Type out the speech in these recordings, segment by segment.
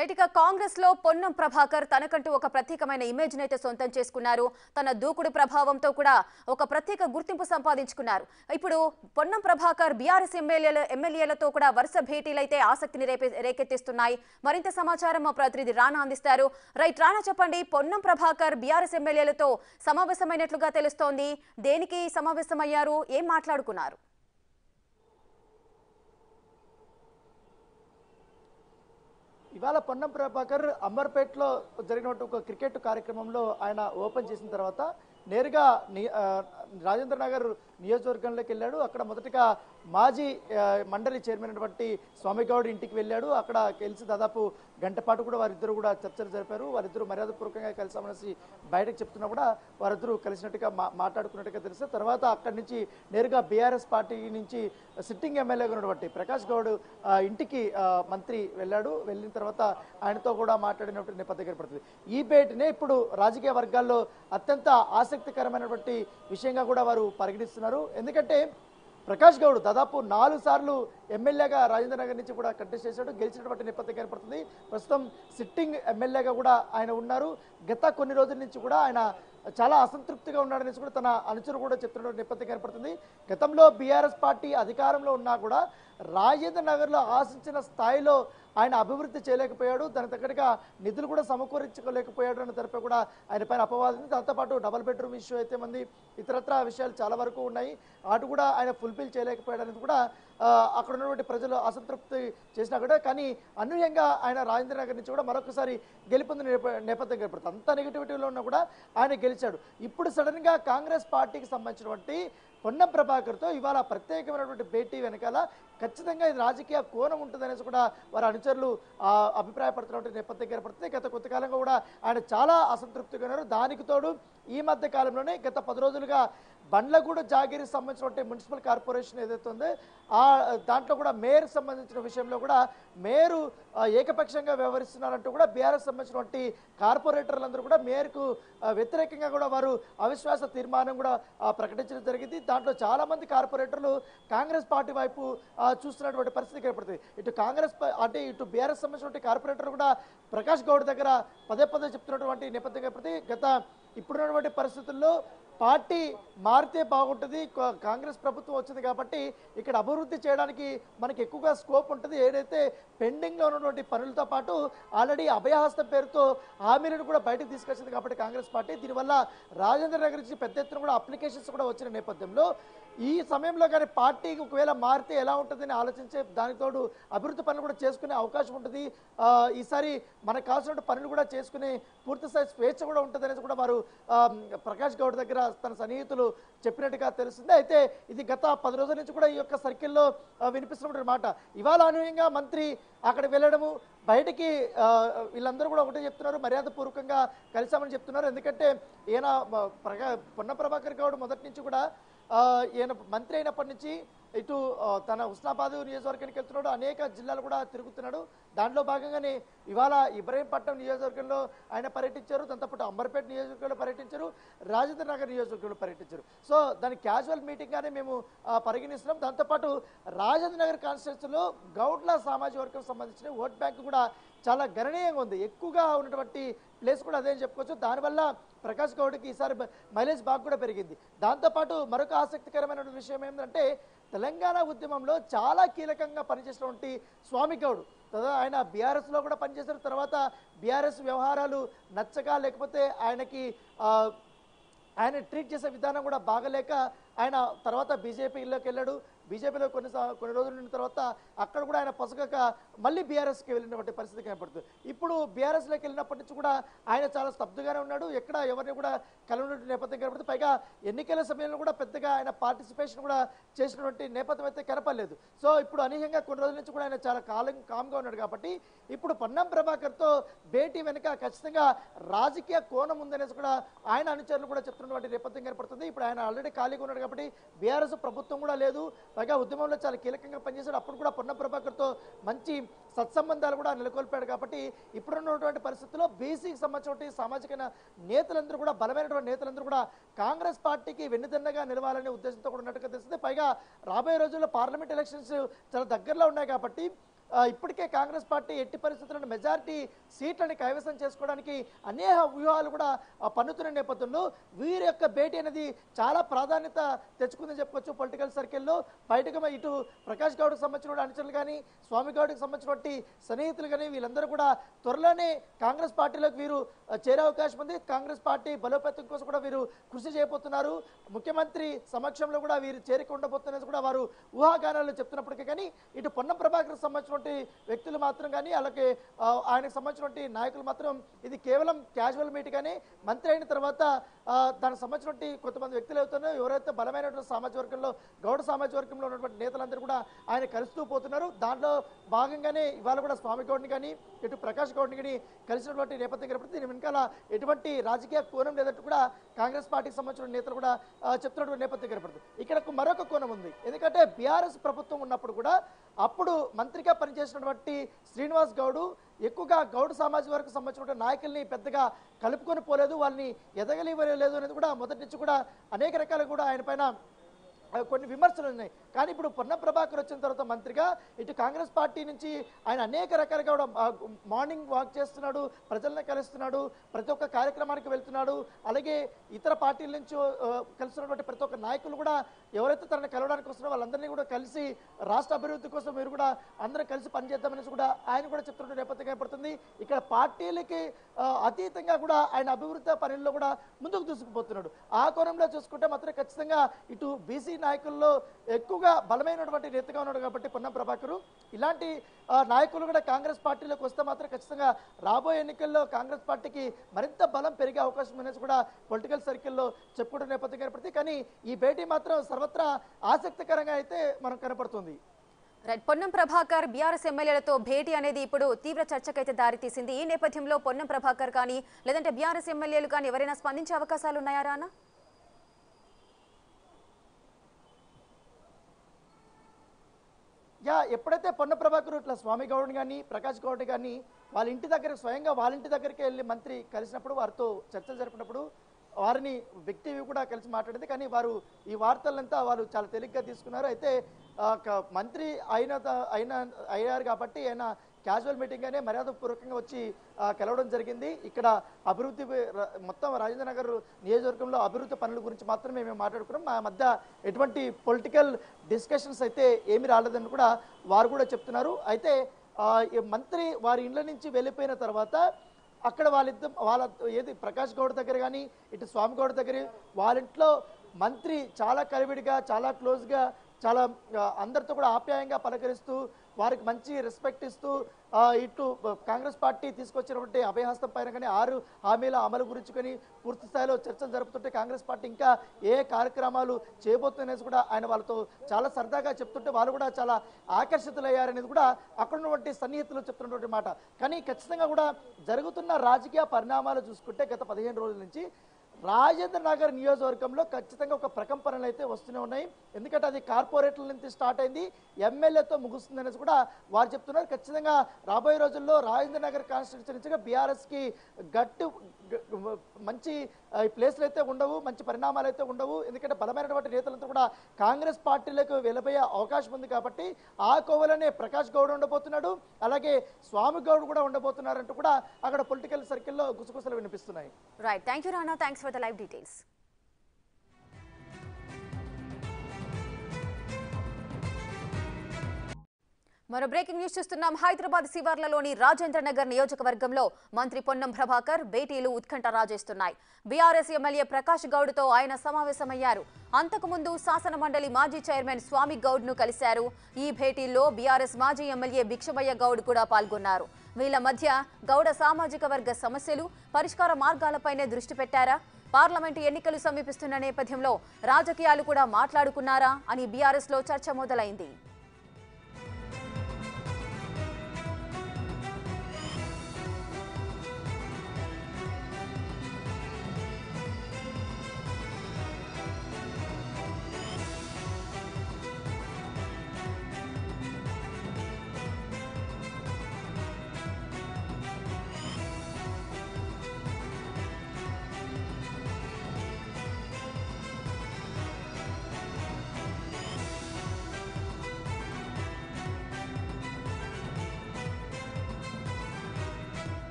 Right ఇక కాంగ్రెస్లో పొన్నం ప్రభాకర్ తనకంటూ ఒక ప్రత్యేకమైన ఇమేజ్ అయితే సొంతం చేసుకున్నారు. తన దూకుడు ప్రభావంతో కూడా ఒక ప్రత్యేక గుర్తింపు సంపాదించుకున్నారు. ఇప్పుడు పొన్నం ప్రభాకర్ బీఆర్ఎస్ ఎమ్మెల్యేల ఎమ్మెల్యేలతో కూడా వరుస భేటీలైతే ఆసక్తిని రేపే రేకెత్తిస్తున్నాయి. మరింత సమాచారం మా ప్రతినిధి రానా అందిస్తారు. రైట్ రానా చెప్పండి పొన్నం ప్రభాకర్ బీఆర్ఎస్ ఎమ్మెల్యేలతో సమావేశమైనట్లుగా తెలుస్తోంది. దేనికి సమావేశమయ్యారు? ఏం మాట్లాడుకున్నారు? ఇవాళ పొన్నం ప్రభాకర్ అంబర్పేటలో జరిగినటువంటి ఒక క్రికెట్ కార్యక్రమంలో ఆయన ఓపెన్ చేసిన తర్వాత నేరుగా రాజేంద్ర నగర్ నియోజకవర్గంలోకి వెళ్ళాడు. అక్కడ మొదటగా మాజీ మండలి చైర్మన్ అయినటువంటి స్వామిగౌడ్ ఇంటికి వెళ్ళాడు. అక్కడ కలిసి దాదాపు గంట పాటు కూడా వారిద్దరు కూడా చర్చలు జరిపారు. వారిద్దరు మర్యాదపూర్వకంగా కలిసామనేసి బయటకు చెప్తున్నా కూడా వారిద్దరూ కలిసినట్టుగా మా మాట్లాడుకున్నట్టుగా తెలిస్తే తర్వాత అక్కడి నుంచి నేరుగా బీఆర్ఎస్ పార్టీ నుంచి సిట్టింగ్ ఎమ్మెల్యేగా ఉన్నటువంటి ప్రకాష్ గౌడ్ ఇంటికి మంత్రి వెళ్ళాడు. వెళ్ళిన తర్వాత ఆయనతో కూడా మాట్లాడినటువంటి నేపథ్యం ఏర్పడుతుంది. ఈ భేటీనే ఇప్పుడు రాజకీయ వర్గాల్లో అత్యంత ఆసక్తికరమైనటువంటి విషయంగా కూడా వారు పరిగణిస్తున్నారు. ఎందుకంటే ప్రకాష్ గౌడ్ దాదాపు నాలుగు సార్లు ఎమ్మెల్యేగా రాజేంద్ర నగర్ నుంచి కూడా కంటెస్ట్ చేశాడు. గెలిచినటువంటి నేపథ్యం కనపడుతుంది ప్రస్తుతం సిట్టింగ్ ఎమ్మెల్యేగా కూడా ఆయన ఉన్నారు. గత కొన్ని రోజుల నుంచి కూడా ఆయన చాలా అసంతృప్తిగా ఉన్నాడనేసి కూడా తన అనుచరు కూడా చెప్తున్న నేపథ్యం కనపడుతుంది గతంలో బీఆర్ఎస్ పార్టీ అధికారంలో ఉన్నా కూడా రాజేంద్ర నగర్లో ఆశించిన స్థాయిలో ఆయన అభివృద్ధి చేయలేకపోయాడు. దానికి తగ్గట్టుగా నిధులు కూడా సమకూర్చుకోలేకపోయాడు అని తరపు కూడా ఆయన పైన అపవాదం దాంతోపాటు డబల్ బెడ్రూమ్ ఇష్యూ అయితే మంది ఇతరత్ర విషయాలు చాలా వరకు ఉన్నాయి. అటు కూడా ఆయన ఫుల్ఫిల్ చేయలేకపోయాడు అనేది కూడా అక్కడ ఉన్నటువంటి ప్రజలు అసంతృప్తి చేసినా కూడా కానీ అనూహ్యంగా ఆయన రాజేంద్ర నగర్ నుంచి కూడా మరొకసారి గెలుపొందిన నేప- నేపథ్యం ఏర్పడుతుంది అంత నెగిటివిటీలో ఉన్నా కూడా ఆయన గెలిచాడు. ఇప్పుడు సడన్గా కాంగ్రెస్ పార్టీకి సంబంధించినటువంటి పొన్నం ప్రభాకర్తో ఇవాళ ప్రత్యేకమైనటువంటి భేటీ వెనకాల ఖచ్చితంగా ఇది రాజకీయ కోణం ఉంటుందనేసి కూడా వారి అనుచరులు అభిప్రాయపడుతున్నటువంటి నేపథ్యం ఏర్పడుతుంది గత కొంతకాలంగా కూడా ఆయన చాలా అసంతృప్తిగా ఉన్నారు. దానికి తోడు ఈ మధ్య కాలంలోనే గత పది రోజులుగా బండ్లగూడ జాగిరి సంబంధించినటువంటి మున్సిపల్ కార్పొరేషన్ ఏదైతే ఉందో ఆ దాంట్లో కూడా మేయర్ సంబంధించిన విషయంలో కూడా మేయరు ఏకపక్షంగా వ్యవహరిస్తున్నారంటూ కూడా బీఆర్ఎస్ సంబంధించినటువంటి కార్పొరేటర్లందరూ కూడా మేయర్కు వ్యతిరేకంగా కూడా వారు అవిశ్వాస తీర్మానం కూడా ప్రకటించడం జరిగింది. దాంట్లో చాలామంది కార్పొరేటర్లు కాంగ్రెస్ పార్టీ వైపు చూస్తున్నటువంటి పరిస్థితి ఏర్పడుతుంది. ఇటు కాంగ్రెస్ అంటే ఇటు బీఆర్ఎస్ సంబంధించినటువంటి కార్పొరేటర్ కూడా ప్రకాష్ గౌడ్ దగ్గర పదే పదే చెప్తున్నటువంటి నేపథ్యం ఏర్పడుతుంది. గత ఇప్పుడున్నటువంటి పరిస్థితుల్లో పార్టీ మారితే బాగుంటుంది కాంగ్రెస్ ప్రభుత్వం వచ్చింది కాబట్టి ఇక్కడ అభివృద్ధి చేయడానికి మనకి ఎక్కువగా స్కోప్ ఉంటుంది. ఏదైతే పెండింగ్లో ఉన్నటువంటి పనులతో పాటు ఆల్రెడీ అభయహస్తం పేరుతో హామీలను కూడా బయటకు తీసుకొచ్చింది కాబట్టి కాంగ్రెస్ పార్టీ. దీనివల్ల రాజేంద్ర నగర్ నుంచి పెద్ద ఎత్తున కూడా అప్లికేషన్స్ కూడా వచ్చిన నేపథ్యంలో ఈ సమయంలో కానీ పార్టీకి ఒకవేళ మారితే ఎలా ఉంటుందని ఆలోచించే దానికి తోడు అభివృద్ధి పనులు కూడా చేసుకునే అవకాశం ఉంటుంది. ఈసారి మనకు కావాల్సిన పనులు కూడా చేసుకునే పూర్తి స్థాయి స్వేచ్ఛ కూడా ఉంటుంది కూడా వారు ప్రకాష్ గౌడ్ దగ్గర తన సన్నిహితులు చెప్పినట్టుగా తెలుస్తుంది. అయితే ఇది గత పది రోజుల నుంచి కూడా ఈ యొక్క సర్కిల్లో వినిపిస్తున్నటువంటి మాట. ఇవాళ అనూహ్యంగా మంత్రి అక్కడ వెళ్ళడము బయటికి వీళ్ళందరూ కూడా ఒకటే చెప్తున్నారు మర్యాదపూర్వకంగా కలిసామని చెప్తున్నారు. ఎందుకంటే ఈయన ప్రగా పొన్న ప్రభాకర్ గౌడ్ మొదటి నుంచి కూడా ఈయన మంత్రి అయినప్పటి నుంచి ఇటు తన ఉస్నాబాద్ నియోజకవర్గానికి వెళ్తున్నాడు. అనేక జిల్లాలు కూడా తిరుగుతున్నాడు. దాంట్లో భాగంగానే ఇవాళ ఇబ్రహీంపట్నం నియోజకవర్గంలో ఆయన పర్యటించారు. దాంతోపాటు అంబర్పేట నియోజకవర్గంలో పర్యటించారు. రాజేంద్ర నగర్ నియోజకవర్గంలో పర్యటించారు. సో దాని క్యాజువల్ మీటింగ్గానే మేము పరిగణిస్తున్నాం. దాంతోపాటు రాజేంద్ర నగర్ కాన్స్టిట్యూన్సీలో గౌడ్ల సామాజిక వర్గం సంబంధించిన ఓట్ బ్యాంక్ కూడా చాలా గణనీయంగా ఉంది. ఎక్కువగా ఉన్నటువంటి ప్లేస్ కూడా అదే అని చెప్పుకోవచ్చు. దానివల్ల ప్రకాష్ గౌడ్కి ఈసారి బ- మైలేజ్ బాగా కూడా పెరిగింది. దాంతోపాటు మరొక ఆసక్తికరమైన విషయం ఏంటంటే తెలంగాణ ఉద్యమంలో చాలా కీలకంగా పనిచేసినటువంటి స్వామి గౌడ్. తర్వాత ఆయన బీఆర్ఎస్లో కూడా పనిచేసిన తర్వాత బీఆర్ఎస్ వ్యవహారాలు నచ్చక లేకపోతే ఆయనకి ఆయన ట్రీట్ చేసే విధానం కూడా బాగలేక ఆయన తర్వాత బీజేపీలోకి వెళ్ళాడు. బీజేపీలో కొన్ని కొన్ని రోజులు ఉన్న తర్వాత అక్కడ కూడా ఆయన పొసగక మళ్ళీ బీఆర్ఎస్కి వెళ్ళినటువంటి పరిస్థితి కనపడుతుంది. ఇప్పుడు బీఆర్ఎస్లోకి వెళ్ళినప్పటి నుంచి కూడా ఆయన చాలా స్తబ్దుగానే ఉన్నాడు. ఎక్కడ ఎవరిని కూడా కలవనటువంటి నేపథ్యం కనపడుతుంది. పైగా ఎన్నికల సమయంలో కూడా పెద్దగా ఆయన పార్టిసిపేషన్ కూడా చేసినటువంటి నేపథ్యం అయితే కనపడలేదు. సో ఇప్పుడు అనూహ్యంగా కొన్ని రోజుల నుంచి కూడా ఆయన చాలా కాలం కామ్గా ఉన్నాడు కాబట్టి ఇప్పుడు పొన్నం ప్రభాకర్తో భేటీ వెనుక ఖచ్చితంగా రాజకీయ కోణం ఉందనేసి కూడా ఆయన అనుచరులు కూడా చెప్తున్నటువంటి నేపథ్యం కనపడుతుంది. ఇప్పుడు ఆయన ఆల్రెడీ ఖాళీగా ఉన్నాడు కాబట్టి బీఆర్ఎస్ ప్రభుత్వం కూడా లేదు. పైగా ఉద్యమంలో చాలా కీలకంగా పనిచేశాడు. అప్పుడు కూడా పొన్నం ప్రభాకర్తో మంచి సత్సంబంధాలు కూడా నెలకొల్పాడు కాబట్టి ఇప్పుడున్నటువంటి పరిస్థితుల్లో బీసీకి సంబంధించిన సామాజిక నేతలందరూ కూడా బలమైనటువంటి నేతలందరూ కూడా కాంగ్రెస్ పార్టీకి వెన్నుదన్నగా నిలవాలనే ఉద్దేశంతో కూడా ఉన్నట్టుగా తెలుస్తుంది. పైగా రాబోయే రోజుల్లో పార్లమెంట్ ఎలక్షన్స్ చాలా దగ్గరలో ఉన్నాయి కాబట్టి ఇప్పటికే కాంగ్రెస్ పార్టీ ఎట్టి పరిస్థితులను మెజారిటీ సీట్లని కైవసం చేసుకోవడానికి అనేక వ్యూహాలు కూడా పన్నుతున్న నేపథ్యంలో వీరి యొక్క భేటీ అనేది చాలా ప్రాధాన్యత తెచ్చుకుందని చెప్పుకోవచ్చు పొలిటికల్ సర్కిల్లో. బయటకు ఇటు ప్రకాష్ గౌడ్కి సంబంధించిన అనుచరులు కానీ స్వామి గౌడ్కి సంబంధించినటువంటి సన్నిహితులు కానీ వీళ్ళందరూ కూడా త్వరలోనే కాంగ్రెస్ పార్టీలోకి వీరు చేరే అవకాశం ఉంది. కాంగ్రెస్ పార్టీ బలోపేతం కోసం కూడా వీరు కృషి చేయబోతున్నారు. ముఖ్యమంత్రి సమక్షంలో కూడా వీరు చేరిక ఉండబోతున్నది కూడా వారు ఊహాగానాలు చెప్తున్నప్పటికీ కానీ ఇటు పొన్నం ప్రభాకర్ సంబంధించిన సంబంధించినటువంటి వ్యక్తులు మాత్రం కానీ అలాగే ఆయనకు సంబంధించినటువంటి నాయకులు మాత్రం ఇది కేవలం క్యాజువల్ మీట్ కానీ మంత్రి అయిన తర్వాత దానికి సంబంధించినటువంటి కొంతమంది వ్యక్తులు అవుతున్నారు. ఎవరైతే బలమైనటువంటి సామాజిక వర్గంలో గౌడ సామాజిక వర్గంలో ఉన్నటువంటి నేతలందరూ కూడా ఆయన కలుస్తూ పోతున్నారు. దాంట్లో భాగంగానే ఇవాళ కూడా స్వామి గౌడ్ని కానీ ఇటు ప్రకాష్ గౌడ్ని కానీ కలిసినటువంటి నేపథ్యం కనపడుతుంది. దీని వెనకాల ఎటువంటి రాజకీయ కోణం లేదంటూ కూడా కాంగ్రెస్ పార్టీకి సంబంధించిన నేతలు కూడా చెప్తున్నటువంటి నేపథ్యం కనపడుతుంది. ఇక్కడ మరొక కోణం ఉంది. ఎందుకంటే బీఆర్ఎస్ ప్రభుత్వం ఉన్నప్పుడు కూడా అప్పుడు మంత్రిగా పనిచేసినటువంటి శ్రీనివాస్ గౌడు ఎక్కువగా గౌడ్ సామాజిక వర్గం సంబంధించిన నాయకుల్ని పెద్దగా కలుపుకొని పోలేదు వాళ్ళని ఎదగలివ్వలేదు అనేది కూడా మొదటి నుంచి కూడా అనేక రకాలు కూడా ఆయన పైన కొన్ని విమర్శలు ఉన్నాయి. కానీ ఇప్పుడు పొన్నం ప్రభాకర్ వచ్చిన తర్వాత మంత్రిగా ఇటు కాంగ్రెస్ పార్టీ నుంచి ఆయన అనేక రకాలుగా కూడా మార్నింగ్ వాక్ చేస్తున్నాడు ప్రజలను కలుస్తున్నాడు ప్రతి ఒక్క కార్యక్రమానికి వెళ్తున్నాడు. అలాగే ఇతర పార్టీల నుంచి కలుస్తున్నటువంటి ప్రతి ఒక్క నాయకులు కూడా ఎవరైతే తనని కలవడానికి వస్తున్నారో వాళ్ళందరినీ కూడా కలిసి రాష్ట్ర అభివృద్ధి కోసం మీరు కూడా అందరం కలిసి పనిచేద్దామనేసి కూడా ఆయన కూడా చెప్తున్న నేపథ్యం ఏర్పడుతుంది. ఇక్కడ పార్టీలకి అతీతంగా కూడా ఆయన అభివృద్ధి పనుల్లో కూడా ముందుకు దూసుకుపోతున్నాడు. ఆ కోణంలో చూసుకుంటే మాత్రం ఖచ్చితంగా ఇటు బీసీ నాయకుల్లో ఎక్కువగా బలమైనటువంటి నేతగా ఉన్నాడు కాబట్టి పొన్నం ప్రభాకరు. ఇలాంటి నాయకులు కూడా కాంగ్రెస్ పార్టీలోకి వస్తే మాత్రం ఖచ్చితంగా రాబోయే ఎన్నికల్లో కాంగ్రెస్ పార్టీకి మరింత బలం పెరిగే అవకాశం అనేది కూడా పొలిటికల్ సర్కిల్లో చెప్పుకుంటున్న నేపథ్యం కనపడుతుంది కానీ ఈ భేటీ మాత్రం సర్వత్రా ఆసక్తికరంగా అయితే మనం కనపడుతుంది. రైట్ పొన్నం ప్రభాకర్ బీఆర్ఎస్ ఎమ్మెల్యేలతో భేటీ అనేది ఇప్పుడు తీవ్ర చర్చకైతే దారితీసింది. ఈ నేపథ్యంలో పొన్నం ప్రభాకర్ కానీ లేదంటే బీఆర్ఎస్ ఎమ్మెల్యేలు కానీ ఎవరైనా స్పందించే అవకాశాలు ఉన్నాయా రానా? యా ఎప్పుడైతే పొన్న ప్రభాకర్ ఇట్లా స్వామి గౌడ్ కానీ ప్రకాష్ గౌడ్ కానీ వాళ్ళ ఇంటి దగ్గర స్వయంగా వాళ్ళ ఇంటి దగ్గరికి వెళ్ళి మంత్రి కలిసినప్పుడు వారితో చర్చలు జరిపినప్పుడు వారిని వ్యక్తి కూడా కలిసి మాట్లాడింది. కానీ వారు ఈ వార్తలంతా వారు చాలా తేలిగ్గా తీసుకున్నారు. అయితే క- మంత్రి అయిన త- అయిన అయ్యారు కాబట్టి ఆయన క్యాజువల్ మీటింగ్గానే మర్యాదపూర్వకంగా వచ్చి కలవడం జరిగింది. ఇక్కడ అభివృద్ధి మొత్తం రాజేంద్ర నగర్ నియోజకవర్గంలో అభివృద్ధి పనుల గురించి మాత్రమే మేము మాట్లాడుకున్నాం. మా మధ్య ఎటువంటి పొలిటికల్ డిస్కషన్స్ అయితే ఏమి రాలేదని కూడా వారు కూడా చెప్తున్నారు. అయితే మంత్రి వారి ఇండ్ల నుంచి వెళ్ళిపోయిన తర్వాత అక్కడ వాళ్ళిద్దరు వాళ్ళ ఏది ప్రకాష్ గౌడ్ దగ్గర కానీ ఇటు స్వామి గౌడ్ దగ్గర వాళ్ళ ఇంట్లో మంత్రి చాలా కలివిడిగా చాలా క్లోజ్గా చాలా అందరితో కూడా ఆప్యాయంగా పలకరిస్తూ వారికి మంచి రెస్పెక్ట్ ఇస్తూ ఇటు కాంగ్రెస్ పార్టీ తీసుకొచ్చినటువంటి అభయహస్తం పైన కానీ ఆరు హామీల అమలు గురించి కానీ పూర్తి స్థాయిలో చర్చలు జరుపుతుంటే కాంగ్రెస్ పార్టీ ఇంకా ఏ కార్యక్రమాలు చేయబోతుందనేసి కూడా ఆయన వాళ్ళతో చాలా సరదాగా చెప్తుంటే వాళ్ళు కూడా చాలా ఆకర్షితులయ్యారనేది కూడా అక్కడ ఉన్నటువంటి సన్నిహితులు చెప్తున్నటువంటి మాట. కానీ ఖచ్చితంగా కూడా జరుగుతున్న రాజకీయ పరిణామాలు చూసుకుంటే గత పదిహేను రోజుల నుంచి రాజేంద్ర నగర్ నియోజకవర్గంలో ఖచ్చితంగా ఒక ప్రకంపనలు అయితే వస్తూనే ఉన్నాయి. ఎందుకంటే అది కార్పొరేట్ల నుంచి స్టార్ట్ అయింది. ఎమ్మెల్యేతో ముగుస్తుంది అనేసి కూడా వారు చెప్తున్నారు. ఖచ్చితంగా రాబోయే రోజుల్లో రాజేంద్ర నగర్ కాన్స్టిట్యూన్సీ బీఆర్ఎస్కి గట్టు మంచి ప్లేస్లు అయితే ఉండవు మంచి పరిణామాలు అయితే ఉండవు. ఎందుకంటే బలమైనటువంటి నేతలంతా కూడా కాంగ్రెస్ పార్టీలకు వెళ్ళబోయే అవకాశం ఉంది కాబట్టి ఆ కోవలోనే ప్రకాష్ గౌడ్ ఉండబోతున్నాడు. అలాగే స్వామి గౌడ్ కూడా ఉండబోతున్నారంటూ కూడా అక్కడ పొలిటికల్ సర్కిల్లో గుసగుసలు వినిపిస్తున్నాయి. Right thank you Rana thanks for the live details. మరో బ్రేకింగ్ న్యూస్ చూస్తున్నాం. హైదరాబాద్ శివార్లలోని రాజేంద్ర నగర్ నియోజకవర్గంలో మంత్రి పొన్నం ప్రభాకర్ భేటీలు ఉత్కంఠ రాజేస్తున్నాయి. బీఆర్ఎస్ ఎమ్మెల్యే ప్రకాష్ గౌడ్తో ఆయన సమావేశమయ్యారు. అంతకుముందు శాసన మండలి మాజీ చైర్మన్ స్వామి గౌడ్ను కలిశారు. ఈ భేటీల్లో బీఆర్ఎస్ మాజీ ఎమ్మెల్యే భిక్షమయ్య గౌడ్ కూడా పాల్గొన్నారు. వీళ్ళ మధ్య గౌడ సామాజిక వర్గ సమస్యలు పరిష్కార మార్గాలపైనే దృష్టి పెట్టారా? పార్లమెంటు ఎన్నికలు సమీపిస్తున్న నేపథ్యంలో రాజకీయాలు కూడా మాట్లాడుకున్నారా అని బీఆర్ఎస్లో చర్చ మొదలైంది.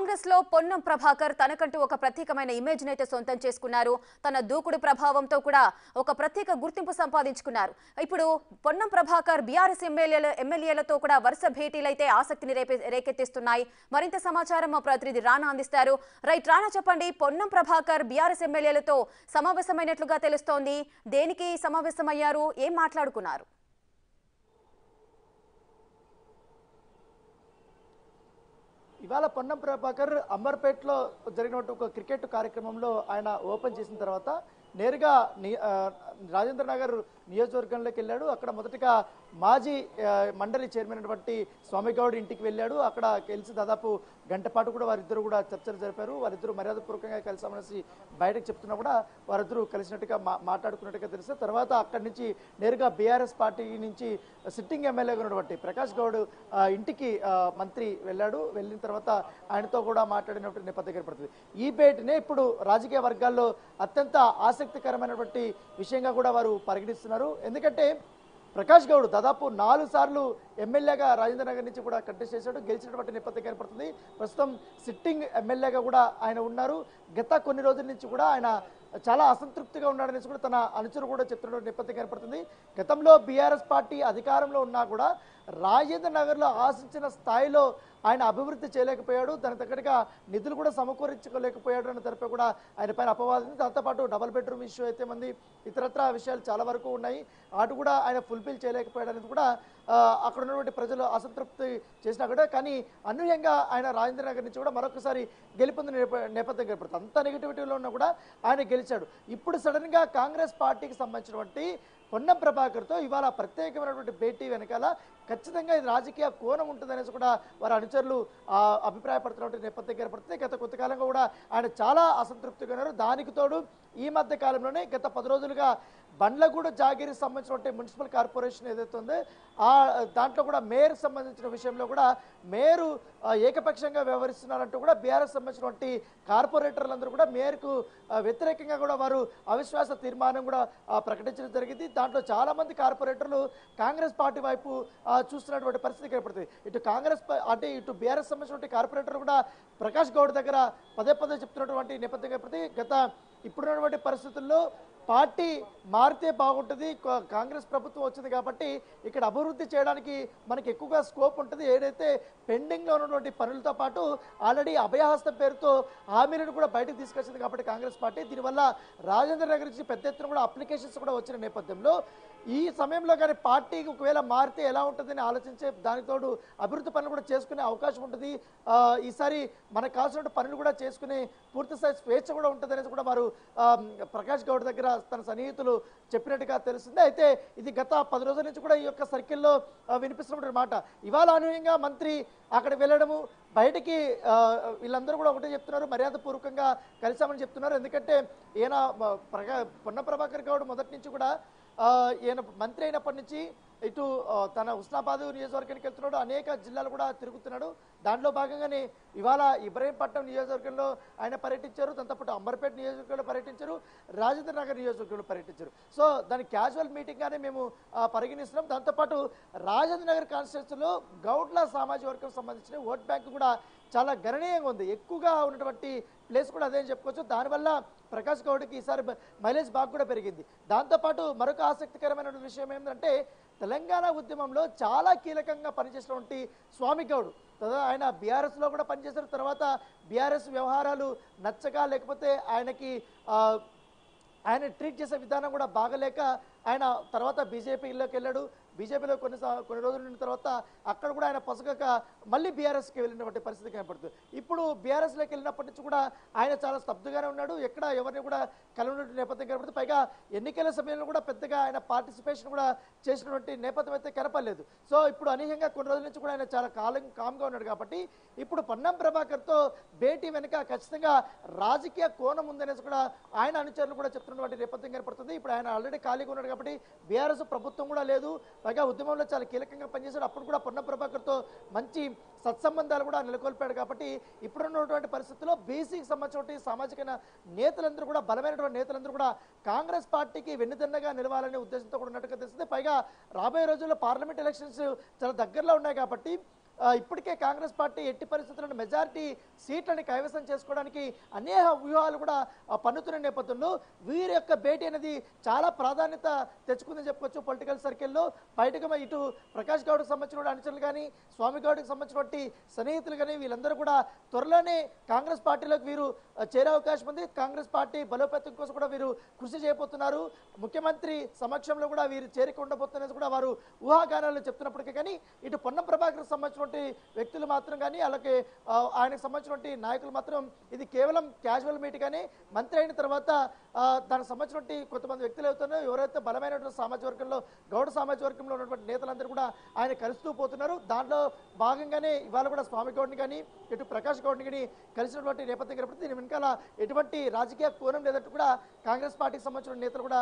కాంగ్రెస్లో పొన్నం ప్రభాకర్ తనకంటూ ఒక ప్రత్యేకమైన ఇమేజ్ అయితే సొంతం చేసుకున్నారు. తన దూకుడు ప్రభావంతో కూడా ఒక ప్రత్యేక గుర్తింపు సంపాదించుకున్నారు. ఇప్పుడు పొన్నం ప్రభాకర్ బీఆర్ఎస్ ఎమ్మెల్యేల ఎమ్మెల్యేలతో కూడా వరుస భేటీలైతే ఆసక్తిని రేపే రేకెత్తిస్తున్నాయి. మరింత సమాచారం మా ప్రతినిధి రానా అందిస్తారు. రైట్ రానా చెప్పండి పొన్నం ప్రభాకర్ బీఆర్ఎస్ ఎమ్మెల్యేలతో సమావేశమైనట్లుగా తెలుస్తోంది. దేనికి సమావేశమయ్యారు? ఏం మాట్లాడుకున్నారు? ఇవాళ పొన్నం ప్రభాకర్ అంబర్పేటలో జరిగినటువంటి ఒక క్రికెట్ కార్యక్రమంలో ఆయన ఓపెన్ చేసిన తర్వాత నేరుగా రాజేంద్ర నగర్ నియోజకవర్గంలోకి వెళ్ళాడు. అక్కడ మొదటగా మాజీ మండలి చైర్మన్ అయినటువంటి స్వామిగౌడ్ ఇంటికి వెళ్ళాడు. అక్కడ కలిసి దాదాపు గంట పాటు కూడా వారిద్దరు కూడా చర్చలు జరిపారు. వారిద్దరూ మర్యాదపూర్వకంగా కలిసామనేసి బయటకు చెప్తున్నా కూడా వారిద్దరూ కలిసినట్టుగా మాట్లాడుకున్నట్టుగా తెలిస్తే తర్వాత అక్కడి నుంచి నేరుగా బీఆర్ఎస్ పార్టీ నుంచి సిట్టింగ్ ఎమ్మెల్యేగా ఉన్నటువంటి ప్రకాష్ గౌడ్ ఇంటికి మంత్రి వెళ్ళాడు. వెళ్ళిన తర్వాత ఆయనతో కూడా మాట్లాడినటువంటి నేపథ్యం ఏర్పడుతుంది. ఈ భేటీనే ఇప్పుడు రాజకీయ వర్గాల్లో అత్యంత ఆసక్తికరమైనటువంటి విషయంగా కూడా వారు పరిగణిస్తున్నారు. ఎందుకంటే ప్రకాష్ గౌడ్ దాదాపు నాలుగు సార్లు ఎమ్మెల్యేగా రాజేంద్ర నగర్ నుంచి కూడా కంటెస్ట్ చేశాడు. గెలిచినటువంటి నేపథ్యం కనపడుతుంది. ప్రస్తుతం సిట్టింగ్ ఎమ్మెల్యేగా కూడా ఆయన ఉన్నారు. గత కొన్ని రోజుల నుంచి కూడా ఆయన చాలా అసంతృప్తిగా ఉన్నాడనేసి కూడా తన అనుచరు కూడా చెప్తున్న నేపథ్యం కనపడుతుంది. గతంలో బీఆర్ఎస్ పార్టీ అధికారంలో ఉన్నా కూడా రాజేంద్ర నగర్లో ఆశించిన స్థాయిలో ఆయన అభివృద్ధి చేయలేకపోయాడు. దానికి తగ్గట్టుగా నిధులు కూడా సమకూరించుకోలేకపోయాడు అన్న తరపు కూడా ఆయన పైన అపవాదం ఉంది. దాంతోపాటు డబల్ బెడ్రూమ్ ఇష్యూ అయితే మంది ఇతరత్ర విషయాలు చాలా వరకు ఉన్నాయి. అటు కూడా ఆయన ఫుల్ఫిల్ చేయలేకపోయాడు అనేది కూడా అక్కడ ఉన్నటువంటి ప్రజలు అసంతృప్తి చేసినా కూడా కానీ అనూహ్యంగా ఆయన రాజేంద్ర నగర్ నుంచి కూడా మరొకసారి గెలుపొందిన నేప- నేపథ్యం ఏర్పడుతుంది అంత నెగిటివిటీలో ఉన్నా కూడా ఆయన గెలిచాడు. ఇప్పుడు సడన్గా కాంగ్రెస్ పార్టీకి సంబంధించినటువంటి పొన్నం ప్రభాకర్తో ఇవాళ ప్రత్యేకమైనటువంటి భేటీ వెనకాల ఖచ్చితంగా ఇది రాజకీయ కోణం ఉంటుందనేసి కూడా వారి అనుచరులు అభిప్రాయపడుతున్నటువంటి నేపథ్యం ఏర్పడుతుంది. గత కొంతకాలంగా కూడా ఆయన చాలా అసంతృప్తిగా ఉన్నారు. దానికి తోడు ఈ మధ్య కాలంలోనే గత పది రోజులుగా బండ్లగూడ జాగిరికి సంబంధించినటువంటి మున్సిపల్ కార్పొరేషన్ ఏదైతే ఉందో ఆ దాంట్లో కూడా మేయర్ సంబంధించిన విషయంలో కూడా మేయరు ఏకపక్షంగా వ్యవహరిస్తున్నారంటూ కూడా బీఆర్ఎస్ సంబంధించినటువంటి కార్పొరేటర్లందరూ కూడా మేయర్కు వ్యతిరేకంగా కూడా వారు అవిశ్వాస తీర్మానం కూడా ప్రకటించడం జరిగింది. దాంట్లో చాలామంది కార్పొరేటర్లు కాంగ్రెస్ పార్టీ వైపు చూస్తున్నటువంటి పరిస్థితి ఏర్పడుతుంది. ఇటు కాంగ్రెస్ అంటే ఇటు బీఆర్ఎస్ సంబంధించినటువంటి కార్పొరేటర్లు కూడా ప్రకాష్ గౌడ్ దగ్గర పదే పదే చెప్తున్నటువంటి నేపథ్యం ఏర్పడుతుంది. గత ఇప్పుడున్నటువంటి పరిస్థితుల్లో పార్టీ మారితే బాగుంటుంది కాంగ్రెస్ ప్రభుత్వం వచ్చింది కాబట్టి ఇక్కడ అభివృద్ధి చేయడానికి మనకి ఎక్కువగా స్కోప్ ఉంటుంది. ఏదైతే పెండింగ్లో ఉన్నటువంటి పనులతో పాటు ఆల్రెడీ అభయహస్తం పేరుతో హామీలను కూడా బయటకు తీసుకొచ్చింది కాబట్టి కాంగ్రెస్ పార్టీ. దీనివల్ల రాజేంద్ర నగర్ నుంచి పెద్ద ఎత్తున కూడా అప్లికేషన్స్ కూడా వచ్చిన నేపథ్యంలో ఈ సమయంలో కానీ పార్టీకి ఒకవేళ మారితే ఎలా ఉంటుందని ఆలోచించే దానికి తోడు అభివృద్ధి పనులు కూడా చేసుకునే అవకాశం ఉంటుంది. ఈసారి మనకు కావాల్సిన పనులు కూడా చేసుకునే పూర్తి స్థాయి స్వేచ్ఛ కూడా ఉంటుంది అనేది కూడా వారు ప్రకాష్ గౌడ్ దగ్గర తన సన్నిహితులు చెప్పినట్టుగా తెలుస్తుంది. అయితే ఇది గత పది రోజుల నుంచి కూడా ఈ యొక్క సర్కిల్లో వినిపిస్తున్నటువంటి మాట. ఇవాళ అనూహ్యంగా మంత్రి అక్కడ వెళ్ళడము బయటికి వీళ్ళందరూ కూడా ఒకటే చెప్తున్నారు మర్యాద పూర్వకంగా కలిసామని చెప్తున్నారు. ఎందుకంటే ఈయన ప్రగా పొన్న ప్రభాకర్ గౌడ్ మొదటి నుంచి కూడా ఈయన మంత్రి అయినప్పటి నుంచి ఇటు తన హుస్నాబాద్ నియోజకవర్గానికి వెళ్తున్నాడు. అనేక జిల్లాలు కూడా తిరుగుతున్నాడు. దాంట్లో భాగంగానే ఇవాళ ఇబ్రహీంపట్నం నియోజకవర్గంలో ఆయన పర్యటించారు. దాంతో పాటు అంబర్పేట నియోజకవర్గంలో పర్యటించారు. రాజేంద్ర నగర్ నియోజకవర్గంలో పర్యటించారు. సో దాని క్యాజువల్ మీటింగ్గానే మేము పరిగణిస్తున్నాం. దాంతోపాటు రాజేంద్ర నగర్ కాన్స్టిట్యూన్సీలో గౌడ్ల సామాజిక వర్గం సంబంధించిన ఓట్ బ్యాంక్ కూడా చాలా గణనీయంగా ఉంది. ఎక్కువగా ఉన్నటువంటి ప్లేస్ కూడా అదే అని చెప్పుకోవచ్చు. దానివల్ల ప్రకాష్ గౌడ్కి ఈసారి మైలేజ్ బాగా కూడా పెరిగింది. దాంతోపాటు మరొక ఆసక్తికరమైన విషయం ఏంటంటే తెలంగాణ ఉద్యమంలో చాలా కీలకంగా పనిచేసినటువంటి స్వామి గౌడ్. కదా ఆయన బీఆర్ఎస్లో కూడా పనిచేసిన తర్వాత బీఆర్ఎస్ వ్యవహారాలు నచ్చక లేకపోతే ఆయనకి ఆయన ట్రీట్ చేసే విధానం కూడా బాగలేక ఆయన తర్వాత బీజేపీలోకి వెళ్ళాడు. బీజేపీలో కొన్ని కొన్ని రోజులు ఉన్న తర్వాత అక్కడ కూడా ఆయన పొసగక మళ్ళీ బీఆర్ఎస్కి వెళ్ళినటువంటి పరిస్థితి కనపడుతుంది. ఇప్పుడు బీఆర్ఎస్లోకి వెళ్ళినప్పటి నుంచి కూడా ఆయన చాలా స్తబ్దుగానే ఉన్నాడు. ఎక్కడ ఎవరిని కూడా కలవనటువంటి నేపథ్యం కనపడుతుంది. పైగా ఎన్నికల సమయంలో కూడా పెద్దగా ఆయన పార్టిసిపేషన్ కూడా చేసినటువంటి నేపథ్యం అయితే కనపడలేదు. సో ఇప్పుడు అనూహ్యంగా కొన్ని రోజుల నుంచి కూడా ఆయన చాలా కాలం కామ్గా ఉన్నాడు కాబట్టి ఇప్పుడు పొన్నం ప్రభాకర్తో భేటీ వెనుక ఖచ్చితంగా రాజకీయ కోణం ఉందనేసి కూడా ఆయన అనుచరులు కూడా చెప్తున్నటువంటి నేపథ్యం కనపడుతుంది. ఇప్పుడు ఆయన ఆల్రెడీ ఖాళీగా ఉన్నాడు కాబట్టి బీఆర్ఎస్ ప్రభుత్వం కూడా లేదు. పైగా ఉద్యమంలో చాలా కీలకంగా పనిచేశాడు. అప్పుడు కూడా పొన్న ప్రభాకర్తో మంచి సత్సంబంధాలు కూడా నెలకొల్పాడు కాబట్టి ఇప్పుడున్నటువంటి పరిస్థితుల్లో బీసీకి సంబంధించిన సామాజిక నేతలందరూ కూడా బలమైనటువంటి నేతలందరూ కూడా కాంగ్రెస్ పార్టీకి వెన్నుదన్నగా నిలవాలనే ఉద్దేశంతో కూడా ఉన్నట్టుగా తెలుస్తుంది. పైగా రాబోయే రోజుల్లో పార్లమెంట్ ఎలక్షన్స్ చాలా దగ్గరలో ఉన్నాయి కాబట్టి ఇప్పటికే కాంగ్రెస్ పార్టీ ఎట్టి పరిస్థితుల్లో మెజారిటీ సీట్లని కైవసం చేసుకోవడానికి అనేక వ్యూహాలు కూడా పన్నుతున్న నేపథ్యంలో వీరి యొక్క భేటీ అనేది చాలా ప్రాధాన్యత తెచ్చుకుందని చెప్పుకోవచ్చు పొలిటికల్ సర్కిల్లో. బయటకు ఇటు ప్రకాష్ గౌడ్కి సంబంధించిన అనుచరులు కానీ స్వామి గౌడ్కి సంబంధించినటువంటి సన్నిహితులు కానీ వీళ్ళందరూ కూడా త్వరలోనే కాంగ్రెస్ పార్టీలోకి వీరు చేరే అవకాశం ఉంది. కాంగ్రెస్ పార్టీ బలోపేతం కోసం కూడా వీరు కృషి చేయబోతున్నారు. ముఖ్యమంత్రి సమక్షంలో కూడా వీరు చేరిక ఉండబోతున్నది కూడా వారు ఊహాగానాలు చెప్తున్నప్పటికీ కానీ ఇటు పొన్నం ప్రభాకర్ సంబంధించిన సంబంధించినటువంటి వ్యక్తులు మాత్రం కానీ అలాగే ఆయనకు సంబంధించినటువంటి నాయకులు మాత్రం ఇది కేవలం క్యాజువల్ మీట్ కానీ మంత్రి అయిన తర్వాత దానికి సంబంధించినటువంటి కొంతమంది వ్యక్తులు అవుతున్నారో ఎవరైతే బలమైనటువంటి సామాజిక వర్గంలో గౌడ సామాజిక వర్గంలో ఉన్నటువంటి నేతలందరూ కూడా ఆయన కలుస్తూ పోతున్నారు. దాంట్లో భాగంగానే ఇవాళ కూడా స్వామి గౌడ్ని కానీ ఇటు ప్రకాష్ గౌడ్ని కానీ కలిసినటువంటి నేపథ్యం కాబట్టి దీని వెనకాల ఎటువంటి రాజకీయ కోణం లేదంటూ కూడా కాంగ్రెస్ పార్టీకి సంబంధించిన నేతలు కూడా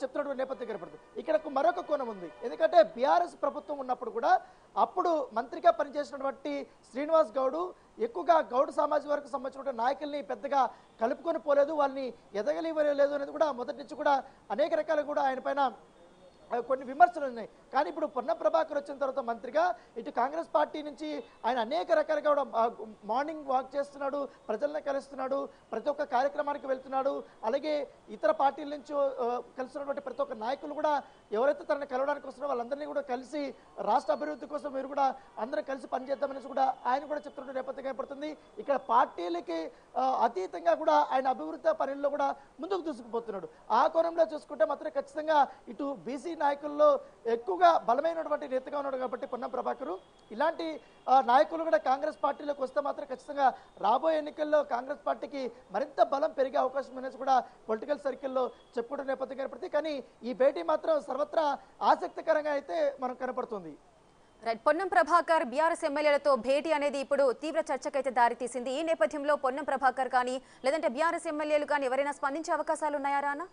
చెప్తున్నటువంటి నేపథ్యం కనపడుతుంది ఇక్కడ ఒక మరొక కోణం ఉంది. ఎందుకంటే బీఆర్ఎస్ ప్రభుత్వం ఉన్నప్పుడు కూడా అప్పుడు మంత్రిగా పనిచేసినటువంటి శ్రీనివాస్ గౌడు ఎక్కువగా గౌడ్ సామాజిక వర్గం సంబంధించిన నాయకుల్ని పెద్దగా కలుపుకొని పోలేదు వాళ్ళని ఎదగలివ్వలేదు అనేది కూడా మొదటి నుంచి కూడా అనేక రకాలు కూడా ఆయన పైన కొన్ని విమర్శలు ఉన్నాయి. కానీ ఇప్పుడు పొన్న ప్రభాకర్ వచ్చిన తర్వాత మంత్రిగా ఇటు కాంగ్రెస్ పార్టీ నుంచి ఆయన అనేక రకాలుగా కూడా మార్నింగ్ వాక్ చేస్తున్నాడు ప్రజలను కలుస్తున్నాడు ప్రతి ఒక్క కార్యక్రమానికి వెళ్తున్నాడు అలాగే ఇతర పార్టీల నుంచి కలిసినటువంటి కలుస్తున్నటువంటి ప్రతి ఒక్క నాయకులు కూడా ఎవరైతే తనని కలవడానికి వస్తున్నారో వాళ్ళందరినీ కూడా కలిసి రాష్ట్ర అభివృద్ధి కోసం మీరు కూడా అందరూ కలిసి పనిచేద్దామనేసి కూడా ఆయన కూడా చెప్తున్న నేపథ్యం కనపడుతుంది ఇక్కడ పార్టీలకి అతీతంగా కూడా ఆయన అభివృద్ధి పనుల్లో కూడా ముందుకు దూసుకుపోతున్నాడు. ఆ కోణంలో చూసుకుంటే మాత్రం ఖచ్చితంగా ఇటు బీసీ నాయకుల్లో ఎక్కువగా బలమైనటువంటి నేతగా ఉన్నాడు కాబట్టి పొన్నం ప్రభాకరు. ఇలాంటి నాయకులు కూడా కాంగ్రెస్ పార్టీలోకి వస్తే మాత్రం ఖచ్చితంగా రాబోయే ఎన్నికల్లో కాంగ్రెస్ పార్టీకి మరింత బలం పెరిగే అవకాశం అనేది కూడా పొలిటికల్ సర్కిల్లో చెప్పుకుంటున్న నేపథ్యం కనపడుతుంది కానీ ఈ భేటీ మాత్రం సర్వత్రా ఆసక్తికరంగా అయితే మనకు కనపడుతుంది. రైట్ పొన్నం ప్రభాకర్ బీఆర్ఎస్ ఎమ్మెల్యేలతో భేటీ అనేది ఇప్పుడు తీవ్ర చర్చకైతే దారితీసింది. ఈ నేపథ్యంలో పొన్నం ప్రభాకర్ కానీ లేదంటే బీఆర్ఎస్ ఎమ్మెల్యేలు కానీ ఎవరైనా స్పందించే అవకాశాలు ఉన్నాయా రానా?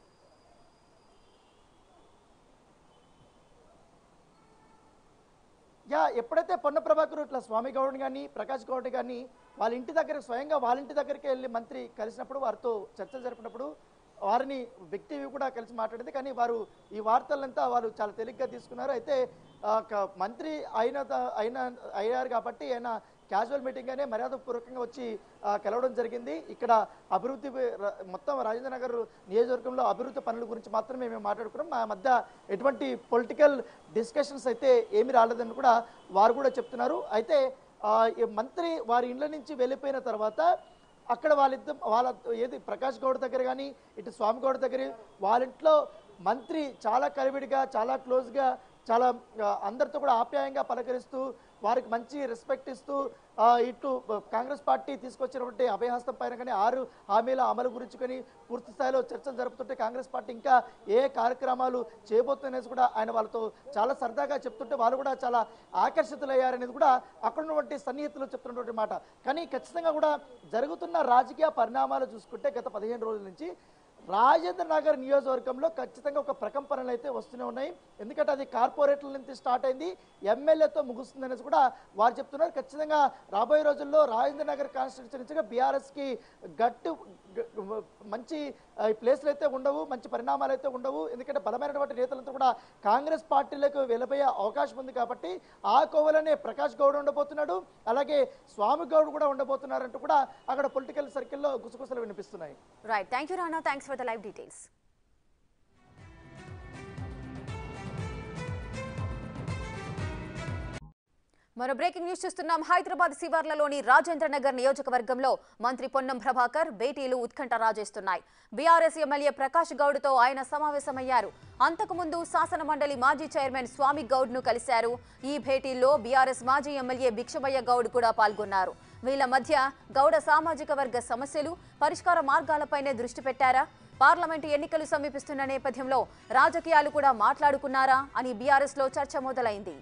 యా ఎప్పుడైతే పొన్న ప్రభాకర్ ఇట్లా స్వామి గౌడ్ కానీ ప్రకాష్ గౌడ్ కానీ వాళ్ళ ఇంటి దగ్గర స్వయంగా వాళ్ళ ఇంటి దగ్గరికి వెళ్ళి మంత్రి కలిసినప్పుడు వారితో చర్చలు జరిపినప్పుడు వారిని వ్యక్తి కూడా కలిసి మాట్లాడింది. కానీ వారు ఈ వార్తలంతా వారు చాలా తేలిగ్గా తీసుకున్నారు. అయితే క- మంత్రి అయిన త- అయిన అయ్యారు కాబట్టి ఆయన క్యాజువల్ మీటింగ్గానే మర్యాదపూర్వకంగా వచ్చి కలవడం జరిగింది. ఇక్కడ అభివృద్ధి మొత్తం రాజేంద్ర నగర్ నియోజకవర్గంలో అభివృద్ధి పనుల గురించి మాత్రమే మేము మాట్లాడుకున్నాం. మా మధ్య ఎటువంటి పొలిటికల్ డిస్కషన్స్ అయితే ఏమీ రాలేదని కూడా వారు కూడా చెప్తున్నారు. అయితే మంత్రి వారి ఇండ్ల నుంచి వెళ్ళిపోయిన తర్వాత అక్కడ వాళ్ళిద్దరు వాళ్ళ ఏది ప్రకాష్ గౌడ్ దగ్గర కానీ ఇటు స్వామి గౌడ్ దగ్గర వాళ్ళ ఇంట్లో మంత్రి చాలా కలివిడిగా చాలా క్లోజ్గా చాలా అందరితో కూడా ఆప్యాయంగా పలకరిస్తూ వారికి మంచి రెస్పెక్ట్ ఇస్తూ ఇటు కాంగ్రెస్ పార్టీ తీసుకొచ్చినటువంటి అభయహస్తం పైన కానీ ఆరు హామీల అమలు గురించి కానీ పూర్తి స్థాయిలో చర్చలు జరుపుతుంటే కాంగ్రెస్ పార్టీ ఇంకా ఏ కార్యక్రమాలు చేయబోతున్నది కూడా ఆయన వాళ్ళతో చాలా సరదాగా చెప్తుంటే వాళ్ళు కూడా చాలా ఆకర్షితులయ్యారనేది కూడా అక్కడ ఉన్నటువంటి సన్నిహితులు చెప్తున్నటువంటి మాట. కానీ ఖచ్చితంగా కూడా జరుగుతున్న రాజకీయ పరిణామాలు చూసుకుంటే గత పదిహేను రోజుల నుంచి రాజేంద్ర నగర్ నియోజకవర్గంలో ఖచ్చితంగా ఒక ప్రకంపనలు అయితే వస్తూనే ఉన్నాయి. ఎందుకంటే అది కార్పొరేట్ల నుంచి స్టార్ట్ అయింది. ఎమ్మెల్యేతో ముగుస్తుంది అనేసి కూడా వారు చెప్తున్నారు. ఖచ్చితంగా రాబోయే రోజుల్లో రాజేంద్ర నగర్ కాన్స్టిట్యున్సీగా బీఆర్ఎస్కి గట్టు మంచి ప్లేస్లు అయితే ఉండవు మంచి పరిణామాలు అయితే ఉండవు. ఎందుకంటే బలమైనటువంటి నేతలంతా కూడా కాంగ్రెస్ పార్టీలకు వెళ్ళబోయే అవకాశం ఉంది కాబట్టి ఆ కోవలనే ప్రకాష్ గౌడ్ ఉండబోతున్నాడు. అలాగే స్వామి గౌడ్ కూడా ఉండబోతున్నారంటూ కూడా అక్కడ పొలిటికల్ సర్కిల్లో గుసగుసలు వినిపిస్తున్నాయి. Right thank you Rana thanks for the live details మరో బ్రేకింగ్ న్యూస్ చూస్తున్నాం. హైదరాబాద్ శివార్లలోని రాజేంద్రనగర్ నియోజకవర్గంలో మంత్రి పొన్నం ప్రభాకర్ భేటీలు ఉత్కంఠ రాజేస్తున్నాయి. బీఆర్ఎస్ ఎమ్మెల్యే ప్రకాష్ గౌడ్తో ఆయన సమావేశమయ్యారు. అంతకుముందు శాసన మండలి మాజీ చైర్మన్ స్వామి గౌడ్ను కలిశారు. ఈ భేటీల్లో బీఆర్ఎస్ మాజీ ఎమ్మెల్యే భిక్షమయ్య గౌడ్ కూడా పాల్గొన్నారు. వీళ్ళ మధ్య గౌడ సామాజిక వర్గ సమస్యలు పరిష్కార మార్గాలపైనే దృష్టి పెట్టారా? పార్లమెంటు ఎన్నికలు సమీపిస్తున్న నేపథ్యంలో రాజకీయాలు కూడా మాట్లాడుకున్నారా అని బీఆర్ఎస్లో చర్చ మొదలైంది.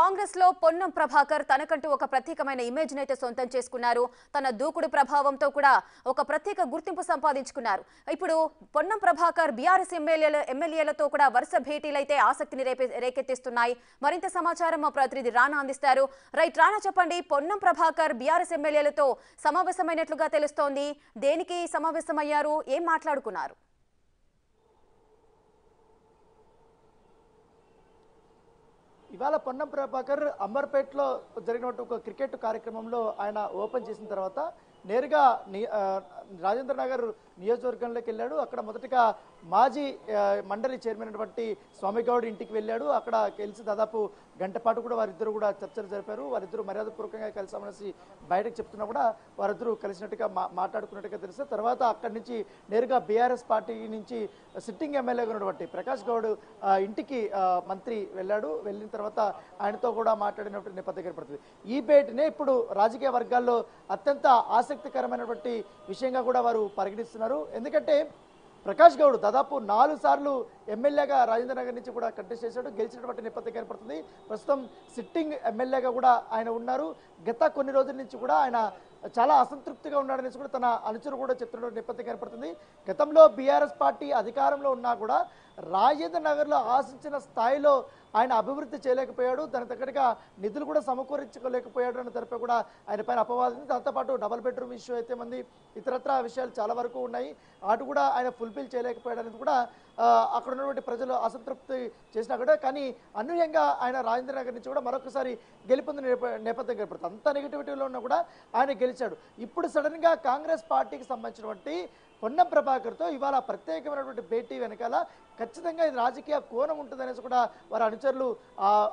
కాంగ్రెస్లో పొన్నం ప్రభాకర్ తనకంటూ ఒక ప్రత్యేకమైన ఇమేజ్ అయితే సొంతం చేసుకున్నారు. తన దూకుడు ప్రభావంతో కూడా ఒక ప్రత్యేక గుర్తింపు సంపాదించుకున్నారు. ఇప్పుడు పొన్నం ప్రభాకర్ బీఆర్ఎస్ ఎమ్మెల్యేల ఎమ్మెల్యేలతో కూడా వరుస భేటీలైతే ఆసక్తిని రేపే రేకెత్తిస్తున్నాయి. మరింత సమాచారం మా ప్రతినిధి రానా అందిస్తారు. రైట్ రానా చెప్పండి పొన్నం ప్రభాకర్ బీఆర్ఎస్ ఎమ్మెల్యేలతో సమావేశమైనట్లుగా తెలుస్తోంది. దేనికి సమావేశమయ్యారు? ఏం మాట్లాడుకున్నారు? ఇవాళ పొన్నం ప్రభాకర్ అంబర్పేటలో జరిగినటువంటి ఒక క్రికెట్ కార్యక్రమంలో ఆయన ఓపెన్ చేసిన తర్వాత నేరుగా రాజేంద్ర నగర్ నియోజకవర్గంలోకి వెళ్ళాడు. అక్కడ మొదటగా మాజీ మండలి చైర్మన్ అయినటువంటి స్వామిగౌడ్ ఇంటికి వెళ్ళాడు. అక్కడ కలిసి దాదాపు గంట పాటు కూడా వారిద్దరు కూడా చర్చలు జరిపారు. వారిద్దరు మర్యాదపూర్వకంగా కలిసామనేసి బయటకు చెప్తున్నా కూడా వారిద్దరూ కలిసినట్టుగా మాట్లాడుకున్నట్టుగా తెలిస్తే తర్వాత అక్కడి నుంచి నేరుగా బీఆర్ఎస్ పార్టీ నుంచి సిట్టింగ్ ఎమ్మెల్యేగా ఉన్నటువంటి ప్రకాష్ గౌడ్ ఇంటికి మంత్రి వెళ్ళాడు. వెళ్ళిన తర్వాత ఆయనతో కూడా మాట్లాడినటువంటి నేపథ్యం ఏర్పడుతుంది. ఈ భేటీనే ఇప్పుడు రాజకీయ వర్గాల్లో అత్యంత ఆసక్తికరమైనటువంటి విషయంగా కూడా వారు పరిగణిస్తున్నారు. ఎందుకంటే ప్రకాష్ గౌడ్ దాదాపు నాలుగు సార్లు ఎమ్మెల్యేగా రాజేంద్ర నగర్ నుంచి కూడా కంటెస్ట్ చేశాడు. గెలిచినటువంటి నేపథ్యం కనపడుతుంది ప్రస్తుతం సిట్టింగ్ ఎమ్మెల్యేగా కూడా ఆయన ఉన్నారు. గత కొన్ని రోజుల నుంచి కూడా ఆయన చాలా అసంతృప్తిగా ఉన్నాడనేసి కూడా తన అనుచరులు కూడా చెప్తున్న నేపథ్యం కనపడుతుంది గతంలో బీఆర్ఎస్ పార్టీ అధికారంలో ఉన్నా కూడా రాజేంద్ర నగర్లో ఆశించిన స్థాయిలో ఆయన అభివృద్ధి చేయలేకపోయాడు దాని తగ్గట్టుగా నిధులు కూడా సమకూరించుకోలేకపోయాడు అన్న తరపు కూడా ఆయన పైన అపవాదం ఉంది. దాంతోపాటు డబల్ బెడ్రూమ్ ఇష్యూ అయితే మంది ఇతరత్ర విషయాలు చాలా వరకు ఉన్నాయి. అటు కూడా ఆయన ఫుల్ఫిల్ చేయలేకపోయాడు అనేది కూడా అక్కడ ఉన్నటువంటి ప్రజలు అసంతృప్తి చేసినా కూడా కానీ అనూహ్యంగా ఆయన రాజేంద్ర నగర్ నుంచి కూడా మరొకసారి గెలుపొందిన నేప- నేపథ్యం కనపడుతుంది. అంత నెగిటివిటీలో ఉన్నా కూడా ఆయన గెలిచాడు. ఇప్పుడు సడన్గా కాంగ్రెస్ పార్టీకి సంబంధించినటువంటి పొన్నం ప్రభాకర్తో ఇవాళ ప్రత్యేకమైనటువంటి భేటీ వెనకాల ఖచ్చితంగా ఇది రాజకీయ కోణం ఉంటుందనేసి కూడా వారి అనుచరులు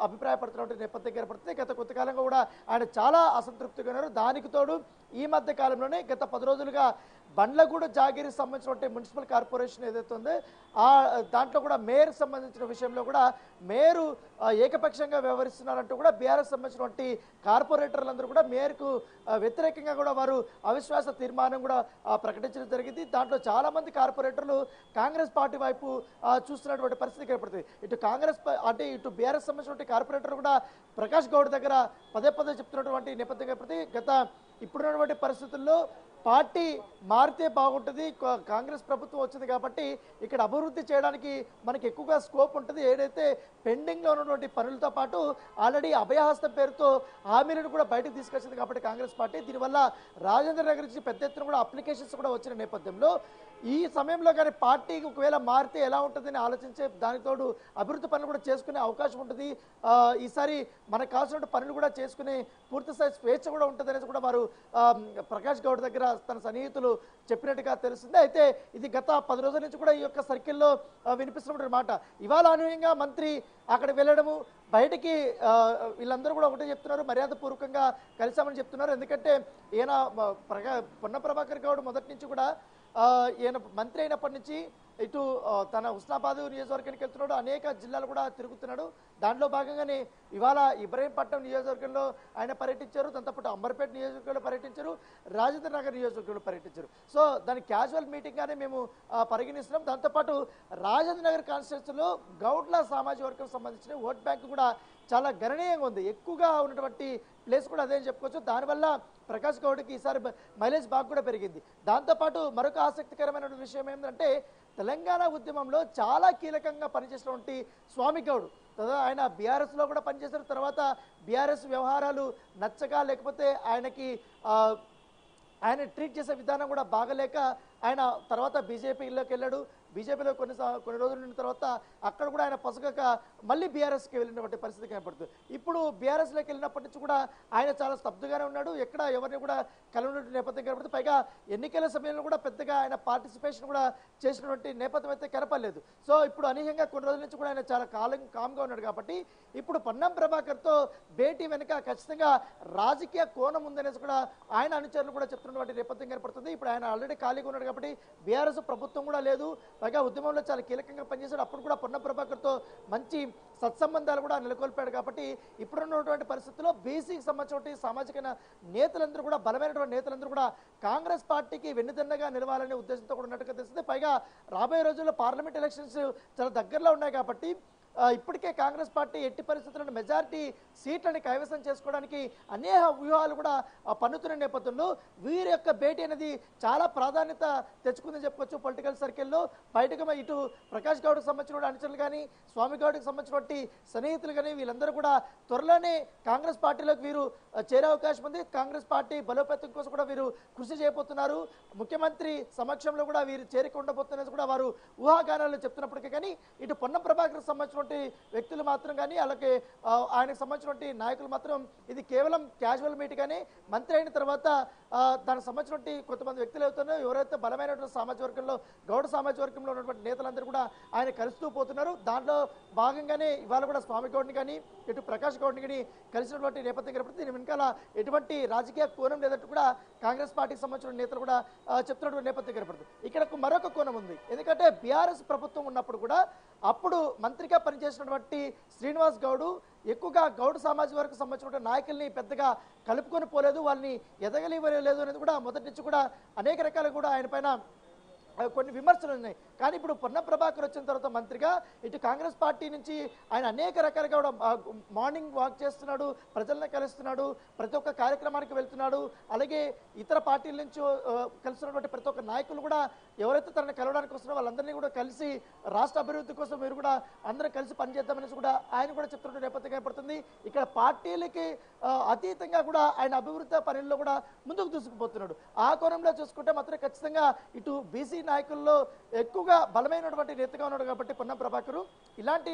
అభిప్రాయపడుతున్నటువంటి నేపథ్యం కనపడుతుంది గత కొంతకాలంగా కూడా ఆయన చాలా అసంతృప్తిగా ఉన్నారు. దానికి తోడు ఈ మధ్య కాలంలోనే గత పది రోజులుగా బండ్లగూడ జాగిరికి సంబంధించినటువంటి మున్సిపల్ కార్పొరేషన్ ఏదైతే ఉందో ఆ దాంట్లో కూడా మేయర్ సంబంధించిన విషయంలో కూడా మేయరు ఏకపక్షంగా వ్యవహరిస్తున్నారంటూ కూడా బీఆర్ఎస్ సంబంధించినటువంటి కార్పొరేటర్లందరూ కూడా మేయర్కు వ్యతిరేకంగా కూడా వారు అవిశ్వాస తీర్మానం కూడా ప్రకటించడం జరిగింది. దాంట్లో చాలామంది కార్పొరేటర్లు కాంగ్రెస్ పార్టీ వైపు చూస్తున్నటువంటి పరిస్థితి ఏర్పడుతుంది. ఇటు కాంగ్రెస్ అంటే ఇటు బీఆర్ఎస్ సంబంధించినటువంటి కార్పొరేటర్ కూడా ప్రకాష్ గౌడ్ దగ్గర పదే పదే చెప్తున్నటువంటి నేపథ్యం కనపడుతుంది గత ఇప్పుడున్నటువంటి పరిస్థితుల్లో పార్టీ మారితే బాగుంటుంది కాంగ్రెస్ ప్రభుత్వం వచ్చింది కాబట్టి ఇక్కడ అభివృద్ధి చేయడానికి మనకి ఎక్కువగా స్కోప్ ఉంటుంది. ఏదైతే పెండింగ్లో ఉన్నటువంటి పనులతో పాటు ఆల్రెడీ అభయహస్తం పేరుతో హామీలను కూడా బయటకు తీసుకొచ్చింది కాబట్టి కాంగ్రెస్ పార్టీ. దీనివల్ల రాజేంద్ర నగర్ నుంచి పెద్ద ఎత్తున కూడా అప్లికేషన్స్ కూడా వచ్చిన నేపథ్యంలో ఈ సమయంలో కానీ పార్టీకి ఒకవేళ మారితే ఎలా ఉంటుందని ఆలోచించే దానికి తోడు అభివృద్ధి పనులు కూడా చేసుకునే అవకాశం ఉంటుంది. ఈసారి మనకు కావాల్సిన పనులు కూడా చేసుకునే పూర్తి స్థాయి స్వేచ్ఛ కూడా ఉంటుందనేసి కూడా వారు ప్రకాష్ గౌడ్ దగ్గర తన సన్నిహితులు చెప్పినట్టుగా తెలుస్తుంది. అయితే ఇది గత పది రోజుల నుంచి కూడా ఈ యొక్క సర్కిల్లో వినిపిస్తున్నటువంటి మాట. ఇవాళ అనూహ్యంగా మంత్రి అక్కడ వెళ్ళడము బయటికి వీళ్ళందరూ కూడా ఒకటే చెప్తున్నారు మర్యాద పూర్వకంగా కలిసామని చెప్తున్నారు. ఎందుకంటే ఈయన ప్రగా పొన్న ప్రభాకర్ గౌడ్ మొదటి నుంచి కూడా ఈయన మంత్రి అయినప్పటి నుంచి ఇటు తన హుస్నాబాద్ నియోజకవర్గానికి వెళ్తున్నాడు. అనేక జిల్లాలు కూడా తిరుగుతున్నాడు. దాంట్లో భాగంగానే ఇవాళ ఇబ్రహీంపట్నం నియోజకవర్గంలో ఆయన పర్యటించారు. దాంతో పాటు అంబర్పేట నియోజకవర్గంలో పర్యటించారు. రాజేంద్ర నగర్ నియోజకవర్గంలో పర్యటించారు. సో దాని క్యాజువల్ మీటింగ్గానే మేము పరిగణిస్తున్నాం. దాంతోపాటు రాజేంద్ర నగర్ కాన్స్టిట్యూన్సీలో గౌడ్ల సామాజిక వర్గం సంబంధించిన ఓట్ బ్యాంక్ కూడా చాలా గణనీయంగా ఉంది. ఎక్కువగా ఉన్నటువంటి ప్లేస్ కూడా అదే అని చెప్పుకోవచ్చు. దానివల్ల ప్రకాష్ గౌడ్కి ఈసారి మైలేజ్ బాగా కూడా పెరిగింది. దాంతోపాటు మరొక ఆసక్తికరమైన విషయం ఏంటంటే తెలంగాణ ఉద్యమంలో చాలా కీలకంగా పనిచేసినటువంటి స్వామి గౌడ్. తర్వాత ఆయన బీఆర్ఎస్లో కూడా పనిచేసిన తర్వాత బీఆర్ఎస్ వ్యవహారాలు నచ్చక లేకపోతే ఆయనకి ఆయన ట్రీట్ చేసే విధానం కూడా బాగలేక ఆయన తర్వాత బీజేపీలోకి వెళ్ళాడు. బీజేపీలో కొన్ని సా- కొన్ని రోజులు ఉన్న తర్వాత అక్కడ కూడా ఆయన పసగక మళ్ళీ బీఆర్ఎస్కి వెళ్ళినటువంటి పరిస్థితి కనపడుతుంది. ఇప్పుడు బీఆర్ఎస్లోకి వెళ్ళినప్పటి నుంచి కూడా ఆయన చాలా స్తబ్దుగానే ఉన్నాడు. ఎక్కడ ఎవరిని కూడా కలవనటువంటి నేపథ్యం కనపడుతుంది. పైగా ఎన్నికల సమయంలో కూడా పెద్దగా ఆయన పార్టిసిపేషన్ కూడా చేసినటువంటి నేపథ్యం అయితే కనపడలేదు. సో ఇప్పుడు అనూహ్యంగా కొన్ని రోజుల నుంచి కూడా ఆయన చాలా కాలం కామ్గా ఉన్నాడు కాబట్టి ఇప్పుడు పొన్నం ప్రభాకర్తో భేటీ వెనుక ఖచ్చితంగా రాజకీయ కోణం ఉందనేసి కూడా ఆయన అనుచరులు కూడా చెప్తున్నటువంటి నేపథ్యం కనపడుతుంది. ఇప్పుడు ఆయన ఆల్రెడీ ఖాళీగా ఉన్నాడు కాబట్టి బీఆర్ఎస్ ప్రభుత్వం కూడా లేదు. పైగా ఉద్యమంలో చాలా కీలకంగా పనిచేశాడు. అప్పుడు కూడా పొన్న ప్రభాకర్తో మంచి సత్సంబంధాలు కూడా నెలకొల్పాడు కాబట్టి ఇప్పుడున్నటువంటి పరిస్థితుల్లో బీసీకి సంబంధించిన సామాజిక నేతలందరూ కూడా బలమైనటువంటి నేతలందరూ కూడా కాంగ్రెస్ పార్టీకి వెన్నుదన్నగా నిలవాలనే ఉద్దేశంతో కూడా ఉన్నట్టుగా తెలుస్తుంది. పైగా రాబోయే రోజుల్లో పార్లమెంట్ ఎలక్షన్స్ చాలా దగ్గరలో ఉన్నాయి కాబట్టి ఇప్పటికే కాంగ్రెస్ పార్టీ ఎట్టి పరిస్థితుల్లో మెజారిటీ సీట్లని కైవసం చేసుకోవడానికి అనేక వ్యూహాలు కూడా పన్నుతున్న నేపథ్యంలో వీరి యొక్క భేటీ అనేది చాలా ప్రాధాన్యత తెచ్చుకుందని చెప్పుకోవచ్చు పొలిటికల్ సర్కిల్లో. బయటకు ఇటు ప్రకాష్ గౌడ్కి సంబంధించిన అనుచరులు కానీ స్వామి గౌడ్కి సంబంధించినటువంటి సన్నిహితులు కానీ వీళ్ళందరూ కూడా త్వరలోనే కాంగ్రెస్ పార్టీలోకి వీరు చేరే అవకాశం ఉంది. కాంగ్రెస్ పార్టీ బలోపేతం కోసం కూడా వీరు కృషి చేయబోతున్నారు. ముఖ్యమంత్రి సమక్షంలో కూడా వీరు చేరిక ఉండబోతున్నది కూడా వారు ఊహాగానాలు చెప్తున్నప్పటికీ కానీ ఇటు పొన్నం ప్రభాకర్ సంబంధించిన సంబంధించినటువంటి వ్యక్తులు మాత్రం కానీ అలాగే ఆయనకు సంబంధించినటువంటి నాయకులు మాత్రం ఇది కేవలం క్యాజువల్ మీట్ కానీ మంత్రి అయిన తర్వాత దానికి సంబంధించినటువంటి కొంతమంది వ్యక్తులు అవుతున్నారో ఎవరైతే బలమైనటువంటి సామాజిక వర్గంలో గౌడ సామాజిక వర్గంలో ఉన్నటువంటి నేతలందరూ కూడా ఆయన కలుస్తూ పోతున్నారు. దాంట్లో భాగంగానే ఇవాళ కూడా స్వామి గౌడ్ని కానీ ఇటు ప్రకాష్ గౌడ్ని కానీ కలిసినటువంటి నేపథ్యం కాబట్టి దీని వెనకాల ఎటువంటి రాజకీయ కోణం లేదంటూ కూడా కాంగ్రెస్ పార్టీకి సంబంధించిన నేతలు కూడా చెప్తున్నటువంటి నేపథ్యం కనపడుతుంది ఇక్కడ మరొక కోణం ఉంది. ఎందుకంటే బీఆర్ఎస్ ప్రభుత్వం ఉన్నప్పుడు కూడా అప్పుడు మంత్రిగా పనిచేసినటువంటి శ్రీనివాస్ గౌడు ఎక్కువగా గౌడ్ సామాజిక వర్గకు సంబంధించిన నాయకుల్ని పెద్దగా కలుపుకొని పోలేదు వాళ్ళని ఎదగలివ్వలేదు అనేది కూడా మొదటి నుంచి కూడా అనేక రకాలు కూడా ఆయన పైన కొన్ని విమర్శలు ఉన్నాయి. కానీ ఇప్పుడు పొన్న ప్రభాకర్ వచ్చిన తర్వాత మంత్రిగా ఇటు కాంగ్రెస్ పార్టీ నుంచి ఆయన అనేక రకాలుగా కూడా మార్నింగ్ వాక్ చేస్తున్నాడు ప్రజలను కలుస్తున్నాడు ప్రతి ఒక్క కార్యక్రమానికి వెళ్తున్నాడు. అలాగే ఇతర పార్టీల నుంచి కలుస్తున్నటువంటి ప్రతి ఒక్క నాయకులు కూడా ఎవరైతే తనను కలవడానికి వస్తున్నారో వాళ్ళందరినీ కూడా కలిసి రాష్ట్ర అభివృద్ధి కోసం మీరు కూడా అందరూ కలిసి పనిచేద్దామనేసి కూడా ఆయన కూడా చెప్తున్న నేపథ్యం కనపడుతుంది ఇక్కడ పార్టీలకి అతీతంగా కూడా ఆయన అభివృద్ధి పనుల్లో కూడా ముందుకు దూసుకుపోతున్నాడు. ఆ కోణంలో చూసుకుంటే మాత్రం ఖచ్చితంగా ఇటు బీసీ నాయకుల్లో ఎక్కువగా బలమైనటువంటి నేతగా ఉన్నాడు కాబట్టి పొన్నం ప్రభాకరు. ఇలాంటి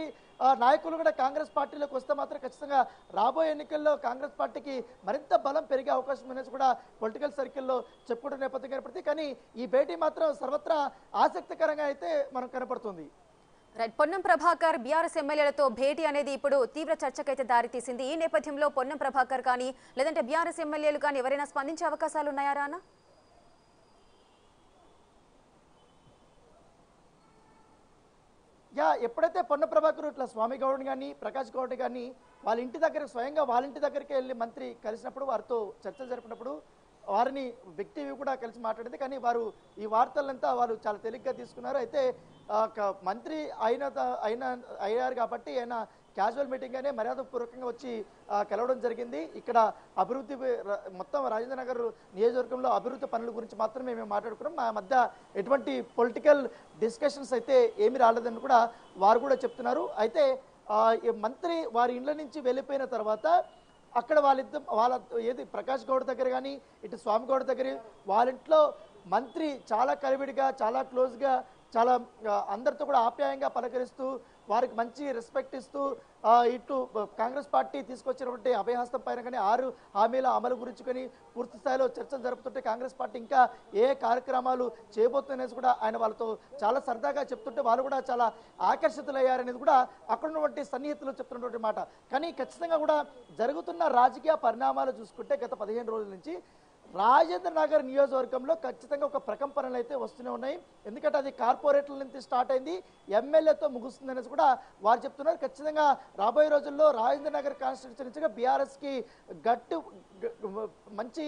నాయకులు కూడా కాంగ్రెస్ పార్టీలోకి వస్తే మాత్రం ఖచ్చితంగా రాబోయే ఎన్నికల్లో కాంగ్రెస్ పార్టీకి మరింత బలం పెరిగే అవకాశం అనేది కూడా పొలిటికల్ సర్కిల్లో చెప్పుకుంటున్న నేపథ్యం కనపడుతుంది. కానీ ఈ భేటీ మాత్రం సర్వత్రా ఆసక్తికరంగా అయితే మనకు కనపడుతుంది. రైట్ పొన్నం ప్రభాకర్ బీఆర్ఎస్ ఎమ్మెల్యేలతో భేటీ అనేది ఇప్పుడు తీవ్ర చర్చకైతే దారితీసింది. ఈ నేపథ్యంలో పొన్నం ప్రభాకర్ కానీ లేదంటే బీఆర్ఎస్ ఎమ్మెల్యేలు కానీ ఎవరైనా స్పందించే అవకాశాలు ఉన్నాయా రానా? యా ఎప్పుడైతే పొన్న ప్రభాకర్ ఇట్లా స్వామి గౌడ్ కానీ ప్రకాష్ గౌడ్ కానీ వాళ్ళ ఇంటి దగ్గర స్వయంగా వాళ్ళ ఇంటి దగ్గరికి వెళ్ళి మంత్రి కలిసినప్పుడు వారితో చర్చలు జరిపినప్పుడు వారిని వ్యక్తి కూడా కలిసి మాట్లాడింది. కానీ వారు ఈ వార్తలంతా వారు చాలా తేలిగ్గా తీసుకున్నారు. అయితే మంత్రి అయిన త- అయిన అయ్యారు కాబట్టి ఆయన క్యాజువల్ మీటింగ్గానే మర్యాదపూర్వకంగా వచ్చి కలవడం జరిగింది. ఇక్కడ అభివృద్ధి మొత్తం రాజేంద్ర నగర్ నియోజకవర్గంలో అభివృద్ధి పనుల గురించి మాత్రమే మేము మాట్లాడుకున్నాం. మా మధ్య ఎటువంటి పొలిటికల్ డిస్కషన్స్ అయితే ఏమీ రాలేదని కూడా వారు కూడా చెప్తున్నారు. అయితే మంత్రి వారి ఇండ్ల నుంచి వెళ్ళిపోయిన తర్వాత అక్కడ వాళ్ళిద్దరు వాళ్ళ ఏది ప్రకాష్ గౌడ్ దగ్గర కానీ ఇటు స్వామి గౌడ్ దగ్గర వాళ్ళ ఇంట్లో మంత్రి చాలా కలివిడిగా చాలా క్లోజ్గా చాలా అందరితో కూడా ఆప్యాయంగా పలకరిస్తూ వారికి మంచి రెస్పెక్ట్ ఇస్తూ ఇటు కాంగ్రెస్ పార్టీ తీసుకొచ్చినటువంటి అభయహస్తం పైన కానీ ఆరు హామీల అమలు గురించి కానీ పూర్తి స్థాయిలో చర్చలు జరుపుతుంటే కాంగ్రెస్ పార్టీ ఇంకా ఏ కార్యక్రమాలు చేయబోతున్నది కూడా ఆయన వాళ్ళతో చాలా సరదాగా చెప్తుంటే వాళ్ళు కూడా చాలా ఆకర్షితులయ్యారనేది కూడా అక్కడ ఉన్నటువంటి సన్నిహితులు చెప్తున్నటువంటి మాట. కానీ ఖచ్చితంగా కూడా జరుగుతున్న రాజకీయ పరిణామాలు చూసుకుంటే గత పదిహేను రోజుల నుంచి రాజేంద్ర నగర్ నియోజకవర్గంలో ఖచ్చితంగా ఒక ప్రకంపనలు అయితే వస్తూనే ఉన్నాయి. ఎందుకంటే అది కార్పొరేట్ల నుంచి స్టార్ట్ అయింది. ఎమ్మెల్యేతో ముగుస్తుంది అనేసి కూడా వారు చెప్తున్నారు. ఖచ్చితంగా రాబోయే రోజుల్లో రాజేంద్ర నగర్ కాన్స్టిట్యూన్సీ బీఆర్ఎస్కి గట్టు మంచి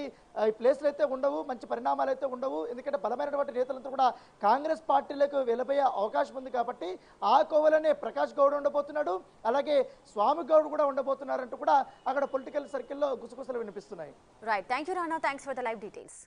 ఈ ప్లేస్లు అయితే ఉండవు మంచి పరిణామాలు అయితే ఉండవు. ఎందుకంటే బలమైనటువంటి నేతలంతా కూడా కాంగ్రెస్ పార్టీలకు వెళ్ళబోయే అవకాశం ఉంది కాబట్టి ఆ కోవలోనే ప్రకాష్ గౌడ్ ఉండబోతున్నాడు అలాగే స్వామి గౌడ్ కూడా ఉండబోతున్నారంటూ కూడా అక్కడ పొలిటికల్ సర్కిల్లో గుసగుసలు వినిపిస్తున్నాయి. Right thank you Rana thanks for the live details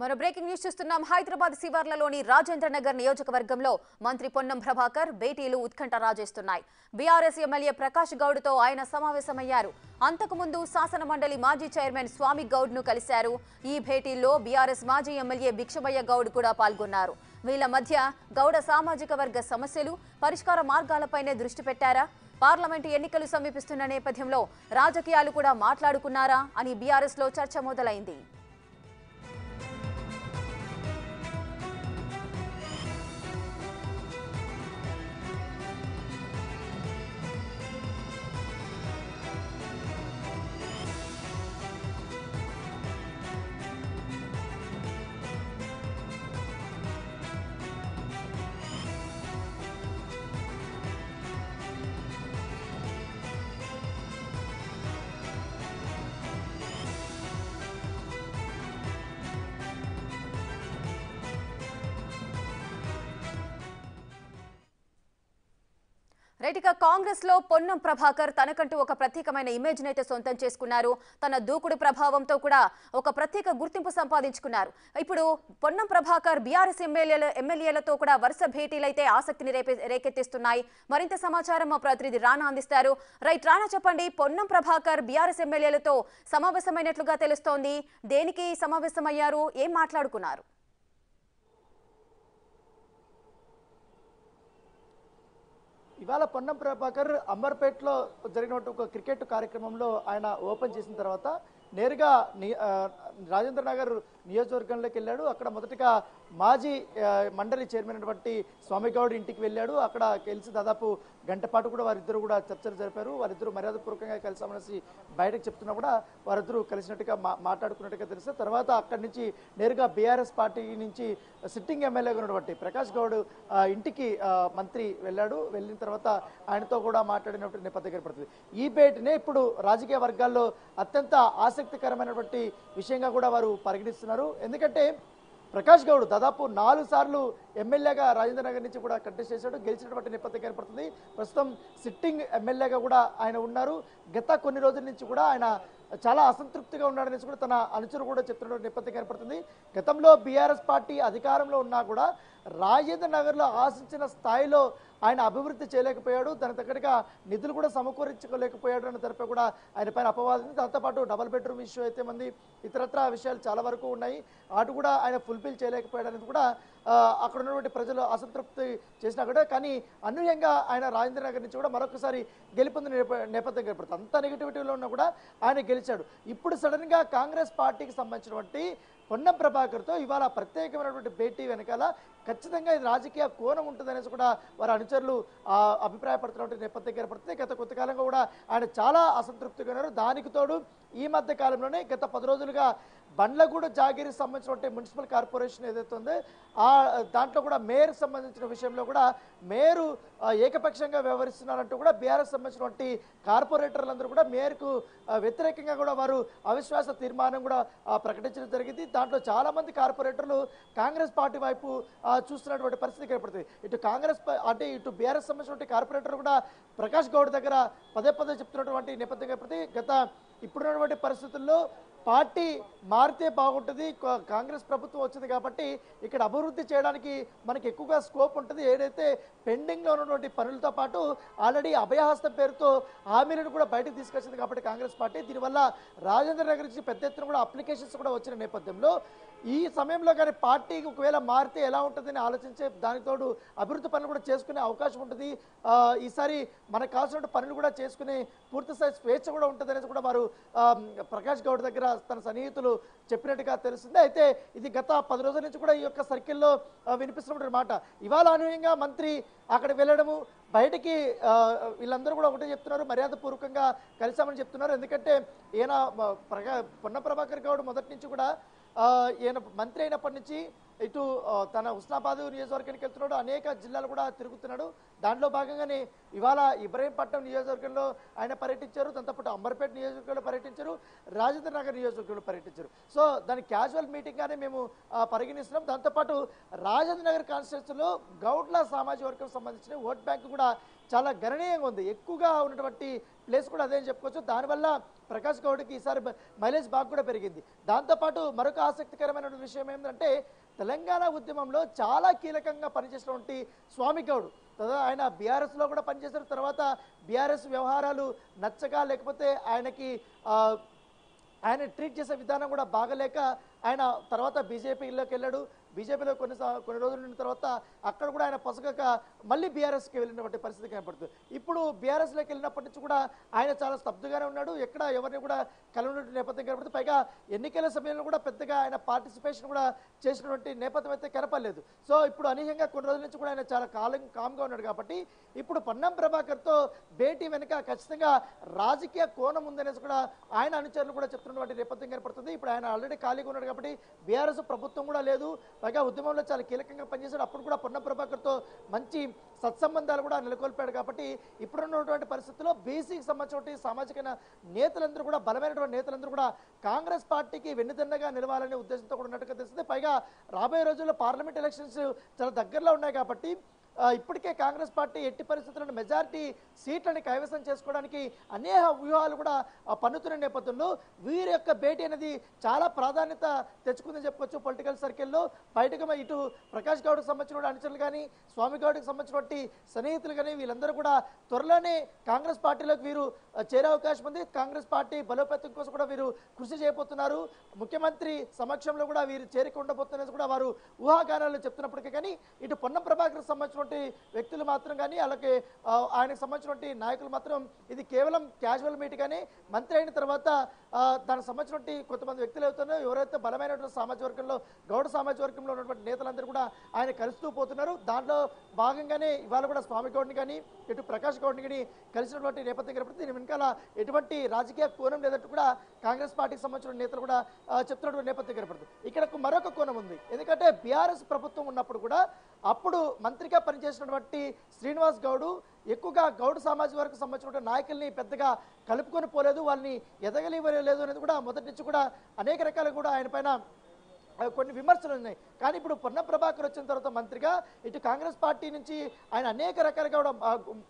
మరో బ్రేకింగ్ న్యూస్ చూస్తున్నాం. హైదరాబాద్ శివార్లలోని రాజేంద్రనగర్ నియోజకవర్గంలో మంత్రి పొన్నం ప్రభాకర్ భేటీలు ఉత్కంఠ రాజేస్తున్నాయి. బీఆర్ఎస్ ఎమ్మెల్యే ప్రకాష్ గౌడ్తో ఆయన సమావేశమయ్యారు. అంతకుముందు శాసన మండలి మాజీ చైర్మన్ స్వామి గౌడ్ను కలిశారు. ఈ భేటీల్లో బీఆర్ఎస్ మాజీ ఎమ్మెల్యే భిక్షమయ్య గౌడ్ కూడా పాల్గొన్నారు. వీళ్ళ మధ్య గౌడ సామాజిక వర్గ సమస్యలు పరిష్కార మార్గాలపైనే దృష్టి పెట్టారా? పార్లమెంటు ఎన్నికలు సమీపిస్తున్న నేపథ్యంలో రాజకీయాలు కూడా మాట్లాడుకున్నారా అని బీఆర్ఎస్లో చర్చ మొదలైంది. కాంగ్రెస్లో పొన్నం ప్రభాకర్ తనకంటూ ఒక ప్రత్యేకమైన ఇమేజ్ అయితే సొంతం చేసుకున్నారు. తన దూకుడు ప్రభావంతో కూడా ఒక ప్రత్యేక గుర్తింపు సంపాదించుకున్నారు. ఇప్పుడు పొన్నం ప్రభాకర్ బీఆర్ఎస్ ఎమ్మెల్యేల ఎమ్మెల్యేలతో కూడా వరుస భేటీలైతే ఆసక్తిని రేపే రేకెత్తిస్తున్నాయి. మరింత సమాచారం మా ప్రతినిధి రానా అందిస్తారు. రైట్ రానా చెప్పండి పొన్నం ప్రభాకర్ బీఆర్ఎస్ ఎమ్మెల్యేలతో సమావేశమైనట్లుగా తెలుస్తోంది. దేనికి సమావేశమయ్యారు? ఏం మాట్లాడుకున్నారు? ఇవాళ పొన్నం ప్రభాకర్ అంబర్పేటలో జరిగినటువంటి ఒక క్రికెట్ కార్యక్రమంలో ఆయన ఓపెన్ చేసిన తర్వాత నేరుగా రాజేంద్ర నగర్ నియోజకవర్గంలోకి వెళ్ళాడు. అక్కడ మొదటగా మాజీ మండలి చైర్మన్ అయినటువంటి స్వామిగౌడ్ ఇంటికి వెళ్ళాడు. అక్కడ కలిసి దాదాపు గంట పాటు కూడా వారిద్దరు కూడా చర్చలు జరిపారు. వారిద్దరూ మర్యాదపూర్వకంగా కలిసామనేసి బయటకు చెప్తున్నా కూడా వారిద్దరూ కలిసినట్టుగా మాట్లాడుకున్నట్టుగా తెలిస్తే తర్వాత అక్కడి నుంచి నేరుగా బీఆర్ఎస్ పార్టీ నుంచి సిట్టింగ్ ఎమ్మెల్యేగా ఉన్నటువంటి ప్రకాష్ గౌడ్ ఇంటికి మంత్రి వెళ్ళాడు. వెళ్ళిన తర్వాత ఆయనతో కూడా మాట్లాడినటువంటి నేపథ్యం ఏర్పడుతుంది. ఈ భేటీనే ఇప్పుడు రాజకీయ వర్గాల్లో అత్యంత ఆసక్తికరమైనటువంటి విషయంగా కూడా వారు పరిగణిస్తున్నారు. ఎందుకంటే ప్రకాష్ గౌడ్ దాదాపు నాలుగు సార్లు ఎమ్మెల్యేగా రాజేంద్ర నగర్ నుంచి కూడా కంటెస్ట్ చేశాడు. గెలిచినటువంటి నేపథ్యం కనపడుతుంది ప్రస్తుతం సిట్టింగ్ ఎమ్మెల్యేగా కూడా ఆయన ఉన్నారు. గత కొన్ని రోజుల నుంచి కూడా ఆయన చాలా అసంతృప్తిగా ఉన్నాడనేసి కూడా తన అనుచరు కూడా చెప్తున్న నేపథ్యం కనపడుతుంది గతంలో బీఆర్ఎస్ పార్టీ అధికారంలో ఉన్నా కూడా రాజేంద్ర నగర్లో ఆశించిన స్థాయిలో ఆయన అభివృద్ధి చేయలేకపోయాడు. దాని తగ్గట్టుగా నిధులు కూడా సమకూరించుకోలేకపోయాడు అన్న తరపు కూడా ఆయన పైన అపవాదం ఉంది. దాంతోపాటు డబల్ బెడ్రూమ్ ఇష్యూ అయితే మంది ఇతరత్ర విషయాలు చాలా వరకు ఉన్నాయి. అటు కూడా ఆయన ఫుల్ఫిల్ చేయలేకపోయాడు అనేది కూడా అక్కడ ఉన్నటువంటి ప్రజలు అసంతృప్తి చేసినా కూడా కానీ అనూహ్యంగా ఆయన రాజేంద్ర నగర్ నుంచి కూడా మరొకసారి గెలుపొందిన నేప- నేపథ్యం ఏర్పడుతుంది అంత నెగిటివిటీలో ఉన్నా కూడా ఆయన గెలిచాడు. ఇప్పుడు సడన్గా కాంగ్రెస్ పార్టీకి సంబంధించినటువంటి పొన్నం ప్రభాకర్తో ఇవాళ ప్రత్యేకమైనటువంటి భేటీ వెనకాల ఖచ్చితంగా ఇది రాజకీయ కోణం ఉంటుందనేసి కూడా వారి అనుచరులు అభిప్రాయపడుతున్నటువంటి నేపథ్యం ఏర్పడుతుంది గత కొంతకాలంగా కూడా ఆయన చాలా అసంతృప్తిగా ఉన్నారు. దానికి తోడు ఈ మధ్య కాలంలోనే గత పది రోజులుగా బండ్లగూడ జాగిరికి సంబంధించినటువంటి మున్సిపల్ కార్పొరేషన్ ఏదైతే ఉందో ఆ దాంట్లో కూడా మేయర్ సంబంధించిన విషయంలో కూడా మేయరు ఏకపక్షంగా వ్యవహరిస్తున్నారంటూ కూడా బీఆర్ఎస్ సంబంధించినటువంటి కార్పొరేటర్లందరూ కూడా మేయర్కు వ్యతిరేకంగా కూడా వారు అవిశ్వాస తీర్మానం కూడా ప్రకటించడం జరిగింది. దాంట్లో చాలామంది కార్పొరేటర్లు కాంగ్రెస్ పార్టీ వైపు చూస్తున్నటువంటి పరిస్థితి ఏర్పడుతుంది. ఇటు కాంగ్రెస్ అంటే ఇటు బీఆర్ఎస్ సంబంధించినటువంటి కార్పొరేటర్ కూడా ప్రకాష్ గౌడ్ దగ్గర పదే పదే చెప్తున్నటువంటి నేపథ్యం ప్రతి గత ఇప్పుడున్నటువంటి పరిస్థితుల్లో పార్టీ మారితే బాగుంటుంది కా- కాంగ్రెస్ ప్రభుత్వం వచ్చింది కాబట్టి ఇక్కడ అభివృద్ధి చేయడానికి మనకి ఎక్కువగా స్కోప్ ఉంటుంది. ఏదైతే పెండింగ్లో ఉన్నటువంటి పనులతో పాటు ఆల్రెడీ అభయహస్తం పేరుతో హామీలను కూడా బయటకు తీసుకొచ్చింది కాబట్టి కాంగ్రెస్ పార్టీ. దీనివల్ల రాజేంద్ర నగర్ నుంచి పెద్ద ఎత్తున కూడా అప్లికేషన్స్ కూడా వచ్చిన నేపథ్యంలో ఈ సమయంలో కానీ పార్టీకి ఒకవేళ మారితే ఎలా ఉంటుందని ఆలోచించే దానికి తోడు అభివృద్ధి పనులు కూడా చేసుకునే అవకాశం ఉంటుంది. ఈసారి మనకు కావాల్సిన పనులు కూడా చేసుకునే పూర్తి స్థాయి స్వేచ్ఛ కూడా ఉంటుంది అనేది కూడా వారు ప్రకాష్ గౌడ్ దగ్గర తన సన్నిహితులు చెప్పినట్టుగా తెలుస్తుంది. అయితే ఇది గత పది రోజుల నుంచి కూడా ఈ యొక్క సర్కిల్లో వినిపిస్తున్నటువంటి మాట. ఇవాళ అనూహ్యంగా మంత్రి అక్కడ వెళ్ళడము బయటికి వీళ్ళందరూ కూడా ఒకటే చెప్తున్నారు మర్యాద పూర్వకంగా కలిసామని చెప్తున్నారు. ఎందుకంటే ఈయన ప్రగా పొన్న ప్రభాకర్ గౌడ్ మొదటి నుంచి కూడా ఈయన మంత్రి అయినప్పటి నుంచి ఇటు తన హుస్నాబాద్ నియోజకవర్గానికి వెళ్తున్నాడు అనేక జిల్లాలు కూడా తిరుగుతున్నాడు. దాంట్లో భాగంగానే ఇవాళ ఇబ్రహీంపట్నం నియోజకవర్గంలో ఆయన పర్యటించారు. దాంతోపాటు అంబర్పేట నియోజకవర్గంలో పర్యటించారు. రాజేంద్ర నగర్ నియోజకవర్గంలో పర్యటించారు. సో దాని క్యాజువల్ మీటింగ్గానే మేము పరిగణిస్తున్నాం. దాంతోపాటు రాజేంద్ర నగర్ కాన్స్టిట్యూన్సీలో గౌడ్ల సామాజిక వర్గం సంబంధించిన ఓట్ బ్యాంక్ కూడా చాలా గణనీయంగా ఉంది. ఎక్కువగా ఉన్నటువంటి ప్లేస్ కూడా అదే అని చెప్పుకోవచ్చు. దానివల్ల ప్రకాష్ గౌడ్కి ఈసారి మైలేజ్ బాగా కూడా పెరిగింది. దాంతోపాటు మరొక ఆసక్తికరమైన విషయం ఏంటంటే తెలంగాణ ఉద్యమంలో చాలా కీలకంగా పనిచేసినటువంటి స్వామి గౌడ్. తర్వాత ఆయన బీఆర్ఎస్లో కూడా పనిచేసిన తర్వాత బీఆర్ఎస్ వ్యవహారాలు నచ్చక లేకపోతే ఆయనకి ఆయన ట్రీట్ చేసే విధానం కూడా బాగలేక ఆయన తర్వాత బీజేపీలోకి వెళ్ళాడు. బీజేపీలో కొన్ని కొన్ని రోజులు ఉన్న తర్వాత అక్కడ కూడా ఆయన పొసగక మళ్ళీ బీఆర్ఎస్కి వెళ్ళినటువంటి పరిస్థితి కనపడుతుంది. ఇప్పుడు బీఆర్ఎస్లోకి వెళ్ళినప్పటి నుంచి కూడా ఆయన చాలా స్తబ్దుగానే ఉన్నాడు. ఎక్కడ ఎవరిని కూడా కలవనటువంటి నేపథ్యం కనపడుతుంది. పైగా ఎన్నికల సమయంలో కూడా పెద్దగా ఆయన పార్టిసిపేషన్ కూడా చేసినటువంటి నేపథ్యం అయితే కనపడలేదు. సో ఇప్పుడు అనూహ్యంగా కొన్ని రోజుల నుంచి కూడా ఆయన చాలా కాలం కామ్గా ఉన్నాడు కాబట్టి ఇప్పుడు పొన్నం ప్రభాకర్తో భేటీ వెనుక ఖచ్చితంగా రాజకీయ కోణం ఉందనేసి కూడా ఆయన అనుచరులు కూడా చెప్తున్నటువంటి నేపథ్యం కనపడుతుంది. ఇప్పుడు ఆయన ఆల్రెడీ ఖాళీగా ఉన్నాడు కాబట్టి బీఆర్ఎస్ ప్రభుత్వం కూడా లేదు. పైగా ఉద్యమంలో చాలా కీలకంగా పనిచేశాడు. అప్పుడు కూడా పొన్న ప్రభాకర్తో మంచి సత్సంబంధాలు కూడా నెలకొల్పాడు కాబట్టి ఇప్పుడున్నటువంటి పరిస్థితుల్లో బీసీకి సంబంధించిన సామాజిక నేతలందరూ కూడా బలమైనటువంటి నేతలందరూ కూడా కాంగ్రెస్ పార్టీకి వెన్నుదన్నగా నిలవాలనే ఉద్దేశంతో కూడా ఉన్నట్టుగా తెలుస్తుంది. పైగా రాబోయే రోజుల్లో పార్లమెంట్ ఎలక్షన్స్ చాలా దగ్గరలో ఉన్నాయి కాబట్టి ఇప్పటికే కాంగ్రెస్ పార్టీ ఎట్టి పరిస్థితుల్లో మెజారిటీ సీట్లని కైవసం చేసుకోవడానికి అనేక వ్యూహాలు కూడా పన్నుతున్న నేపథ్యంలో వీరి యొక్క భేటీ అనేది చాలా ప్రాధాన్యత తెచ్చుకుందని చెప్పుకోవచ్చు పొలిటికల్ సర్కిల్లో. బయటకు ఇటు ప్రకాష్ గౌడ్కి సంబంధించిన అనుచరులు కానీ స్వామి గౌడ్కి సంబంధించినటువంటి సన్నిహితులు కానీ వీళ్ళందరూ కూడా త్వరలోనే కాంగ్రెస్ పార్టీలోకి వీరు చేరే అవకాశం ఉంది. కాంగ్రెస్ పార్టీ బలోపేతం కోసం కూడా వీరు కృషి చేయబోతున్నారు. ముఖ్యమంత్రి సమక్షంలో కూడా వీరు చేరిక ఉండబోతున్నది కూడా వారు ఊహాగానాలు చెప్తున్నప్పటికీ కానీ ఇటు పొన్నం ప్రభాకర్ సంబంధించిన సంబంధించినటువంటి వ్యక్తులు మాత్రం కానీ అలాగే ఆయనకు సంబంధించినటువంటి నాయకులు మాత్రం ఇది కేవలం క్యాజువల్ మీట్ కానీ మంత్రి అయిన తర్వాత దానికి సంబంధించినటువంటి కొంతమంది వ్యక్తులు అవుతున్నారో ఎవరైతే బలమైనటువంటి సామాజిక వర్గంలో గౌడ సామాజిక వర్గంలో ఉన్నటువంటి నేతలందరూ కూడా ఆయన కలుస్తూ పోతున్నారు. దాంట్లో భాగంగానే ఇవాళ కూడా స్వామి గౌడ్ని కానీ ఇటు ప్రకాష్ గౌడ్ని కానీ కలిసినటువంటి నేపథ్యం కాబట్టి దీని వెనకాల ఎటువంటి రాజకీయ కోణం లేదంటూ కూడా కాంగ్రెస్ పార్టీకి సంబంధించిన నేతలు కూడా చెప్తున్నటువంటి నేపథ్యం కనపడుతుంది. ఇక్కడ మరొక కోణం ఉంది. ఎందుకంటే బీఆర్ఎస్ ప్రభుత్వం ఉన్నప్పుడు కూడా అప్పుడు మంత్రిగా పనిచేసినటువంటి శ్రీనివాస్ గౌడు ఎక్కువగా గౌడ్ సామాజిక వర్గకు సంబంధించిన నాయకుల్ని పెద్దగా కలుపుకొని పోలేదు వాళ్ళని ఎదగలివ్వలేదు అనేది కూడా మొదటి నుంచి కూడా అనేక రకాలు కూడా ఆయన పైన కొన్ని విమర్శలు ఉన్నాయి. కానీ ఇప్పుడు పొన్న ప్రభాకర్ వచ్చిన తర్వాత మంత్రిగా ఇటు కాంగ్రెస్ పార్టీ నుంచి ఆయన అనేక రకాలుగా కూడా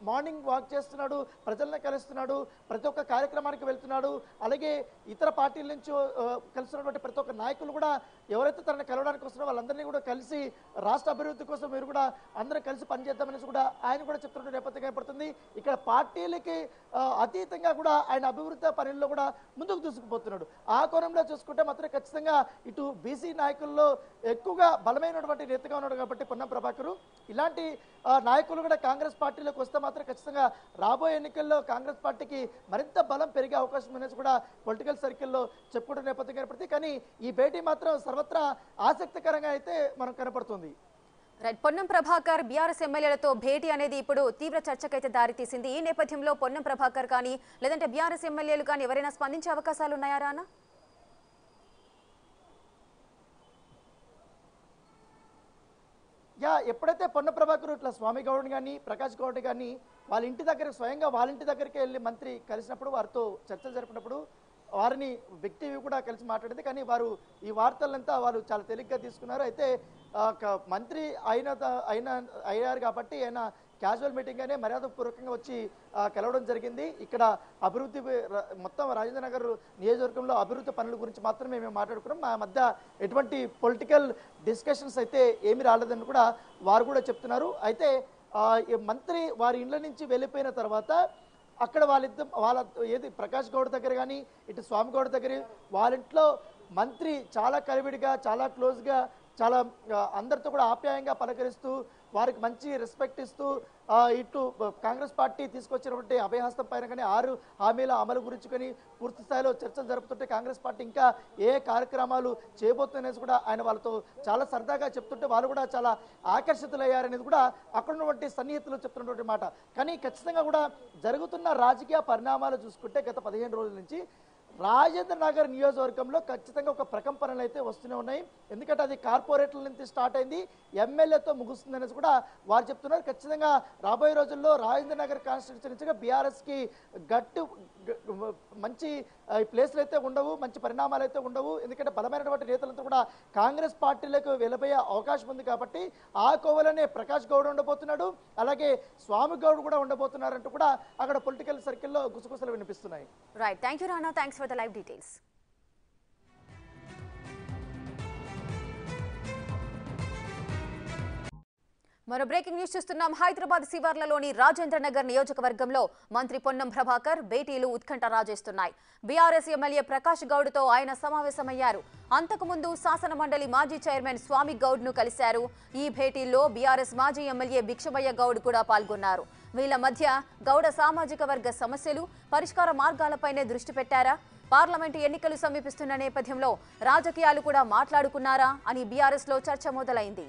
మార్నింగ్ వాక్ చేస్తున్నాడు ప్రజలను కలుస్తున్నాడు ప్రతి ఒక్క కార్యక్రమానికి వెళ్తున్నాడు అలాగే ఇతర పార్టీల నుంచి కలిసినటువంటి కలుస్తున్నటువంటి ప్రతి ఒక్క నాయకులు కూడా ఎవరైతే తనని కలవడానికి వస్తున్నారో వాళ్ళందరినీ కూడా కలిసి రాష్ట్ర అభివృద్ధి కోసం మీరు కూడా అందరూ కలిసి పనిచేద్దామనేసి కూడా ఆయన కూడా చెప్తున్న నేపథ్యం కనపడుతుంది ఇక్కడ పార్టీలకి అతీతంగా కూడా ఆయన అభివృద్ధి పనుల్లో కూడా ముందుకు దూసుకుపోతున్నాడు. ఆ కోణంలో చూసుకుంటే మాత్రం ఖచ్చితంగా ఇటు బీసీ నాయకుల్లో ఎక్కువగా బలమైనటువంటి నేతగా ఉన్నాడు కాబట్టి పొన్నం ప్రభాకరు. ఇలాంటి నాయకులు కూడా కాంగ్రెస్ పార్టీలోకి వస్తే మాత్రం ఖచ్చితంగా రాబోయే ఎన్నికల్లో కాంగ్రెస్ పార్టీకి మరింత బలం పెరిగే అవకాశం అనేది కూడా పొలిటికల్ సర్కిల్లో చెప్పుకుంటున్న నేపథ్యం కనపడుతుంది కానీ ఈ భేటీ మాత్రం సర్వత్రా ఆసక్తికరంగా అయితే మనం కనపడుతుంది. రైట్ పొన్నం ప్రభాకర్ బీఆర్ఎస్ ఎమ్మెల్యేలతో భేటీ అనేది ఇప్పుడు తీవ్ర చర్చకైతే దారితీసింది. ఈ నేపథ్యంలో పొన్నం ప్రభాకర్ కానీ లేదంటే బీఆర్ఎస్ ఎమ్మెల్యేలు కానీ ఎవరైనా స్పందించే అవకాశాలు ఉన్నాయా రానా? యా ఎప్పుడైతే పొన్న ప్రభాకర్ ఇట్లా స్వామి గౌడ్ కానీ ప్రకాష్ గౌడ్ కానీ వాళ్ళ ఇంటి దగ్గర స్వయంగా వాళ్ళ ఇంటి దగ్గరికి వెళ్ళి మంత్రి కలిసినప్పుడు వారితో చర్చలు జరిపినప్పుడు వారిని వ్యక్తి కూడా కలిసి మాట్లాడింది. కానీ వారు ఈ వార్తలంతా వారు చాలా తేలిగ్గా తీసుకున్నారు. అయితే క- మంత్రి అయిన త- అయిన అయ్యారు కాబట్టి ఆయన క్యాజువల్ మీటింగ్ అనే మర్యాదపూర్వకంగా వచ్చి కలవడం జరిగింది. ఇక్కడ అభివృద్ధి మొత్తం రాజేంద్ర నగర్ నియోజకవర్గంలో అభివృద్ధి పనుల గురించి మాత్రమే మేము మాట్లాడుకున్నాం. మా మధ్య ఎటువంటి పొలిటికల్ డిస్కషన్స్ అయితే ఏమీ రాలేదని కూడా వారు కూడా చెప్తున్నారు. అయితే మంత్రి వారి ఇండ్ల నుంచి వెళ్ళిపోయిన తర్వాత అక్కడ వాళ్ళిద్దరు వాళ్ళ ఏది ప్రకాష్ గౌడ్ దగ్గర కానీ ఇటు స్వామి గౌడ్ దగ్గర వాళ్ళ ఇంట్లో మంత్రి చాలా కలివిడిగా చాలా క్లోజ్గా చాలా అందరితో కూడా ఆప్యాయంగా పలకరిస్తూ వారికి మంచి రెస్పెక్ట్ ఇస్తూ ఇటు కాంగ్రెస్ పార్టీ తీసుకొచ్చినటువంటి అభయహస్తం పైన కానీ ఆరు హామీల అమలు గురించి కానీ పూర్తి స్థాయిలో చర్చలు జరుపుతుంటే కాంగ్రెస్ పార్టీ ఇంకా ఏ కార్యక్రమాలు చేయబోతున్నది కూడా ఆయన వాళ్ళతో చాలా సరదాగా చెప్తుంటే వాళ్ళు కూడా చాలా ఆకర్షితులయ్యారనేది కూడా అక్కడ ఉన్నటువంటి సన్నిహితులు చెప్తున్నటువంటి మాట. కానీ ఖచ్చితంగా కూడా జరుగుతున్న రాజకీయ పరిణామాలు చూసుకుంటే గత పదిహేను రోజుల నుంచి రాజేంద్ర నగర్ నియోజకవర్గంలో ఖచ్చితంగా ఒక ప్రకంపనలు అయితే వస్తూనే ఉన్నాయి. ఎందుకంటే అది కార్పొరేట్ల నుంచి స్టార్ట్ అయింది. ఎమ్మెల్యేతో ముగుస్తుంది అనేసి కూడా వారు చెప్తున్నారు. ఖచ్చితంగా రాబోయే రోజుల్లో రాజేంద్ర నగర్ కాన్స్టిట్యున్సీగా బీఆర్ఎస్కి గట్టు మంచి ప్లేస్లు అయితే ఉండవు మంచి పరిణామాలు అయితే ఉండవు. ఎందుకంటే బలమైనటువంటి నేతలంతా కూడా కాంగ్రెస్ పార్టీలకు వెళ్ళబోయే అవకాశం ఉంది కాబట్టి ఆ కోవలనే ప్రకాష్ గౌడ్ ఉండబోతున్నాడు. అలాగే స్వామి గౌడ్ కూడా ఉండబోతున్నారంటూ కూడా అక్కడ పొలిటికల్ సర్కిల్లో గుసగుసలు వినిపిస్తున్నాయి. Right thank you Rana thanks for the live details మరో బ్రేకింగ్ న్యూస్ చూస్తున్నాం. హైదరాబాద్ శివార్లలోని రాజేంద్రనగర్ నియోజకవర్గంలో మంత్రి పొన్నం ప్రభాకర్ భేటీలు ఉత్కంఠ రాజేస్తున్నాయి. బీఆర్ఎస్ ఎమ్మెల్యే ప్రకాష్ గౌడ్తో ఆయన సమావేశమయ్యారు. అంతకుముందు శాసన మండలి మాజీ చైర్మన్ స్వామి గౌడ్ను కలిశారు. ఈ భేటీల్లో బీఆర్ఎస్ మాజీ ఎమ్మెల్యే భిక్షమయ్య గౌడ్ కూడా పాల్గొన్నారు. వీళ్ళ మధ్య గౌడ సామాజిక వర్గ సమస్యలు పరిష్కార మార్గాలపైనే దృష్టి పెట్టారా? పార్లమెంటు ఎన్నికలు సమీపిస్తున్న నేపథ్యంలో రాజకీయాలు కూడా మాట్లాడుకున్నారా అని బీఆర్ఎస్లో చర్చ మొదలైంది.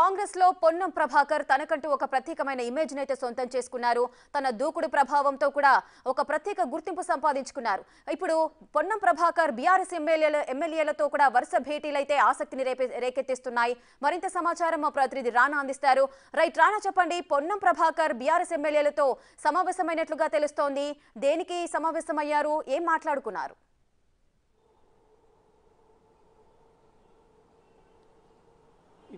కాంగ్రెస్లో పొన్నం ప్రభాకర్ తనకంటూ ఒక ప్రత్యేకమైన ఇమేజ్ అయితే సొంతం చేసుకున్నారు. తన దూకుడు ప్రభావంతో కూడా ఒక ప్రత్యేక గుర్తింపు సంపాదించుకున్నారు. ఇప్పుడు పొన్నం ప్రభాకర్ బీఆర్ఎస్ ఎమ్మెల్యేల ఎమ్మెల్యేలతో కూడా వరుస భేటీలైతే ఆసక్తిని రేపే రేకెత్తిస్తున్నాయి. మరింత సమాచారం మా ప్రతినిధి రానా అందిస్తారు. రైట్ రానా చెప్పండి పొన్నం ప్రభాకర్ బీఆర్ఎస్ ఎమ్మెల్యేలతో సమావేశమైనట్లుగా తెలుస్తోంది. దేనికి సమావేశమయ్యారు? ఏం మాట్లాడుకున్నారు?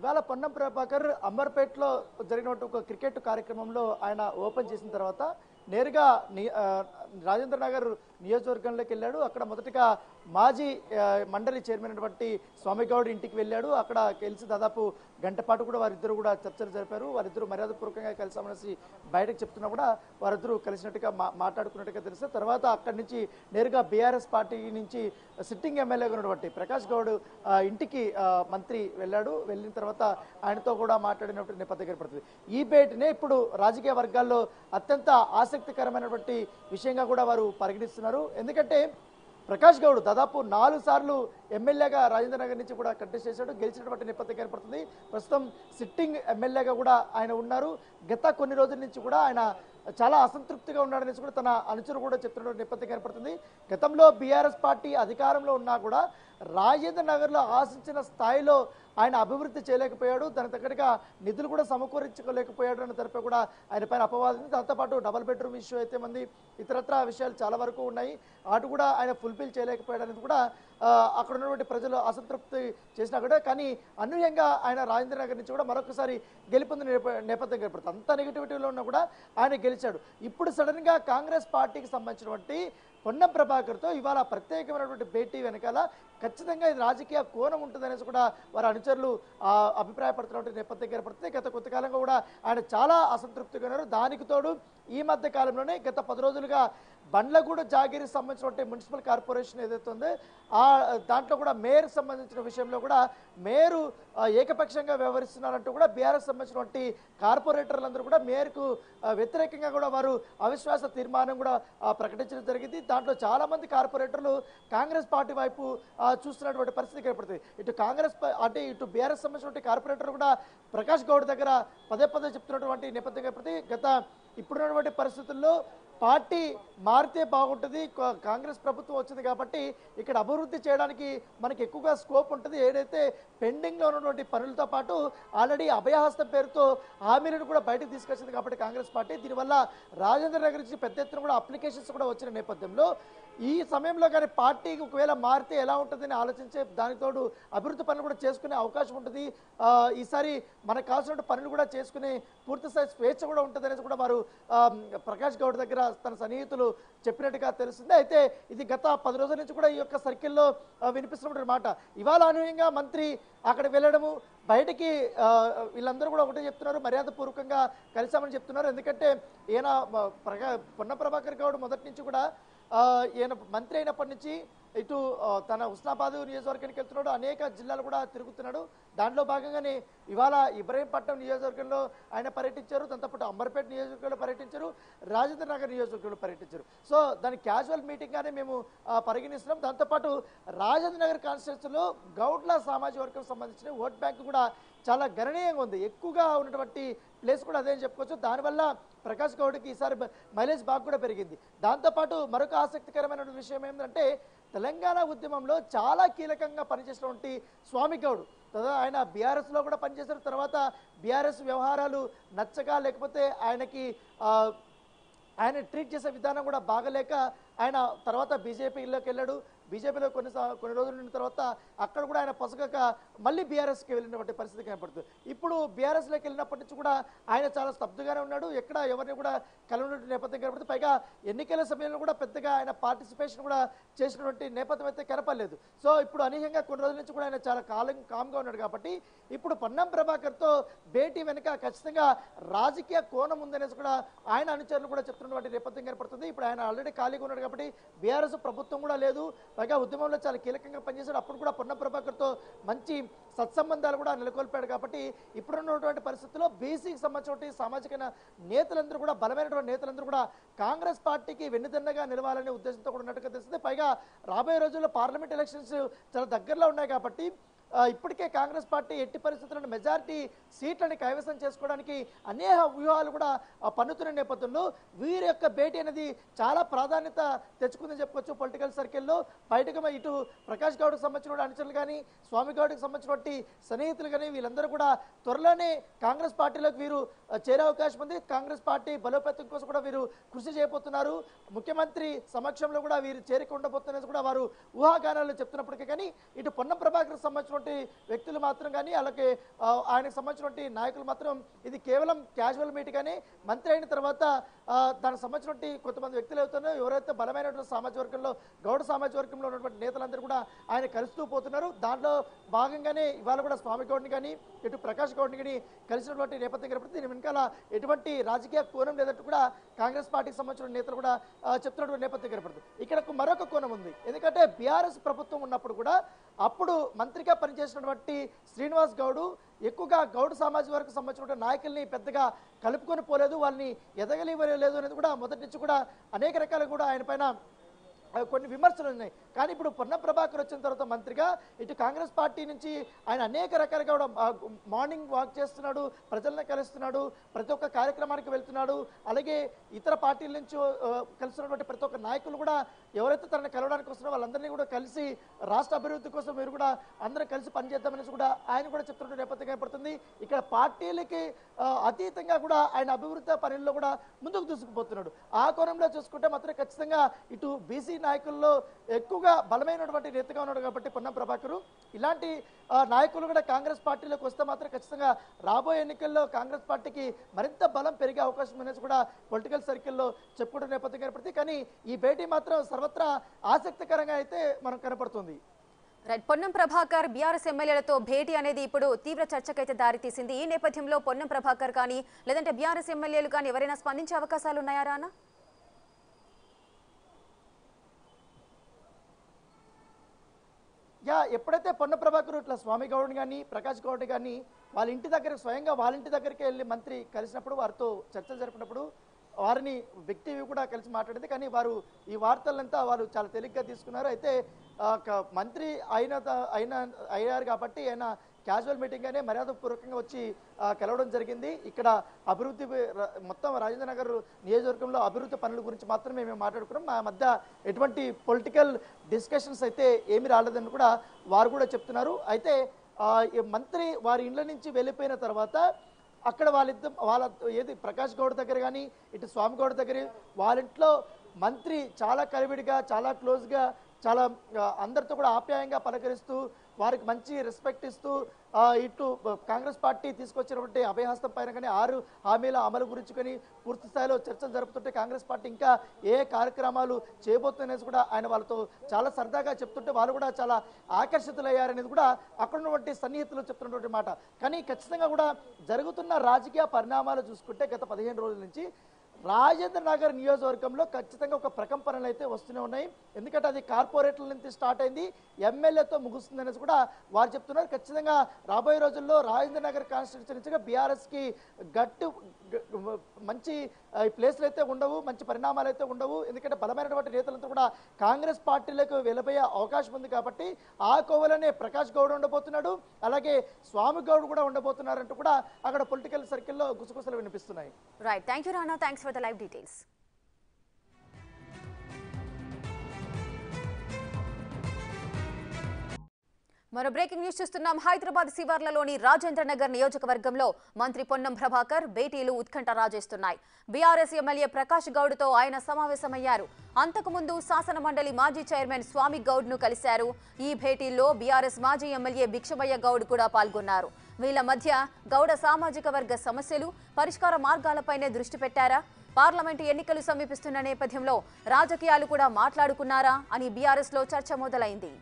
ఇవాళ పొన్నం ప్రభాకర్ అంబర్పేటలో జరిగినటువంటి ఒక క్రికెట్ కార్యక్రమంలో ఆయన ఓపెన్ చేసిన తర్వాత నేరుగా రాజేంద్ర నగర్ నియోజకవర్గంలోకి వెళ్ళాడు. అక్కడ మొదటగా మాజీ మండలి చైర్మన్ అయినటువంటి స్వామిగౌడ్ ఇంటికి వెళ్ళాడు. అక్కడ కలిసి దాదాపు గంట పాటు కూడా వారిద్దరు కూడా చర్చలు జరిపారు. వారిద్దరూ మర్యాదపూర్వకంగా కలిసామనేసి బయటకు చెప్తున్నా కూడా వారిద్దరూ కలిసినట్టుగా మాట్లాడుకున్నట్టుగా తెలిస్తే తర్వాత అక్కడి నుంచి నేరుగా బీఆర్ఎస్ పార్టీ నుంచి సిట్టింగ్ ఎమ్మెల్యేగా ఉన్నటువంటి ప్రకాష్ గౌడ్ ఇంటికి మంత్రి వెళ్ళాడు. వెళ్ళిన తర్వాత ఆయనతో కూడా మాట్లాడినటువంటి నేపథ్యం ఏర్పడుతుంది. ఈ భేటీనే ఇప్పుడు రాజకీయ వర్గాల్లో అత్యంత ఆసక్తికరమైనటువంటి విషయంగా కూడా వారు పరిగణిస్తున్నారు. ఎందుకంటే ప్రకాష్ గౌడ్ దాదాపు నాలుగు సార్లు ఎమ్మెల్యేగా రాజేంద్ర నగర్ నుంచి కూడా కంటెస్ట్ చేశాడు. గెలిచినటువంటి నేపథ్యం ఏర్పడుతుంది. ప్రస్తుతం సిట్టింగ్ ఎమ్మెల్యేగా కూడా ఆయన ఉన్నారు. గత కొన్ని రోజుల నుంచి కూడా ఆయన చాలా అసంతృప్తిగా ఉన్నాడనేసి కూడా తన అనుచరులు కూడా చెప్తున్న నేపథ్యం కనపడుతుంది గతంలో బీఆర్ఎస్ పార్టీ అధికారంలో ఉన్నా కూడా రాజేంద్ర నగర్లో ఆశించిన స్థాయిలో ఆయన అభివృద్ధి చేయలేకపోయాడు. దానికి తగ్గట్టుగా నిధులు కూడా సమకూరించుకోలేకపోయాడు అన్న తరపు కూడా ఆయన పైన అపవాదం ఉంది. దాంతోపాటు డబల్ బెడ్రూమ్ ఇష్యూ అయితే మంది ఇతరత్ర విషయాలు చాలా వరకు ఉన్నాయి. అటు కూడా ఆయన ఫుల్ఫిల్ చేయలేకపోయాడు అనేది కూడా అక్కడ ఉన్నటువంటి ప్రజలు అసంతృప్తి చేసినా కూడా కానీ అనూహ్యంగా ఆయన రాజేంద్ర నగర్ నుంచి కూడా మరొకసారి గెలుపొందిన నేప- నేపథ్యం ఏర్పడుతుంది అంత నెగిటివిటీలో ఉన్నా కూడా ఆయన గెలిచాడు. ఇప్పుడు సడన్గా కాంగ్రెస్ పార్టీకి సంబంధించినటువంటి పొన్నం ప్రభాకర్తో ఇవాళ ప్రత్యేకమైనటువంటి భేటీ వెనకాల ఖచ్చితంగా ఇది రాజకీయ కోణం ఉంటుందనేసి కూడా వారి అనుచరులు అభిప్రాయపడుతున్నటువంటి నేపథ్యం ఏర్పడుతుంది. గత కొంతకాలంగా కూడా ఆయన చాలా అసంతృప్తిగా ఉన్నారు. దానికి తోడు ఈ మధ్య కాలంలోనే గత పది రోజులుగా బండ్లగూడ జాగిరికి సంబంధించినటువంటి మున్సిపల్ కార్పొరేషన్ ఏదైతే ఉందో ఆ దాంట్లో కూడా మేయర్ సంబంధించిన విషయంలో కూడా మేయరు ఏకపక్షంగా వ్యవహరిస్తున్నారంటూ కూడా బీఆర్ఎస్ సంబంధించినటువంటి కార్పొరేటర్లందరూ కూడా మేయర్కు వ్యతిరేకంగా కూడా వారు అవిశ్వాస తీర్మానం కూడా ప్రకటించడం జరిగింది. దాంట్లో చాలామంది కార్పొరేటర్లు కాంగ్రెస్ పార్టీ వైపు చూస్తున్నటువంటి పరిస్థితి ఏర్పడుతుంది. ఇటు కాంగ్రెస్ అంటే ఇటు బీఆర్ఎస్ సంబంధించినటువంటి కార్పొరేటర్ కూడా ప్రకాష్ గౌడ్ దగ్గర పదే పదే చెప్తున్నటువంటి నేపథ్యం ఏర్పడుతుంది. గత ఇప్పుడున్నటువంటి పరిస్థితుల్లో పార్టీ మారితే బాగుంటుంది కాంగ్రెస్ ప్రభుత్వం వచ్చింది కాబట్టి ఇక్కడ అభివృద్ధి చేయడానికి మనకి ఎక్కువగా స్కోప్ ఉంటుంది. ఏదైతే పెండింగ్లో ఉన్నటువంటి పనులతో పాటు ఆల్రెడీ అభయహస్తం పేరుతో హామీలను కూడా బయటకు తీసుకొచ్చింది కాబట్టి కాంగ్రెస్ పార్టీ. దీనివల్ల రాజేంద్ర నగర్ నుంచి పెద్ద ఎత్తున కూడా అప్లికేషన్స్ కూడా వచ్చిన నేపథ్యంలో ఈ సమయంలో కానీ పార్టీకి ఒకవేళ మారితే ఎలా ఉంటుందని ఆలోచించే దానికి తోడు అభివృద్ధి పనులు కూడా చేసుకునే అవకాశం ఉంటుంది. ఈసారి మనకు కావాల్సిన పనులు కూడా చేసుకునే పూర్తి స్థాయి స్వేచ్ఛ కూడా ఉంటుంది అనేసి కూడా వారు ప్రకాష్ గౌడ్ దగ్గర తన సన్నిహితులు చెప్పినట్టుగా తెలుస్తుంది. అయితే ఇది గత పది రోజుల నుంచి కూడా ఈ యొక్క సర్కిల్లో వినిపిస్తున్నటువంటి మాట. ఇవాళ అనూహ్యంగా మంత్రి అక్కడ వెళ్ళడము బయటికి వీళ్ళందరూ కూడా ఒకటే చెప్తున్నారు మర్యాద పూర్వకంగా కలిసామని చెప్తున్నారు. ఎందుకంటే ఈయన ఆ, ప్రకా పొన్న ప్రభాకర్ గౌడ్ మొదటి నుంచి కూడా ఈయన మంత్రి అయినప్పటి నుంచి ఇటు తన హుస్నాబాద్ నియోజకవర్గానికి వెళ్తున్నాడు. అనేక జిల్లాలు కూడా తిరుగుతున్నాడు. దాంట్లో భాగంగానే ఇవాళ ఇబ్రహీంపట్నం నియోజకవర్గంలో ఆయన పర్యటించారు. దాంతో పాటు అంబర్పేట నియోజకవర్గంలో పర్యటించారు. రాజేంద్ర నగర్ నియోజకవర్గంలో పర్యటించారు. సో దాని క్యాజువల్ మీటింగ్గానే మేము పరిగణిస్తున్నాం. దాంతోపాటు రాజేంద్ర నగర్ కాన్స్టిట్యూన్సీలో గౌడ్ల సామాజిక వర్గం సంబంధించిన ఓట్ బ్యాంక్ కూడా చాలా గణనీయంగా ఉంది. ఎక్కువగా ఉన్నటువంటి ప్లేస్ కూడా అదే అని చెప్పుకోవచ్చు. దానివల్ల ప్రకాష్ గౌడ్కి ఈసారి మైలేజ్ బాగా కూడా పెరిగింది. దాంతోపాటు మరొక ఆసక్తికరమైన విషయం ఏంటంటే తెలంగాణ ఉద్యమంలో చాలా కీలకంగా పనిచేసినటువంటి స్వామి గౌడ్. తర్వాత ఆయన బీఆర్ఎస్లో కూడా పనిచేసిన తర్వాత బీఆర్ఎస్ వ్యవహారాలు నచ్చక లేకపోతే ఆయనకి ఆయన ట్రీట్ చేసే విధానం కూడా బాగలేక ఆయన తర్వాత బీజేపీలోకి వెళ్ళాడు. బీజేపీలో కొన్ని కొన్ని రోజులు ఉన్న తర్వాత అక్కడ కూడా ఆయన పొసగక మళ్ళీ బీఆర్ఎస్కి వెళ్ళినటువంటి పరిస్థితి కనపడుతుంది. ఇప్పుడు బీఆర్ఎస్లోకి వెళ్ళినప్పటి నుంచి కూడా ఆయన చాలా స్తబ్దుగానే ఉన్నాడు. ఎక్కడ ఎవరిని కూడా కలవనటువంటి నేపథ్యం కనపడుతుంది. పైగా ఎన్నికల సమయంలో కూడా పెద్దగా ఆయన పార్టిసిపేషన్ కూడా చేసినటువంటి నేపథ్యం అయితే కనపడలేదు. సో ఇప్పుడు అనూహ్యంగా కొన్ని రోజుల నుంచి కూడా ఆయన చాలా కాలం కామ్గా ఉన్నాడు కాబట్టి ఇప్పుడు పొన్నం ప్రభాకర్తో భేటీ వెనుక ఖచ్చితంగా రాజకీయ కోణం ఉందనేసి కూడా ఆయన అనుచరులు కూడా చెప్తున్నటువంటి నేపథ్యం కనపడుతుంది. ఇప్పుడు ఆయన ఆల్రెడీ ఖాళీగా ఉన్నాడు కాబట్టి బీఆర్ఎస్ ప్రభుత్వం కూడా లేదు. పైగా ఉద్యమంలో చాలా కీలకంగా పనిచేశాడు. అప్పుడు కూడా పొన్న ప్రభాకర్తో మంచి సత్సంబంధాలు కూడా నెలకొల్పాడు కాబట్టి ఇప్పుడున్నటువంటి పరిస్థితుల్లో బీసీకి సంబంధించిన సామాజిక నేతలందరూ కూడా బలమైనటువంటి నేతలందరూ కూడా కాంగ్రెస్ పార్టీకి వెన్నుదన్నగా నిలవాలనే ఉద్దేశంతో కూడా ఉన్నట్టుగా తెలుస్తుంది. పైగా రాబోయే రోజుల్లో పార్లమెంట్ ఎలక్షన్స్ చాలా దగ్గరలో ఉన్నాయి కాబట్టి ఇప్పటికే కాంగ్రెస్ పార్టీ ఎట్టి పరిస్థితుల్లో మెజారిటీ సీట్లని కైవసం చేసుకోవడానికి అనేక వ్యూహాలు కూడా పన్నుతున్న నేపథ్యంలో వీరి యొక్క భేటీ అనేది చాలా ప్రాధాన్యత తెచ్చుకుందని చెప్పుకోవచ్చు పొలిటికల్ సర్కిల్లో. బయటకు ఇటు ప్రకాష్ గౌడ్కి సంబంధించిన అనుచరులు కానీ స్వామి గౌడ్కి సంబంధించినటువంటి సన్నిహితులు కానీ వీళ్ళందరూ కూడా త్వరలోనే కాంగ్రెస్ పార్టీలోకి వీరు చేరే అవకాశం ఉంది. కాంగ్రెస్ పార్టీ బలోపేతం కోసం కూడా వీరు కృషి చేయబోతున్నారు. ముఖ్యమంత్రి సమక్షంలో కూడా వీరు చేరిక ఉండబోతున్నది కూడా వారు ఊహాగానాలు చెప్తున్నప్పటికీ కానీ ఇటు పొన్నం ప్రభాకర్ సంబంధించిన సంబంధించినటువంటి వ్యక్తులు మాత్రం కానీ అలాగే ఆయనకు సంబంధించినటువంటి నాయకులు మాత్రం ఇది కేవలం క్యాజువల్ మీట్ కానీ మంత్రి అయిన తర్వాత దానికి సంబంధించినటువంటి కొంతమంది వ్యక్తులు అవుతున్నారో ఎవరైతే బలమైనటువంటి సామాజిక వర్గంలో గౌడ సామాజిక వర్గంలో ఉన్నటువంటి నేతలందరూ కూడా ఆయన కలుస్తూ పోతున్నారు. దాంట్లో భాగంగానే ఇవాళ కూడా స్వామి గౌడ్ని కానీ ఇటు ప్రకాష్ గౌడ్ని కానీ కలిసినటువంటి నేపథ్యం కాబట్టి దీని వెనకాల ఎటువంటి రాజకీయ కోణం లేదంటూ కూడా కాంగ్రెస్ పార్టీకి సంబంధించిన నేతలు కూడా చెప్తున్నటువంటి నేపథ్యం కనపడుతుంది. ఇక్కడ మరొక కోణం ఉంది. ఎందుకంటే బీఆర్ఎస్ ప్రభుత్వం ఉన్నప్పుడు కూడా అప్పుడు మంత్రిగా పనిచేసినటువంటి శ్రీనివాస్ గౌడు ఎక్కువగా గౌడ్ సామాజిక వరకు సంబంధించిన నాయకుల్ని పెద్దగా కలుపుకొని పోలేదు వాళ్ళని ఎదగలివ్వలేదు అనేది కూడా మొదటి నుంచి కూడా అనేక రకాలు కూడా ఆయన పైన కొన్ని విమర్శలు ఉన్నాయి. కానీ ఇప్పుడు పొన్న ప్రభాకర్ వచ్చిన తర్వాత మంత్రిగా ఇటు కాంగ్రెస్ పార్టీ నుంచి ఆయన అనేక రకాలుగా కూడా మార్నింగ్ వాక్ చేస్తున్నాడు ప్రజలను కలుస్తున్నాడు ప్రతి ఒక్క కార్యక్రమానికి వెళ్తున్నాడు. అలాగే ఇతర పార్టీల నుంచి కలుస్తున్నటువంటి ప్రతి ఒక్క నాయకులు కూడా ఎవరైతే తనను కలవడానికి వస్తున్నారో వాళ్ళందరినీ కూడా కలిసి రాష్ట్ర అభివృద్ధి కోసం మీరు కూడా అందరూ కలిసి పనిచేద్దామనేసి కూడా ఆయన కూడా చెప్తున్న నేపథ్యం కనపడుతుంది ఇక్కడ పార్టీలకి అతీతంగా కూడా ఆయన అభివృద్ధి పనుల్లో కూడా ముందుకు దూసుకుపోతున్నాడు. ఆ కోణంలో చూసుకుంటే మాత్రం ఖచ్చితంగా ఇటు బీసీ నాయకుల్లో ఎక్కువగా బలమైనటువంటి నేతగా ఉన్నాడు కాబట్టి పొన్నం ప్రభాకరు. ఇలాంటి నాయకులు కూడా కాంగ్రెస్ పార్టీలోకి వస్తే మాత్రం ఖచ్చితంగా రాబోయే ఎన్నికల్లో కాంగ్రెస్ పార్టీకి మరింత బలం పెరిగే అవకాశం అనేది కూడా పొలిటికల్ సర్కిల్లో చెప్పుకుంటున్న నేపథ్యం కనపడుతుంది. కానీ ఈ భేటీ మాత్రం సర్వత్రా ఆసక్తికరంగా అయితే మనం కనపడుతుంది. రైట్ పొన్నం ప్రభాకర్ బీఆర్ఎస్ ఎమ్మెల్యేలతో భేటీ అనేది ఇప్పుడు తీవ్ర చర్చకైతే దారితీసింది. ఈ నేపథ్యంలో పొన్నం ప్రభాకర్ కానీ లేదంటే బీఆర్ఎస్ ఎమ్మెల్యేలు కానీ ఎవరైనా స్పందించే అవకాశాలు ఉన్నాయా రానా? యా ఎప్పుడైతే పొన్న ప్రభాకర్ ఇట్లా స్వామి గౌడ్ కానీ ప్రకాష్ గౌడ్ కానీ వాళ్ళ ఇంటి దగ్గర స్వయంగా వాళ్ళ ఇంటి దగ్గరికి వెళ్ళి మంత్రి కలిసినప్పుడు వారితో చర్చలు జరిపినప్పుడు వారిని వ్యక్తి కూడా కలిసి మాట్లాడింది. కానీ వారు ఈ వార్తలంతా వారు చాలా తేలిగ్గా తీసుకున్నారు. అయితే మంత్రి అయిన త- అయిన అయ్యారు కాబట్టి ఆయన క్యాజువల్ మీటింగ్గానే మర్యాదపూర్వకంగా వచ్చి కలవడం జరిగింది. ఇక్కడ అభివృద్ధి మొత్తం రాజేంద్ర నగర్ నియోజకవర్గంలో అభివృద్ధి పనుల గురించి మాత్రమే మేము మాట్లాడుకున్నాం. మా మధ్య ఎటువంటి పొలిటికల్ డిస్కషన్స్ అయితే ఏమీ రాలేదని కూడా వారు కూడా చెప్తున్నారు. అయితే మంత్రి వారి ఇండ్ల నుంచి వెళ్ళిపోయిన తర్వాత అక్కడ వాళ్ళిద్దరు వాళ్ళ ఏది ప్రకాష్ గౌడ్ దగ్గర కానీ ఇటు స్వామి గౌడ్ దగ్గర వాళ్ళ ఇంట్లో మంత్రి చాలా కలివిడిగా చాలా క్లోజ్గా చాలా అందరితో కూడా ఆప్యాయంగా పలకరిస్తూ వారికి మంచి రెస్పెక్ట్ ఇస్తూ ఇటు కాంగ్రెస్ పార్టీ తీసుకొచ్చినటువంటి అభయహస్తం పైన కానీ ఆరు హామీల అమలు గురించి కానీ పూర్తి స్థాయిలో చర్చలు జరుపుతుంటే కాంగ్రెస్ పార్టీ ఇంకా ఏ కార్యక్రమాలు చేయబోతున్నది కూడా ఆయన వాళ్ళతో చాలా సరదాగా చెప్తుంటే వాళ్ళు కూడా చాలా ఆకర్షితులయ్యారనేది కూడా అక్కడ ఉన్నటువంటి సన్నిహితులు చెప్తున్నటువంటి మాట. కానీ ఖచ్చితంగా కూడా జరుగుతున్న రాజకీయ పరిణామాలు చూసుకుంటే గత పదిహేను రోజుల నుంచి రాజేంద్ర నగర్ నియోజకవర్గంలో ఖచ్చితంగా ఒక ప్రకంపనలు అయితే వస్తూనే ఉన్నాయి. ఎందుకంటే అది కార్పొరేట్ల నుంచి స్టార్ట్ అయింది. ఎమ్మెల్యేతో ముగుస్తుంది అనేసి కూడా వారు చెప్తున్నారు. ఖచ్చితంగా రాబోయే రోజుల్లో రాజేంద్ర నగర్ కాన్స్టిట్యున్సీగా బీఆర్ఎస్కి గట్టు మంచి ఈ ప్లేస్లు అయితే ఉండవు మంచి పరిణామాలు అయితే ఉండవు. ఎందుకంటే బలమైనటువంటి నేతలంతా కూడా కాంగ్రెస్ పార్టీలకు వెళ్ళబోయే అవకాశం ఉంది కాబట్టి ఆ కోవలనే ప్రకాష్ గౌడ్ ఉండబోతున్నాడు అలాగే స్వామి గౌడ్ కూడా ఉండబోతున్నారంటూ కూడా అక్కడ పొలిటికల్ సర్కిల్లో గుసగుసలు వినిపిస్తున్నాయి. Right thank you Rana thanks for the live details మరో బ్రేకింగ్ న్యూస్ చూస్తున్నాం. హైదరాబాద్ శివార్లలోని రాజేంద్రనగర్ నియోజకవర్గంలో మంత్రి పొన్నం ప్రభాకర్ భేటీలు ఉత్కంఠ రాజేస్తున్నాయి. బీఆర్ఎస్ ఎమ్మెల్యే ప్రకాష్ గౌడ్తో ఆయన సమావేశమయ్యారు. అంతకుముందు శాసన మండలి మాజీ చైర్మన్ స్వామి గౌడ్ను కలిశారు. ఈ భేటీల్లో బీఆర్ఎస్ మాజీ ఎమ్మెల్యే భిక్షమయ్య గౌడ్ కూడా పాల్గొన్నారు. వీళ్ళ మధ్య గౌడ సామాజిక వర్గ సమస్యలు పరిష్కార మార్గాలపైనే దృష్టి పెట్టారా? పార్లమెంటు ఎన్నికలు సమీపిస్తున్న నేపథ్యంలో రాజకీయాలు కూడా మాట్లాడుకున్నారా అని బీఆర్ఎస్లో చర్చ మొదలైంది.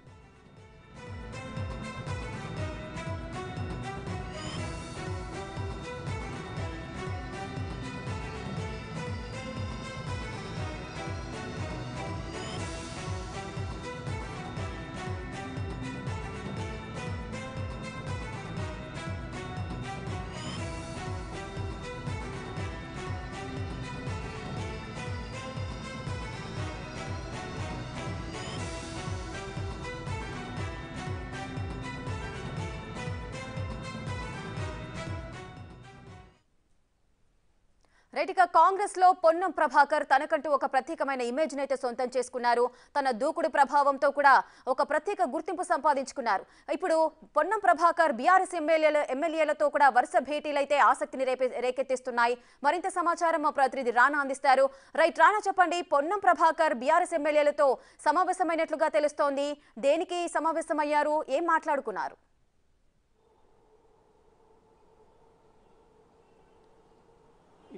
కాంగ్రెస్లో పొన్నం ప్రభాకర్ తనకంటూ ఒక ప్రత్యేకమైన ఇమేజ్ అయితే సొంతం చేసుకున్నారు. తన దూకుడు ప్రభావంతో కూడా ఒక ప్రత్యేక గుర్తింపు సంపాదించుకున్నారు. ఇప్పుడు పొన్నం ప్రభాకర్ బీఆర్ఎస్ ఎమ్మెల్యేల ఎమ్మెల్యేలతో కూడా వరుస భేటీలైతే ఆసక్తిని రేపే రేకెత్తిస్తున్నాయి. మరింత సమాచారం మా ప్రతినిధి రానా అందిస్తారు. రైట్ రానా చెప్పండి పొన్నం ప్రభాకర్ బీఆర్ఎస్ ఎమ్మెల్యేలతో సమావేశమైనట్లుగా తెలుస్తోంది. దేనికి సమావేశమయ్యారు? ఏం మాట్లాడుకున్నారు?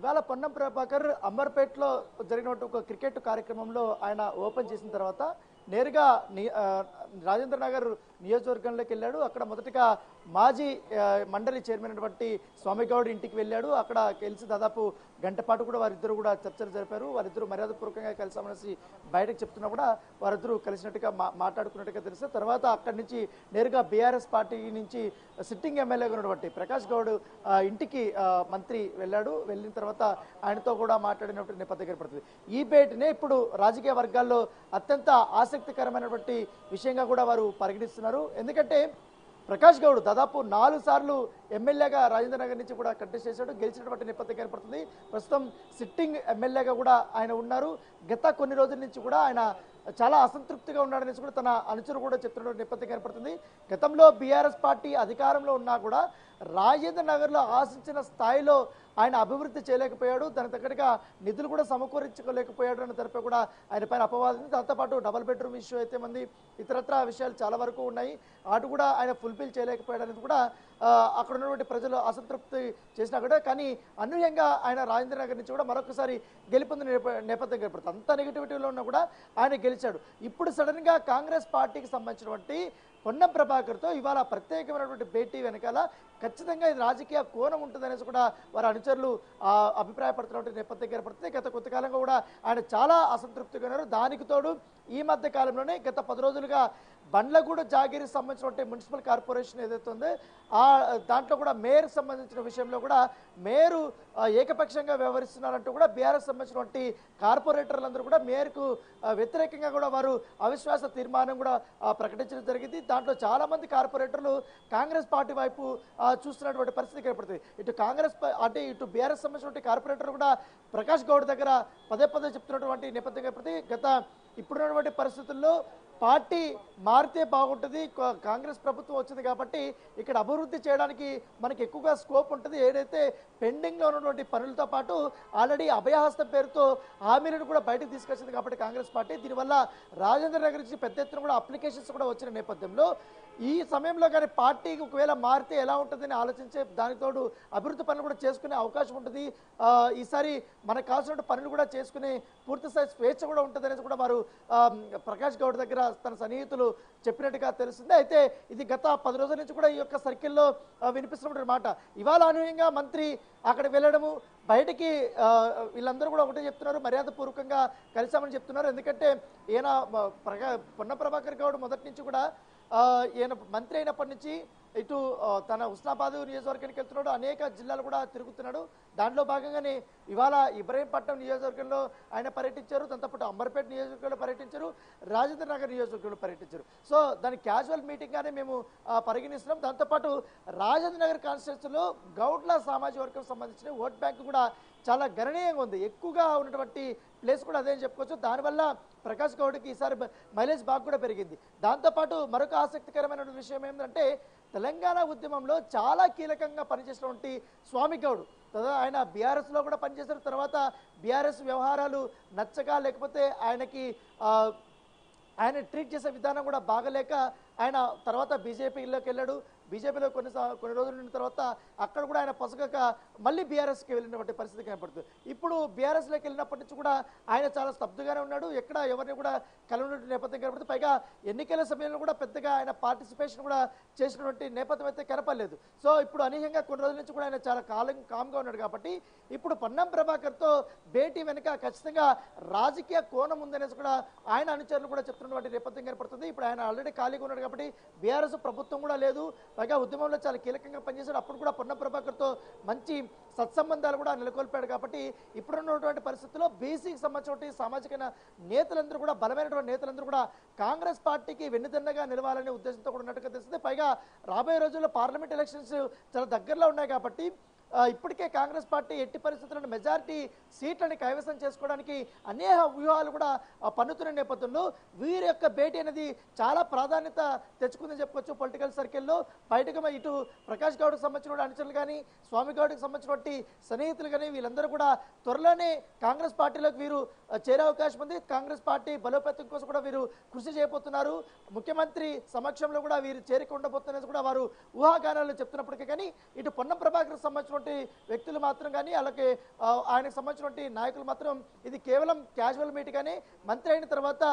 ఇవాళ పొన్నం ప్రభాకర్ అంబర్పేటలో జరిగినటువంటి ఒక క్రికెట్ కార్యక్రమంలో ఆయన ఓపెన్ చేసిన తర్వాత నేరుగా రాజేంద్ర నగర్ నియోజకవర్గంలోకి వెళ్ళాడు. అక్కడ మొదటగా మాజీ మండలి చైర్మన్ అయినటువంటి స్వామిగౌడ్ ఇంటికి వెళ్ళాడు. అక్కడ కలిసి దాదాపు గంట పాటు కూడా వారిద్దరు కూడా చర్చలు జరిపారు. వారిద్దరూ మర్యాదపూర్వకంగా కలిసామనేసి బయటకు చెప్తున్నా కూడా వారిద్దరూ కలిసినట్టుగా మాట్లాడుకున్నట్టుగా తెలిస్తే తర్వాత అక్కడి నుంచి నేరుగా బీఆర్ఎస్ పార్టీ నుంచి సిట్టింగ్ ఎమ్మెల్యేగా ఉన్నటువంటి ప్రకాష్ గౌడ్ ఇంటికి మంత్రి వెళ్ళాడు. వెళ్ళిన తర్వాత ఆయనతో కూడా మాట్లాడినటువంటి నేపథ్యం ఏర్పడుతుంది. ఈ భేటీనే ఇప్పుడు రాజకీయ వర్గాల్లో అత్యంత ఆసక్తికరమైనటువంటి విషయంగా కూడా వారు పరిగణిస్తున్నారు. ఎందుకంటే ప్రకాష్ గౌడ్ దాదాపు నాలుగు సార్లు ఎమ్మెల్యేగా రాజేంద్ర నగర్ నుంచి కూడా కంటెస్ట్ చేశాడు. గెలిచినటువంటి నేపథ్యం కనపడుతుంది. ప్రస్తుతం సిట్టింగ్ ఎమ్మెల్యేగా కూడా ఆయన ఉన్నారు. గత కొన్ని రోజుల నుంచి కూడా ఆయన చాలా అసంతృప్తిగా ఉన్నాడనేసి కూడా తన అనుచరు కూడా చెప్తున్న నేపథ్యం కనపడుతుంది. గతంలో బీఆర్ఎస్ పార్టీ అధికారంలో ఉన్నా కూడా రాజేంద్ర నగర్లో ఆశించిన స్థాయిలో ఆయన అభివృద్ధి చేయలేకపోయాడు. దానికి తగ్గట్టుగా నిధులు కూడా సమకూరించుకోలేకపోయాడు అన్న తరపు కూడా ఆయన పైన అపవాదం ఉంది. దాంతోపాటు డబల్ బెడ్రూమ్ ఇష్యూ అయితే మంది ఇతరత్ర విషయాలు చాలా వరకు ఉన్నాయి. అటు కూడా ఆయన ఫుల్ఫిల్ చేయలేకపోయాడు అనేది కూడా అక్కడ ఉన్నటువంటి ప్రజలు అసంతృప్తి చేసినా కూడా కానీ అనూహ్యంగా ఆయన రాజేంద్ర నగర్ నుంచి కూడా మరొకసారి గెలుపొందిన నేప- నేపథ్యం ఏర్పడుతుంది అంత నెగిటివిటీలో ఉన్నా కూడా ఆయన గెలిచాడు. ఇప్పుడు సడన్గా కాంగ్రెస్ పార్టీకి సంబంధించినటువంటి పొన్నం ప్రభాకర్తో ఇవాళ ప్రత్యేకమైనటువంటి భేటీ వెనకాల ఖచ్చితంగా ఇది రాజకీయ కోణం ఉంటుందనేసి కూడా వారి అనుచరులు ఆ, అభిప్రాయపడుతున్నటువంటి నేపథ్యం ఏర్పడుతుంది. గత కొంతకాలంగా కూడా ఆయన చాలా అసంతృప్తిగా ఉన్నారు. దానికి తోడు ఈ మధ్య కాలంలోనే గత పది రోజులుగా బండ్లగూడ జాగిరికి సంబంధించినటువంటి మున్సిపల్ కార్పొరేషన్ ఏదైతే ఉందో ఆ దాంట్లో కూడా మేయర్ సంబంధించిన విషయంలో కూడా మేయరు ఏకపక్షంగా వ్యవహరిస్తున్నారంటూ కూడా బీఆర్ఎస్ సంబంధించినటువంటి కార్పొరేటర్లందరూ కూడా మేయర్కు వ్యతిరేకంగా కూడా వారు అవిశ్వాస తీర్మానం కూడా ప్రకటించడం జరిగింది. దాంట్లో చాలామంది కార్పొరేటర్లు కాంగ్రెస్ పార్టీ వైపు చూస్తున్నటువంటి పరిస్థితి ఏర్పడుతుంది. ఇటు కాంగ్రెస్ అంటే ఇటు బీఆర్ఎస్ సంబంధించినటువంటి కార్పొరేటర్ కూడా ప్రకాష్ గౌడ్ దగ్గర పదే పదే చెప్తున్నటువంటి నేపథ్యం ఏర్పడుతుంది. గత ఇప్పుడున్నటువంటి పరిస్థితుల్లో పార్టీ మారితే బాగుంటుంది కాంగ్రెస్ ప్రభుత్వం వచ్చింది కాబట్టి ఇక్కడ అభివృద్ధి చేయడానికి మనకి ఎక్కువగా స్కోప్ ఉంటుంది. ఏదైతే పెండింగ్లో ఉన్నటువంటి పనులతో పాటు ఆల్రెడీ అభయహస్తం పేరుతో హామీలను కూడా బయటకు తీసుకొచ్చింది కాబట్టి కాంగ్రెస్ పార్టీ. దీనివల్ల రాజేంద్ర నగర్ నుంచి పెద్ద ఎత్తున కూడా అప్లికేషన్స్ కూడా వచ్చిన నేపథ్యంలో ఈ సమయంలో కానీ పార్టీకి ఒకవేళ మారితే ఎలా ఉంటుందని ఆలోచించే దానికి తోడు అభివృద్ధి పనులు కూడా చేసుకునే అవకాశం ఉంటుంది. ఈసారి మనకు కావాల్సిన పనులు కూడా చేసుకునే పూర్తి స్థాయి స్వేచ్ఛ కూడా ఉంటుంది అనేది కూడా వారు ప్రకాష్ గౌడ్ దగ్గర తన సన్నిహితులు చెప్పినట్టుగా తెలుస్తుంది. అయితే ఇది గత పది రోజుల నుంచి కూడా ఈ యొక్క సర్కిల్లో వినిపిస్తున్నటువంటి మాట. ఇవాళ అనూహ్యంగా మంత్రి అక్కడ వెళ్ళడము బయటికి వీళ్ళందరూ కూడా ఒకటే చెప్తున్నారు మర్యాద పూర్వకంగా కలిసామని చెప్తున్నారు. ఎందుకంటే ఈయన మ, పొన్న ప్రభాకర్ గౌడ్ మొదటి నుంచి కూడా ఈయన మంత్రి అయినప్పటి నుంచి ఇటు తన హుస్నాబాద్ నియోజకవర్గానికి వెళ్తున్నాడు అనేక జిల్లాలు కూడా తిరుగుతున్నాడు. దాంట్లో భాగంగానే ఇవాళ ఇబ్రహీంపట్నం నియోజకవర్గంలో ఆయన పర్యటించారు. దాంతో పాటు అంబర్పేట నియోజకవర్గంలో పర్యటించారు. రాజేంద్ర నగర్ నియోజకవర్గంలో పర్యటించారు. సో దాని క్యాజువల్ మీటింగ్గానే మేము పరిగణిస్తున్నాం. దాంతోపాటు రాజేంద్ర నగర్ కాన్స్టిట్యూన్సీలో గౌడ్ల సామాజిక వర్గం సంబంధించిన ఓట్ బ్యాంక్ కూడా చాలా గణనీయంగా ఉంది. ఎక్కువగా ఉన్నటువంటి ప్లేస్ కూడా అదే అని చెప్పుకోవచ్చు. దానివల్ల ప్రకాష్ గౌడ్కి ఈసారి బ- మైలేజ్ బాగా కూడా పెరిగింది. దాంతోపాటు మరొక ఆసక్తికరమైన విషయం ఏంటంటే తెలంగాణ ఉద్యమంలో చాలా కీలకంగా పనిచేసినటువంటి స్వామి గౌడ్. ఆయన బీఆర్ఎస్లో కూడా పనిచేశారు. తర్వాత బీఆర్ఎస్ వ్యవహారాలు నచ్చక లేకపోతే ఆయనకి ఆయన ట్రీట్ చేసే విధానం కూడా బాగలేక ఆయన తర్వాత బీజేపీలోకి వెళ్ళాడు. బీజేపీలో కొన్ని కొన్ని రోజులు ఉన్న తర్వాత అక్కడ కూడా ఆయన పొసగక మళ్ళీ బీఆర్ఎస్కి వెళ్ళినటువంటి పరిస్థితి కనపడుతుంది. ఇప్పుడు బీఆర్ఎస్లోకి వెళ్ళినప్పటి నుంచి కూడా ఆయన చాలా స్తబ్దుగానే ఉన్నాడు. ఎక్కడ ఎవరిని కూడా కలవనటువంటి నేపథ్యం కనపడుతుంది. పైగా ఎన్నికల సమయంలో కూడా పెద్దగా ఆయన పార్టిసిపేషన్ కూడా చేసినటువంటి నేపథ్యం అయితే కనపడలేదు. సో ఇప్పుడు అనూహ్యంగా కొన్ని రోజుల నుంచి కూడా ఆయన చాలా కాలం కామ్గా ఉన్నాడు కాబట్టి ఇప్పుడు పొన్నం ప్రభాకర్తో భేటీ వెనుక ఖచ్చితంగా రాజకీయ కోణం ఉందనేసి కూడా ఆయన అనుచరులు కూడా చెప్తున్నటువంటి నేపథ్యం కనపడుతుంది. ఇప్పుడు ఆయన ఆల్రెడీ ఖాళీగా ఉన్నాడు కాబట్టి బీఆర్ఎస్ ప్రభుత్వం కూడా లేదు. పైగా ఉద్యమంలో చాలా కీలకంగా పనిచేశాడు. అప్పుడు కూడా పొన్న ప్రభాకర్తో మంచి సత్సంబంధాలు కూడా నెలకొల్పాడు కాబట్టి ఇప్పుడున్నటువంటి పరిస్థితుల్లో బీసీకి సంబంధించిన సామాజిక నేతలందరూ కూడా బలమైనటువంటి నేతలందరూ కూడా కాంగ్రెస్ పార్టీకి వెన్నుదన్నగా నిలవాలనే ఉద్దేశంతో కూడా ఉన్నట్టుగా తెలుస్తుంది. పైగా రాబోయే రోజుల్లో పార్లమెంట్ ఎలక్షన్స్ చాలా దగ్గరలో ఉన్నాయి కాబట్టి ఇప్పటికే కాంగ్రెస్ పార్టీ ఎట్టి పరిస్థితుల్లో మెజారిటీ సీట్లని కైవసం చేసుకోవడానికి అనేక వ్యూహాలు కూడా పన్నుతున్న నేపథ్యంలో వీరి యొక్క భేటీ అనేది చాలా ప్రాధాన్యత తెచ్చుకుందని చెప్పుకోవచ్చు పొలిటికల్ సర్కిల్లో. బయటకు ఇటు ప్రకాష్ గౌడ్కి సంబంధించిన అనుచరులు కానీ స్వామి గౌడ్కి సంబంధించినటువంటి సన్నిహితులు కానీ వీళ్ళందరూ కూడా త్వరలోనే కాంగ్రెస్ పార్టీలోకి వీరు చేరే అవకాశం ఉంది. కాంగ్రెస్ పార్టీ బలోపేతం కోసం కూడా వీరు కృషి చేయబోతున్నారు. ముఖ్యమంత్రి సమక్షంలో కూడా వీరు చేరిక ఉండబోతున్నది కూడా వారు ఊహాగానాలు చెప్తున్నప్పటికీ కానీ ఇటు పొన్నం ప్రభాకర్ సంబంధించిన సంబంధించినటువంటి వ్యక్తులు మాత్రం కానీ అలాగే ఆయనకు సంబంధించినటువంటి నాయకులు మాత్రం ఇది కేవలం క్యాజువల్ మీట్ కానీ మంత్రి అయిన తర్వాత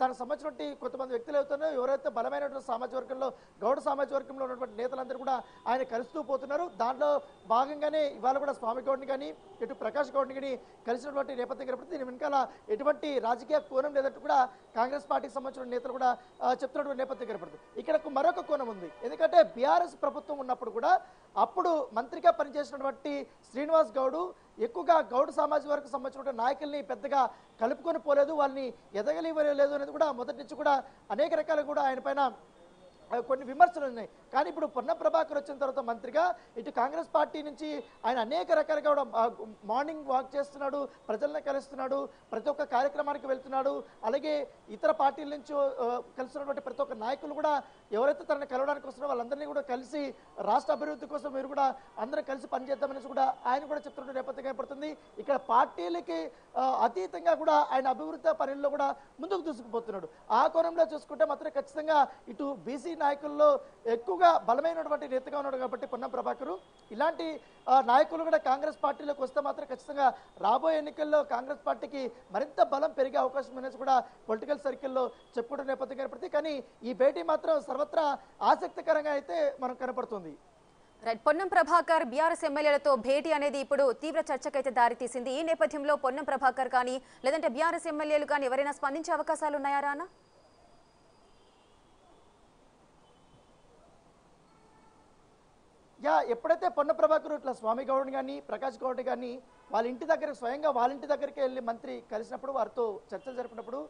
దానికి సంబంధించినటువంటి కొంతమంది వ్యక్తులు అవుతున్నారో. ఎవరైతే బలమైనటువంటి సామాజిక వర్గంలో గౌడ సామాజిక వర్గంలో ఉన్నటువంటి నేతలందరూ కూడా ఆయన కలుస్తూ పోతున్నారు. దాంట్లో భాగంగానే ఇవాళ కూడా స్వామి గౌడ్ని కానీ ఇటు ప్రకాష్ గౌడ్ని కానీ కలిసినటువంటి నేపథ్యం కాబట్టి దీని వెనకాల ఎటువంటి రాజకీయ కోణం లేదంటూ కూడా కాంగ్రెస్ పార్టీకి సంబంధించిన నేతలు కూడా చెప్తున్నటువంటి నేపథ్యం కనపడుతుంది. ఇక్కడ మరొక కోణం ఉంది. ఎందుకంటే బీఆర్ఎస్ ప్రభుత్వం ఉన్నప్పుడు కూడా అప్పుడు మంత్రిగా పనిచేసినటువంటి శ్రీనివాస్ గౌడు ఎక్కువగా గౌడ్ సామాజిక వర్గకు సంబంధించిన నాయకుల్ని పెద్దగా కలుపుకొని పోలేదు వాళ్ళని ఎదగలివ్వలేదు అనేది కూడా మొదటి నుంచి కూడా అనేక రకాలు కూడా ఆయన పైన కొన్ని విమర్శలు ఉన్నాయి. కానీ ఇప్పుడు పొన్న ప్రభాకర్ వచ్చిన తర్వాత మంత్రిగా ఇటు కాంగ్రెస్ పార్టీ నుంచి ఆయన అనేక రకాలుగా కూడా మార్నింగ్ వాక్ చేస్తున్నాడు ప్రజలను కలుస్తున్నాడు ప్రతి ఒక్క కార్యక్రమానికి వెళ్తున్నాడు అలాగే ఇతర పార్టీల నుంచి కలిసినటువంటి కలుస్తున్నటువంటి ప్రతి ఒక్క నాయకులు కూడా ఎవరైతే తనని కలవడానికి వస్తున్నారో వాళ్ళందరినీ కూడా కలిసి రాష్ట్ర అభివృద్ధి కోసం మీరు కూడా అందరూ కలిసి పనిచేద్దామనేసి కూడా ఆయన కూడా చెప్తున్న నేపథ్యం కనపడుతుంది ఇక్కడ పార్టీలకి అతీతంగా కూడా ఆయన అభివృద్ధి పనుల్లో కూడా ముందుకు దూసుకుపోతున్నాడు. ఆ కోణంలో చూసుకుంటే మాత్రం ఖచ్చితంగా ఇటు బీసీ నాయకుల్లో ఎక్కువగా బలమైనటువంటి నేతగా ఉన్నాడు కాబట్టి పొన్నం ప్రభాకరు. ఇలాంటి నాయకులు కూడా కాంగ్రెస్ పార్టీలోకి వస్తే మాత్రం ఖచ్చితంగా రాబోయే ఎన్నికల్లో కాంగ్రెస్ పార్టీకి మరింత బలం పెరిగే అవకాశం అనేది కూడా పొలిటికల్ సర్కిల్లో చెప్పుకుంటున్న నేపథ్యం ఏర్పడుతుంది. కానీ ఈ భేటీ మాత్రం సర్వత్రా ఆసక్తికరంగా అయితే మనకు కనపడుతుంది. రైట్ పొన్నం ప్రభాకర్ బీఆర్ఎస్ ఎమ్మెల్యేలతో భేటీ అనేది ఇప్పుడు తీవ్ర చర్చకైతే దారితీసింది. ఈ నేపథ్యంలో పొన్నం ప్రభాకర్ కానీ లేదంటే బీఆర్ఎస్ ఎమ్మెల్యేలు కానీ ఎవరైనా స్పందించే అవకాశాలు ఉన్నాయా రానా? యా ఎప్పుడైతే పొన్న ప్రభాకర్ ఇట్లా స్వామి గౌడ్ కానీ ప్రకాష్ గౌడ్ కానీ వాళ్ళ ఇంటి దగ్గర స్వయంగా వాళ్ళ ఇంటి దగ్గరికి వెళ్ళి మంత్రి కలిసినప్పుడు వారితో చర్చలు జరిపినప్పుడు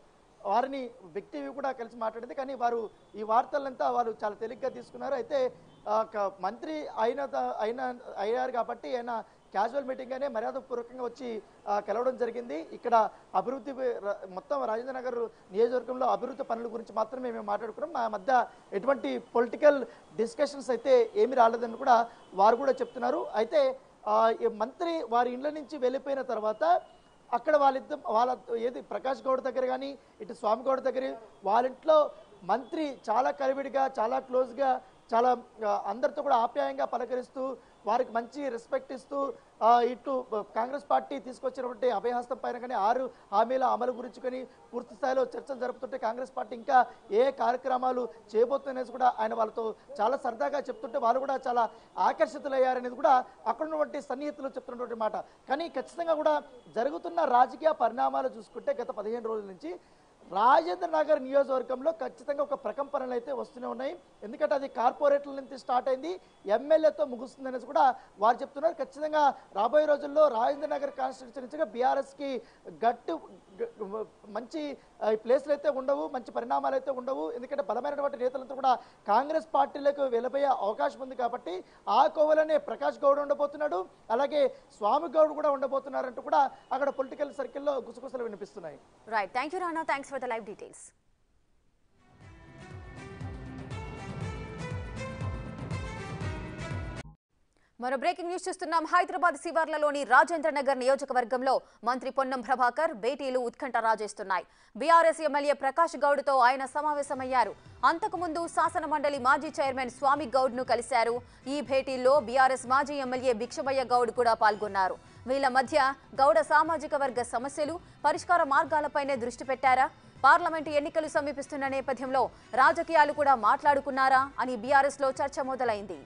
వారిని వ్యక్తి కూడా కలిసి మాట్లాడింది. కానీ వారు ఈ వార్తలంతా వారు చాలా తేలిగ్గా తీసుకున్నారు. అయితే క- మంత్రి అయిన త- అయిన అయ్యారు కాబట్టి ఆయన క్యాజువల్ మీటింగ్గానే మర్యాదపూర్వకంగా వచ్చి కలవడం జరిగింది. ఇక్కడ అభివృద్ధి మొత్తం రాజేంద్ర నగర్ నియోజకవర్గంలో అభివృద్ధి పనుల గురించి మాత్రమే మేము మాట్లాడుకున్నాం. మా మధ్య ఎటువంటి పొలిటికల్ డిస్కషన్స్ అయితే ఏమీ రాలేదని కూడా వారు కూడా చెప్తున్నారు. అయితే మంత్రి వారి ఇండ్ల నుంచి వెళ్ళిపోయిన తర్వాత అక్కడ వాళ్ళిద్దరు వాళ్ళ ఏది ప్రకాష్ గౌడ్ దగ్గర కానీ ఇటు స్వామి గౌడ్ దగ్గర వాళ్ళ ఇంట్లో మంత్రి చాలా కలివిడిగా చాలా క్లోజ్గా చాలా అందరితో కూడా ఆప్యాయంగా పలకరిస్తూ వారికి మంచి రెస్పెక్ట్ ఇస్తూ ఇటు కాంగ్రెస్ పార్టీ తీసుకొచ్చినటువంటి అభయహస్తం పైన కానీ ఆరు హామీల అమలు గురించి కానీ పూర్తి స్థాయిలో చర్చలు జరుపుతుంటే కాంగ్రెస్ పార్టీ ఇంకా ఏ కార్యక్రమాలు చేయబోతుందనేసి కూడా ఆయన వాళ్ళతో చాలా సరదాగా చెప్తుంటే వాళ్ళు కూడా చాలా ఆకర్షితులయ్యారనేది కూడా అక్కడ ఉన్నటువంటి సన్నిహితులు చెప్తున్నటువంటి మాట. కానీ ఖచ్చితంగా కూడా జరుగుతున్న రాజకీయ పరిణామాలు చూసుకుంటే గత పదిహేను రోజుల నుంచి రాజేంద్ర నగర్ నియోజకవర్గంలో ఖచ్చితంగా ఒక ప్రకంపనలు అయితే వస్తూనే ఉన్నాయి. ఎందుకంటే అది కార్పొరేట్ల నుంచి స్టార్ట్ అయింది. ఎమ్మెల్యేతో ముగుస్తుంది అనేసి కూడా వారు చెప్తున్నారు. ఖచ్చితంగా రాబోయే రోజుల్లో రాజేంద్ర నగర్ కాన్స్టిట్యున్సీగా బీఆర్ఎస్కి గట్టు మంచి ప్లేస్లు అయితే ఉండవు మంచి పరిణామాలు అయితే ఉండవు. ఎందుకంటే బలమైనటువంటి నేతలంతా కూడా కాంగ్రెస్ పార్టీలకు వెళ్ళబోయే అవకాశం ఉంది కాబట్టి ఆ కోవలనే ప్రకాష్ గౌడ్ ఉండబోతున్నాడు. అలాగే స్వామి గౌడ్ కూడా ఉండబోతున్నారంటూ కూడా అక్కడ పొలిటికల్ సర్కిల్లో గుసగుసలు వినిపిస్తున్నాయి. Right thank you Rana thanks for the live details మరో బ్రేకింగ్ న్యూస్ చూస్తున్నాం. హైదరాబాద్ శివార్లలోని రాజేంద్రనగర్ నియోజకవర్గంలో మంత్రి పొన్నం ప్రభాకర్ భేటీలు ఉత్కంఠ రాజేస్తున్నాయి. బీఆర్ఎస్ ఎమ్మెల్యే ప్రకాష్ గౌడ్తో ఆయన సమావేశమయ్యారు. అంతకుముందు శాసన మండలి మాజీ చైర్మన్ స్వామి గౌడ్ను కలిశారు. ఈ భేటీల్లో బీఆర్ఎస్ మాజీ ఎమ్మెల్యే భిక్షమయ్య గౌడ్ కూడా పాల్గొన్నారు. వీళ్ళ మధ్య గౌడ సామాజిక వర్గ సమస్యలు పరిష్కార మార్గాలపైనే దృష్టి పెట్టారా? పార్లమెంటు ఎన్నికలు సమీపిస్తున్న నేపథ్యంలో రాజకీయాలు కూడా మాట్లాడుకున్నారా అని బీఆర్ఎస్లో చర్చ మొదలైంది.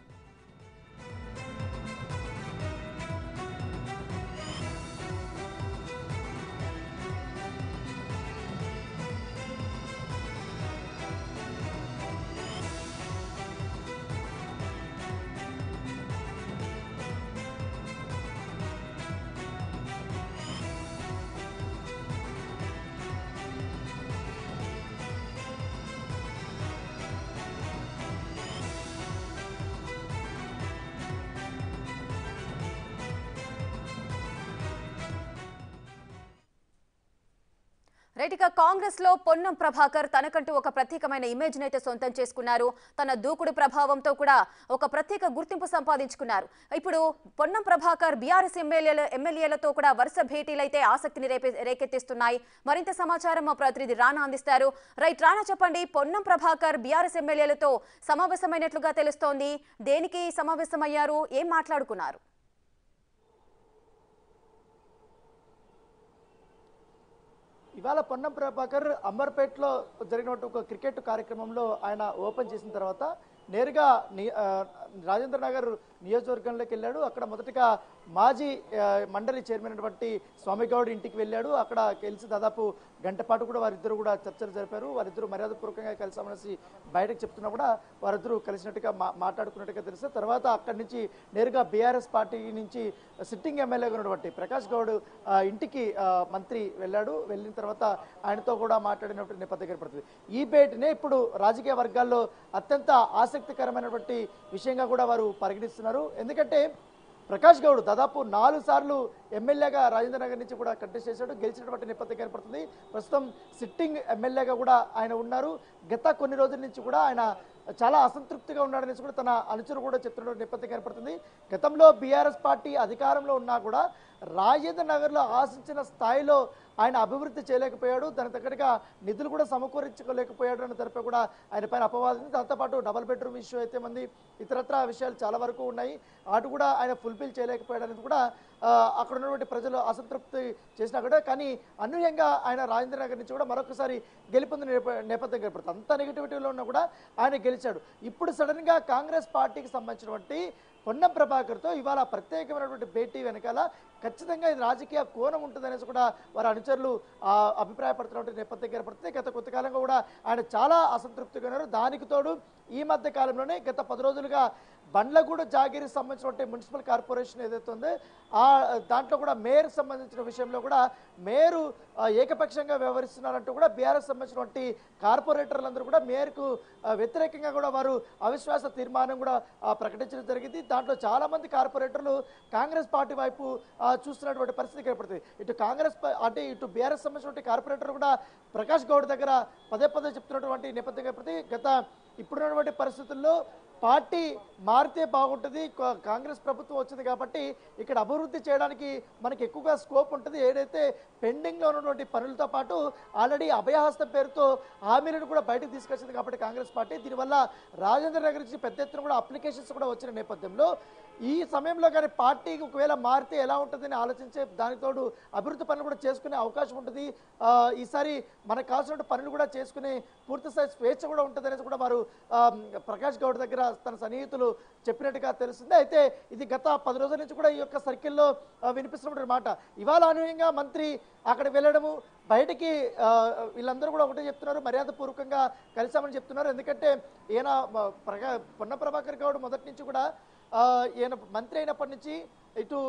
కాంగ్రెస్లో పొన్నం ప్రభాకర్ తనకంటూ ఒక ప్రత్యేకమైన ఇమేజ్ అయితే సొంతం చేసుకున్నారు. తన దూకుడు ప్రభావంతో కూడా ఒక ప్రత్యేక గుర్తింపు సంపాదించుకున్నారు. ఇప్పుడు పొన్నం ప్రభాకర్ బీఆర్ఎస్ ఎమ్మెల్యేల ఎమ్మెల్యేలతో కూడా వరుస భేటీలైతే ఆసక్తిని రేపే రేకెత్తిస్తున్నాయి. మరింత సమాచారం మా ప్రతినిధి రానా అందిస్తారు. రైట్ రానా చెప్పండి పొన్నం ప్రభాకర్ బీఆర్ఎస్ ఎమ్మెల్యేలతో సమావేశమైనట్లుగా తెలుస్తోంది. దేనికి సమావేశమయ్యారు? ఏం మాట్లాడుకున్నారు? ఇవాళ పొన్నం ప్రభాకర్ అంబర్పేటలో జరిగినటువంటి ఒక క్రికెట్ కార్యక్రమంలో ఆయన ఓపెన్ చేసిన తర్వాత నేరుగా రాజేంద్ర నగర్ నియోజకవర్గంలోకి వెళ్ళాడు. అక్కడ మొదటగా మాజీ మండలి చైర్మన్ అయినటువంటి స్వామిగౌడ్ ఇంటికి వెళ్ళాడు. అక్కడ కలిసి దాదాపు గంట పాటు కూడా వారిద్దరు కూడా చర్చలు జరిపారు. వారిద్దరూ మర్యాదపూర్వకంగా కలిసామనేసి బయటకు చెప్తున్నా కూడా వారిద్దరూ కలిసినట్టుగా మాట్లాడుకున్నట్టుగా తెలిస్తే తర్వాత అక్కడి నుంచి నేరుగా బీఆర్ఎస్ పార్టీ నుంచి సిట్టింగ్ ఎమ్మెల్యేగా ఉన్నటువంటి ప్రకాష్ గౌడ్ ఇంటికి మంత్రి వెళ్ళాడు. వెళ్ళిన తర్వాత ఆయనతో కూడా మాట్లాడినటువంటి నేపథ్యం ఏర్పడుతుంది. ఈ భేటీనే ఇప్పుడు రాజకీయ వర్గాల్లో అత్యంత ఆసక్తికరమైనటువంటి విషయంగా కూడా వారు పరిగణిస్తున్నారు. ఎందుకంటే ప్రకాష్ గౌడ్ దాదాపు నాలుగు సార్లు ఎమ్మెల్యేగా రాజేంద్ర నగర్ నుంచి కూడా కంటెస్ట్ చేశాడు. గెలిచినటువంటి నేపథ్యం కనపడుతుంది ప్రస్తుతం సిట్టింగ్ ఎమ్మెల్యేగా కూడా ఆయన ఉన్నారు. గత కొన్ని రోజుల నుంచి కూడా ఆయన చాలా అసంతృప్తిగా ఉన్నాడనేసి కూడా తన అనుచరులు కూడా చెప్తున్న నేపథ్యం కనపడుతుంది గతంలో బీఆర్ఎస్ పార్టీ అధికారంలో ఉన్నా కూడా రాజేంద్ర నగర్లో ఆశించిన స్థాయిలో ఆయన అభివృద్ధి చేయలేకపోయాడు దాని తగ్గట్టుగా నిధులు కూడా సమకూరించుకోలేకపోయాడు అన్న తరపై కూడా ఆయన పైన అపవాదం ఉంది. దాంతోపాటు డబల్ బెడ్రూమ్ ఇష్యూ అయితే మంది ఇతరత్ర విషయాలు చాలా వరకు ఉన్నాయి. అటు కూడా ఆయన ఫుల్ఫిల్ చేయలేకపోయాడు అనేది కూడా అక్కడ ఉన్నటువంటి ప్రజలు అసంతృప్తి చేసినా కూడా కానీ అనూహ్యంగా ఆయన రాజేంద్ర నగర్ నుంచి కూడా మరొకసారి గెలుపొందిన నేప- నేపథ్యం ఏర్పడుతుంది అంత నెగిటివిటీలో ఉన్నా కూడా ఆయన గెలిచాడు. ఇప్పుడు సడన్గా కాంగ్రెస్ పార్టీకి సంబంధించినటువంటి పొన్నం ప్రభాకర్తో ఇవాళ ప్రత్యేకమైనటువంటి భేటీ వెనకాల ఖచ్చితంగా ఇది రాజకీయ కోణం ఉంటుందనేసి కూడా వారి అనుచరులు ఆ, అభిప్రాయపడుతున్నటువంటి నేపథ్యం ఏర్పడుతుంది. గత కొంతకాలంగా కూడా ఆయన చాలా అసంతృప్తిగా ఉన్నారు. దానికి తోడు ఈ మధ్య కాలంలోనే గత పది రోజులుగా బండ్లగూడ జాగిరికి సంబంధించినటువంటి మున్సిపల్ కార్పొరేషన్ ఏదైతే ఉందో ఆ దాంట్లో కూడా మేయర్ సంబంధించిన విషయంలో కూడా మేయరు ఏకపక్షంగా వ్యవహరిస్తున్నారంటూ కూడా బీఆర్ఎస్ సంబంధించినటువంటి కార్పొరేటర్లందరూ కూడా మేయర్కు వ్యతిరేకంగా కూడా వారు అవిశ్వాస తీర్మానం కూడా ప్రకటించడం జరిగింది. దాంట్లో చాలామంది కార్పొరేటర్లు కాంగ్రెస్ పార్టీ వైపు చూస్తున్నటువంటి పరిస్థితి ఏర్పడుతుంది. ఇటు కాంగ్రెస్ అంటే ఇటు బీఆర్ఎస్ సంబంధించినటువంటి కార్పొరేటర్ కూడా ప్రకాష్ గౌడ్ దగ్గర పదే పదే చెప్తున్నటువంటి నేపథ్యం ఏర్పడుతుంది. గత ఇప్పుడున్నటువంటి పరిస్థితుల్లో పార్టీ మారితే బాగుంటుంది కాంగ్రెస్ ప్రభుత్వం వచ్చింది కాబట్టి ఇక్కడ అభివృద్ధి చేయడానికి మనకి ఎక్కువగా స్కోప్ ఉంటుంది. ఏదైతే పెండింగ్లో ఉన్నటువంటి పనులతో పాటు ఆల్రెడీ అభయహస్తం పేరుతో హామీలను కూడా బయటకు తీసుకొచ్చింది కాబట్టి కాంగ్రెస్ పార్టీ. దీనివల్ల రాజేంద్ర నగర్ నుంచి పెద్ద ఎత్తున కూడా అప్లికేషన్స్ కూడా వచ్చిన నేపథ్యంలో ఈ సమయంలో కానీ పార్టీకి ఒకవేళ మారితే ఎలా ఉంటుందని ఆలోచించే దానికి తోడు అభివృద్ధి పనులు కూడా చేసుకునే అవకాశం ఉంటుంది. ఈసారి మనకు కావాల్సిన పనులు కూడా చేసుకునే పూర్తి స్థాయి స్వేచ్ఛ కూడా ఉంటుందనేసి కూడా వారు ప్రకాష్ గౌడ్ దగ్గర తన సన్నిహితులు చెప్పినట్టుగా తెలుస్తుంది. అయితే ఇది గత పది రోజుల నుంచి కూడా ఈ యొక్క సర్కిల్లో వినిపిస్తున్నటువంటి మాట. ఇవాళ అనూహ్యంగా మంత్రి అక్కడ వెళ్ళడము బయటికి వీళ్ళందరూ కూడా ఒకటే చెప్తున్నారు మర్యాద పూర్వకంగా కలిసామని చెప్తున్నారు. ఎందుకంటే ఈయన ప్రగా పొన్న ప్రభాకర్ గౌడ్ మొదటి నుంచి కూడా ఈయన మంత్రి అయినప్పటి నుంచి ఇటు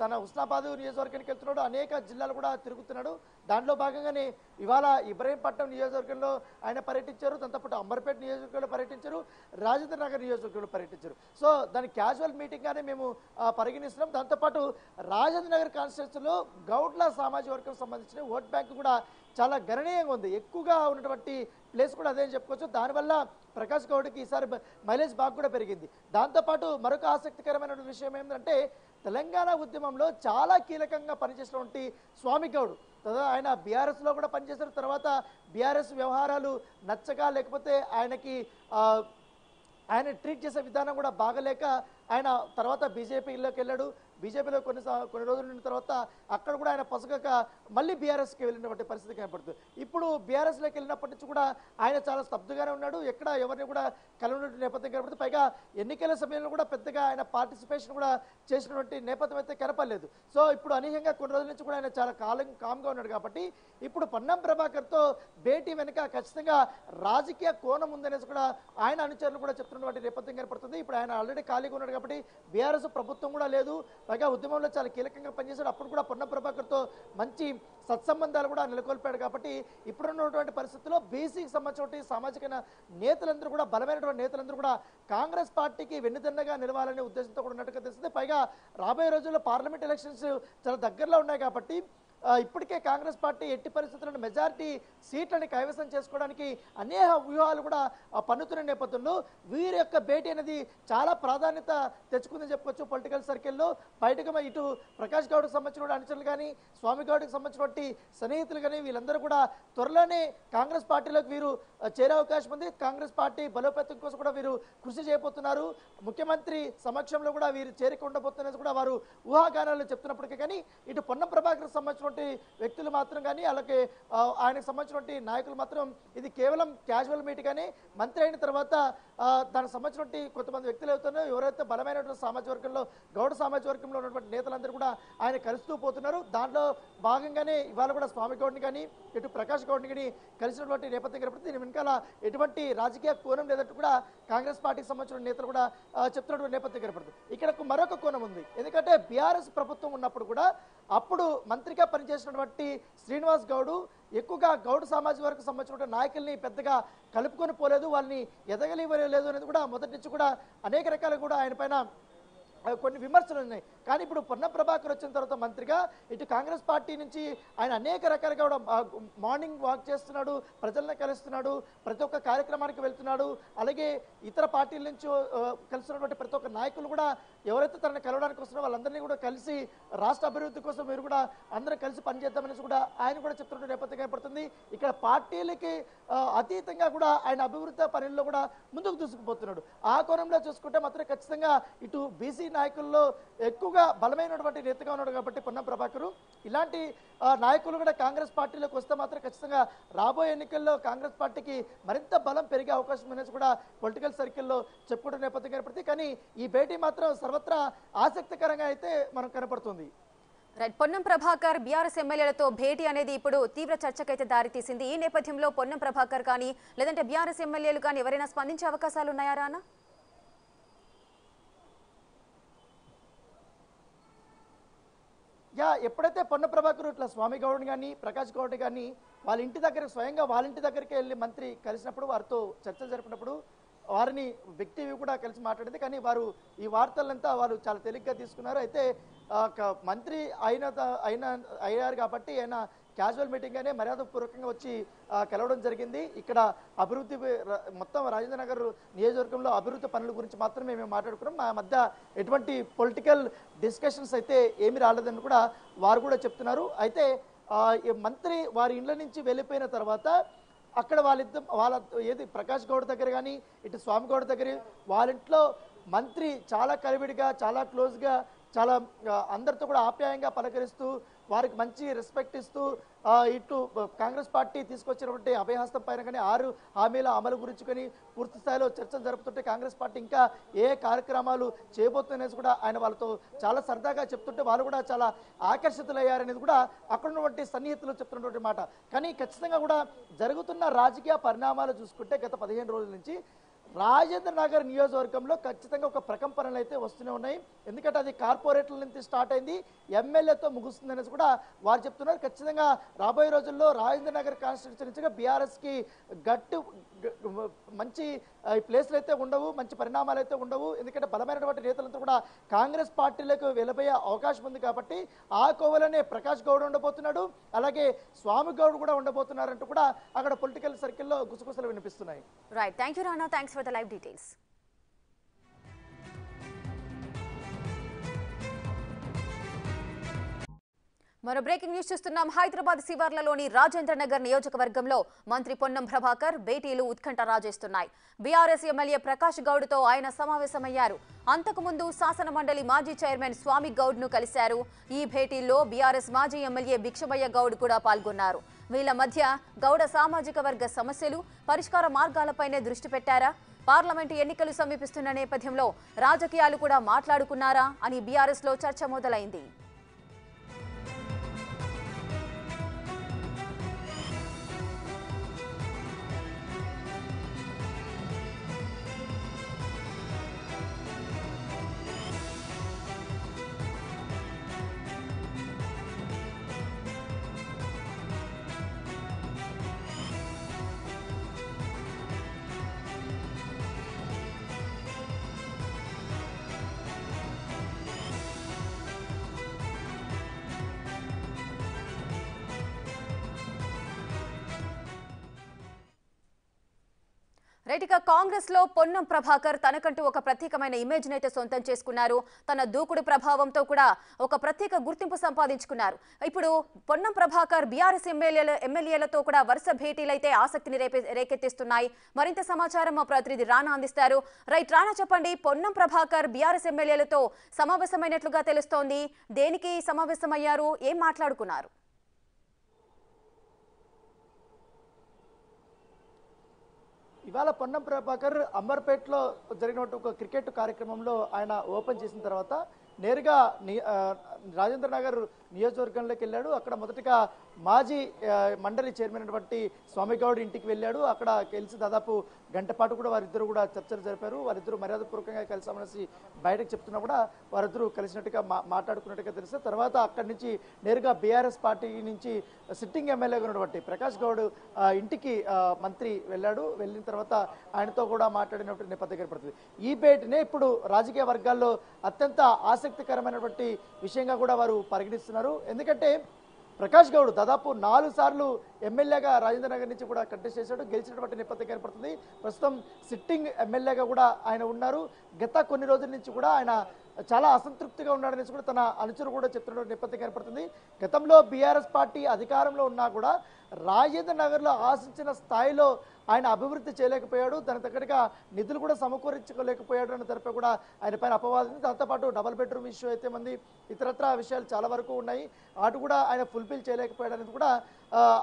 తన హుస్నాబాద్ నియోజకవర్గానికి వెళ్తున్నాడు. అనేక జిల్లాలు కూడా తిరుగుతున్నాడు. దాంట్లో భాగంగానే ఇవాళ ఇబ్రహీంపట్నం నియోజకవర్గంలో ఆయన పర్యటించారు. దాంతో పాటు అంబర్పేట నియోజకవర్గంలో పర్యటించారు. రాజేంద్ర నగర్ నియోజకవర్గంలో పర్యటించారు. సో దాని క్యాజువల్ మీటింగ్గానే మేము పరిగణిస్తున్నాం. దాంతోపాటు రాజేంద్ర నగర్ కాన్స్టిట్యూన్సీలో గౌడ్ల సామాజిక వర్గం సంబంధించిన ఓట్ బ్యాంక్ కూడా చాలా గణనీయంగా ఉంది. ఎక్కువగా ఉన్నటువంటి ప్లేస్ కూడా అదే అని చెప్పుకోవచ్చు. దానివల్ల ప్రకాష్ గౌడ్కి ఈసారి మైలేజ్ బాగా కూడా పెరిగింది. దాంతోపాటు మరొక ఆసక్తికరమైన విషయం ఏంటంటే తెలంగాణ ఉద్యమంలో చాలా కీలకంగా పనిచేసినటువంటి స్వామి గౌడ్. తర్వాత ఆయన బీఆర్ఎస్లో కూడా పనిచేసిన తర్వాత బీఆర్ఎస్ వ్యవహారాలు నచ్చక లేకపోతే ఆయనకి ఆయన ట్రీట్ చేసే విధానం కూడా బాగలేక ఆయన తర్వాత బీజేపీలోకి వెళ్ళాడు. బీజేపీలో కొన్ని సా- కొన్ని రోజులు ఉన్న తర్వాత అక్కడ కూడా ఆయన పసగక మళ్ళీ బీఆర్ఎస్కి వెళ్ళినటువంటి పరిస్థితి కనపడుతుంది. ఇప్పుడు బీఆర్ఎస్లోకి వెళ్ళినప్పటి నుంచి కూడా ఆయన చాలా స్తబ్దుగానే ఉన్నాడు. ఎక్కడ ఎవరిని కూడా కలవనటువంటి నేపథ్యం కనపడుతుంది. పైగా ఎన్నికల సమయంలో కూడా పెద్దగా ఆయన పార్టిసిపేషన్ కూడా చేసినటువంటి నేపథ్యం అయితే కనపడలేదు. సో ఇప్పుడు అనూహ్యంగా కొన్ని రోజుల నుంచి కూడా ఆయన చాలా కాలం కామ్గా ఉన్నాడు కాబట్టి ఇప్పుడు పొన్నం ప్రభాకర్తో భేటీ వెనుక ఖచ్చితంగా రాజకీయ కోణం ఉందనేసి కూడా ఆయన అనుచరులు కూడా చెప్తున్నటువంటి నేపథ్యం కనపడుతుంది. ఇప్పుడు ఆయన ఆల్రెడీ ఖాళీగా ఉన్నాడు కాబట్టి బీఆర్ఎస్ ప్రభుత్వం కూడా లేదు. పైగా ఉద్యమంలో చాలా కీలకంగా పనిచేశాడు. అప్పుడు కూడా పొన్న ప్రభాకర్తో మంచి సత్సంబంధాలు కూడా నెలకొల్పాడు కాబట్టి ఇప్పుడున్నటువంటి పరిస్థితుల్లో బీసీకి సంబంధించిన సామాజిక నేతలందరూ కూడా బలమైనటువంటి నేతలందరూ కూడా కాంగ్రెస్ పార్టీకి వెన్నుదన్నగా నిలవాలనే ఉద్దేశంతో కూడా ఉన్నట్టుగా తెలుస్తుంది. పైగా రాబోయే రోజుల్లో పార్లమెంట్ ఎలక్షన్స్ చాలా దగ్గరలో ఉన్నాయి కాబట్టి ఇప్పటికే కాంగ్రెస్ పార్టీ ఎట్టి పరిస్థితుల్లో మెజారిటీ సీట్లని కైవసం చేసుకోవడానికి అనేక వ్యూహాలు కూడా పన్నుతున్న నేపథ్యంలో వీరి యొక్క భేటీ అనేది చాలా ప్రాధాన్యత తెచ్చుకుందని చెప్పుకోవచ్చు పొలిటికల్ సర్కిల్లో. బయటకు ఇటు ప్రకాష్ గౌడ్కి సంబంధించిన అనుచరులు కానీ స్వామి గౌడ్కి సంబంధించినటువంటి సన్నిహితులు కానీ వీళ్ళందరూ కూడా త్వరలోనే కాంగ్రెస్ పార్టీలోకి వీరు చేరే అవకాశం ఉంది. కాంగ్రెస్ పార్టీ బలోపేతం కోసం కూడా వీరు కృషి చేయబోతున్నారు. ముఖ్యమంత్రి సమక్షంలో కూడా వీరు చేరిక ఉండబోతున్నది కూడా వారు ఊహాగానాలు చెప్తున్నప్పటికీ కానీ ఇటు పొన్నం ప్రభాకర్ సంబంధించిన సంబంధించినటువంటి వ్యక్తులు మాత్రం కానీ అలాగే ఆయనకు సంబంధించినటువంటి నాయకులు మాత్రం ఇది కేవలం క్యాజువల్ మీట్ కానీ మంత్రి అయిన తర్వాత దానికి సంబంధించినటువంటి కొంతమంది వ్యక్తులు అవుతున్నారో ఎవరైతే బలమైనటువంటి సామాజిక వర్గంలో గౌడ సామాజిక వర్గంలో ఉన్నటువంటి నేతలందరూ కూడా ఆయన కలుస్తూ పోతున్నారు. దాంట్లో భాగంగానే ఇవాళ కూడా స్వామి గౌడ్ని కానీ ఇటు ప్రకాష్ గౌడ్ని కానీ కలిసినటువంటి నేపథ్యం కాబట్టి దీని వెనకాల ఎటువంటి రాజకీయ కోణం లేదంటూ కూడా కాంగ్రెస్ పార్టీకి సంబంధించిన నేతలు కూడా చెప్తున్నటువంటి నేపథ్యం కనపడుతుంది. ఇక్కడ మరొక కోణం ఉంది. ఎందుకంటే బీఆర్ఎస్ ప్రభుత్వం ఉన్నప్పుడు కూడా అప్పుడు మంత్రిగా పనిచేసినటువంటి శ్రీనివాస్ గౌడు ఎక్కువగా గౌడ్ సామాజిక వర్గకు సంబంధించిన నాయకుల్ని పెద్దగా కలుపుకొని పోలేదు వాళ్ళని ఎదగలివ్వలేదు అనేది కూడా మొదటి నుంచి కూడా అనేక రకాలు కూడా ఆయన పైన కొన్ని విమర్శలు ఉన్నాయి. కానీ ఇప్పుడు పొన్న ప్రభాకర్ వచ్చిన తర్వాత మంత్రిగా ఇటు కాంగ్రెస్ పార్టీ నుంచి ఆయన అనేక రకాలుగా కూడా మార్నింగ్ వాక్ చేస్తున్నాడు ప్రజలను కలుస్తున్నాడు ప్రతి ఒక్క కార్యక్రమానికి వెళ్తున్నాడు. అలాగే ఇతర పార్టీల నుంచి కలుస్తున్నటువంటి ప్రతి ఒక్క నాయకులు కూడా ఎవరైతే తనను కలవడానికి వస్తున్నారో వాళ్ళందరినీ కూడా కలిసి రాష్ట్ర అభివృద్ధి కోసం మీరు కూడా అందరూ కలిసి పనిచేద్దామనేసి కూడా ఆయన కూడా చెప్తున్న నేపథ్యం కనపడుతుంది ఇక్కడ పార్టీలకి అతీతంగా కూడా ఆయన అభివృద్ధి పనుల్లో కూడా ముందుకు దూసుకుపోతున్నాడు. ఆ కోణంలో చూసుకుంటే మాత్రం ఖచ్చితంగా ఇటు బీసీ నాయకుల్లో ఎక్కువగా బలమైనటువంటి నేతగా ఉన్నాడు కాబట్టి పొన్నం ప్రభాకరు. ఇలాంటి నాయకులు కూడా కాంగ్రెస్ పార్టీలోకి వస్తే మాత్రం ఖచ్చితంగా రాబోయే ఎన్నికల్లో కాంగ్రెస్ పార్టీకి మరింత బలం పెరిగే అవకాశం అనేది కూడా పొలిటికల్ సర్కిల్లో చెప్పుకుంటున్న నేపథ్యం కనపడుతుంది. కానీ ఈ భేటీ మాత్రం సర్వత్రా ఆసక్తికరంగా అయితే మనం కనపడుతుంది. రైట్ పొన్నం ప్రభాకర్ బీఆర్ఎస్ ఎమ్మెల్యేలతో భేటీ అనేది ఇప్పుడు తీవ్ర చర్చకైతే దారితీసింది. ఈ నేపథ్యంలో పొన్నం ప్రభాకర్ కానీ లేదంటే బీఆర్ఎస్ ఎమ్మెల్యేలు కానీ ఎవరైనా స్పందించే అవకాశాలు ఉన్నాయా రానా? యా ఎప్పుడైతే పొన్న ప్రభాకర్ ఇట్లా స్వామి గౌడ్ కానీ ప్రకాష్ గౌడ్ కానీ వాళ్ళ ఇంటి దగ్గర స్వయంగా వాళ్ళ ఇంటి దగ్గరికి వెళ్ళి మంత్రి కలిసినప్పుడు వారితో చర్చలు జరిపినప్పుడు వారిని వ్యక్తి కూడా కలిసి మాట్లాడింది. కానీ వారు ఈ వార్తలంతా వారు చాలా తేలిగ్గా తీసుకున్నారు. అయితే మంత్రి అయిన త- అయిన అయ్యారు కాబట్టి ఆయన క్యాజువల్ మీటింగ్ అనే మర్యాదపూర్వకంగా వచ్చి కలవడం జరిగింది. ఇక్కడ అభివృద్ధి మొత్తం రాజేంద్ర నగర్ నియోజకవర్గంలో అభివృద్ధి పనుల గురించి మాత్రమే మేము మాట్లాడుకున్నాం. మా మధ్య ఎటువంటి పొలిటికల్ డిస్కషన్స్ అయితే ఏమీ రాలేదని కూడా వారు కూడా చెప్తున్నారు. అయితే మంత్రి వారి ఇండ్ల నుంచి వెళ్ళిపోయిన తర్వాత అక్కడ వాళ్ళిద్దరు వాళ్ళ ఏది ప్రకాష్ గౌడ్ దగ్గర కానీ ఇటు స్వామి గౌడ్ దగ్గర వాళ్ళ ఇంట్లో మంత్రి చాలా కలివిడిగా చాలా క్లోజ్గా చాలా అందరితో కూడా ఆప్యాయంగా పలకరిస్తూ వారికి మంచి రెస్పెక్ట్ ఇస్తూ ఇటు కాంగ్రెస్ పార్టీ తీసుకొచ్చినటువంటి అభయహస్తం పైన కానీ ఆరు హామీల అమలు గురించి కానీ పూర్తి స్థాయిలో చర్చలు జరుపుతుంటే కాంగ్రెస్ పార్టీ ఇంకా ఏ కార్యక్రమాలు చేయబోతున్నది కూడా ఆయన వాళ్ళతో చాలా సరదాగా చెప్తుంటే వాళ్ళు కూడా చాలా ఆకర్షితులయ్యారనేది కూడా అక్కడ ఉన్నటువంటి సన్నిహితులు చెప్తున్నటువంటి మాట. కానీ ఖచ్చితంగా కూడా జరుగుతున్న రాజకీయ పరిణామాలు చూసుకుంటే గత పదిహేను రోజుల నుంచి రాజేంద్ర నగర్ నియోజకవర్గంలో ఖచ్చితంగా ఒక ప్రకంపనలు అయితే వస్తూనే ఉన్నాయి. ఎందుకంటే అది కార్పొరేట్ల నుంచి స్టార్ట్ అయింది. ఎమ్మెల్యేతో ముగుస్తుంది అనేసి కూడా వారు చెప్తున్నారు. ఖచ్చితంగా రాబోయే రోజుల్లో రాజేంద్ర నగర్ కాన్స్టిట్యూన్సీ బీఆర్ఎస్కి గట్టు మంచి ఈ ప్లేస్లు అయితే ఉండవు మంచి పరిణామాలు అయితే ఉండవు. ఎందుకంటే బలమైనటువంటి నేతలంతా కూడా కాంగ్రెస్ పార్టీలకు వెళ్ళబోయే అవకాశం ఉంది కాబట్టి ఆ కోవలోనే ప్రకాష్ గౌడ్ ఉండబోతున్నాడు అలాగే స్వామి గౌడ్ కూడా ఉండబోతున్నారంటూ కూడా అక్కడ పొలిటికల్ సర్కిల్లో గుసగుసలు వినిపిస్తున్నాయి. Right thank you Rana thanks for the live details మరో బ్రేకింగ్ న్యూస్ చూస్తున్నాం. హైదరాబాద్ శివార్లలోని రాజేంద్రనగర్ నియోజకవర్గంలో మంత్రి పొన్నం ప్రభాకర్ భేటీలు ఉత్కంఠ రాజేస్తున్నాయి. బీఆర్ఎస్ ఎమ్మెల్యే ప్రకాష్ గౌడ్తో ఆయన సమావేశమయ్యారు. అంతకుముందు శాసన మండలి మాజీ చైర్మన్ స్వామి గౌడ్ను కలిశారు. ఈ భేటీల్లో బీఆర్ఎస్ మాజీ ఎమ్మెల్యే భిక్షమయ్య గౌడ్ కూడా పాల్గొన్నారు. వీళ్ళ మధ్య గౌడ సామాజిక వర్గ సమస్యలు పరిష్కార మార్గాలపైనే దృష్టి పెట్టారా? పార్లమెంటు ఎన్నికలు సమీపిస్తున్న నేపథ్యంలో రాజకీయాలు కూడా మాట్లాడుకున్నారా అని బీఆర్ఎస్లో చర్చ మొదలైంది. కాంగ్రెస్లో పొన్నం ప్రభాకర్ తనకంటూ ఒక ప్రత్యేకమైన ఇమేజ్ అయితే సొంతం చేసుకున్నారు. తన దూకుడు ప్రభావంతో కూడా ఒక ప్రత్యేక గుర్తింపు సంపాదించుకున్నారు. ఇప్పుడు పొన్నం ప్రభాకర్ బీఆర్ఎస్ ఎమ్మెల్యేల ఎమ్మెల్యేలతో కూడా వరుస భేటీలైతే ఆసక్తిని రేపే రేకెత్తిస్తున్నాయి. మరింత సమాచారం మా ప్రతినిధి రానా అందిస్తారు. రైట్ రానా చెప్పండి పొన్నం ప్రభాకర్ బీఆర్ఎస్ ఎమ్మెల్యేలతో సమావేశమైనట్లుగా తెలుస్తోంది. దేనికి సమావేశమయ్యారు? ఏం మాట్లాడుకున్నారు? ఇవాళ పొన్నం ప్రభాకర్ అంబర్పేటలో జరిగినటువంటి ఒక క్రికెట్ కార్యక్రమంలో ఆయన ఓపెన్ చేసిన తర్వాత నేరుగా రాజేంద్ర నగర్ నియోజకవర్గంలోకి వెళ్ళాడు. అక్కడ మొదటగా మాజీ మండలి చైర్మన్ అయినటువంటి స్వామిగౌడ్ ఇంటికి వెళ్ళాడు. అక్కడ కలిసి దాదాపు గంట పాటు కూడా వారిద్దరు కూడా చర్చలు జరిపారు. వారిద్దరూ మర్యాదపూర్వకంగా కలిసామనేసి బయటకు చెప్తున్నా కూడా వారిద్దరూ కలిసినట్టుగా మాట్లాడుకున్నట్టుగా తెలిస్తే తర్వాత అక్కడి నుంచి నేరుగా బీఆర్ఎస్ పార్టీ నుంచి సిట్టింగ్ ఎమ్మెల్యేగా ఉన్నటువంటి ప్రకాష్ గౌడ్ ఇంటికి మంత్రి వెళ్ళాడు. వెళ్ళిన తర్వాత ఆయనతో కూడా మాట్లాడినటువంటి నేపథ్యం ఏర్పడుతుంది. ఈ భేటీనే ఇప్పుడు రాజకీయ వర్గాల్లో అత్యంత ఆసక్తికరమైనటువంటి విషయంగా కూడా వారు పరిగణిస్తున్నారు. ఎందుకంటే ప్రకాష్ గౌడ్ దాదాపు నాలుగు సార్లు ఎమ్మెల్యేగా రాజేంద్ర నగర్ నుంచి కూడా కంటెస్ట్ చేశాడు. గెలిచినటువంటి నేపథ్యం కనపడుతుంది ప్రస్తుతం సిట్టింగ్ ఎమ్మెల్యేగా కూడా ఆయన ఉన్నారు. గత కొన్ని రోజుల నుంచి కూడా ఆయన చాలా అసంతృప్తిగా ఉన్నాడనేసి కూడా తన అనుచరు కూడా చెప్తున్న నేపథ్యం కనపడుతుంది గతంలో బీఆర్ఎస్ పార్టీ అధికారంలో ఉన్నా కూడా రాజేంద్ర నగర్లో ఆశించిన స్థాయిలో ఆయన అభివృద్ధి చేయలేకపోయాడు. దాని తగ్గట్టుగా నిధులు కూడా సమకూరించుకోలేకపోయాడు అన్న తరపు కూడా ఆయన పైన అపవాదం ఉంది. దాంతోపాటు డబల్ బెడ్రూమ్ ఇష్యూ అయితే మంది ఇతరత్ర విషయాలు చాలా వరకు ఉన్నాయి. అటు కూడా ఆయన ఫుల్ఫిల్ చేయలేకపోయాడు అనేది కూడా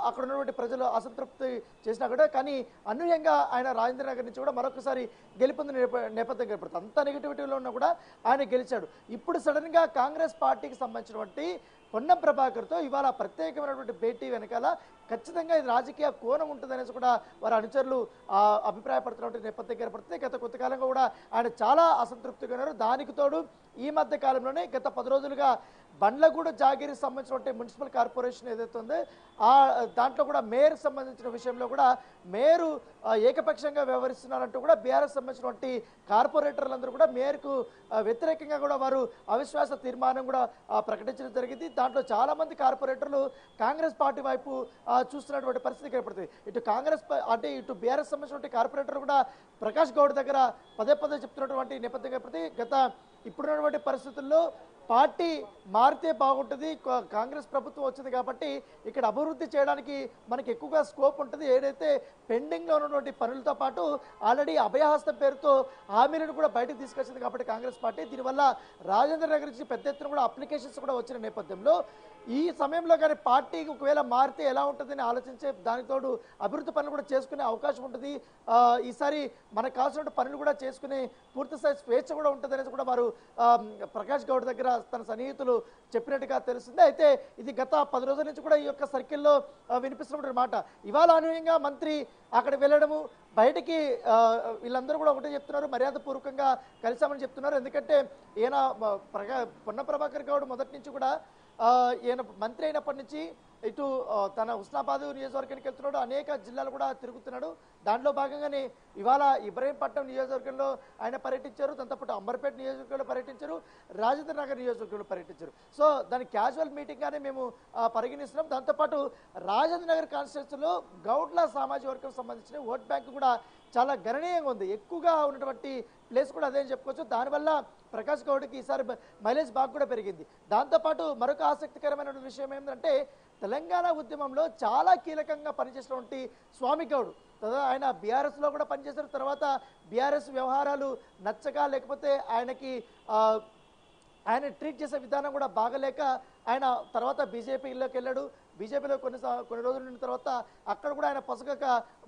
అక్కడ ఉన్నటువంటి ప్రజలు అసంతృప్తి చేసినా కూడా కానీ అనూహ్యంగా ఆయన రాజేంద్ర నగర్ నుంచి కూడా మరొకసారి గెలుపొందిన నేప- నేపథ్యం కనపడుతుంది. అంత నెగిటివిటీలో ఉన్నా కూడా ఆయన గెలిచాడు. ఇప్పుడు సడన్గా కాంగ్రెస్ పార్టీకి సంబంధించినటువంటి పొన్నం ప్రభాకర్తో ఇవాళ ప్రత్యేకమైనటువంటి భేటీ వెనకాల ఖచ్చితంగా ఇది రాజకీయ కోణం ఉంటుందనేసి కూడా వారి అనుచరులు అభిప్రాయపడుతున్నటువంటి నేపథ్యం కనపడుతుంది గత కొంతకాలంగా కూడా ఆయన చాలా అసంతృప్తిగా ఉన్నారు. దానికి తోడు ఈ మధ్య కాలంలోనే గత పది రోజులుగా బండ్లగూడ జాగిరికి సంబంధించినటువంటి మున్సిపల్ కార్పొరేషన్ ఏదైతే ఉందో ఆ దాంట్లో కూడా మేయర్ సంబంధించిన విషయంలో కూడా మేయరు ఏకపక్షంగా వ్యవహరిస్తున్నారంటూ కూడా బీఆర్ఎస్ సంబంధించినటువంటి కార్పొరేటర్లందరూ కూడా మేయర్కు వ్యతిరేకంగా కూడా వారు అవిశ్వాస తీర్మానం కూడా ప్రకటించడం జరిగింది. దాంట్లో చాలామంది కార్పొరేటర్లు కాంగ్రెస్ పార్టీ వైపు చూస్తున్నటువంటి పరిస్థితి ఏర్పడుతుంది. ఇటు కాంగ్రెస్ అంటే ఇటు బీఆర్ఎస్ సంబంధించినటువంటి కార్పొరేటర్ కూడా ప్రకాష్ గౌడ్ దగ్గర పదే పదే చెప్తున్నటువంటి నేపథ్యం కనపడుతుంది గత ఇప్పుడున్నటువంటి పరిస్థితుల్లో పార్టీ మారితే బాగుంటుంది కాంగ్రెస్ ప్రభుత్వం వచ్చింది కాబట్టి ఇక్కడ అభివృద్ధి చేయడానికి మనకి ఎక్కువగా స్కోప్ ఉంటుంది. ఏదైతే పెండింగ్లో ఉన్నటువంటి పనులతో పాటు ఆల్రెడీ అభయహస్తం పేరుతో హామీలను కూడా బయటకు తీసుకొచ్చింది కాబట్టి కాంగ్రెస్ పార్టీ. దీనివల్ల రాజేంద్ర నగర్ నుంచి పెద్ద ఎత్తున కూడా అప్లికేషన్స్ కూడా వచ్చిన నేపథ్యంలో ఈ సమయంలో కానీ పార్టీకి ఒకవేళ మారితే ఎలా ఉంటుందని ఆలోచించే దానికి తోడు అభివృద్ధి పనులు కూడా చేసుకునే అవకాశం ఉంటుంది. ఈసారి మనకు కావాల్సిన పనులు కూడా చేసుకునే పూర్తి స్థాయి స్వేచ్ఛ కూడా ఉంటుంది అనేది కూడా వారు ప్రకాష్ గౌడ్ దగ్గర తన సన్నిహితులు చెప్పినట్టుగా తెలుస్తుంది. అయితే ఇది గత పది రోజుల నుంచి కూడా ఈ యొక్క సర్కిల్లో వినిపిస్తున్నటువంటి మాట. ఇవాళ అనూహ్యంగా మంత్రి అక్కడ వెళ్ళడము బయటికి వీళ్ళందరూ కూడా ఒకటే చెప్తున్నారు మర్యాద పూర్వకంగా కలిసామని చెప్తున్నారు. ఎందుకంటే ఈయన ప్రగా పొన్న ప్రభాకర్ గౌడ్ మొదటి నుంచి కూడా ఈయన మంత్రి అయినప్పటి నుంచి ఇటు తన హుస్నాబాద్ నియోజకవర్గానికి వెళ్తున్నాడు. అనేక జిల్లాలు కూడా తిరుగుతున్నాడు. దాంట్లో భాగంగానే ఇవాళ ఇబ్రహీంపట్నం నియోజకవర్గంలో ఆయన పర్యటించారు. దాంతో పాటు అంబర్పేట నియోజకవర్గంలో పర్యటించారు. రాజేంద్ర నగర్ నియోజకవర్గంలో పర్యటించారు. సో దాని క్యాజువల్ మీటింగ్గానే మేము పరిగణిస్తున్నాం. దాంతోపాటు రాజేంద్ర నగర్ కాన్స్టిట్యూన్సీలో గౌడ్ల సామాజిక వర్గం సంబంధించిన ఓట్ బ్యాంక్ కూడా చాలా గణనీయంగా ఉంది. ఎక్కువగా ఉన్నటువంటి ప్లేస్ కూడా అదే అని చెప్పుకోవచ్చు. దానివల్ల ప్రకాష్ గౌడ్కి ఈసారి మైలేజ్ బాగా కూడా పెరిగింది. దాంతోపాటు మరొక ఆసక్తికరమైన విషయం ఏంటంటే తెలంగాణ ఉద్యమంలో చాలా కీలకంగా పనిచేసినటువంటి స్వామి గౌడ్. తర్వాత ఆయన బీఆర్ఎస్లో కూడా పనిచేసిన తర్వాత బీఆర్ఎస్ వ్యవహారాలు నచ్చక లేకపోతే ఆయనకి ఆయన ట్రీట్ చేసే విధానం కూడా బాగలేక ఆయన తర్వాత బీజేపీలోకి వెళ్ళాడు. బీజేపీలో కొన్ని కొన్ని రోజులు ఉన్న తర్వాత అక్కడ కూడా ఆయన పొసగక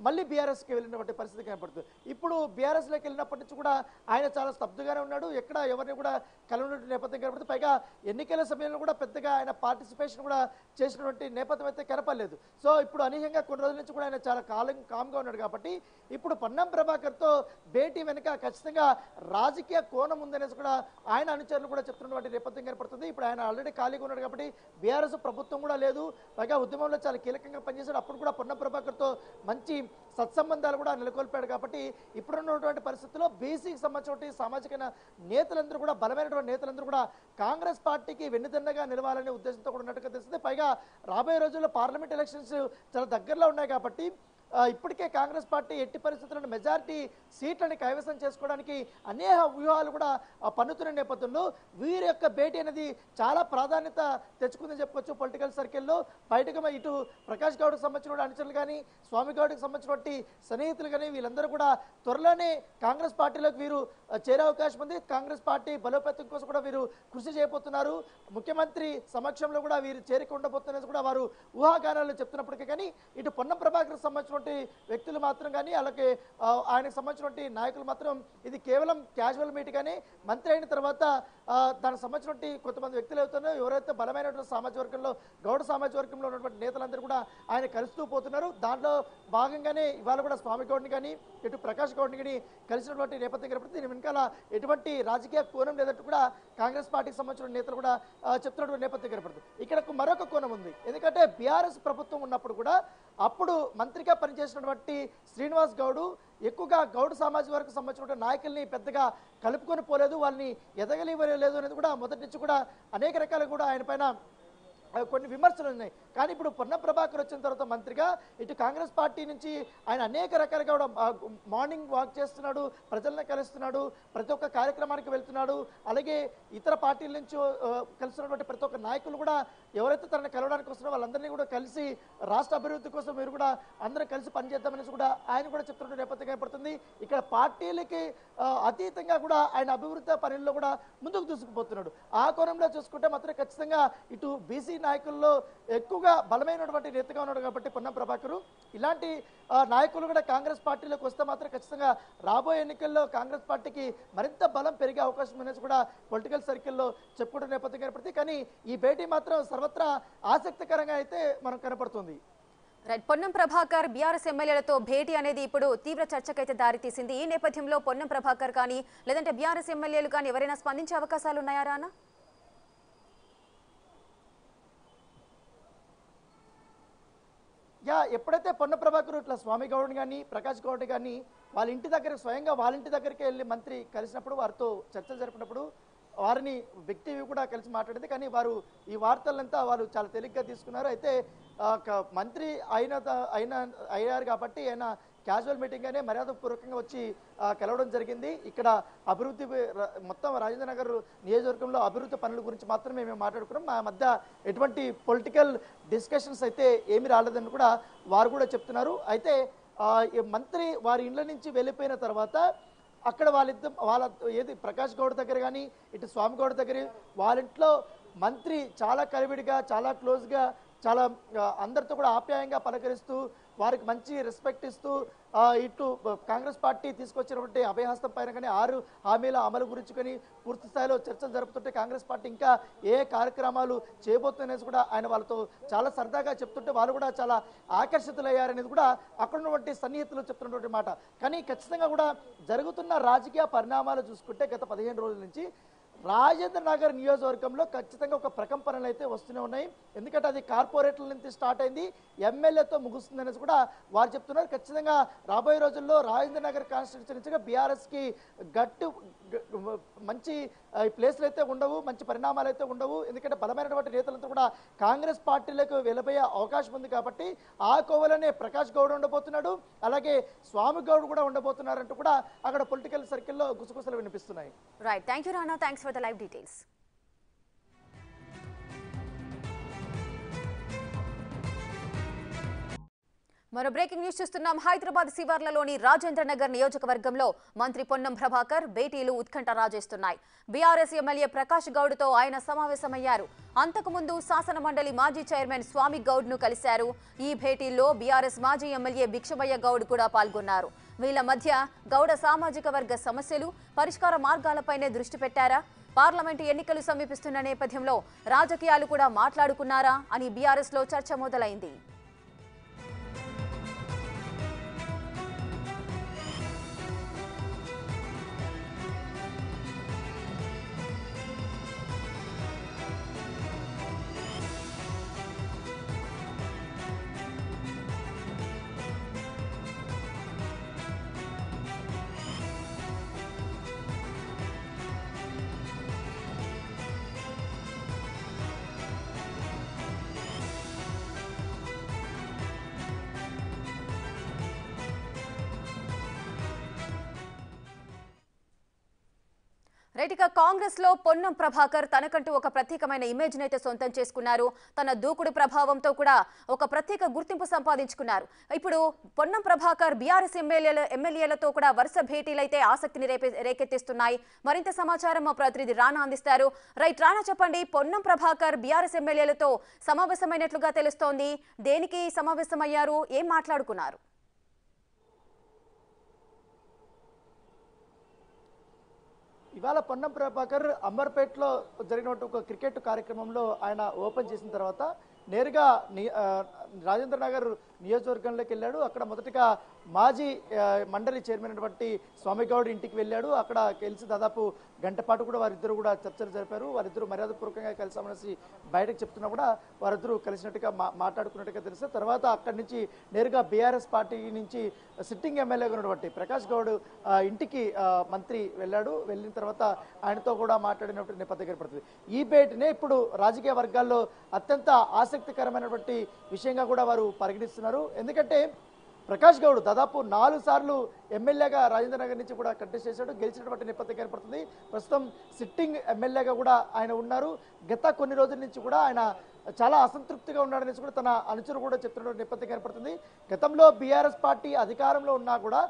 మళ్ళీ బీఆర్ఎస్కి వెళ్ళినటువంటి పరిస్థితి కనపడుతుంది. ఇప్పుడు బీఆర్ఎస్లోకి వెళ్ళినప్పటి నుంచి కూడా ఆయన చాలా స్తబ్దుగానే ఉన్నాడు. ఎక్కడ ఎవరిని కూడా కలవనటువంటి నేపథ్యం కనపడుతుంది. పైగా ఎన్నికల సమయంలో కూడా పెద్దగా ఆయన పార్టిసిపేషన్ కూడా చేసినటువంటి నేపథ్యం అయితే కనపడలేదు. సో ఇప్పుడు అనూహ్యంగా కొన్ని రోజుల నుంచి కూడా ఆయన చాలా కాలం కామ్గా ఉన్నాడు కాబట్టి ఇప్పుడు పొన్నం ప్రభాకర్తో భేటీ వెనుక ఖచ్చితంగా రాజకీయ కోణం ఉందనేసి కూడా ఆయన అనుచరులు కూడా చెప్తున్నటువంటి నేపథ్యం కనపడుతుంది. ఇప్పుడు ఆయన ఆల్రెడీ ఖాళీగా ఉన్నాడు కాబట్టి బీఆర్ఎస్ ప్రభుత్వం కూడా లేదు. పైగా ఉద్యమంలో చాలా కీలకంగా పనిచేశాడు. అప్పుడు కూడా పొన్న ప్రభాకర్తో మంచి సత్సంబంధాలు కూడా నెలకొల్పాడు కాబట్టి ఇప్పుడున్నటువంటి పరిస్థితుల్లో బీసీకి సంబంధించిన సామాజిక నేతలందరూ కూడా బలమైనటువంటి నేతలందరూ కూడా కాంగ్రెస్ పార్టీకి వెన్నుదన్నగా నిలవాలనే ఉద్దేశంతో కూడా ఉన్నట్టుగా తెలుస్తుంది. పైగా రాబోయే రోజుల్లో పార్లమెంట్ ఎలక్షన్స్ చాలా దగ్గరలో ఉన్నాయి కాబట్టి ఇప్పటికే కాంగ్రెస్ పార్టీ ఎట్టి పరిస్థితుల్లో మెజారిటీ సీట్లని కైవసం చేసుకోవడానికి అనేక వ్యూహాలు కూడా పన్నుతున్న నేపథ్యంలో వీరి యొక్క భేటీ అనేది చాలా ప్రాధాన్యత తెచ్చుకుందని చెప్పుకోవచ్చు పొలిటికల్ సర్కిల్లో. బయటకు ఇటు ప్రకాష్ గౌడ్కి సంబంధించిన అనుచరులు కానీ స్వామి గౌడ్కి సంబంధించినటువంటి సన్నిహితులు కానీ వీళ్ళందరూ కూడా త్వరలోనే కాంగ్రెస్ పార్టీలోకి వీరు చేరే అవకాశం ఉంది. కాంగ్రెస్ పార్టీ బలోపేతం కోసం కూడా వీరు కృషి చేయబోతున్నారు. ముఖ్యమంత్రి సమక్షంలో కూడా వీరు చేరిక ఉండబోతున్నది కూడా వారు ఊహాగానాలు చెప్తున్నప్పటికీ కానీ ఇటు పొన్నం ప్రభాకర్ సంబంధించిన సంబంధించినటువంటి వ్యక్తులు మాత్రం కానీ అలాగే ఆయనకు సంబంధించినటువంటి నాయకులు మాత్రం ఇది కేవలం క్యాజువల్ మీట్ కానీ మంత్రి అయిన తర్వాత దానికి సంబంధించినటువంటి కొంతమంది వ్యక్తులు అవుతున్నారో ఎవరైతే బలమైనటువంటి సామాజిక వర్గంలో గౌడ సామాజిక వర్గంలో ఉన్నటువంటి నేతలందరూ కూడా ఆయన కలుస్తూ పోతున్నారు. దాంట్లో భాగంగానే ఇవాళ కూడా స్వామి గౌడ్ని కానీ ఇటు ప్రకాష్ గౌడ్ని కానీ కలిసినటువంటి నేపథ్యం కాబట్టి దీని వెనకాల ఎటువంటి రాజకీయ కోణం లేదంటూ కూడా కాంగ్రెస్ పార్టీకి సంబంధించిన నేతలు కూడా చెప్తున్నటువంటి నేపథ్యం కనపడుతుంది. ఇక్కడ మరొక కోణం ఉంది. ఎందుకంటే బీఆర్ఎస్ ప్రభుత్వం ఉన్నప్పుడు కూడా అప్పుడు మంత్రిగా పనిచేసినటువంటి శ్రీనివాస్ గౌడు ఎక్కువగా గౌడ్ సామాజిక వర్గం సంబంధించిన నాయకుల్ని పెద్దగా కలుపుకొని పోలేదు వాళ్ళని ఎదగలివ్వలేదు అనేది కూడా మొదటి నుంచి కూడా అనేక రకాలు కూడా ఆయన పైన కొన్ని విమర్శలు ఉన్నాయి. కానీ ఇప్పుడు పొన్న ప్రభాకర్ వచ్చిన తర్వాత మంత్రిగా ఇటు కాంగ్రెస్ పార్టీ నుంచి ఆయన అనేక రకాలుగా కూడా మార్నింగ్ వాక్ చేస్తున్నాడు ప్రజలను కలుస్తున్నాడు ప్రతి ఒక్క కార్యక్రమానికి వెళ్తున్నాడు అలాగే ఇతర పార్టీల నుంచి కలిసినటువంటి కలుస్తున్నటువంటి ప్రతి ఒక్క నాయకులు కూడా ఎవరైతే తనని కలవడానికి వస్తున్నారో వాళ్ళందరినీ కూడా కలిసి రాష్ట్ర అభివృద్ధి కోసం మీరు కూడా అందరూ కలిసి పనిచేద్దామనేసి కూడా ఆయన కూడా చెప్తున్న నేపథ్యం కనపడుతుంది ఇక్కడ పార్టీలకి అతీతంగా కూడా ఆయన అభివృద్ధి పనుల్లో కూడా ముందుకు దూసుకుపోతున్నాడు. ఆ కోణంలో చూసుకుంటే మాత్రం ఖచ్చితంగా ఇటు బీసీ నాయకుల్లో ఎక్కువగా బలమైనటువంటి నేతగా ఉన్నాడు కాబట్టి పొన్నం ప్రభాకరు. ఇలాంటి నాయకులు కూడా కాంగ్రెస్ పార్టీలోకి వస్తే మాత్రం ఖచ్చితంగా రాబోయే ఎన్నికల్లో కాంగ్రెస్ పార్టీకి మరింత బలం పెరిగే అవకాశం అనేది కూడా పొలిటికల్ సర్కిల్లో చెప్పుకుంటున్న నేపథ్యం కనపడుతుంది కానీ ఈ భేటీ మాత్రం సర్వత్రా ఆసక్తికరంగా అయితే మనం కనపడుతుంది. రైట్ పొన్నం ప్రభాకర్ బీఆర్ఎస్ ఎమ్మెల్యేలతో భేటీ అనేది ఇప్పుడు తీవ్ర చర్చకైతే దారితీసింది. ఈ నేపథ్యంలో పొన్నం ప్రభాకర్ కానీ లేదంటే బీఆర్ఎస్ ఎమ్మెల్యేలు కానీ ఎవరైనా స్పందించే అవకాశాలు ఉన్నాయా రానా? యా ఎప్పుడైతే పొన్న ప్రభాకర్ ఇట్లా స్వామి గౌడ్ కానీ ప్రకాష్ గౌడ్ కానీ వాళ్ళ ఇంటి దగ్గర స్వయంగా వాళ్ళ ఇంటి దగ్గరికి వెళ్ళి మంత్రి కలిసినప్పుడు వారితో చర్చలు జరిపినప్పుడు వారిని వ్యక్తి కూడా కలిసి మాట్లాడింది. కానీ వారు ఈ వార్తలంతా వారు చాలా తేలిగ్గా తీసుకున్నారు. అయితే క- మంత్రి అయిన త- అయిన అయ్యారు కాబట్టి ఆయన క్యాజువల్ మీటింగ్ అనే మర్యాదపూర్వకంగా వచ్చి కలవడం జరిగింది. ఇక్కడ అభివృద్ధి మొత్తం రాజేంద్ర నగర్ నియోజకవర్గంలో అభివృద్ధి పనుల గురించి మాత్రమే మేము మాట్లాడుకున్నాం. మా మధ్య ఎటువంటి పొలిటికల్ డిస్కషన్స్ అయితే ఏమీ రాలేదని కూడా వారు కూడా చెప్తున్నారు. అయితే మంత్రి వారి ఇండ్ల నుంచి వెళ్ళిపోయిన తర్వాత అక్కడ వాళ్ళిద్దరు వాళ్ళ ఏది ప్రకాష్ గౌడ్ దగ్గర కానీ ఇటు స్వామి గౌడ్ దగ్గర వాళ్ళ ఇంట్లో మంత్రి చాలా కలివిడిగా చాలా క్లోజ్గా చాలా అందరితో కూడా ఆప్యాయంగా పలకరిస్తూ వారికి మంచి రెస్పెక్ట్ ఇస్తూ ఇటు కాంగ్రెస్ పార్టీ తీసుకొచ్చినటువంటి అభయహస్తం పైన కానీ ఆరు హామీల అమలు గురించి కానీ పూర్తి స్థాయిలో చర్చలు జరుపుతుంటే కాంగ్రెస్ పార్టీ ఇంకా ఏ కార్యక్రమాలు చేయబోతుందనేసి కూడా ఆయన వాళ్ళతో చాలా సరదాగా చెప్తుంటే వాళ్ళు కూడా చాలా ఆకర్షితులయ్యారనేది కూడా అక్కడ ఉన్నటువంటి సన్నిహితులు చెప్తున్నటువంటి మాట. కానీ ఖచ్చితంగా కూడా జరుగుతున్న రాజకీయ పరిణామాలు చూసుకుంటే గత పదిహేను రోజుల నుంచి రాజేంద్ర నగర్ నియోజకవర్గంలో ఖచ్చితంగా ఒక ప్రకంపనలు అయితే వస్తూనే ఉన్నాయి. ఎందుకంటే అది కార్పొరేట్ల నుంచి స్టార్ట్ అయింది. ఎమ్మెల్యేతో ముగుస్తుంది అనేసి కూడా వారు చెప్తున్నారు. ఖచ్చితంగా రాబోయే రోజుల్లో రాజేంద్ర నగర్ కాన్స్టిట్యున్సీగా బీఆర్ఎస్కి గట్టు మంచి ప్లేస్లు అయితే ఉండవు మంచి పరిణామాలు అయితే ఉండవు. ఎందుకంటే బలమైనటువంటి నేతలంతా కూడా కాంగ్రెస్ పార్టీలకు వెళ్ళబోయే అవకాశం ఉంది కాబట్టి ఆ కోవలనే ప్రకాష్ గౌడ్ ఉండబోతున్నాడు. అలాగే స్వామి గౌడ్ కూడా ఉండబోతున్నారంటూ కూడా అక్కడ పొలిటికల్ సర్కిల్లో గుసగుసలు వినిపిస్తున్నాయి. Right thank you Rana thanks for the live details మరో బ్రేకింగ్ న్యూస్ చూస్తున్నాం. హైదరాబాద్ శివార్లలోని రాజేంద్రనగర్ నియోజకవర్గంలో మంత్రి పొన్నం ప్రభాకర్ భేటీలు ఉత్కంఠ రాజేస్తున్నాయి. బీఆర్ఎస్ ఎమ్మెల్యే ప్రకాష్ గౌడ్తో ఆయన సమావేశమయ్యారు. అంతకుముందు శాసన మండలి మాజీ చైర్మన్ స్వామి గౌడ్ను కలిశారు. ఈ భేటీల్లో బీఆర్ఎస్ మాజీ ఎమ్మెల్యే భిక్షమయ్య గౌడ్ కూడా పాల్గొన్నారు. వీళ్ళ మధ్య గౌడ సామాజిక వర్గ సమస్యలు పరిష్కార మార్గాలపైనే దృష్టి పెట్టారా? పార్లమెంటు ఎన్నికలు సమీపిస్తున్న నేపథ్యంలో రాజకీయాలు కూడా మాట్లాడుకున్నారా అని బీఆర్ఎస్లో చర్చ మొదలైంది. కాంగ్రెస్లో పొన్నం ప్రభాకర్ తనకంటూ ఒక ప్రత్యేకమైన ఇమేజ్ అయితే సొంతం చేసుకున్నారు. తన దూకుడు ప్రభావంతో కూడా ఒక ప్రత్యేక గుర్తింపు సంపాదించుకున్నారు. ఇప్పుడు పొన్నం ప్రభాకర్ బీఆర్ఎస్ ఎమ్మెల్యేల ఎమ్మెల్యేలతో కూడా వరుస భేటీలైతే ఆసక్తిని రేపే రేకెత్తిస్తున్నాయి. మరింత సమాచారం మా ప్రతినిధి రానా అందిస్తారు. రైట్ రానా చెప్పండి పొన్నం ప్రభాకర్ బీఆర్ఎస్ ఎమ్మెల్యేలతో సమావేశమైనట్లుగా తెలుస్తోంది. దేనికి సమావేశమయ్యారు? ఏం మాట్లాడుకున్నారు? ఇవాళ పొన్నం ప్రభాకర్ అంబర్పేటలో జరిగినటువంటి ఒక క్రికెట్ కార్యక్రమంలో ఆయన ఓపెన్ చేసిన తర్వాత నేరుగా రాజేంద్ర నగర్ నియోజకవర్గంలోకి వెళ్ళాడు. అక్కడ మొదటగా మాజీ మండలి చైర్మన్ అయినటువంటి స్వామిగౌడ్ ఇంటికి వెళ్ళాడు. అక్కడ కలిసి దాదాపు గంట పాటు కూడా వారిద్దరు కూడా చర్చలు జరిపారు. వారిద్దరు మర్యాదపూర్వకంగా కలిసామనేసి బయటకు చెప్తున్నా కూడా వారిద్దరూ కలిసినట్టుగా మాట్లాడుకున్నట్టుగా తెలిస్తే తర్వాత అక్కడి నుంచి నేరుగా బీఆర్ఎస్ పార్టీ నుంచి సిట్టింగ్ ఎమ్మెల్యేగా ఉన్నటువంటి ప్రకాష్ గౌడ్ ఇంటికి మంత్రి వెళ్ళాడు. వెళ్ళిన తర్వాత ఆయనతో కూడా మాట్లాడినటువంటి నేపథ్యం ఏర్పడుతుంది. ఈ భేటీనే ఇప్పుడు రాజకీయ వర్గాల్లో అత్యంత ఆసక్తికరమైనటువంటి విషయంగా కూడా వారు పరిగణిస్తున్నారు. ఎందుకంటే ప్రకాష్ గౌడ్ దాదాపు నాలుగు సార్లు ఎమ్మెల్యేగా రాజేంద్ర నగర్ నుంచి కూడా కంటెస్ట్ చేశాడు. గెలిచినటువంటి నేపథ్యం కనపడుతుంది ప్రస్తుతం సిట్టింగ్ ఎమ్మెల్యేగా కూడా ఆయన ఉన్నారు. గత కొన్ని రోజుల నుంచి కూడా ఆయన చాలా అసంతృప్తిగా ఉన్నాడనేసి కూడా తన అనుచరులు కూడా చెప్తున్న నేపథ్యం కనపడుతుంది గతంలో బీఆర్ఎస్ పార్టీ అధికారంలో ఉన్నా కూడా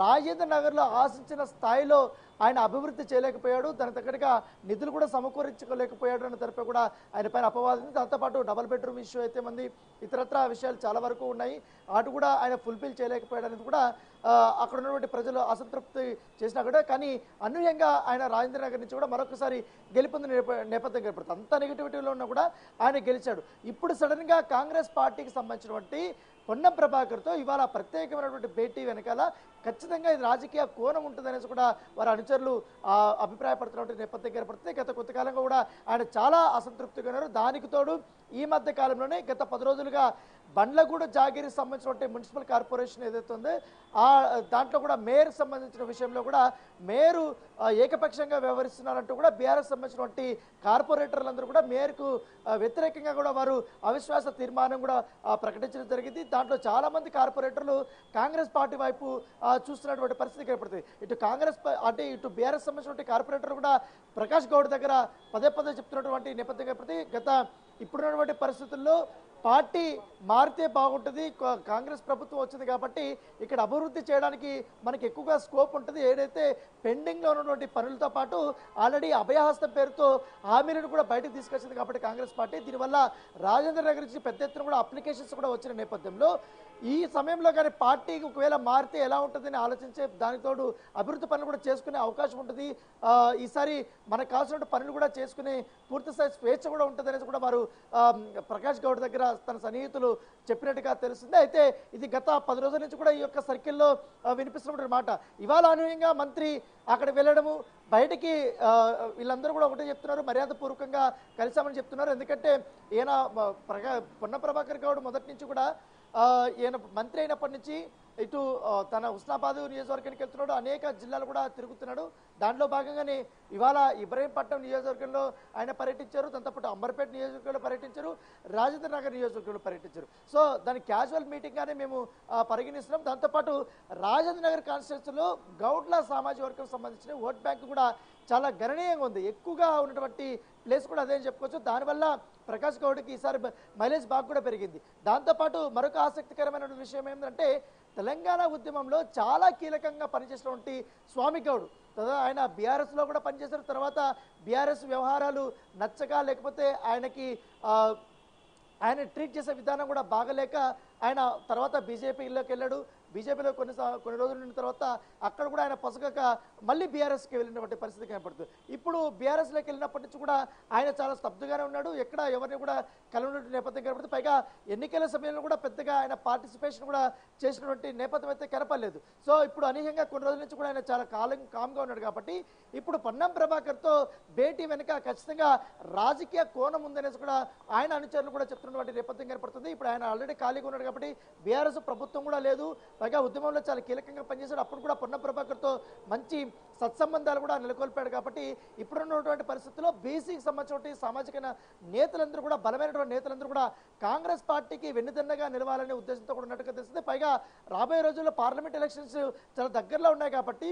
రాజేంద్ర నగర్లో ఆశించిన స్థాయిలో ఆయన అభివృద్ధి చేయలేకపోయాడు. దాని తగ్గట్టుగా నిధులు కూడా సమకూరించుకోలేకపోయాడు అన్న తరపు కూడా ఆయన పైన అపవాదం ఉంది. దాంతోపాటు డబల్ బెడ్రూమ్ ఇష్యూ అయితే మంది ఇతరత్ర విషయాలు చాలా వరకు ఉన్నాయి. అటు కూడా ఆయన ఫుల్ఫిల్ చేయలేకపోయాడు అనేది కూడా అక్కడ ఉన్నటువంటి ప్రజలు అసంతృప్తి చేసినా కూడా కానీ అనూహ్యంగా ఆయన రాజేంద్ర నగర్ నుంచి కూడా మరొకసారి గెలుపొందిన నేప- నేపథ్యం ఏర్పడుతుంది అంత నెగిటివిటీలో ఉన్నా కూడా ఆయన గెలిచాడు. ఇప్పుడు సడన్గా కాంగ్రెస్ పార్టీకి సంబంధించినటువంటి పొన్నం ప్రభాకర్తో ఇవాళ ప్రత్యేకమైనటువంటి భేటీ వెనకాల ఖచ్చితంగా ఇది రాజకీయ కోణం ఉంటుందనేసి కూడా వారి అనుచరులు అభిప్రాయపడుతున్నటువంటి నేపథ్యం ఏర్పడుతుంది. గత కొంతకాలంగా కూడా ఆయన చాలా అసంతృప్తిగా ఉన్నారు. దానికి తోడు ఈ మధ్య కాలంలోనే గత పది రోజులుగా బండ్లగూడ జాగిరికి సంబంధించినటువంటి మున్సిపల్ కార్పొరేషన్ ఏదైతే ఉందో ఆ దాంట్లో కూడా మేయర్ సంబంధించిన విషయంలో కూడా మేయరు ఏకపక్షంగా వ్యవహరిస్తున్నారంటూ కూడా బీఆర్ఎస్ సంబంధించినటువంటి కార్పొరేటర్లందరూ కూడా మేయర్కు వ్యతిరేకంగా కూడా వారు అవిశ్వాస తీర్మానం కూడా ప్రకటించడం జరిగింది. దాంట్లో చాలామంది కార్పొరేటర్లు కాంగ్రెస్ పార్టీ వైపు చూస్తున్నటువంటి పరిస్థితి ఏర్పడుతుంది. ఇటు కాంగ్రెస్ అంటే ఇటు బీఆర్ఎస్ సంబంధించినటువంటి కార్పొరేటర్ కూడా ప్రకాష్ గౌడ్ దగ్గర పదే పదే చెప్తున్నటువంటి నేపథ్యం ఏర్పడుతుంది. గత ఇప్పుడున్నటువంటి పరిస్థితుల్లో పార్టీ మారితే బాగుంటుంది కాంగ్రెస్ ప్రభుత్వం వచ్చింది కాబట్టి ఇక్కడ అభివృద్ధి చేయడానికి మనకి ఎక్కువగా స్కోప్ ఉంటుంది. ఏదైతే పెండింగ్లో ఉన్నటువంటి పనులతో పాటు ఆల్రెడీ అభయహస్తం పేరుతో హామీలను కూడా బయటకు తీసుకొచ్చింది కాబట్టి కాంగ్రెస్ పార్టీ. దీనివల్ల రాజేంద్ర నగర్ నుంచి పెద్ద ఎత్తున కూడా అప్లికేషన్స్ కూడా వచ్చిన నేపథ్యంలో ఈ సమయంలో కానీ పార్టీకి ఒకవేళ మారితే ఎలా ఉంటుందని ఆలోచించే దానికి తోడు అభివృద్ధి పనులు కూడా చేసుకునే అవకాశం ఉంటుంది. ఈసారి మనకు కావాల్సిన పనులు కూడా చేసుకునే పూర్తి స్థాయి స్వేచ్ఛ కూడా ఉంటుంది అనేసి కూడా వారు ప్రకాష్ గౌడ్ దగ్గర తన సన్నిహితులు చెప్పినట్టుగా తెలుస్తుంది. అయితే ఇది గత పది రోజుల నుంచి కూడా ఈ యొక్క సర్కిల్లో వినిపిస్తున్నటువంటి మాట. ఇవాళ అనూహ్యంగా మంత్రి అక్కడ వెళ్ళడము బయటికి వీళ్ళందరూ కూడా ఒకటే చెప్తున్నారు మర్యాదపూర్వకంగా కలిసామని చెప్తున్నారు. ఎందుకంటే ఈయన ఆ, ప్రకా పొన్న ప్రభాకర్ గౌడ్ మొదటి నుంచి కూడా ఈయన మంత్రి అయినప్పటి నుంచి ఇటు తన హుస్నాబాద్ నియోజకవర్గానికి వెళ్తున్నాడు. అనేక జిల్లాలు కూడా తిరుగుతున్నాడు. దాంట్లో భాగంగానే ఇవాళ ఇబ్రహీంపట్నం నియోజకవర్గంలో ఆయన పర్యటించారు. దాంతోపాటు అంబర్పేట నియోజకవర్గంలో పర్యటించారు. రాజేంద్ర నగర్ నియోజకవర్గంలో పర్యటించారు. సో దాని క్యాజువల్ మీటింగ్గానే మేము పరిగణిస్తున్నాం. దాంతోపాటు రాజేంద్ర నగర్ కాన్స్టిట్యూన్సీలో గౌడ్ల సామాజిక వర్గం సంబంధించిన ఓట్ బ్యాంక్ కూడా చాలా గణనీయంగా ఉంది. ఎక్కువగా ఉన్నటువంటి ప్లేస్ కూడా అదే అని చెప్పుకోవచ్చు. దానివల్ల ప్రకాష్ గౌడ్కి ఈసారి మైలేజ్ బాగా కూడా పెరిగింది. దాంతోపాటు మరొక ఆసక్తికరమైన విషయం ఏంటంటే తెలంగాణ ఉద్యమంలో చాలా కీలకంగా పనిచేసినటువంటి స్వామి గౌడ్. తర్వాత ఆయన బీఆర్ఎస్లో కూడా పనిచేసిన తర్వాత బీఆర్ఎస్ వ్యవహారాలు నచ్చక లేకపోతే ఆయనకి ఆయన ట్రీట్ చేసే విధానం కూడా బాగలేక ఆయన తర్వాత బీజేపీలోకి వెళ్ళాడు. బీజేపీలో కొన్ని కొన్ని రోజులు ఉన్న తర్వాత అక్కడ కూడా ఆయన పొసగక మళ్ళీ బీఆర్ఎస్కి వెళ్ళినటువంటి పరిస్థితి కనపడుతుంది. ఇప్పుడు బీఆర్ఎస్లోకి వెళ్ళినప్పటి నుంచి కూడా ఆయన చాలా స్తబ్దుగానే ఉన్నాడు. ఎక్కడ ఎవరిని కూడా కలవనటువంటి నేపథ్యం కనపడుతుంది. పైగా ఎన్నికల సమయంలో కూడా పెద్దగా ఆయన పార్టిసిపేషన్ కూడా చేసినటువంటి నేపథ్యం అయితే కనపడలేదు. సో ఇప్పుడు అనూహ్యంగా కొన్ని రోజుల నుంచి కూడా ఆయన చాలా కాలం కామ్గా ఉన్నాడు కాబట్టి ఇప్పుడు పొన్నం ప్రభాకర్తో భేటీ వెనుక ఖచ్చితంగా రాజకీయ కోణం ఉందనేసి కూడా ఆయన అనుచరులు కూడా చెప్తున్నటువంటి నేపథ్యం కనపడుతుంది. ఇప్పుడు ఆయన ఆల్రెడీ ఖాళీగా ఉన్నాడు కాబట్టి బీఆర్ఎస్ ప్రభుత్వం కూడా లేదు. పైగా ఉద్యమంలో చాలా కీలకంగా పనిచేశాడు. అప్పుడు కూడా పొన్న ప్రభాకర్తో మంచి సత్సంబంధాలు కూడా నెలకొల్పాడు కాబట్టి ఇప్పుడున్నటువంటి పరిస్థితుల్లో బీసీకి సంబంధించిన సామాజిక నేతలందరూ కూడా బలమైనటువంటి నేతలందరూ కూడా కాంగ్రెస్ పార్టీకి వెన్నుదన్నగా నిలవాలనే ఉద్దేశంతో కూడా ఉన్నట్టుగా తెలుస్తుంది. పైగా రాబోయే రోజుల్లో పార్లమెంట్ ఎలక్షన్స్ చాలా దగ్గరలో ఉన్నాయి కాబట్టి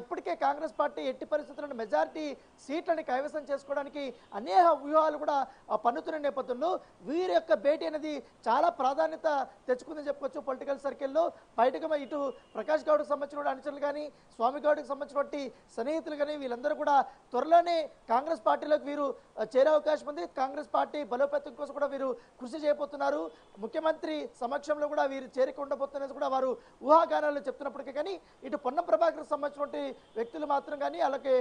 ఇప్పటికే కాంగ్రెస్ పార్టీ ఎట్టి పరిస్థితుల్లో మెజారిటీ సీట్లని కైవసం చేసుకోవడానికి అనేక వ్యూహాలు కూడా పన్నుతున్న నేపథ్యంలో వీరి యొక్క భేటీ అనేది చాలా ప్రాధాన్యత తెచ్చుకుందని చెప్పుకోవచ్చు పొలిటికల్ సర్కిల్లో. బయటకు ఇటు ప్రకాష్ గౌడ్కి సంబంధించిన అనుచరులు కానీ స్వామి గౌడ్కి సంబంధించినటువంటి సన్నిహితులు కానీ వీళ్ళందరూ కూడా త్వరలోనే కాంగ్రెస్ పార్టీలోకి వీరు చేరే అవకాశం ఉంది. కాంగ్రెస్ పార్టీ బలోపేతం కోసం కూడా వీరు కృషి చేయబోతున్నారు. ముఖ్యమంత్రి సమక్షంలో కూడా వీరు చేరిక ఉండబోతున్నది కూడా వారు ఊహాగానాలు చెప్తున్నప్పటికీ కానీ ఇటు పొన్నం ప్రభాకర్ సంబంధించిన సంబంధించినటువంటి వ్యక్తులు మాత్రం కానీ అలాగే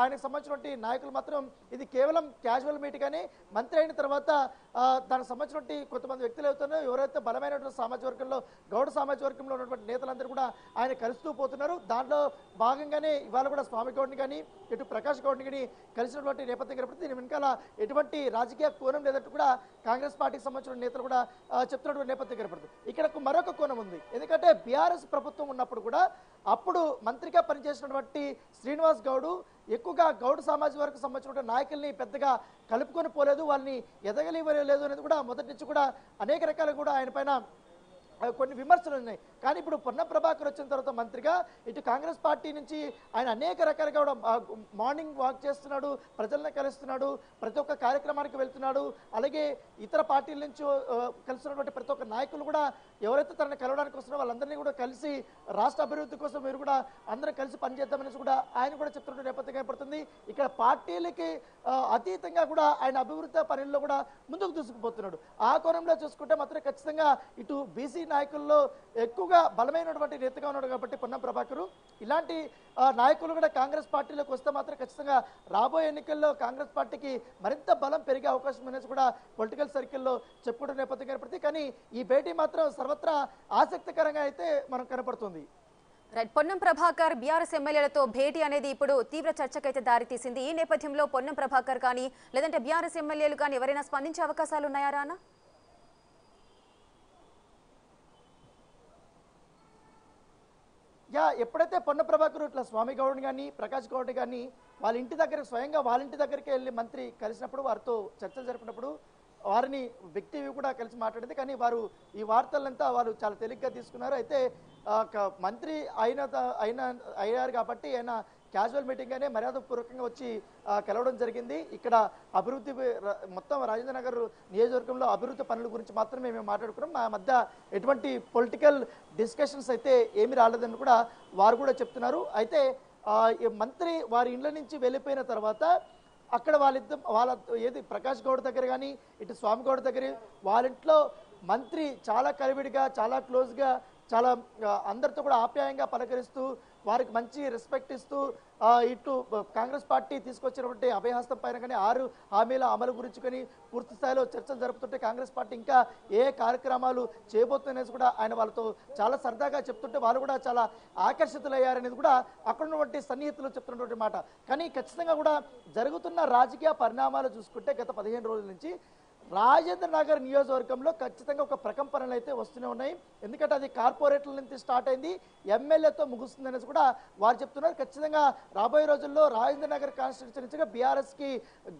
ఆయనకు సంబంధించినటువంటి నాయకులు మాత్రం ఇది కేవలం క్యాజువల్ మీట్ కానీ మంత్రి అయిన తర్వాత దానికి సంబంధించినటువంటి కొంతమంది వ్యక్తులు అవుతున్నారో ఎవరైతే బలమైనటువంటి సామాజిక వర్గంలో గౌడ సామాజిక వర్గంలో ఉన్నటువంటి నేతలందరూ కూడా ఆయన కలుస్తూ పోతున్నారు. దాంట్లో భాగంగానే ఇవాళ కూడా స్వామి గౌడ్ని కానీ ఇటు ప్రకాష్ గౌడ్ని కానీ కలిసినటువంటి నేపథ్యం కాబట్టి దీని వెనకాల ఎటువంటి రాజకీయ కోణం లేదంటూ కూడా కాంగ్రెస్ పార్టీకి సంబంధించిన నేతలు కూడా చెప్తున్నటువంటి నేపథ్యం కనపడుతుంది. ఇక్కడ మరొక కోణం ఉంది. ఎందుకంటే బీఆర్ఎస్ ప్రభుత్వం ఉన్నప్పుడు కూడా అప్పుడు మంత్రిగా పనిచేసినటువంటి శ్రీనివాస్ గౌడు ఎక్కువగా గౌడ్ సామాజిక వర్గకు సంబంధించిన నాయకుల్ని పెద్దగా కలుపుకొని పోలేదు వాళ్ళని ఎదగలివ్వలేదు అనేది కూడా మొదటి నుంచి కూడా అనేక రకాలు కూడా ఆయన పైన కొన్ని విమర్శలు ఉన్నాయి. కానీ ఇప్పుడు పొన్న ప్రభాకర్ వచ్చిన తర్వాత మంత్రిగా ఇటు కాంగ్రెస్ పార్టీ నుంచి ఆయన అనేక రకాలుగా కూడా మార్నింగ్ వాక్ చేస్తున్నాడు ప్రజలను కలుస్తున్నాడు ప్రతి ఒక్క కార్యక్రమానికి వెళ్తున్నాడు. అలాగే ఇతర పార్టీల నుంచి కలుస్తున్నటువంటి ప్రతి ఒక్క నాయకులు కూడా ఎవరైతే తనను కలవడానికి వస్తున్నారో వాళ్ళందరినీ కూడా కలిసి రాష్ట్ర అభివృద్ధి కోసం మీరు కూడా అందరూ కలిసి పనిచేద్దామనేసి కూడా ఆయన కూడా చెప్తున్న నేపథ్యం కనపడుతుంది ఇక్కడ పార్టీలకి అతీతంగా కూడా ఆయన అభివృద్ధి పనుల్లో కూడా ముందుకు దూసుకుపోతున్నాడు. ఆ కోణంలో చూసుకుంటే మాత్రం ఖచ్చితంగా ఇటు బీసీ నాయకుల్లో ఎక్కువగా బలమైనటువంటి నేతగా ఉన్నాడు కాబట్టి పొన్నం ప్రభాకరు. ఇలాంటి నాయకులు కూడా కాంగ్రెస్ పార్టీలోకి వస్తే మాత్రం ఖచ్చితంగా రాబోయే ఎన్నికల్లో కాంగ్రెస్ పార్టీకి మరింత బలం పెరిగే అవకాశం అనేది కూడా పొలిటికల్ సర్కిల్లో చెప్పుకుంటున్న నేపథ్యం కనపడుతుంది. కానీ ఈ భేటీ మాత్రం సర్వత్రా ఆసక్తికరంగా అయితే మనం కనపడుతుంది. రైట్ పొన్నం ప్రభాకర్ బీఆర్ఎస్ ఎమ్మెల్యేలతో భేటీ అనేది ఇప్పుడు తీవ్ర చర్చకైతే దారితీసింది. ఈ నేపథ్యంలో పొన్నం ప్రభాకర్ కానీ లేదంటే బీఆర్ఎస్ ఎమ్మెల్యేలు కానీ ఎవరైనా స్పందించే అవకాశాలు ఉన్నాయా రానా? యా ఎప్పుడైతే పొన్న ప్రభాకర్ ఇట్లా స్వామి గౌడ్ కానీ ప్రకాష్ గౌడ్ కానీ వాళ్ళ ఇంటి దగ్గర స్వయంగా వాళ్ళ ఇంటి దగ్గరికి వెళ్ళి మంత్రి కలిసినప్పుడు వారితో చర్చలు జరిపినప్పుడు వారిని వ్యక్తి కూడా కలిసి మాట్లాడింది. కానీ వారు ఈ వార్తలంతా వారు చాలా తేలిగ్గా తీసుకున్నారు. అయితే మంత్రి అయిన త- అయిన అయ్యారు కాబట్టి ఆయన క్యాజువల్ మీటింగ్గానే మర్యాదపూర్వకంగా వచ్చి కలవడం జరిగింది. ఇక్కడ అభివృద్ధి మొత్తం రాజేంద్ర నగర్ నియోజకవర్గంలో అభివృద్ధి పనుల గురించి మాత్రమే మేము మాట్లాడుకున్నాం. మా మధ్య ఎటువంటి పొలిటికల్ డిస్కషన్స్ అయితే ఏమీ రాలేదని కూడా వారు కూడా చెప్తున్నారు. అయితే మంత్రి వారి ఇండ్ల నుంచి వెళ్ళిపోయిన తర్వాత అక్కడ వాళ్ళిద్దరు వాళ్ళ ఏది ప్రకాష్ గౌడ్ దగ్గర కానీ ఇటు స్వామి గౌడ్ దగ్గర వాళ్ళ ఇంట్లో మంత్రి చాలా కలివిడిగా చాలా క్లోజ్గా చాలా అందరితో కూడా ఆప్యాయంగా పలకరిస్తూ వారికి మంచి రెస్పెక్ట్ ఇస్తూ ఇటు కాంగ్రెస్ పార్టీ తీసుకొచ్చినటువంటి అభయహస్తం పైన కానీ ఆరు హామీల అమలు గురించి కానీ పూర్తి స్థాయిలో చర్చలు జరుపుతుంటే కాంగ్రెస్ పార్టీ ఇంకా ఏ కార్యక్రమాలు చేయబోతున్నది కూడా ఆయన వాళ్ళతో చాలా సరదాగా చెప్తుంటే వాళ్ళు కూడా చాలా ఆకర్షితులయ్యారనేది కూడా అక్కడ ఉన్నటువంటి సన్నిహితులు చెప్తున్నటువంటి మాట. కానీ ఖచ్చితంగా కూడా జరుగుతున్న రాజకీయ పరిణామాలు చూసుకుంటే గత పదిహేను రోజుల నుంచి రాజేంద్ర నగర్ నియోజకవర్గంలో ఖచ్చితంగా ఒక ప్రకంపనలు అయితే వస్తూనే ఉన్నాయి. ఎందుకంటే అది కార్పొరేట్ల నుంచి స్టార్ట్ అయింది. ఎమ్మెల్యేతో ముగుస్తుంది కూడా వారు చెప్తున్నారు. ఖచ్చితంగా రాబోయే రోజుల్లో రాజేంద్ర నగర్ కాన్స్టిట్యున్సీగా బీఆర్ఎస్కి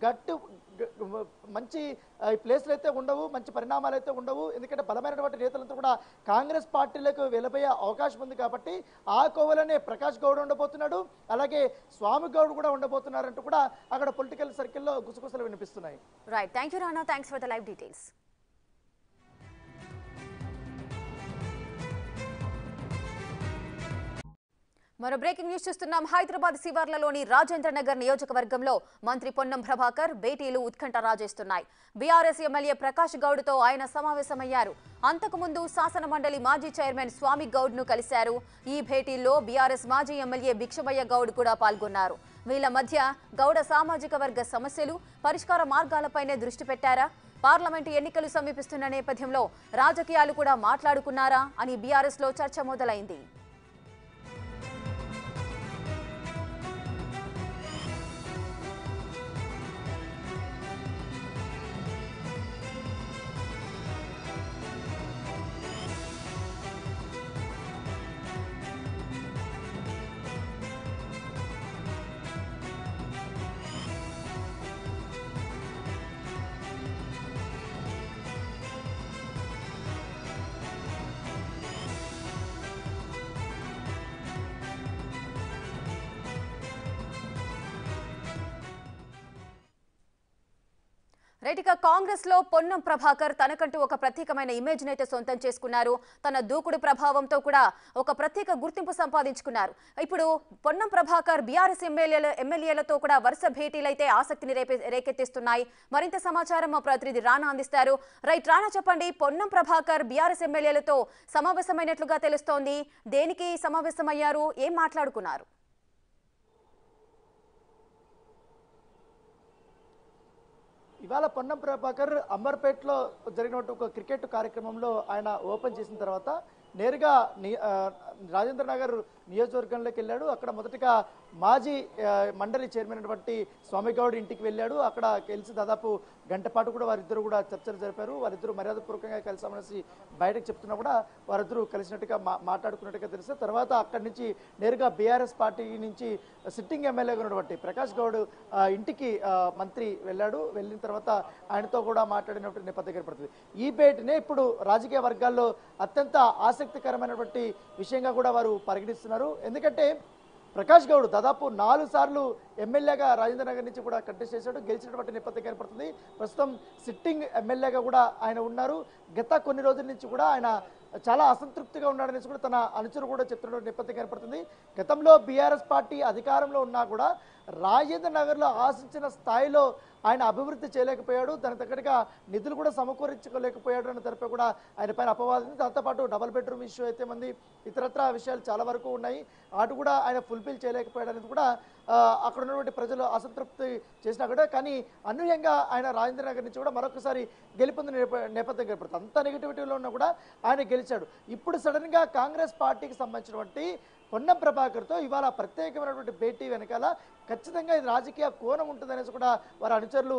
గట్టు మంచి ఈ ప్లేస్లు అయితే ఉండవు మంచి పరిణామాలు అయితే ఉండవు. ఎందుకంటే బలమైనటువంటి నేతలంతా కూడా కాంగ్రెస్ పార్టీలకు వెళ్ళబోయే అవకాశం ఉంది కాబట్టి ఆ కోవలనే ప్రకాష్ గౌడ్ ఉండబోతున్నాడు అలాగే స్వామి గౌడ్ కూడా ఉండబోతున్నారంటూ కూడా అక్కడ పొలిటికల్ సర్కిల్లో గుసగుసలు వినిపిస్తున్నాయి. Right thank you Rana thanks for the live details మరో బ్రేకింగ్ న్యూస్ చూస్తున్నాం. హైదరాబాద్ శివార్లలోని రాజేంద్రనగర్ నియోజకవర్గంలో మంత్రి పొన్నం ప్రభాకర్ భేటీలు ఉత్కంఠ రాజేస్తున్నాయి. బీఆర్ఎస్ ఎమ్మెల్యే ప్రకాష్ గౌడ్తో ఆయన సమావేశమయ్యారు. అంతకుముందు శాసన మండలి మాజీ చైర్మన్ స్వామి గౌడ్ను కలిశారు. ఈ భేటీల్లో బీఆర్ఎస్ మాజీ ఎమ్మెల్యే భిక్షమయ్య గౌడ్ కూడా పాల్గొన్నారు. వీళ్ళ మధ్య గౌడ సామాజిక వర్గ సమస్యలు పరిష్కార మార్గాలపైనే దృష్టి పెట్టారా? పార్లమెంటు ఎన్నికలు సమీపిస్తున్న నేపథ్యంలో రాజకీయాలు కూడా మాట్లాడుకున్నారా అని బీఆర్ఎస్లో చర్చ మొదలైంది. కాంగ్రెస్లో పొన్నం ప్రభాకర్ తనకంటూ ఒక ప్రత్యేకమైన ఇమేజ్ అయితే సొంతం చేసుకున్నారు. తన దూకుడు ప్రభావంతో కూడా ఒక ప్రత్యేక గుర్తింపు సంపాదించుకున్నారు. ఇప్పుడు పొన్నం ప్రభాకర్ బీఆర్ఎస్ ఎమ్మెల్యేల ఎమ్మెల్యేలతో కూడా వరుస భేటీలైతే ఆసక్తిని రేపే రేకెత్తిస్తున్నాయి. మరింత సమాచారం మా ప్రతినిధి రానా అందిస్తారు. రైట్ రానా చెప్పండి పొన్నం ప్రభాకర్ బీఆర్ఎస్ ఎమ్మెల్యేలతో సమావేశమైనట్లుగా తెలుస్తోంది. దేనికి సమావేశమయ్యారు? ఏం మాట్లాడుకున్నారు? ఇవాళ పొన్నం ప్రభాకర్ అంబర్పేటలో జరిగినటువంటి ఒక క్రికెట్ కార్యక్రమంలో ఆయన ఓపెన్ చేసిన తర్వాత నేరుగా రాజేంద్ర నగర్ నియోజకవర్గంలోకి వెళ్ళాడు. అక్కడ మొదటగా మాజీ మండలి చైర్మన్ అయినటువంటి స్వామిగౌడ్ ఇంటికి వెళ్ళాడు. అక్కడ కలిసి దాదాపు గంట పాటు కూడా వారిద్దరు కూడా చర్చలు జరిపారు. వారిద్దరూ మర్యాదపూర్వకంగా కలిసామనేసి బయటకు చెప్తున్నా కూడా వారిద్దరూ కలిసినట్టుగా మాట్లాడుకున్నట్టుగా తెలిస్తే తర్వాత అక్కడి నుంచి నేరుగా బీఆర్ఎస్ పార్టీ నుంచి సిట్టింగ్ ఎమ్మెల్యేగా ఉన్నటువంటి ప్రకాష్ గౌడ్ ఇంటికి మంత్రి వెళ్ళాడు. వెళ్ళిన తర్వాత ఆయనతో కూడా మాట్లాడినటువంటి నేపథ్యం ఏర్పడుతుంది. ఈ భేటీనే ఇప్పుడు రాజకీయ వర్గాల్లో అత్యంత ఆసక్తికరమైనటువంటి విషయంగా కూడా వారు పరిగణిస్తున్నారు. ఎందుకంటే ప్రకాష్ గౌడ్ దాదాపు నాలుగు సార్లు ఎమ్మెల్యేగా రాజేంద్ర నగర్ నుంచి కూడా కంటెస్ట్ చేశాడు. గెలిచినటువంటి నేపథ్యం కనపడుతుంది. ప్రస్తుతం సిట్టింగ్ ఎమ్మెల్యేగా కూడా ఆయన ఉన్నారు. గత కొన్ని రోజుల నుంచి కూడా ఆయన చాలా అసంతృప్తిగా ఉన్నాడనేసి కూడా తన అనుచరు కూడా చెప్తున్న నేపథ్యం కనపడుతుంది. గతంలో బీఆర్ఎస్ పార్టీ అధికారంలో ఉన్నా కూడా రాజేంద్ర నగర్లో ఆశించిన స్థాయిలో ఆయన అభివృద్ధి చేయలేకపోయాడు. దానికి తగ్గట్టుగా నిధులు కూడా సమకూరించుకోలేకపోయాడు అన్న తరపు కూడా ఆయన పైన అపవాదం ఉంది. దాంతోపాటు డబల్ బెడ్రూమ్ ఇష్యూ అయితే మంది ఇతరత్ర విషయాలు చాలా వరకు ఉన్నాయి. అటు కూడా ఆయన ఫుల్ఫిల్ చేయలేకపోయాడు అనేది కూడా అక్కడ ఉన్నటువంటి ప్రజలు అసంతృప్తి చేసినా కూడా కానీ అనూహ్యంగా ఆయన రాజేంద్ర నగర్ నుంచి కూడా మరొకసారి గెలుపొందిన నేప- నేపథ్యం ఏర్పడుతుంది అంత నెగిటివిటీలో ఉన్నా కూడా ఆయన గెలిచాడు. ఇప్పుడు సడన్గా కాంగ్రెస్ పార్టీకి సంబంధించినటువంటి పొన్నం ప్రభాకర్తో ఇవాళ ప్రత్యేకమైనటువంటి భేటీ వెనకాల ఖచ్చితంగా ఇది రాజకీయ కోణం ఉంటుందనేసి కూడా వారి అనుచరులు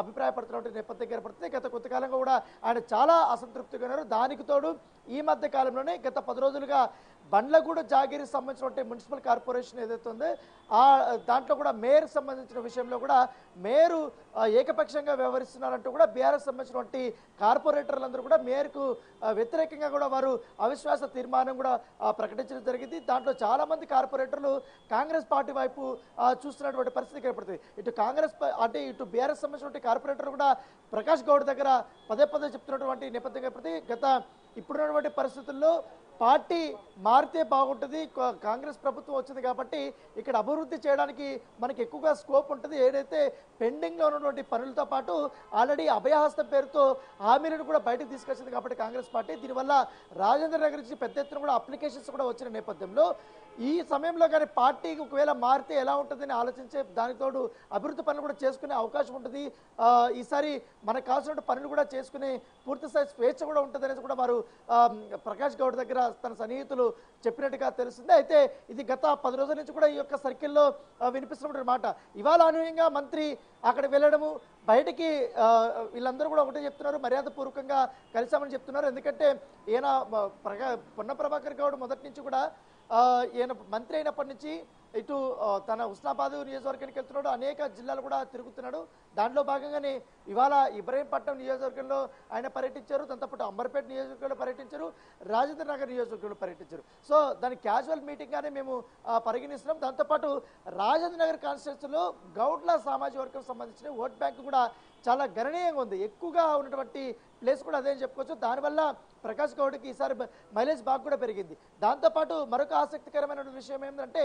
అభిప్రాయపడుతున్నటువంటి నేపథ్యం ఏర్పడుతుంది. గత కొంతకాలంగా కూడా ఆయన చాలా అసంతృప్తిగా ఉన్నారు. దానికి తోడు ఈ మధ్య కాలంలోనే గత పది రోజులుగా బండ్లగూడ జాగిరికి సంబంధించినటువంటి మున్సిపల్ కార్పొరేషన్ ఏదైతే ఉందో ఆ దాంట్లో కూడా మేయర్ సంబంధించిన విషయంలో కూడా మేయరు ఏకపక్షంగా వ్యవహరిస్తున్నారంటూ కూడా బీఆర్ఎస్ సంబంధించినటువంటి కార్పొరేటర్లందరూ కూడా మేయర్కు వ్యతిరేకంగా కూడా వారు అవిశ్వాస తీర్మానం కూడా ప్రకటించడం జరిగింది. దాంట్లో చాలామంది కార్పొరేటర్లు కాంగ్రెస్ పార్టీ వైపు చూస్తున్నటువంటి పరిస్థితి ఏర్పడుతుంది. ఇటు కాంగ్రెస్ అంటే ఇటు బీఆర్ఎస్ సంబంధించినటువంటి కార్పొరేటర్ కూడా ప్రకాష్ గౌడ్ దగ్గర పదే పదే చెప్తున్నటువంటి నేపథ్యం ఏర్పడుతుంది. గత ఇప్పుడున్నటువంటి పరిస్థితుల్లో పార్టీ మారితే బాగుంటుంది కాంగ్రెస్ ప్రభుత్వం వచ్చింది కాబట్టి ఇక్కడ అభివృద్ధి చేయడానికి మనకి ఎక్కువగా స్కోప్ ఉంటుంది. ఏదైతే పెండింగ్లో ఉన్నటువంటి పనులతో పాటు ఆల్రెడీ అభయహస్తం పేరుతో హామీలను కూడా బయటకు తీసుకొచ్చింది కాబట్టి కాంగ్రెస్ పార్టీ. దీనివల్ల రాజేంద్ర నగర్ నుంచి పెద్ద ఎత్తున కూడా అప్లికేషన్స్ కూడా వచ్చిన నేపథ్యంలో ఈ సమయంలో కానీ పార్టీకి ఒకవేళ మారితే ఎలా ఉంటుందని ఆలోచించే దానికి తోడు అభివృద్ధి పనులు కూడా చేసుకునే అవకాశం ఉంటుంది. ఈసారి మనకు కావాల్సిన పనులు కూడా చేసుకునే పూర్తి స్థాయి స్వేచ్ఛ కూడా ఉంటుంది అనేది కూడా వారు ప్రకాష్ గౌడ్ దగ్గర తన సన్నిహితులు చెప్పినట్టుగా తెలుస్తుంది. అయితే ఇది గత పది రోజుల నుంచి కూడా ఈ యొక్క సర్కిల్లో వినిపిస్తున్నటువంటి మాట. ఇవాళ అనూహ్యంగా మంత్రి అక్కడ వెళ్ళడము బయటికి వీళ్ళందరూ కూడా ఒకటే చెప్తున్నారు మర్యాద పూర్వకంగా కలిసామని చెప్తున్నారు. ఎందుకంటే ఈయన ప్రగా పొన్న ప్రభాకర్ గౌడ్ మొదటి నుంచి కూడా ఈయన మంత్రి అయినప్పటి నుంచి ఇటు తన హుస్నాబాద్ నియోజకవర్గానికి వెళ్తున్నాడు. అనేక జిల్లాలు కూడా తిరుగుతున్నాడు. దాంట్లో భాగంగానే ఇవాళ ఇబ్రహీంపట్నం నియోజకవర్గంలో ఆయన పర్యటించారు. దాంతో పాటు అంబర్పేట నియోజకవర్గంలో పర్యటించారు. రాజేంద్ర నగర్ నియోజకవర్గంలో పర్యటించారు. సో దాని క్యాజువల్ మీటింగ్గానే మేము పరిగణిస్తున్నాం. దాంతోపాటు రాజేంద్ర నగర్ కాన్స్టిట్యూన్సీలో గౌడ్ల సామాజిక వర్గం సంబంధించిన ఓట్ బ్యాంక్ కూడా చాలా గణనీయంగా ఉంది. ఎక్కువగా ఉన్నటువంటి ప్లేస్ కూడా అదే అని చెప్పుకోవచ్చు. దానివల్ల ప్రకాష్ గౌడ్కి ఈసారి మైలేజ్ బాగా కూడా పెరిగింది. దాంతోపాటు మరొక ఆసక్తికరమైన విషయం ఏంటంటే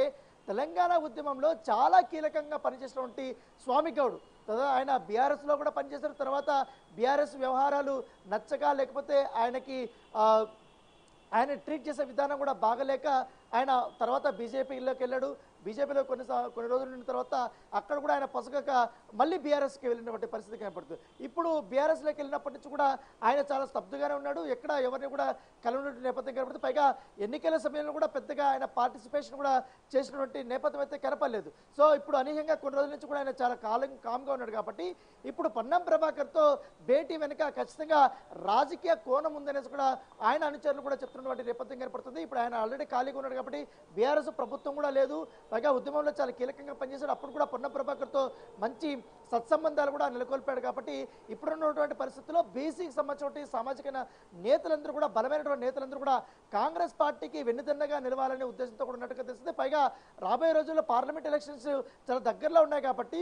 తెలంగాణ ఉద్యమంలో చాలా కీలకంగా పనిచేసినటువంటి స్వామి గౌడ్. కదా ఆయన బీఆర్ఎస్లో కూడా పనిచేసిన తర్వాత బీఆర్ఎస్ వ్యవహారాలు నచ్చక లేకపోతే ఆయనకి ఆయన ట్రీట్ చేసే విధానం కూడా బాగలేక ఆయన తర్వాత బీజేపీలోకి వెళ్ళాడు. బీజేపీలో కొన్ని కొన్ని రోజులు ఉన్న తర్వాత అక్కడ కూడా ఆయన పొసగక మళ్ళీ బీఆర్ఎస్కి వెళ్ళినటువంటి పరిస్థితి కనపడుతుంది. ఇప్పుడు బీఆర్ఎస్లోకి వెళ్ళినప్పటి నుంచి కూడా ఆయన చాలా స్తబ్దుగానే ఉన్నాడు. ఎక్కడ ఎవరిని కూడా కలవనటువంటి నేపథ్యం కనపడుతుంది. పైగా ఎన్నికల సమయంలో కూడా పెద్దగా ఆయన పార్టిసిపేషన్ కూడా చేసినటువంటి నేపథ్యం అయితే కనపడలేదు. సో ఇప్పుడు అనూహ్యంగా కొన్ని రోజుల నుంచి కూడా ఆయన చాలా కాలం కామ్గా ఉన్నాడు కాబట్టి ఇప్పుడు పొన్నం ప్రభాకర్తో భేటీ వెనుక ఖచ్చితంగా రాజకీయ కోణం ఉందనేసి కూడా ఆయన అనుచరులు కూడా చెప్తున్నటువంటి నేపథ్యం కనపడుతుంది. ఇప్పుడు ఆయన ఆల్రెడీ ఖాళీగా ఉన్నాడు కాబట్టి బీఆర్ఎస్ ప్రభుత్వం కూడా లేదు. పైగా ఉద్యమంలో చాలా కీలకంగా పనిచేశాడు. అప్పుడు కూడా పొన్న ప్రభాకర్తో మంచి సత్సంబంధాలు కూడా నెలకొల్పాడు కాబట్టి ఇప్పుడున్నటువంటి పరిస్థితుల్లో బీసీకి సంబంధించిన సామాజిక నేతలందరూ కూడా బలమైనటువంటి నేతలందరూ కూడా కాంగ్రెస్ పార్టీకి వెన్నుదన్నగా నిలవాలనే ఉద్దేశంతో కూడా ఉన్నట్టుగా తెలుస్తుంది. పైగా రాబోయే రోజుల్లో పార్లమెంట్ ఎలక్షన్స్ చాలా దగ్గరలో ఉన్నాయి కాబట్టి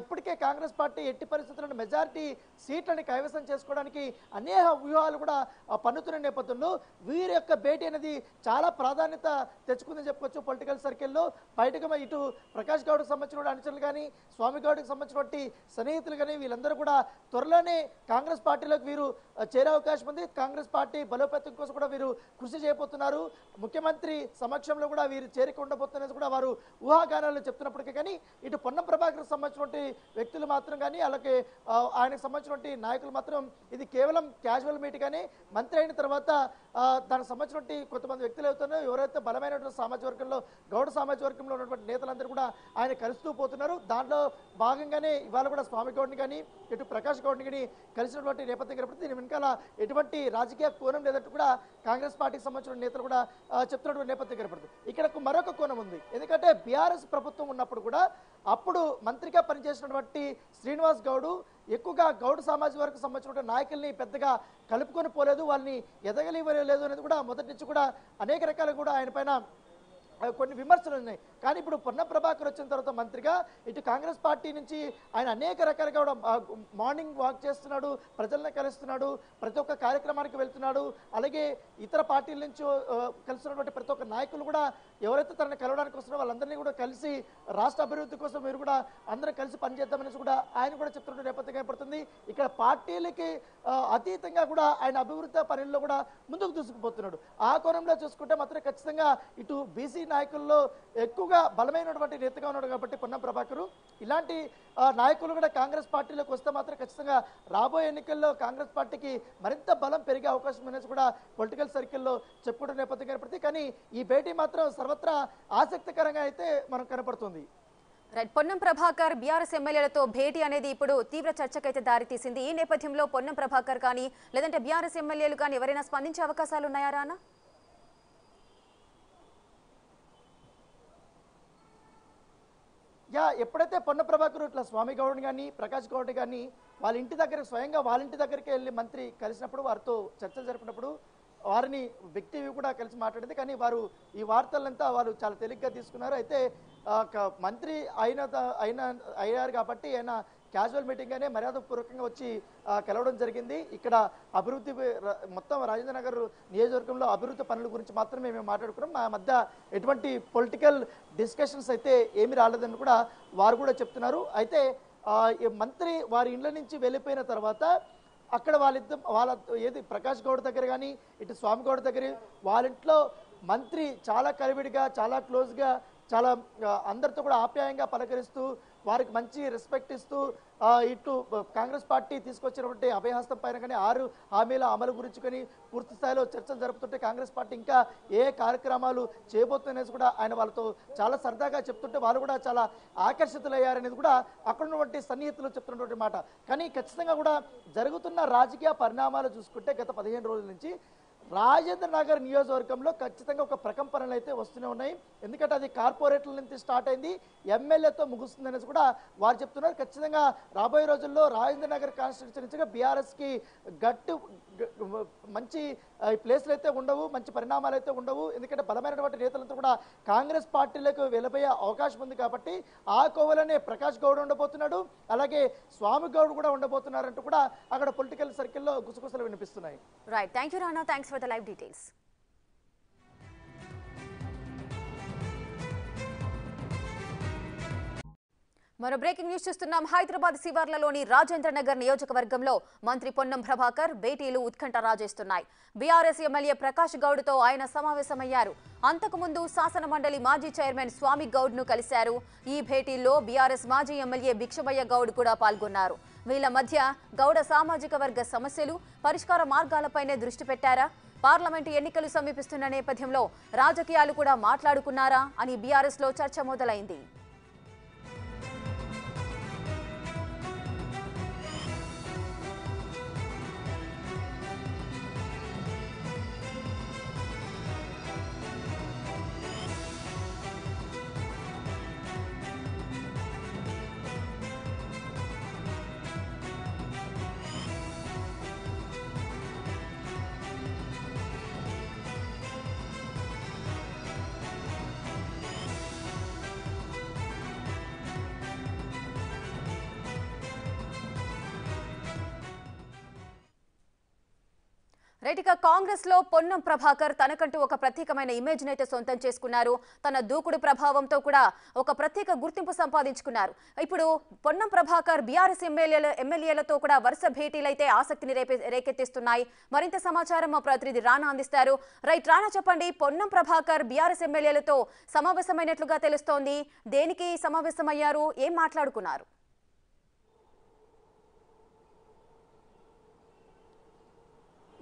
ఇప్పటికే కాంగ్రెస్ పార్టీ ఎట్టి పరిస్థితుల్లో మెజారిటీ సీట్లని కైవసం చేసుకోవడానికి అనేక వ్యూహాలు కూడా పన్నుతున్న నేపథ్యంలో వీరి యొక్క భేటీ అనేది చాలా ప్రాధాన్యత తెచ్చుకుందని చెప్పుకోవచ్చు పొలిటికల్ సర్కిల్లో. బయటకు ఇటు ప్రకాష్ గౌడ్కి సంబంధించిన అనుచరులు కానీ స్వామి గౌడ్కి సంబంధించినటువంటి సన్నిహితులు కానీ వీళ్ళందరూ కూడా త్వరలోనే కాంగ్రెస్ పార్టీలోకి వీరు చేరే అవకాశం ఉంది. కాంగ్రెస్ పార్టీ బలోపేతం కోసం కూడా వీరు కృషి చేయబోతున్నారు. ముఖ్యమంత్రి సమక్షంలో కూడా వీరు చేరిక ఉండబోతున్నది కూడా వారు ఊహాగానాలు చెప్తున్నప్పటికీ కానీ ఇటు పొన్నం ప్రభాకర్ సంబంధించిన సంబంధించినటువంటి వ్యక్తులు మాత్రం కానీ అలాగే ఆయనకు సంబంధించినటువంటి నాయకులు మాత్రం ఇది కేవలం క్యాజువల్ మీట్ కానీ మంత్రి అయిన తర్వాత దానికి సంబంధించినటువంటి కొంతమంది వ్యక్తులు అవుతున్నారో ఎవరైతే బలమైనటువంటి సామాజిక వర్గంలో గౌడ సామాజిక వర్గంలో ఉన్నటువంటి నేతలందరూ కూడా ఆయన కలుస్తూ పోతున్నారు. దాంట్లో భాగంగానే ఇవాళ కూడా స్వామి గౌడ్ని కానీ ఇటు ప్రకాష్ గౌడ్ని కానీ కలిసినటువంటి నేపథ్యం కాబట్టి దీని వెనకాల ఎటువంటి రాజకీయ కోణం లేదంటూ కూడా కాంగ్రెస్ పార్టీకి సంబంధించిన నేతలు కూడా చెప్తున్నటువంటి నేపథ్యం కనపడుతుంది ఇక్కడ మరొక కోణం ఉంది. ఎందుకంటే బీఆర్ఎస్ ప్రభుత్వం ఉన్నప్పుడు కూడా అప్పుడు మంత్రిగా పనిచేసినటువంటి శ్రీనివాస్ గౌడు ఎక్కువగా గౌడ్ సామాజిక వర్గం సంబంధించిన నాయకుల్ని పెద్దగా కలుపుకొని పోలేదు వాళ్ళని ఎదగలివ్వలేదు అనేది కూడా మొదటి నుంచి కూడా అనేక రకాలు కూడా ఆయన పైన కొన్ని విమర్శలు ఉన్నాయి. కానీ ఇప్పుడు పొన్న ప్రభాకర్ వచ్చిన తర్వాత మంత్రిగా ఇటు కాంగ్రెస్ పార్టీ నుంచి ఆయన అనేక రకాలుగా కూడా మార్నింగ్ వాక్ చేస్తున్నాడు ప్రజలను కలుస్తున్నాడు ప్రతి ఒక్క కార్యక్రమానికి వెళ్తున్నాడు అలాగే ఇతర పార్టీల నుంచి కలిసినటువంటి కలుస్తున్నటువంటి ప్రతి ఒక్క నాయకులు కూడా ఎవరైతే తనని కలవడానికి వస్తున్నారో వాళ్ళందరినీ కూడా కలిసి రాష్ట్ర అభివృద్ధి కోసం మీరు కూడా అందరూ కలిసి పనిచేద్దామనేసి కూడా ఆయన కూడా చెప్తున్న నేపథ్యం కనపడుతుంది ఇక్కడ పార్టీలకి అతీతంగా కూడా ఆయన అభివృద్ధి పనుల్లో కూడా ముందుకు దూసుకుపోతున్నాడు. ఆ కోణంలో చూసుకుంటే మాత్రం ఖచ్చితంగా ఇటు బీసీ నాయకుల్లో ఎక్కువగా బలమైనటువంటి నేతగా ఉన్నాడు కాబట్టి పొన్నం ప్రభాకరు. ఇలాంటి నాయకులు కూడా కాంగ్రెస్ పార్టీలోకి వస్తే మాత్రం ఖచ్చితంగా రాబోయే ఎన్నికల్లో కాంగ్రెస్ పార్టీకి మరింత బలం పెరిగే అవకాశం అనేది కూడా పొలిటికల్ సర్కిల్లో చెప్పుకుంటున్న నేపథ్యం కనపడుతుంది కానీ ఈ భేటీ మాత్రం సర్వత్రా ఆసక్తికరంగా అయితే మనకు కనపడుతుంది. రైట్ పొన్నం ప్రభాకర్ బీఆర్ఎస్ ఎమ్మెల్యేలతో భేటీ అనేది ఇప్పుడు తీవ్ర చర్చకైతే దారితీసింది. ఈ నేపథ్యంలో పొన్నం ప్రభాకర్ కానీ లేదంటే బీఆర్ఎస్ ఎమ్మెల్యేలు కానీ ఎవరైనా స్పందించే అవకాశాలు ఉన్నాయా రానా? యా ఎప్పుడైతే పొన్న ప్రభాకర్ ఇట్లా స్వామి గౌడ్ కానీ ప్రకాష్ గౌడ్ కానీ వాళ్ళ ఇంటి దగ్గర స్వయంగా వాళ్ళ ఇంటి దగ్గరికి వెళ్ళి మంత్రి కలిసినప్పుడు వారితో చర్చలు జరిపినప్పుడు వారిని వ్యక్తి కూడా కలిసి మాట్లాడింది. కానీ వారు ఈ వార్తలంతా వారు చాలా తేలిగ్గా తీసుకున్నారు. అయితే క- మంత్రి అయిన త- అయిన అయ్యారు కాబట్టి ఆయన క్యాజువల్ మీటింగ్గానే మర్యాదపూర్వకంగా వచ్చి కలవడం జరిగింది. ఇక్కడ అభివృద్ధి మొత్తం రాజేంద్ర నగర్ నియోజకవర్గంలో అభివృద్ధి పనుల గురించి మాత్రమే మేము మాట్లాడుకున్నాం. మా మధ్య ఎటువంటి పొలిటికల్ డిస్కషన్స్ అయితే ఏమీ రాలేదని కూడా వారు కూడా చెప్తున్నారు. అయితే మంత్రి వారి ఇండ్ల నుంచి వెళ్ళిపోయిన తర్వాత అక్కడ వాళ్ళిద్దరు వాళ్ళ ఏది ప్రకాష్ గౌడ్ దగ్గర కానీ ఇటు స్వామి గౌడ్ దగ్గర వాళ్ళ ఇంట్లో మంత్రి చాలా కలివిడిగా చాలా క్లోజ్గా చాలా అందరితో కూడా ఆప్యాయంగా పలకరిస్తూ వారికి మంచి రెస్పెక్ట్ ఇస్తూ ఇటు కాంగ్రెస్ పార్టీ తీసుకొచ్చినటువంటి అభయహస్తం పైన కానీ ఆరు హామీల అమలు గురించి కానీ పూర్తి స్థాయిలో చర్చలు జరుపుతుంటే కాంగ్రెస్ పార్టీ ఇంకా ఏ కార్యక్రమాలు చేయబోతుందనేసి కూడా ఆయన వాళ్ళతో చాలా సరదాగా చెప్తుంటే వాళ్ళు కూడా చాలా ఆకర్షితులయ్యారనేది కూడా అక్కడ ఉన్నటువంటి సన్నిహితులు చెప్తున్నటువంటి మాట. కానీ ఖచ్చితంగా కూడా జరుగుతున్న రాజకీయ పరిణామాలు చూసుకుంటే గత పదిహేను రోజుల నుంచి రాజేంద్ర నగర్ నియోజకవర్గంలో ఖచ్చితంగా ఒక ప్రకంపనలు అయితే వస్తూనే ఉన్నాయి. ఎందుకంటే అది కార్పొరేట్ల నుంచి స్టార్ట్ అయింది. ఎమ్మెల్యేతో ముగుస్తుంది కూడా వారు చెప్తున్నారు. ఖచ్చితంగా రాబోయే రోజుల్లో రాజేంద్ర నగర్ కాన్స్టిట్యున్సీగా బీఆర్ఎస్కి గట్టు మంచి ప్లేస్లు అయితే ఉండవు మంచి పరిణామాలు అయితే ఉండవు. ఎందుకంటే బలమైనటువంటి నేతలంతా కూడా కాంగ్రెస్ పార్టీలకు వెళ్ళబోయే అవకాశం ఉంది కాబట్టి ఆ కోవలనే ప్రకాష్ గౌడ్ ఉండబోతున్నాడు. అలాగే స్వామి గౌడ్ కూడా ఉండబోతున్నారంటూ కూడా అక్కడ పొలిటికల్ సర్కిల్లో గుసగుసలు వినిపిస్తున్నాయి. Right thank you Rana thanks for the live details మరో బ్రేకింగ్ న్యూస్ చూస్తున్నాం. హైదరాబాద్ శివార్లలోని రాజేంద్రనగర్ నియోజకవర్గంలో మంత్రి పొన్నం ప్రభాకర్ భేటీలు ఉత్కంఠ రాజేస్తున్నాయి. బీఆర్ఎస్ ఎమ్మెల్యే ప్రకాష్ గౌడ్తో ఆయన సమావేశమయ్యారు. అంతకుముందు శాసన మండలి మాజీ చైర్మన్ స్వామి గౌడ్ను కలిశారు. ఈ భేటీల్లో బీఆర్ఎస్ మాజీ ఎమ్మెల్యే భిక్షమయ్య గౌడ్ కూడా పాల్గొన్నారు. వీళ్ళ మధ్య గౌడ సామాజిక వర్గ సమస్యలు పరిష్కార మార్గాలపైనే దృష్టి పెట్టారా? పార్లమెంటు ఎన్నికలు సమీపిస్తున్న నేపథ్యంలో రాజకీయాలు కూడా మాట్లాడుకున్నారా అని బీఆర్ఎస్లో చర్చ మొదలైంది. కాంగ్రెస్లో పొన్నం ప్రభాకర్ తనకంటూ ఒక ప్రత్యేకమైన ఇమేజ్ అయితే సొంతం చేసుకున్నారు. తన దూకుడు ప్రభావంతో కూడా ఒక ప్రత్యేక గుర్తింపు సంపాదించుకున్నారు. ఇప్పుడు పొన్నం ప్రభాకర్ బీఆర్ఎస్ ఎమ్మెల్యేల ఎమ్మెల్యేలతో కూడా వరుస భేటీలైతే ఆసక్తిని రేపే రేకెత్తిస్తున్నాయి. మరింత సమాచారం మా ప్రతినిధి రానా అందిస్తారు. రైట్ రానా చెప్పండి పొన్నం ప్రభాకర్ బీఆర్ఎస్ ఎమ్మెల్యేలతో సమావేశమైనట్లుగా తెలుస్తోంది. దేనికి సమావేశమయ్యారు? ఏం మాట్లాడుకున్నారు?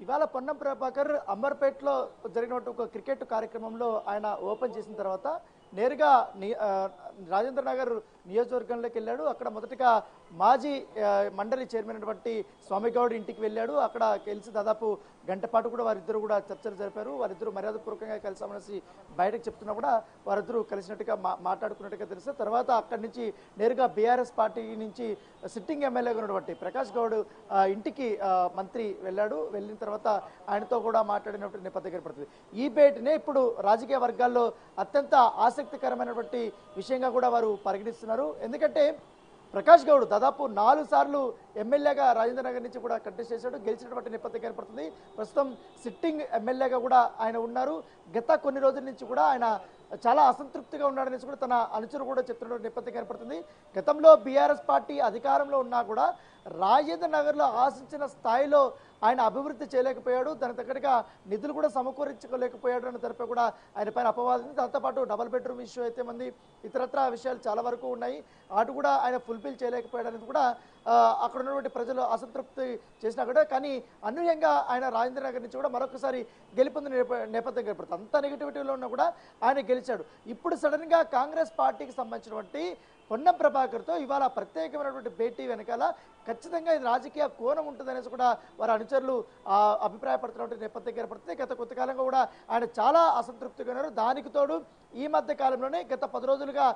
ఇవాళ పొన్నం ప్రభాకర్ అంబర్పేటలో జరిగినటువంటి ఒక క్రికెట్ కార్యక్రమంలో ఆయన ఓపెన్ చేసిన తర్వాత నేరుగా రాజేంద్ర నగర్ నియోజకవర్గంలోకి వెళ్ళాడు. అక్కడ మొదటగా మాజీ మండలి చైర్మన్ అయినటువంటి స్వామిగౌడ్ ఇంటికి వెళ్ళాడు. అక్కడ కలిసి దాదాపు గంట పాటు కూడా వారిద్దరు కూడా చర్చలు జరిపారు. వారిద్దరూ మర్యాదపూర్వకంగా కలిసామనేసి బయటకు చెప్తున్నా కూడా వారిద్దరూ కలిసినట్టుగా మాట్లాడుకున్నట్టుగా తెలిస్తే తర్వాత అక్కడి నుంచి నేరుగా బీఆర్ఎస్ పార్టీ నుంచి సిట్టింగ్ ఎమ్మెల్యేగా ఉన్నటువంటి ప్రకాష్ గౌడ్ ఇంటికి మంత్రి వెళ్ళాడు. వెళ్ళిన తర్వాత ఆయనతో కూడా మాట్లాడినటువంటి నేపథ్యం ఏర్పడుతుంది. ఈ భేటీనే ఇప్పుడు రాజకీయ వర్గాల్లో అత్యంత ఆసక్తికరమైనటువంటి విషయంగా కూడా వారు పరిగణిస్తున్నారు. ఎందుకంటే ప్రకాష్ గౌడ్ దాదాపు నాలుగు సార్లు ఎమ్మెల్యేగా రాజేంద్ర నగర్ నుంచి కూడా కంటెస్ట్ చేశాడు. గెలిచినటువంటి నేపథ్యం కనపడుతుంది ప్రస్తుతం సిట్టింగ్ ఎమ్మెల్యేగా కూడా ఆయన ఉన్నారు. గత కొన్ని రోజుల నుంచి కూడా ఆయన చాలా అసంతృప్తిగా ఉన్నాడనేసి కూడా తన అనుచరులు కూడా చెప్తున్న నేపథ్యం కనపడుతుంది గతంలో బీఆర్ఎస్ పార్టీ అధికారంలో ఉన్నా కూడా రాజేంద్ర నగర్లో ఆశించిన స్థాయిలో ఆయన అభివృద్ధి చేయలేకపోయాడు దాని తగ్గట్టుగా నిధులు కూడా సమకూరించుకోలేకపోయాడు అన్న తరపై కూడా ఆయన పైన అపవాదం ఉంది. దాంతోపాటు డబల్ బెడ్రూమ్ ఇష్యూ అయితే మంది ఇతరత్ర విషయాలు చాలా వరకు ఉన్నాయి. అటు కూడా ఆయన ఫుల్ఫిల్ చేయలేకపోయాడు అనేది కూడా అక్కడ ఉన్నటువంటి ప్రజలు అసంతృప్తి చేసినా కూడా కానీ అనూహ్యంగా ఆయన రాజేంద్ర నగర్ నుంచి కూడా మరొకసారి గెలుపొందిన నేప- నేపథ్యం ఏర్పడుతుంది అంత నెగిటివిటీలో ఉన్నా కూడా ఆయన గెలిచాడు. ఇప్పుడు సడన్గా కాంగ్రెస్ పార్టీకి సంబంధించినటువంటి పొన్నం ప్రభాకర్తో ఇవాళ ప్రత్యేకమైనటువంటి భేటీ వెనకాల ఖచ్చితంగా ఇది రాజకీయ కోణం ఉంటుందనేసి కూడా వారి అనుచరులు అభిప్రాయపడుతున్నటువంటి నేపథ్యం ఏర్పడుతుంది. గత కొంతకాలంగా కూడా ఆయన చాలా అసంతృప్తిగా ఉన్నారు. దానికి తోడు ఈ మధ్య కాలంలోనే గత పది రోజులుగా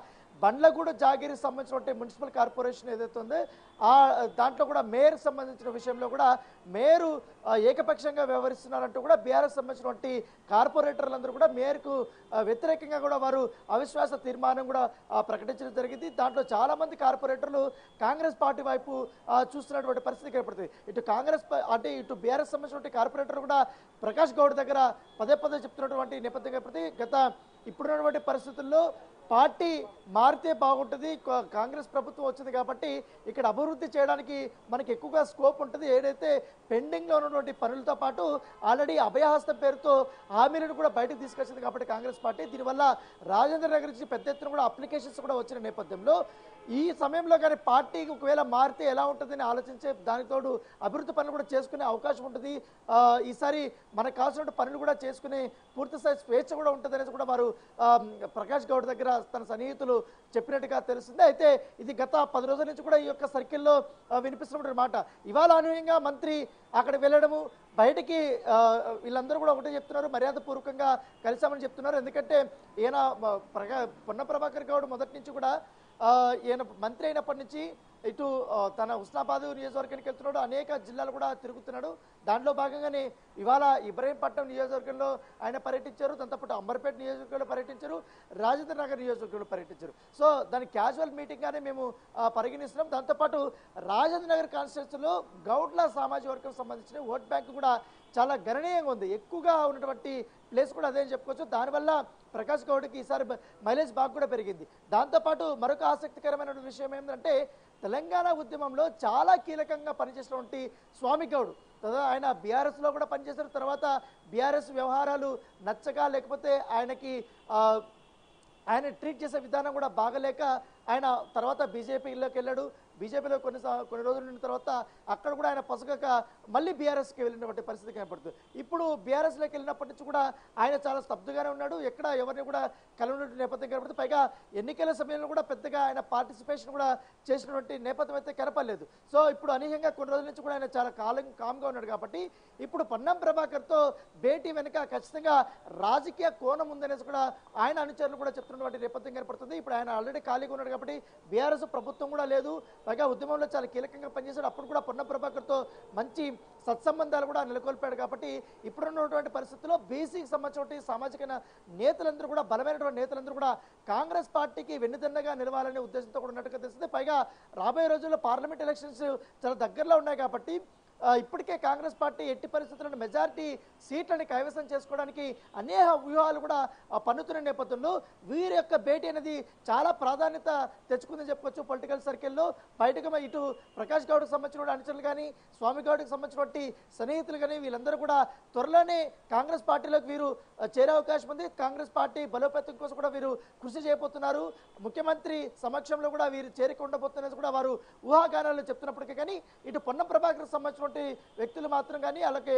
బండ్లగూడ జాగిరికి సంబంధించినటువంటి మున్సిపల్ కార్పొరేషన్ ఏదైతే ఉందో ఆ దాంట్లో కూడా మేయర్ సంబంధించిన విషయంలో కూడా మేయరు ఏకపక్షంగా వ్యవహరిస్తున్నారంటూ కూడా బీఆర్ఎస్ సంబంధించినటువంటి కార్పొరేటర్లందరూ కూడా మేయర్కు వ్యతిరేకంగా కూడా వారు అవిశ్వాస తీర్మానం కూడా ప్రకటించడం జరిగింది. దాంట్లో చాలామంది కార్పొరేటర్లు కాంగ్రెస్ పార్టీ వైపు చూస్తున్నటువంటి పరిస్థితి ఏర్పడుతుంది. ఇటు కాంగ్రెస్ అంటే ఇటు బీఆర్ఎస్ సంబంధించినటువంటి కార్పొరేటర్ కూడా ప్రకాష్ గౌడ్ దగ్గర పదే పదే చెప్తున్నటువంటి నేపథ్యం ఏర్పడుతుంది. గత ఇప్పుడున్నటువంటి పరిస్థితుల్లో పార్టీ మారితే బాగుంటుంది కాంగ్రెస్ ప్రభుత్వం వచ్చింది కాబట్టి ఇక్కడ అభివృద్ధి చేయడానికి మనకి ఎక్కువగా స్కోప్ ఉంటుంది. ఏదైతే పెండింగ్లో ఉన్నటువంటి పనులతో పాటు ఆల్రెడీ అభయహస్తం పేరుతో హామీలను కూడా బయటకు తీసుకొచ్చింది కాబట్టి కాంగ్రెస్ పార్టీ. దీనివల్ల రాజేంద్ర నగర్ నుంచి పెద్ద ఎత్తున కూడా అప్లికేషన్స్ కూడా వచ్చిన నేపథ్యంలో ఈ సమయంలో కానీ పార్టీకి ఒకవేళ మారితే ఎలా ఉంటుందని ఆలోచించే దానికి తోడు అభివృద్ధి పనులు కూడా చేసుకునే అవకాశం ఉంటుంది. ఈసారి మనకు కావాల్సిన పనులు కూడా చేసుకునే పూర్తి స్థాయి స్వేచ్ఛ కూడా ఉంటుందనేసి కూడా వారు ప్రకాష్ గౌడ్ దగ్గర తన సన్నిహితులు చెప్పినట్టుగా తెలుస్తుంది. అయితే ఇది గత పది రోజుల నుంచి కూడా ఈ యొక్క సర్కిల్లో వినిపిస్తున్నటువంటి మాట. ఇవాళ అనూహ్యంగా మంత్రి అక్కడ వెళ్ళడము బయటికి వీళ్ళందరూ కూడా ఒకటే చెప్తున్నారు మర్యాద పూర్వకంగా కలిసామని చెప్తున్నారు. ఎందుకంటే ఈయన ప్రగా పొన్న ప్రభాకర్ గౌడ్ మొదటి నుంచి కూడా ఈయన మంత్రి అయినప్పటి నుంచి ఇటు తన హుస్నాబాద్ నియోజకవర్గానికి వెళ్తున్నాడు. అనేక జిల్లాలు కూడా తిరుగుతున్నాడు. దాంట్లో భాగంగానే ఇవాళ ఇబ్రహీంపట్నం నియోజకవర్గంలో ఆయన పర్యటించారు. దాంతో పాటు అంబర్పేట నియోజకవర్గంలో పర్యటించారు. రాజేంద్ర నగర్ నియోజకవర్గంలో పర్యటించారు. సో దాని క్యాజువల్ మీటింగ్గానే మేము పరిగణిస్తున్నాం. దాంతోపాటు రాజేంద్ర నగర్ కాన్స్టిట్యూన్సీలో గౌడ్ల సామాజిక వర్గం సంబంధించిన ఓట్ బ్యాంక్ కూడా చాలా గణనీయంగా ఉంది. ఎక్కువగా ఉన్నటువంటి ప్లేస్ కూడా అదే అని చెప్పుకోవచ్చు. దానివల్ల ప్రకాష్ గౌడ్కి ఈసారి మైలేజ్ బాగా కూడా పెరిగింది. దాంతోపాటు మరొక ఆసక్తికరమైన విషయం ఏంటంటే తెలంగాణ ఉద్యమంలో చాలా కీలకంగా పనిచేసినటువంటి స్వామి గౌడ్. కదా ఆయన బీఆర్ఎస్లో కూడా పనిచేసిన తర్వాత బీఆర్ఎస్ వ్యవహారాలు నచ్చక లేకపోతే ఆయనకి ఆయన ట్రీట్ చేసే విధానం కూడా బాగలేక ఆయన తర్వాత బీజేపీలోకి వెళ్ళాడు. బీజేపీలో కొన్ని సా- కొన్ని రోజులు ఉన్న తర్వాత అక్కడ కూడా ఆయన పసగక మళ్ళీ బీఆర్ఎస్కి వెళ్ళినటువంటి పరిస్థితి కనపడుతుంది. ఇప్పుడు బీఆర్ఎస్లోకి వెళ్ళినప్పటి నుంచి కూడా ఆయన చాలా స్తబ్దుగానే ఉన్నాడు. ఎక్కడ ఎవరిని కూడా కలవనటువంటి నేపథ్యం కనపడుతుంది. పైగా ఎన్నికల సమయంలో కూడా పెద్దగా ఆయన పార్టిసిపేషన్ కూడా చేసినటువంటి నేపథ్యం అయితే కనపడలేదు. సో ఇప్పుడు అనూహ్యంగా కొన్ని రోజుల నుంచి కూడా ఆయన చాలా కాలం కామ్గా ఉన్నాడు కాబట్టి ఇప్పుడు పొన్నం ప్రభాకర్తో భేటీ వెనుక ఖచ్చితంగా రాజకీయ కోణం ఉందనేసి కూడా ఆయన అనుచరులు కూడా చెప్తున్నటువంటి నేపథ్యం కనపడుతుంది. ఇప్పుడు ఆయన ఆల్రెడీ ఖాళీగా ఉన్నాడు కాబట్టి బీఆర్ఎస్ ప్రభుత్వం కూడా లేదు. పైగా ఉద్యమంలో చాలా కీలకంగా పనిచేశాడు. అప్పుడు కూడా పొన్న ప్రభాకర్తో మంచి సత్సంబంధాలు కూడా నెలకొల్పాడు కాబట్టి ఇప్పుడున్నటువంటి పరిస్థితుల్లో బీసీకి సంబంధించిన సామాజిక నేతలందరూ కూడా బలమైనటువంటి నేతలందరూ కూడా కాంగ్రెస్ పార్టీకి వెన్నుదన్నగా నిలవాలనే ఉద్దేశంతో కూడా ఉన్నట్టుగా తెలుస్తుంది. పైగా రాబోయే రోజుల్లో పార్లమెంట్ ఎలక్షన్స్ చాలా దగ్గరలో ఉన్నాయి కాబట్టి ఇప్పటికే కాంగ్రెస్ పార్టీ ఎట్టి పరిస్థితుల్లో మెజారిటీ సీట్లని కైవసం చేసుకోవడానికి అనేక వ్యూహాలు కూడా పన్నుతున్న నేపథ్యంలో వీరి యొక్క భేటీ అనేది చాలా ప్రాధాన్యత తెచ్చుకుందని చెప్పుకోవచ్చు పొలిటికల్ సర్కిల్లో. బయటకు ఇటు ప్రకాష్ గౌడ్కి సంబంధించిన అనుచరులు కానీ స్వామి గౌడ్కి సంబంధించినటువంటి సన్నిహితులు కానీ వీళ్ళందరూ కూడా త్వరలోనే కాంగ్రెస్ పార్టీలోకి వీరు చేరే అవకాశం ఉంది. కాంగ్రెస్ పార్టీ బలోపేతం కోసం కూడా వీరు కృషి చేయబోతున్నారు. ముఖ్యమంత్రి సమక్షంలో కూడా వీరు చేరిక ఉండబోతున్నది కూడా వారు ఊహాగానాలు చెప్తున్నప్పటికీ కానీ ఇటు పొన్నం ప్రభాకర్ సంబంధించిన సంబంధించినటువంటి వ్యక్తులు మాత్రం కానీ అలాగే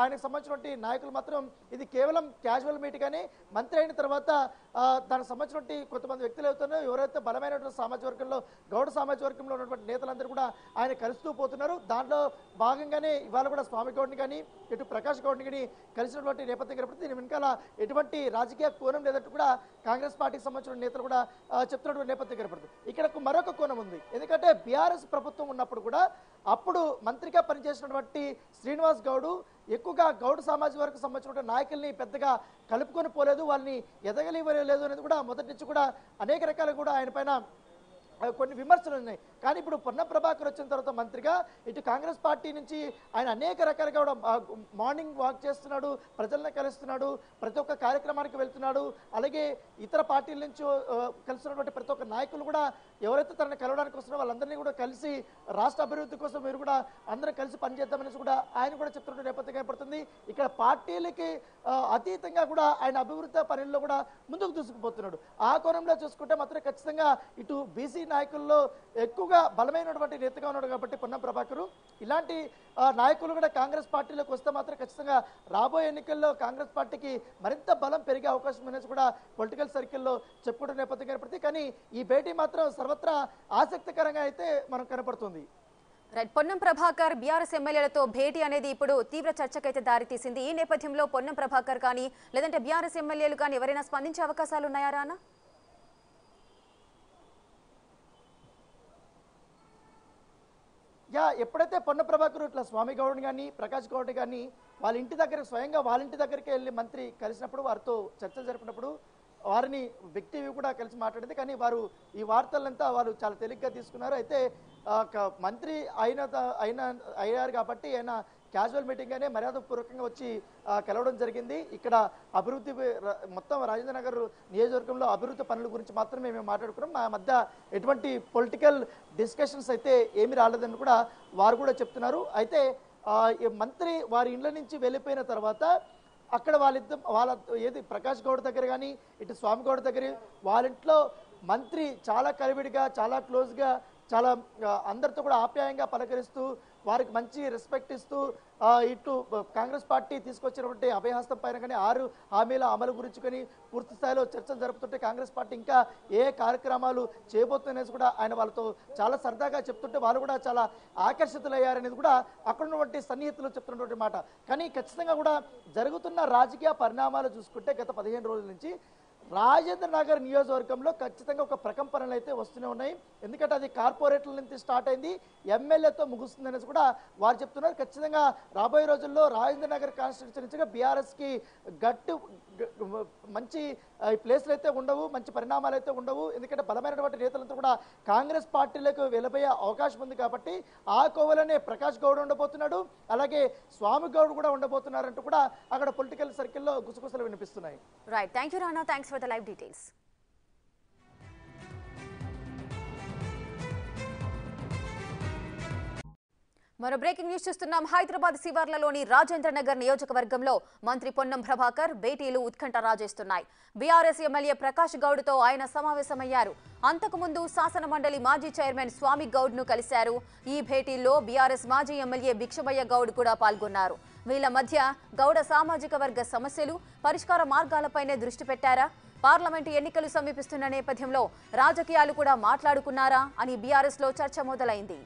ఆయనకు సంబంధించినటువంటి నాయకులు మాత్రం ఇది కేవలం క్యాజువల్ మీట్ కానీ మంత్రి అయిన తర్వాత దానికి సంబంధించినటువంటి కొంతమంది వ్యక్తులు అవుతున్నారో ఎవరైతే బలమైనటువంటి సామాజిక వర్గంలో గౌడ సామాజిక వర్గంలో ఉన్నటువంటి నేతలందరూ కూడా ఆయన కలుస్తూ పోతున్నారు. దాంట్లో భాగంగానే ఇవాళ కూడా స్వామి గౌడ్ని కానీ ఇటు ప్రకాష్ గౌడ్ని కానీ కలిసినటువంటి నేపథ్యం కాబట్టి దీని వెనకాల ఎటువంటి రాజకీయ కోణం లేదంటూ కూడా కాంగ్రెస్ పార్టీకి సంబంధించిన నేతలు కూడా చెప్తున్నటువంటి నేపథ్యం కనపడుతుంది. ఇక్కడ మరొక కోణం ఉంది. ఎందుకంటే బీఆర్ఎస్ ప్రభుత్వం ఉన్నప్పుడు కూడా అప్పుడు మంత్రిగా పనిచేసినటువంటి శ్రీనివాస్ గౌడు ఎక్కువగా గౌడ్ సామాజిక వర్గకు సంబంధించిన నాయకుల్ని పెద్దగా కలుపుకొని పోలేదు వాళ్ళని ఎదగలివ్వలేదు అనేది కూడా మొదటి నుంచి కూడా అనేక రకాలు కూడా ఆయన పైన కొన్ని విమర్శలు ఉన్నాయి. కానీ ఇప్పుడు పొన్న ప్రభాకర్ వచ్చిన తర్వాత మంత్రిగా ఇటు కాంగ్రెస్ పార్టీ నుంచి ఆయన అనేక రకాలుగా కూడా మార్నింగ్ వాక్ చేస్తున్నాడు ప్రజలను కలుస్తున్నాడు ప్రతి ఒక్క కార్యక్రమానికి వెళ్తున్నాడు. అలాగే ఇతర పార్టీల నుంచి కలుస్తున్నటువంటి ప్రతి ఒక్క నాయకులు కూడా ఎవరైతే తనను కలవడానికి వస్తున్నారో వాళ్ళందరినీ కూడా కలిసి రాష్ట్ర అభివృద్ధి కోసం మీరు కూడా అందరూ కలిసి పనిచేద్దామనేసి కూడా ఆయన కూడా చెప్తున్న నేపథ్యం కనపడుతుంది ఇక్కడ పార్టీలకి అతీతంగా కూడా ఆయన అభివృద్ధి పనుల్లో కూడా ముందుకు దూసుకుపోతున్నాడు. ఆ కోణంలో చూసుకుంటే మాత్రం ఖచ్చితంగా ఇటు బీసీ నాయకుల్లో ఎక్కువగా బలమైనటువంటి నేతగా ఉన్నాడు కాబట్టి పొన్నం ప్రభాకరు. ఇలాంటి నాయకులు కూడా కాంగ్రెస్ పార్టీలోకి వస్తే మాత్రం ఖచ్చితంగా రాబోయే ఎన్నికల్లో కాంగ్రెస్ పార్టీకి మరింత బలం పెరిగే అవకాశం అనేది కూడా పొలిటికల్ సర్కిల్లో చెప్పుకుంటున్న నేపథ్యం కనపడుతుంది. కానీ ఈ భేటీ మాత్రం సర్వత్రా ఆసక్తికరంగా అయితే మనకు కనపడుతుంది. రైట్ పొన్నం ప్రభాకర్ బీఆర్ఎస్ ఎమ్మెల్యేలతో భేటీ అనేది ఇప్పుడు తీవ్ర చర్చకైతే దారితీసింది. ఈ నేపథ్యంలో పొన్నం ప్రభాకర్ కానీ లేదంటే బీఆర్ఎస్ ఎమ్మెల్యేలు కానీ ఎవరైనా స్పందించే అవకాశాలు ఉన్నాయా రానా? యా ఎప్పుడైతే పొన్న ప్రభాకర్ ఇట్లా స్వామి గౌడ్ కానీ ప్రకాష్ గౌడ్ కానీ వాళ్ళ ఇంటి దగ్గర స్వయంగా వాళ్ళ ఇంటి దగ్గరికి వెళ్ళి మంత్రి కలిసినప్పుడు వారితో చర్చలు జరిపినప్పుడు వారిని వ్యక్తి కూడా కలిసి మాట్లాడింది. కానీ వారు ఈ వార్తలంతా వారు చాలా తేలిగ్గా తీసుకున్నారు. అయితే మంత్రి అయిన త- అయిన అయ్యారు కాబట్టి ఆయన క్యాజువల్ మీటింగ్గానే మర్యాదపూర్వకంగా వచ్చి కలవడం జరిగింది. ఇక్కడ అభివృద్ధి మొత్తం రాజేంద్ర నగర్ నియోజకవర్గంలో అభివృద్ధి పనుల గురించి మాత్రమే మేము మాట్లాడుకున్నాం. మా మధ్య ఎటువంటి పొలిటికల్ డిస్కషన్స్ అయితే ఏమీ రాలేదని కూడా వారు కూడా చెప్తున్నారు. అయితే మంత్రి వారి ఇండ్ల నుంచి వెళ్ళిపోయిన తర్వాత అక్కడ వాళ్ళిద్దరు వాళ్ళ ఏది ప్రకాష్ గౌడ్ దగ్గర కానీ ఇటు స్వామి గౌడ్ దగ్గర వాళ్ళ ఇంట్లో మంత్రి చాలా కలివిడిగా చాలా క్లోజ్గా చాలా అందరితో కూడా ఆప్యాయంగా పలకరిస్తూ వారికి మంచి రెస్పెక్ట్ ఇస్తూ ఇటు కాంగ్రెస్ పార్టీ తీసుకొచ్చినటువంటి అభయహస్తం పైన కానీ ఆరు హామీల అమలు గురించి కానీ పూర్తి స్థాయిలో చర్చలు జరుపుతుంటే కాంగ్రెస్ పార్టీ ఇంకా ఏ కార్యక్రమాలు చేయబోతున్నది కూడా ఆయన వాళ్ళతో చాలా సరదాగా చెప్తుంటే వాళ్ళు కూడా చాలా ఆకర్షితులయ్యారనేది కూడా అక్కడ ఉన్నటువంటి సన్నిహితులు చెప్తున్నటువంటి మాట. కానీ ఖచ్చితంగా కూడా జరుగుతున్న రాజకీయ పరిణామాలు చూసుకుంటే గత పదిహేను రోజుల నుంచి రాజేంద్ర నగర్ నియోజకవర్గంలో ఖచ్చితంగా ఒక ప్రకంపనలు అయితే వస్తూనే ఉన్నాయి. ఎందుకంటే అది కార్పొరేట్ల నుంచి స్టార్ట్ అయింది. ఎమ్మెల్యేతో ముగుస్తుంది అనేసి కూడా వారు చెప్తున్నారు. ఖచ్చితంగా రాబోయే రోజుల్లో రాజేంద్ర నగర్ కాన్స్టిట్యూన్సీ బీఆర్ఎస్కి గట్టు మంచి ఈ ప్లేస్లు అయితే ఉండవు మంచి పరిణామాలు అయితే ఉండవు. ఎందుకంటే బలమైనటువంటి నేతలంతా కూడా కాంగ్రెస్ పార్టీలకు వెళ్ళబోయే అవకాశం ఉంది కాబట్టి ఆ కోవలోనే ప్రకాష్ గౌడ్ ఉండబోతున్నాడు అలాగే స్వామి గౌడ్ కూడా ఉండబోతున్నారంటూ కూడా అక్కడ పొలిటికల్ సర్కిల్లో గుసగుసలు వినిపిస్తున్నాయి. Right thank you Rana thanks for the live details మరో బ్రేకింగ్ న్యూస్ చూస్తున్నాం. హైదరాబాద్ శివార్లలోని రాజేంద్రనగర్ నియోజకవర్గంలో మంత్రి పొన్నం ప్రభాకర్ భేటీలు ఉత్కంఠ రాజేస్తున్నాయి. బీఆర్ఎస్ ఎమ్మెల్యే ప్రకాష్ గౌడ్తో ఆయన సమావేశమయ్యారు. అంతకుముందు శాసన మండలి మాజీ చైర్మన్ స్వామి గౌడ్ను కలిశారు. ఈ భేటీల్లో బీఆర్ఎస్ మాజీ ఎమ్మెల్యే భిక్షమయ్య గౌడ్ కూడా పాల్గొన్నారు. వీళ్ళ మధ్య గౌడ సామాజిక వర్గ సమస్యలు పరిష్కార మార్గాలపైనే దృష్టి పెట్టారా? పార్లమెంటు ఎన్నికలు సమీపిస్తున్న నేపథ్యంలో రాజకీయాలు కూడా మాట్లాడుకున్నారా అని బీఆర్ఎస్లో చర్చ మొదలైంది.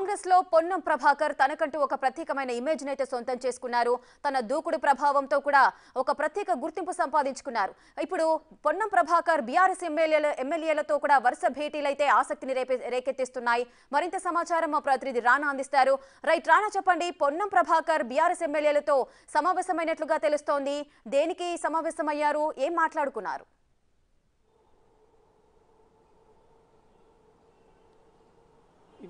కాంగ్రెస్లో పొన్నం ప్రభాకర్ తనకంటూ ఒక ప్రత్యేకమైన ఇమేజ్ అయితే సొంతం చేసుకున్నారు. తన దూకుడు ప్రభావంతో కూడా ఒక ప్రత్యేక గుర్తింపు సంపాదించుకున్నారు. ఇప్పుడు పొన్నం ప్రభాకర్ బీఆర్ఎస్ ఎమ్మెల్యేల ఎమ్మెల్యేలతో కూడా వరుస భేటీలైతే ఆసక్తిని రేపే రేకెత్తిస్తున్నాయి. మరింత సమాచారం మా ప్రతినిధి రానా అందిస్తారు. రైట్ రానా చెప్పండి పొన్నం ప్రభాకర్ బీఆర్ఎస్ ఎమ్మెల్యేలతో సమావేశమైనట్లుగా తెలుస్తోంది. దేనికి సమావేశమయ్యారు? ఏం మాట్లాడుకున్నారు?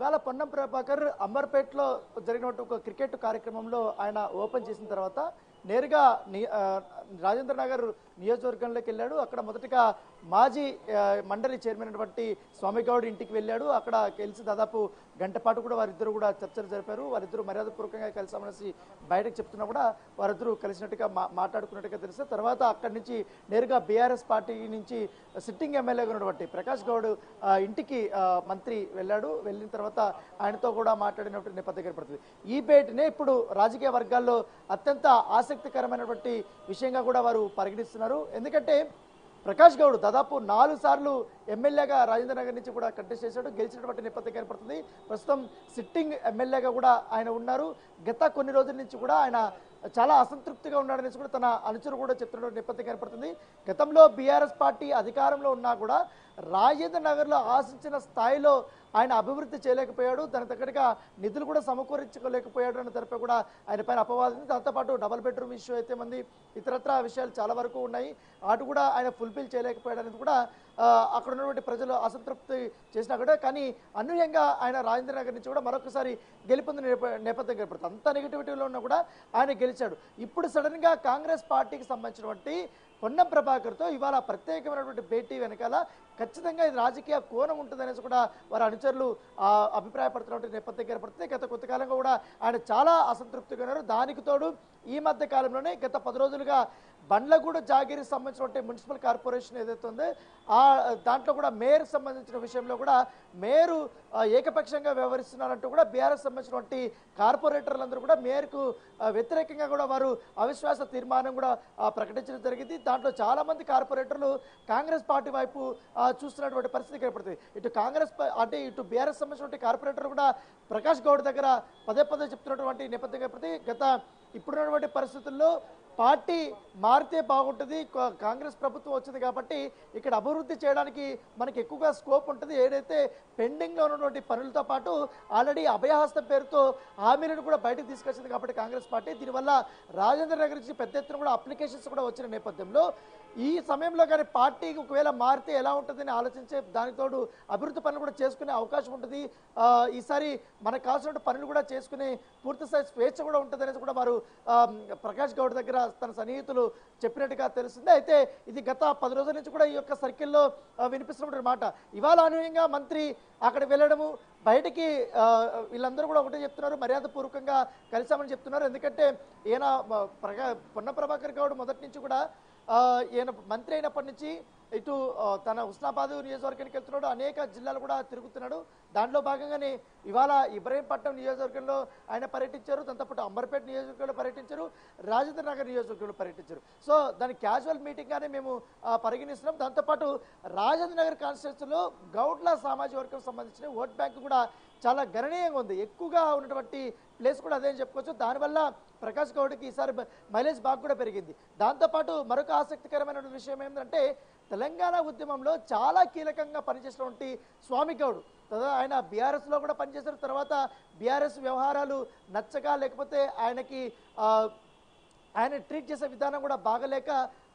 ఇవాళ పొన్నం ప్రభాకర్ అంబర్పేటలో జరిగినటువంటి ఒక క్రికెట్ కార్యక్రమంలో ఆయన ఓపెన్ చేసిన తర్వాత నేరుగా రాజేంద్ర నగర్ నియోజకవర్గంలోకి వెళ్ళాడు. అక్కడ మొదటగా మాజీ మండలి చైర్మన్ అయినటువంటి స్వామిగౌడ్ ఇంటికి వెళ్ళాడు. అక్కడ కలిసి దాదాపు గంట పాటు కూడా వారిద్దరు కూడా చర్చలు జరిపారు. వారిద్దరూ మర్యాదపూర్వకంగా కలిసామనేసి బయటకు చెప్తున్నా కూడా వారిద్దరూ కలిసినట్టుగా మాట్లాడుకున్నట్టుగా తెలిస్తే తర్వాత అక్కడి నుంచి నేరుగా బీఆర్ఎస్ పార్టీ నుంచి సిట్టింగ్ ఎమ్మెల్యేగా ఉన్నటువంటి ప్రకాష్ గౌడ్ ఇంటికి మంత్రి వెళ్ళాడు. వెళ్ళిన తర్వాత ఆయనతో కూడా మాట్లాడినటువంటి నేపథ్యం ఏర్పడుతుంది. ఈ భేటీనే ఇప్పుడు రాజకీయ వర్గాల్లో అత్యంత ఆసక్తికరమైనటువంటి విషయంగా కూడా వారు పరిగణిస్తున్నారు. ఎందుకంటే ప్రకాష్ గౌడ్ దాదాపు నాలుగు సార్లు ఎమ్మెల్యేగా రాజేంద్ర నగర్ నుంచి కూడా కంటెస్ట్ చేశాడు. గెలిచినటువంటి నేపథ్యం కనపడుతుంది ప్రస్తుతం సిట్టింగ్ ఎమ్మెల్యేగా కూడా ఆయన ఉన్నారు. గత కొన్ని రోజుల నుంచి కూడా ఆయన చాలా అసంతృప్తిగా ఉన్నాడనేసి కూడా తన అనుచరు కూడా చెప్తున్న నేపథ్యం కనపడుతుంది గతంలో బీఆర్ఎస్ పార్టీ అధికారంలో ఉన్నా కూడా రాజేంద్ర నగర్లో ఆశించిన స్థాయిలో ఆయన అభివృద్ధి చేయలేకపోయాడు. దాని తగ్గట్టుగా నిధులు కూడా సమకూరించుకోలేకపోయాడు అన్న తరపు కూడా ఆయన పైన అపవాదం ఉంది. దాంతోపాటు డబల్ బెడ్రూమ్ ఇష్యూ అయితే మంది ఇతరత్ర విషయాలు చాలా వరకు ఉన్నాయి. అటు కూడా ఆయన ఫుల్ఫిల్ చేయలేకపోయాడు అనేది కూడా అక్కడ ఉన్నటువంటి ప్రజలు అసంతృప్తి చేసినా కూడా కానీ అనూహ్యంగా ఆయన రాజేంద్ర నగర్ నుంచి కూడా మరొకసారి గెలుపొందిన నేప- నేపథ్యం కనపడుతుంది. అంత నెగిటివిటీలో ఉన్నా కూడా ఆయన గెలిచాడు. ఇప్పుడు సడన్గా కాంగ్రెస్ పార్టీకి సంబంధించినటువంటి పొన్నం ప్రభాకర్తో ఇవాళ ప్రత్యేకమైనటువంటి భేటీ వెనకాల ఖచ్చితంగా ఇది రాజకీయ కోణం ఉంటుందనేసి కూడా వారి అనుచరులు అభిప్రాయపడుతున్నటువంటి నేపథ్యం కనపడుతుంది గత కొంతకాలంగా కూడా ఆయన చాలా అసంతృప్తిగా ఉన్నారు. దానికి తోడు ఈ మధ్య కాలంలోనే గత పది రోజులుగా బండ్లగూడ జాగిరికి సంబంధించినటువంటి మున్సిపల్ కార్పొరేషన్ ఏదైతే ఉందో ఆ దాంట్లో కూడా మేయర్ సంబంధించిన విషయంలో కూడా మేయరు ఏకపక్షంగా వ్యవహరిస్తున్నారంటూ కూడా బీఆర్ఎస్ సంబంధించినటువంటి కార్పొరేటర్లందరూ కూడా మేయర్కు వ్యతిరేకంగా కూడా వారు అవిశ్వాస తీర్మానం కూడా ప్రకటించడం జరిగింది. దాంట్లో చాలామంది కార్పొరేటర్లు కాంగ్రెస్ పార్టీ వైపు చూస్తున్నటువంటి పరిస్థితి ఏర్పడుతుంది. ఇటు కాంగ్రెస్ అంటే ఇటు బీఆర్ఎస్ సంబంధించినటువంటి కార్పొరేటర్ కూడా ప్రకాష్ గౌడ్ దగ్గర పదే పదే చెప్తున్నటువంటి నేపథ్యం కనపడుతుంది గత ఇప్పుడున్నటువంటి పరిస్థితుల్లో పార్టీ మారితే బాగుంటుంది కాంగ్రెస్ ప్రభుత్వం వచ్చింది కాబట్టి ఇక్కడ అభివృద్ధి చేయడానికి మనకి ఎక్కువగా స్కోప్ ఉంటుంది. ఏదైతే పెండింగ్లో ఉన్నటువంటి పనులతో పాటు ఆల్రెడీ అభయహస్తం పేరుతో హామీలను కూడా బయటకు తీసుకొచ్చింది కాబట్టి కాంగ్రెస్ పార్టీ. దీనివల్ల రాజేంద్ర నగర్ నుంచి పెద్ద ఎత్తున కూడా అప్లికేషన్స్ కూడా వచ్చిన నేపథ్యంలో ఈ సమయంలో కానీ పార్టీకి ఒకవేళ మారితే ఎలా ఉంటుందని ఆలోచించే దానికి తోడు అభివృద్ధి పనులు కూడా చేసుకునే అవకాశం ఉంటుంది. ఈసారి మనకు కావాల్సిన పనులు కూడా చేసుకునే పూర్తి స్థాయి స్వేచ్ఛ కూడా ఉంటుంది అనేది కూడా వారు ప్రకాష్ గౌడ్ దగ్గర తన సన్నిహితులు చెప్పినట్టుగా తెలుస్తుంది. అయితే ఇది గత పది రోజుల నుంచి కూడా ఈ యొక్క సర్కిల్లో వినిపిస్తున్నటువంటి మాట. ఇవాళ అనూహ్యంగా మంత్రి అక్కడ వెళ్ళడము బయటికి వీళ్ళందరూ కూడా ఒకటే చెప్తున్నారు మర్యాద పూర్వకంగా కలిసామని చెప్తున్నారు. ఎందుకంటే ఈయన ప్రగా పొన్న ప్రభాకర్ గౌడ్ మొదటి నుంచి కూడా ఈయన మంత్రి అయినప్పటి నుంచి ఇటు తన ఉస్నాబాద్ నియోజకవర్గానికి వెళ్తున్నాడు. అనేక జిల్లాలు కూడా తిరుగుతున్నాడు. దాంట్లో భాగంగానే ఇవాళ ఇబ్రహీంపట్నం నియోజకవర్గంలో ఆయన పర్యటించారు. దాంతోపాటు అంబర్పేట నియోజకవర్గంలో పర్యటించారు. రాజేంద్ర నగర్ నియోజకవర్గంలో పర్యటించారు. సో దాని క్యాజువల్ మీటింగ్గానే మేము పరిగణిస్తున్నాం. దాంతోపాటు రాజేంద్ర నగర్ కాన్స్టిట్యూన్సీలో గౌడ్ల సామాజిక వర్గం సంబంధించిన ఓట్ బ్యాంక్ కూడా చాలా గణనీయంగా ఉంది. ఎక్కువగా ఉన్నటువంటి ప్లేస్ కూడా అదే అని చెప్పుకోవచ్చు. దానివల్ల ప్రకాష్ గౌడ్కి ఈసారి మైలేజ్ బాగా కూడా పెరిగింది. దాంతోపాటు మరొక ఆసక్తికరమైన విషయం ఏంటంటే తెలంగాణ ఉద్యమంలో చాలా కీలకంగా పనిచేసినటువంటి స్వామి గౌడ్. తర్వాత ఆయన బీఆర్ఎస్లో కూడా పనిచేసిన తర్వాత బీఆర్ఎస్ వ్యవహారాలు నచ్చక లేకపోతే ఆయనకి ఆయన ట్రీట్ చేసే విధానం కూడా బాగలేక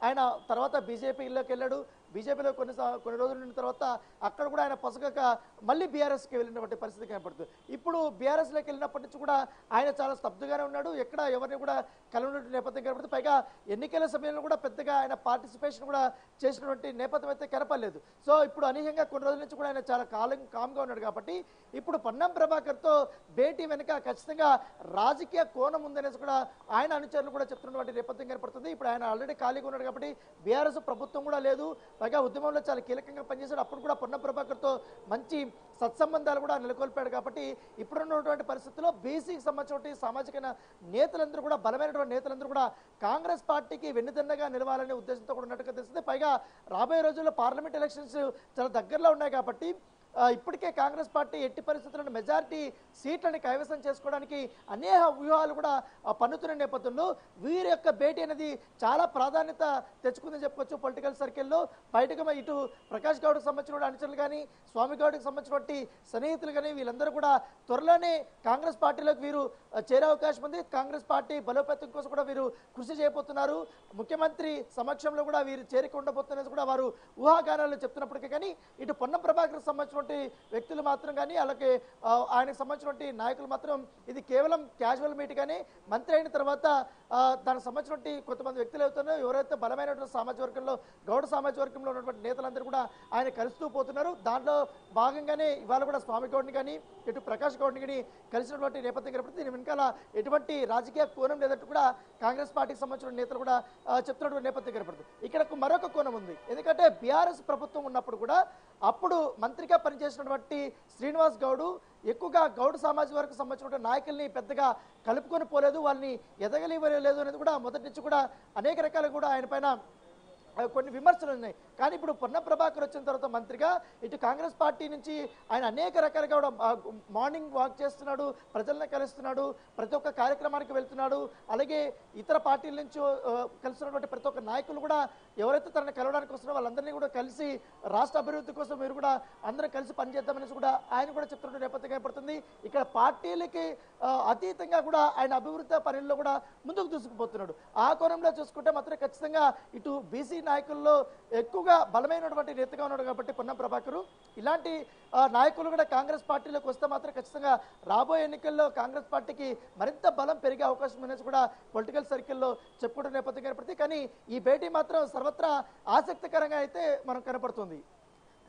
ఆయన తర్వాత బీజేపీలోకి వెళ్ళాడు. బీజేపీలో కొన్ని కొన్ని రోజులు ఉన్న తర్వాత అక్కడ కూడా ఆయన పొసగక మళ్ళీ బీఆర్ఎస్కి వెళ్ళినటువంటి పరిస్థితి కనపడుతుంది. ఇప్పుడు బీఆర్ఎస్లోకి వెళ్ళినప్పటి నుంచి కూడా ఆయన చాలా స్తబ్దుగానే ఉన్నాడు. ఎక్కడ ఎవరిని కూడా కలవనటువంటి నేపథ్యం కనపడుతుంది. పైగా ఎన్నికల సమయంలో కూడా పెద్దగా ఆయన పార్టిసిపేషన్ కూడా చేసినటువంటి నేపథ్యం అయితే కనపడలేదు. సో ఇప్పుడు అనూహ్యంగా కొన్ని రోజుల నుంచి కూడా ఆయన చాలా కాలం కామ్గా ఉన్నాడు కాబట్టి ఇప్పుడు పొన్నం ప్రభాకర్తో భేటీ వెనుక ఖచ్చితంగా రాజకీయ కోణం ఉందనేసి కూడా ఆయన అనుచరులు కూడా చెప్తున్నటువంటి నేపథ్యం కనపడుతుంది. ఇప్పుడు ఆయన ఆల్రెడీ ఖాళీగా ఉన్నాడు కాబట్టి బీఆర్ఎస్ ప్రభుత్వం కూడా లేదు. పైగా ఉద్యమంలో చాలా కీలకంగా పనిచేశాడు. అప్పుడు కూడా పొన్న ప్రభాకర్తో మంచి సత్సంబంధాలు కూడా నెలకొల్పాడు కాబట్టి ఇప్పుడున్నటువంటి పరిస్థితుల్లో బీసీకి సంబంధించిన సామాజిక నేతలందరూ కూడా బలమైనటువంటి నేతలందరూ కూడా కాంగ్రెస్ పార్టీకి వెన్నుదన్నగా నిలవాలనే ఉద్దేశంతో కూడా ఉన్నట్టుగా తెలుస్తుంది. పైగా రాబోయే రోజుల్లో పార్లమెంట్ ఎలక్షన్స్ చాలా దగ్గరలో ఉన్నాయి కాబట్టి ఇప్పటికే కాంగ్రెస్ పార్టీ ఎట్టి పరిస్థితుల్లో మెజారిటీ సీట్లని కైవసం చేసుకోవడానికి అనేక వ్యూహాలు కూడా పన్నుతున్న నేపథ్యంలో వీరి యొక్క భేటీ అనేది చాలా ప్రాధాన్యత తెచ్చుకుందని చెప్పుకోవచ్చు పొలిటికల్ సర్కిల్లో. బయటకు ఇటు ప్రకాష్ గౌడ్కి సంబంధించిన అనుచరులు కానీ స్వామి గౌడ్కి సంబంధించినటువంటి సన్నిహితులు కానీ వీళ్ళందరూ కూడా త్వరలోనే కాంగ్రెస్ పార్టీలోకి వీరు చేరే అవకాశం ఉంది. కాంగ్రెస్ పార్టీ బలోపేతం కోసం కూడా వీరు కృషి చేయబోతున్నారు. ముఖ్యమంత్రి సమక్షంలో కూడా వీరు చేరిక ఉండబోతున్నది కూడా వారు ఊహాగానాలు చెప్తున్నప్పటికీ కానీ ఇటు పొన్నం ప్రభాకర్ సంబంధించిన సంబంధించినటువంటి వ్యక్తులు మాత్రం కానీ అలాగే ఆయనకు సంబంధించినటువంటి నాయకులు మాత్రం ఇది కేవలం క్యాజువల్ మీట్ కానీ మంత్రి అయిన తర్వాత దానికి సంబంధించినటువంటి కొంతమంది వ్యక్తులు అవుతున్నారో ఎవరైతే బలమైనటువంటి సామాజిక వర్గంలో గౌడ సామాజిక వర్గంలో ఉన్నటువంటి నేతలందరూ కూడా ఆయన కలుస్తూ పోతున్నారు. దాంట్లో భాగంగానే ఇవాళ కూడా స్వామి గౌడ్ని కానీ ఇటు ప్రకాష్ గౌడ్ని కానీ కలిసినటువంటి నేపథ్యం కాబట్టి దీని వెనకాల ఎటువంటి రాజకీయ కోణం లేదంటూ కూడా కాంగ్రెస్ పార్టీకి సంబంధించిన నేతలు కూడా చెప్తున్నటువంటి నేపథ్యం కనపడుతుంది. ఇక్కడ మరొక కోణం ఉంది. ఎందుకంటే బీఆర్ఎస్ ప్రభుత్వం ఉన్నప్పుడు కూడా అప్పుడు మంత్రిగా పనిచేసినటువంటి శ్రీనివాస్ గౌడు ఎక్కువగా గౌడ్ సామాజిక వర్గకు సంబంధించిన నాయకుల్ని పెద్దగా కలుపుకొని పోలేదు వాళ్ళని ఎదగలివ్వలేదు అనేది కూడా మొదటి నుంచి కూడా అనేక రకాలు కూడా ఆయన పైన కొన్ని విమర్శలు ఉన్నాయి. కానీ ఇప్పుడు పొన్న ప్రభాకర్ వచ్చిన తర్వాత మంత్రిగా ఇటు కాంగ్రెస్ పార్టీ నుంచి ఆయన అనేక రకాలుగా కూడా మార్నింగ్ వాక్ చేస్తున్నాడు ప్రజలను కలుస్తున్నాడు ప్రతి ఒక్క కార్యక్రమానికి వెళ్తున్నాడు అలాగే ఇతర పార్టీల నుంచి ఆ, కలుస్తున్నటువంటి ప్రతి ఒక్క నాయకులు కూడా ఎవరైతే తనని కలవడానికి వస్తున్నారో వాళ్ళందరినీ కూడా కలిసి రాష్ట్ర అభివృద్ధి కోసం మీరు కూడా అందరూ కలిసి పనిచేద్దామనేసి కూడా ఆయన కూడా చెప్తున్న నేపథ్యం ఏర్పడుతుంది. ఇక్కడ పార్టీలకి అతీతంగా కూడా ఆయన అభివృద్ధి పనుల్లో కూడా ముందుకు దూసుకుపోతున్నాడు. ఆ కోణంలో చూసుకుంటే మాత్రం ఖచ్చితంగా ఇటు బీసీ నాయకుల్లో ఎక్కువగా బలమైనటువంటి నేతగా ఉన్నాడు కాబట్టి పొన్నం ప్రభాకరు. ఇలాంటి నాయకులు కూడా కాంగ్రెస్ పార్టీలోకి వస్తే మాత్రం ఖచ్చితంగా రాబోయే ఎన్నికల్లో కాంగ్రెస్ పార్టీకి మరింత బలం పెరిగే అవకాశం అనేది కూడా పొలిటికల్ సర్కిల్లో చెప్పుకుంటున్న నేపథ్యం కనపడుతుంది కానీ ఈ భేటీ మాత్రం సర్వత్రా ఆసక్తికరంగా అయితే మనం కనపడుతుంది.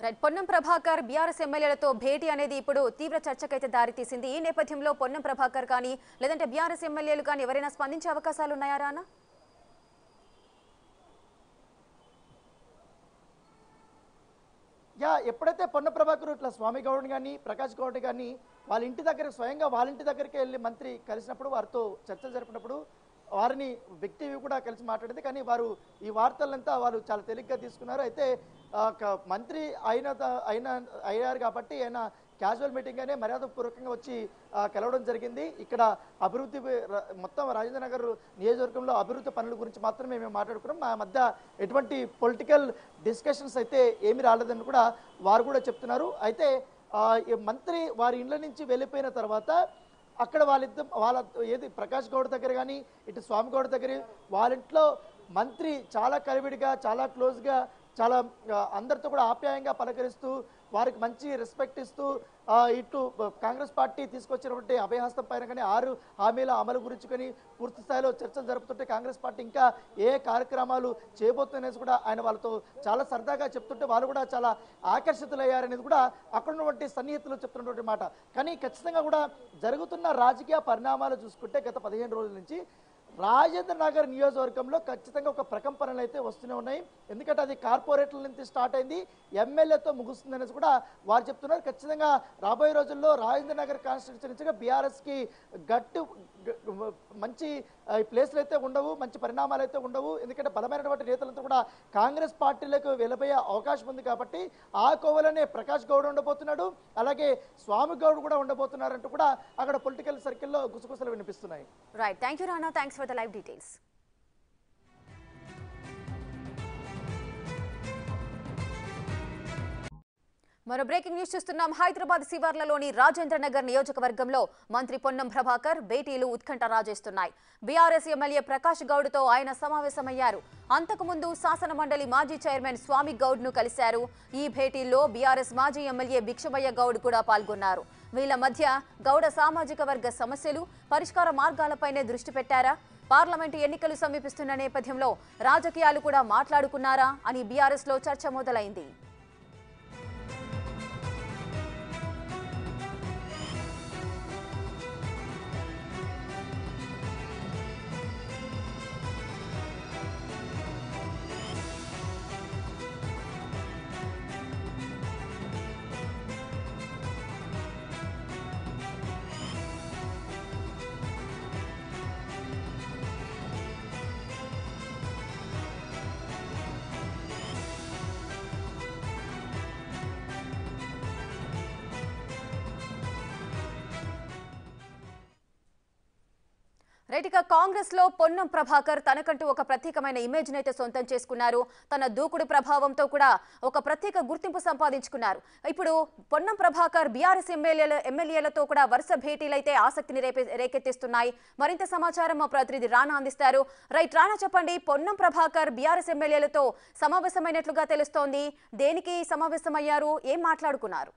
రైట్ పొన్నం ప్రభాకర్ బీఆర్ఎస్ ఎమ్మెల్యేలతో భేటీ అనేది ఇప్పుడు తీవ్ర చర్చకైతే దారితీసింది. ఈ నేపథ్యంలో పొన్నం ప్రభాకర్ కానీ లేదంటే బీఆర్ఎస్ ఎమ్మెల్యేలు కానీ ఎవరైనా స్పందించే అవకాశాలు ఉన్నాయా రానా? యా ఎప్పుడైతే పొన్న ప్రభాకర్ ఇట్లా స్వామి గౌడ్ కానీ ప్రకాష్ గౌడ్ కానీ వాళ్ళ ఇంటి దగ్గర స్వయంగా వాళ్ళ ఇంటి దగ్గరికి వెళ్ళి మంత్రి కలిసినప్పుడు వారితో చర్చలు జరిపినప్పుడు వారిని వ్యక్తి కూడా కలిసి మాట్లాడింది. కానీ వారు ఈ వార్తలంతా వారు చాలా తేలిగ్గా తీసుకున్నారు. అయితే క- మంత్రి అయిన త- అయిన అయ్యారు కాబట్టి ఆయన క్యాజువల్ మీటింగ్ అనే మర్యాదపూర్వకంగా వచ్చి కలవడం జరిగింది. ఇక్కడ అభివృద్ధి మొత్తం రాజేంద్ర నగర్ నియోజకవర్గంలో అభివృద్ధి పనుల గురించి మాత్రమే మేము మాట్లాడుకున్నాం. మా మధ్య ఎటువంటి పొలిటికల్ డిస్కషన్స్ అయితే ఏమీ రాలేదని కూడా వారు కూడా చెప్తున్నారు. అయితే మంత్రి వారి ఇండ్ల నుంచి వెళ్ళిపోయిన తర్వాత అక్కడ వాళ్ళిద్దరు వాళ్ళ ఏది ప్రకాష్ గౌడ్ దగ్గర కానీ ఇటు స్వామి గౌడ్ దగ్గర వాళ్ళ ఇంట్లో మంత్రి చాలా కలివిడిగా చాలా క్లోజ్గా చాలా అందరితో కూడా ఆప్యాయంగా పలకరిస్తూ వారికి మంచి రెస్పెక్ట్ ఇస్తూ ఇటు కాంగ్రెస్ పార్టీ తీసుకొచ్చినటువంటి అభయహస్తం పైన కానీ ఆరు హామీల అమలు గురించి కానీ పూర్తి స్థాయిలో చర్చలు జరుపుతుంటే కాంగ్రెస్ పార్టీ ఇంకా ఏ కార్యక్రమాలు చేయబోతుందనేసి కూడా ఆయన వాళ్ళతో చాలా సరదాగా చెప్తుంటే వాళ్ళు కూడా చాలా ఆకర్షితులయ్యారనేది కూడా అక్కడ ఉన్నటువంటి సన్నిహితులు చెప్తున్నటువంటి మాట. కానీ ఖచ్చితంగా కూడా జరుగుతున్న రాజకీయ పరిణామాలు చూసుకుంటే గత పదిహేను రోజుల నుంచి రాజేంద్ర నగర్ నియోజకవర్గంలో ఖచ్చితంగా ఒక ప్రకంపనలు అయితే వస్తూనే ఉన్నాయి. ఎందుకంటే అది కార్పొరేట్ల నుంచి స్టార్ట్ అయింది. ఎమ్మెల్యేతో ముగుస్తుంది అనేసి కూడా వారు చెప్తున్నారు. ఖచ్చితంగా రాబోయే రోజుల్లో రాజేంద్ర నగర్ కాన్స్టిట్యున్సీగా బీఆర్ఎస్కి గట్టు మంచి ప్లేస్లు అయితే ఉండవు మంచి పరిణామాలు అయితే ఉండవు. ఎందుకంటే బలమైనటువంటి నేతలంతా కూడా కాంగ్రెస్ పార్టీలకు వెళ్ళబోయే అవకాశం ఉంది కాబట్టి ఆ కోవలనే ప్రకాష్ గౌడ్ ఉండబోతున్నాడు. అలాగే స్వామి గౌడ్ కూడా ఉండబోతున్నారంటూ కూడా అక్కడ పొలిటికల్ సర్కిల్లో గుసగుసలు వినిపిస్తున్నాయి. Right thank you Rana thanks for the live details మరో బ్రేకింగ్ న్యూస్ చూస్తున్నాం. హైదరాబాద్ శివార్లలోని రాజేంద్రనగర్ నియోజకవర్గంలో మంత్రి పొన్నం ప్రభాకర్ భేటీలు ఉత్కంఠ రాజేస్తున్నాయి. బీఆర్ఎస్ ఎమ్మెల్యే ప్రకాష్ గౌడ్తో ఆయన సమావేశమయ్యారు. అంతకుముందు శాసన మండలి మాజీ చైర్మన్ స్వామి గౌడ్ను కలిశారు. ఈ భేటీల్లో బీఆర్ఎస్ మాజీ ఎమ్మెల్యే భిక్షమయ్య గౌడ్ కూడా పాల్గొన్నారు. వీళ్ళ మధ్య గౌడ సామాజిక వర్గ సమస్యలు పరిష్కార మార్గాలపైనే దృష్టి పెట్టారా? పార్లమెంటు ఎన్నికలు సమీపిస్తున్న నేపథ్యంలో రాజకీయాలు కూడా మాట్లాడుకున్నారా అని బీఆర్ఎస్లో చర్చ మొదలైంది. కాంగ్రెస్లో పొన్నం ప్రభాకర్ తనకంటూ ఒక ప్రత్యేకమైన ఇమేజ్ అయితే సొంతం చేసుకున్నారు. తన దూకుడు ప్రభావంతో కూడా ఒక ప్రత్యేక గుర్తింపు సంపాదించుకున్నారు. ఇప్పుడు పొన్నం ప్రభాకర్ బీఆర్ఎస్ ఎమ్మెల్యేల ఎమ్మెల్యేలతో కూడా వరుస భేటీలైతే ఆసక్తిని రేపే రేకెత్తిస్తున్నాయి. మరింత సమాచారం మా ప్రతినిధి రానా అందిస్తారు. రైట్ రానా చెప్పండి పొన్నం ప్రభాకర్ బీఆర్ఎస్ ఎమ్మెల్యేలతో సమావేశమైనట్లుగా తెలుస్తోంది. దేనికి సమావేశమయ్యారు? ఏం మాట్లాడుకున్నారు?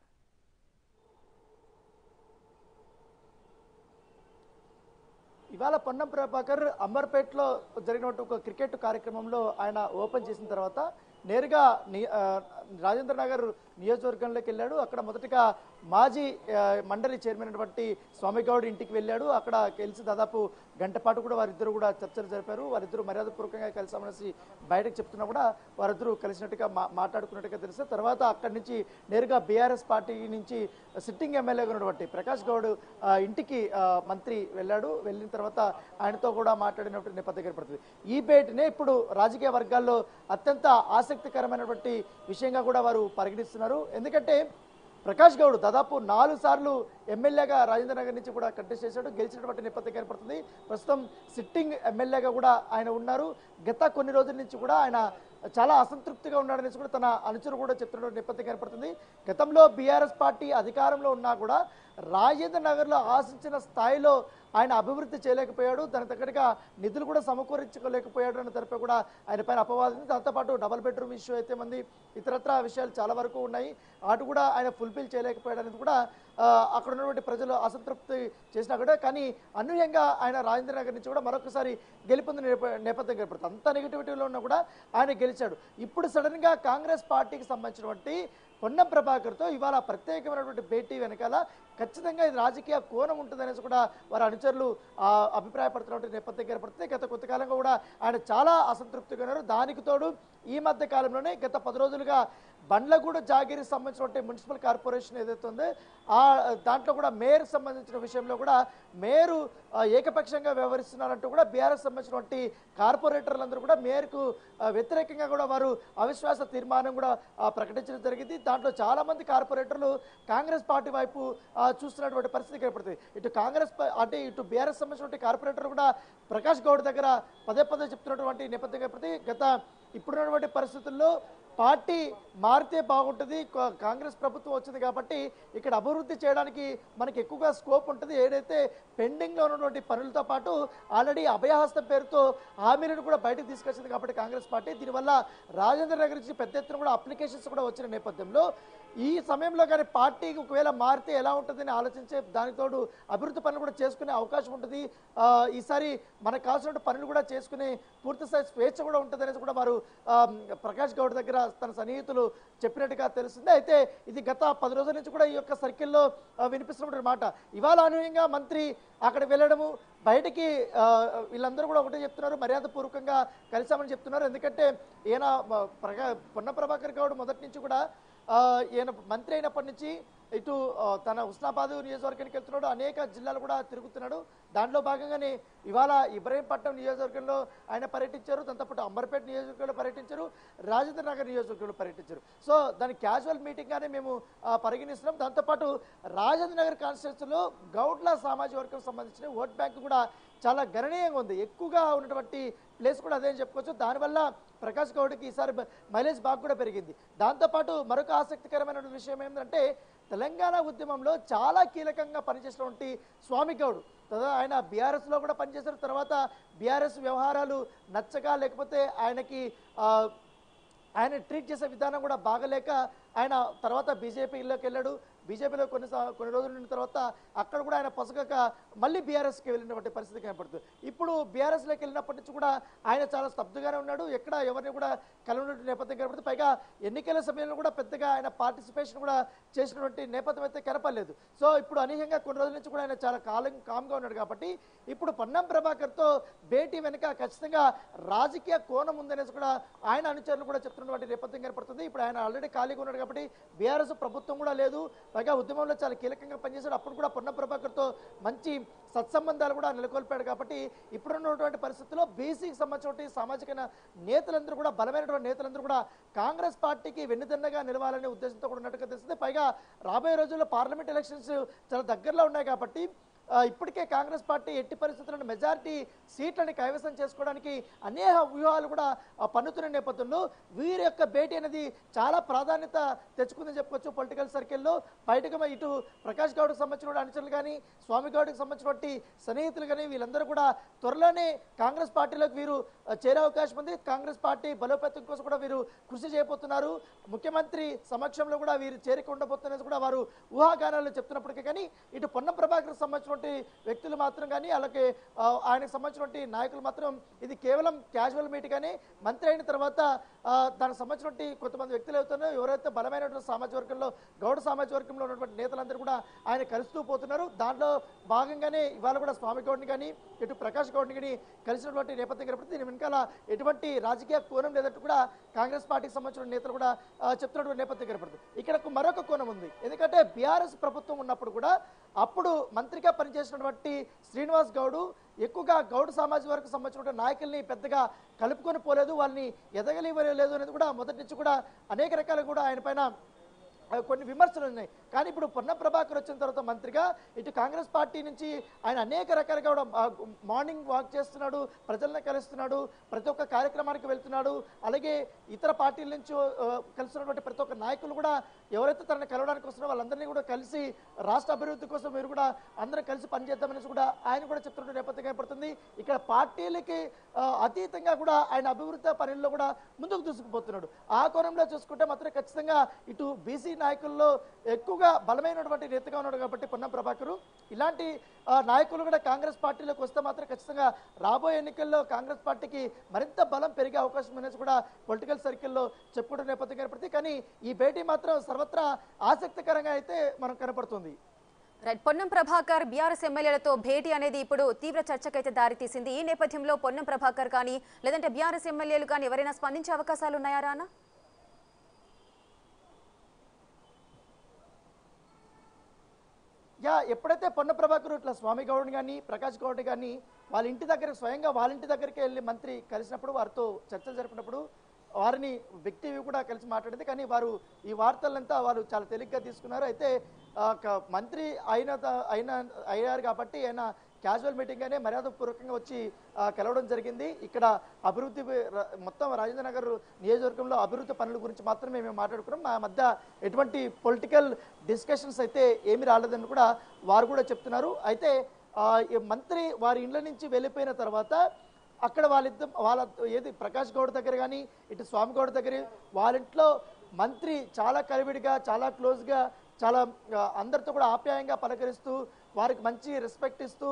ఇవాళ పొన్నం ప్రభాకర్ అంబర్పేటలో జరిగినటువంటి ఒక క్రికెట్ కార్యక్రమంలో ఆయన ఓపెన్ చేసిన తర్వాత నేరుగా రాజేంద్ర నగర్ నియోజకవర్గంలోకి వెళ్ళాడు. అక్కడ మొదటగా మాజీ మండలి చైర్మన్ అయినటువంటి స్వామిగౌడ్ ఇంటికి వెళ్ళాడు. అక్కడ కలిసి దాదాపు గంట పాటు కూడా వారిద్దరు కూడా చర్చలు జరిపారు. వారిద్దరూ మర్యాదపూర్వకంగా కలిసామనేసి బయటకు చెప్తున్నా కూడా వారిద్దరూ కలిసినట్టుగా మాట్లాడుకున్నట్టుగా తెలిస్తే తర్వాత అక్కడి నుంచి నేరుగా బీఆర్ఎస్ పార్టీ నుంచి సిట్టింగ్ ఎమ్మెల్యేగా ఉన్నటువంటి ప్రకాష్ గౌడ్ ఇంటికి మంత్రి వెళ్ళాడు. వెళ్ళిన తర్వాత ఆయనతో కూడా మాట్లాడినటువంటి నేపథ్యం ఏర్పడుతుంది. ఈ భేటీనే ఇప్పుడు రాజకీయ వర్గాల్లో అత్యంత ఆసక్తికరమైనటువంటి విషయంగా కూడా వారు పరిగణిస్తున్నారు. ఎందుకంటే ప్రకాష్ గౌడ్ దాదాపు నాలుగు సార్లు ఎమ్మెల్యేగా రాజేంద్ర నగర్ నుంచి కూడా కంటెస్ట్ చేశాడు. గెలిచినటువంటి నేపథ్యం ఏర్పడుతుంది. ప్రస్తుతం సిట్టింగ్ ఎమ్మెల్యేగా కూడా ఆయన ఉన్నారు. గత కొన్ని రోజుల నుంచి కూడా ఆయన చాలా అసంతృప్తిగా ఉన్నాడనేసి కూడా తన అనుచరులు కూడా చెప్తున్న నేపథ్యం కనపడుతుంది గతంలో బీఆర్ఎస్ పార్టీ అధికారంలో ఉన్నా కూడా రాజేంద్ర నగర్లో ఆశించిన స్థాయిలో ఆయన అభివృద్ధి చేయలేకపోయాడు. దాని తగ్గట్టుగా నిధులు కూడా సమకూరించుకోలేకపోయాడు అన్న తరపు కూడా ఆయన పైన అపవాదం ఉంది. దాంతోపాటు డబల్ బెడ్రూమ్ ఇష్యూ అయితే మంది ఇతరత్ర విషయాలు చాలా వరకు ఉన్నాయి. అటు కూడా ఆయన ఫుల్ఫిల్ చేయలేకపోయాడు అనేది కూడా అక్కడ ఉన్నటువంటి ప్రజలు అసంతృప్తి చేసినా కూడా కానీ అనూహ్యంగా ఆయన రాజేంద్ర నగర్ నుంచి కూడా మరొకసారి గెలుపొందిన నేప- నేపథ్యం ఏర్పడుతుంది అంత నెగిటివిటీలో ఉన్నా కూడా ఆయన గెలిచాడు. ఇప్పుడు సడన్గా కాంగ్రెస్ పార్టీకి సంబంధించినటువంటి పొన్నం ప్రభాకర్తో ఇవాళ ప్రత్యేకమైనటువంటి భేటీ వెనకాల ఖచ్చితంగా ఇది రాజకీయ కోణం ఉంటుందనేసి కూడా వారి అనుచరులు అభిప్రాయపడుతున్నటువంటి నేపథ్యం ఏర్పడుతుంది. గత కొంతకాలంగా కూడా ఆయన చాలా అసంతృప్తిగా ఉన్నారు. దానికి తోడు ఈ మధ్య కాలంలోనే గత పది రోజులుగా బండ్లగూడ జాగిరికి సంబంధించినటువంటి మున్సిపల్ కార్పొరేషన్ ఏదైతే ఉందో ఆ దాంట్లో కూడా మేయర్ సంబంధించిన విషయంలో కూడా మేయరు ఏకపక్షంగా వ్యవహరిస్తున్నారంటూ కూడా బీఆర్ఎస్ సంబంధించినటువంటి కార్పొరేటర్లందరూ కూడా మేయర్కు వ్యతిరేకంగా కూడా వారు అవిశ్వాస తీర్మానం కూడా ప్రకటించడం జరిగింది. దాంట్లో చాలామంది కార్పొరేటర్లు కాంగ్రెస్ పార్టీ వైపు చూస్తున్నటువంటి పరిస్థితి ఏర్పడుతుంది. ఇటు కాంగ్రెస్ అంటే ఇటు బీఆర్ఎస్ సంబంధించినటువంటి కార్పొరేటర్ కూడా ప్రకాష్ గౌడ్ దగ్గర పదే పదే చెప్తున్నటువంటి నేపథ్యం ఏర్పడుతుంది. గత ఇప్పుడున్నటువంటి పరిస్థితుల్లో పార్టీ మారితే బాగుంటుంది కాంగ్రెస్ ప్రభుత్వం వచ్చింది కాబట్టి ఇక్కడ అభివృద్ధి చేయడానికి మనకి ఎక్కువగా స్కోప్ ఉంటుంది. ఏదైతే పెండింగ్లో ఉన్నటువంటి పనులతో పాటు ఆల్రెడీ అభయహస్తం పేరుతో హామీలను కూడా బయటకు తీసుకొచ్చింది కాబట్టి కాంగ్రెస్ పార్టీ. దీనివల్ల రాజేంద్ర నగర్ నుంచి పెద్ద ఎత్తున కూడా అప్లికేషన్స్ కూడా వచ్చిన నేపథ్యంలో ఈ సమయంలో కానీ పార్టీకి ఒకవేళ మారితే ఎలా ఉంటుందని ఆలోచించే దానికి తోడు అభివృద్ధి పనులు కూడా చేసుకునే అవకాశం ఉంటుంది. ఈసారి మనకు కావాల్సిన పనులు కూడా చేసుకునే పూర్తి స్థాయి స్వేచ్ఛ కూడా ఉంటుంది అనేసి కూడా వారు ప్రకాష్ గౌడ్ దగ్గర తన సన్నిహితులు చెప్పినట్టుగా తెలుస్తుంది. అయితే ఇది గత పది రోజుల నుంచి కూడా ఈ యొక్క సర్కిల్లో వినిపిస్తున్నటువంటి మాట. ఇవాళ అనూహ్యంగా మంత్రి అక్కడ వెళ్ళడము బయటికి వీళ్ళందరూ కూడా ఒకటే చెప్తున్నారు మర్యాద పూర్వకంగా కలిసామని చెప్తున్నారు. ఎందుకంటే ఈయన ప్రగా పొన్న ప్రభాకర్ గౌడ్ మొదటి నుంచి కూడా ఈయన మంత్రి అయినప్పటి నుంచి ఇటు తన హుస్నాబాద్ నియోజకవర్గానికి వెళ్తున్నాడు. అనేక జిల్లాలు కూడా తిరుగుతున్నాడు. దాంట్లో భాగంగానే ఇవాళ ఇబ్రహీంపట్నం నియోజకవర్గంలో ఆయన పర్యటించారు. దాంతో పాటు అంబర్పేట నియోజకవర్గంలో పర్యటించారు. రాజేంద్ర నగర్ నియోజకవర్గంలో పర్యటించారు. సో దాని క్యాజువల్ మీటింగ్గానే మేము పరిగణిస్తున్నాం. దాంతోపాటు రాజేంద్ర నగర్ కాన్స్టిట్యూన్సీలో గౌడ్ల సామాజిక వర్గం సంబంధించిన ఓట్ బ్యాంక్ కూడా చాలా గణనీయంగా ఉంది. ఎక్కువగా ఉన్నటువంటి ప్లేస్ కూడా అదే అని చెప్పుకోవచ్చు. దానివల్ల ప్రకాష్ గౌడ్కి ఈసారి మైలేజ్ బాగా కూడా పెరిగింది. దాంతోపాటు మరొక ఆసక్తికరమైన విషయం ఏంటంటే తెలంగాణ ఉద్యమంలో చాలా కీలకంగా పనిచేసినటువంటి స్వామి గౌడ్. తర్వాత ఆయన బీఆర్ఎస్లో కూడా పనిచేసిన తర్వాత బీఆర్ఎస్ వ్యవహారాలు నచ్చక లేకపోతే ఆయనకి ఆయన ట్రీట్ చేసే విధానం కూడా బాగలేక ఆయన తర్వాత బీజేపీలోకి వెళ్ళాడు. బీజేపీలో కొన్ని కొన్ని రోజులు ఉన్న తర్వాత అక్కడ కూడా ఆయన పొసగక మళ్ళీ బీఆర్ఎస్కి వెళ్ళినటువంటి పరిస్థితి కనపడుతుంది. ఇప్పుడు బీఆర్ఎస్లోకి వెళ్ళినప్పటి నుంచి కూడా ఆయన చాలా స్తబ్దుగానే ఉన్నాడు. ఎక్కడ ఎవరిని కూడా కలవనటువంటి నేపథ్యం కనపడుతుంది. పైగా ఎన్నికల సమయంలో కూడా పెద్దగా ఆయన పార్టిసిపేషన్ కూడా చేసినటువంటి నేపథ్యం అయితే కనపడలేదు. సో ఇప్పుడు అనూహ్యంగా కొన్ని రోజుల నుంచి కూడా ఆయన చాలా కాలం కామ్గా ఉన్నాడు కాబట్టి ఇప్పుడు పొన్నం ప్రభాకర్తో భేటీ వెనుక ఖచ్చితంగా రాజకీయ కోణం ఉందనేసి కూడా ఆయన అనుచరులు కూడా చెప్తున్నటువంటి నేపథ్యం కనపడుతుంది. ఇప్పుడు ఆయన ఆల్రెడీ ఖాళీగా ఉన్నాడు కాబట్టి బీఆర్ఎస్ ప్రభుత్వం కూడా లేదు. పైగా ఉద్యమంలో చాలా కీలకంగా పనిచేశాడు. అప్పుడు కూడా పొన్న ప్రభాకర్తో మంచి సత్సంబంధాలు కూడా నెలకొల్పాడు కాబట్టి ఇప్పుడున్నటువంటి పరిస్థితుల్లో బీసీకి సంబంధించిన సామాజిక నేతలందరూ కూడా బలమైనటువంటి నేతలందరూ కూడా కాంగ్రెస్ పార్టీకి వెన్నుదన్నగా నిలవాలనే ఉద్దేశంతో కూడా ఉన్నట్టుగా తెలుస్తుంది. పైగా రాబోయే రోజుల్లో పార్లమెంట్ ఎలక్షన్స్ చాలా దగ్గరలో ఉన్నాయి కాబట్టి ఇప్పటికే కాంగ్రెస్ పార్టీ ఎట్టి పరిస్థితుల్లో మెజారిటీ సీట్లని కైవసం చేసుకోవడానికి అనేక వ్యూహాలు కూడా పన్నుతున్న నేపథ్యంలో వీరి యొక్క భేటీ అనేది చాలా ప్రాధాన్యత తెచ్చుకుందని చెప్పుకోవచ్చు పొలిటికల్ సర్కిల్లో. బయటకు ఇటు ప్రకాష్ గౌడ్కి సంబంధించిన అనుచరులు కానీ స్వామి గౌడ్కి సంబంధించినటువంటి సన్నిహితులు కానీ వీళ్ళందరూ కూడా త్వరలోనే కాంగ్రెస్ పార్టీలోకి వీరు చేరే అవకాశం ఉంది. కాంగ్రెస్ పార్టీ బలోపేతం కోసం కూడా వీరు కృషి చేయబోతున్నారు. ముఖ్యమంత్రి సమక్షంలో కూడా వీరు చేరిక ఉండబోతున్నది కూడా వారు ఊహాగానాలు చెప్తున్నప్పటికీ కానీ ఇటు పొన్నం ప్రభాకర్ సంబంధించిన సంబంధించినటువంటి వ్యక్తులు మాత్రం కానీ అలాగే ఆయనకు సంబంధించినటువంటి నాయకులు మాత్రం ఇది కేవలం క్యాజువల్ మీట్ కానీ మంత్రి అయిన తర్వాత దానికి సంబంధించినటువంటి కొంతమంది వ్యక్తులు అవుతున్నారో ఎవరైతే బలమైనటువంటి సామాజిక వర్గంలో గౌడ సామాజిక వర్గంలో ఉన్నటువంటి నేతలందరూ కూడా ఆయన కలుస్తూ పోతున్నారు. దాంట్లో భాగంగానే ఇవాళ కూడా స్వామి గౌడ్ని కానీ ఇటు ప్రకాష్ గౌడ్ని కానీ కలిసినటువంటి నేపథ్యం కాబట్టి దీని వెనకాల ఎటువంటి రాజకీయ కోణం లేదంటూ కూడా కాంగ్రెస్ పార్టీకి సంబంధించిన నేతలు కూడా చెప్తున్నటువంటి నేపథ్యం కనపడుతుంది. ఇక్కడ మరొక కోణం ఉంది. ఎందుకంటే బీఆర్ఎస్ ప్రభుత్వం ఉన్నప్పుడు కూడా అప్పుడు మంత్రిగా పనిచేసినటువంటి శ్రీనివాస్ గౌడు ఎక్కువగా గౌడ్ సామాజిక వర్గకు సంబంధించిన నాయకుల్ని పెద్దగా కలుపుకొని పోలేదు వాళ్ళని ఎదగలివ్వలేదు అనేది కూడా మొదటి నుంచి కూడా అనేక రకాలు కూడా ఆయన పైన కొన్ని విమర్శలు ఉన్నాయి. కానీ ఇప్పుడు పొన్న ప్రభాకర్ వచ్చిన తర్వాత మంత్రిగా ఇటు కాంగ్రెస్ పార్టీ నుంచి ఆయన అనేక రకాలుగా కూడా మార్నింగ్ వాక్ చేస్తున్నాడు ప్రజలను కలుస్తున్నాడు ప్రతి ఒక్క కార్యక్రమానికి వెళ్తున్నాడు. అలాగే ఇతర పార్టీల నుంచి కలుస్తున్నటువంటి ప్రతి ఒక్క నాయకులు కూడా ఎవరైతే తనను కలవడానికి వస్తున్నారో వాళ్ళందరినీ కూడా కలిసి రాష్ట్ర అభివృద్ధి కోసం మీరు కూడా అందరూ కలిసి పనిచేద్దామనేసి కూడా ఆయన కూడా చెప్తున్న నేపథ్యం కనపడుతుంది ఇక్కడ పార్టీలకి అతీతంగా కూడా ఆయన అభివృద్ధి పనుల్లో కూడా ముందుకు దూసుకుపోతున్నాడు. ఆ కోణంలో చూసుకుంటే మాత్రం ఖచ్చితంగా ఇటు బీసీ నాయకుల్లో ఎక్కువగా బలమైనటువంటి నేతగా ఉన్నాడు కాబట్టి పొన్నం ప్రభాకరు. ఇలాంటి నాయకులు కూడా కాంగ్రెస్ పార్టీలోకి వస్తే మాత్రం ఖచ్చితంగా రాబోయే ఎన్నికల్లో కాంగ్రెస్ పార్టీకి మరింత బలం పెరిగే అవకాశం అనేది కూడా పొలిటికల్ సర్కిల్లో చెప్పుకుంటున్న నేపథ్యం కనపడుతుంది. కానీ ఈ భేటీ మాత్రం సర్వత్రా ఆసక్తికరంగా అయితే మనకు కనపడుతుంది. రైట్ పొన్నం ప్రభాకర్ బీఆర్ఎస్ ఎమ్మెల్యేలతో భేటీ అనేది ఇప్పుడు తీవ్ర చర్చకైతే దారితీసింది. ఈ నేపథ్యంలో పొన్నం ప్రభాకర్ కానీ లేదంటే బీఆర్ఎస్ ఎమ్మెల్యేలు కానీ ఎవరైనా స్పందించే అవకాశాలు ఉన్నాయా రానా? యా ఎప్పుడైతే పొన్న ప్రభాకర్ ఇట్లా స్వామి గౌడ్ కానీ ప్రకాష్ గౌడ్ కానీ వాళ్ళ ఇంటి దగ్గర స్వయంగా వాళ్ళ ఇంటి దగ్గరికి వెళ్ళి మంత్రి కలిసినప్పుడు వారితో చర్చలు జరిపినప్పుడు వారిని వ్యక్తి కూడా కలిసి మాట్లాడింది. కానీ వారు ఈ వార్తలంతా వారు చాలా తేలిగ్గా తీసుకున్నారు. అయితే మంత్రి అయిన త- అయిన అయ్యారు కాబట్టి ఆయన క్యాజువల్ మీటింగ్గానే మర్యాదపూర్వకంగా వచ్చి కలవడం జరిగింది. ఇక్కడ అభివృద్ధి మొత్తం రాజేంద్ర నగర్ నియోజకవర్గంలో అభివృద్ధి పనుల గురించి మాత్రమే మేము మాట్లాడుకున్నాం. మా మధ్య ఎటువంటి పొలిటికల్ డిస్కషన్స్ అయితే ఏమీ రాలేదని కూడా వారు కూడా చెప్తున్నారు. అయితే మంత్రి వారి ఇండ్ల నుంచి వెళ్ళిపోయిన తర్వాత అక్కడ వాళ్ళిద్దరు వాళ్ళ ఏది ప్రకాష్ గౌడ్ దగ్గర కానీ ఇటు స్వామి గౌడ్ దగ్గర వాళ్ళ ఇంట్లో మంత్రి చాలా కలివిడిగా చాలా క్లోజ్గా చాలా అందరితో కూడా ఆప్యాయంగా పలకరిస్తూ వారికి మంచి రెస్పెక్ట్ ఇస్తూ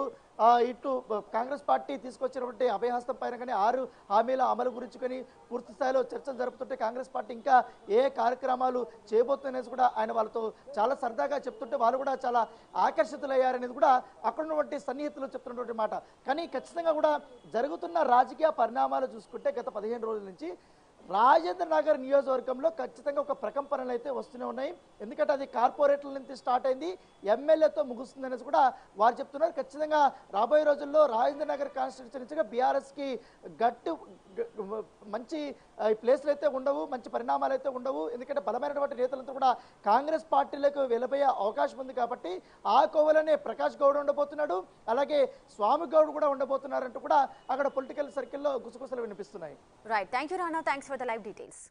ఇటు కాంగ్రెస్ పార్టీ తీసుకొచ్చినటువంటి అభయహస్తం పైన కానీ ఆరు హామీల అమలు గురించి కానీ పూర్తి స్థాయిలో చర్చలు జరుపుతుంటే కాంగ్రెస్ పార్టీ ఇంకా ఏ కార్యక్రమాలు చేయబోతున్నది కూడా ఆయన వాళ్ళతో చాలా సరదాగా చెప్తుంటే వాళ్ళు కూడా చాలా ఆకర్షితులయ్యారనేది కూడా అక్కడ ఉన్నటువంటి సన్నిహితులు చెప్తున్నటువంటి మాట. కానీ ఖచ్చితంగా కూడా జరుగుతున్న రాజకీయ పరిణామాలు చూసుకుంటే గత పదిహేను రోజుల నుంచి రాజేంద్ర నగర్ నియోజకవర్గంలో ఖచ్చితంగా ఒక ప్రకంపనలు అయితే వస్తూనే ఉన్నాయి. ఎందుకంటే అది కార్పొరేట్ల నుంచి స్టార్ట్ అయింది. ఎమ్మెల్యేతో ముగుస్తుంది అనేసి కూడా వారు చెప్తున్నారు. ఖచ్చితంగా రాబోయే రోజుల్లో రాజేంద్ర నగర్ కాన్స్టిట్యున్సీగా బీఆర్ఎస్కి గట్టు మంచి ఈ ప్లేస్లు అయితే ఉండవు మంచి పరిణామాలు అయితే ఉండవు. ఎందుకంటే బలమైనటువంటి నేతలంతా కూడా కాంగ్రెస్ పార్టీలకు వెళ్ళబోయే అవకాశం ఉంది కాబట్టి ఆ కోవలనే ప్రకాష్ గౌడ్ ఉండబోతున్నాడు అలాగే స్వామి గౌడ్ కూడా ఉండబోతున్నారంటూ కూడా అక్కడ పొలిటికల్ సర్కిల్లో గుసగుసలు వినిపిస్తున్నాయి. Right thank you Rana thanks for the live details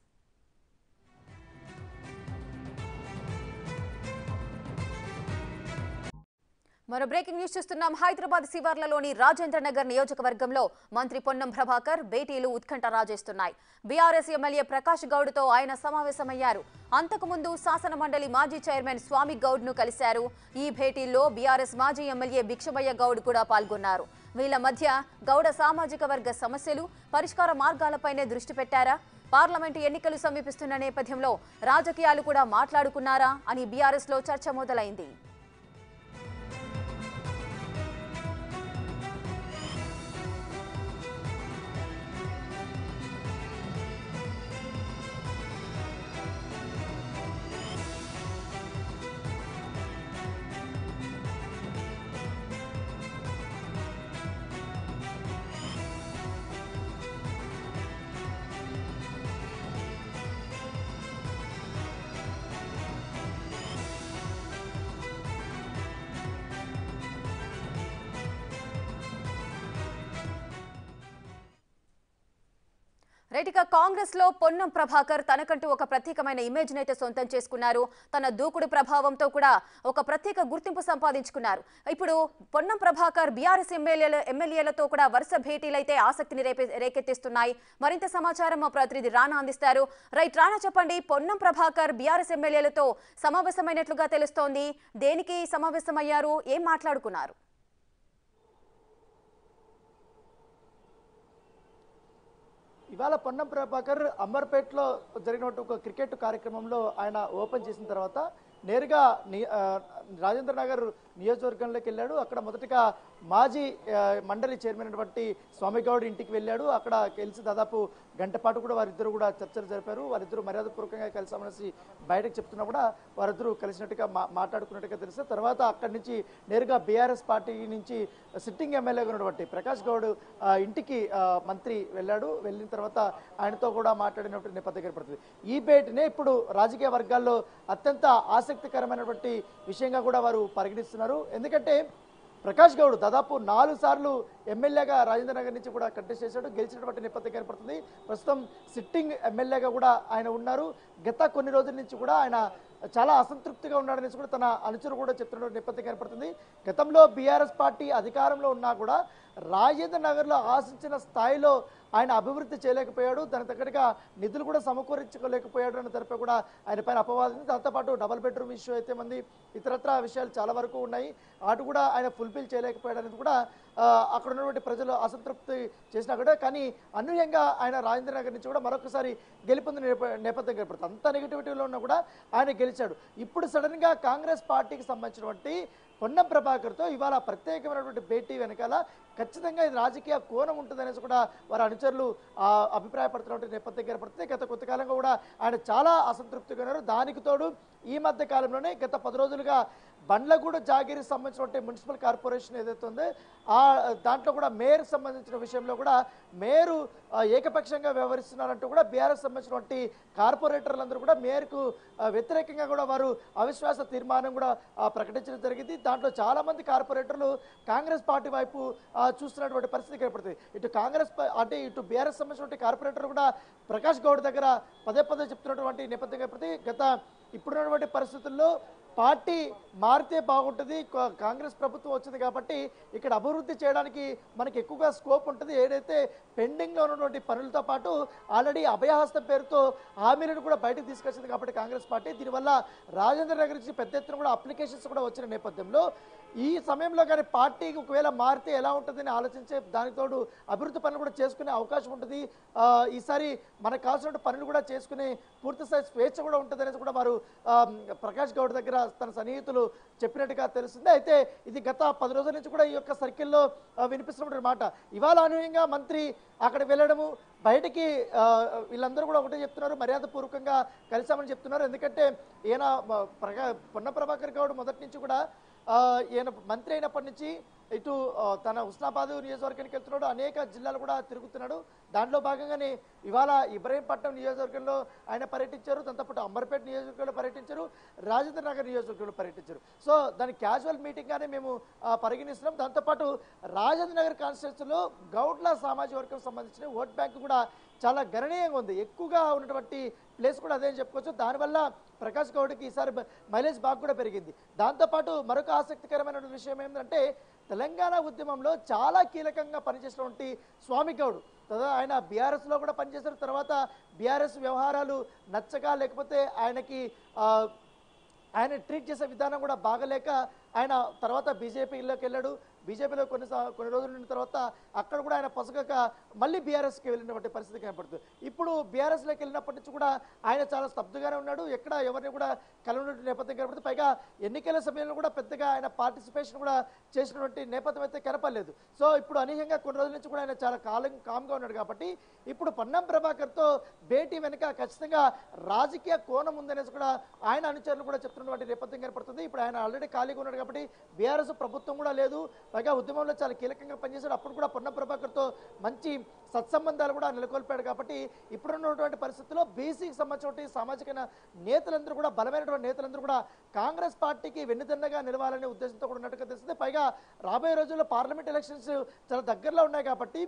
మరో బ్రేకింగ్ న్యూస్ చూస్తున్నాం. హైదరాబాద్ శివార్లలోని రాజేంద్రనగర్ నియోజకవర్గంలో మంత్రి పొన్నం ప్రభాకర్ భేటీలు ఉత్కంఠ రాజేస్తున్నాయి. బీఆర్ఎస్ ఎమ్మెల్యే ప్రకాష్ గౌడ్తో ఆయన సమావేశమయ్యారు. అంతకుముందు శాసన మండలి మాజీ చైర్మన్ స్వామి గౌడ్ను కలిశారు. ఈ భేటీల్లో బీఆర్ఎస్ మాజీ ఎమ్మెల్యే భిక్షమయ్య గౌడ్ కూడా పాల్గొన్నారు. వీళ్ళ మధ్య గౌడ సామాజిక వర్గ సమస్యలు పరిష్కార మార్గాలపైనే దృష్టి పెట్టారా? పార్లమెంటు ఎన్నికలు సమీపిస్తున్న నేపథ్యంలో రాజకీయాలు కూడా మాట్లాడుకున్నారా అని బీఆర్ఎస్లో చర్చ మొదలైంది. రైట్ ఇక కాంగ్రెస్లో పొన్నం ప్రభాకర్ తనకంటూ ఒక ప్రత్యేకమైన ఇమేజ్ అయితే సొంతం చేసుకున్నారు. తన దూకుడు ప్రభావంతో కూడా ఒక ప్రత్యేక గుర్తింపు సంపాదించుకున్నారు. ఇప్పుడు పొన్నం ప్రభాకర్ బీఆర్ఎస్ ఎమ్మెల్యేల ఎమ్మెల్యేలతో కూడా వరుస భేటీలైతే ఆసక్తిని రేపే రేకెత్తిస్తున్నాయి. మరింత సమాచారం మా ప్రతినిధి రానా అందిస్తారు. రైట్ రానా చెప్పండి పొన్నం ప్రభాకర్ బీఆర్ఎస్ ఎమ్మెల్యేలతో సమావేశమైనట్లుగా తెలుస్తోంది. దేనికి సమావేశమయ్యారు? ఏం మాట్లాడుకున్నారు? ఇవాళ పొన్నం ప్రభాకర్ అంబర్పేటలో జరిగినటువంటి ఒక క్రికెట్ కార్యక్రమంలో ఆయన ఓపెన్ చేసిన తర్వాత నేరుగా రాజేంద్ర నగర్ నియోజకవర్గంలోకి వెళ్ళాడు. అక్కడ మొదటగా మాజీ మండలి చైర్మన్ అయినటువంటి స్వామిగౌడ్ ఇంటికి వెళ్ళాడు. అక్కడ కలిసి దాదాపు గంట పాటు కూడా వారిద్దరు కూడా చర్చలు జరిపారు. వారిద్దరు మర్యాదపూర్వకంగా కలిసామనేసి బయటకు చెప్తున్నా కూడా వారిద్దరూ కలిసినట్టుగా మా మాట్లాడుకున్నట్టుగా తెలిస్తే తర్వాత అక్కడి నుంచి నేరుగా బీఆర్ఎస్ పార్టీ నుంచి సిట్టింగ్ ఎమ్మెల్యేగా ఉన్నటువంటి ప్రకాష్ గౌడ్ ఇంటికి మంత్రి వెళ్ళాడు. వెళ్ళిన తర్వాత ఆయనతో కూడా మాట్లాడినటువంటి నేపథ్యం ఏర్పడుతుంది. ఈ భేటీనే ఇప్పుడు రాజకీయ వర్గాల్లో అత్యంత ఆసక్తికరమైనటువంటి విషయంగా కూడా వారు పరిగణిస్తున్నారు. ఎందుకంటే ప్రకాష్ గౌడ్ దాదాపు నాలుగు సార్లు ఎమ్మెల్యేగా రాజేంద్ర నగర్ నుంచి కూడా కంటెస్ట్ చేశాడు. గెలిచినటువంటి నేపథ్యం కనపడుతుంది ప్రస్తుతం సిట్టింగ్ ఎమ్మెల్యేగా కూడా ఆయన ఉన్నారు. గత కొన్ని రోజుల నుంచి కూడా ఆయన చాలా అసంతృప్తిగా ఉన్నాడనేసి కూడా తన అనుచరు కూడా చెప్తున్న నేపథ్యం కనపడుతుంది గతంలో బీఆర్ఎస్ పార్టీ అధికారంలో ఉన్నా కూడా రాజేంద్ర నగర్లో ఆశించిన స్థాయిలో ఆయన అభివృద్ధి చేయలేకపోయాడు దానికి తగ్గట్టుగా నిధులు కూడా సమకూర్చుకోలేకపోయాడు అని తరపు కూడా ఆయన పైన అపవాదం ఉంది. దాంతోపాటు డబల్ బెడ్రూమ్ ఇష్యూ అయితే మంది ఇతరత్ర విషయాలు చాలా వరకు ఉన్నాయి. అటు కూడా ఆయన ఫుల్ఫిల్ చేయలేకపోయాడు అనేది కూడా అక్కడ ఉన్నటువంటి ప్రజలు అసంతృప్తి చేసినా కూడా కానీ అనూహ్యంగా ఆయన రాజేంద్ర నగర్ నుంచి కూడా మరొకసారి గెలుపొందిన నేప- నేపథ్యం ఏర్పడుతుంది అంత నెగిటివిటీలో ఉన్నా కూడా ఆయన గెలిచాడు. ఇప్పుడు సడన్గా కాంగ్రెస్ పార్టీకి సంబంధించినటువంటి పొన్నం ప్రభాకర్తో ఇవాళ ప్రత్యేకమైనటువంటి భేటీ వెనకాల ఖచ్చితంగా ఇది రాజకీయ కోణం ఉంటుందనేసి కూడా వారి అనుచరులు అభిప్రాయపడుతున్నటువంటి నేపథ్యం ఏర్పడుతుంది. గత కొంతకాలంగా కూడా ఆయన చాలా అసంతృప్తిగా ఉన్నారు. దానికి తోడు ఈ మధ్య కాలంలోనే గత పది రోజులుగా బండ్లగూడ జాగిరి సంబంధించినటువంటి మున్సిపల్ కార్పొరేషన్ ఏదైతే ఉందో ఆ దాంట్లో కూడా మేయర్ సంబంధించిన విషయంలో కూడా మేయరు ఏకపక్షంగా వ్యవహరిస్తున్నారంటూ కూడా బీఆర్ఎస్ సంబంధించినటువంటి కార్పొరేటర్లందరూ కూడా మేయర్కు వ్యతిరేకంగా కూడా వారు అవిశ్వాస తీర్మానం కూడా ప్రకటించడం జరిగింది. దాంట్లో చాలామంది కార్పొరేటర్లు కాంగ్రెస్ పార్టీ వైపు చూస్తున్నటువంటి పరిస్థితి ఏర్పడుతుంది. ఇటు కాంగ్రెస్ అంటే ఇటు బీఆర్ఎస్ సంబంధించినటువంటి కార్పొరేటర్ కూడా ప్రకాష్ గౌడ్ దగ్గర పదే పదే చెప్తున్నటువంటి నేపథ్యం ఏర్పడుతుంది. గత ఇప్పుడున్నటువంటి పరిస్థితుల్లో పార్టీ మారితే బాగుంటుంది కా- కాంగ్రెస్ ప్రభుత్వం వచ్చింది కాబట్టి ఇక్కడ అభివృద్ధి చేయడానికి మనకి ఎక్కువగా స్కోప్ ఉంటుంది. ఏదైతే పెండింగ్లో ఉన్నటువంటి పనులతో పాటు ఆల్రెడీ అభయహస్తం పేరుతో హామీలను కూడా బయటకు తీసుకొచ్చింది కాబట్టి కాంగ్రెస్ పార్టీ. దీనివల్ల రాజేంద్ర నగర్ నుంచి పెద్ద ఎత్తున కూడా అప్లికేషన్స్ కూడా వచ్చిన నేపథ్యంలో ఈ సమయంలో కానీ పార్టీకి ఒకవేళ మారితే ఎలా ఉంటుందని ఆలోచించే దానికి తోడు అభివృద్ధి పనులు కూడా చేసుకునే అవకాశం ఉంటుంది. ఈసారి మనకు కావాల్సిన పనులు కూడా చేసుకునే పూర్తి స్థాయి స్వేచ్ఛ కూడా ఉంటుంది కూడా వారు ప్రకాష్ గౌడ్ దగ్గర తన సన్నిహితులు చెప్పినట్టుగా తెలుస్తుంది. అయితే ఇది గత పది రోజుల నుంచి కూడా ఈ యొక్క సర్కిల్లో వినిపిస్తున్నటువంటి మాట. ఇవాళ అనూహ్యంగా మంత్రి అక్కడ వెళ్ళడము బయటికి వీళ్ళందరూ కూడా ఒకటే చెప్తున్నారు మర్యాదపూర్వకంగా కలిసామని చెప్తున్నారు. ఎందుకంటే ఈయన మ, పొన్న ప్రభాకర్ గౌడ్ మొదటి నుంచి కూడా ఈయన మంత్రి అయినప్పటి నుంచి ఇటు తన ఉస్నాబాద్ నియోజకవర్గానికి వెళ్తున్నాడు. అనేక జిల్లాలు కూడా తిరుగుతున్నాడు. దాంట్లో భాగంగానే ఇవాళ ఇబ్రహీంపట్నం నియోజకవర్గంలో ఆయన పర్యటించారు. దాంతోపాటు అంబర్పేట నియోజకవర్గంలో పర్యటించారు. రాజేంద్ర నగర్ నియోజకవర్గంలో పర్యటించారు. సో దాని క్యాజువల్ మీటింగ్గానే మేము పరిగణిస్తున్నాం. దాంతోపాటు రాజేంద్ర నగర్ కాన్స్టిట్యూన్సీలో గౌడ్ల సామాజిక వర్గం సంబంధించిన ఓట్ బ్యాంక్ కూడా చాలా గణనీయంగా ఉంది. ఎక్కువగా ఉన్నటువంటి ప్లేస్ కూడా అదే అని చెప్పుకోవచ్చు. దానివల్ల ప్రకాష్ గౌడ్కి ఈసారి బ- మైలేజ్ బాగా కూడా పెరిగింది. దాంతోపాటు మరొక ఆసక్తికరమైన విషయం ఏంటంటే తెలంగాణ ఉద్యమంలో చాలా కీలకంగా పనిచేసినటువంటి స్వామి గౌడ్. కదా ఆయన బీఆర్ఎస్లో కూడా పనిచేసిన తర్వాత బీఆర్ఎస్ వ్యవహారాలు నచ్చక లేకపోతే ఆయనకి ఆయన ట్రీట్ చేసే విధానం కూడా బాగలేక ఆయన తర్వాత బీజేపీలోకి వెళ్ళాడు. బీజేపీలో కొన్ని కొన్ని రోజులు ఉన్న తర్వాత అక్కడ కూడా ఆయన పొసగక మళ్ళీ బీఆర్ఎస్కి వెళ్ళినటువంటి పరిస్థితి కనపడుతుంది. ఇప్పుడు బీఆర్ఎస్లోకి వెళ్ళినప్పటి నుంచి కూడా ఆయన చాలా స్తబ్దుగానే ఉన్నాడు. ఎక్కడ ఎవరిని కూడా కలవనటువంటి నేపథ్యం కనపడుతుంది. పైగా ఎన్నికల సమయంలో కూడా పెద్దగా ఆయన పార్టిసిపేషన్ కూడా చేసినటువంటి నేపథ్యం అయితే కనపడలేదు. సో ఇప్పుడు అనూహ్యంగా కొన్ని రోజుల నుంచి కూడా ఆయన చాలా కాలం కామ్గా ఉన్నాడు కాబట్టి ఇప్పుడు పొన్నం ప్రభాకర్తో భేటీ వెనుక ఖచ్చితంగా రాజకీయ కోణం ఉందనేసి కూడా ఆయన అనుచరులు కూడా చెప్తున్నటువంటి నేపథ్యం కనపడుతుంది. ఇప్పుడు ఆయన ఆల్రెడీ ఖాళీగా ఉన్నాడు కాబట్టి బీఆర్ఎస్ ప్రభుత్వం కూడా లేదు. పైగా ఉద్యమంలో చాలా కీలకంగా పనిచేశాడు. అప్పుడు కూడా పొన్న ప్రభాకర్తో మంచి సత్సంబంధాలు కూడా నెలకొల్పాడు కాబట్టి ఇప్పుడున్నటువంటి పరిస్థితుల్లో బీసీకి సంబంధించిన సామాజిక నేతలందరూ కూడా బలమైనటువంటి నేతలందరూ కూడా కాంగ్రెస్ పార్టీకి వెన్నుదన్నగా నిలవాలనే ఉద్దేశంతో కూడా ఉన్నట్టుగా తెలుస్తుంది. పైగా రాబోయే రోజుల్లో పార్లమెంట్ ఎలక్షన్స్ చాలా దగ్గరలో ఉన్నాయి కాబట్టి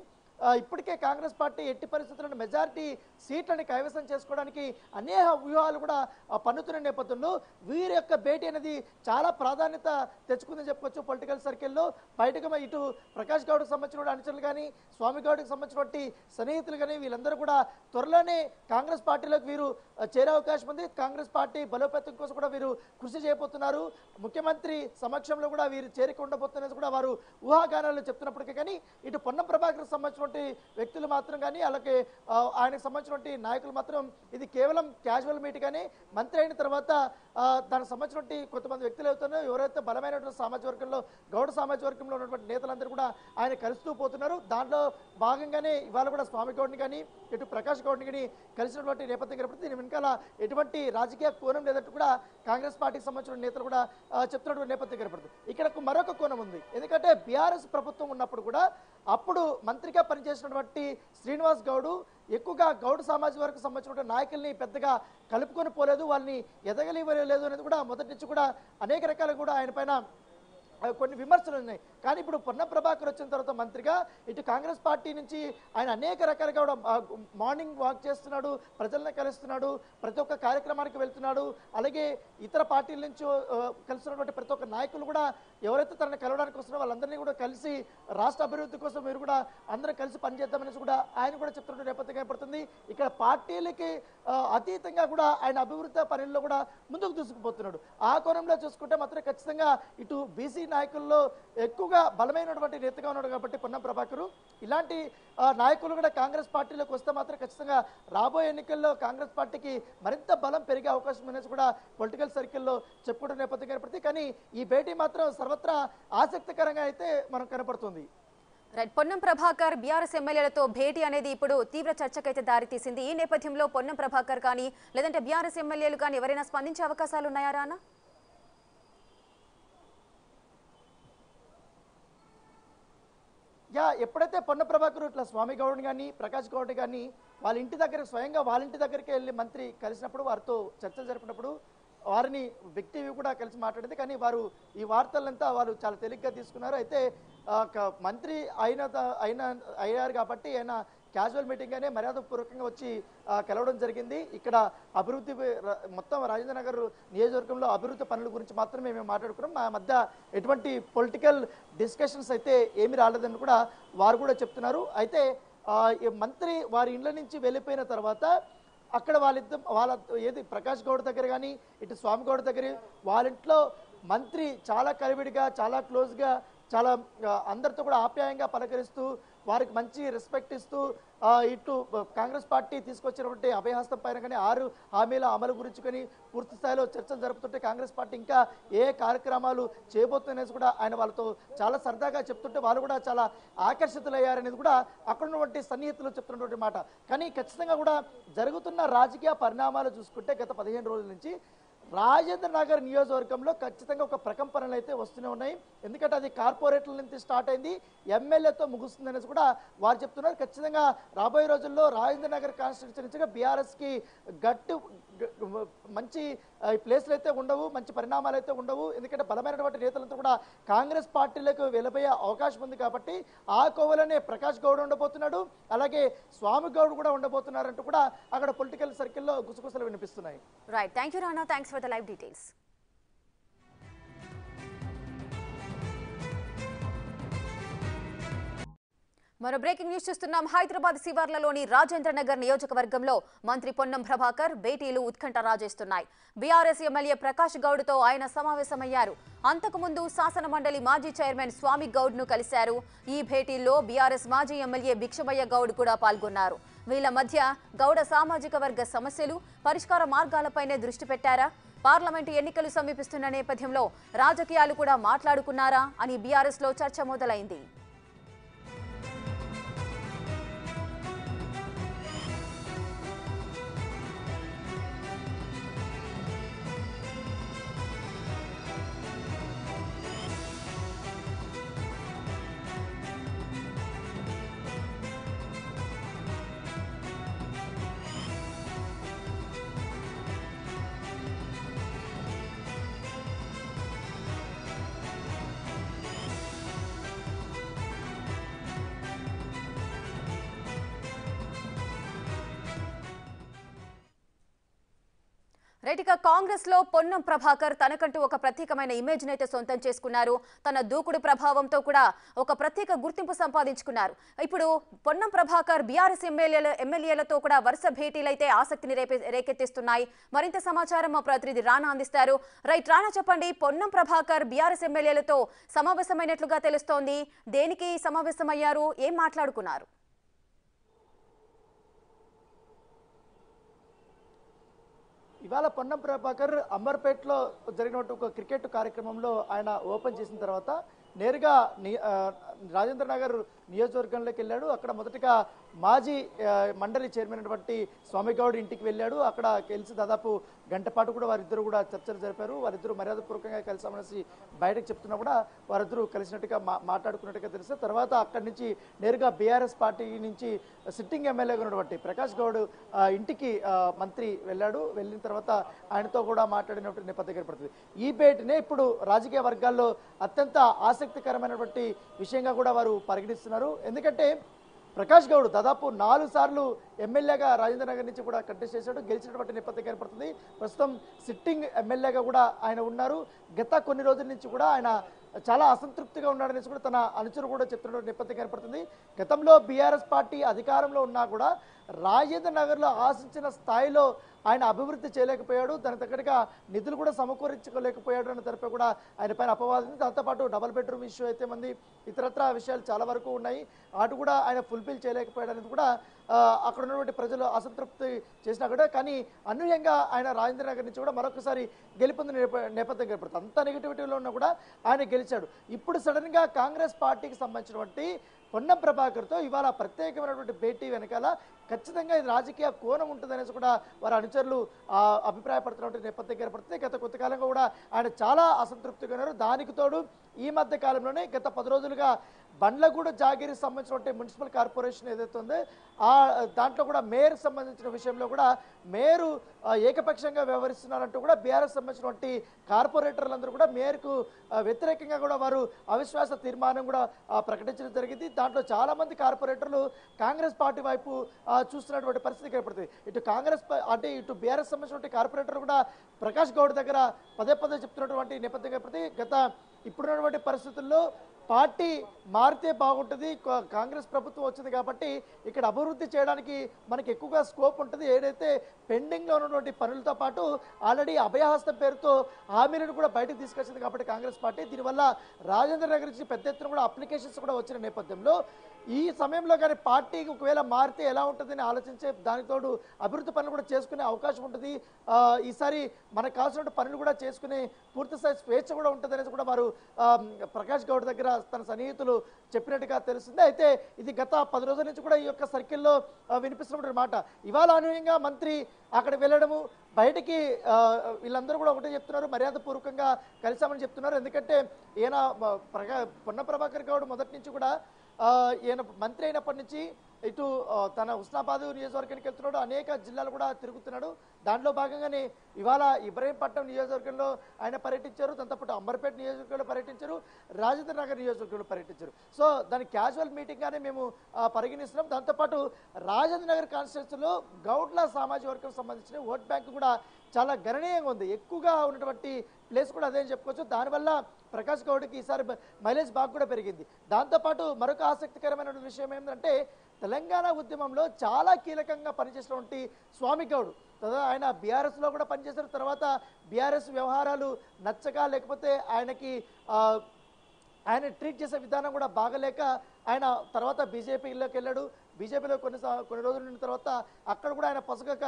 ఇప్పటికే కాంగ్రెస్ పార్టీ ఎట్టి పరిస్థితుల్లో మెజారిటీ సీట్లని కైవసం చేసుకోవడానికి అనేక వ్యూహాలు కూడా పన్నుతున్న నేపథ్యంలో వీరి యొక్క భేటీ అనేది చాలా ప్రాధాన్యత తెచ్చుకుందని చెప్పుకోవచ్చు పొలిటికల్ సర్కిల్లో. బయటకు ఇటు ప్రకాష్ గౌడ్కి సంబంధించిన అనుచరులు కానీ స్వామి గౌడ్కి సంబంధించినటువంటి సన్నిహితులు కానీ వీళ్ళందరూ కూడా త్వరలోనే కాంగ్రెస్ పార్టీలోకి వీరు చేరే అవకాశం ఉంది. కాంగ్రెస్ పార్టీ బలోపేతం కోసం కూడా వీరు కృషి చేయబోతున్నారు. ముఖ్యమంత్రి సమక్షంలో కూడా వీరు చేరిక ఉండబోతున్నది కూడా వారు ఊహాగానాలు చెప్తున్నప్పటికీ కానీ ఇటు పొన్నం ప్రభాకర్ సంబంధించిన సంబంధించినటువంటి వ్యక్తులు మాత్రం కానీ అలాగే ఆయనకు సంబంధించినటువంటి నాయకులు మాత్రం ఇది కేవలం క్యాజువల్ మీట్ కానీ మంత్రి అయిన తర్వాత దానికి సంబంధించినటువంటి కొంతమంది వ్యక్తులు అవుతున్నారు ఎవరైతే బలమైనటువంటి సామాజిక వర్గంలో గౌడ సామాజిక వర్గంలో ఉన్నటువంటి నేతలందరూ కూడా ఆయన కలుస్తూ పోతున్నారు. దాంట్లో భాగంగానే ఇవాళ కూడా స్వామి గౌడ్ని కానీ ఇటు ప్రకాష్ గౌడ్ని కానీ కలిసినటువంటి నేపథ్యం కనపడుతుంది. దీని వెనకాల ఎటువంటి రాజకీయ కోణం లేదంటూ కూడా కాంగ్రెస్ పార్టీకి సంబంధించిన నేతలు కూడా చెప్తున్నటువంటి నేపథ్యం కనపడుతుంది. ఇక్కడ మరొక కోణం ఉంది. ఎందుకంటే బీఆర్ఎస్ ప్రభుత్వం ఉన్నప్పుడు కూడా అప్పుడు మంత్రిగా పనిచేసినటువంటి శ్రీనివాస్ గౌడు ఎక్కువగా గౌడ్ సామాజిక వర్గం సంబంధించిన నాయకుల్ని పెద్దగా కలుపుకొని పోలేదు వాళ్ళని ఎదగలివ్వలేదు అనేది కూడా మొదటి నుంచి కూడా అనేక రకాలు కూడా ఆయన పైన కొన్ని విమర్శలు ఉన్నాయి. కానీ ఇప్పుడు పొన్నం ప్రభాకర్ వచ్చిన తర్వాత మంత్రిగా ఇటు కాంగ్రెస్ పార్టీ నుంచి ఆయన అనేక రకాలుగా కూడా మార్నింగ్ వాక్ చేస్తున్నాడు ప్రజలను కలుస్తున్నాడు ప్రతి ఒక్క కార్యక్రమానికి వెళ్తున్నాడు. అలాగే ఇతర పార్టీల నుంచి కలుస్తున్నటువంటి ప్రతి ఒక్క నాయకులు కూడా ఎవరైతే తనని కలవడానికి వస్తున్నారో వాళ్ళందరినీ కూడా కలిసి రాష్ట్ర అభివృద్ధి కోసం మీరు కూడా అందరం కలిసి పనిచేద్దామనేసి కూడా ఆయన కూడా చెప్తున్న నేపథ్యం కనపడుతుంది ఇక్కడ పార్టీలకి అతీతంగా కూడా ఆయన అభివృద్ధి పనుల్లో కూడా ముందుకు దూసుకుపోతున్నాడు. ఆ కోణంలో చూసుకుంటే మాత్రం ఖచ్చితంగా ఇటు బీసీ నాయకుల్లో ఎక్కువగా బలమైనటువంటి నేతగా ఉన్నాడు కాబట్టి పొన్నం ప్రభాకరు. ఇలాంటి నాయకులు కూడా కాంగ్రెస్ పార్టీలోకి వస్తే మాత్రం ఖచ్చితంగా రాబోయే ఎన్నికల్లో కాంగ్రెస్ పార్టీకి మరింత బలం పెరిగే అవకాశం అనేది కూడా పొలిటికల్ సర్కిల్లో చెప్పుకుంటున్న నేపథ్యం కనపడుతుంది. కానీ ఈ భేటీ మాత్రం సర్వత్రా ఆసక్తికరంగా అయితే మనం కనపడుతుంది. రైట్ పొన్నం ప్రభాకర్ బీఆర్ఎస్ ఎమ్మెల్యేలతో భేటీ అనేది ఇప్పుడు తీవ్ర చర్చకైతే దారితీసింది. ఈ నేపథ్యంలో పొన్నం ప్రభాకర్ కానీ లేదంటే బీఆర్ఎస్ ఎమ్మెల్యేలు కానీ ఎవరైనా స్పందించే అవకాశాలు ఉన్నాయా రానా? యా ఎప్పుడైతే పొన్న ప్రభాకర్ ఇట్లా స్వామి గౌడ్ కానీ ప్రకాష్ గౌడ్ కానీ వాళ్ళ ఇంటి దగ్గర స్వయంగా వాళ్ళ ఇంటి దగ్గరికి వెళ్ళి మంత్రి కలిసినప్పుడు వారితో చర్చలు జరిపినప్పుడు వారిని వ్యక్తి కూడా కలిసి మాట్లాడింది. కానీ వారు ఈ వార్తలంతా వారు చాలా తేలిగ్గా తీసుకున్నారు. అయితే మంత్రి అయిన త- అయిన అయ్యారు కాబట్టి ఆయన క్యాజువల్ మీటింగ్గానే మర్యాదపూర్వకంగా వచ్చి కలవడం జరిగింది. ఇక్కడ అభివృద్ధి మొత్తం రాజేంద్ర నగర్ నియోజకవర్గంలో అభివృద్ధి పనుల గురించి మాత్రమే మేము మాట్లాడుకున్నాం. మా మధ్య ఎటువంటి పొలిటికల్ డిస్కషన్స్ అయితే ఏమి రాలేదని కూడా వారు కూడా చెప్తున్నారు. అయితే మంత్రి వారి ఇండ్ల నుంచి వెళ్ళిపోయిన తర్వాత అక్కడ వాళ్ళిద్దరు వాళ్ళ ఏది ప్రకాష్ గౌడ్ దగ్గర కానీ ఇటు స్వామి గౌడ్ దగ్గర వాళ్ళ ఇంట్లో మంత్రి చాలా కలివిడిగా చాలా క్లోజ్గా చాలా అందరితో కూడా ఆప్యాయంగా పలకరిస్తూ వారికి మంచి రెస్పెక్ట్ ఇస్తూ ఇటు కాంగ్రెస్ పార్టీ తీసుకొచ్చినటువంటి అభయహస్తం పైన కానీ ఆరు హామీల అమలు గురించి కానీ పూర్తి స్థాయిలో చర్చలు జరుపుతుంటే కాంగ్రెస్ పార్టీ ఇంకా ఏ కార్యక్రమాలు చేయబోతుందనేసి కూడా ఆయన వాళ్ళతో చాలా సరదాగా చెప్తుంటే వాళ్ళు కూడా చాలా ఆకర్షితులయ్యారనేది కూడా అక్కడ ఉన్నటువంటి సన్నిహితులు చెప్తున్నటువంటి మాట. కానీ ఖచ్చితంగా కూడా జరుగుతున్న రాజకీయ పరిణామాలు చూసుకుంటే గత పదిహేను రోజుల నుంచి రాజేంద్ర నగర్ నియోజకవర్గంలో ఖచ్చితంగా ఒక ప్రకంపనలు అయితే వస్తూనే ఉన్నాయి. ఎందుకంటే అది కార్పొరేట్ల నుంచి స్టార్ట్ అయింది. ఎమ్మెల్యేతో ముగుస్తుంది అనేసి కూడా వారు చెప్తున్నారు. ఖచ్చితంగా రాబోయే రోజుల్లో రాజేంద్ర నగర్ కాన్స్టిట్యున్సీగా బీఆర్ఎస్కి గట్టు మంచి ప్లేస్లు అయితే ఉండవు మంచి పరిణామాలు అయితే ఉండవు. ఎందుకంటే బలమైనటువంటి నేతలంతా కూడా కాంగ్రెస్ పార్టీలకు వెళ్ళబోయే అవకాశం ఉంది కాబట్టి ఆ కోవలోనే ప్రకాష్ గౌడ్ ఉండబోతున్నాడు. అలాగే స్వామి గౌడ్ కూడా ఉండబోతున్నారంటూ కూడా అక్కడ పొలిటికల్ సర్కిల్లో గుసగుసలు వినిపిస్తున్నాయి. Right thank you Rana thanks for the live details మరో బ్రేకింగ్ న్యూస్ చూస్తున్నాం. హైదరాబాద్ శివార్లలోని రాజేంద్ర నగర్ నియోజకవర్గంలో మంత్రి పొన్నం ప్రభాకర్ భేటీలు ఉత్కంఠ రాజేస్తున్నాయి. బీఆర్ఎస్ ఎమ్మెల్యే ప్రకాష్ గౌడ్తో ఆయన సమావేశమయ్యారు. అంతకుముందు శాసన మండలి మాజీ చైర్మన్ స్వామి గౌడ్ను కలిశారు. ఈ భేటీల్లో బీఆర్ఎస్ మాజీ ఎమ్మెల్యే భిక్షమయ్య గౌడ్ కూడా పాల్గొన్నారు. వీళ్ళ మధ్య గౌడ సామాజిక వర్గ సమస్యలు పరిష్కార మార్గాలపైనే దృష్టి పెట్టారా? పార్లమెంటు ఎన్నికలు సమీపిస్తున్న నేపథ్యంలో రాజకీయాలు కూడా మాట్లాడుకున్నారా అని బీఆర్ఎస్లో చర్చ మొదలైంది. కాంగ్రెస్లో పొన్నం ప్రభాకర్ తనకంటూ ఒక ప్రత్యేకమైన ఇమేజ్ నైతే సొంతం చేసుకున్నారు. తన దూకుడు ప్రభావంతో కూడా ఒక ప్రత్యేక గుర్తింపు సంపాదించుకున్నారు. ఇప్పుడు పొన్నం ప్రభాకర్ బీఆర్ఎస్ ఎమ్మెల్యేల ఎమ్మెల్యేలతో కూడా వరుస భేటీలైతే ఆసక్తిని రేపే రేకెత్తిస్తున్నాయి. మరింత సమాచారం మా ప్రతినిధి రానా అందిస్తారు. రైట్ రానా చెప్పండి పొన్నం ప్రభాకర్ బీఆర్ఎస్ ఎమ్మెల్యేలతో సమావేశమైనట్లుగా తెలుస్తోంది. దేనికి సమావేశమయ్యారు? ఏం మాట్లాడుకున్నారు? ఇవాళ పొన్నం ప్రభాకర్ అంబర్పేటలో జరిగినటువంటి ఒక క్రికెట్ కార్యక్రమంలో ఆయన ఓపెన్ చేసిన తర్వాత నేరుగా రాజేంద్ర నగర్ నియోజకవర్గంలోకి వెళ్ళాడు. అక్కడ మొదటగా మాజీ మండలి చైర్మన్ అయినటువంటి స్వామిగౌడ్ ఇంటికి వెళ్ళాడు. అక్కడ కలిసి దాదాపు గంట పాటు కూడా వారిద్దరు కూడా చర్చలు జరిపారు. వారిద్దరు మర్యాదపూర్వకంగా కలిసామనేసి బయటకు చెప్తున్నా కూడా వారిద్దరూ కలిసినట్టుగా మా మాట్లాడుకున్నట్టుగా తెలిస్తే తర్వాత అక్కడి నుంచి నేరుగా బీఆర్ఎస్ పార్టీ నుంచి సిట్టింగ్ ఎమ్మెల్యేగా ఉన్నటువంటి ప్రకాష్ గౌడ్ ఇంటికి మంత్రి వెళ్ళాడు. వెళ్ళిన తర్వాత ఆయనతో కూడా మాట్లాడినటువంటి నేపథ్యం ఏర్పడుతుంది. ఈ భేటీనే ఇప్పుడు రాజకీయ వర్గాల్లో అత్యంత ఆసక్తికరమైనటువంటి విషయంగా కూడా వారు పరిగణిస్తున్నారు. ఎందుకంటే ప్రకాష్ గౌడ్ దాదాపు నాలుగు సార్లు ఎమ్మెల్యేగా రాజేంద్ర నగర్ నుంచి కూడా కంటెస్ట్ చేశాడు. గెలిచినటువంటి నేపథ్యం కనపడుతుంది ప్రస్తుతం సిట్టింగ్ ఎమ్మెల్యేగా కూడా ఆయన ఉన్నారు. గత కొన్ని రోజుల నుంచి కూడా ఆయన చాలా అసంతృప్తిగా ఉన్నాడనేసి కూడా తన అనుచరు కూడా చెప్తున్న నేపథ్యం కనపడుతుంది గతంలో బీఆర్ఎస్ పార్టీ అధికారంలో ఉన్నా కూడా రాజేంద్ర నగర్లో ఆశించిన స్థాయిలో ఆయన అభివృద్ధి చేయలేకపోయాడు. దానికి తగ్గట్టుగా నిధులు కూడా సమకూర్చుకోలేకపోయాడు అని తరపు కూడా ఆయన పైన అపవాదం దాంతోపాటు డబల్ బెడ్రూమ్ ఇష్యూ అయితే మంది ఇతరత్ర విషయాలు చాలా వరకు ఉన్నాయి. అటు కూడా ఆయన ఫుల్ఫిల్ చేయలేకపోయాడు అనేది కూడా అక్కడ ఉన్నటువంటి ప్రజలు అసంతృప్తి చేసినా కూడా కానీ అనూహ్యంగా ఆయన రాజేంద్ర నగర్ నుంచి కూడా మరొకసారి గెలుపొందిన నేప- నేపథ్యం ఏర్పడుతుంది అంత నెగిటివిటీలో ఉన్నా కూడా ఆయన గెలిచాడు. ఇప్పుడు సడన్గా కాంగ్రెస్ పార్టీకి సంబంధించినటువంటి పొన్నం ప్రభాకర్తో ఇవాళ ప్రత్యేకమైనటువంటి భేటీ వెనకాల ఖచ్చితంగా ఇది రాజకీయ కోణం ఉంటుందనేసి కూడా వారి అనుచరులు అభిప్రాయపడుతున్నటువంటి నేపథ్యం ఏర్పడుతుంది గత కొంతకాలంగా కూడా ఆయన చాలా అసంతృప్తిగా ఉన్నారు. దానికి తోడు ఈ మధ్య కాలంలోనే గత పది రోజులుగా బండ్లగూడ జాగిరి సంబంధించినటువంటి మున్సిపల్ కార్పొరేషన్ ఏదైతే ఉందో ఆ దాంట్లో కూడా మేయర్ సంబంధించిన విషయంలో కూడా మేయరు ఏకపక్షంగా వ్యవహరిస్తున్నారంటూ కూడా బీఆర్ఎస్ సంబంధించినటువంటి కార్పొరేటర్లందరూ కూడా మేయర్కు వ్యతిరేకంగా కూడా వారు అవిశ్వాస తీర్మానం కూడా ప్రకటించడం జరిగింది. దాంట్లో చాలామంది కార్పొరేటర్లు కాంగ్రెస్ పార్టీ వైపు చూస్తున్నటువంటి పరిస్థితి ఏర్పడుతుంది. ఇటు కాంగ్రెస్ అంటే ఇటు బీఆర్ఎస్ సంబంధించినటువంటి కార్పొరేటర్ కూడా ప్రకాష్ గౌడ్ దగ్గర పదే పదే చెప్తున్నటువంటి నేపథ్యం ఏర్పడుతుంది. గత ఇప్పుడున్నటువంటి పరిస్థితుల్లో పార్టీ మారితే బాగుంటుంది కా- కాంగ్రెస్ ప్రభుత్వం వచ్చింది కాబట్టి ఇక్కడ అభివృద్ధి చేయడానికి మనకి ఎక్కువగా స్కోప్ ఉంటుంది. ఏదైతే పెండింగ్లో ఉన్నటువంటి పనులతో పాటు ఆల్రెడీ అభయహస్తం పేరుతో హామీలను కూడా బయటకు తీసుకొచ్చింది కాబట్టి కాంగ్రెస్ పార్టీ. దీనివల్ల రాజేంద్ర నగర్ నుంచి పెద్ద ఎత్తున కూడా అప్లికేషన్స్ కూడా వచ్చిన నేపథ్యంలో ఈ సమయంలో కానీ పార్టీకి ఒకవేళ మారితే ఎలా ఉంటుందని ఆలోచించే దానికి తోడు అభివృద్ధి పనులు కూడా చేసుకునే అవకాశం ఉంటుంది. ఈసారి మనకు కావాల్సిన పనులు కూడా చేసుకునే పూర్తి స్థాయి స్వేచ్ఛ కూడా ఉంటుంది కూడా వారు ప్రకాష్ గౌడ్ దగ్గర తన సన్నిహితులు చెప్పినట్టుగా తెలుస్తుంది. అయితే ఇది గత పది రోజుల నుంచి కూడా ఈ యొక్క సర్కిల్లో ఆ, వినిపిస్తున్నటువంటి మాట. ఇవాళ అనూహ్యంగా మంత్రి అక్కడ వెళ్ళడము బయటికి వీళ్ళందరూ కూడా ఒకటే చెప్తున్నారు మర్యాదపూర్వకంగా కలిసామని చెప్తున్నారు. ఎందుకంటే ఈయన ప్రగా పొన్న ప్రభాకర్ గౌడ్ మొదటి నుంచి కూడా ఈయన మంత్రి అయినప్పటి నుంచి ఇటు తన ఉస్నాబాద్ నియోజకవర్గానికి వెళ్తున్నాడు. అనేక జిల్లాలు కూడా తిరుగుతున్నాడు. దాంట్లో భాగంగానే ఇవాళ ఇబ్రహీంపట్నం నియోజకవర్గంలో ఆయన పర్యటించారు. దాంతోపాటు అంబర్పేట నియోజకవర్గంలో పర్యటించారు. రాజేంద్ర నగర్ నియోజకవర్గంలో పర్యటించారు. సో దాని క్యాజువల్ మీటింగ్గానే మేము పరిగణిస్తున్నాం. దాంతోపాటు రాజేంద్ర నగర్ కాన్స్టిట్యూన్సీలో గౌడ్ల సామాజిక వర్గం సంబంధించిన ఓట్ బ్యాంక్ కూడా చాలా గణనీయంగా ఉంది. ఎక్కువగా ఉన్నటువంటి ప్లేస్ కూడా అదే అని చెప్పుకోవచ్చు. దానివల్ల ప్రకాష్ గౌడ్కి ఈసారి బ- మైలేజ్ బాగా కూడా పెరిగింది. దాంతోపాటు మరొక ఆసక్తికరమైన విషయం ఏంటంటే తెలంగాణ ఉద్యమంలో చాలా కీలకంగా పనిచేసినటువంటి స్వామి గౌడ్. తర్వాత ఆయన బీఆర్ఎస్లో కూడా పనిచేసిన తర్వాత బీఆర్ఎస్ వ్యవహారాలు నచ్చక లేకపోతే ఆయనకి ఆయన ట్రీట్ చేసే విధానం కూడా బాగలేక ఆయన తర్వాత బీజేపీలోకి వెళ్ళాడు. బీజేపీలో కొన్ని కొన్ని రోజులు ఉన్న తర్వాత అక్కడ కూడా ఆయన పొసగక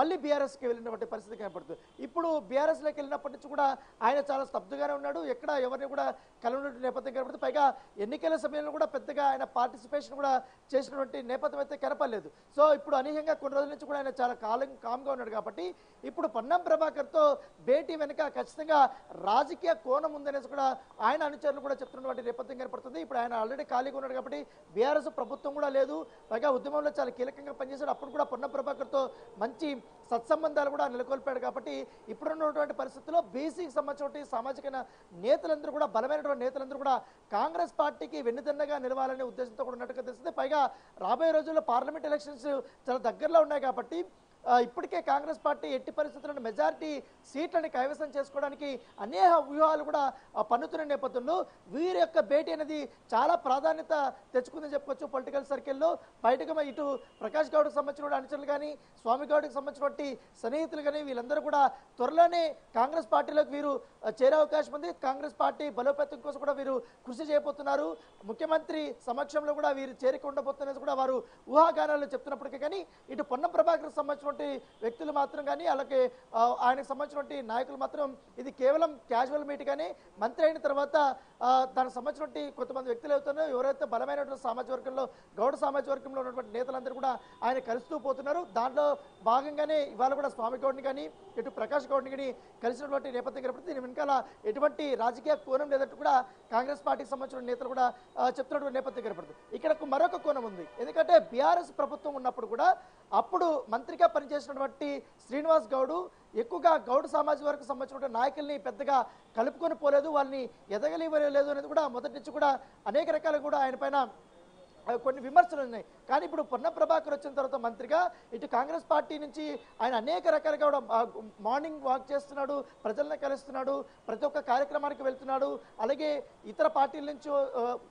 మళ్ళీ బీఆర్ఎస్కి వెళ్ళినటువంటి పరిస్థితి కనపడుతుంది. ఇప్పుడు బీఆర్ఎస్లోకి వెళ్ళినప్పటి నుంచి కూడా ఆయన చాలా స్తబ్దుగానే ఉన్నాడు. ఎక్కడ ఎవరిని కూడా కలవనటువంటి నేపథ్యం కనపడుతుంది. పైగా ఎన్నికల సమయంలో కూడా పెద్దగా ఆయన పార్టిసిపేషన్ కూడా చేసినటువంటి నేపథ్యం అయితే కనపడలేదు. సో ఇప్పుడు అనూహ్యంగా కొన్ని రోజుల నుంచి కూడా ఆయన చాలా కాలం కామ్గా ఉన్నాడు కాబట్టి ఇప్పుడు పొన్నం ప్రభాకర్తో భేటీ వెనుక ఖచ్చితంగా రాజకీయ కోణం ఉందనేసి కూడా ఆయన అనుచరులు కూడా చెప్తున్నటువంటి నేపథ్యం కనపడుతుంది. ఇప్పుడు ఆయన ఆల్రెడీ ఖాళీగా ఉన్నాడు కాబట్టి బీఆర్ఎస్ ప్రభుత్వం కూడా లేదు. పైగా ఉద్యమంలో చాలా కీలకంగా పనిచేశాడు. అప్పుడు కూడా పొన్న ప్రభాకర్తో మంచి సత్సంబంధాలు కూడా నెలకొల్పాడు కాబట్టి ఇప్పుడున్నటువంటి పరిస్థితుల్లో బీసీకి సంబంధించిన సామాజిక నేతలందరూ కూడా బలమైనటువంటి నేతలందరూ కూడా కాంగ్రెస్ పార్టీకి వెన్నుదన్నగా నిలవాలనే ఉద్దేశంతో కూడా ఉన్నట్టుగా తెలుస్తుంది. పైగా రాబోయే రోజుల్లో పార్లమెంట్ ఎలక్షన్స్ చాలా దగ్గరలో ఉన్నాయి కాబట్టి ఇప్పటికే కాంగ్రెస్ పార్టీ ఎట్టి పరిస్థితుల్లో మెజారిటీ సీట్లని కైవసం చేసుకోవడానికి అనేక వ్యూహాలు కూడా పన్నుతున్న నేపథ్యంలో వీరి యొక్క భేటీ అనేది చాలా ప్రాధాన్యత తెచ్చుకుందని చెప్పుకోవచ్చు పొలిటికల్ సర్కిల్లో. బయటకు ఇటు ప్రకాష్ గౌడ్కి సంబంధించిన అనుచరులు కానీ స్వామి గౌడ్కి సంబంధించినటువంటి సన్నిహితులు కానీ వీళ్ళందరూ కూడా త్వరలోనే కాంగ్రెస్ పార్టీలోకి వీరు చేరే అవకాశం ఉంది. కాంగ్రెస్ పార్టీ బలోపేతం కోసం కూడా వీరు కృషి చేయబోతున్నారు. ముఖ్యమంత్రి సమక్షంలో కూడా వీరు చేరిక ఉండబోతున్నది కూడా వారు ఊహాగానాలు చెప్తున్నప్పటికీ కానీ ఇటు పొన్నం ప్రభాకర్ సంబంధించిన సంబంధించినటువంటి వ్యక్తులు మాత్రం కానీ అలాగే ఆయనకు సంబంధించినటువంటి నాయకులు మాత్రం ఇది కేవలం క్యాజువల్ మీట్ కానీ మంత్రి అయిన తర్వాత దానికి సంబంధించినటువంటి కొంతమంది వ్యక్తులు అవుతున్నారు. ఎవరైతే బలమైనటువంటి సామాజిక వర్గంలో గౌడ సామాజిక వర్గంలో ఉన్నటువంటి నేతలందరూ కూడా ఆయన కలుస్తూ పోతున్నారు. దాంట్లో భాగంగానే ఇవాళ కూడా స్వామి గౌడ్ని కానీ ఇటు ప్రకాష్ గౌడ్ని కానీ కలిసినటువంటి నేపథ్యం కనపడుతుంది. దీని వెనకాల ఎటువంటి రాజకీయ కోణం లేదంటూ కూడా కాంగ్రెస్ పార్టీకి సంబంధించిన నేతలు కూడా చెప్తున్నటువంటి నేపథ్యం కనపడుతుంది. ఇక్కడ మరొక కోణం ఉంది. ఎందుకంటే బీఆర్ఎస్ ప్రభుత్వం ఉన్నప్పుడు కూడా అప్పుడు మంత్రిగా పనిచేసినటువంటి శ్రీనివాస్ గౌడు ఎక్కువగా గౌడ్ సామాజిక వర్గం సంబంధించిన నాయకుల్ని పెద్దగా కలుపుకొని పోలేదు వాళ్ళని ఎదగలివ్వలేదు అనేది కూడా మొదటి నుంచి కూడా అనేక రకాలు కూడా ఆయన పైన కొన్ని విమర్శలు ఉన్నాయి. కానీ ఇప్పుడు పొన్న ప్రభాకర్ వచ్చిన తర్వాత మంత్రిగా ఇటు కాంగ్రెస్ పార్టీ నుంచి ఆయన అనేక రకాలుగా కూడా మార్నింగ్ వాక్ చేస్తున్నాడు ప్రజలను కలుస్తున్నాడు ప్రతి ఒక్క కార్యక్రమానికి వెళ్తున్నాడు. అలాగే ఇతర పార్టీల నుంచి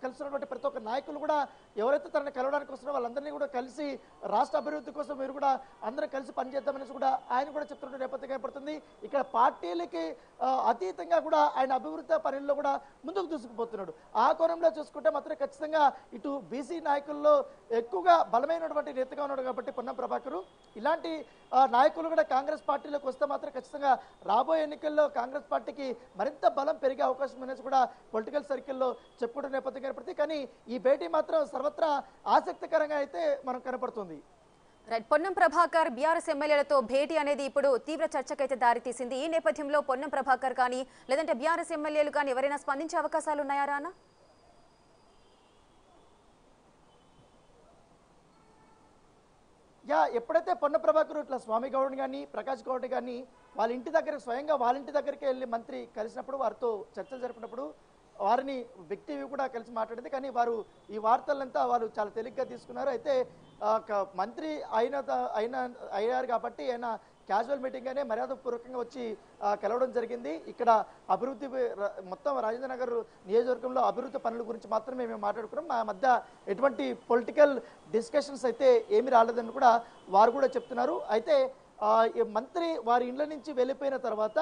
కలుస్తున్నటువంటి ప్రతి ఒక్క నాయకులు కూడా ఎవరైతే తనని కలవడానికి వస్తున్నారో వాళ్ళందరినీ కూడా కలిసి రాష్ట్ర అభివృద్ధి కోసం మీరు కూడా అందరూ కలిసి పనిచేద్దామనేసి కూడా ఆయన కూడా చెప్తున్న నేపథ్యం ఏర్పడుతుంది. ఇక్కడ పార్టీలకి అతీతంగా కూడా ఆయన అభివృద్ధి పనుల్లో కూడా ముందుకు దూసుకుపోతున్నాడు. ఆ కోణంలో చూసుకుంటే మాత్రం ఖచ్చితంగా ఇటు బీసీ నాయకుల్లో ఎక్కువగా బలమైనటువంటి నేతగా ఉన్నాడు కాబట్టి పొన్నం ప్రభాకరు. ఇలాంటి నాయకులు కూడా కాంగ్రెస్ పార్టీలోకి వస్తే మాత్రం ఖచ్చితంగా రాబోయే ఎన్నికల్లో కాంగ్రెస్ పార్టీకి మరింత బలం పెరిగే అవకాశం అనేసి కూడా పొలిటికల్ సర్కిల్లో చెప్పుకుంటున్న నేపథ్యం ఏర్పడుతుంది. కానీ ఈ భేటీ మాత్రం సర్వత్రా ఆసక్తికరంగా అయితే మనం కనపడుతుంది. రైట్ పొన్నం ప్రభాకర్ బీఆర్ఎస్ ఎమ్మెల్యేలతో భేటీ అనేది ఇప్పుడు తీవ్ర చర్చకైతే దారితీసింది. ఈ నేపథ్యంలో పొన్నం ప్రభాకర్ కానీ లేదంటే బీఆర్ఎస్ ఎమ్మెల్యేలు కానీ ఎవరైనా స్పందించే అవకాశాలు ఉన్నాయా రానా? యా ఎప్పుడైతే పొన్న ప్రభాకర్ ఇట్లా స్వామి గౌడ్ కానీ ప్రకాష్ గౌడ్ కానీ వాళ్ళ ఇంటి దగ్గర స్వయంగా వాళ్ళ ఇంటి దగ్గరికి వెళ్ళి మంత్రి కలిసినప్పుడు వారితో చర్చలు జరిపినప్పుడు వారిని వ్యక్తి కూడా కలిసి మాట్లాడింది. కానీ వారు ఈ వార్తలంతా వారు చాలా తేలిగ్గా తీసుకున్నారు. అయితే క- మంత్రి అయిన త- అయిన అయ్యారు కాబట్టి ఆయన క్యాజువల్ మీటింగ్గానే మర్యాదపూర్వకంగా వచ్చి కలవడం జరిగింది. ఇక్కడ అభివృద్ధి మొత్తం రాజేంద్ర నగర్ నియోజకవర్గంలో అభివృద్ధి పనుల గురించి మాత్రమే మేము మాట్లాడుకున్నాం. మా మధ్య ఎటువంటి పొలిటికల్ డిస్కషన్స్ అయితే ఏమి రాలేదని కూడా వారు కూడా చెప్తున్నారు. అయితే మంత్రి వారి ఇండ్ల నుంచి వెళ్ళిపోయిన తర్వాత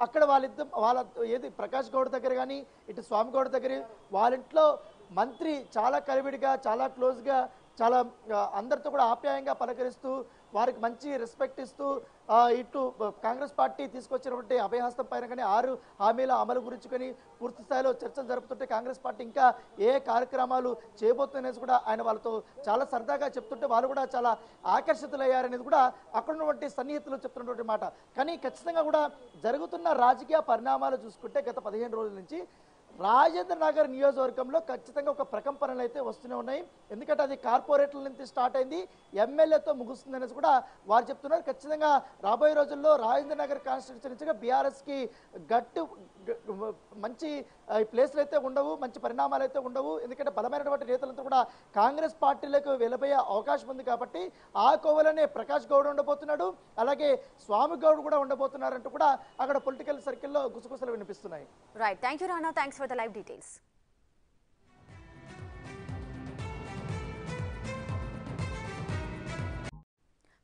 అక్కడ వాళ్ళిద్దరు వాళ్ళ ఏది ప్రకాష్ గౌడ్ దగ్గర కానీ ఇటు స్వామి గౌడ్ దగ్గర వాళ్ళ ఇంట్లో మంత్రి చాలా కలివిడిగా చాలా క్లోజ్గా చాలా అందరితో కూడా ఆప్యాయంగా పలకరిస్తూ వారికి మంచి రెస్పెక్ట్ ఇస్తూ ఇటు కాంగ్రెస్ పార్టీ తీసుకొచ్చినటువంటి అభయహస్తం పైన కానీ ఆరు హామీల అమలు గురించి కానీ పూర్తి స్థాయిలో చర్చలు జరుపుతుంటే కాంగ్రెస్ పార్టీ ఇంకా ఏ కార్యక్రమాలు చేయబోతుందనేసి కూడా ఆయన వాళ్ళతో చాలా సరదాగా చెప్తుంటే వాళ్ళు కూడా చాలా ఆకర్షితులయ్యారనేది కూడా అక్కడ ఉన్నటువంటి సన్నిహితులు చెప్తున్నటువంటి మాట. కానీ ఖచ్చితంగా కూడా జరుగుతున్న రాజకీయ పరిణామాలు చూసుకుంటే గత పదిహేను రోజుల నుంచి రాజేంద్ర నగర్ నియోజకవర్గంలో ఖచ్చితంగా ఒక ప్రకంపనలు అయితే వస్తూనే ఉన్నాయి. ఎందుకంటే అది కార్పొరేట్ల నుంచి స్టార్ట్ అయింది. ఎమ్మెల్యేతో ముగుస్తుంది అనేసి కూడా వారు చెప్తున్నారు. ఖచ్చితంగా రాబోయే రోజుల్లో రాజేంద్ర నగర్ కాన్స్టిట్యూన్సీ నుంచి బీఆర్ఎస్కి గట్టు మంచి ప్లేస్లు అయితే ఉండవు మంచి పరిణామాలు అయితే ఉండవు. ఎందుకంటే బలమైనటువంటి నేతలంతా కూడా కాంగ్రెస్ పార్టీలకు వెళ్ళబోయే అవకాశం ఉంది కాబట్టి ఆ కోవలనే ప్రకాష్ గౌడ్ ఉండబోతున్నాడు. అలాగే స్వామి గౌడ్ కూడా ఉండబోతున్నారంటూ కూడా అక్కడ పొలిటికల్ సర్కిల్లో గుసగుసలు వినిపిస్తున్నాయి. Right thank you Rana thanks for the live details.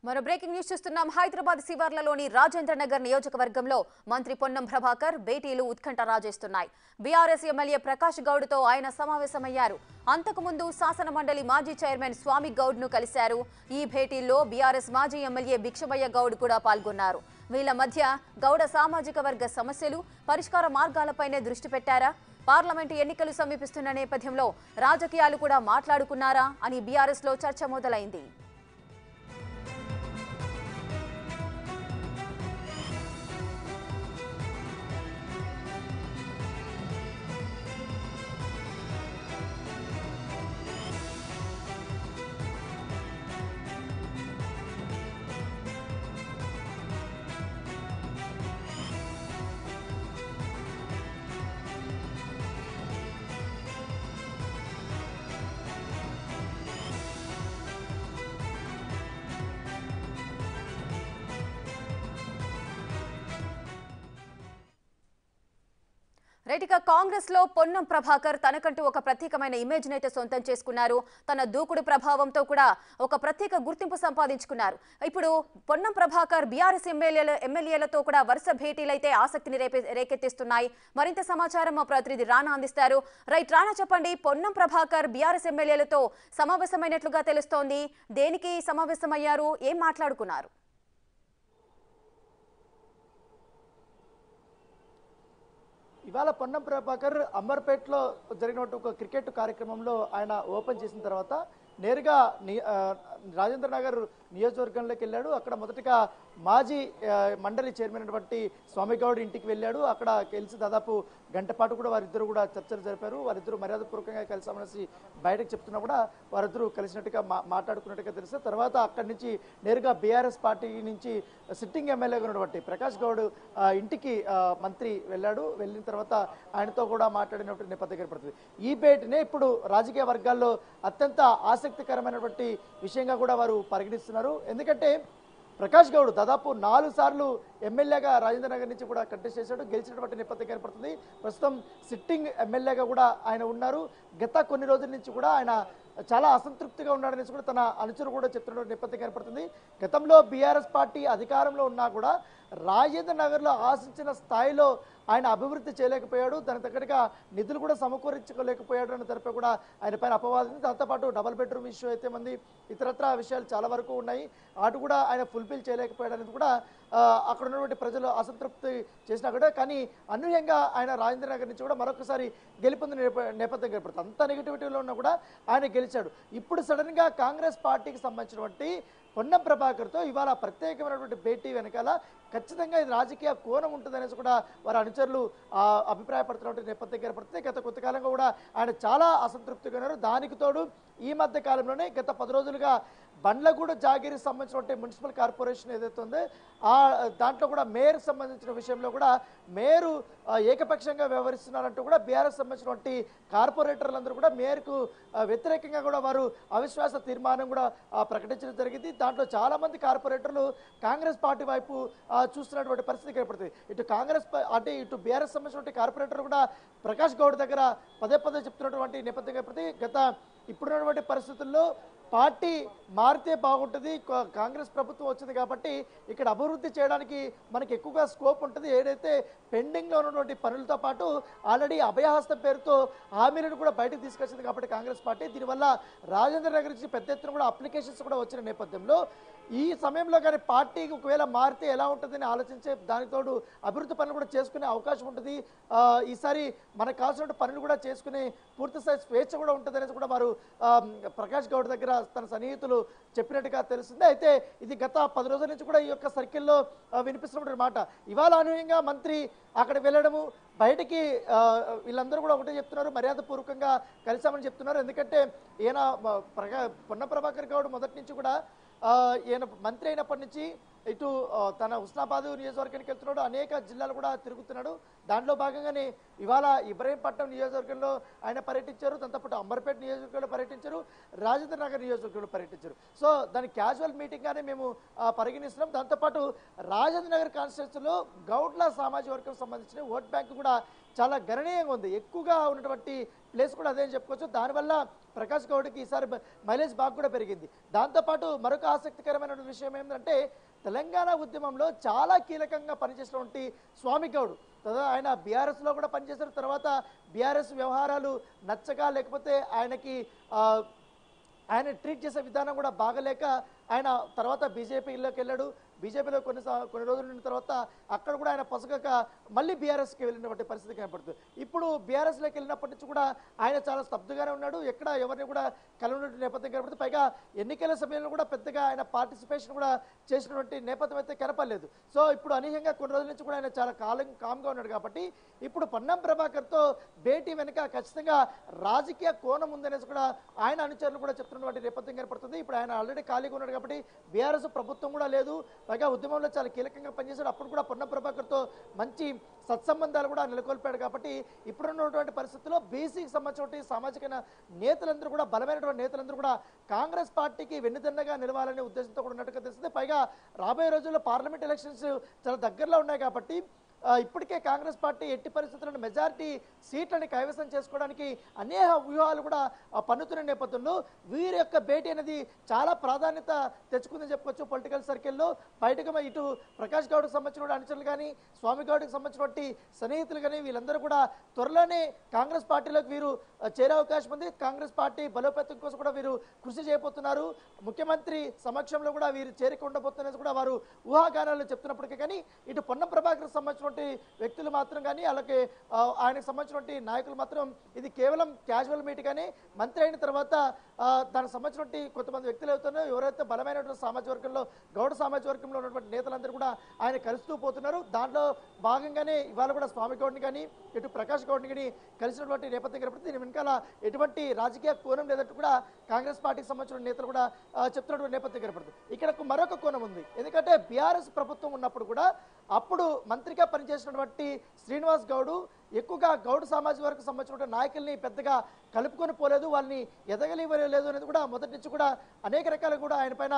మరో బ్రేకింగ్ న్యూస్ చూస్తున్నాం. హైదరాబాద్ శివార్లలోని రాజేంద్ర నగర్ నియోజకవర్గంలో మంత్రి పొన్నం ప్రభాకర్ భేటీలు ఉత్కంఠ రాజేస్తున్నాయి. బీఆర్ఎస్ ఎమ్మెల్యే ప్రకాష్ గౌడ్తో ఆయన సమావేశమయ్యారు. అంతకుముందు శాసన మండలి మాజీ చైర్మన్ స్వామి గౌడ్ను కలిశారు. ఈ భేటీల్లో బీఆర్ఎస్ మాజీ ఎమ్మెల్యే భిక్షమయ్య గౌడ్ కూడా పాల్గొన్నారు. వీళ్ళ మధ్య గౌడ సామాజిక వర్గ సమస్యలు పరిష్కార మార్గాలపైనే దృష్టి పెట్టారా? పార్లమెంటు ఎన్నికలు సమీపిస్తున్న నేపథ్యంలో రాజకీయాలు కూడా మాట్లాడుకున్నారా అని బీఆర్ఎస్లో చర్చ మొదలైంది. కాంగ్రెస్లో పొన్నం ప్రభాకర్ తనకంటూ ఒక ప్రత్యేకమైన ఇమేజ్ అయితే సొంతం చేసుకున్నారు. తన దూకుడు ప్రభావంతో కూడా ఒక ప్రత్యేక గుర్తింపు సంపాదించుకున్నారు. ఇప్పుడు పొన్నం ప్రభాకర్ బీఆర్ఎస్ ఎమ్మెల్యేల ఎమ్మెల్యేలతో కూడా వరుస భేటీలైతే ఆసక్తిని రేపే రేకెత్తిస్తున్నాయి. మరింత సమాచారం మా ప్రతినిధి రానా అందిస్తారు. రైట్ రానా చెప్పండి పొన్నం ప్రభాకర్ బీఆర్ఎస్ ఎమ్మెల్యేలతో సమావేశమైనట్లుగా తెలుస్తోంది. దేనికి సమావేశమయ్యారు? ఏం మాట్లాడుకున్నారు? ఇవాళ పొన్నం ప్రభాకర్ అమర్పేట్లో జరిగినటువంటి ఒక క్రికెట్ కార్యక్రమంలో ఆయన ఓపెన్ చేసిన తర్వాత నేరుగా రాజేంద్ర నగర్ నియోజకవర్గంలోకి వెళ్ళాడు. అక్కడ మొదటగా మాజీ మండలి చైర్మన్ అయినటువంటి స్వామిగౌడ్ ఇంటికి వెళ్ళాడు. అక్కడ కలిసి దాదాపు గంట పాటు కూడా వారిద్దరు కూడా చర్చలు జరిపారు. వారిద్దరు మర్యాదపూర్వకంగా కలిసామనేసి బయటకు చెప్తున్నా కూడా వారిద్దరూ కలిసినట్టుగా మా మాట్లాడుకున్నట్టుగా తెలిస్తే తర్వాత అక్కడి నుంచి నేరుగా బీఆర్ఎస్ పార్టీ నుంచి సిట్టింగ్ ఎమ్మెల్యేగా ఉన్నటువంటి ప్రకాష్ గౌడ్ ఇంటికి మంత్రి వెళ్ళాడు. వెళ్ళిన తర్వాత ఆయనతో కూడా మాట్లాడినటువంటి నేపథ్యం ఏర్పడుతుంది. ఈ భేటీనే ఇప్పుడు రాజకీయ వర్గాల్లో అత్యంత ఆసక్తికరమైనటువంటి విషయంగా కూడా వారు పరిగణిస్తున్నారు. ఎందుకంటే ప్రకాష్ గౌడ్ దాదాపు నాలుగు సార్లు ఎమ్మెల్యేగా రాజేంద్ర నగర్ నుంచి కూడా కంటెస్ట్ చేశాడు. గెలిచినటువంటి నేపథ్యం కనపడుతుంది ప్రస్తుతం సిట్టింగ్ ఎమ్మెల్యేగా కూడా ఆయన ఉన్నారు. గత కొన్ని రోజుల నుంచి కూడా ఆయన చాలా అసంతృప్తిగా ఉన్నాడనేసి కూడా తన అనుచరు కూడా చెప్తున్న నేపథ్యం కనపడుతుంది గతంలో బీఆర్ఎస్ పార్టీ అధికారంలో ఉన్నా కూడా రాజేంద్ర నగర్లో ఆశించిన స్థాయిలో ఆయన అభివృద్ధి చేయలేకపోయాడు. దానికి తగ్గట్టుగా నిధులు కూడా సమకూర్చుకోలేకపోయాడు అని తరపు కూడా ఆయన పైన అపవాదం దాంతోపాటు డబల్ బెడ్రూమ్ ఇష్యూ అయితే మంది ఇతరత్ర విషయాలు చాలా వరకు ఉన్నాయి. అటు కూడా ఆయన ఫుల్ఫిల్ చేయలేకపోయాడు అనేది కూడా అక్కడ ఉన్నటువంటి ప్రజలు అసంతృప్తి చేసినా కూడా కానీ అనూహ్యంగా ఆయన రాజేంద్ర నగర్ నుంచి కూడా మరొకసారి గెలుపొందిన నేప- నేపథ్యం ఏర్పడుతుంది అంత నెగిటివిటీలో ఉన్నా కూడా ఆయన గెలిచాడు. ఇప్పుడు సడన్గా కాంగ్రెస్ పార్టీకి సంబంధించినటువంటి పొన్నం ప్రభాకర్తో ఇవాళ ప్రత్యేకమైనటువంటి భేటీ వెనకాల ఖచ్చితంగా ఇది రాజకీయ కోణం ఉంటుందనేసి కూడా వారి అనుచరులు అభిప్రాయపడుతున్నటువంటి నేపథ్యం ఏర్పడుతుంది గత కొంతకాలంగా కూడా ఆయన చాలా అసంతృప్తిగా ఉన్నారు. దానికి తోడు ఈ మధ్య కాలంలోనే గత పది రోజులుగా బండ్లగూడ జాగిరి సంబంధించినటువంటి మున్సిపల్ కార్పొరేషన్ ఏదైతే ఉందో ఆ దాంట్లో కూడా మేయర్ సంబంధించిన విషయంలో కూడా మేయరు ఏకపక్షంగా వ్యవహరిస్తున్నారంటూ కూడా బీఆర్ఎస్ సంబంధించినటువంటి కార్పొరేటర్లందరూ కూడా మేయర్కు వ్యతిరేకంగా కూడా వారు అవిశ్వాస తీర్మానం కూడా ప్రకటించడం జరిగింది. దాంట్లో చాలామంది కార్పొరేటర్లు కాంగ్రెస్ పార్టీ వైపు చూస్తున్నటువంటి పరిస్థితి ఏర్పడుతుంది. ఇటు కాంగ్రెస్ అంటే ఇటు బీఆర్ఎస్ సంబంధించినటువంటి కార్పొరేటర్ కూడా ప్రకాష్ గౌడ్ దగ్గర పదే పదే చెప్తున్నటువంటి నేపథ్యం ఏర్పడుతుంది. గత ఇప్పుడున్నటువంటి పరిస్థితుల్లో పార్టీ మారితే బాగుంటుంది కాంగ్రెస్ ప్రభుత్వం వచ్చింది కాబట్టి ఇక్కడ అభివృద్ధి చేయడానికి మనకి ఎక్కువగా స్కోప్ ఉంటుంది. ఏదైతే పెండింగ్లో ఉన్నటువంటి పనులతో పాటు ఆల్రెడీ అభయహస్తం పేరుతో హామీలను కూడా బయటకు తీసుకొచ్చింది కాబట్టి కాంగ్రెస్ పార్టీ. దీనివల్ల రాజేంద్ర నగర్ నుంచి పెద్ద ఎత్తున కూడా అప్లికేషన్స్ కూడా వచ్చిన నేపథ్యంలో ఈ సమయంలో కానీ పార్టీకి ఒకవేళ మారితే ఎలా ఉంటుందని ఆలోచించే దానికి తోడు అభివృద్ధి పనులు కూడా చేసుకునే అవకాశం ఉంటుంది. ఈసారి మనకు కావాల్సిన పనులు కూడా చేసుకునే పూర్తి స్థాయి స్వేచ్ఛ కూడా ఉంటుంది కూడా వారు ప్రకాష్ గౌడ్ దగ్గర తన సన్నిహితులు చెప్పినట్టుగా తెలుస్తుంది. అయితే ఇది గత పది రోజుల నుంచి కూడా ఈ యొక్క సర్కిల్లో వినిపిస్తున్నటువంటి మాట. ఇవాళ అనూహ్యంగా మంత్రి అక్కడ వెళ్ళడము బయటికి వీళ్ళందరూ కూడా ఒకటే చెప్తున్నారు మర్యాదపూర్వకంగా కలిసామని చెప్తున్నారు. ఎందుకంటే ఈయన మ, పొన్న ప్రభాకర్ గౌడ్ మొదటి నుంచి కూడా ఈయన మంత్రి అయినప్పటి నుంచి ఇటు తన హుస్నాబాద్ నియోజకవర్గానికి వెళ్తున్నాడు. అనేక జిల్లాలు కూడా తిరుగుతున్నాడు. దాంట్లో భాగంగానే ఇవాళ ఇబ్రహీంపట్నం నియోజకవర్గంలో ఆయన పర్యటించారు. దాంతోపాటు అంబర్పేట నియోజకవర్గంలో పర్యటించారు. రాజేంద్ర నగర్ నియోజకవర్గంలో పర్యటించారు. సో దాని క్యాజువల్ మీటింగ్గానే మేము పరిగణిస్తున్నాం. దాంతోపాటు రాజేంద్ర నగర్ కాన్స్టిట్యూన్సీలో గౌడ్ల సామాజిక వర్గం సంబంధించిన ఓట్ బ్యాంక్ కూడా చాలా గణనీయంగా ఉంది. ఎక్కువగా ఉన్నటువంటి ప్లేస్ కూడా అదే అని చెప్పుకోవచ్చు. దానివల్ల ప్రకాష్ గౌడ్కి ఈసారి మైలేజ్ బాగా కూడా పెరిగింది. దాంతోపాటు మరొక ఆసక్తికరమైన విషయం ఏంటంటే తెలంగాణ ఉద్యమంలో చాలా కీలకంగా పనిచేసినటువంటి స్వామి గౌడ్. తర్వాత ఆయన బీఆర్ఎస్లో కూడా పనిచేసిన తర్వాత బీఆర్ఎస్ వ్యవహారాలు నచ్చగా లేకపోతే ఆయనకి ఆయన ట్రీట్ చేసే విధానం కూడా బాగలేక ఆయన తర్వాత బీజేపీలోకి వెళ్ళాడు. బీజేపీలో కొన్ని కొన్ని రోజులు ఉన్న తర్వాత అక్కడ కూడా ఆయన పొసగక మళ్ళీ బీఆర్ఎస్కి వెళ్ళినటువంటి పరిస్థితి కనపడుతుంది. ఇప్పుడు బీఆర్ఎస్లోకి వెళ్ళినప్పటి నుంచి కూడా ఆయన చాలా స్తబ్దుగానే ఉన్నాడు. ఎక్కడ ఎవరిని కూడా కలవనటువంటి నేపథ్యం కనపడుతుంది. పైగా ఎన్నికల సమయంలో కూడా పెద్దగా ఆయన పార్టిసిపేషన్ కూడా చేసినటువంటి నేపథ్యం అయితే కనపడలేదు. సో ఇప్పుడు అనూహ్యంగా కొన్ని రోజుల నుంచి కూడా ఆయన చాలా కాలం కామ్గా ఉన్నాడు కాబట్టి ఇప్పుడు పొన్నం ప్రభాకర్తో భేటీ వెనుక ఖచ్చితంగా రాజకీయ కోణం ఉందనేసి కూడా ఆయన అనుచరులు కూడా చెప్తున్నటువంటి నేపథ్యం కనపడుతుంది. ఇప్పుడు ఆయన ఆల్రెడీ ఖాళీగా ఉన్నాడు కాబట్టి బీఆర్ఎస్ ప్రభుత్వం కూడా లేదు. పైగా ఉద్యమంలో చాలా కీలకంగా పనిచేశాడు. అప్పుడు కూడా పొన్న ప్రభాకర్తో మంచి సత్సంబంధాలు కూడా నెలకొల్పాడు కాబట్టి ఇప్పుడున్నటువంటి పరిస్థితుల్లో బీసీకి సంబంధించిన సామాజిక నేతలందరూ కూడా బలమైనటువంటి నేతలందరూ కూడా కాంగ్రెస్ పార్టీకి వెన్నుదన్నగా నిలవాలనే ఉద్దేశంతో కూడా ఉన్నట్టుగా తెలుస్తుంది. పైగా రాబోయే రోజుల్లో పార్లమెంట్ ఎలక్షన్స్ చాలా దగ్గరలో ఉన్నాయి కాబట్టి ఇప్పటికే కాంగ్రెస్ పార్టీ ఎట్టి పరిస్థితులను మెజారిటీ సీట్లని కైవసం చేసుకోవడానికి అనేక వ్యూహాలు కూడా పన్నుతున్న నేపథ్యంలో వీరి యొక్క భేటీ అనేది చాలా ప్రాధాన్యత తెచ్చుకుందని చెప్పుకోవచ్చు పొలిటికల్ సర్కిల్లో. బయటకు ఇటు ప్రకాష్ గౌడ్కి సంబంధించిన అనుచరులు కానీ స్వామి గౌడ్కి సంబంధించినటువంటి సన్నిహితులు కానీ వీళ్ళందరూ కూడా త్వరలోనే కాంగ్రెస్ పార్టీలోకి వీరు చేరే అవకాశం ఉంది. కాంగ్రెస్ పార్టీ బలోపేతం కోసం కూడా వీరు కృషి చేయబోతున్నారు. ముఖ్యమంత్రి సమక్షంలో కూడా వీరు చేరిక ఉండబోతున్నది కూడా వారు ఊహాగానాలు చెప్తున్నప్పటికీ కానీ ఇటు పొన్నం ప్రభాకర్ సంబంధించిన సంబంధించినటువంటి వ్యక్తులు మాత్రం కానీ అలాగే ఆయనకు సంబంధించినటువంటి నాయకులు మాత్రం ఇది కేవలం క్యాజువల్ మీట్ కానీ మంత్రి అయిన తర్వాత దానికి సంబంధించినటువంటి కొంతమంది వ్యక్తులు అవుతున్నారో ఎవరైతే బలమైనటువంటి సామాజిక వర్గంలో గౌడ సామాజిక వర్గంలో ఉన్నటువంటి నేతలందరూ కూడా ఆయన కలుస్తూ పోతున్నారు. దాంట్లో భాగంగానే ఇవాళ కూడా స్వామి గౌడ్ని కానీ ఇటు ప్రకాష్ గౌడ్ని కానీ కలిసినటువంటి నేపథ్యం కనపడుతుంది. దీని వెనకాల ఎటువంటి రాజకీయ కోణం లేదంటూ కూడా కాంగ్రెస్ పార్టీకి సంబంధించిన నేతలు కూడా చెప్తున్నటువంటి నేపథ్యం కనపడుతుంది. ఇక్కడ మరొక కోణం ఉంది. ఎందుకంటే బీఆర్ఎస్ ప్రభుత్వం ఉన్నప్పుడు కూడా అప్పుడు మంత్రిగా పనిచేసినటువంటి శ్రీనివాస్ గౌడు ఎక్కువగా గౌడ్ సామాజిక వర్గం సంబంధించిన నాయకుల్ని పెద్దగా కలుపుకొని పోలేదు వాళ్ళని ఎదగలివ్వలేదు అనేది కూడా మొదటి నుంచి కూడా అనేక రకాలు కూడా ఆయన పైన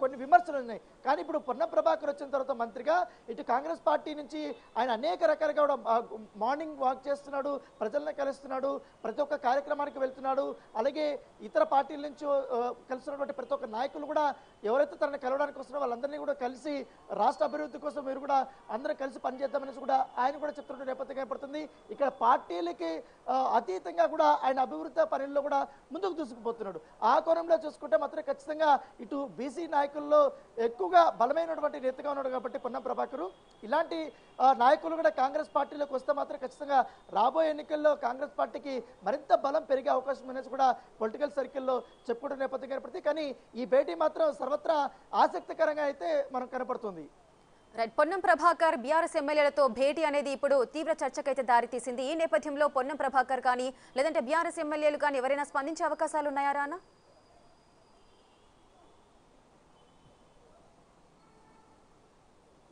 కొన్ని విమర్శలు ఉన్నాయి. కానీ ఇప్పుడు పొన్నం ప్రభాకర్ వచ్చిన తర్వాత మంత్రిగా ఇటు కాంగ్రెస్ పార్టీ నుంచి ఆయన అనేక రకాలుగా కూడా మార్నింగ్ వాక్ చేస్తున్నాడు ప్రజలను కలుస్తున్నాడు ప్రతి ఒక్క కార్యక్రమానికి వెళ్తున్నాడు. అలాగే ఇతర పార్టీల నుంచి కలుస్తున్నటువంటి ప్రతి ఒక్క నాయకులు కూడా ఎవరైతే తనని కలవడానికి వస్తున్నారో వాళ్ళందరినీ కూడా కలిసి రాష్ట్ర అభివృద్ధి కోసం మీరు కూడా అందరం కలిసి పనిచేద్దామనేసి కూడా ఆయన కూడా చెప్తున్న నేపథ్యం కనపడుతుంది ఇక్కడ పార్టీలకి అతీతంగా కూడా ఆయన అభివృద్ధి పనుల్లో కూడా ముందుకు దూసుకుపోతున్నాడు. ఆ కోణంలో చూసుకుంటే మాత్రం ఖచ్చితంగా ఇటు బీసీ నాయకుల్లో ఎక్కువగా బలమైనటువంటి నేతగా ఉన్నాడు కాబట్టి పొన్నం ప్రభాకరు. ఇలాంటి నాయకులు కూడా కాంగ్రెస్ పార్టీలోకి వస్తే మాత్రం ఖచ్చితంగా రాబోయే ఎన్నికల్లో కాంగ్రెస్ పార్టీకి మరింత బలం పెరిగే అవకాశం అనేసి కూడా పొలిటికల్ సర్కిల్లో చెప్పుకుంటున్న నేపథ్యం కనపడుతుంది. కానీ ఈ భేటీ మాత్రం సర్వత్రా ఆసక్తికరంగా అయితే మనం కనపడుతుంది. రైట్ పొన్నం ప్రభాకర్ బీఆర్ఎస్ ఎమ్మెల్యేలతో భేటీ అనేది ఇప్పుడు తీవ్ర చర్చకైతే దారితీసింది. ఈ నేపథ్యంలో పొన్నం ప్రభాకర్ కానీ లేదంటే బీఆర్ఎస్ ఎమ్మెల్యేలు కానీ ఎవరైనా స్పందించే అవకాశాలు ఉన్నాయా రానా?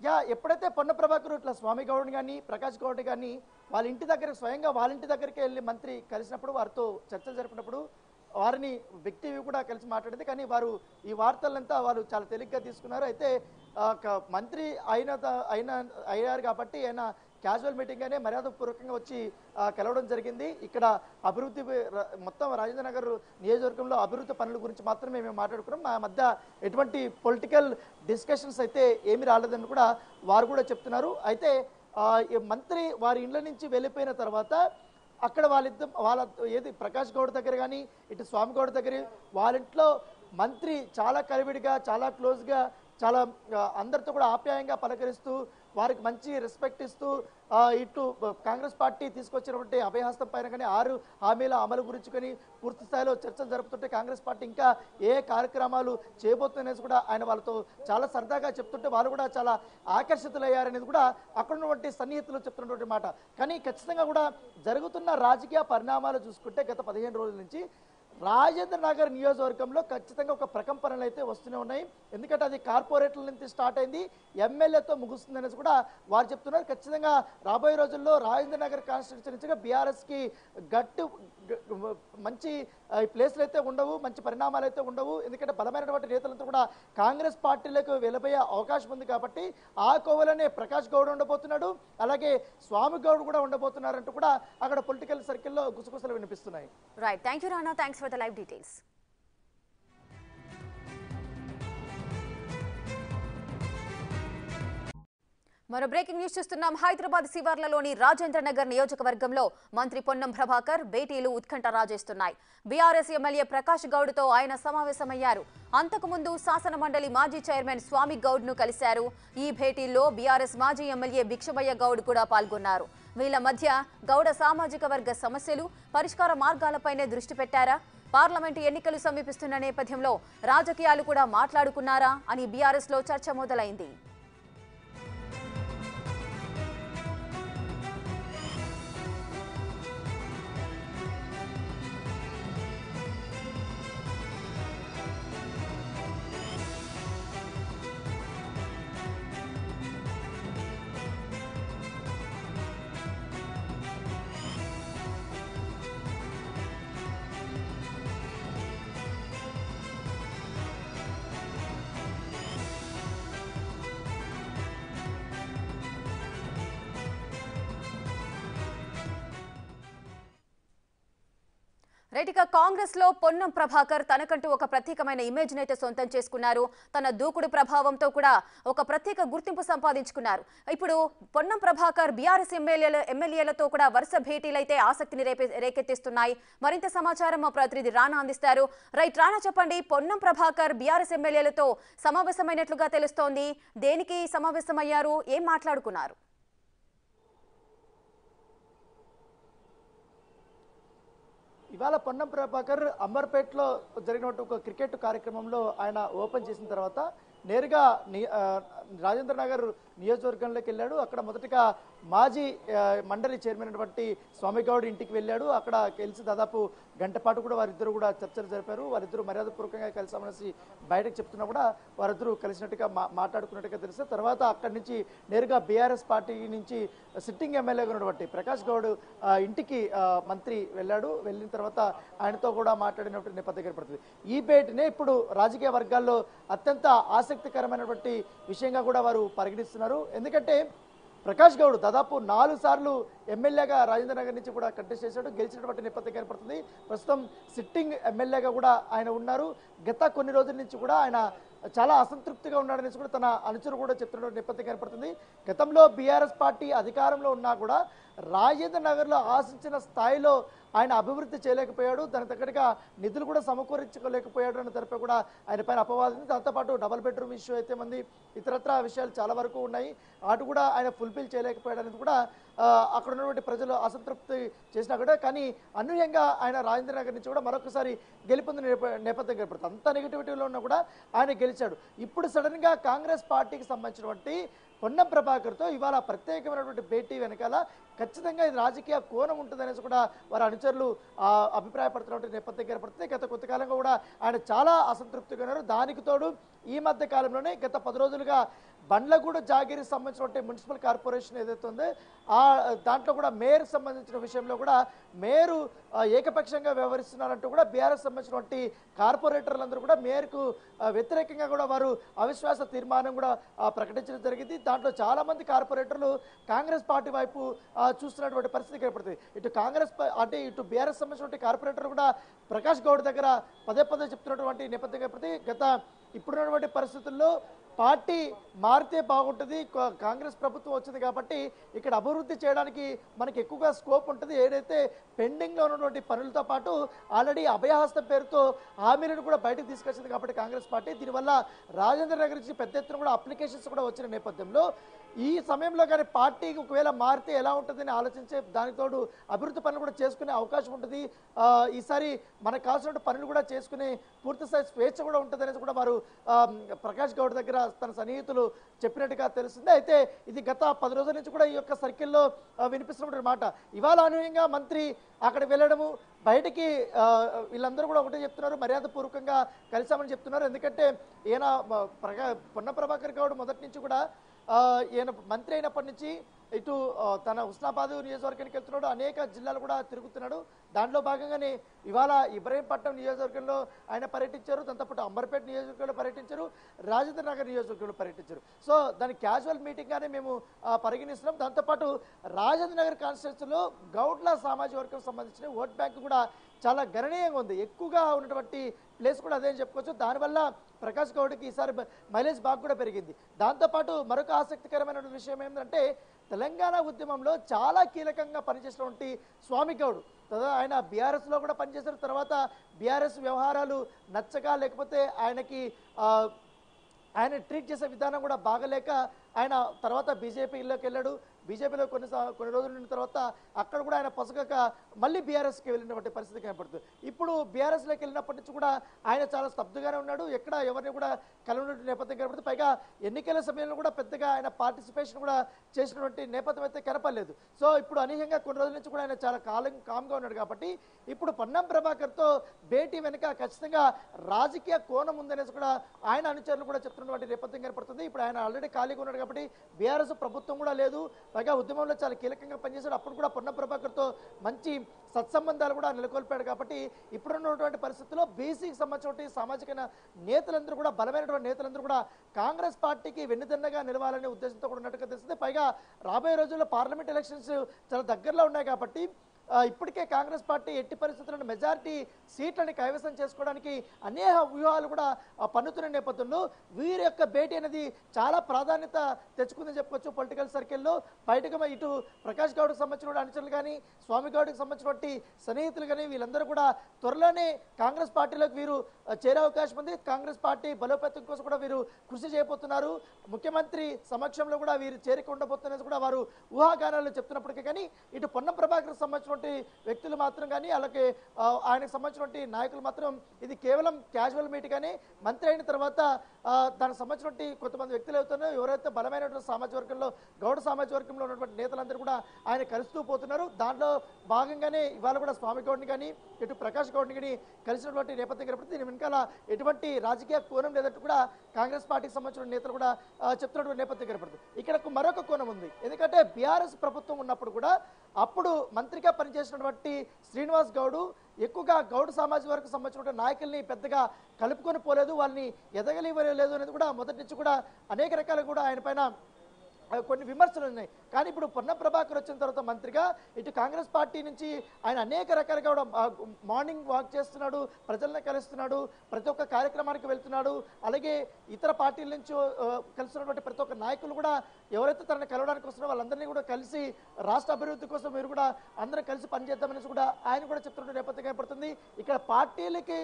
యా ఎప్పుడైతే పొన్న ప్రభాకర్ ఇట్లా స్వామి గౌడ్ కానీ ప్రకాష్ గౌడ్ కానీ వాళ్ళ ఇంటి దగ్గర స్వయంగా వాళ్ళ ఇంటి దగ్గరికి వెళ్ళి మంత్రి కలిసినప్పుడు వారితో చర్చలు జరిపినప్పుడు వారిని వ్యక్తి కూడా కలిసి మాట్లాడింది. కానీ వారు ఈ వార్తలంతా వారు చాలా తేలిగ్గా తీసుకున్నారు. అయితే మంత్రి అయిన త- అయిన అయ్యారు కాబట్టి ఆయన క్యాజువల్ మీటింగ్గానే మర్యాదపూర్వకంగా వచ్చి కలవడం జరిగింది. ఇక్కడ అభివృద్ధి మొత్తం రాజేంద్ర నగర్ నియోజకవర్గంలో అభివృద్ధి పనుల గురించి మాత్రమే మేము మాట్లాడుకున్నాం. మా మధ్య ఎటువంటి పొలిటికల్ డిస్కషన్స్ అయితే ఏమీ రాలేదని కూడా వారు కూడా చెప్తున్నారు. అయితే మంత్రి వారి ఇండ్ల నుంచి వెళ్ళిపోయిన తర్వాత అక్కడ వాళ్ళిద్దరు వాళ్ళ ఏది ప్రకాష్ గౌడ్ దగ్గర కానీ ఇటు స్వామి గౌడ్ దగ్గర వాళ్ళ ఇంట్లో మంత్రి చాలా కలివిడిగా చాలా క్లోజ్గా చాలా అందరితో కూడా ఆప్యాయంగా పలకరిస్తూ వారికి మంచి రెస్పెక్ట్ ఇస్తూ ఇటు కాంగ్రెస్ పార్టీ తీసుకొచ్చినటువంటి అభయహస్తం పైన కానీ ఆరు హామీల అమలు గురించి కానీ పూర్తి స్థాయిలో చర్చలు జరుపుతుంటే కాంగ్రెస్ పార్టీ ఇంకా ఏ కార్యక్రమాలు చేయబోతుందనేసి కూడా ఆయన వాళ్ళతో చాలా సరదాగా చెప్తుంటే వాళ్ళు కూడా చాలా ఆకర్షితులయ్యారనేది కూడా అక్కడ ఉన్నటువంటి సన్నిహితులు చెప్తున్నటువంటి మాట. కానీ ఖచ్చితంగా కూడా జరుగుతున్న రాజకీయ పరిణామాలు చూసుకుంటే గత పదిహేను రోజుల నుంచి రాజేంద్ర నగర్ నియోజకవర్గంలో ఖచ్చితంగా ఒక ప్రకంపనలు అయితే వస్తూనే ఉన్నాయి. ఎందుకంటే అది కార్పొరేట్ల నుంచి స్టార్ట్ అయింది. ఎమ్మెల్యేతో ముగుస్తుంది అనేసి కూడా వారు చెప్తున్నారు. ఖచ్చితంగా రాబోయే రోజుల్లో రాజేంద్ర నగర్ కాన్స్టిట్యున్సీగా బీఆర్ఎస్కి గట్టు మంచి ప్లేస్లు అయితే ఉండవు మంచి పరిణామాలు అయితే ఉండవు. ఎందుకంటే బలమైనటువంటి నేతలంతా కూడా కాంగ్రెస్ పార్టీలకు వెళ్ళబోయే అవకాశం ఉంది కాబట్టి ఆ కోవలోనే ప్రకాష్ గౌడ్ ఉండబోతున్నాడు. అలాగే స్వామి గౌడ్ కూడా ఉండబోతున్నారంటూ కూడా అక్కడ పొలిటికల్ సర్కిల్లో గుసగుసలు వినిపిస్తున్నాయి. Right thank you Rana thanks for the live details మరో బ్రేకింగ్ న్యూస్ చూస్తున్నాం. హైదరాబాద్ శివార్లలోని రాజేంద్ర నగర్ నియోజకవర్గంలో మంత్రి పొన్నం ప్రభాకర్ భేటీలు ఉత్కంఠ రాజేస్తున్నాయి. బీఆర్ఎస్ ఎమ్మెల్యే ప్రకాష్ గౌడ్తో ఆయన సమావేశమయ్యారు. అంతకుముందు శాసన మండలి మాజీ చైర్మన్ స్వామి గౌడ్ను కలిశారు. ఈ భేటీల్లో బీఆర్ఎస్ మాజీ ఎమ్మెల్యే భిక్షమయ్య గౌడ్ కూడా పాల్గొన్నారు. వీళ్ళ మధ్య గౌడ సామాజిక వర్గ సమస్యలు పరిష్కార మార్గాలపైనే దృష్టి పెట్టారా? పార్లమెంటు ఎన్నికలు సమీపిస్తున్న నేపథ్యంలో రాజకీయాలు కూడా మాట్లాడుకున్నారా అని బీఆర్ఎస్లో చర్చ మొదలైంది. కాంగ్రెస్లో పొన్నం ప్రభాకర్ తనకంటూ ఒక ప్రత్యేకమైన ఇమేజ్ నైతే సొంతం చేసుకున్నారు. తన దూకుడు ప్రభావంతో కూడా ఒక ప్రత్యేక గుర్తింపు సంపాదించుకున్నారు. ఇప్పుడు పొన్నం ప్రభాకర్ బీఆర్ఎస్ ఎమ్మెల్యేల ఎమ్మెల్యేలతో కూడా వరుస భేటీలైతే ఆసక్తిని రేపే రేకెత్తిస్తున్నాయి. మరింత సమాచారం మా ప్రతినిధి రానా అందిస్తారు. రైట్ రానా చెప్పండి పొన్నం ప్రభాకర్ బీఆర్ఎస్ ఎమ్మెల్యేలతో సమావేశమైనట్లుగా తెలుస్తోంది. దేనికి సమావేశమయ్యారు? ఏం మాట్లాడుకున్నారు? ఇవాళ పొన్నం ప్రభాకర్ అమర్పేట్లో జరిగినటువంటి ఒక క్రికెట్ కార్యక్రమంలో ఆయన ఓపెన్ చేసిన తర్వాత నేరుగా రాజేంద్ర నగర్ నియోజకవర్గంలోకి వెళ్ళాడు. అక్కడ మొదటగా మాజీ మండలి చైర్మన్ అయినటువంటి స్వామిగౌడ్ ఇంటికి వెళ్ళాడు. అక్కడ కలిసి దాదాపు గంట పాటు కూడా వారిద్దరు కూడా చర్చలు జరిపారు. వారిద్దరు మర్యాదపూర్వకంగా కలిసామనేసి బయటకు చెప్తున్నా కూడా వారిద్దరూ కలిసినట్టుగా మా మాట్లాడుకున్నట్టుగా తెలిస్తే తర్వాత అక్కడి నుంచి నేరుగా బీఆర్ఎస్ పార్టీ నుంచి సిట్టింగ్ ఎమ్మెల్యేగా ఉన్నటువంటి ప్రకాష్ గౌడ్ ఇంటికి మంత్రి వెళ్ళాడు. వెళ్ళిన తర్వాత ఆయనతో కూడా మాట్లాడినటువంటి నేపథ్యం ఏర్పడుతుంది. ఈ భేటీనే ఇప్పుడు రాజకీయ వర్గాల్లో అత్యంత ఆసక్తికరమైనటువంటి విషయంగా కూడా వారు పరిగణిస్తున్నారు. ఎందుకంటే ప్రకాష్ గౌడ్ దాదాపు నాలుగు సార్లు ఎమ్మెల్యేగా రాజేంద్ర నగర్ నుంచి కూడా కంటెస్ట్ చేశాడు. గెలిచినటువంటి నేపథ్యం కనపడుతుంది ప్రస్తుతం సిట్టింగ్ ఎమ్మెల్యేగా కూడా ఆయన ఉన్నారు. గత కొన్ని రోజుల నుంచి కూడా ఆయన చాలా అసంతృప్తిగా ఉన్నాడనేసి కూడా తన అనుచరు కూడా చెప్తున్న నేపథ్యం కనపడుతుంది గతంలో బీఆర్ఎస్ పార్టీ అధికారంలో ఉన్నా కూడా రాజేంద్ర నగర్లో ఆశించిన స్థాయిలో ఆయన అభివృద్ధి చేయలేకపోయాడు. దానికి తగ్గట్టుగా నిధులు కూడా సమకూర్చుకోలేకపోయాడు అని తరపై కూడా ఆయన పైన అపవాదం దాంతోపాటు డబల్ బెడ్రూమ్ ఇష్యూ అయితే మంది ఇతరత్ర విషయాలు చాలా వరకు ఉన్నాయి. అటు కూడా ఆయన ఫుల్ఫిల్ చేయలేకపోయాడు అనేది కూడా అక్కడ ఉన్నటువంటి ప్రజలు అసంతృప్తి చేసినా కూడా కానీ అనూహ్యంగా ఆయన రాజేంద్ర నగర్ నుంచి కూడా మరొకసారి గెలుపొందిన నేప- నేపథ్యం ఏర్పడుతుంది అంత నెగిటివిటీలో ఉన్నా కూడా ఆయన గెలిచాడు. ఇప్పుడు సడన్గా కాంగ్రెస్ పార్టీకి సంబంధించినటువంటి పొన్నం ప్రభాకర్తో ఇవాళ ప్రత్యేకమైనటువంటి భేటీ వెనకాల ఖచ్చితంగా ఇది రాజకీయ కోణం ఉంటుందనేసి కూడా వారి అనుచరులు అభిప్రాయపడుతున్నటువంటి నేపథ్యం ఏర్పడుతుంది గత కొంతకాలంగా కూడా ఆయన చాలా అసంతృప్తిగా ఉన్నారు. దానికి తోడు ఈ మధ్య కాలంలోనే గత పది రోజులుగా బండ్లగూడ జాగిరి సంబంధించినటువంటి మున్సిపల్ కార్పొరేషన్ ఏదైతే ఉందో ఆ దాంట్లో కూడా మేయర్ సంబంధించిన విషయంలో కూడా మేయరు ఏకపక్షంగా వ్యవహరిస్తున్నారంటూ కూడా బీఆర్ఎస్ సంబంధించినటువంటి కార్పొరేటర్లందరూ కూడా మేయర్కు వ్యతిరేకంగా కూడా వారు అవిశ్వాస తీర్మానం కూడా ప్రకటించడం జరిగింది. దాంట్లో చాలామంది కార్పొరేటర్లు కాంగ్రెస్ పార్టీ వైపు చూస్తున్నటువంటి పరిస్థితి ఏర్పడుతుంది. ఇటు కాంగ్రెస్ అంటే ఇటు బీఆర్ఎస్ సంబంధించినటువంటి కార్పొరేటర్ కూడా ప్రకాష్ గౌడ్ దగ్గర పదే పదే చెప్తున్నటువంటి నేపథ్యం ఏర్పడుతుంది. గత ఇప్పుడున్నటువంటి పరిస్థితుల్లో పార్టీ మారితే బాగుంటుంది కాంగ్రెస్ ప్రభుత్వం వచ్చింది కాబట్టి ఇక్కడ అభివృద్ధి చేయడానికి మనకి ఎక్కువగా స్కోప్ ఉంటుంది. ఏదైతే పెండింగ్లో ఉన్నటువంటి పనులతో పాటు ఆల్రెడీ అభయహస్తం పేరుతో హామీలను కూడా బయటకు తీసుకొచ్చింది కాబట్టి కాంగ్రెస్ పార్టీ. దీనివల్ల రాజేంద్ర నగర్ నుంచి పెద్ద ఎత్తున కూడా అప్లికేషన్స్ కూడా వచ్చిన నేపథ్యంలో ఈ సమయంలో కానీ పార్టీ ఒకవేళ మారితే ఎలా ఉంటుందని ఆలోచించే దానికి తోడు అభివృద్ధి పనులు కూడా చేసుకునే అవకాశం ఉంటుంది. ఈసారి మనకు కావాల్సిన పనులు కూడా చేసుకునే పూర్తి స్థాయి స్వేచ్ఛ కూడా ఉంటుంది కూడా వారు ప్రకాష్ గౌడ్ దగ్గర తన సన్నిహితులు చెప్పినట్టుగా తెలుస్తుంది. అయితే ఇది గత పది రోజుల నుంచి కూడా ఈ యొక్క సర్కిల్లో వినిపిస్తున్నటువంటి మాట. ఇవాళ అనూహ్యంగా మంత్రి అక్కడ వెళ్ళడము బయటికి వీళ్ళందరూ కూడా ఒకటే చెప్తున్నారు మర్యాదపూర్వకంగా కలిసామని చెప్తున్నారు. ఎందుకంటే ఈయన ప్రగా పొన్న ప్రభాకర్ గౌడ్ మొదటి నుంచి కూడా ఈయన మంత్రి అయినప్పటి నుంచి ఇటు తన హుస్నాబాద్ నియోజకవర్గానికి వెళ్తున్నాడు. అనేక జిల్లాలు కూడా తిరుగుతున్నాడు. దాంట్లో భాగంగానే ఇవాళ ఇబ్రహీంపట్నం నియోజకవర్గంలో ఆయన పర్యటించారు. దాంతోపాటు అంబర్పేట నియోజకవర్గంలో పర్యటించారు. రాజేంద్ర నగర్ నియోజకవర్గంలో పర్యటించారు. సో దాని క్యాజువల్ మీటింగ్గానే మేము పరిగణిస్తున్నాం. దాంతోపాటు రాజేంద్ర నగర్ కాన్స్టిట్యూన్సీలో గౌడ్ల సామాజిక వర్గం సంబంధించిన ఓట్ బ్యాంక్ కూడా చాలా గణనీయంగా ఉంది. ఎక్కువగా ఉన్నటువంటి ప్లేస్ కూడా అదే అని చెప్పుకోవచ్చు. దానివల్ల ప్రకాష్ గౌడ్కి ఈసారి బ- మైలేజ్ బాగా కూడా పెరిగింది. దాంతోపాటు మరొక ఆసక్తికరమైన విషయం ఏంటంటే తెలంగాణ ఉద్యమంలో చాలా కీలకంగా పనిచేసినటువంటి స్వామి గౌడ్. తర్వాత ఆయన బీఆర్ఎస్లో కూడా పనిచేసిన తర్వాత బీఆర్ఎస్ వ్యవహారాలు నచ్చక లేకపోతే ఆయనకి ఆయన ట్రీట్ చేసే విధానం కూడా బాగలేక ఆయన తర్వాత బీజేపీలోకి వెళ్ళాడు. బీజేపీలో కొన్ని కొన్ని రోజులు ఉన్న తర్వాత అక్కడ కూడా ఆయన పొసగక మళ్ళీ బీఆర్ఎస్కి వెళ్ళినటువంటి పరిస్థితి కనపడుతుంది. ఇప్పుడు బీఆర్ఎస్లోకి వెళ్ళినప్పటి నుంచి కూడా ఆయన చాలా స్తబ్దుగానే ఉన్నాడు. ఎక్కడ ఎవరిని కూడా కలవనటువంటి నేపథ్యం కనపడుతుంది. పైగా ఎన్నికల సమయంలో కూడా పెద్దగా ఆయన పార్టిసిపేషన్ కూడా చేసినటువంటి నేపథ్యం అయితే కనపడలేదు. సో ఇప్పుడు అనూహ్యంగా కొన్ని రోజుల నుంచి కూడా ఆయన చాలా కాలం కామ్గా ఉన్నాడు కాబట్టి ఇప్పుడు పొన్నం ప్రభాకర్తో భేటీ వెనుక ఖచ్చితంగా రాజకీయ కోణం ఉందనేసి కూడా ఆయన అనుచరులు కూడా చెప్తున్నటువంటి నేపథ్యం కనపడుతుంది. ఇప్పుడు ఆయన ఆల్రెడీ ఖాళీగా ఉన్నాడు కాబట్టి బీఆర్ఎస్ ప్రభుత్వం కూడా లేదు. పైగా ఉద్యమంలో చాలా కీలకంగా పనిచేశాడు. అప్పుడు కూడా పొన్నం ప్రభాకర్తో మంచి సత్సంబంధాలు కూడా నెలకొల్పాడు కాబట్టి ఇప్పుడున్నటువంటి పరిస్థితుల్లో బీసీకి సంబంధించిన సామాజిక నేతలందరూ కూడా బలమైనటువంటి నేతలందరూ కూడా కాంగ్రెస్ పార్టీకి వెన్నుదన్నగా నిలవాలనే ఉద్దేశంతో కూడా ఉన్నట్టుగా తెలుస్తుంది. పైగా రాబోయే రోజుల్లో పార్లమెంట్ ఎలక్షన్స్ చాలా దగ్గరలో ఉన్నాయి కాబట్టి ఇప్పటికే కాంగ్రెస్ పార్టీ ఎట్టి పరిస్థితులను మెజారిటీ సీట్లని కైవసం చేసుకోవడానికి అనేక వ్యూహాలు కూడా పన్నుతున్న నేపథ్యంలో వీరి యొక్క భేటీ అనేది చాలా ప్రాధాన్యత తెచ్చుకుందని చెప్పుకోవచ్చు పొలిటికల్ సర్కిల్లో. బయటకు ఇటు ప్రకాష్ గౌడ్కి సంబంధించిన అనుచరులు కానీ స్వామి గౌడ్కి సంబంధించినటువంటి సన్నిహితులు కానీ వీళ్ళందరూ కూడా త్వరలోనే కాంగ్రెస్ పార్టీలోకి వీరు చేరే అవకాశం ఉంది. కాంగ్రెస్ పార్టీ బలోపేతం కోసం కూడా వీరు కృషి చేయబోతున్నారు. ముఖ్యమంత్రి సమక్షంలో కూడా వీరు చేరిక ఉండబోతున్నది కూడా వారు ఊహాగానాలు చెప్తున్నప్పటికీ కానీ ఇటు పొన్నం ప్రభాకర్ సంబంధించిన సంబంధించినటువంటి వ్యక్తులు మాత్రం కానీ అలాగే ఆయనకు సంబంధించినటువంటి నాయకులు మాత్రం ఇది కేవలం క్యాజువల్ మీట్ కానీ మంత్రి అయిన తర్వాత దానికి సంబంధించినటువంటి కొంతమంది వ్యక్తులు అవుతున్నారు. ఎవరైతే బలమైనటువంటి సామాజిక వర్గంలో గౌడ సామాజిక వర్గంలో ఉన్నటువంటి నేతలందరూ కూడా ఆయన కలుస్తూ పోతున్నారు. దాంట్లో భాగంగానే ఇవాళ కూడా స్వామి గౌడ్ని కానీ ఇటు ప్రకాష్ గౌడ్ని కానీ కలిసినటువంటి నేపథ్యం కనపడుతుంది. దీని వెనకాల ఎటువంటి రాజకీయ కోణం లేదంటూ కూడా కాంగ్రెస్ పార్టీకి సంబంధించిన నేతలు కూడా చెప్తున్నటువంటి నేపథ్యం కనపడుతుంది. ఇక్కడ మరొక కోణం ఉంది. ఎందుకంటే బీఆర్ఎస్ ప్రభుత్వం ఉన్నప్పుడు కూడా అప్పుడు మంత్రిగా పనిచేసినటువంటి శ్రీనివాస్ గౌడు ఎక్కువగా గౌడ్ సామాజిక వర్గం సంబంధించిన నాయకుల్ని పెద్దగా కలుపుకొని పోలేదు వాళ్ళని ఎదగలివ్వలేదు అనేది కూడా మొదటి నుంచి కూడా అనేక రకాలు కూడా ఆయన పైన కొన్ని విమర్శలు ఉన్నాయి. కానీ ఇప్పుడు పొన్నం ప్రభాకర్ వచ్చిన తర్వాత మంత్రిగా ఇటు కాంగ్రెస్ పార్టీ నుంచి ఆయన అనేక రకాలుగా కూడా మార్నింగ్ వాక్ చేస్తున్నాడు ప్రజలను కలుస్తున్నాడు ప్రతి ఒక్క కార్యక్రమానికి వెళ్తున్నాడు. అలాగే ఇతర పార్టీల నుంచి కలుస్తున్నటువంటి ప్రతి ఒక్క నాయకులు కూడా ఎవరైతే తనని కలవడానికి వస్తున్నారో వాళ్ళందరినీ కూడా కలిసి రాష్ట్ర అభివృద్ధి కోసం మీరు కూడా అందరం కలిసి పనిచేద్దామనేసి కూడా ఆయన కూడా చెప్తున్న నేపథ్యంగా ఏర్పడుతుంది. ఇక్కడ పార్టీలకి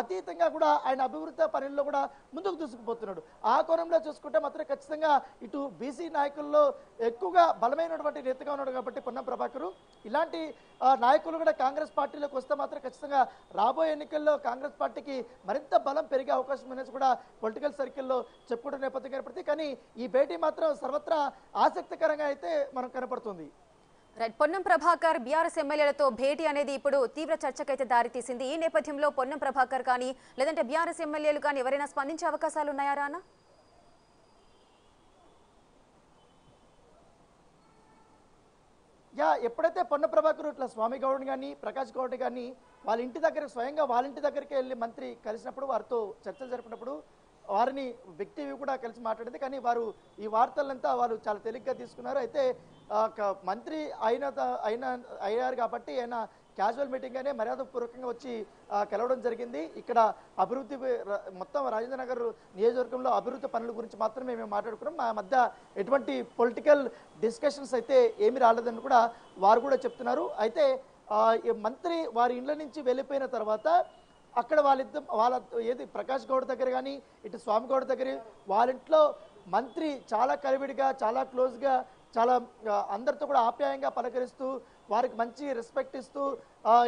అతీతంగా కూడా ఆయన అభివృద్ధి పనుల్లో కూడా ముందుకు దూసుకుపోతున్నాడు. ఆ కోణంలో చూసుకుంటే మాత్రం ఖచ్చితంగా ఇటు బీసీ నాయకుల్లో ఎక్కువగా బలమైనటువంటి నేతగా ఉన్నాడు కాబట్టి పొన్నం ప్రభాకరు. ఇలాంటి నాయకులు కూడా కాంగ్రెస్ పార్టీలోకి వస్తే మాత్రం ఖచ్చితంగా రాబోయే ఎన్నికల్లో కాంగ్రెస్ పార్టీకి మరింత బలం పెరిగే అవకాశం అనేది కూడా పొలిటికల్ సర్కిల్లో చెప్పుకుంటున్న నేపథ్యం కనపడుతుంది కానీ ఈ భేటీ మాత్రం సర్వత్రా ఆసక్తికరంగా అయితే మనం కనపడుతుంది. రైట్ పొన్నం ప్రభాకర్ బీఆర్ఎస్ ఎమ్మెల్యేలతో భేటీ అనేది ఇప్పుడు తీవ్ర చర్చకైతే దారితీసింది. ఈ నేపథ్యంలో పొన్నం ప్రభాకర్ కానీ లేదంటే బీఆర్ఎస్ ఎమ్మెల్యేలు కానీ ఎవరైనా స్పందించే అవకాశాలు ఉన్నాయా రానా? యా ఎప్పుడైతే పొన్న ప్రభాకర్ ఇట్లా స్వామి గౌడ్ కానీ ప్రకాష్ గౌడ్ కానీ వాళ్ళ ఇంటి దగ్గర స్వయంగా వాళ్ళ ఇంటి దగ్గరికి వెళ్ళి మంత్రి కలిసినప్పుడు వారితో చర్చలు జరిపినప్పుడు వారిని వ్యక్తి కూడా కలిసి మాట్లాడింది. కానీ వారు ఈ వార్తలంతా వారు చాలా తేలిగ్గా తీసుకున్నారు. అయితే క- మంత్రి అయిన త- అయిన అయ్యారు కాబట్టి ఆయన క్యాజువల్ మీటింగ్గానే మర్యాదపూర్వకంగా వచ్చి కలవడం జరిగింది. ఇక్కడ అభివృద్ధి మొత్తం రాజేంద్ర నగర్ నియోజకవర్గంలో అభివృద్ధి పనుల గురించి మాత్రమే మేము మాట్లాడుకున్నాం. మా మధ్య ఎటువంటి పొలిటికల్ డిస్కషన్స్ అయితే ఏమి రాలేదని కూడా వారు కూడా చెప్తున్నారు. అయితే మంత్రి వారి ఇండ్ల నుంచి వెళ్ళిపోయిన తర్వాత అక్కడ వాళ్ళిద్దరు వాళ్ళ ఏది ప్రకాష్ గౌడ్ దగ్గర కానీ ఇటు స్వామి గౌడ్ దగ్గర వాళ్ళ ఇంట్లో మంత్రి చాలా కలివిడిగా చాలా క్లోజ్గా చాలా అందరితో కూడా ఆప్యాయంగా పలకరిస్తూ వారికి మంచి రెస్పెక్ట్ ఇస్తూ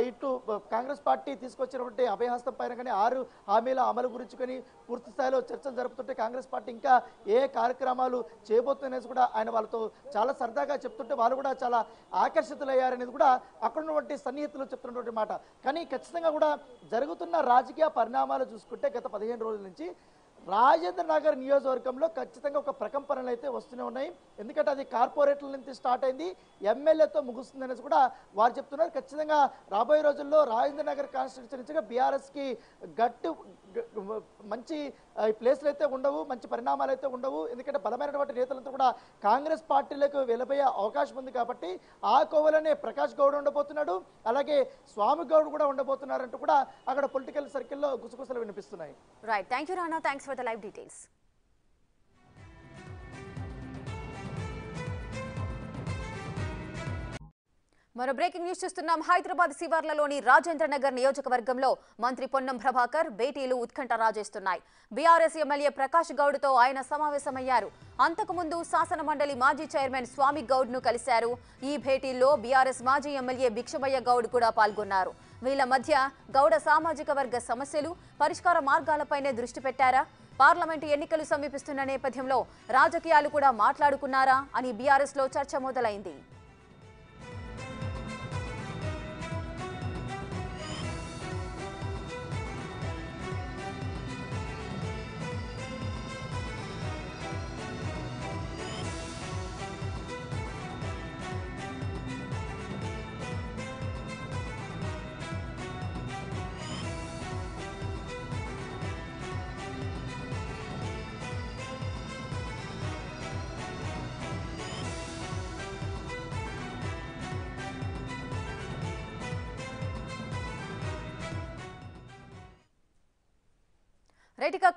ఇటు కాంగ్రెస్ పార్టీ తీసుకొచ్చినటువంటి అభయహస్తం పైన కానీ ఆరు హామీల అమలు గురించి కానీ పూర్తి స్థాయిలో చర్చలు జరుపుతుంటే కాంగ్రెస్ పార్టీ ఇంకా ఏ కార్యక్రమాలు చేయబోతుందనేసి కూడా ఆయన వాళ్ళతో చాలా సరదాగా చెప్తుంటే వాళ్ళు కూడా చాలా ఆకర్షితులయ్యారనేది కూడా అక్కడ ఉన్నటువంటి సన్నిహితులు చెప్తున్నటువంటి మాట. కానీ ఖచ్చితంగా కూడా జరుగుతున్న రాజకీయ పరిణామాలు చూసుకుంటే గత పదిహేను రోజుల నుంచి రాజేంద్ర నగర్ నియోజకవర్గంలో ఖచ్చితంగా ఒక ప్రకంపనలు అయితే వస్తూనే ఉన్నాయి. ఎందుకంటే అది కార్పొరేట్ల నుంచి స్టార్ట్ అయింది. ఎమ్మెల్యేతో ముగుస్తుంది అనేసి కూడా వారు చెప్తున్నారు. ఖచ్చితంగా రాబోయే రోజుల్లో రాజేంద్ర నగర్ కాన్స్టిట్యున్సీగా బీఆర్ఎస్కి గట్టు మంచి ప్లేస్లు అయితే ఉండవు మంచి పరిణామాలు అయితే ఉండవు. ఎందుకంటే బలమైనటువంటి నేతలంతా కూడా కాంగ్రెస్ పార్టీలకు వెళ్ళబోయే అవకాశం ఉంది కాబట్టి ఆ కోవలనే ప్రకాష్ గౌడ్ ఉండబోతున్నాడు. అలాగే స్వామి గౌడ్ కూడా ఉండబోతున్నారంటూ కూడా అక్కడ పొలిటికల్ సర్కిల్లో గుసగుసలు వినిపిస్తున్నాయి. Right thank you Rana thanks for the live details. మరో బ్రేకింగ్ న్యూస్ చూస్తున్నాం. హైదరాబాద్ శివార్లలోని రాజేంద్ర నగర్ నియోజకవర్గంలో మంత్రి పొన్నం ప్రభాకర్ భేటీలు ఉత్కంఠ రాజేస్తున్నాయి. బీఆర్ఎస్ ఎమ్మెల్యే ప్రకాష్ గౌడ్తో ఆయన సమావేశమయ్యారు. అంతకుముందు శాసన మండలి మాజీ చైర్మన్ స్వామి గౌడ్ను కలిశారు. ఈ భేటీల్లో బీఆర్ఎస్ మాజీ ఎమ్మెల్యే భిక్షమయ్య గౌడ్ కూడా పాల్గొన్నారు. వీళ్ళ మధ్య గౌడ సామాజిక వర్గ సమస్యలు పరిష్కార మార్గాలపైనే దృష్టి పెట్టారా? పార్లమెంటు ఎన్నికలు సమీపిస్తున్న నేపథ్యంలో రాజకీయాలు కూడా మాట్లాడుకున్నారా అని బీఆర్ఎస్లో చర్చ మొదలైంది.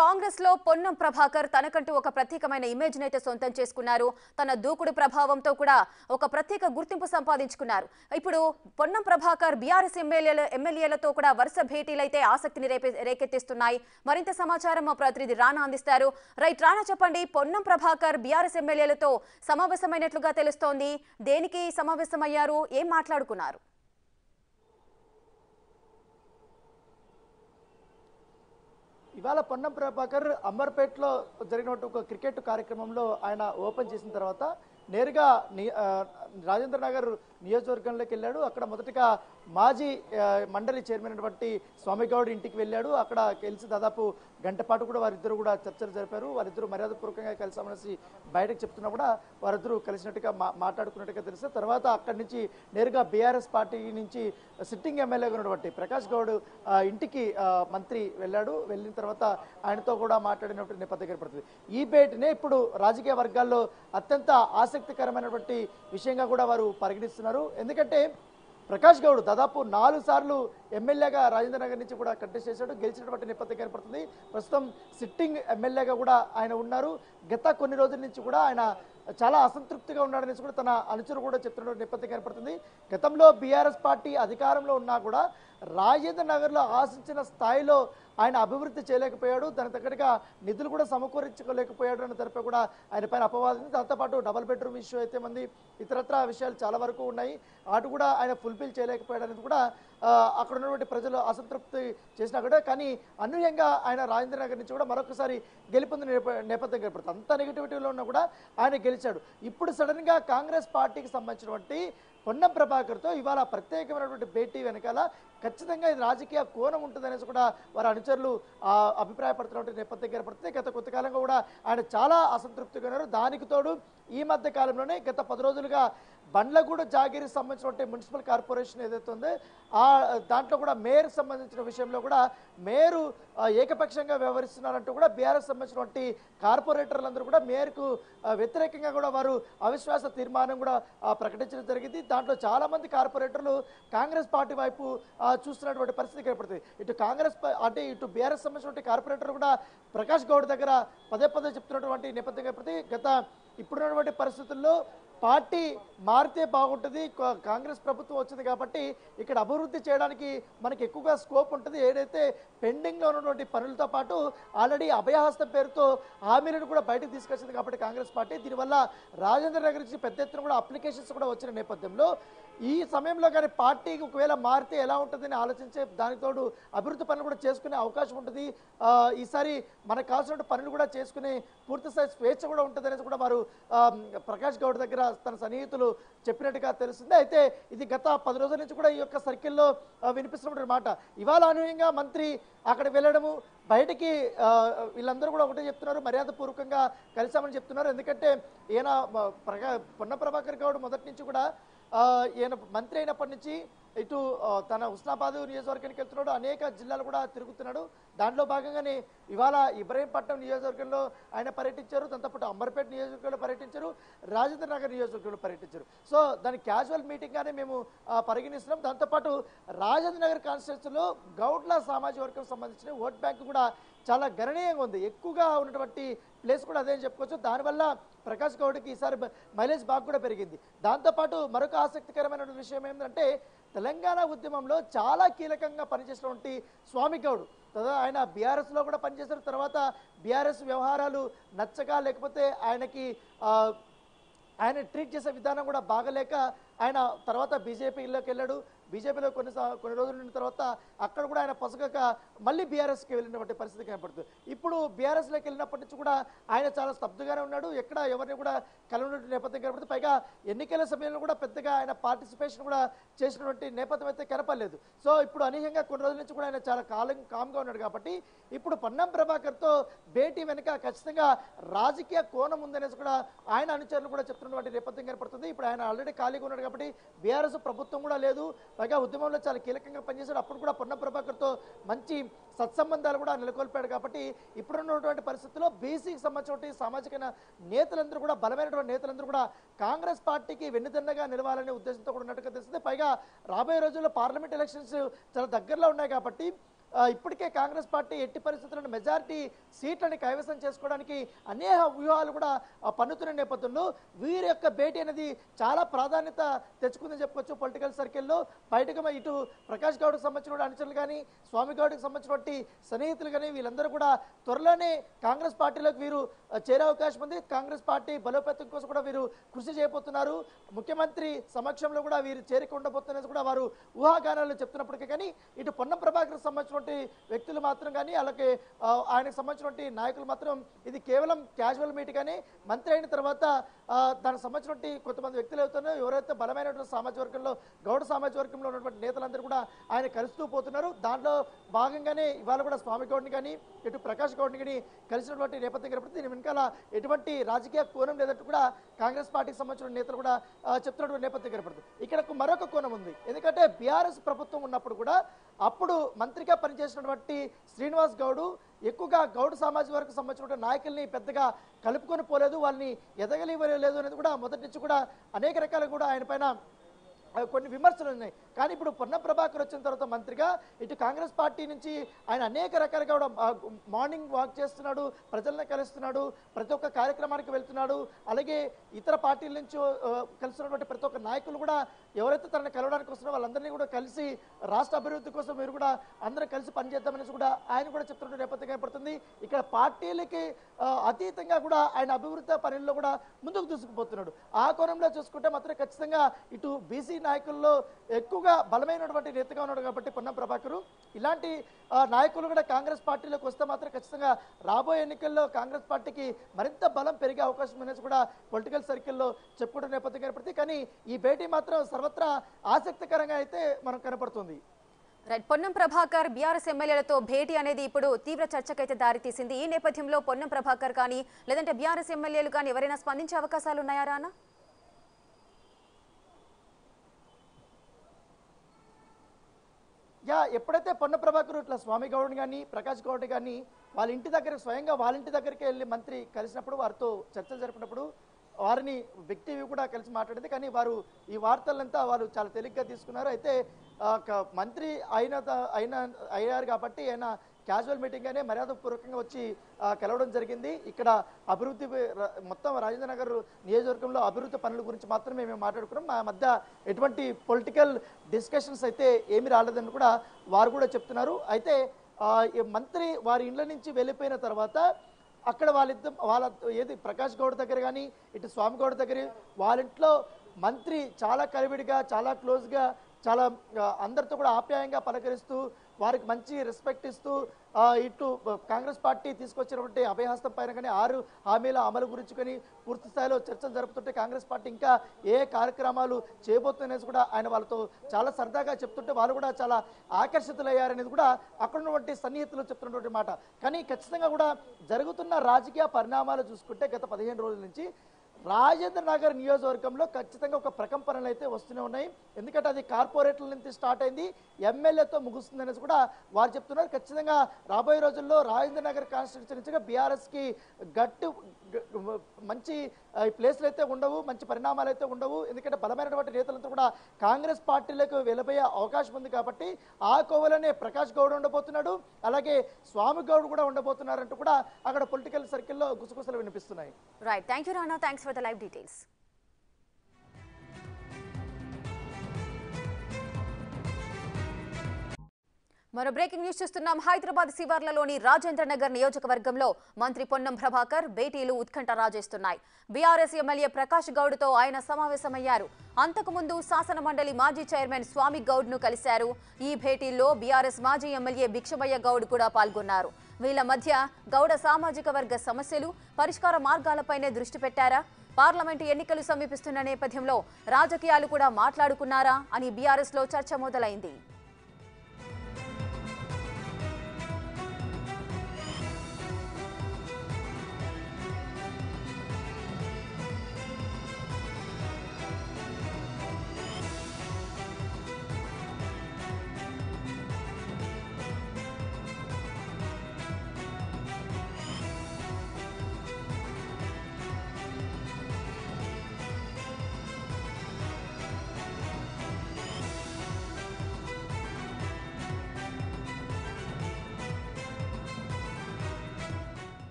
కాంగ్రెస్లో పొన్నం ప్రభాకర్ తనకంటూ ఒక ప్రత్యేకమైన ఇమేజ్ అయితే సొంతం చేసుకున్నారు. తన దూకుడు ప్రభావంతో కూడా ఒక ప్రత్యేక గుర్తింపు సంపాదించుకున్నారు. ఇప్పుడు పొన్నం ప్రభాకర్ బీఆర్ఎస్ ఎమ్మెల్యేల ఎమ్మెల్యేలతో కూడా వరుస భేటీలైతే ఆసక్తిని రేపే రేకెత్తిస్తున్నాయి. మరింత సమాచారం మా ప్రతినిధి రానా అందిస్తారు. రైట్ రానా చెప్పండి పొన్నం ప్రభాకర్ బీఆర్ఎస్ ఎమ్మెల్యేలతో సమావేశమైనట్లుగా తెలుస్తోంది. దేనికి సమావేశమయ్యారు? ఏం మాట్లాడుకున్నారు? ఇవాళ పొన్నం ప్రభాకర్ అమర్పేట్లో జరిగినటువంటి ఒక క్రికెట్ కార్యక్రమంలో ఆయన ఓపెన్ చేసిన తర్వాత నేరుగా రాజేంద్ర నగర్ నియోజకవర్గంలోకి వెళ్ళాడు. అక్కడ మొదటగా మాజీ మండలి చైర్మన్ అయినటువంటి స్వామిగౌడ్ ఇంటికి వెళ్ళాడు. అక్కడ కలిసి దాదాపు గంట పాటు కూడా వారిద్దరు కూడా చర్చలు జరిపారు. వారిద్దరు మర్యాదపూర్వకంగా కలిసామనేసి బయటకు చెప్తున్నా కూడా వారిద్దరూ కలిసినట్టుగా మా మాట్లాడుకున్నట్టుగా తెలిస్తే తర్వాత అక్కడి నుంచి నేరుగా బీఆర్ఎస్ పార్టీ నుంచి సిట్టింగ్ ఎమ్మెల్యేగా ఉన్నటువంటి ప్రకాష్ గౌడ్ ఇంటికి మంత్రి వెళ్ళాడు. వెళ్ళిన తర్వాత ఆయనతో కూడా మాట్లాడినటువంటి నేపథ్యం ఏర్పడుతుంది. ఈ భేటీనే ఇప్పుడు రాజకీయ వర్గాల్లో అత్యంత ఆసక్తికరమైనటువంటి విషయంగా కూడా వారు పరిగణిస్తున్నారు. ఎందుకంటే ప్రకాష్ గౌడ్ దాదాపు నాలుగు సార్లు ఎమ్మెల్యేగా రాజేంద్ర నగర్ నుంచి కూడా కంటెస్ట్ చేశాడు. గెలిచినటువంటి నేపథ్యం కనపడుతుంది ప్రస్తుతం సిట్టింగ్ ఎమ్మెల్యేగా కూడా ఆయన ఉన్నారు. గత కొన్ని రోజుల నుంచి కూడా ఆయన చాలా అసంతృప్తిగా ఉన్నాడనేసి కూడా తన అనుచరు కూడా చెప్తున్న నేపథ్యం కనపడుతుంది గతంలో బీఆర్ఎస్ పార్టీ అధికారంలో ఉన్నా కూడా రాజేంద్ర నగర్లో ఆశించిన స్థాయిలో ఆయన అభివృద్ధి చేయలేకపోయాడు దానికి తగ్గట్టుగా నిధులు కూడా సమకూర్చుకోలేకపోయాడు అని తరపు కూడా ఆయన పైన అపవాదం దాంతోపాటు డబల్ బెడ్రూమ్ ఇష్యూ అయితే మంది ఇతరత్ర విషయాలు చాలా వరకు ఉన్నాయి. అటు కూడా ఆయన ఫుల్ఫిల్ చేయలేకపోయాడు అనేది కూడా అక్కడ ఉన్నటువంటి ప్రజలు అసంతృప్తి చేసినా కూడా కానీ అనూహ్యంగా ఆయన రాజేంద్ర నగర్ నుంచి కూడా మరొకసారి గెలుపొందిన నేప- నేపథ్యం ఏర్పడుతుంది అంత నెగిటివిటీలో ఉన్నా కూడా ఆయన గెలిచాడు. ఇప్పుడు సడన్గా కాంగ్రెస్ పార్టీకి సంబంధించినటువంటి పొన్నం ప్రభాకర్తో ఇవాళ ప్రత్యేకమైనటువంటి భేటీ వెనకాల ఖచ్చితంగా ఇది రాజకీయ కోణం ఉంటుందనేసి కూడా వారి అనుచరులు ఆ, అభిప్రాయపడుతున్నటువంటి నేపథ్యం ఏర్పడుతుంది గత కొంతకాలంగా కూడా ఆయన చాలా అసంతృప్తిగా ఉన్నారు. దానికి తోడు ఈ మధ్య కాలంలోనే గత పది రోజులుగా బండ్లగూడ జాగిరి సంబంధించినటువంటి మున్సిపల్ కార్పొరేషన్ ఏదైతే ఉందో ఆ దాంట్లో కూడా మేయర్ సంబంధించిన విషయంలో కూడా మేయరు ఏకపక్షంగా వ్యవహరిస్తున్నారంటూ కూడా బీఆర్ఎస్ సంబంధించినటువంటి కార్పొరేటర్లందరూ కూడా మేయర్కు వ్యతిరేకంగా కూడా వారు అవిశ్వాస తీర్మానం కూడా ప్రకటించడం జరిగింది. దాంట్లో చాలామంది కార్పొరేటర్లు కాంగ్రెస్ పార్టీ వైపు చూస్తున్నటువంటి పరిస్థితి ఏర్పడుతుంది. ఇటు కాంగ్రెస్ అంటే ఇటు బీఆర్ఎస్ సంబంధించినటువంటి కార్పొరేటర్ కూడా ప్రకాష్ గౌడ్ దగ్గర పదే పదే చెప్తున్నటువంటి నేపథ్యం ఏర్పడుతుంది. గత ఇప్పుడున్నటువంటి పరిస్థితుల్లో పార్టీ మారితే బాగుంటుంది కాంగ్రెస్ ప్రభుత్వం వచ్చింది కాబట్టి ఇక్కడ అభివృద్ధి చేయడానికి మనకి ఎక్కువగా స్కోప్ ఉంటుంది. ఏదైతే పెండింగ్లో ఉన్నటువంటి పనులతో పాటు ఆల్రెడీ అభయహస్తం పేరుతో హామీలను కూడా బయటకు తీసుకొచ్చింది కాబట్టి కాంగ్రెస్ పార్టీ. దీనివల్ల రాజేంద్ర నగర్ నుంచి పెద్ద ఎత్తున కూడా అప్లికేషన్స్ కూడా వచ్చిన నేపథ్యంలో ఈ సమయంలో కానీ పార్టీకి ఒకవేళ మారితే ఎలా ఉంటుందని ఆలోచించే దానికి తోడు అభివృద్ధి పనులు కూడా చేసుకునే అవకాశం ఉంటుంది. ఈసారి మనకు కావాల్సిన పనులు కూడా చేసుకునే పూర్తి స్థాయి స్వేచ్ఛ కూడా ఉంటుంది అనేది కూడా వారు ప్రకాష్ గౌడ్ దగ్గర తన సన్నిహితులు చెప్పినట్టుగా తెలిసింది అయితే ఇది గత పది రోజుల నుంచి కూడా ఈ యొక్క సర్కిల్లో వినిపిస్తున్నటువంటి మాట. ఇవాళ అనూహ్యంగా మంత్రి అక్కడ వెళ్ళడము బయటికి వీళ్ళందరూ కూడా ఒకటే చెప్తున్నారు మర్యాదపూర్వకంగా కలిసామని చెప్తున్నారు. ఎందుకంటే ఈయన మ, పొన్న ప్రభాకర్ గౌడ్ మొదటి నుంచి కూడా ఈయన మంత్రి అయినప్పటి నుంచి ఇటు తన హుస్నాబాద్ నియోజకవర్గానికి వెళ్తున్నాడు అనేక జిల్లాలు కూడా తిరుగుతున్నాడు. దాంట్లో భాగంగానే ఇవాళ ఇబ్రహీంపట్నం నియోజకవర్గంలో ఆయన పర్యటించారు. దాంతోపాటు అంబర్పేట నియోజకవర్గంలో పర్యటించారు. రాజేంద్ర నగర్ నియోజకవర్గంలో పర్యటించారు. సో దాని క్యాజువల్ మీటింగ్గానే మేము పరిగణిస్తున్నాం. దాంతోపాటు రాజేంద్ర నగర్ కాన్స్టిట్యూన్సీలో గౌడ్ల సామాజిక వర్గం సంబంధించిన ఓట్ బ్యాంక్ కూడా చాలా గణనీయంగా ఉంది. ఎక్కువగా ఉన్నటువంటి ప్లేస్ కూడా అదే అని చెప్పుకోవచ్చు. దానివల్ల ప్రకాష్ గౌడ్కి ఈసారి మైలేజ్ బాగా కూడా పెరిగింది. దాంతోపాటు మరొక ఆసక్తికరమైన విషయం ఏంటంటే తెలంగాణ ఉద్యమంలో చాలా కీలకంగా పనిచేసినటువంటి స్వామి గౌడ్. కదా ఆయన బీఆర్ఎస్లో కూడా పనిచేశారు. తర్వాత బీఆర్ఎస్ వ్యవహారాలు నచ్చక లేకపోతే ఆయనకి ఆయన ట్రీట్ చేసే విధానం కూడా బాగలేక ఆయన తర్వాత బీజేపీలోకి వెళ్ళాడు. బీజేపీలో కొన్ని కొన్ని రోజులు ఉన్న తర్వాత అక్కడ కూడా ఆయన పొసగక మళ్ళీ బీఆర్ఎస్కి వెళ్ళినటువంటి పరిస్థితి కనపడుతుంది. ఇప్పుడు బీఆర్ఎస్లోకి వెళ్ళినప్పటి నుంచి కూడా ఆయన చాలా స్తబ్దుగానే ఉన్నాడు. ఎక్కడ ఎవరిని కూడా కలవనటువంటి నేపథ్యం కనపడుతుంది. పైగా ఎన్నికల సమయంలో కూడా పెద్దగా ఆయన పార్టిసిపేషన్ కూడా చేసినటువంటి నేపథ్యం అయితే కనపడలేదు. సో ఇప్పుడు అనూహ్యంగా కొన్ని రోజుల నుంచి కూడా ఆయన చాలా కాలం కామ్గా ఉన్నాడు కాబట్టి ఇప్పుడు పొన్నం ప్రభాకర్తో భేటీ వెనుక ఖచ్చితంగా రాజకీయ కోణం ఉందనేసి కూడా ఆయన అనుచరులు కూడా చెప్తున్నటువంటి నేపథ్యం కనపడుతుంది. ఇప్పుడు ఆయన ఆల్రెడీ ఖాళీగా ఉన్నాడు కాబట్టి బీఆర్ఎస్ ప్రభుత్వం కూడా లేదు. పైగా ఉద్యమంలో చాలా కీలకంగా పనిచేశాడు. అప్పుడు కూడా పొన్న ప్రభాకర్తో మంచి సత్సంబంధాలు కూడా నెలకొల్పాడు కాబట్టి ఇప్పుడున్నటువంటి పరిస్థితుల్లో బీసీకి సంబంధించిన సామాజిక నేతలందరూ కూడా బలమైనటువంటి నేతలందరూ కూడా కాంగ్రెస్ పార్టీకి వెన్నుదన్నగా నిలవాలనే ఉద్దేశంతో కూడా ఉన్నట్టుగా తెలుస్తుంది. పైగా రాబోయే రోజుల్లో పార్లమెంట్ ఎలక్షన్స్ చాలా దగ్గరలో ఉన్నాయి కాబట్టి ఇప్పటికే కాంగ్రెస్ పార్టీ ఎట్టి పరిస్థితుల్లో మెజారిటీ సీట్లని కైవసం చేసుకోవడానికి అనేక వ్యూహాలు కూడా పన్నుతున్న నేపథ్యంలో వీరి యొక్క భేటీ అనేది చాలా ప్రాధాన్యత తెచ్చుకుందని చెప్పుకోవచ్చు పొలిటికల్ సర్కిల్లో. బయటకు ఇటు ప్రకాష్ గౌడ్కి సంబంధించిన అనుచరులు కానీ స్వామి గౌడ్కి సంబంధించినటువంటి సన్నిహితులు కానీ వీళ్ళందరూ కూడా త్వరలోనే కాంగ్రెస్ పార్టీలోకి వీరు చేరే అవకాశం ఉంది. కాంగ్రెస్ పార్టీ బలోపేతం కోసం కూడా వీరు కృషి చేయబోతున్నారు. ముఖ్యమంత్రి సమక్షంలో కూడా వీరు చేరిక ఉండబోతున్నది కూడా వారు ఊహాగానాలు చెప్తున్నప్పటికీ కానీ ఇటు పొన్నం ప్రభాకర్ సంబంధించిన సంబంధించినటువంటి వ్యక్తులు మాత్రం కానీ అలాగే ఆయనకు సంబంధించినటువంటి నాయకులు మాత్రం ఇది కేవలం క్యాజువల్ మీట్ కానీ మంత్రి అయిన తర్వాత దానికి సంబంధించినటువంటి కొంతమంది వ్యక్తులు అవుతున్నారు ఎవరైతే బలమైనటువంటి సామాజిక వర్గంలో గౌడ సామాజిక వర్గంలో ఉన్నటువంటి నేతలందరూ కూడా ఆయన కలుస్తూ పోతున్నారు. దాంట్లో భాగంగానే ఇవాళ కూడా స్వామి గౌడ్ని కానీ ఇటు ప్రకాష్ గౌడ్ని కానీ కలిసినటువంటి నేపథ్యం కనపడుతుంది. దీని వెనకాల ఎటువంటి రాజకీయ కోణం లేదంటూ కూడా కాంగ్రెస్ పార్టీకి సంబంధించిన నేతలు కూడా చెప్తున్నటువంటి నేపథ్యం కనపడుతుంది. ఇక్కడ మరొక కోణం ఉంది. ఎందుకంటే బీఆర్ఎస్ ప్రభుత్వం ఉన్నప్పుడు కూడా అప్పుడు మంత్రిగా పనిచేసినటువంటి శ్రీనివాస్ గౌడు ఎక్కువగా గౌడ్ సామాజిక వర్గం సంబంధించిన నాయకుల్ని పెద్దగా కలుపుకొని పోలేదు వాళ్ళని ఎదగలివ్వలేదు అనేది కూడా మొదటి నుంచి కూడా అనేక రకాలు కూడా ఆయన పైన కొన్ని విమర్శలు ఉన్నాయి. కానీ ఇప్పుడు పొన్నం ప్రభాకర్ వచ్చిన తర్వాత మంత్రిగా ఇటు కాంగ్రెస్ పార్టీ నుంచి ఆయన అనేక రకాలుగా కూడా మార్నింగ్ వాక్ చేస్తున్నాడు ప్రజలను కలుస్తున్నాడు ప్రతి ఒక్క కార్యక్రమానికి వెళ్తున్నాడు. అలాగే ఇతర పార్టీల నుంచి కలుస్తున్నటువంటి ప్రతి ఒక్క నాయకులు కూడా ఎవరైతే తనని కలవడానికి వస్తున్నారో వాళ్ళందరినీ కూడా కలిసి రాష్ట్ర అభివృద్ధి కోసం మీరు కూడా అందరం కలిసి పనిచేద్దామనేసి కూడా ఆయన కూడా చెప్తున్న నేపథ్యం కనపడుతుంది ఇక్కడ పార్టీలకి అతీతంగా కూడా ఆయన అభివృద్ధి పనుల్లో కూడా ముందుకు దూసుకుపోతున్నాడు. ఆ కోణంలో చూసుకుంటే మాత్రం ఖచ్చితంగా ఇటు బీసీ నాయకుల్లో ఎక్కువగా బలమైనటువంటి నేతగా ఉన్నాడు కాబట్టి పొన్నం ప్రభాకరు. ఇలాంటి నాయకులు కూడా కాంగ్రెస్ పార్టీలోకి వస్తే మాత్రం ఖచ్చితంగా రాబోయే ఎన్నికల్లో కాంగ్రెస్ పార్టీకి మరింత బలం పెరిగే అవకాశం అనేది కూడా పొలిటికల్ సర్కిల్లో చెప్పుకుంటున్న నేపథ్యం కనపడుతుంది. కానీ ఈ భేటీ మాత్రం సర్వత్రా ఆసక్తికరంగా అయితే మనం కనపడుతుంది. రైట్ పొన్నం ప్రభాకర్ బీఆర్ఎస్ ఎమ్మెల్యేలతో భేటీ అనేది ఇప్పుడు తీవ్ర చర్చకైతే దారితీసింది. ఈ నేపథ్యంలో పొన్నం ప్రభాకర్ కానీ లేదంటే బీఆర్ఎస్ ఎమ్మెల్యేలు కానీ ఎవరైనా స్పందించే అవకాశాలు ఉన్నాయా రానా? యా ఎప్పుడైతే పొన్న ప్రభాకర్ ఇట్లా స్వామి గౌడ్ కానీ ప్రకాష్ గౌడ్ కానీ వాళ్ళ ఇంటి దగ్గర స్వయంగా వాళ్ళ ఇంటి దగ్గరికి వెళ్ళి మంత్రి కలిసినప్పుడు వారితో చర్చలు జరిపినప్పుడు వారిని వ్యక్తి కూడా కలిసి మాట్లాడింది. కానీ వారు ఈ వార్తలంతా వారు చాలా తేలిగ్గా తీసుకున్నారు. అయితే మంత్రి అయిన త- అయిన అయ్యారు కాబట్టి ఆయన క్యాజువల్ మీటింగ్గానే మర్యాదపూర్వకంగా వచ్చి కలవడం జరిగింది. ఇక్కడ అభివృద్ధి మొత్తం రాజేంద్ర నగర్ నియోజకవర్గంలో అభివృద్ధి పనుల గురించి మాత్రమే మేము మాట్లాడుకున్నాం. మా మధ్య ఎటువంటి పొలిటికల్ డిస్కషన్స్ అయితే ఏమి రాలేదని కూడా వారు కూడా చెప్తున్నారు. అయితే మంత్రి వారి ఇండ్ల నుంచి వెళ్ళిపోయిన తర్వాత అక్కడ వాళ్ళిద్దరు వాళ్ళ ఏది ప్రకాష్ గౌడ్ దగ్గర కానీ ఇటు స్వామి గౌడ్ దగ్గర వాళ్ళ ఇంట్లో మంత్రి చాలా కలివిడిగా చాలా క్లోజ్గా చాలా అందరితో కూడా ఆప్యాయంగా పలకరిస్తూ వారికి మంచి రెస్పెక్ట్ ఇస్తూ ఇటు కాంగ్రెస్ పార్టీ తీసుకొచ్చినటువంటి అభయహస్తం పైన కానీ ఆరు హామీల అమలు గురించి కానీ పూర్తి స్థాయిలో చర్చలు జరుపుతుంటే కాంగ్రెస్ పార్టీ ఇంకా ఏ కార్యక్రమాలు చేయబోతుందనేసి కూడా ఆయన వాళ్ళతో చాలా సరదాగా చెప్తుంటే వాళ్ళు కూడా చాలా ఆకర్షితులయ్యారనేది కూడా అక్కడ ఉన్నటువంటి సన్నిహితులు చెప్తున్నటువంటి మాట. కానీ ఖచ్చితంగా కూడా జరుగుతున్న రాజకీయ పరిణామాలు చూసుకుంటే గత పదిహేను రోజుల నుంచి రాజేంద్ర నగర్ నియోజకవర్గంలో ఖచ్చితంగా ఒక ప్రకంపనలు అయితే వస్తూనే ఉన్నాయి. ఎందుకంటే అది కార్పొరేట్ల నుంచి స్టార్ట్ అయింది. ఎమ్మెల్యేతో ముగుస్తుంది అనేసి కూడా వారు చెప్తున్నారు. ఖచ్చితంగా రాబోయే రోజుల్లో రాజేంద్ర నగర్ కాన్స్టిట్యున్సీగా బీఆర్ఎస్కి గట్టు మంచి ప్లేస్లు అయితే ఉండవు మంచి పరిణామాలు అయితే ఉండవు. ఎందుకంటే బలమైనటువంటి నేతలంతా కూడా కాంగ్రెస్ పార్టీలకు వెళ్ళబోయే అవకాశం ఉంది కాబట్టి ఆ కోవలోనే ప్రకాష్ గౌడ్ ఉండబోతున్నాడు. అలాగే స్వామి గౌడ్ కూడా ఉండబోతున్నారంటూ కూడా అక్కడ పొలిటికల్ సర్కిల్లో గుసగుసలు వినిపిస్తున్నాయి. Right thank you Rana thanks for the live details మరో బ్రేకింగ్ న్యూస్ చూస్తున్నాం. హైదరాబాద్ శివార్లలోని రాజేంద్ర నగర్ నియోజకవర్గంలో మంత్రి పొన్నం ప్రభాకర్ భేటీలు ఉత్కంఠ రాజేస్తున్నాయి. బీఆర్ఎస్ ఎమ్మెల్యే ప్రకాష్ గౌడ్తో ఆయన సమావేశమయ్యారు. అంతకుముందు శాసన మండలి మాజీ చైర్మన్ స్వామి గౌడ్ను కలిశారు. ఈ భేటీల్లో బీఆర్ఎస్ మాజీ ఎమ్మెల్యే భిక్షమయ్య గౌడ్ కూడా పాల్గొన్నారు. వీళ్ళ మధ్య గౌడ సామాజిక వర్గ సమస్యలు పరిష్కార మార్గాలపైనే దృష్టి పెట్టారా? పార్లమెంటు ఎన్నికలు సమీపిస్తున్న నేపథ్యంలో రాజకీయాలు కూడా మాట్లాడుకున్నారా అని బీఆర్ఎస్లో చర్చ మొదలైంది.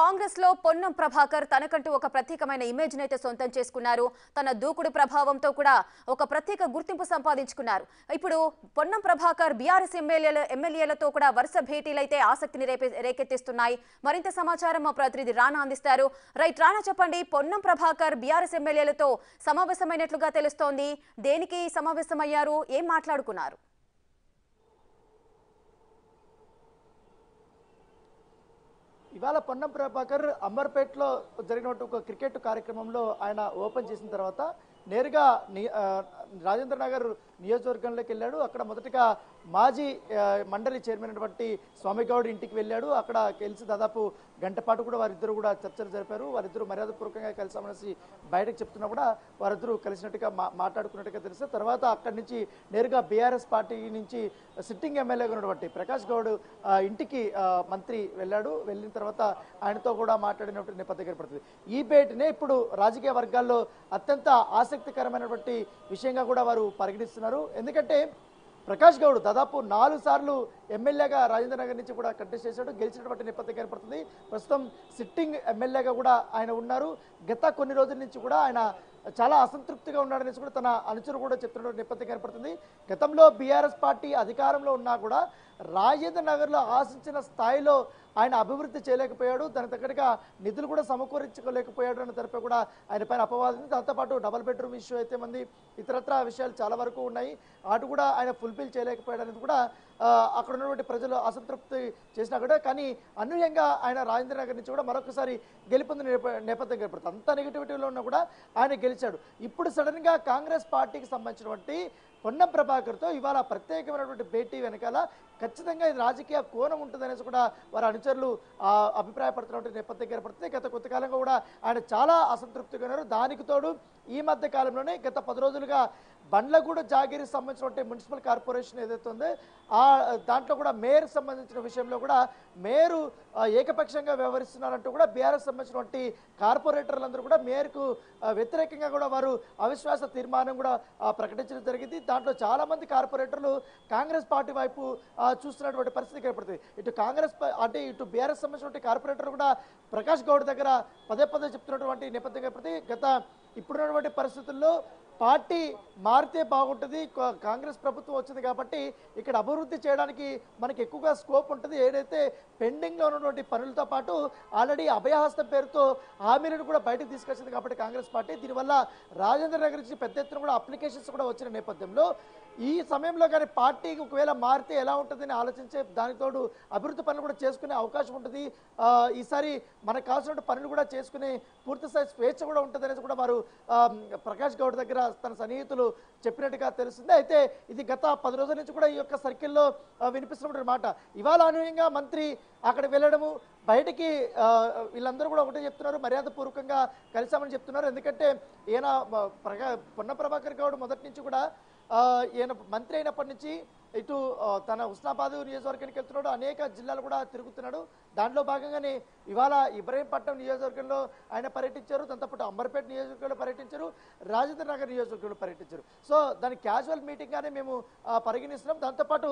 కాంగ్రెస్లో పొన్నం ప్రభాకర్ తనకంటూ ఒక ప్రత్యేకమైన ఇమేజ్ నైతే సొంతం చేసుకున్నారు. తన దూకుడు ప్రభావంతో కూడా ఒక ప్రత్యేక గుర్తింపు సంపాదించుకున్నారు. ఇప్పుడు పొన్నం ప్రభాకర్ బీఆర్ఎస్ ఎమ్మెల్యేల ఎమ్మెల్యేలతో కూడా వరుస భేటీలైతే ఆసక్తిని రేపే రేకెత్తిస్తున్నాయి. మరింత సమాచారం మా ప్రతినిధి రానా అందిస్తారు. రైట్ రానా చెప్పండి పొన్నం ప్రభాకర్ బీఆర్ఎస్ ఎమ్మెల్యేలతో సమావేశమైనట్లుగా తెలుస్తోంది. దేనికి సమావేశమయ్యారు? ఏం మాట్లాడుకున్నారు? ఇవాళ పొన్నం ప్రభాకర్ అంబర్పేటలో జరిగినటువంటి ఒక క్రికెట్ కార్యక్రమంలో ఆయన ఓపెన్ చేసిన తర్వాత నేరుగా రాజేంద్ర నగర్ నియోజకవర్గంలోకి వెళ్ళాడు. అక్కడ మొదటగా మాజీ మండలి చైర్మన్ అయినటువంటి స్వామిగౌడ్ ఇంటికి వెళ్ళాడు. అక్కడ కలిసి దాదాపు గంట పాటు కూడా వారిద్దరు కూడా చర్చలు జరిపారు. వారిద్దరు మర్యాదపూర్వకంగా కలిసామనేసి బయటకు చెప్తున్నా కూడా వారిద్దరూ కలిసినట్టుగా మా మాట్లాడుకున్నట్టుగా తెలిస్తే తర్వాత అక్కడి నుంచి నేరుగా బీఆర్ఎస్ పార్టీ నుంచి సిట్టింగ్ ఎమ్మెల్యేగా ఉన్నటువంటి ప్రకాష్ గౌడ్ ఇంటికి మంత్రి వెళ్ళాడు. వెళ్ళిన తర్వాత ఆయనతో కూడా మాట్లాడినటువంటి నేపథ్యం ఏర్పడుతుంది. ఈ భేటీనే ఇప్పుడు రాజకీయ వర్గాల్లో అత్యంత ఆసక్తికరమైనటువంటి విషయంగా కూడా వారు పరిగణిస్తున్నారు. ఎందుకంటే ప్రకాష్ గౌడ్ దాదాపు నాలుగు సార్లు ఎమ్మెల్యేగా రాజేంద్ర నగర్ నుంచి కూడా కంటెస్ట్ చేశాడు. గెలిచినటువంటి నేపథ్యం కనపడుతుంది ప్రస్తుతం సిట్టింగ్ ఎమ్మెల్యేగా కూడా ఆయన ఉన్నారు. గత కొన్ని రోజుల నుంచి కూడా ఆయన చాలా అసంతృప్తిగా ఉన్నాడనేసి కూడా తన అనుచరు కూడా చెప్తున్న నేపథ్యం కనపడుతుంది గతంలో బీఆర్ఎస్ పార్టీ అధికారంలో ఉన్నా కూడా రాజేంద్ర నగర్లో ఆశించిన స్థాయిలో ఆయన అభివృద్ధి చేయలేకపోయాడు. దానికి తగ్గట్టుగా నిధులు కూడా సమకూరించుకోలేకపోయాడు అని తరపు కూడా ఆయన పైన అపవాదం దాంతోపాటు డబల్ బెడ్రూమ్ ఇష్యూ అయితే మంది ఇతరత్ర విషయాలు చాలా వరకు ఉన్నాయి. అటు కూడా ఆయన ఫుల్ఫిల్ చేయలేకపోయాడు అనేది కూడా అక్కడ ఉన్నటువంటి ప్రజలు అసంతృప్తి చేసినా కూడా కానీ అనూహ్యంగా ఆయన రాజేంద్ర నగర్ నుంచి కూడా మరొకసారి గెలుపొందిన నేప- నేపథ్యం ఏర్పడుతుంది అంత నెగిటివిటీలో ఉన్నా కూడా ఆయన గెలిచాడు. ఇప్పుడు సడన్గా కాంగ్రెస్ పార్టీకి సంబంధించినటువంటి పొన్నం ప్రభాకర్తో ఇవాళ ప్రత్యేకమైనటువంటి భేటీ వెనకాల ఖచ్చితంగా ఇది రాజకీయ కోణం ఉంటుందనేసి కూడా వారి అనుచరులు అభిప్రాయపడుతున్నటువంటి నేపథ్యం ఏర్పడుతుంది గత కొంతకాలంగా కూడా ఆయన చాలా అసంతృప్తిగా ఉన్నారు. దానికి తోడు ఈ మధ్య కాలంలోనే గత పది రోజులుగా బండ్లగూడ జాగిరి సంబంధించినటువంటి మున్సిపల్ కార్పొరేషన్ ఏదైతే ఉందో ఆ దాంట్లో కూడా మేయర్ సంబంధించిన విషయంలో కూడా మేయరు ఏకపక్షంగా వ్యవహరిస్తున్నారంటూ కూడా బీఆర్ఎస్ సంబంధించినటువంటి కార్పొరేటర్లందరూ కూడా మేయర్కు వ్యతిరేకంగా కూడా వారు అవిశ్వాస తీర్మానం కూడా ప్రకటించడం జరిగింది. దాంట్లో చాలామంది కార్పొరేటర్లు కాంగ్రెస్ పార్టీ వైపు చూస్తున్నటువంటి పరిస్థితి ఏర్పడుతుంది. ఇటు కాంగ్రెస్ అంటే ఇటు బీఆర్ఎస్ సంబంధించినటువంటి కార్పొరేటర్ కూడా ప్రకాష్ గౌడ్ దగ్గర పదే పదే చెప్తున్నటువంటి నేపథ్యం ఏర్పడుతుంది. గత ఇప్పుడున్నటువంటి పరిస్థితుల్లో పార్టీ మారితే బాగుంటుంది కాంగ్రెస్ ప్రభుత్వం వచ్చింది కాబట్టి ఇక్కడ అభివృద్ధి చేయడానికి మనకి ఎక్కువగా స్కోప్ ఉంటుంది. ఏదైతే పెండింగ్లో ఉన్నటువంటి పనులతో పాటు ఆల్రెడీ అభయహస్తం పేరుతో హామీలను కూడా బయటకు తీసుకొచ్చింది కాబట్టి కాంగ్రెస్ పార్టీ. దీనివల్ల రాజేంద్ర నగర్ నుంచి పెద్ద ఎత్తున కూడా అప్లికేషన్స్ కూడా వచ్చిన నేపథ్యంలో ఈ సమయంలో కానీ పార్టీకి ఒకవేళ మారితే ఎలా ఉంటుందని ఆలోచించే దానికి తోడు అభివృద్ధి పనులు కూడా చేసుకునే అవకాశం ఉంటుంది. ఈసారి మనకు కావాల్సిన పనులు కూడా చేసుకునే పూర్తి స్థాయి స్వేచ్ఛ కూడా ఉంటుంది కూడా వారు ప్రకాష్ గౌడ్ దగ్గర తన సన్నిహితులు చెప్పినట్టుగా తెలుస్తుంది. అయితే ఇది గత పది రోజుల నుంచి కూడా ఈ యొక్క సర్కిల్లో ఆ, వినిపిస్తున్నటువంటి మాట. ఇవాళ అనూహ్యంగా మంత్రి అక్కడ వెళ్ళడము బయటికి వీళ్ళందరూ కూడా ఒకటే చెప్తున్నారు మర్యాదపూర్వకంగా కలిసామని చెప్తున్నారు. ఎందుకంటే ఈయన ప్రగా పొన్న ప్రభాకర్ గౌడ్ మొదటి నుంచి కూడా ఈయన మంత్రి అయినప్పటి నుంచి ఇటు తన ఉస్నాబాద్ నియోజకవర్గానికి వెళ్తున్నాడు. అనేక జిల్లాలు కూడా తిరుగుతున్నాడు. దాంట్లో భాగంగానే ఇవాళ ఇబ్రహీంపట్నం నియోజకవర్గంలో ఆయన పర్యటించారు. దాంతోపాటు అంబర్పేట నియోజకవర్గంలో పర్యటించారు. రాజేంద్ర నగర్ నియోజకవర్గంలో పర్యటించారు. సో దాని క్యాజువల్ మీటింగ్గానే మేము పరిగణిస్తున్నాం. దాంతోపాటు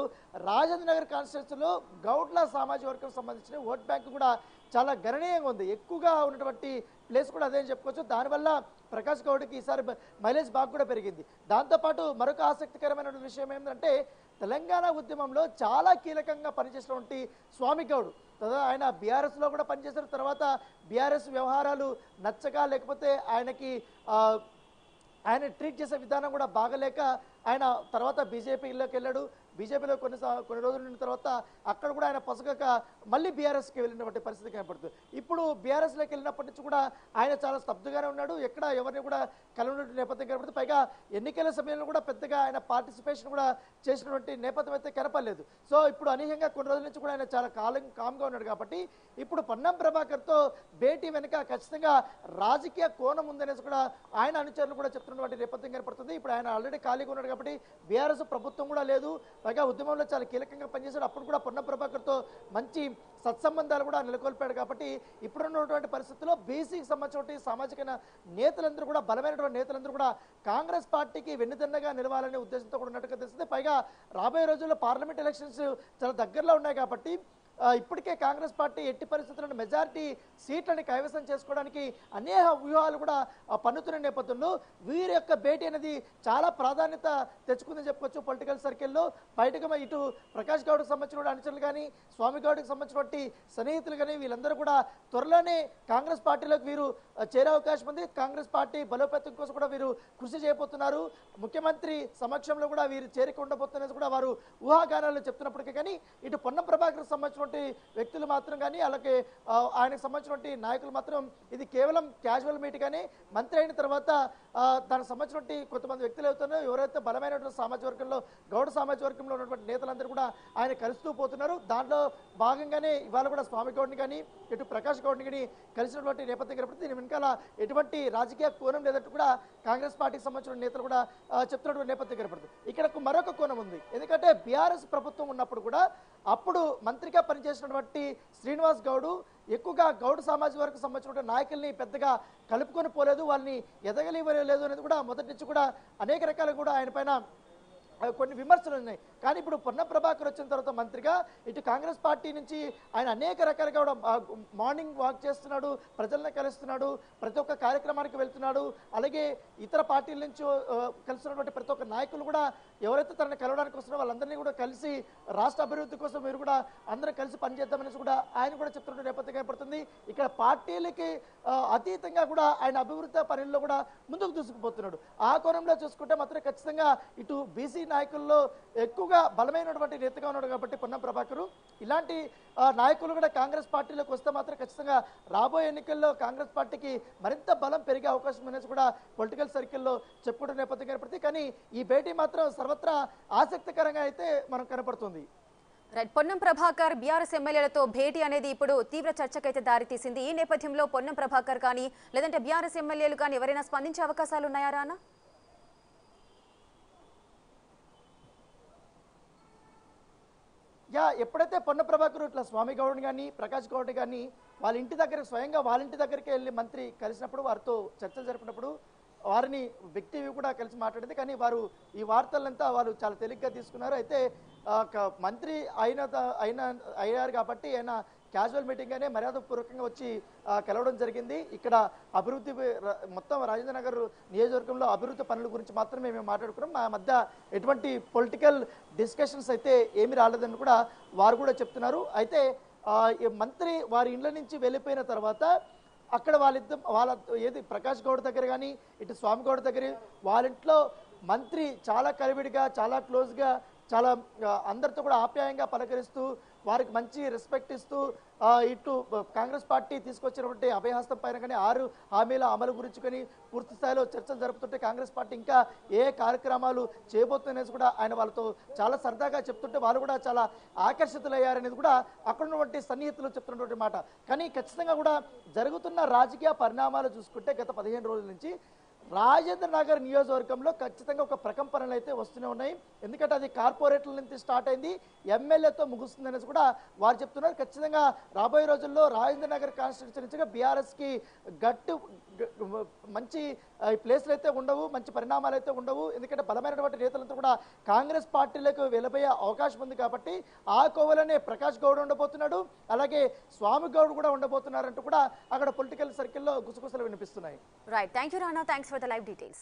రాజేంద్ర నగర్ కాన్స్టిట్యూన్సీలో గౌడ్ల సామాజిక వర్గం సంబంధించిన ఓట్ బ్యాంక్ కూడా చాలా గణనీయంగా ఉంది. ఎక్కువగా ఉన్నటువంటి ప్లేస్ కూడా అదే అని చెప్పుకోవచ్చు. దానివల్ల ప్రకాష్ గౌడ్కి ఈసారి బ- మైలేజ్ బాగా కూడా పెరిగింది. దాంతోపాటు మరొక ఆసక్తికరమైన విషయం ఏంటంటే తెలంగాణ ఉద్యమంలో చాలా కీలకంగా పనిచేసినటువంటి స్వామి గౌడ్. తర్వాత ఆయన బీఆర్ఎస్లో కూడా పనిచేసిన తర్వాత బీఆర్ఎస్ వ్యవహారాలు నచ్చక లేకపోతే ఆయనకి ఆయన ట్రీట్ చేసే విధానం కూడా బాగలేక ఆయన తర్వాత బీజేపీలోకి వెళ్ళాడు. బీజేపీలో కొన్ని కొన్ని రోజులు ఉన్న తర్వాత అక్కడ కూడా ఆయన పొసగక మళ్ళీ బీఆర్ఎస్కి వెళ్ళినటువంటి పరిస్థితి కనపడుతుంది. ఇప్పుడు బీఆర్ఎస్లోకి వెళ్ళినప్పటి నుంచి కూడా ఆయన చాలా స్తబ్దుగానే ఉన్నాడు. ఎక్కడ ఎవరిని కూడా కలవనటువంటి నేపథ్యం కనపడుతుంది. పైగా ఎన్నికల సమయంలో కూడా పెద్దగా ఆయన పార్టిసిపేషన్ కూడా చేసినటువంటి నేపథ్యం అయితే కనపడలేదు. సో ఇప్పుడు అనూహ్యంగా కొన్ని రోజుల నుంచి కూడా ఆయన చాలా కాలం కామ్గా ఉన్నాడు కాబట్టి ఇప్పుడు పొన్నం ప్రభాకర్తో భేటీ వెనుక ఖచ్చితంగా రాజకీయ కోణం ఉందనేసి కూడా ఆయన అనుచరులు కూడా చెప్తున్నటువంటి నేపథ్యం కనపడుతుంది. ఇప్పుడు ఆయన ఆల్రెడీ ఖాళీగా ఉన్నాడు కాబట్టి బీఆర్ఎస్ ప్రభుత్వం కూడా లేదు. పైగా ఉద్యమంలో చాలా కీలకంగా పనిచేశాడు. అప్పుడు కూడా పొన్న ప్రభాకర్తో మంచి సత్సంబంధాలు కూడా నెలకొల్పాడు కాబట్టి ఇప్పుడున్నటువంటి పరిస్థితుల్లో బీసీకి సంబంధించిన సామాజిక నేతలందరూ కూడా బలమైనటువంటి నేతలందరూ కూడా కాంగ్రెస్ పార్టీకి వెన్నుదన్నగా నిలవాలనే ఉద్దేశంతో కూడా ఉన్నట్టుగా తెలుస్తుంది. పైగా రాబోయే రోజుల్లో పార్లమెంట్ ఎలక్షన్స్ చాలా దగ్గరలో ఉన్నాయి కాబట్టి ఇప్పటికే కాంగ్రెస్ పార్టీ ఎట్టి పరిస్థితులను మెజారిటీ సీట్లని కైవసం చేసుకోవడానికి అనేక వ్యూహాలు కూడా పన్నుతున్న నేపథ్యంలో వీరి యొక్క భేటీ అనేది చాలా ప్రాధాన్యత తెచ్చుకుందని చెప్పుకోవచ్చు పొలిటికల్ సర్కిల్లో. బయటకు ఇటు ప్రకాష్ గౌడ్కి సంబంధించిన అనుచరులు కానీ స్వామి గౌడ్కి సంబంధించినటువంటి సన్నిహితులు కానీ వీళ్ళందరూ కూడా త్వరలోనే కాంగ్రెస్ పార్టీలోకి వీరు చేరే అవకాశం ఉంది. కాంగ్రెస్ పార్టీ బలోపేతం కోసం కూడా వీరు కృషి చేయబోతున్నారు. ముఖ్యమంత్రి సమక్షంలో కూడా వీరు చేరిక ఉండబోతున్నది కూడా వారు ఊహాగానాలు చెప్తున్నప్పటికీ కానీ ఇటు పొన్నం ప్రభాకర్ సంబంధించిన సంబంధించినటువంటి వ్యక్తులు మాత్రం కానీ అలాగే ఆయనకు సంబంధించినటువంటి నాయకులు మాత్రం ఇది కేవలం క్యాజువల్ మీట్ కానీ మంత్రి అయిన తర్వాత దానికి సంబంధించినటువంటి కొంతమంది వ్యక్తులు అవుతున్నారు. ఎవరైతే బలమైనటువంటి సామాజిక వర్గంలో గౌడ సామాజిక వర్గంలో ఉన్నటువంటి నేతలందరూ కూడా ఆయన కలుస్తూ పోతున్నారు. దాంట్లో భాగంగానే ఇవాళ కూడా స్వామి గౌడ్ని కానీ ఇటు ప్రకాష్ గౌడ్ని కానీ కలిసినటువంటి నేపథ్యం కనపడుతుంది. దీని వెనకాల ఎటువంటి రాజకీయ కోణం లేదంటూ కూడా కాంగ్రెస్ పార్టీకి సంబంధించిన నేతలు కూడా చెప్తున్నటువంటి నేపథ్యం కనపడుతుంది. ఇక్కడ మరొక కోణం ఉంది. ఎందుకంటే బీఆర్ఎస్ ప్రభుత్వం ఉన్నప్పుడు కూడా అప్పుడు మంత్రిగా పనిచేసినటువంటి శ్రీనివాస్ గౌడు ఎక్కువగా గౌడ్ సామాజిక వర్గం సంబంధించిన నాయకుల్ని పెద్దగా కలుపుకొని పోలేదు వాళ్ళని ఎదగలివ్వలేదు అనేది కూడా మొదటి నుంచి కూడా అనేక రకాలు కూడా ఆయన పైన కొన్ని విమర్శలు ఉన్నాయి. కానీ ఇప్పుడు పొన్న ప్రభాకర్ వచ్చిన తర్వాత మంత్రిగా ఇటు కాంగ్రెస్ పార్టీ నుంచి ఆయన అనేక రకాలుగా కూడా మార్నింగ్ వాక్ చేస్తున్నాడు ప్రజలను కలుస్తున్నాడు ప్రతి ఒక్క కార్యక్రమానికి వెళ్తున్నాడు. అలాగే ఇతర పార్టీల నుంచి కలుస్తున్నటువంటి ప్రతి ఒక్క నాయకులు కూడా ఎవరైతే తనని కలవడానికి వస్తున్నారో వాళ్ళందరినీ కూడా కలిసి రాష్ట్ర అభివృద్ధి కోసం మీరు కూడా అందరూ కలిసి పనిచేద్దామనేసి కూడా ఆయన కూడా చెప్తున్న నేపథ్యం ఏర్పడుతుంది. ఇక్కడ పార్టీలకి అతీతంగా కూడా ఆయన అభివృద్ధి పనుల్లో కూడా ముందుకు దూసుకుపోతున్నాడు. ఆ కోణంలో చూసుకుంటే మాత్రం ఖచ్చితంగా ఇటు బీసీ నాయకుల్లో ఎక్కువగా బలమైనటువంటి నేతగా ఉన్నాడు కాబట్టి పొన్నం ప్రభాకరు. ఇలాంటి నాయకులు కూడా కాంగ్రెస్ పార్టీలోకి వస్తే మాత్రం ఖచ్చితంగా రాబోయే ఎన్నికల్లో కాంగ్రెస్ పార్టీకి మరింత బలం పెరిగే అవకాశం అనేసి కూడా పొలిటికల్ సర్కిల్లో చెప్పుకుంటున్న నేపథ్యం ఏర్పడుతుంది. కానీ ఈ భేటీ మాత్రం సర్వత్రా ఆసక్తికరంగా అయితే మనం కనపడుతుంది. రైట్ పొన్నం ప్రభాకర్ బీఆర్ఎస్ ఎమ్మెల్యేలతో భేటీ అనేది ఇప్పుడు తీవ్ర చర్చకైతే దారితీసింది. ఈ నేపథ్యంలో పొన్నం ప్రభాకర్ కానీ లేదంటే బీఆర్ఎస్ ఎమ్మెల్యేలు కానీ ఎవరైనా స్పందించే అవకాశాలు ఉన్నాయా రానా? యా ఎప్పుడైతే పొన్న ప్రభాకర్ ఇట్లా స్వామి గౌడ్ కానీ ప్రకాష్ గౌడ్ కానీ వాళ్ళ ఇంటి దగ్గర స్వయంగా వాళ్ళ ఇంటి దగ్గరికి వెళ్ళి మంత్రి కలిసినప్పుడు వారితో చర్చలు జరిపినప్పుడు వారిని వ్యక్తి కూడా కలిసి మాట్లాడింది. కానీ వారు ఈ వార్తలంతా వారు చాలా తేలిగ్గా తీసుకున్నారు. అయితే క- మంత్రి అయిన త- అయిన అయ్యారు కాబట్టి ఆయన క్యాజువల్ మీటింగ్గానే మర్యాదపూర్వకంగా వచ్చి కలవడం జరిగింది. ఇక్కడ అభివృద్ధి మొత్తం రాజేంద్ర నగర్ నియోజకవర్గంలో అభివృద్ధి పనుల గురించి మాత్రమే మేము మాట్లాడుకున్నాం. మా మధ్య ఎటువంటి పొలిటికల్ డిస్కషన్స్ అయితే ఏమి రాలేదని కూడా వారు కూడా చెప్తున్నారు. అయితే మంత్రి వారి ఇండ్ల నుంచి వెళ్ళిపోయిన తర్వాత అక్కడ వాళ్ళిద్దరు వాళ్ళ ఏది ప్రకాష్ గౌడ్ దగ్గర కానీ ఇటు స్వామి గౌడ్ దగ్గర వాళ్ళ ఇంట్లో మంత్రి చాలా కలివిడిగా చాలా క్లోజ్గా చాలా అందరితో కూడా ఆప్యాయంగా పలకరిస్తూ వారికి మంచి రెస్పెక్ట్ ఇస్తూ ఇటు కాంగ్రెస్ పార్టీ తీసుకొచ్చినటువంటి అభయహస్తం పైన కానీ ఆరు హామీల అమలు గురించి కానీ పూర్తి స్థాయిలో చర్చలు జరుపుతుంటే కాంగ్రెస్ పార్టీ ఇంకా ఏ కార్యక్రమాలు చేయబోతుందనేసి కూడా ఆయన వాళ్ళతో చాలా సరదాగా చెప్తుంటే వాళ్ళు కూడా చాలా ఆకర్షితులయ్యారనేది కూడా అక్కడ ఉన్నటువంటి సన్నిహితులు చెప్తున్నటువంటి మాట. కానీ ఖచ్చితంగా కూడా జరుగుతున్న రాజకీయ పరిణామాలు చూసుకుంటే గత పదిహేను రోజుల నుంచి రాజేంద్ర నగర్ నియోజకవర్గంలో ఖచ్చితంగా ఒక ప్రకంపనలు అయితే వస్తూనే ఉన్నాయి. ఎందుకంటే అది కార్పొరేట్ల నుంచి స్టార్ట్ అయింది. ఎమ్మెల్యేతో ముగుస్తుంది అనేసి కూడా వారు చెప్తున్నారు. ఖచ్చితంగా రాబోయే రోజుల్లో రాజేంద్ర నగర్ కాన్స్టిట్యూన్సీ నుంచి బీఆర్ఎస్కి గట్టు మంచి ప్లేస్లు అయితే ఉండవు మంచి పరిణామాలు అయితే ఉండవు. ఎందుకంటే బలమైనటువంటి నేతలంతా కూడా కాంగ్రెస్ పార్టీలకు వెళ్ళబోయే అవకాశం ఉంది కాబట్టి ఆ కోవలనే ప్రకాష్ గౌడ్ ఉండబోతున్నాడు. అలాగే స్వామి గౌడ్ కూడా ఉండబోతున్నారంటూ కూడా అక్కడ పొలిటికల్ సర్కిల్లో గుసగుసలు వినిపిస్తున్నాయి. Right thank you Rana thanks for the live details.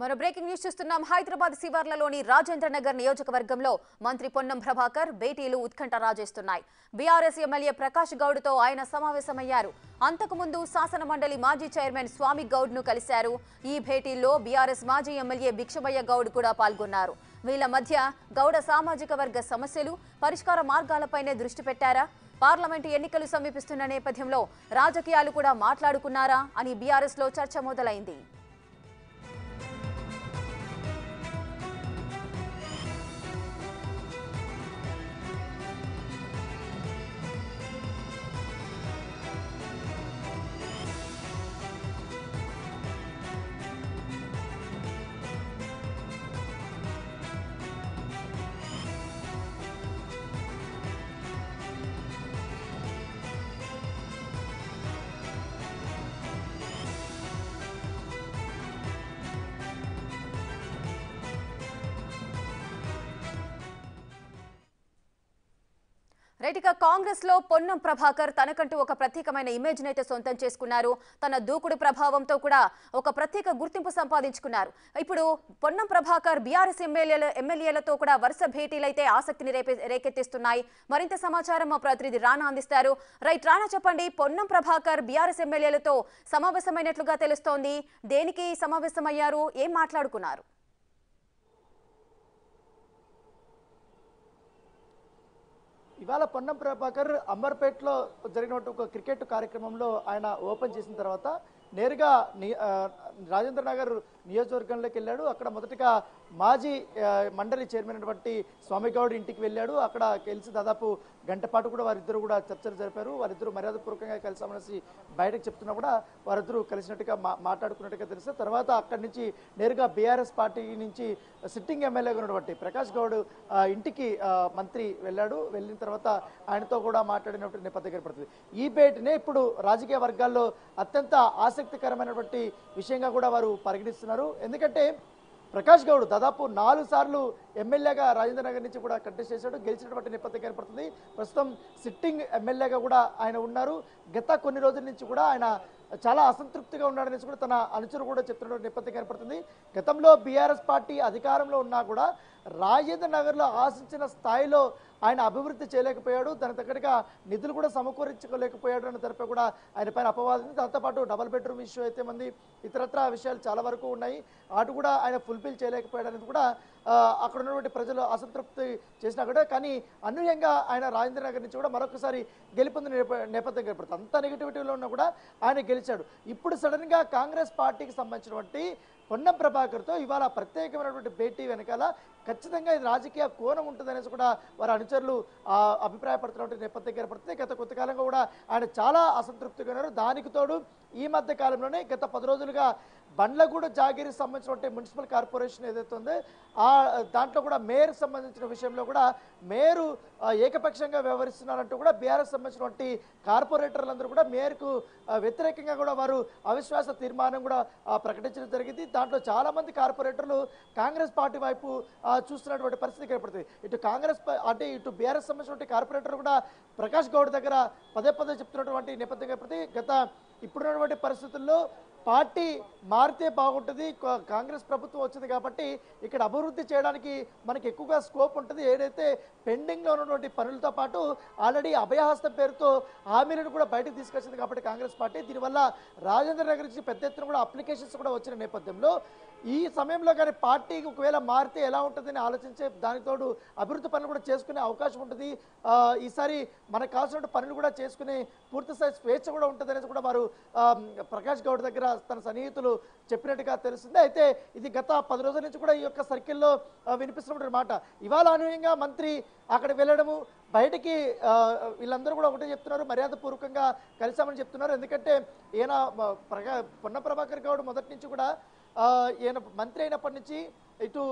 మరో బ్రేకింగ్ న్యూస్ చూస్తున్నాం. హైదరాబాద్ శివార్లలోని రాజేంద్ర నగర్ నియోజకవర్గంలో మంత్రి పొన్నం ప్రభాకర్ భేటీలు ఉత్కంఠ రాజేస్తున్నాయి. బీఆర్ఎస్ ఎమ్మెల్యే ప్రకాష్ గౌడ్తో ఆయన సమావేశమయ్యారు. అంతకుముందు శాసన మండలి మాజీ చైర్మన్ స్వామి గౌడ్ను కలిశారు. ఈ భేటీల్లో బీఆర్ఎస్ మాజీ ఎమ్మెల్యే భిక్షమయ్య గౌడ్ కూడా పాల్గొన్నారు. వీళ్ళ మధ్య గౌడ సామాజిక వర్గ సమస్యలు పరిష్కార మార్గాలపైనే దృష్టి పెట్టారా? పార్లమెంటు ఎన్నికలు సమీపిస్తున్న నేపథ్యంలో రాజకీయాలు కూడా మాట్లాడుకున్నారా అని బీఆర్ఎస్లో చర్చ మొదలైంది. కాంగ్రెస్లో పొన్నం ప్రభాకర్ తనకంటూ ఒక ప్రత్యేకమైన ఇమేజ్ అయితే సొంతం చేసుకున్నారు. తన దూకుడు ప్రభావంతో కూడా ఒక ప్రత్యేక గుర్తింపు సంపాదించుకున్నారు. ఇప్పుడు పొన్నం ప్రభాకర్ బీఆర్ఎస్ ఎమ్మెల్యేల ఎమ్మెల్యేలతో కూడా వరుస భేటీలైతే ఆసక్తిని రేపే రేకెత్తిస్తున్నాయి. మరింత సమాచారం మా ప్రతినిధి రానా అందిస్తారు. రైట్ రానా చెప్పండి పొన్నం ప్రభాకర్ బీఆర్ఎస్ ఎమ్మెల్యేలతో సమావేశమైనట్లుగా తెలుస్తోంది. దేనికి సమావేశమయ్యారు? ఏం మాట్లాడుకున్నారు? ఇవాళ పొన్నం ప్రభాకర్ అంబర్పేటలో జరిగినటువంటి ఒక క్రికెట్ కార్యక్రమంలో ఆయన ఓపెన్ చేసిన తర్వాత నేరుగా రాజేంద్ర నగర్ నియోజకవర్గంలోకి వెళ్ళాడు. అక్కడ మొదటగా మాజీ మండలి చైర్మన్ అయినటువంటి స్వామిగౌడ్ ఇంటికి వెళ్ళాడు. అక్కడ కలిసి దాదాపు గంట పాటు కూడా వారిద్దరు కూడా చర్చలు జరిపారు. వారిద్దరూ మర్యాదపూర్వకంగా కలిసామనేసి బయటకు చెప్తున్నా కూడా వారిద్దరూ కలిసినట్టుగా మాట్లాడుకున్నట్టుగా తెలిస్తే తర్వాత అక్కడి నుంచి నేరుగా బీఆర్ఎస్ పార్టీ నుంచి సిట్టింగ్ ఎమ్మెల్యేగా ఉన్నటువంటి ప్రకాష్ గౌడ్ ఇంటికి మంత్రి వెళ్ళాడు. వెళ్ళిన తర్వాత ఆయనతో కూడా మాట్లాడినటువంటి నేపథ్యం ఏర్పడుతుంది. ఈ భేటీనే ఇప్పుడు రాజకీయ వర్గాల్లో అత్యంత ఆసక్తికరమైనటువంటి విషయంగా కూడా వారు పరిగణిస్తున్నారు. ఎందుకంటే ప్రకాష్ గౌడ్ దాదాపు నాలుగు సార్లు ఎమ్మెల్యేగా రాజేంద్ర నగర్ నుంచి కూడా కంటెస్ట్ చేశాడు. గెలిచినటువంటి నేపథ్యం కనపడుతుంది ప్రస్తుతం సిట్టింగ్ ఎమ్మెల్యేగా కూడా ఆయన ఉన్నారు. గత కొన్ని రోజుల నుంచి కూడా ఆయన చాలా అసంతృప్తిగా ఉన్నాడనేసి కూడా తన అనుచరు కూడా చెప్తున్న నేపథ్యం కనపడుతుంది గతంలో బీఆర్ఎస్ పార్టీ అధికారంలో ఉన్నా కూడా రాజేంద్ర నగర్లో ఆశించిన స్థాయిలో ఆయన అభివృద్ధి చేయలేకపోయాడు. దాని తగ్గట్టుగా నిధులు కూడా సమకూరించుకోలేకపోయాడు అన్న తరపు కూడా ఆయన పైన అపవాదం ఉంది. దాంతోపాటు డబల్ బెడ్రూమ్ ఇష్యూ అయితే మంది ఇతరత్ర విషయాలు చాలా వరకు ఉన్నాయి. అటు కూడా ఆయన ఫుల్ఫిల్ చేయలేకపోయాడు అనేది కూడా అక్కడ ఉన్నటువంటి ప్రజలు అసంతృప్తి చేసినా కూడా కానీ అనూహ్యంగా ఆయన రాజేంద్ర నగర్ నుంచి కూడా మరొకసారి గెలుపొందిన నేప- నేపథ్యం కనపడుతుంది. అంత నెగిటివిటీలో ఉన్నా కూడా ఆయన గెలిచాడు. ఇప్పుడు సడన్గా కాంగ్రెస్ పార్టీకి సంబంధించినటువంటి పొన్నం ప్రభాకర్తో ఇవాళ ప్రత్యేకమైనటువంటి భేటీ వెనకాల ఖచ్చితంగా ఇది రాజకీయ కోణం ఉంటుందనేసి కూడా వారి అనుచరులు అభిప్రాయపడుతున్నటువంటి నేపథ్యం కనపడుతుంది గత కొంతకాలంగా కూడా ఆయన చాలా అసంతృప్తిగా ఉన్నారు. దానికి తోడు ఈ మధ్య కాలంలోనే గత పది రోజులుగా బండ్లగూడ జాగిరికి సంబంధించినటువంటి మున్సిపల్ కార్పొరేషన్ ఏదైతే ఉందో ఆ దాంట్లో కూడా మేయర్ సంబంధించిన విషయంలో కూడా మేయరు ఏకపక్షంగా వ్యవహరిస్తున్నారంటూ కూడా బీఆర్ఎస్ సంబంధించినటువంటి కార్పొరేటర్లందరూ కూడా మేయర్కు వ్యతిరేకంగా కూడా వారు అవిశ్వాస తీర్మానం కూడా ప్రకటించడం జరిగింది. దాంట్లో చాలామంది కార్పొరేటర్లు కాంగ్రెస్ పార్టీ వైపు చూస్తున్నటువంటి పరిస్థితి ఏర్పడుతుంది. ఇటు కాంగ్రెస్ అంటే ఇటు బీఆర్ఎస్ సంబంధించినటువంటి కార్పొరేటర్ కూడా ప్రకాష్ గౌడ్ దగ్గర పదే పదే చెప్తున్నటువంటి నేపథ్యం కనపడుతుంది గత ఇప్పుడున్నటువంటి పరిస్థితుల్లో పార్టీ మారితే బాగుంటుంది కాంగ్రెస్ ప్రభుత్వం వచ్చింది కాబట్టి ఇక్కడ అభివృద్ధి చేయడానికి మనకి ఎక్కువగా స్కోప్ ఉంటుంది. ఏదైతే పెండింగ్లో ఉన్నటువంటి పనులతో పాటు ఆల్రెడీ అభయహస్తం పేరుతో హామీలను కూడా బయటకు తీసుకొచ్చింది కాబట్టి కాంగ్రెస్ పార్టీ. దీనివల్ల రాజేంద్ర నగర్ నుంచి పెద్ద ఎత్తున కూడా అప్లికేషన్స్ కూడా వచ్చిన నేపథ్యంలో ఈ సమయంలో కానీ పార్టీకి ఒకవేళ మారితే ఎలా ఉంటుందని ఆలోచించే దానికి తోడు అభివృద్ధి పనులు కూడా చేసుకునే అవకాశం ఉంటుంది. ఈసారి మనకు కావాల్సిన పనులు కూడా చేసుకునే పూర్తి స్థాయి స్వేచ్ఛ కూడా ఉంటుంది అనేది కూడా వారు ప్రకాష్ గౌడ్ దగ్గర తన సన్నిహితులు చెప్పినట్టుగా తెలుస్తుంది. అయితే ఇది గత పది రోజుల నుంచి కూడా ఈ యొక్క సర్కిల్లో వినిపిస్తున్నటువంటి మాట. ఇవాళ అనూహ్యంగా మంత్రి అక్కడ వెళ్ళడము బయటికి వీళ్ళందరూ కూడా ఒకటే చెప్తున్నారు మర్యాద పూర్వకంగా కలిసామని చెప్తున్నారు. ఎందుకంటే ఈయన ప్రగా పొన్న ప్రభాకర్ గౌడ్ మొదటి నుంచి కూడా ఈయన మంత్రి అయినప్పటి నుంచి ఇటు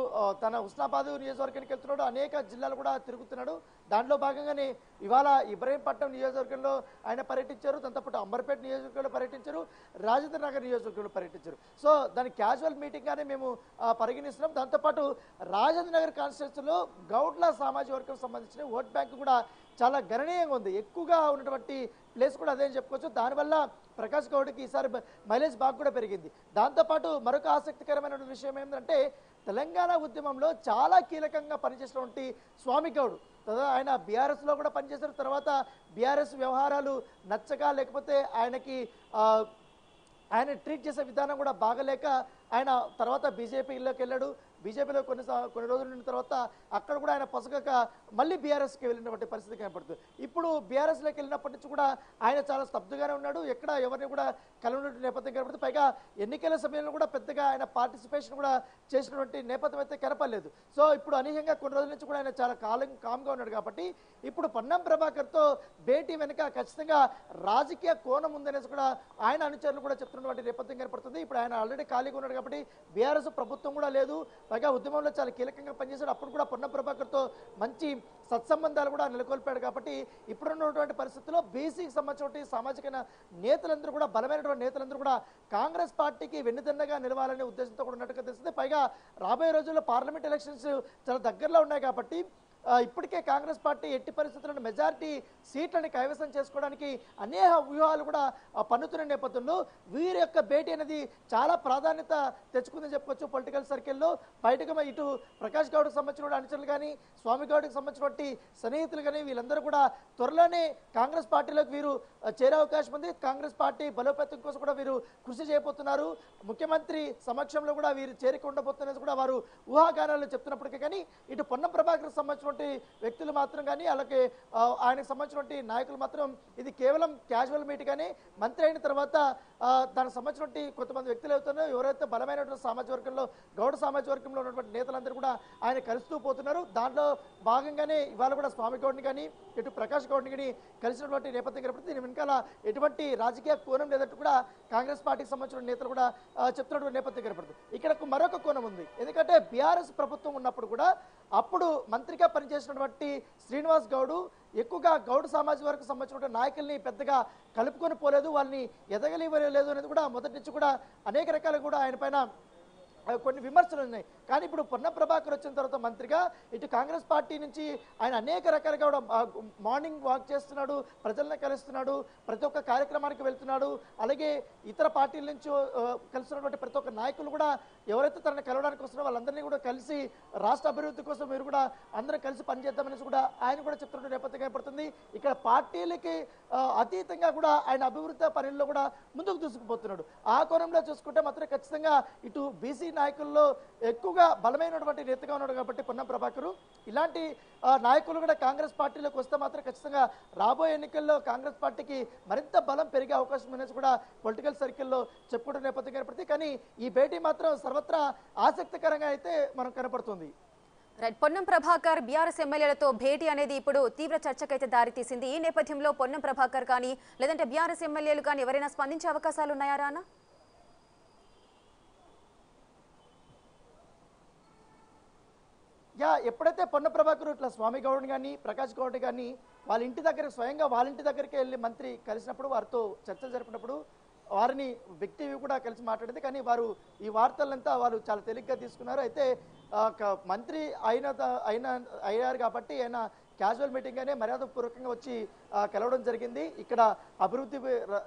తన హుస్నాబాద్ నియోజకవర్గానికి వెళ్తున్నాడు. అనేక జిల్లాలు కూడా తిరుగుతున్నాడు. దాంట్లో భాగంగానే ఇవాళ ఇబ్రహీంపట్నం నియోజకవర్గంలో ఆయన పర్యటించారు. దాంతోపాటు అంబర్పేట నియోజకవర్గంలో పర్యటించారు. రాజేంద్ర నగర్ నియోజకవర్గంలో పర్యటించారు. సో దాని క్యాజువల్ మీటింగ్గానే మేము పరిగణిస్తున్నాం. దాంతోపాటు రాజేంద్ర నగర్ కాన్స్టిట్యూన్సీలో గౌడ్ల సామాజిక వర్గం సంబంధించిన ఓట్ బ్యాంక్ కూడా చాలా గణనీయంగా ఉంది. ఎక్కువగా ఉన్నటువంటి ప్లేస్ కూడా అదే అని చెప్పుకోవచ్చు. దానివల్ల ప్రకాష్ గౌడ్కి ఈసారి మైలేజ్ బాగా కూడా పెరిగింది. దాంతోపాటు మరొక ఆసక్తికరమైన విషయం ఏంటంటే తెలంగాణ ఉద్యమంలో చాలా కీలకంగా పనిచేసినటువంటి స్వామి గౌడ్. తర్వాత ఆయన బీఆర్ఎస్లో కూడా పనిచేసిన తర్వాత బీఆర్ఎస్ వ్యవహారాలు నచ్చక లేకపోతే ఆయనకి ఆయన ట్రీట్ చేసే విధానం కూడా బాగలేక ఆయన తర్వాత బీజేపీలోకి వెళ్ళాడు. బీజేపీలో కొన్ని కొన్ని రోజులు ఉన్న తర్వాత అక్కడ కూడా ఆయన పొసగక మళ్ళీ బీఆర్ఎస్కి వెళ్ళినటువంటి పరిస్థితి కనపడుతుంది. ఇప్పుడు బీఆర్ఎస్లోకి వెళ్ళినప్పటి నుంచి కూడా ఆయన చాలా స్తబ్దుగానే ఉన్నాడు. ఎక్కడ ఎవరిని కూడా కలవనటువంటి నేపథ్యం కనపడుతుంది. పైగా ఎన్నికల సమయంలో కూడా పెద్దగా ఆయన పార్టిసిపేషన్ కూడా చేసినటువంటి నేపథ్యం అయితే కనపడలేదు. సో ఇప్పుడు అనూహ్యంగా కొన్ని రోజుల నుంచి కూడా ఆయన చాలా కాలం కామ్గా ఉన్నాడు కాబట్టి ఇప్పుడు పొన్నం ప్రభాకర్తో భేటీ వెనుక ఖచ్చితంగా రాజకీయ కోణం ఉందనేసి కూడా ఆయన అనుచరులు కూడా చెప్తున్నటువంటి నేపథ్యం కనపడుతుంది. ఇప్పుడు ఆయన ఆల్రెడీ ఖాళీగా ఉన్నాడు కాబట్టి బీఆర్ఎస్ ప్రభుత్వం కూడా లేదు. పైగా ఉద్యమంలో చాలా కీలకంగా పనిచేశాడు. అప్పుడు కూడా పొన్న ప్రభాకర్తో మంచి సత్సంబంధాలు కూడా నెలకొల్పాడు కాబట్టి ఇప్పుడున్నటువంటి పరిస్థితుల్లో బీసీకి సంబంధించిన సామాజిక నేతలందరూ కూడా బలమైనటువంటి నేతలందరూ కూడా కాంగ్రెస్ పార్టీకి వెన్నుదన్నగా నిలవాలనే ఉద్దేశంతో కూడా ఉన్నట్టుగా తెలుస్తుంది. పైగా రాబోయే రోజుల్లో పార్లమెంట్ ఎలక్షన్స్ చాలా దగ్గరలో ఉన్నాయి కాబట్టి ఇప్పటికే కాంగ్రెస్ పార్టీ ఎట్టి పరిస్థితుల్లో మెజారిటీ సీట్లని కైవసం చేసుకోవడానికి అనేక వ్యూహాలు కూడా పన్నుతున్న నేపథ్యంలో వీరి యొక్క భేటీ అనేది చాలా ప్రాధాన్యత తెచ్చుకుందని చెప్పుకోవచ్చు పొలిటికల్ సర్కిల్లో. బయటకు ఇటు ప్రకాష్ గౌడ్కి సంబంధించిన అనుచరులు కానీ స్వామి గౌడ్కి సంబంధించినటువంటి సన్నిహితులు కానీ వీళ్ళందరూ కూడా త్వరలోనే కాంగ్రెస్ పార్టీలోకి వీరు చేరే అవకాశం ఉంది. కాంగ్రెస్ పార్టీ బలోపేతం కోసం కూడా వీరు కృషి చేయబోతున్నారు. ముఖ్యమంత్రి సమక్షంలో కూడా వీరు చేరిక ఉండబోతున్నది కూడా వారు ఊహాగానాలు చెప్తున్నప్పటికీ కానీ ఇటు పొన్నం ప్రభాకర్ సంబంధించిన సంబంధించినటువంటి వ్యక్తులు మాత్రం కానీ అలాగే ఆయనకు సంబంధించినటువంటి నాయకులు మాత్రం ఇది కేవలం క్యాజువల్ మీట్ కానీ మంత్రి అయిన తర్వాత దానికి సంబంధించినటువంటి కొంతమంది వ్యక్తులు అవుతున్నారో ఎవరైతే బలమైనటువంటి సామాజిక వర్గంలో గౌడ సామాజిక వర్గంలో ఉన్నటువంటి నేతలందరూ కూడా ఆయన కలుస్తూ పోతున్నారు. దాంట్లో భాగంగానే ఇవాళ కూడా స్వామి గౌడ్ని కానీ ఇటు ప్రకాష్ గౌడ్ని కానీ కలిసినటువంటి నేపథ్యం కాబట్టి దీని వెనకాల ఎటువంటి రాజకీయ కోణం లేదంటూ కూడా కాంగ్రెస్ పార్టీకి సంబంధించిన నేతలు కూడా చెప్తున్నటువంటి నేపథ్యం కనపడుతుంది. ఇక్కడ మరొక కోణం ఉంది. ఎందుకంటే బీఆర్ఎస్ ప్రభుత్వం ఉన్నప్పుడు కూడా అప్పుడు మంత్రిగా పనిచేసినటువంటి శ్రీనివాస్ గౌడు ఎక్కువగా గౌడ్ సామాజిక వర్గకు సంబంధించిన నాయకుల్ని పెద్దగా కలుపుకొని పోలేదు వాళ్ళని ఎదగలివ్వలేదు అనేది కూడా మొదటి నుంచి కూడా అనేక రకాలు కూడా ఆయన పైన కొన్ని విమర్శలు ఉన్నాయి. కానీ ఇప్పుడు పొన్న ప్రభాకర్ వచ్చిన తర్వాత మంత్రిగా ఇటు కాంగ్రెస్ పార్టీ నుంచి ఆయన అనేక రకాలుగా కూడా మార్నింగ్ వాక్ చేస్తున్నాడు ప్రజలను కలుస్తున్నాడు ప్రతి ఒక్క కార్యక్రమానికి వెళ్తున్నాడు అలాగే ఇతర పార్టీల నుంచి ఆ, కలుస్తున్నటువంటి ప్రతి ఒక్క నాయకులు కూడా ఎవరైతే తనని కలవడానికి వస్తున్నారో వాళ్ళందరినీ కూడా కలిసి రాష్ట్ర అభివృద్ధి కోసం మీరు కూడా అందరూ కలిసి పనిచేద్దామనేసి కూడా ఆయన కూడా చెప్తున్న నేపథ్యం కనపడుతుంది ఇక్కడ పార్టీలకి అతీతంగా కూడా ఆయన అభివృద్ధి పనుల్లో కూడా ముందుకు దూసుకుపోతున్నాడు. ఆ కోణంలో చూసుకుంటే మాత్రం ఖచ్చితంగా ఇటు బీసీ నాయకుల్లో ఎక్కువగా బలమైనటువంటి నేతగా ఉన్నాడు కాబట్టి పొన్నం ప్రభాకరు. ఇలాంటి నాయకులు కూడా కాంగ్రెస్ పార్టీలోకి వస్తే మాత్రం ఖచ్చితంగా రాబోయే ఎన్నికల్లో కాంగ్రెస్ పార్టీకి మరింత బలం పెరిగే అవకాశం అనేది కూడా పొలిటికల్ సర్కిల్లో చెప్పుకుంటున్న నేపథ్యం కనపడుతుంది కానీ ఈ భేటీ మాత్రం సర్వత్రా ఆసక్తికరంగా అయితే మనం కనపడుతుంది. రైట్ పొన్నం ప్రభాకర్ బీఆర్ఎస్ ఎమ్మెల్యేలతో భేటీ అనేది ఇప్పుడు తీవ్ర చర్చకైతే దారితీసింది. ఈ నేపథ్యంలో పొన్నం ప్రభాకర్ కానీ లేదంటే బీఆర్ఎస్ ఎమ్మెల్యేలు కానీ ఎవరైనా స్పందించే అవకాశాలు ఉన్నాయా రానా? యా ఎప్పుడైతే పొన్న ప్రభాకర్ ఇట్లా స్వామి గౌడ్ కానీ ప్రకాష్ గౌడ్ కానీ వాళ్ళ ఇంటి దగ్గర స్వయంగా వాళ్ళ ఇంటి దగ్గరికి వెళ్ళి మంత్రి కలిసినప్పుడు వారితో చర్చలు జరిపినప్పుడు వారిని వ్యక్తి కూడా కలిసి మాట్లాడింది. కానీ వారు ఈ వార్తలంతా వారు చాలా తేలిగ్గా తీసుకున్నారు. అయితే క- మంత్రి అయిన త- అయిన అయ్యారు కాబట్టి ఆయన క్యాజువల్ మీటింగ్ అనే మర్యాదపూర్వకంగా వచ్చి కలవడం జరిగింది. ఇక్కడ అభివృద్ధి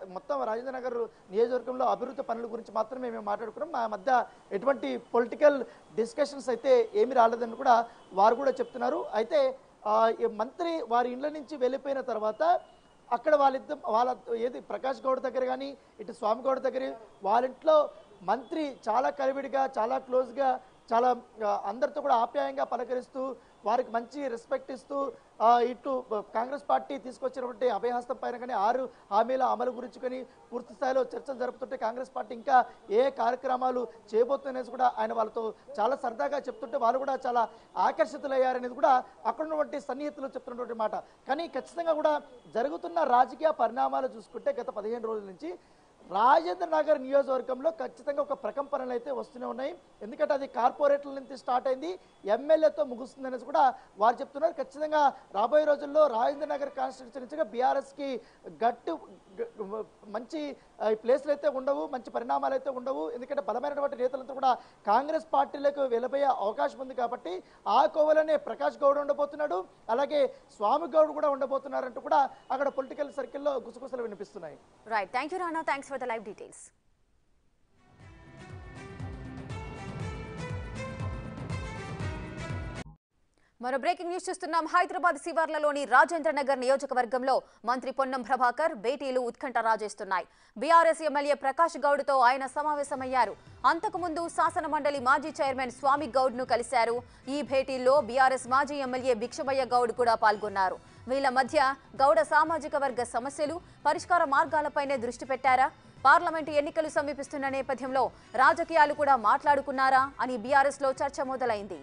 మొత్తం రాజేంద్ర నగర్ నియోజకవర్గంలో అభివృద్ధి పనుల గురించి మాత్రమే మేము మాట్లాడుకున్నాం. మా మధ్య ఎటువంటి పొలిటికల్ డిస్కషన్స్ అయితే ఏమీ రాలేదని కూడా వారు కూడా చెప్తున్నారు. అయితే మంత్రి వారి ఇండ్ల నుంచి వెళ్ళిపోయిన తర్వాత అక్కడ వాళ్ళిద్దరు వాళ్ళ ఏది ప్రకాష్ గౌడ్ దగ్గర కానీ ఇటు స్వామి గౌడ్ దగ్గర వాళ్ళ ఇంట్లో మంత్రి చాలా కలివిడిగా చాలా క్లోజ్గా చాలా అందరితో కూడా ఆప్యాయంగా పలకరిస్తూ వారికి మంచి రెస్పెక్ట్ ఇస్తూ ఇటు కాంగ్రెస్ పార్టీ తీసుకొచ్చినటువంటి అభయహస్తం పైన కానీ ఆరు హామీల అమలు గురించి కానీ పూర్తి స్థాయిలో చర్చలు జరుపుతుంటే కాంగ్రెస్ పార్టీ ఇంకా ఏ కార్యక్రమాలు చేయబోతున్నది కూడా ఆయన వాళ్ళతో చాలా సరదాగా చెప్తుంటే వాళ్ళు కూడా చాలా ఆకర్షితులయ్యారనేది కూడా అక్కడ ఉన్నటువంటి సన్నిహితులు చెప్తున్నటువంటి మాట. కానీ ఖచ్చితంగా కూడా జరుగుతున్న రాజకీయ పరిణామాలు చూసుకుంటే గత పదిహేను రోజుల నుంచి రాజేంద్ర నగర్ నియోజకవర్గంలో ఖచ్చితంగా ఒక ప్రకంపనలు అయితే వస్తూనే ఉన్నాయి. ఎందుకంటే అది కార్పొరేట్ల నుంచి స్టార్ట్ అయింది. ఎమ్మెల్యేతో ముగుస్తుంది అనేసి కూడా వారు చెప్తున్నారు. ఖచ్చితంగా రాబోయే రోజుల్లో రాజేంద్ర నగర్ కాన్స్టిట్యున్సీగా బీఆర్ఎస్కి గట్టు మంచి ప్లేస్లు అయితే ఉండవు మంచి పరిణామాలు అయితే ఉండవు. ఎందుకంటే బలమైనటువంటి నేతలంతా కూడా కాంగ్రెస్ పార్టీలకు వెళ్ళబోయే అవకాశం ఉంది కాబట్టి ఆ కోవలనే ప్రకాష్ గౌడ్ ఉండబోతున్నాడు. అలాగే స్వామి గౌడ్ కూడా ఉండబోతున్నారంటూ కూడా అక్కడ పొలిటికల్ సర్కిల్లో గుసగుసలు వినిపిస్తున్నాయి. Right thank you Rana thanks for the live details మరో బ్రేకింగ్ న్యూస్ చూస్తున్నాం. హైదరాబాద్ శివార్లలోని రాజేంద్రనగర్ నియోజకవర్గంలో మంత్రి పొన్నం ప్రభాకర్ భేటీలు ఉత్కంఠ రాజేస్తున్నాయి. బీఆర్ఎస్ ఎమ్మెల్యే ప్రకాష్ గౌడ్తో ఆయన సమావేశమయ్యారు. అంతకుముందు శాసన మండలి మాజీ చైర్మన్ స్వామి గౌడ్ను కలిశారు. ఈ భేటీల్లో బీఆర్ఎస్ మాజీ ఎమ్మెల్యే భిక్షమయ్య గౌడ్ కూడా పాల్గొన్నారు. వీళ్ళ మధ్య గౌడ సామాజిక వర్గ సమస్యలు పరిష్కార మార్గాలపైనే దృష్టి పెట్టారా? పార్లమెంటు ఎన్నికలు సమీపిస్తున్న నేపథ్యంలో రాజకీయాలు కూడా మాట్లాడుకున్నారా అని బీఆర్ఎస్లో చర్చ మొదలైంది.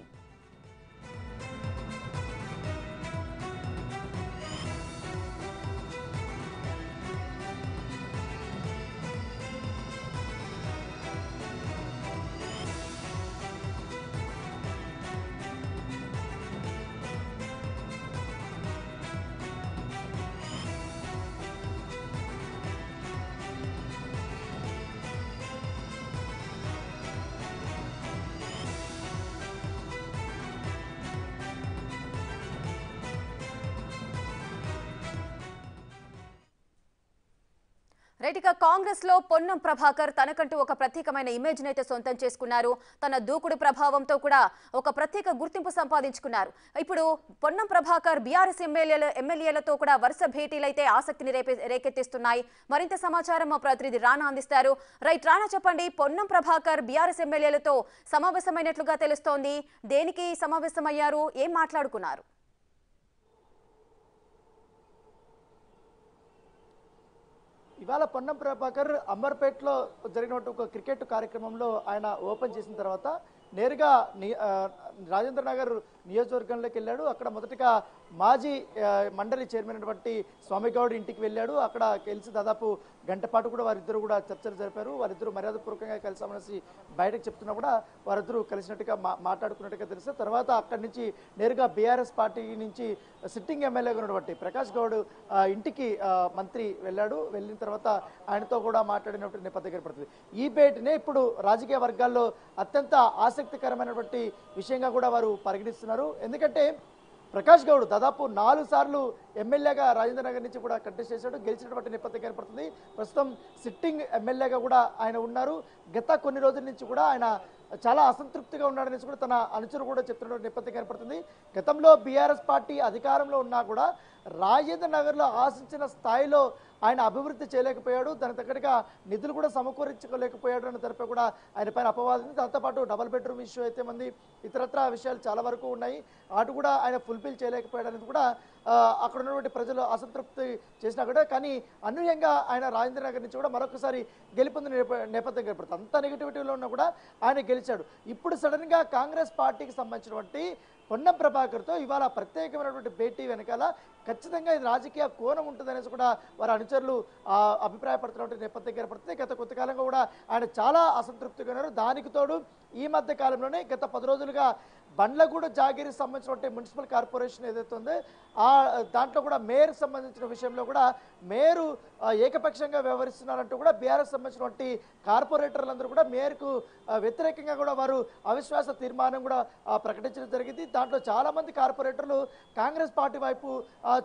కాంగ్రెస్లో పొన్నం ప్రభాకర్ తనకంటూ ఒక ప్రత్యేకమైన ఇమేజ్ నైతే సొంతం చేసుకున్నారు. తన దూకుడు ప్రభావంతో కూడా ఒక ప్రత్యేక గుర్తింపు సంపాదించుకున్నారు. ఇప్పుడు పొన్నం ప్రభాకర్ బీఆర్ఎస్ ఎమ్మెల్యేల ఎమ్మెల్యేలతో కూడా వరుస భేటీలైతే ఆసక్తిని రేపే రేకెత్తిస్తున్నాయి. మరింత సమాచారం మా ప్రతినిధి రానా అందిస్తారు. రైట్ రానా చెప్పండి పొన్నం ప్రభాకర్ బీఆర్ఎస్ ఎమ్మెల్యేలతో సమావేశమైనట్లుగా తెలుస్తోంది. దేనికి సమావేశమయ్యారు? ఏం మాట్లాడుకున్నారు? ఇవాళ పొన్నం ప్రభాకర్ అంబర్పేటలో జరిగినటువంటి ఒక క్రికెట్ కార్యక్రమంలో ఆయన ఓపెన్ చేసిన తర్వాత నేరుగా రాజేంద్ర నగర్ నియోజకవర్గంలోకి వెళ్ళాడు. అక్కడ మొదటగా మాజీ మండలి చైర్మన్ అయినటువంటి స్వామిగౌడ్ ఇంటికి వెళ్ళాడు. అక్కడ కలిసి దాదాపు గంట పాటు కూడా వారిద్దరు కూడా చర్చలు జరిపారు. వారిద్దరు మర్యాదపూర్వకంగా కలిసామనేసి బయటకు చెప్తున్నా కూడా వారిద్దరూ కలిసినట్టుగా మా మాట్లాడుకున్నట్టుగా తెలిస్తే తర్వాత అక్కడి నుంచి నేరుగా బీఆర్ఎస్ పార్టీ నుంచి సిట్టింగ్ ఎమ్మెల్యేగా ఉన్నటువంటి ప్రకాష్ గౌడ్ ఇంటికి మంత్రి వెళ్ళాడు. వెళ్ళిన తర్వాత ఆయనతో కూడా మాట్లాడినటువంటి నేపథ్యం ఏర్పడుతుంది. ఈ భేటీనే ఇప్పుడు రాజకీయ వర్గాల్లో అత్యంత ఆసక్తికరమైనటువంటి విషయంగా కూడా వారు పరిగణిస్తున్నారు. ఎందుకంటే ప్రకాష్ గౌడ్ దాదాపు నాలుగు సార్లు ఎమ్మెల్యేగా రాజేంద్ర నగర్ నుంచి కూడా కంటెస్ట్ చేశాడు. గెలిచినటువంటి నేపథ్యం కనపడుతుంది ప్రస్తుతం సిట్టింగ్ ఎమ్మెల్యేగా కూడా ఆయన ఉన్నారు. గత కొన్ని రోజుల నుంచి కూడా ఆయన చాలా అసంతృప్తిగా ఉన్నాడనేసి కూడా తన అనుచరు కూడా చెప్తున్న నేపథ్యం కనపడుతుంది గతంలో బీఆర్ఎస్ పార్టీ అధికారంలో ఉన్నా కూడా రాజేంద్ర నగర్లో ఆశించిన స్థాయిలో ఆయన అభివృద్ధి చేయలేకపోయాడు. దానికి తగ్గట్టుగా నిధులు కూడా సమకూర్చుకోలేకపోయాడు అని తరపు కూడా ఆయన పైన అపవాదం దాంతోపాటు డబల్ బెడ్రూమ్ ఇష్యూ అయితే మంది ఇతరత్ర విషయాలు చాలా వరకు ఉన్నాయి. అటు కూడా ఆయన ఫుల్ఫిల్ చేయలేకపోయాడు అనేది కూడా అక్కడ ఉన్నటువంటి ప్రజలు అసంతృప్తి చేసినా కూడా కానీ అనూహ్యంగా ఆయన రాజేంద్ర నగర్ నుంచి కూడా మరొకసారి గెలుపొందిన నేప- నేపథ్యం ఏర్పడుతుంది అంత నెగిటివిటీలో ఉన్నా కూడా ఆయన గెలిచాడు. ఇప్పుడు సడన్గా కాంగ్రెస్ పార్టీకి సంబంధించినటువంటి పొన్నం ప్రభాకర్తో ఇవాళ ప్రత్యేకమైనటువంటి భేటీ వెనకాల ఖచ్చితంగా ఇది రాజకీయ కోణం ఉంటుందనేసి కూడా వారి అనుచరులు అభిప్రాయపడుతున్నటువంటి నేపథ్యం ఏర్పడుతుంది గత కొంతకాలంగా కూడా ఆయన చాలా అసంతృప్తిగా ఉన్నారు. దానికి తోడు ఈ మధ్య కాలంలోనే గత పది రోజులుగా బండ్లగూడ జాగిరి సంబంధించినటువంటి మున్సిపల్ కార్పొరేషన్ ఏదైతే ఉందో ఆ దాంట్లో కూడా మేయర్ సంబంధించిన విషయంలో కూడా మేయరు ఏకపక్షంగా వ్యవహరిస్తున్నారంటూ కూడా బీఆర్ఎస్ సంబంధించినటువంటి కార్పొరేటర్లందరూ కూడా మేయర్కు వ్యతిరేకంగా కూడా వారు అవిశ్వాస తీర్మానం కూడా ప్రకటించడం జరిగింది. దాంట్లో చాలామంది కార్పొరేటర్లు కాంగ్రెస్ పార్టీ వైపు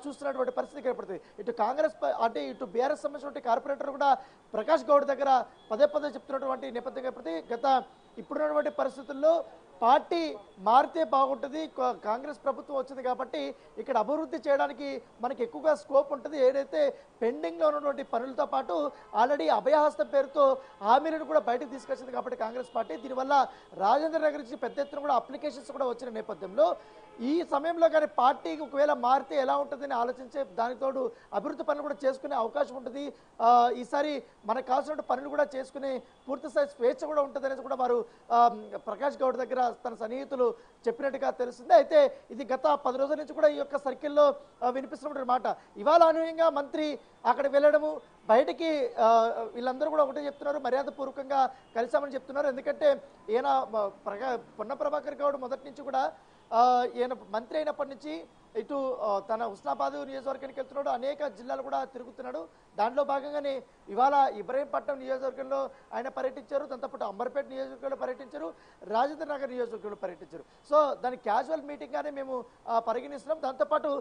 చూస్తున్నటువంటి పరిస్థితి ఏర్పడుతుంది. ఇటు కాంగ్రెస్ అంటే ఇటు బీఆర్ఎస్ సంబంధించినటువంటి కార్పొరేటర్ కూడా ప్రకాష్ గౌడ్ దగ్గర పదే పదే చెప్తున్నటువంటి నేపథ్యం ఏర్పడుతుంది. గత ఇప్పుడున్నటువంటి పరిస్థితుల్లో పార్టీ మారితే బాగుంటుంది కాంగ్రెస్ ప్రభుత్వం వచ్చింది కాబట్టి ఇక్కడ అభివృద్ధి చేయడానికి మనకి ఎక్కువగా స్కోప్ ఉంటుంది. ఏదైతే పెండింగ్లో ఉన్నటువంటి పనులతో పాటు ఆల్రెడీ అభయహస్తం పేరుతో హామీలను కూడా బయటకు తీసుకొచ్చింది కాబట్టి కాంగ్రెస్ పార్టీ. దీనివల్ల రాజేంద్ర నగర్ నుంచి పెద్ద ఎత్తున కూడా అప్లికేషన్స్ కూడా వచ్చిన నేపథ్యంలో ఈ సమయంలో కానీ పార్టీకి ఒకవేళ మారితే ఎలా ఉంటుందని ఆలోచించే దానికి తోడు అభివృద్ధి పనులు కూడా చేసుకునే అవకాశం ఉంటుంది. ఈసారి మనకు కావాల్సిన పనులు కూడా చేసుకునే పూర్తి స్థాయి స్వేచ్ఛ కూడా ఉంటుంది కూడా వారు ప్రకాష్ గౌడ్ దగ్గర తన సన్నిహితులు చెప్పినట్టుగా తెలుస్తుంది. అయితే ఇది గత పది రోజుల నుంచి కూడా ఈ యొక్క సర్కిల్లో వినిపిస్తున్నటువంటి మాట. ఇవాళ అనూహ్యంగా మంత్రి అక్కడ వెళ్ళడము బయటికి వీళ్ళందరూ కూడా ఒకటే చెప్తున్నారు మర్యాదపూర్వకంగా కలిసామని చెప్తున్నారు. ఎందుకంటే ఈయన ప్రగా పొన్న ప్రభాకర్ గౌడ్ మొదటి నుంచి కూడా ఈయన మంత్రి అయినప్పటి నుంచి ఇటు తన ఉస్నాబాద్ నియోజకవర్గానికి వెళ్తున్నాడు. అనేక జిల్లాలు కూడా తిరుగుతున్నాడు. దాంట్లో భాగంగానే ఇవాళ ఇబ్రహీంపట్నం నియోజకవర్గంలో ఆయన పర్యటించారు. దాంతోపాటు అంబర్పేట నియోజకవర్గంలో పర్యటించారు. రాజేంద్ర నగర్ నియోజకవర్గంలో పర్యటించారు. సో దాని క్యాజువల్ మీటింగ్గానే మేము పరిగణిస్తున్నాం. దాంతోపాటు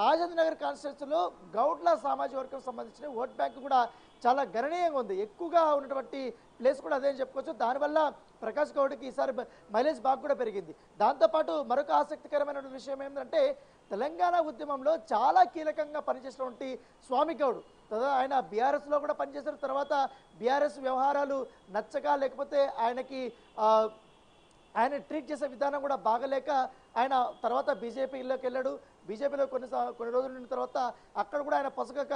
రాజేంద్ర నగర్ కాన్స్టిట్యూన్సీలో గౌడ్ల సామాజిక వర్గం సంబంధించిన ఓట్ బ్యాంక్ కూడా చాలా గణనీయంగా ఉంది. ఎక్కువగా ఉన్నటువంటి ప్లేస్ కూడా అదే అని చెప్పుకోవచ్చు. దానివల్ల ప్రకాష్ గౌడ్కి ఈసారి బ- మైలేజ్ బాగా కూడా పెరిగింది. దాంతోపాటు మరొక ఆసక్తికరమైన విషయం ఏంటంటే తెలంగాణ ఉద్యమంలో చాలా కీలకంగా పనిచేసినటువంటి స్వామి గౌడ్. తర్వాత ఆయన బీఆర్ఎస్లో కూడా పనిచేసిన తర్వాత బీఆర్ఎస్ వ్యవహారాలు నచ్చక లేకపోతే ఆయనకి ఆయన ట్రీట్ చేసే విధానం కూడా బాగలేక ఆయన తర్వాత బీజేపీలోకి వెళ్ళాడు. బీజేపీలో కొన్ని కొన్ని రోజులు ఉన్న తర్వాత అక్కడ కూడా ఆయన పొసగక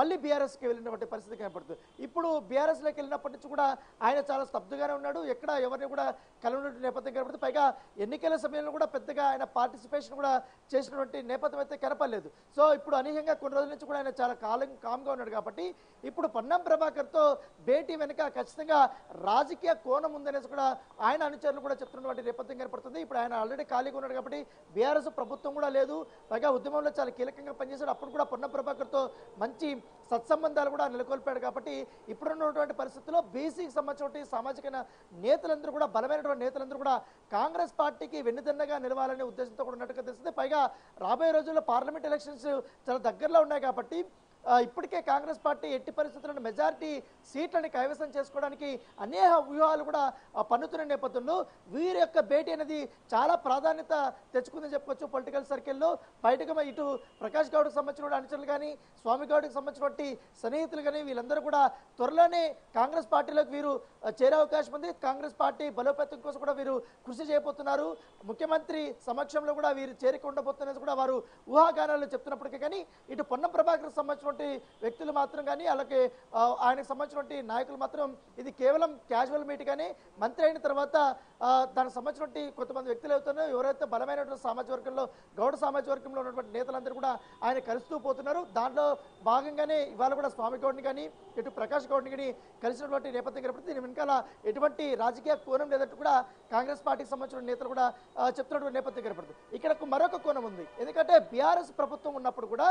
మళ్ళీ బీఆర్ఎస్కి వెళ్ళినటువంటి పరిస్థితి కనపడుతుంది. ఇప్పుడు బీఆర్ఎస్లోకి వెళ్ళినప్పటి నుంచి కూడా ఆయన చాలా స్తబ్దుగానే ఉన్నాడు. ఎక్కడ ఎవరిని కూడా కలవనటువంటి నేపథ్యం కనపడుతుంది. పైగా ఎన్నికల సమయంలో కూడా పెద్దగా ఆయన పార్టిసిపేషన్ కూడా చేసినటువంటి నేపథ్యం అయితే కనపడలేదు. సో ఇప్పుడు అనూహ్యంగా కొన్ని రోజుల నుంచి కూడా ఆయన చాలా కాలం కామ్గా ఉన్నాడు కాబట్టి ఇప్పుడు పొన్నం ప్రభాకర్తో భేటీ వెనుక ఖచ్చితంగా రాజకీయ కోణం ఉందనేసి కూడా ఆయన అనుచరులు కూడా చెప్తున్నటువంటి నేపథ్యం కనపడుతుంది. ఇప్పుడు ఆయన ఆల్రెడీ ఖాళీగా ఉన్నాడు కాబట్టి బీఆర్ఎస్ ప్రభుత్వం కూడా లేదు. పైగా ఉద్యమంలో చాలా కీలకంగా పనిచేశాడు. అప్పుడు కూడా పొన్న ప్రభాకర్తో మంచి సత్సంబంధాలు కూడా నెలకొల్పాడు కాబట్టి ఇప్పుడున్నటువంటి పరిస్థితుల్లో బీసీకి సంబంధించిన సామాజిక నేతలందరూ కూడా బలమైనటువంటి నేతలందరూ కూడా కాంగ్రెస్ పార్టీకి వెన్నుదన్నగా నిలవాలనే ఉద్దేశంతో కూడా ఉన్నట్టుగా తెలుస్తుంది. పైగా రాబోయే రోజుల్లో పార్లమెంట్ ఎలక్షన్స్ చాలా దగ్గరలో ఉన్నాయి కాబట్టి ఇప్పటికే కాంగ్రెస్ పార్టీ ఎట్టి పరిస్థితులను మెజారిటీ సీట్లని కైవసం చేసుకోవడానికి అనేక వ్యూహాలు కూడా పన్నుతున్న నేపథ్యంలో వీరి యొక్క భేటీ అనేది చాలా ప్రాధాన్యత తెచ్చుకుందని చెప్పుకోవచ్చు పొలిటికల్ సర్కిల్లో. బయటకు ఇటు ప్రకాష్ గౌడ్కి సంబంధించిన అనుచరులు కానీ స్వామి గౌడ్కి సంబంధించినటువంటి సన్నిహితులు కానీ వీళ్ళందరూ కూడా త్వరలోనే కాంగ్రెస్ పార్టీలోకి వీరు చేరే అవకాశం ఉంది. కాంగ్రెస్ పార్టీ బలోపేతం కోసం కూడా వీరు కృషి చేయబోతున్నారు. ముఖ్యమంత్రి సమక్షంలో కూడా వీరు చేరిక ఉండబోతున్నది కూడా వారు ఊహాగానాలు చెప్తున్నప్పటికీ కానీ ఇటు పొన్నం ప్రభాకర్ సంబంధించిన సంబంధించినటువంటి వ్యక్తులు మాత్రం కానీ అలాగే ఆయనకు సంబంధించినటువంటి నాయకులు మాత్రం ఇది కేవలం క్యాజువల్ మీట్ కానీ మంత్రి అయిన తర్వాత దానికి సంబంధించినటువంటి కొంతమంది వ్యక్తులు అవుతున్నారు. ఎవరైతే బలమైనటువంటి సామాజిక వర్గంలో గౌడ సామాజిక వర్గంలో ఉన్నటువంటి నేతలందరూ కూడా ఆయన కలుస్తూ పోతున్నారు. దాంట్లో భాగంగానే ఇవాళ కూడా స్వామి గౌడ్ని కానీ ఇటు ప్రకాష్ గౌడ్ని కానీ కలిసినటువంటి నేపథ్యం కనపడుతుంది. దీని వెనకాల ఎటువంటి రాజకీయ కోణం లేదంటూ కూడా కాంగ్రెస్ పార్టీకి సంబంధించిన నేతలు కూడా చెప్తున్నటువంటి నేపథ్యం కనపడుతుంది. ఇక్కడ మరొక కోణం ఉంది. ఎందుకంటే బీఆర్ఎస్ ప్రభుత్వం ఉన్నప్పుడు కూడా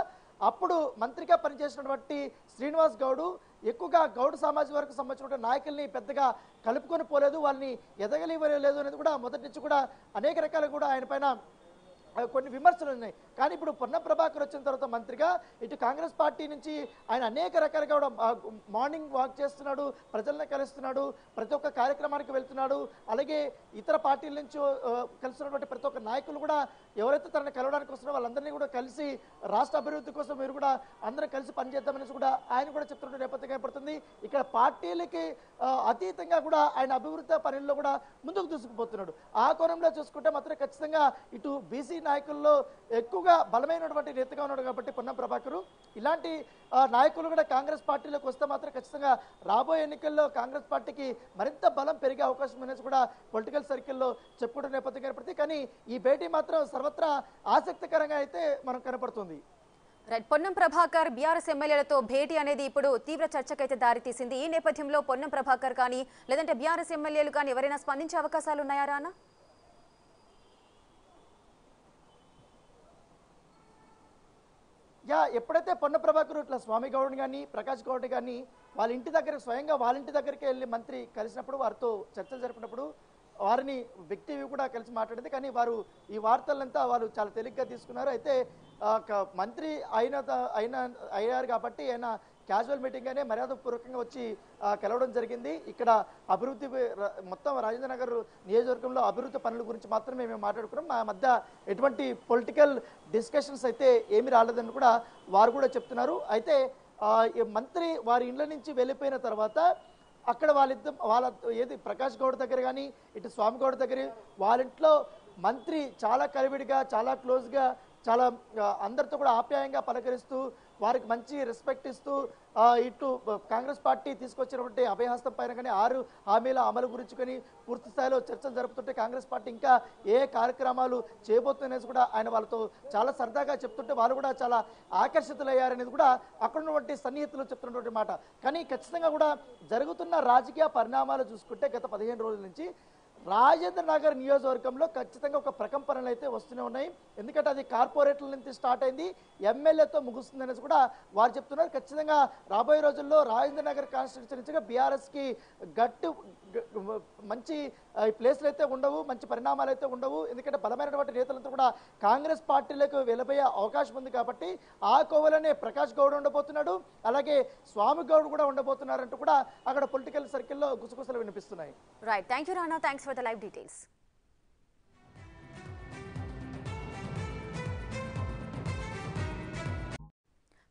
అప్పుడు మంత్రిగా పనిచేసినటువంటి శ్రీనివాస్ గౌడు ఎక్కువగా గౌడ్ సామాజిక వర్గం సంబంధించిన నాయకుల్ని పెద్దగా కలుపుకొని పోలేదు వాళ్ళని ఎదగలివ్వలేదు అనేది కూడా మొదటి నుంచి కూడా అనేక రకాలు కూడా ఆయన పైన కొన్ని విమర్శలు ఉన్నాయి. కానీ ఇప్పుడు పొన్నం ప్రభాకర్ వచ్చిన తర్వాత మంత్రిగా ఇటు కాంగ్రెస్ పార్టీ నుంచి ఆయన అనేక రకాలుగా కూడా మార్నింగ్ వాక్ చేస్తున్నాడు ప్రజలను కలుస్తున్నాడు ప్రతి ఒక్క కార్యక్రమానికి వెళ్తున్నాడు. అలాగే ఇతర పార్టీల నుంచి కలుస్తున్నటువంటి ప్రతి ఒక్క నాయకులు కూడా ఎవరైతే తనని కలవడానికి వస్తున్నారో వాళ్ళందరినీ కూడా కలిసి రాష్ట్ర అభివృద్ధి కోసం మీరు కూడా అందరం కలిసి పనిచేద్దామనేసి కూడా ఆయన కూడా చెప్తున్న నేపథ్యం కనపడుతుంది ఇక్కడ పార్టీలకి అతీతంగా కూడా ఆయన అభివృద్ధి పనుల్లో కూడా ముందుకు దూసుకుపోతున్నాడు. ఆ కోణంలో చూసుకుంటే మాత్రం ఖచ్చితంగా ఇటు బీసీ నాయకుల్లో ఎక్కువగా బలమైనటువంటి నేతగా ఉన్నాడు కాబట్టి పొన్నం ప్రభాకరు. ఇలాంటి నాయకులు కూడా కాంగ్రెస్ పార్టీలోకి వస్తే మాత్రం ఖచ్చితంగా రాబోయే ఎన్నికల్లో కాంగ్రెస్ పార్టీకి మరింత బలం పెరిగే అవకాశం అనేది కూడా పొలిటికల్ సర్కిల్లో చెప్పుకుంటున్న నేపథ్యం కనపడుతుంది కానీ ఈ భేటీ మాత్రం సర్వత్రా ఆసక్తికరంగా అయితే మనం కనపడుతుంది. రైట్ పొన్నం ప్రభాకర్ బీఆర్ఎస్ ఎమ్మెల్యేలతో భేటీ అనేది ఇప్పుడు తీవ్ర చర్చకైతే దారితీసింది. ఈ నేపథ్యంలో పొన్నం ప్రభాకర్ కానీ లేదంటే బీఆర్ఎస్ ఎమ్మెల్యేలు కానీ ఎవరైనా స్పందించే అవకాశాలు ఉన్నాయా రానా? యా ఎప్పుడైతే పొన్న ప్రభాకర్ ఇట్లా స్వామి గౌడ్ కానీ ప్రకాష్ గౌడ్ కానీ వాళ్ళ ఇంటి దగ్గర స్వయంగా వాళ్ళ ఇంటి దగ్గరికి వెళ్ళి మంత్రి కలిసినప్పుడు వారితో చర్చలు జరిపినప్పుడు వారిని వ్యక్తి కూడా కలిసి మాట్లాడింది. కానీ వారు ఈ వార్తలంతా వారు చాలా తేలిగ్గా తీసుకున్నారు. అయితే క- మంత్రి అయిన త- అయిన అయ్యారు కాబట్టి ఆయన క్యాజువల్ మీటింగ్గానే మర్యాదపూర్వకంగా వచ్చి కలవడం జరిగింది. ఇక్కడ అభివృద్ధి మొత్తం రాజేంద్ర నగర్ నియోజకవర్గంలో అభివృద్ధి పనుల గురించి మాత్రమే మేము మాట్లాడుకున్నాం. మా మధ్య ఎటువంటి పొలిటికల్ డిస్కషన్స్ అయితే ఏమి రాలేదని కూడా వారు కూడా చెప్తున్నారు. అయితే మంత్రి వారి ఇండ్ల నుంచి వెళ్ళిపోయిన తర్వాత అక్కడ వాళ్ళిద్దరు వాళ్ళ ఏది ప్రకాష్ గౌడ్ దగ్గర కానీ ఇటు స్వామి గౌడ్ దగ్గర వాళ్ళ ఇంట్లో మంత్రి చాలా కలివిడిగా చాలా క్లోజ్గా చాలా అందరితో కూడా ఆప్యాయంగా పలకరిస్తూ వారికి మంచి రెస్పెక్ట్ ఇస్తూ ఇటు కాంగ్రెస్ పార్టీ తీసుకొచ్చినటువంటి అభయహస్తం పైన కానీ ఆరు హామీల అమలు గురించి కానీ పూర్తి స్థాయిలో చర్చలు జరుపుతుంటే కాంగ్రెస్ పార్టీ ఇంకా ఏ కార్యక్రమాలు చేయబోతుందనేసి కూడా ఆయన వాళ్ళతో చాలా సరదాగా చెప్తుంటే వాళ్ళు కూడా చాలా ఆకర్షితులయ్యారనేది కూడా అక్కడ ఉన్నటువంటి సన్నిహితులు చెప్తున్నటువంటి మాట. కానీ ఖచ్చితంగా కూడా జరుగుతున్న రాజకీయ పరిణామాలు చూసుకుంటే గత పదిహేను రోజుల నుంచి రాజేంద్ర నగర్ నియోజకవర్గంలో ఖచ్చితంగా ఒక ప్రకంపనలు అయితే వస్తూనే ఉన్నాయి. ఎందుకంటే అది కార్పొరేట్ల నుంచి స్టార్ట్ అయింది. ఎమ్మెల్యేతో ముగుస్తుంది అనేసి కూడా వారు చెప్తున్నారు. ఖచ్చితంగా రాబోయే రోజుల్లో రాజేంద్ర నగర్ కాన్స్టిట్యూన్సీ బీఆర్ఎస్కి గట్టు మంచి ప్లేస్లు అయితే ఉండవు మంచి పరిణామాలు అయితే ఉండవు. ఎందుకంటే బలమైనటువంటి నేతలంతా కూడా కాంగ్రెస్ పార్టీలకు వెళ్ళబోయే అవకాశం ఉంది కాబట్టి ఆ కోవలనే ప్రకాష్ గౌడ్ ఉండబోతున్నాడు. అలాగే స్వామి గౌడ్ కూడా ఉండబోతున్నారంటూ కూడా అక్కడ పొలిటికల్ సర్కిల్లో గుసగుసలు వినిపిస్తున్నాయి. Right thank you Rana thanks for the live details.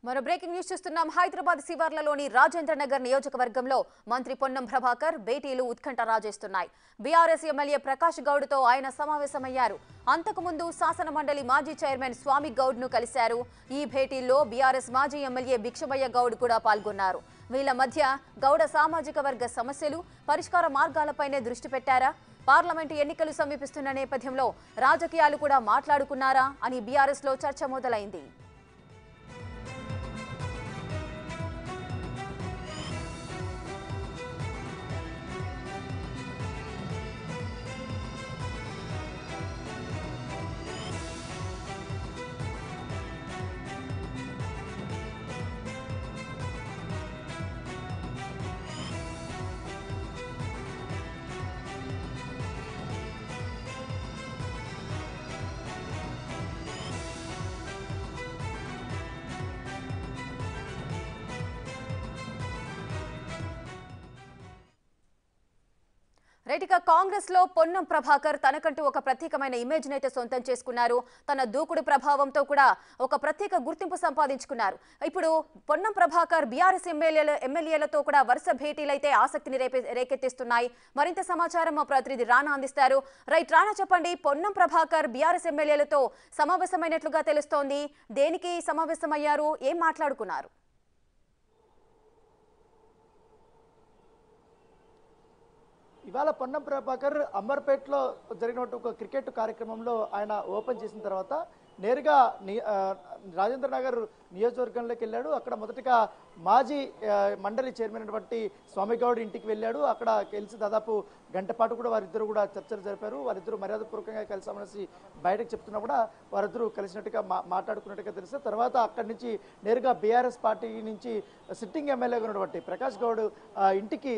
మరో బ్రేకింగ్ న్యూస్ చూస్తున్నాం. హైదరాబాద్ శివార్లలోని రాజేంద్ర నగర్ నియోజకవర్గంలో మంత్రి పొన్నం ప్రభాకర్ భేటీలు ఉత్కంఠ రాజేస్తున్నాయి. బీఆర్ఎస్ ఎమ్మెల్యే ప్రకాష్ గౌడ్తో ఆయన సమావేశమయ్యారు. అంతకుముందు శాసన మండలి మాజీ చైర్మన్ స్వామి గౌడ్ను కలిశారు. ఈ భేటీల్లో బీఆర్ఎస్ మాజీ ఎమ్మెల్యే భిక్షమయ్య గౌడ్ కూడా పాల్గొన్నారు. వీళ్ళ మధ్య గౌడ సామాజిక వర్గ సమస్యలు పరిష్కార మార్గాలపైనే దృష్టి పెట్టారా? పార్లమెంటు ఎన్నికలు సమీపిస్తున్న నేపథ్యంలో రాజకీయాలు కూడా మాట్లాడుకున్నారా అని బీఆర్ఎస్లో చర్చ మొదలైంది. కాంగ్రెస్లో పొన్నం ప్రభాకర్ తనకంటూ ఒక ప్రత్యేకమైన ఇమేజ్ అయితే సొంతం చేసుకున్నారు. తన దూకుడు ప్రభావంతో కూడా ఒక ప్రత్యేక గుర్తింపు సంపాదించుకున్నారు. ఇప్పుడు పొన్నం ప్రభాకర్ బీఆర్ఎస్ ఎమ్మెల్యేల ఎమ్మెల్యేలతో కూడా వరుస భేటీలైతే ఆసక్తిని రేపే రేకెత్తిస్తున్నాయి. మరింత సమాచారం మా ప్రతినిధి రానా అందిస్తారు. రైట్ రానా చెప్పండి పొన్నం ప్రభాకర్ బీఆర్ఎస్ ఎమ్మెల్యేలతో సమావేశమైనట్లుగా తెలుస్తోంది. దేనికి సమావేశమయ్యారు? ఏం మాట్లాడుకున్నారు? ఇవాళ పొన్నం ప్రభాకర్ అంబర్పేటలో జరిగినటువంటి ఒక క్రికెట్ కార్యక్రమంలో ఆయన ఓపెన్ చేసిన తర్వాత నేరుగా రాజేంద్ర నగర్ నియోజకవర్గంలోకి వెళ్ళాడు. అక్కడ మొదటగా మాజీ మండలి చైర్మన్ అయినటువంటి స్వామిగౌడ్ ఇంటికి వెళ్ళాడు. అక్కడ కలిసి దాదాపు గంట పాటు కూడా వారిద్దరు కూడా చర్చలు జరిపారు. వారిద్దరు మర్యాదపూర్వకంగా కలిసామనేసి బయటకు చెప్తున్నా కూడా వారిద్దరూ కలిసినట్టుగా మా మాట్లాడుకున్నట్టుగా తెలిస్తే తర్వాత అక్కడి నుంచి నేరుగా బీఆర్ఎస్ పార్టీ నుంచి సిట్టింగ్ ఎమ్మెల్యేగా ఉన్నటువంటి ప్రకాష్ గౌడ్ ఇంటికి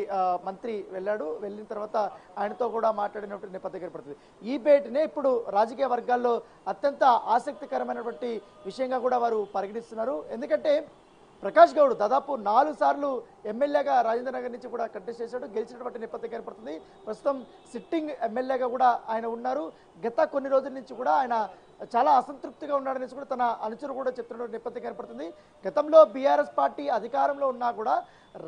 మంత్రి వెళ్ళాడు. వెళ్ళిన తర్వాత ఆయనతో కూడా మాట్లాడినటువంటి నేపథ్యం ఏర్పడుతుంది. ఈ భేటీనే ఇప్పుడు రాజకీయ వర్గాల్లో అత్యంత ఆసక్తికరమైనటువంటి విషయంగా కూడా వారు పరిగణిస్తున్నారు. ఎందుకంటే ప్రకాష్ గౌడ్ దాదాపు నాలుగు సార్లు ఎమ్మెల్యేగా రాజేంద్ర నగర్ నుంచి కూడా కంటెస్ట్ చేశాడు. గెలిచినటువంటి నేపథ్యం కనపడుతుంది ప్రస్తుతం సిట్టింగ్ ఎమ్మెల్యేగా కూడా ఆయన ఉన్నారు. గత కొన్ని రోజుల నుంచి కూడా ఆయన చాలా అసంతృప్తిగా ఉన్నాడనేసి కూడా తన అనుచరు కూడా చెప్తున్న నేపథ్యం కనపడుతుంది గతంలో బీఆర్ఎస్ పార్టీ అధికారంలో ఉన్నా కూడా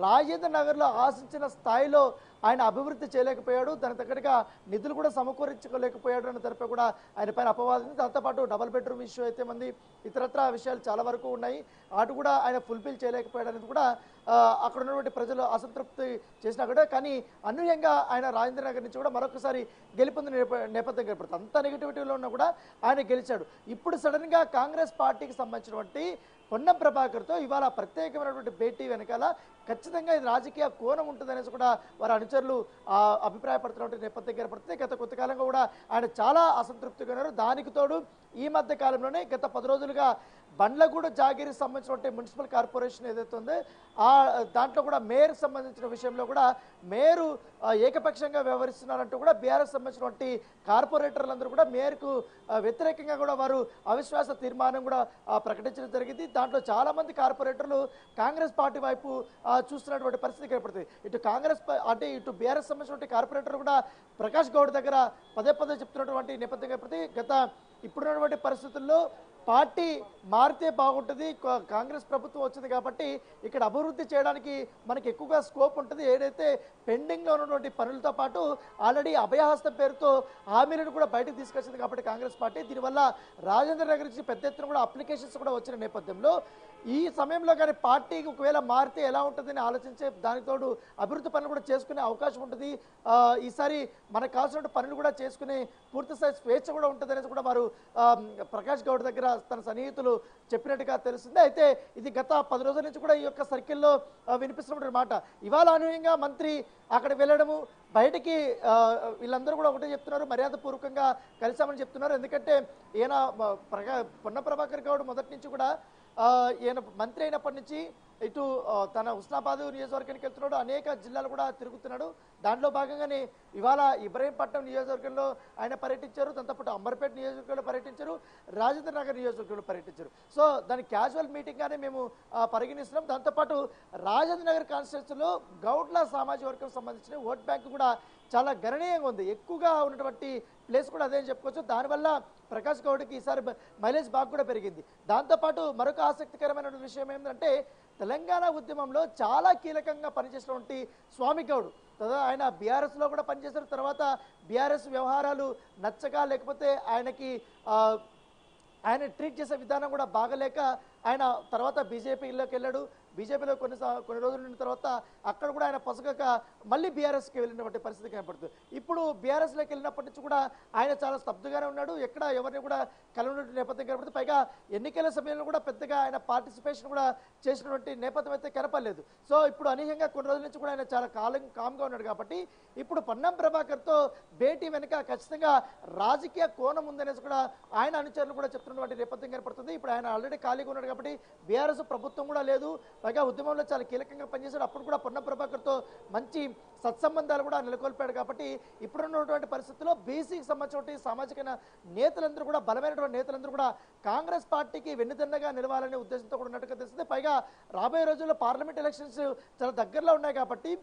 రాజేంద్ర నగర్లో ఆశించిన స్థాయిలో ఆయన అభివృద్ధి చేయలేకపోయాడు దానికి తగ్గట్టుగా నిధులు కూడా సమకూరించుకోలేకపోయాడు అని తరపు కూడా ఆయన పైన అపవాదం ఉంది. దాంతోపాటు డబల్ బెడ్రూమ్ ఇష్యూ అయితే మంది ఇతరత్ర విషయాలు చాలా వరకు ఉన్నాయి. అటు కూడా ఆయన ఫుల్ఫిల్ చేయలేకపోయాడు అనేది కూడా అక్కడ ఉన్నటువంటి ప్రజలు అసంతృప్తి చేసినా కూడా కానీ అనూహ్యంగా ఆయన రాజేంద్ర నగర్ నుంచి కూడా మరొకసారి గెలుపొందిన నేప- నేపథ్యం ఏర్పడుతుంది అంత నెగిటివిటీలో ఉన్నా కూడా ఆయన గెలిచాడు. ఇప్పుడు సడన్గా కాంగ్రెస్ పార్టీకి సంబంధించినటువంటి పొన్నం ప్రభాకర్తో ఇవాళ ప్రత్యేకమైనటువంటి భేటీ వెనకాల ఖచ్చితంగా ఇది రాజకీయ కోణం ఉంటుందనేసి కూడా వారి అనుచరులు అభిప్రాయపడుతున్నటువంటి నేపథ్యం ఏర్పడుతుంది గత కొంతకాలంగా కూడా ఆయన చాలా అసంతృప్తిగా ఉన్నారు. దానికి తోడు ఈ మధ్య కాలంలోనే గత పది రోజులుగా బండ్లగూడ జాగిరి సంబంధించినటువంటి మున్సిపల్ కార్పొరేషన్ ఏదైతే ఉందో ఆ దాంట్లో కూడా మేయర్ సంబంధించిన విషయంలో కూడా మేయరు ఏకపక్షంగా వ్యవహరిస్తున్నారంటూ కూడా బీఆర్ఎస్ సంబంధించినటువంటి కార్పొరేటర్లందరూ కూడా మేయర్కు వ్యతిరేకంగా కూడా వారు అవిశ్వాస తీర్మానం కూడా ప్రకటించడం జరిగింది. దాంట్లో చాలామంది కార్పొరేటర్లు కాంగ్రెస్ పార్టీ వైపు చూస్తున్నటువంటి పరిస్థితి ఏర్పడుతుంది. ఇటు కాంగ్రెస్ అంటే ఇటు బీఆర్ఎస్ సంబంధించినటువంటి కార్పొరేటర్ కూడా ప్రకాష్ గౌడ్ దగ్గర పదే పదే చెప్తున్నటువంటి నేపథ్యం ఏర్పడుతుంది. గత ఇప్పుడున్నటువంటి పరిస్థితుల్లో పార్టీ మారితే బాగుంటుంది కాంగ్రెస్ ప్రభుత్వం వచ్చింది కాబట్టి ఇక్కడ అభివృద్ధి చేయడానికి మనకి ఎక్కువగా స్కోప్ ఉంటుంది. ఏదైతే పెండింగ్లో ఉన్నటువంటి పనులతో పాటు ఆల్రెడీ అభయహస్తం పేరుతో హామీలను కూడా బయటకు తీసుకొచ్చింది కాబట్టి కాంగ్రెస్ పార్టీ. దీనివల్ల రాజేంద్ర నగర్ నుంచి పెద్ద ఎత్తున కూడా అప్లికేషన్స్ కూడా వచ్చిన నేపథ్యంలో ఈ సమయంలో కానీ పార్టీకి ఒకవేళ మారితే ఎలా ఉంటుందని ఆలోచించే దానికి తోడు అభివృద్ధి పనులు కూడా చేసుకునే అవకాశం ఉంటుంది. ఈసారి మనకు కావాల్సిన పనులు కూడా చేసుకునే పూర్తి స్థాయి స్వేచ్ఛ కూడా ఉంటుంది కూడా వారు ప్రకాష్ గౌడ్ దగ్గర తన సన్నిహితులు చెప్పినట్టుగా తెలుస్తుంది. అయితే ఇది గత పది రోజుల నుంచి కూడా ఈ యొక్క సర్కిల్లో వినిపిస్తున్నటువంటి మాట. ఇవాళ అనూహ్యంగా మంత్రి అక్కడ వెళ్ళడము బయటికి వీళ్ళందరూ కూడా ఒకటే చెప్తున్నారు మర్యాదపూర్వకంగా కలిసామని చెప్తున్నారు. ఎందుకంటే ఈయన మ, పొన్న ప్రభాకర్ గౌడ్ మొదటి నుంచి కూడా ఈయన మంత్రి అయినప్పటి నుంచి ఇటు తన ఉస్నాబాద్ నియోజకవర్గానికి వెళ్తున్నాడు. అనేక జిల్లాలు కూడా తిరుగుతున్నాడు. దాంట్లో భాగంగానే ఇవాళ ఇబ్రహీంపట్నం నియోజకవర్గంలో ఆయన పర్యటించారు. దాంతోపాటు అంబర్పేట నియోజకవర్గంలో పర్యటించారు. రాజేంద్ర నగర్ నియోజకవర్గంలో పర్యటించారు. సో దాని క్యాజువల్ మీటింగ్గానే మేము పరిగణిస్తున్నాం. దాంతోపాటు రాజేంద్ర నగర్ కాన్స్టిట్యూన్సీలో గౌడ్ల సామాజిక వర్గం సంబంధించిన ఓట్ బ్యాంక్ కూడా చాలా గణనీయంగా ఉంది. ఎక్కువగా ఉన్నటువంటి ప్లేస్ కూడా అదే అని చెప్పుకోవచ్చు. దానివల్ల ప్రకాష్ గౌడ్కి ఈసారి బ- మైలేజ్ బాగా కూడా పెరిగింది. దాంతోపాటు మరొక ఆసక్తికరమైన విషయం ఏంటంటే తెలంగాణ ఉద్యమంలో చాలా కీలకంగా పనిచేసినటువంటి స్వామి గౌడ్. కదా ఆయన బీఆర్ఎస్లో కూడా పనిచేసిన తర్వాత బీఆర్ఎస్ వ్యవహారాలు నచ్చక లేకపోతే ఆయనకి ఆయన ట్రీట్ చేసే విధానం కూడా బాగలేక ఆయన తర్వాత బీజేపీలోకి వెళ్ళాడు. బీజేపీలో కొన్ని కొన్ని రోజులు ఉన్న తర్వాత అక్కడ కూడా ఆయన పొసగక మళ్ళీ బీఆర్ఎస్కి వెళ్ళినటువంటి పరిస్థితి కనపడుతుంది. ఇప్పుడు బీఆర్ఎస్లోకి వెళ్ళినప్పటి నుంచి కూడా ఆయన చాలా స్తబ్దుగానే ఉన్నాడు. ఎక్కడ ఎవరిని కూడా కలవనటువంటి నేపథ్యం కనపడుతుంది. పైగా ఎన్నికల సమయంలో కూడా పెద్దగా ఆయన పార్టిసిపేషన్ కూడా చేసినటువంటి నేపథ్యం అయితే కనపడలేదు. సో ఇప్పుడు అనూహ్యంగా కొన్ని రోజుల నుంచి కూడా ఆయన చాలా కాలం కామ్గా ఉన్నాడు కాబట్టి ఇప్పుడు పొన్నం ప్రభాకర్తో భేటీ వెనుక ఖచ్చితంగా రాజకీయ కోణం ఉందనేసి కూడా ఆయన అనుచరులు కూడా చెప్తున్నటువంటి నేపథ్యం కనపడుతుంది. ఇప్పుడు ఆయన ఆల్రెడీ ఖాళీగా ఉన్నాడు కాబట్టి బీఆర్ఎస్ ప్రభుత్వం కూడా లేదు. పైగా ఉద్యమంలో చాలా కీలకంగా పనిచేశాడు. అప్పుడు కూడా పొన్న ప్రభాకర్తో మంచి సత్సంబంధాలు కూడా నెలకొల్పాడు కాబట్టి ఇప్పుడున్నటువంటి పరిస్థితుల్లో బీసీకి సంబంధించిన సామాజిక నేతలందరూ కూడా బలమైనటువంటి నేతలందరూ కూడా కాంగ్రెస్ పార్టీకి వెన్నుదన్నగా నిలవాలనే ఉద్దేశంతో కూడా ఉన్నట్టుగా తెలుస్తుంది. పైగా రాబోయే రోజుల్లో పార్లమెంట్ ఎలక్షన్స్ చాలా దగ్గరలో ఉన్నాయి కాబట్టి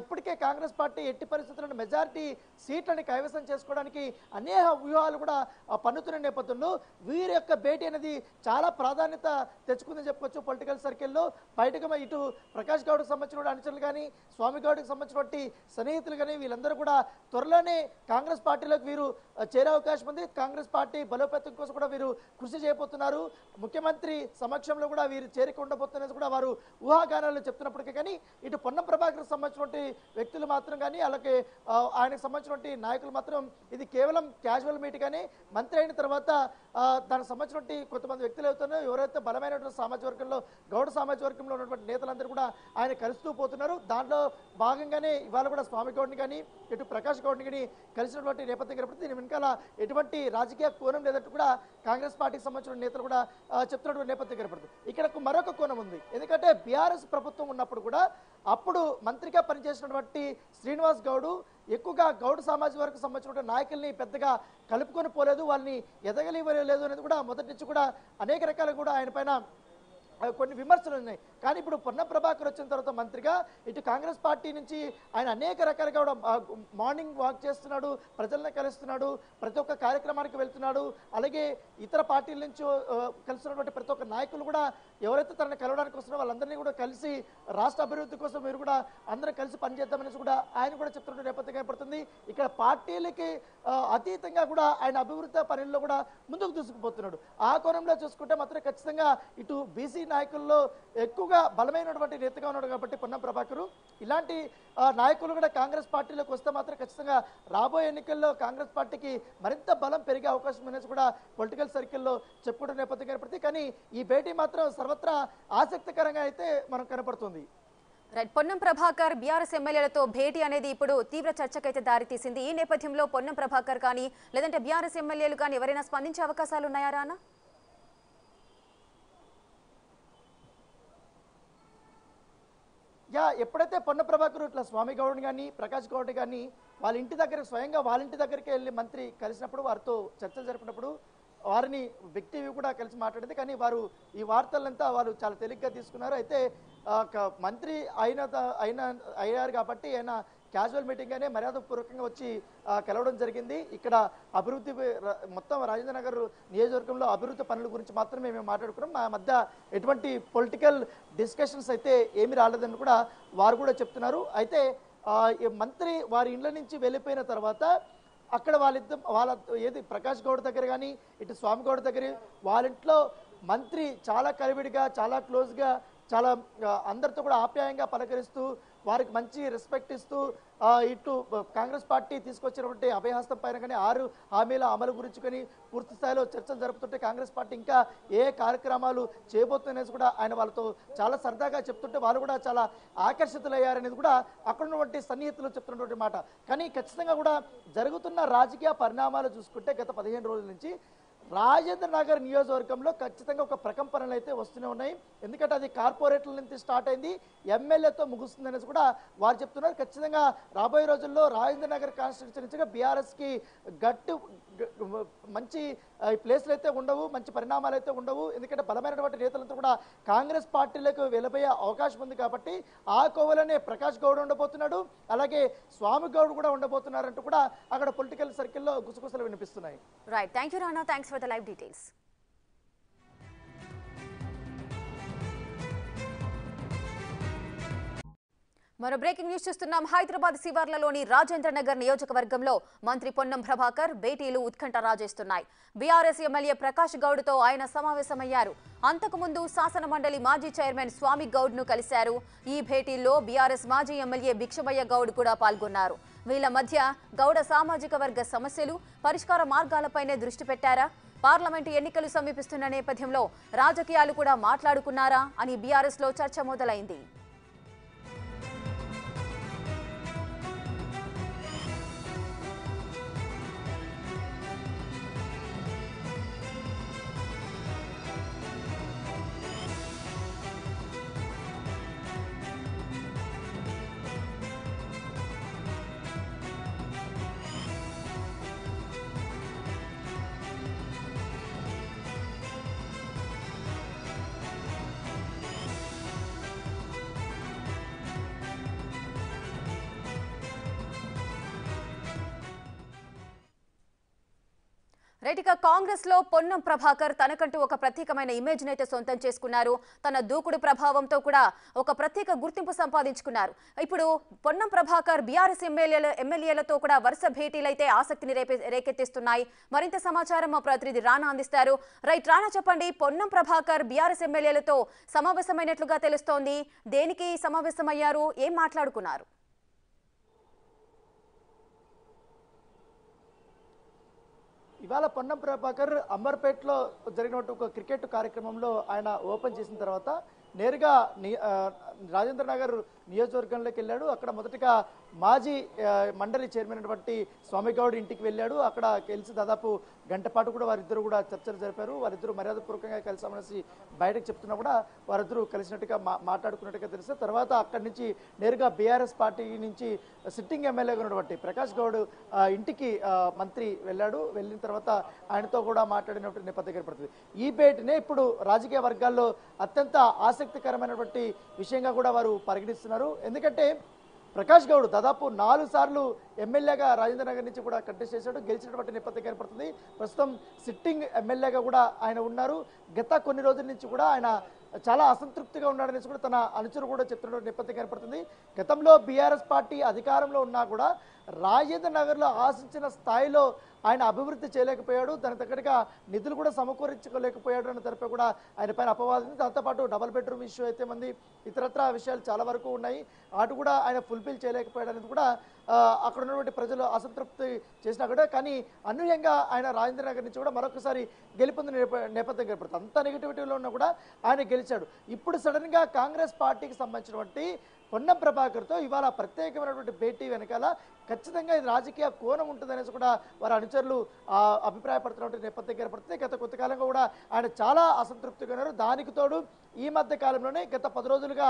ఇప్పటికే కాంగ్రెస్ పార్టీ ఎట్టి పరిస్థితుల్లో మెజారిటీ సీట్లని కైవసం చేసుకోవడానికి అనేక వ్యూహాలు కూడా పన్నుతున్న నేపథ్యంలో వీరి యొక్క భేటీ అనేది చాలా ప్రాధాన్యత తెచ్చుకుందని చెప్పుకోవచ్చు పొలిటికల్ సర్కిల్లో. బయటకు ఇటు ప్రకాష్ గౌడ్కి సంబంధించిన అనుచరులు కానీ స్వామి గౌడ్కి సంబంధించినటువంటి సన్నిహితులు కానీ వీళ్ళందరూ కూడా త్వరలోనే కాంగ్రెస్ పార్టీలోకి వీరు చేరే అవకాశం ఉంది. కాంగ్రెస్ పార్టీ బలోపేతం కోసం కూడా వీరు కృషి చేయబోతున్నారు. ముఖ్యమంత్రి సమక్షంలో కూడా వీరు చేరిక ఉండబోతున్నది కూడా వారు ఊహాగానాలు చెప్తున్నప్పటికీ కానీ ఇటు పొన్నం ప్రభాకర్ సంబంధించిన సంబంధించినటువంటి వ్యక్తులు మాత్రం కానీ అలాగే ఆయనకు సంబంధించినటువంటి నాయకులు మాత్రం ఇది కేవలం క్యాజువల్ మీట్ కానీ మంత్రి అయిన తర్వాత దానికి సంబంధించినటువంటి కొంతమంది వ్యక్తులు అవుతున్నారు ఎవరైతే బలమైనటువంటి సామాజిక వర్గంలో గౌడ సామాజిక వర్గంలో ఉన్నటువంటి నేతలందరూ కూడా ఆయన కలుస్తూ పోతున్నారు. దాంట్లో భాగంగానే ఇవాళ కూడా స్వామి గౌడ్ని కానీ ఇటు ప్రకాష్ గౌడ్ని కానీ కలిసినటువంటి నేపథ్యం కనపడుతుంది. దీని వెనకాల ఎటువంటి రాజకీయ కోణం లేదంటూ కూడా కాంగ్రెస్ పార్టీకి సంబంధించిన నేతలు కూడా చెప్తున్నటువంటి నేపథ్యం కనపడుతుంది. ఇక్కడ మరొక కోణం ఉంది. ఎందుకంటే బీఆర్ఎస్ ప్రభుత్వం ఉన్నప్పుడు కూడా అప్పుడు మంత్రిగా పనిచేసినటువంటి శ్రీనివాస్ గౌడు ఎక్కువగా గౌడ్ సామాజిక వర్గం సంబంధించిన నాయకుల్ని పెద్దగా కలుపుకొని పోలేదు వాళ్ళని ఎదగలివ్వలేదు అనేది కూడా మొదటి నుంచి కూడా అనేక రకాలు కూడా ఆయన పైన కొన్ని విమర్శలు ఉన్నాయి. కానీ ఇప్పుడు పొన్న ప్రభాకర్ వచ్చిన తర్వాత మంత్రిగా ఇటు కాంగ్రెస్ పార్టీ నుంచి ఆయన అనేక రకాలుగా కూడా మార్నింగ్ వాక్ చేస్తున్నాడు ప్రజలను కలుస్తున్నాడు ప్రతి ఒక్క కార్యక్రమానికి వెళ్తున్నాడు అలాగే ఇతర పార్టీల నుంచి కలుస్తున్నటువంటి ప్రతి ఒక్క నాయకులు కూడా ఎవరైతే తనని కలవడానికి వస్తున్నారో వాళ్ళందరినీ కూడా కలిసి రాష్ట్ర అభివృద్ధి కోసం మీరు కూడా అందరం కలిసి పనిచేద్దామనేసి కూడా ఆయన కూడా చెప్తున్న నేపథ్యం కనపడుతుంది ఇక్కడ పార్టీలకి అతీతంగా కూడా ఆయన అభివృద్ధి పనుల్లో కూడా ముందుకు దూసుకుపోతున్నాడు. ఆ కోణంలో చూసుకుంటే మాత్రం ఖచ్చితంగా ఇటు బీసీ నాయకుల్లో ఎక్కువ ఎక్కువగా బలమైనటువంటి నేతగా ఉన్నాడు కాబట్టి పొన్నం ప్రభాకరు. ఇలాంటి నాయకులు కూడా కాంగ్రెస్ పార్టీలోకి వస్తే మాత్రం ఖచ్చితంగా రాబోయే ఎన్నికల్లో కాంగ్రెస్ పార్టీకి మరింత బలం పెరిగే అవకాశం అనేది కూడా పొలిటికల్ సర్కిల్లో చెప్పుకుంటున్న నేపథ్యం కనపడుతుంది. కానీ ఈ భేటీ మాత్రం సర్వత్రా ఆసక్తికరంగా అయితే మనం కనపడుతుంది. రైట్ పొన్నం ప్రభాకర్ బీఆర్ఎస్ ఎమ్మెల్యేలతో భేటీ అనేది ఇప్పుడు తీవ్ర చర్చకైతే దారితీసింది. ఈ నేపథ్యంలో పొన్నం ప్రభాకర్ కానీ లేదంటే బీఆర్ఎస్ ఎమ్మెల్యేలు కానీ ఎవరైనా స్పందించే అవకాశాలు ఉన్నాయా రానా? యా ఎప్పుడైతే పొన్న ప్రభాకర్ ఇట్లా స్వామి గౌడ్ కానీ ప్రకాష్ గౌడ్ కానీ వాళ్ళ ఇంటి దగ్గర స్వయంగా వాళ్ళ ఇంటి దగ్గరికి వెళ్ళి మంత్రి కలిసినప్పుడు వారితో చర్చలు జరిపినప్పుడు వారిని వ్యక్తి కూడా కలిసి మాట్లాడింది. కానీ వారు ఈ వార్తలంతా వారు చాలా తేలిగ్గా తీసుకున్నారు. అయితే మంత్రి అయిన త- అయిన అయ్యారు కాబట్టి ఆయన క్యాజువల్ మీటింగ్గానే మర్యాదపూర్వకంగా వచ్చి కలవడం జరిగింది. ఇక్కడ అభివృద్ధి మొత్తం రాజేంద్ర నగర్ నియోజకవర్గంలో అభివృద్ధి పనుల గురించి మాత్రమే మేము మాట్లాడుకున్నాం. మా మధ్య ఎటువంటి పొలిటికల్ డిస్కషన్స్ అయితే ఏమి రాలేదని కూడా వారు కూడా చెప్తున్నారు. అయితే మంత్రి వారి ఇండ్ల నుంచి వెళ్ళిపోయిన తర్వాత అక్కడ వాళ్ళిద్దరు వాళ్ళ ఏది ప్రకాష్ గౌడ్ దగ్గర కానీ ఇటు స్వామి గౌడ్ దగ్గర వాళ్ళ ఇంట్లో మంత్రి చాలా కలివిడిగా చాలా క్లోజ్గా చాలా అందరితో కూడా ఆప్యాయంగా పలకరిస్తూ వారికి మంచి రెస్పెక్ట్ ఇస్తూ ఇటు కాంగ్రెస్ పార్టీ తీసుకొచ్చినటువంటి అభయహస్తం పైన కానీ ఆరు హామీల అమలు గురించి కానీ పూర్తి స్థాయిలో చర్చలు జరుపుతుంటే కాంగ్రెస్ పార్టీ ఇంకా ఏ కార్యక్రమాలు చేయబోతుందనేసి కూడా ఆయన వాళ్ళతో చాలా సరదాగా చెప్తుంటే వాళ్ళు కూడా చాలా ఆకర్షితులయ్యారనేది కూడా అక్కడ ఉన్నటువంటి సన్నిహితులు చెప్తున్నటువంటి మాట. కానీ ఖచ్చితంగా కూడా జరుగుతున్న రాజకీయ పరిణామాలు చూసుకుంటే గత పదిహేను రోజుల నుంచి రాజేంద్ర నగర్ నియోజకవర్గంలో ఖచ్చితంగా ఒక ప్రకంపనలు అయితే వస్తూనే ఉన్నాయి. ఎందుకంటే అది కార్పొరేట్ల నుంచి స్టార్ట్ అయింది. ఎమ్మెల్యేతో ముగుస్తుంది అనేసి కూడా వారు చెప్తున్నారు. ఖచ్చితంగా రాబోయే రోజుల్లో రాజేంద్ర నగర్ కాన్స్టిట్యున్సీగా బీఆర్ఎస్కి గట్టు మంచి ప్లేస్లు అయితే ఉండవు మంచి పరిణామాలు అయితే ఉండవు. ఎందుకంటే బలమైనటువంటి నేతలంతా కూడా కాంగ్రెస్ పార్టీలకు వెళ్ళబోయే అవకాశం ఉంది కాబట్టి ఆ కోవలోనే ప్రకాష్ గౌడ్ ఉండబోతున్నాడు. అలాగే స్వామి గౌడ్ కూడా ఉండబోతున్నారంటూ కూడా అక్కడ పొలిటికల్ సర్కిల్లో గుసగుసలు వినిపిస్తున్నాయి. Right thank you Rana thanks for the live details మరో బ్రేకింగ్ న్యూస్ చూస్తున్నాం. హైదరాబాద్ శివార్లలోని రాజేంద్ర నగర్ నియోజకవర్గంలో మంత్రి పొన్నం ప్రభాకర్ భేటీలు ఉత్కంఠ రాజేస్తున్నాయి. బీఆర్ఎస్ ఎమ్మెల్యే ప్రకాష్ గౌడ్తో ఆయన సమావేశమయ్యారు. అంతకుముందు శాసన మండలి మాజీ చైర్మన్ స్వామి గౌడ్ను కలిశారు. ఈ భేటీల్లో బీఆర్ఎస్ మాజీ ఎమ్మెల్యే భిక్షమయ్య గౌడ్ కూడా పాల్గొన్నారు. వీళ్ళ మధ్య గౌడ సామాజిక వర్గ సమస్యలు పరిష్కార మార్గాలపైనే దృష్టి పెట్టారా? పార్లమెంటు ఎన్నికలు సమీపిస్తున్న నేపథ్యంలో రాజకీయాలు కూడా మాట్లాడుకున్నారా అని బీఆర్ఎస్లో చర్చ మొదలైంది. కాంగ్రెస్లో పొన్నం ప్రభాకర్ తనకంటూ ఒక ప్రత్యేకమైన ఇమేజ్ నైతే సొంతం చేసుకున్నారు. తన దూకుడు ప్రభావంతో కూడా ఒక ప్రత్యేక గుర్తింపు సంపాదించుకున్నారు. ఇప్పుడు పొన్నం ప్రభాకర్ బీఆర్ఎస్ ఎమ్మెల్యేల ఎమ్మెల్యేలతో కూడా వరుస భేటీలైతే ఆసక్తిని రేపే రేకెత్తిస్తున్నాయి. మరింత సమాచారం మా ప్రతినిధి రానా అందిస్తారు. రైట్ రానా చెప్పండి పొన్నం ప్రభాకర్ బీఆర్ఎస్ ఎమ్మెల్యేలతో సమావేశమైనట్లుగా తెలుస్తోంది. దేనికి సమావేశమయ్యారు? ఏం మాట్లాడుకున్నారు? ఇవాళ పొన్నం ప్రభాకర్ అంబర్పేటలో జరిగినటువంటి ఒక క్రికెట్ కార్యక్రమంలో ఆయన ఓపెన్ చేసిన తర్వాత నేరుగా రాజేంద్ర నగర్ నియోజకవర్గంలోకి వెళ్ళాడు. అక్కడ మొదటగా మాజీ మండలి చైర్మన్ అయినటువంటి స్వామిగౌడ్ ఇంటికి వెళ్ళాడు. అక్కడ కలిసి దాదాపు గంట పాటు కూడా వారిద్దరు కూడా చర్చలు జరిపారు. వారిద్దరు మర్యాదపూర్వకంగా కలిసామనేసి బయటకు చెప్తున్నా కూడా వారిద్దరూ కలిసినట్టుగా మా మాట్లాడుకున్నట్టుగా తెలిస్తే తర్వాత అక్కడి నుంచి నేరుగా బీఆర్ఎస్ పార్టీ నుంచి సిట్టింగ్ ఎమ్మెల్యేగా ఉన్నటువంటి ప్రకాష్ గౌడ్ ఇంటికి మంత్రి వెళ్ళాడు. వెళ్ళిన తర్వాత ఆయనతో కూడా మాట్లాడినటువంటి నేపథ్యం ఏర్పడుతుంది. ఈ భేటీనే ఇప్పుడు రాజకీయ వర్గాల్లో అత్యంత ఆసక్తికరమైనటువంటి విషయంగా కూడా వారు పరిగణిస్తున్నారు. ఎందుకంటే ప్రకాష్ గౌడ్ దాదాపు నాలుగు సార్లు ఎమ్మెల్యేగా రాజేంద్ర నగర్ నుంచి కూడా కంటెస్ట్ చేశాడు. గెలిచినటువంటి నేపథ్యం కనపడుతుంది ప్రస్తుతం సిట్టింగ్ ఎమ్మెల్యేగా కూడా ఆయన ఉన్నారు. గత కొన్ని రోజుల నుంచి కూడా ఆయన చాలా అసంతృప్తిగా ఉన్నాడనేసి కూడా తన అనుచరు కూడా చెప్తున్న నేపథ్యం కనపడుతుంది గతంలో బీఆర్ఎస్ పార్టీ అధికారంలో ఉన్నా కూడా రాజేంద్ర నగర్లో ఆశించిన స్థాయిలో ఆయన అభివృద్ధి చేయలేకపోయాడు. దానికి తగ్గట్టుగా నిధులు కూడా సమకూర్చుకోలేకపోయాడు అని తరపు కూడా ఆయన పైన అపవాదం దాంతోపాటు డబల్ బెడ్రూమ్ ఇష్యూ అయితే మంది ఇతరత్ర విషయాలు చాలా వరకు ఉన్నాయి. అటు కూడా ఆయన ఫుల్ఫిల్ చేయలేకపోయాడు అనేది కూడా అక్కడ ఉన్నటువంటి ప్రజలు అసంతృప్తి చేసినా కూడా కానీ అనూహ్యంగా ఆయన రాజేంద్ర నగర్ నుంచి కూడా మరొకసారి గెలుపొందిన నేప- నేపథ్యం ఏర్పడుతుంది అంత నెగిటివిటీలో ఉన్నా కూడా ఆయన గెలిచాడు. ఇప్పుడు సడన్గా కాంగ్రెస్ పార్టీకి సంబంధించినటువంటి పొన్నం ప్రభాకర్తో ఇవాళ ప్రత్యేకమైనటువంటి భేటీ వెనకాల ఖచ్చితంగా ఇది రాజకీయ కోణం ఉంటుందనేసి కూడా వారి అనుచరులు అభిప్రాయపడుతున్నటువంటి నేపథ్యం ఏర్పడుతుంది గత కొంతకాలంగా కూడా ఆయన చాలా అసంతృప్తిగా ఉన్నారు. దానికి తోడు ఈ మధ్య కాలంలోనే గత పది రోజులుగా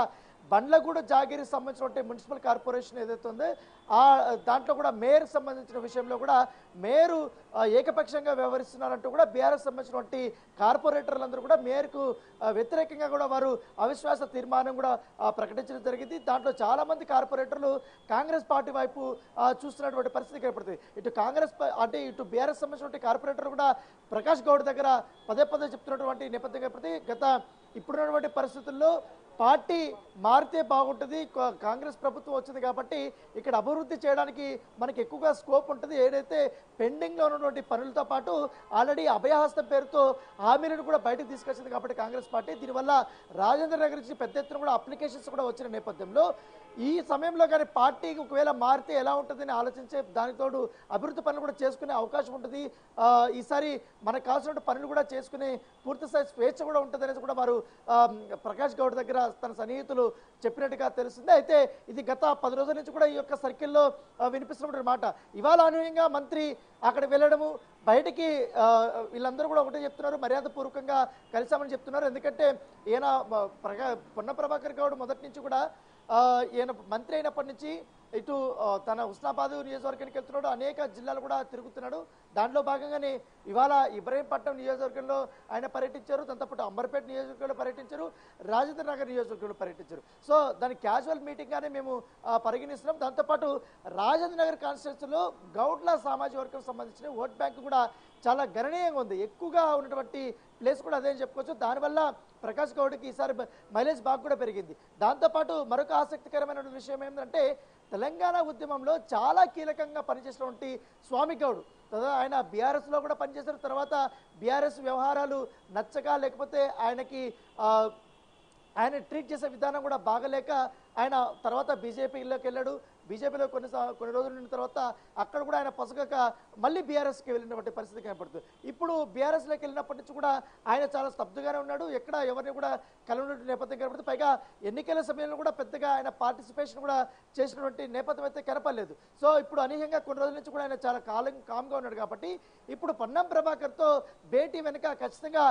బండ్లగూడ జాగిరి సంబంధించినటువంటి మున్సిపల్ కార్పొరేషన్ ఏదైతే ఉందో ఆ దాంట్లో కూడా మేయర్ సంబంధించిన విషయంలో కూడా మేయరు ఏకపక్షంగా వ్యవహరిస్తున్నారంటూ కూడా బీఆర్ఎస్ సంబంధించినటువంటి కార్పొరేటర్లందరూ కూడా మేయర్కు వ్యతిరేకంగా కూడా వారు అవిశ్వాస తీర్మానం కూడా ప్రకటించడం జరిగింది. దాంట్లో చాలామంది కార్పొరేటర్లు కాంగ్రెస్ పార్టీ వైపు చూస్తున్నటువంటి పరిస్థితి ఏర్పడుతుంది. ఇటు కాంగ్రెస్ అంటే ఇటు బీఆర్ఎస్ సంబంధించినటువంటి కార్పొరేటర్ కూడా ప్రకాష్ గౌడ్ దగ్గర పదే పదే చెప్తున్నటువంటి నేపథ్యం ఏర్పడుతుంది. గత ఇప్పుడున్నటువంటి పరిస్థితుల్లో పార్టీ మారితే బాగుంటుంది కా- కాంగ్రెస్ ప్రభుత్వం వచ్చింది కాబట్టి ఇక్కడ అభివృద్ధి చేయడానికి మనకి ఎక్కువగా స్కోప్ ఉంటుంది. ఏదైతే పెండింగ్లో ఉన్నటువంటి పనులతో పాటు ఆల్రెడీ అభయహస్తం పేరుతో హామీలను కూడా బయటకు తీసుకొచ్చింది కాబట్టి కాంగ్రెస్ పార్టీ. దీనివల్ల రాజేంద్ర నగర్ నుంచి పెద్ద ఎత్తున కూడా అప్లికేషన్స్ కూడా వచ్చిన నేపథ్యంలో ఈ సమయంలో కానీ పార్టీకి ఒకవేళ మారితే ఎలా ఉంటుందని ఆలోచించే దానితోడు అభివృద్ధి పనులు కూడా చేసుకునే అవకాశం ఉంటుంది. ఈసారి మనకు కావాల్సిన పనులు కూడా చేసుకునే పూర్తి స్థాయి స్వేచ్ఛ కూడా ఉంటుంది కూడా వారు ప్రకాష్ గౌడ్ దగ్గర తన సన్నిహితులు చెప్పినట్టుగా తెలుస్తుంది. అయితే ఇది గత పది రోజుల నుంచి కూడా ఈ యొక్క సర్కిల్లో ఆ, వినిపిస్తున్నటువంటి మాట. ఇవాళ అనూహ్యంగా మంత్రి అక్కడ వెళ్ళడము బయటికి వీళ్ళందరూ కూడా ఒకటే చెప్తున్నారు మర్యాదపూర్వకంగా కలిసామని చెప్తున్నారు. ఎందుకంటే ఈయన మ, పొన్న ప్రభాకర్ గౌడ్ మొదటి నుంచి కూడా ఈయన మంత్రి అయినప్పటి నుంచి ఇటు తన ఉస్నాబాద్ నియోజకవర్గానికి వెళ్తున్నాడు. అనేక జిల్లాలు కూడా తిరుగుతున్నాడు. దాంట్లో భాగంగానే ఇవాళ ఇబ్రహీంపట్నం నియోజకవర్గంలో ఆయన పర్యటించారు. దాంతోపాటు అంబర్పేట నియోజకవర్గంలో పర్యటించారు. రాజేంద్ర నగర్ నియోజకవర్గంలో పర్యటించారు. సో దాని క్యాజువల్ మీటింగ్గానే మేము పరిగణిస్తున్నాం. దాంతోపాటు రాజేంద్ర నగర్ కాన్స్టిట్యూన్సీలో గౌడ్ల సామాజిక వర్గం సంబంధించిన ఓట్ బ్యాంక్ కూడా చాలా గణనీయంగా ఉంది. ఎక్కువగా ఉన్నటువంటి ప్లేస్ కూడా అదే అని చెప్పుకోవచ్చు. దానివల్ల ప్రకాష్ గౌడ్కి ఈసారి బ- మైలేజ్ బాగా కూడా పెరిగింది. దాంతోపాటు మరొక ఆసక్తికరమైన విషయం ఏంటంటే తెలంగాణ ఉద్యమంలో చాలా కీలకంగా పనిచేసినటువంటి స్వామి గౌడ్. తర్వాత ఆయన బీఆర్ఎస్లో కూడా పనిచేసిన తర్వాత బీఆర్ఎస్ వ్యవహారాలు నచ్చక లేకపోతే ఆయనకి ఆయన ట్రీట్ చేసే విధానం కూడా బాగలేక ఆయన తర్వాత బీజేపీలోకి వెళ్ళాడు. బీజేపీలో కొన్ని కొన్ని రోజులు ఉన్న తర్వాత అక్కడ కూడా ఆయన పొసగక మళ్ళీ బీఆర్ఎస్కి వెళ్ళినటువంటి పరిస్థితి కనపడుతుంది. ఇప్పుడు బీఆర్ఎస్లోకి వెళ్ళినప్పటి నుంచి కూడా ఆయన చాలా స్తబ్దుగానే ఉన్నాడు. ఎక్కడ ఎవరిని కూడా కలవనటువంటి నేపథ్యం కనపడుతుంది. పైగా ఎన్నికల సమయంలో కూడా పెద్దగా ఆయన పార్టిసిపేషన్ కూడా చేసినటువంటి నేపథ్యం అయితే కనపడలేదు. సో ఇప్పుడు అనూహ్యంగా కొన్ని రోజుల నుంచి కూడా ఆయన చాలా కాలం కామ్గా ఉన్నాడు కాబట్టి ఇప్పుడు పొన్నం ప్రభాకర్తో భేటీ వెనుక ఖచ్చితంగా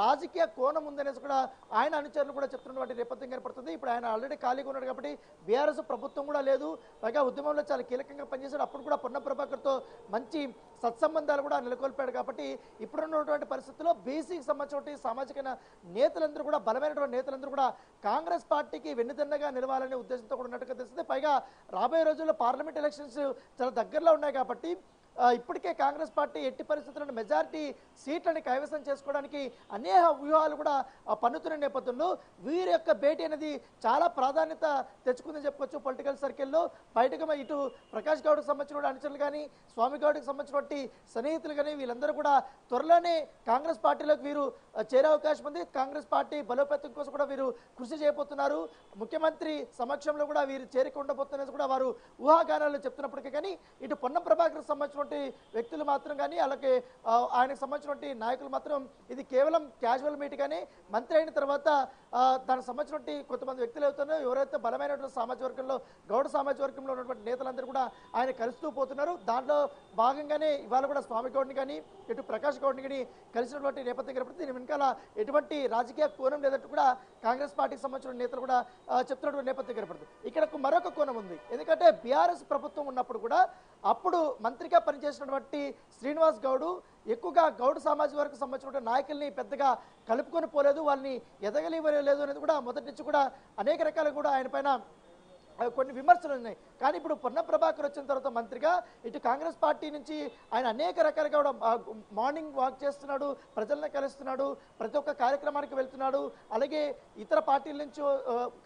రాజకీయ కోణం ఉందనేసి కూడా ఆయన అనుచరులు కూడా చెప్తున్నటువంటి నేపథ్యం కనపడుతుంది. ఇప్పుడు ఆయన ఆల్రెడీ ఖాళీగా ఉన్నాడు కాబట్టి బీఆర్ఎస్ ప్రభుత్వం కూడా లేదు. పైగా ఉద్యమంలో చాలా కీలకంగా పనిచేశాడు. అప్పుడు కూడా పొన్న ప్రభాకర్తో మంచి సత్సంబంధాలు కూడా నెలకొల్పాడు కాబట్టి ఇప్పుడున్నటువంటి పరిస్థితుల్లో బీసీకి సంబంధించిన సామాజిక నేతలందరూ కూడా బలమైనటువంటి నేతలందరూ కూడా కాంగ్రెస్ పార్టీకి వెన్నుదన్నగా నిలవాలనే ఉద్దేశంతో కూడా ఉన్నట్టుగా తెలుస్తుంది. పైగా రాబోయే రోజుల్లో పార్లమెంట్ ఎలక్షన్స్ చాలా దగ్గరలో ఉన్నాయి కాబట్టి ఇప్పటికే కాంగ్రెస్ పార్టీ ఎట్టి పరిస్థితుల్లో మెజారిటీ సీట్లని కైవసం చేసుకోవడానికి అనేక వ్యూహాలు కూడా పన్నుతున్న నేపథ్యంలో వీరి యొక్క భేటీ అనేది చాలా ప్రాధాన్యత తెచ్చుకుందని చెప్పుకోవచ్చు పొలిటికల్ సర్కిల్లో. బయటకు ఇటు ప్రకాష్ గౌడ్కి సంబంధించిన అనుచరులు కానీ స్వామి గౌడ్కి సంబంధించినటువంటి సన్నిహితులు కానీ వీళ్ళందరూ కూడా త్వరలోనే కాంగ్రెస్ పార్టీలోకి వీరు చేరే అవకాశం ఉంది. కాంగ్రెస్ పార్టీ బలోపేతం కోసం కూడా వీరు కృషి చేయబోతున్నారు. ముఖ్యమంత్రి సమక్షంలో కూడా వీరు చేరిక ఉండబోతున్నది కూడా వారు ఊహాగానాలు చెప్తున్నప్పటికీ కానీ ఇటు పొన్నం ప్రభాకర్ సంబంధించిన సంబంధించినటువంటి వ్యక్తులు మాత్రం కానీ అలాగే ఆయనకు సంబంధించినటువంటి నాయకులు మాత్రం ఇది కేవలం క్యాజువల్ మీట్ కానీ మంత్రి అయిన తర్వాత దానికి సంబంధించినటువంటి కొంతమంది వ్యక్తులు అవుతున్నారు. ఎవరైతే బలమైనటువంటి సామాజిక వర్గంలో గౌడ సామాజిక వర్గంలో ఉన్నటువంటి నేతలందరూ కూడా ఆయన కలుస్తూ పోతున్నారు. దాంట్లో భాగంగానే ఇవాళ కూడా స్వామి గౌడ్ని కానీ ఇటు ప్రకాష్ గౌడ్ని కానీ కలిసినటువంటి నేపథ్యం కనపడుతుంది. దీని వెనకాల ఎటువంటి రాజకీయ కోణం లేదంటూ కూడా కాంగ్రెస్ పార్టీకి సంబంధించిన నేతలు కూడా చెప్తున్నటువంటి నేపథ్యం కనపడుతుంది. ఇక్కడ మరొక కోణం ఉంది. ఎందుకంటే బీఆర్ఎస్ ప్రభుత్వం ఉన్నప్పుడు కూడా అప్పుడు మంత్రిగా పనిచేసినటువంటి శ్రీనివాస్ గౌడు ఎక్కువగా గౌడ్ సామాజిక వర్గం సంబంధించిన నాయకుల్ని పెద్దగా కలుపుకొని పోలేదు వాళ్ళని ఎదగలివ్వలేదు అనేది కూడా మొదటి నుంచి కూడా అనేక రకాలు కూడా ఆయన పైన కొన్ని విమర్శలు ఉన్నాయి. కానీ ఇప్పుడు పొన్న ప్రభాకర్ వచ్చిన తర్వాత మంత్రిగా ఇటు కాంగ్రెస్ పార్టీ నుంచి ఆయన అనేక రకాలుగా కూడా మార్నింగ్ వాక్ చేస్తున్నాడు ప్రజలను కలుస్తున్నాడు ప్రతి ఒక్క కార్యక్రమానికి వెళ్తున్నాడు. అలాగే ఇతర పార్టీల నుంచి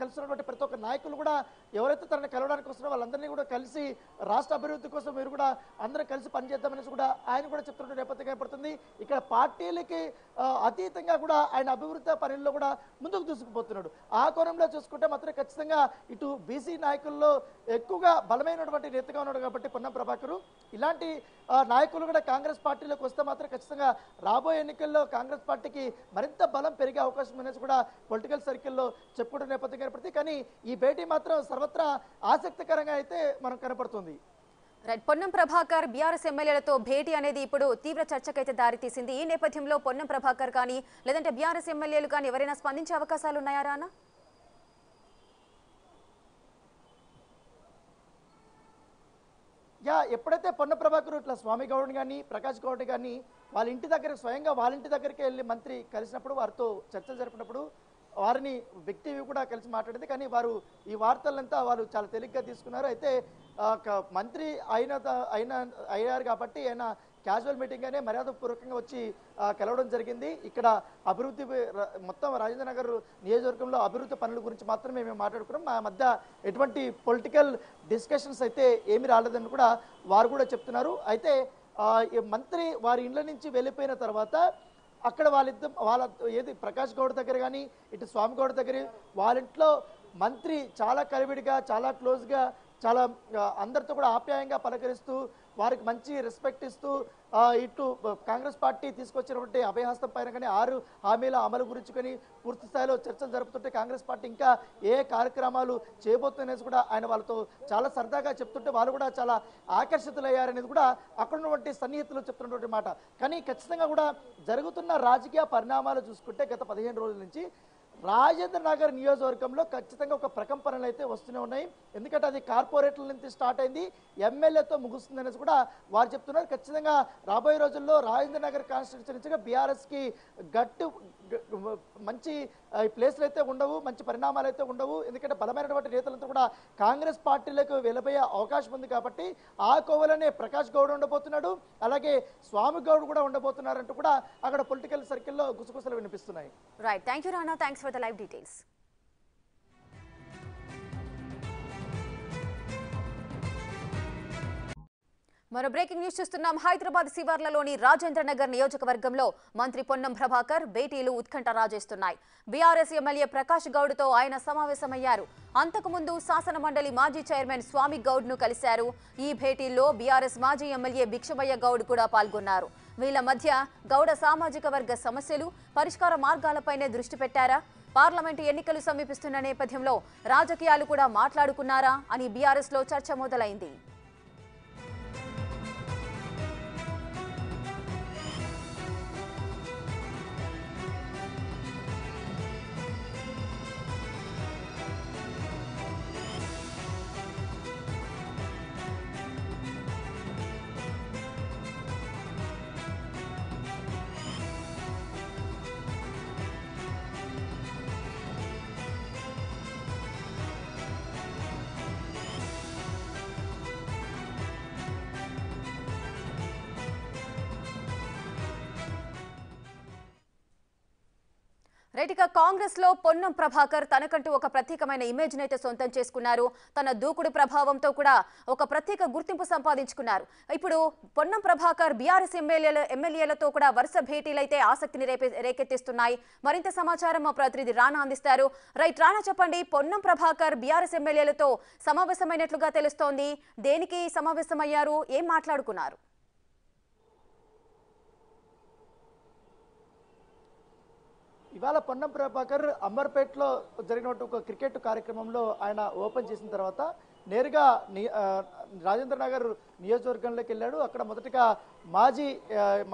కలుస్తున్నటువంటి ప్రతి ఒక్క నాయకులు కూడా ఎవరైతే తనని కలవడానికి వస్తున్నారో వాళ్ళందరినీ కూడా కలిసి రాష్ట్ర అభివృద్ధి కోసం మీరు కూడా అందరూ కలిసి పనిచేద్దామనేసి కూడా ఆయన కూడా చెప్తున్న నేపథ్యం ఏర్పడుతుంది. ఇక్కడ పార్టీలకి అతీతంగా కూడా ఆయన అభివృద్ధి పనుల్లో కూడా ముందుకు దూసుకుపోతున్నాడు. ఆ కోణంలో చూసుకుంటే మాత్రం ఖచ్చితంగా ఇటు బీసీ నాయకుల్లో ఎక్కువగా బలమైనటువంటి నేతగా ఉన్నాడు కాబట్టి పొన్నం ప్రభాకరు. ఇలాంటి నాయకులు కూడా కాంగ్రెస్ పార్టీలోకి వస్తే మాత్రం ఖచ్చితంగా రాబోయే ఎన్నికల్లో కాంగ్రెస్ పార్టీకి మరింత బలం పెరిగే అవకాశం అనేసి కూడా పొలిటికల్ సర్కిల్లో చెప్పుకుంటున్న నేపథ్యం ఏర్పడుతుంది. కానీ ఈ భేటీ మాత్రం సర్వత్రా ఆసక్తికరంగా అయితే మనం కనపడుతుంది. రైట్ పొన్నం ప్రభాకర్ బీఆర్ఎస్ ఎమ్మెల్యేలతో భేటీ అనేది ఇప్పుడు తీవ్ర చర్చకైతే దారితీసింది. ఈ నేపథ్యంలో పొన్నం ప్రభాకర్ కానీ లేదంటే బీఆర్ఎస్ ఎమ్మెల్యేలు కానీ ఎవరైనా స్పందించే అవకాశాలు ఉన్నాయా రానా? యా ఎప్పుడైతే పొన్న ప్రభాకర్ ఇట్లా స్వామి గౌడ్ కానీ ప్రకాష్ గౌడ్ కానీ వాళ్ళ ఇంటి దగ్గర స్వయంగా వాళ్ళ ఇంటి దగ్గరికి వెళ్ళి మంత్రి కలిసినప్పుడు వారితో చర్చలు జరిపినప్పుడు వారిని వ్యక్తి కూడా కలిసి మాట్లాడింది. కానీ వారు ఈ వార్తలంతా వారు చాలా తేలిగ్గా తీసుకున్నారు. అయితే క- మంత్రి అయిన త- అయిన అయ్యారు కాబట్టి ఆయన క్యాజువల్ మీటింగ్గానే మర్యాదపూర్వకంగా వచ్చి కలవడం జరిగింది. ఇక్కడ అభివృద్ధి మొత్తం రాజేంద్ర నగర్ నియోజకవర్గంలో అభివృద్ధి పనుల గురించి మాత్రమే మేము మాట్లాడుకున్నాం. మా మధ్య ఎటువంటి పొలిటికల్ డిస్కషన్స్ అయితే ఏమి రాలేదని కూడా వారు కూడా చెప్తున్నారు. అయితే మంత్రి వారి ఇండ్ల నుంచి వెళ్ళిపోయిన తర్వాత అక్కడ వాళ్ళిద్దరు వాళ్ళ ఏది ప్రకాష్ గౌడ్ దగ్గర కానీ ఇటు స్వామి గౌడ్ దగ్గర వాళ్ళ ఇంట్లో మంత్రి చాలా కలివిడిగా చాలా క్లోజ్గా చాలా అందరితో కూడా ఆప్యాయంగా పలకరిస్తూ వారికి మంచి రెస్పెక్ట్ ఇస్తూ ఇటు కాంగ్రెస్ పార్టీ తీసుకొచ్చినటువంటి అభయహస్తం పైన కానీ ఆరు హామీల అమలు గురించి కానీ పూర్తి స్థాయిలో చర్చలు జరుపుతుంటే కాంగ్రెస్ పార్టీ ఇంకా ఏ కార్యక్రమాలు చేయబోతుందనేసి కూడా ఆయన వాళ్ళతో చాలా సరదాగా చెప్తుంటే వాళ్ళు కూడా చాలా ఆకర్షితులయ్యారనేది కూడా అక్కడ ఉన్నటువంటి సన్నిహితులు చెప్తున్నటువంటి మాట. కానీ ఖచ్చితంగా కూడా జరుగుతున్న రాజకీయ పరిణామాలు చూసుకుంటే గత పదిహేను రోజుల నుంచి రాజేంద్ర నగర్ నియోజకవర్గంలో ఖచ్చితంగా ఒక ప్రకంపనలు అయితే వస్తూనే ఉన్నాయి. ఎందుకంటే అది కార్పొరేట్ల నుంచి స్టార్ట్ అయింది. ఎమ్మెల్యేతో ముగుస్తుంది అనేసి కూడా వారు చెప్తున్నారు. ఖచ్చితంగా రాబోయే రోజుల్లో రాజేంద్ర నగర్ కాన్స్టిట్యూన్సీ నుంచి బీఆర్ఎస్కి గట్టు మంచి ప్లేస్లు అయితే ఉండవు మంచి పరిణామాలు అయితే ఉండవు. ఎందుకంటే బలమైనటువంటి నేతలంతా కూడా కాంగ్రెస్ పార్టీలకు వెళ్ళబోయే అవకాశం ఉంది కాబట్టి ఆ కోవలనే ప్రకాష్ గౌడ్ ఉండబోతున్నాడు. అలాగే స్వామి గౌడ్ కూడా ఉండబోతున్నారంటూ కూడా అక్కడ పొలిటికల్ సర్కిల్లో గుసగుసలు వినిపిస్తున్నాయి. Right thank you Rana thanks for the live details. మరో బ్రేకింగ్ న్యూస్ చూస్తున్నాం. హైదరాబాద్ శివార్లలోని రాజేంద్ర నగర్ నియోజకవర్గంలో మంత్రి పొన్నం ప్రభాకర్ భేటీలు ఉత్కంఠ రాజేస్తున్నాయి. బీఆర్ఎస్ ఎమ్మెల్యే ప్రకాష్ గౌడ్తో ఆయన సమావేశమయ్యారు. అంతకుముందు శాసన మండలి మాజీ చైర్మన్ స్వామి గౌడ్ను కలిశారు. ఈ భేటీల్లో బీఆర్ఎస్ మాజీ ఎమ్మెల్యే భిక్షమయ్య గౌడ్ కూడా పాల్గొన్నారు. వీళ్ళ మధ్య గౌడ సామాజిక వర్గ సమస్యలు పరిష్కార మార్గాలపైనే దృష్టి పెట్టారా? పార్లమెంటు ఎన్నికలు సమీపిస్తున్న నేపథ్యంలో రాజకీయాలు కూడా మాట్లాడుకున్నారా అని బీఆర్ఎస్లో చర్చ మొదలైంది. కాంగ్రెస్లో పొన్నం ప్రభాకర్ తనకంటూ ఒక ప్రత్యేకమైన ఇమేజ్ అయితే సొంతం చేసుకున్నారు. తన దూకుడు ప్రభావంతో కూడా ఒక ప్రత్యేక గుర్తింపు సంపాదించుకున్నారు. ఇప్పుడు పొన్నం ప్రభాకర్ బీఆర్ఎస్ ఎమ్మెల్యేల ఎమ్మెల్యేలతో కూడా వరుస భేటీలైతే ఆసక్తిని రేపే రేకెత్తిస్తున్నాయి. మరింత సమాచారం మా ప్రతినిధి రానా అందిస్తారు. రైట్ రానా చెప్పండి పొన్నం ప్రభాకర్ బీఆర్ఎస్ ఎమ్మెల్యేలతో సమావేశమైనట్లుగా తెలుస్తోంది. దేనికి సమావేశమయ్యారు? ఏం మాట్లాడుకున్నారు? ఇవాళ పొన్నం ప్రభాకర్ అమర్పేట్లో జరిగినటువంటి ఒక క్రికెట్ కార్యక్రమంలో ఆయన ఓపెన్ చేసిన తర్వాత నేరుగా రాజేంద్ర నగర్ నియోజకవర్గంలోకి వెళ్ళాడు. అక్కడ మొదటగా మాజీ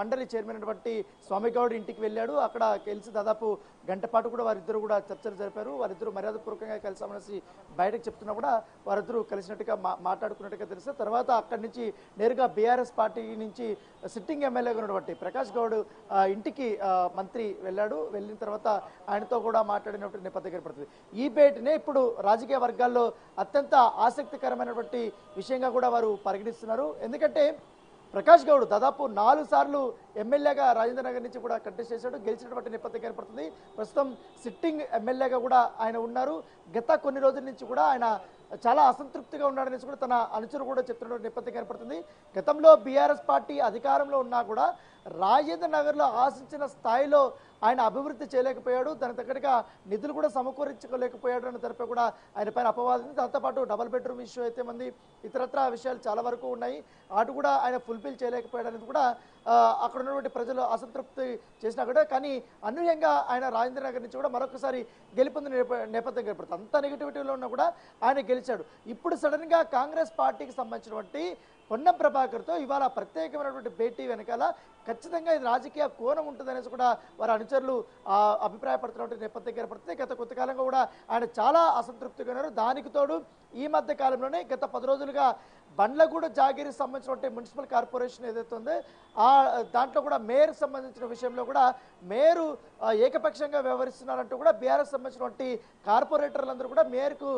మండలి చైర్మన్ అయినటువంటి స్వామిగౌడ్ ఇంటికి వెళ్ళాడు. అక్కడ కలిసి దాదాపు గంట పాటు కూడా వారిద్దరు కూడా చర్చలు జరిపారు. వారిద్దరు మర్యాదపూర్వకంగా కలిసామనేసి బయటకు చెప్తున్నా కూడా వారిద్దరూ కలిసినట్టుగా మా మాట్లాడుకున్నట్టుగా తెలిస్తే తర్వాత అక్కడి నుంచి నేరుగా బీఆర్ఎస్ పార్టీ నుంచి సిట్టింగ్ ఎమ్మెల్యేగా ఉన్నటువంటి ప్రకాష్ గౌడ్ ఇంటికి మంత్రి వెళ్ళాడు. వెళ్ళిన తర్వాత ఆయనతో కూడా మాట్లాడినటువంటి నేపథ్యం ఏర్పడుతుంది. ఈ భేటీనే ఇప్పుడు రాజకీయ వర్గాల్లో అత్యంత ఆసక్తికరమైనటువంటి విషయంగా కూడా వారు పరిగణిస్తున్నారు. ఎందుకంటే ప్రకాష్ గౌడ్ దాదాపు నాలుగు సార్లు ఎమ్మెల్యేగా రాజేంద్ర నగర్ నుంచి కూడా కంటెస్ట్ చేశాడు. గెలిచినటువంటి నేపథ్యం కనపడుతుంది ప్రస్తుతం సిట్టింగ్ ఎమ్మెల్యేగా కూడా ఆయన ఉన్నారు. గత కొన్ని రోజుల నుంచి కూడా ఆయన చాలా అసంతృప్తిగా ఉన్నాడనేసి కూడా తన అనుచరు కూడా చెప్తున్న నేపథ్యం కనపడుతుంది గతంలో బీఆర్ఎస్ పార్టీ అధికారంలో ఉన్నా కూడా రాజేంద్ర నగర్లో ఆశించిన స్థాయిలో ఆయన అభివృద్ధి చేయలేకపోయాడు దానికి తగ్గట్టుగా నిధులు కూడా సమకూరించుకోలేకపోయాడు అని తరపు కూడా ఆయన పైన అపవాదం దాంతోపాటు డబల్ బెడ్రూమ్ ఇష్యూ అయితే మంది ఇతరత్ర విషయాలు చాలా వరకు ఉన్నాయి. అటు కూడా ఆయన ఫుల్ఫిల్ చేయలేకపోయాడు అనేది కూడా అక్కడ ఉన్నటువంటి ప్రజలు అసంతృప్తి చేసినా కూడా కానీ అనూహ్యంగా ఆయన రాజేంద్ర నగర్ నుంచి కూడా మరొకసారి గెలుపొందిన నేప- నేపథ్యం ఏర్పడుతుంది అంత నెగిటివిటీలో ఉన్నా కూడా ఆయన గెలిచాడు. ఇప్పుడు సడన్గా కాంగ్రెస్ పార్టీకి సంబంధించినటువంటి పొన్నం ప్రభాకర్తో ఇవాళ ప్రత్యేకమైనటువంటి భేటీ వెనకాల ఖచ్చితంగా ఇది రాజకీయ కోణం ఉంటుందనేసి కూడా వారి అనుచరులు అభిప్రాయపడుతున్నటువంటి నేపథ్యం ఏర్పడుతుంది గత కొంతకాలంగా కూడా ఆయన చాలా అసంతృప్తిగా ఉన్నారు. దానికి తోడు ఈ మధ్య కాలంలోనే గత పది రోజులుగా బండ్లగూడ జాగిరి సంబంధించినటువంటి మున్సిపల్ కార్పొరేషన్ ఏదైతే ఉందో ఆ దాంట్లో కూడా మేయర్ సంబంధించిన విషయంలో కూడా మేయరు ఏకపక్షంగా వ్యవహరిస్తున్నారంటూ కూడా బీఆర్ఎస్ సంబంధించినటువంటి కార్పొరేటర్లందరూ కూడా మేయర్కు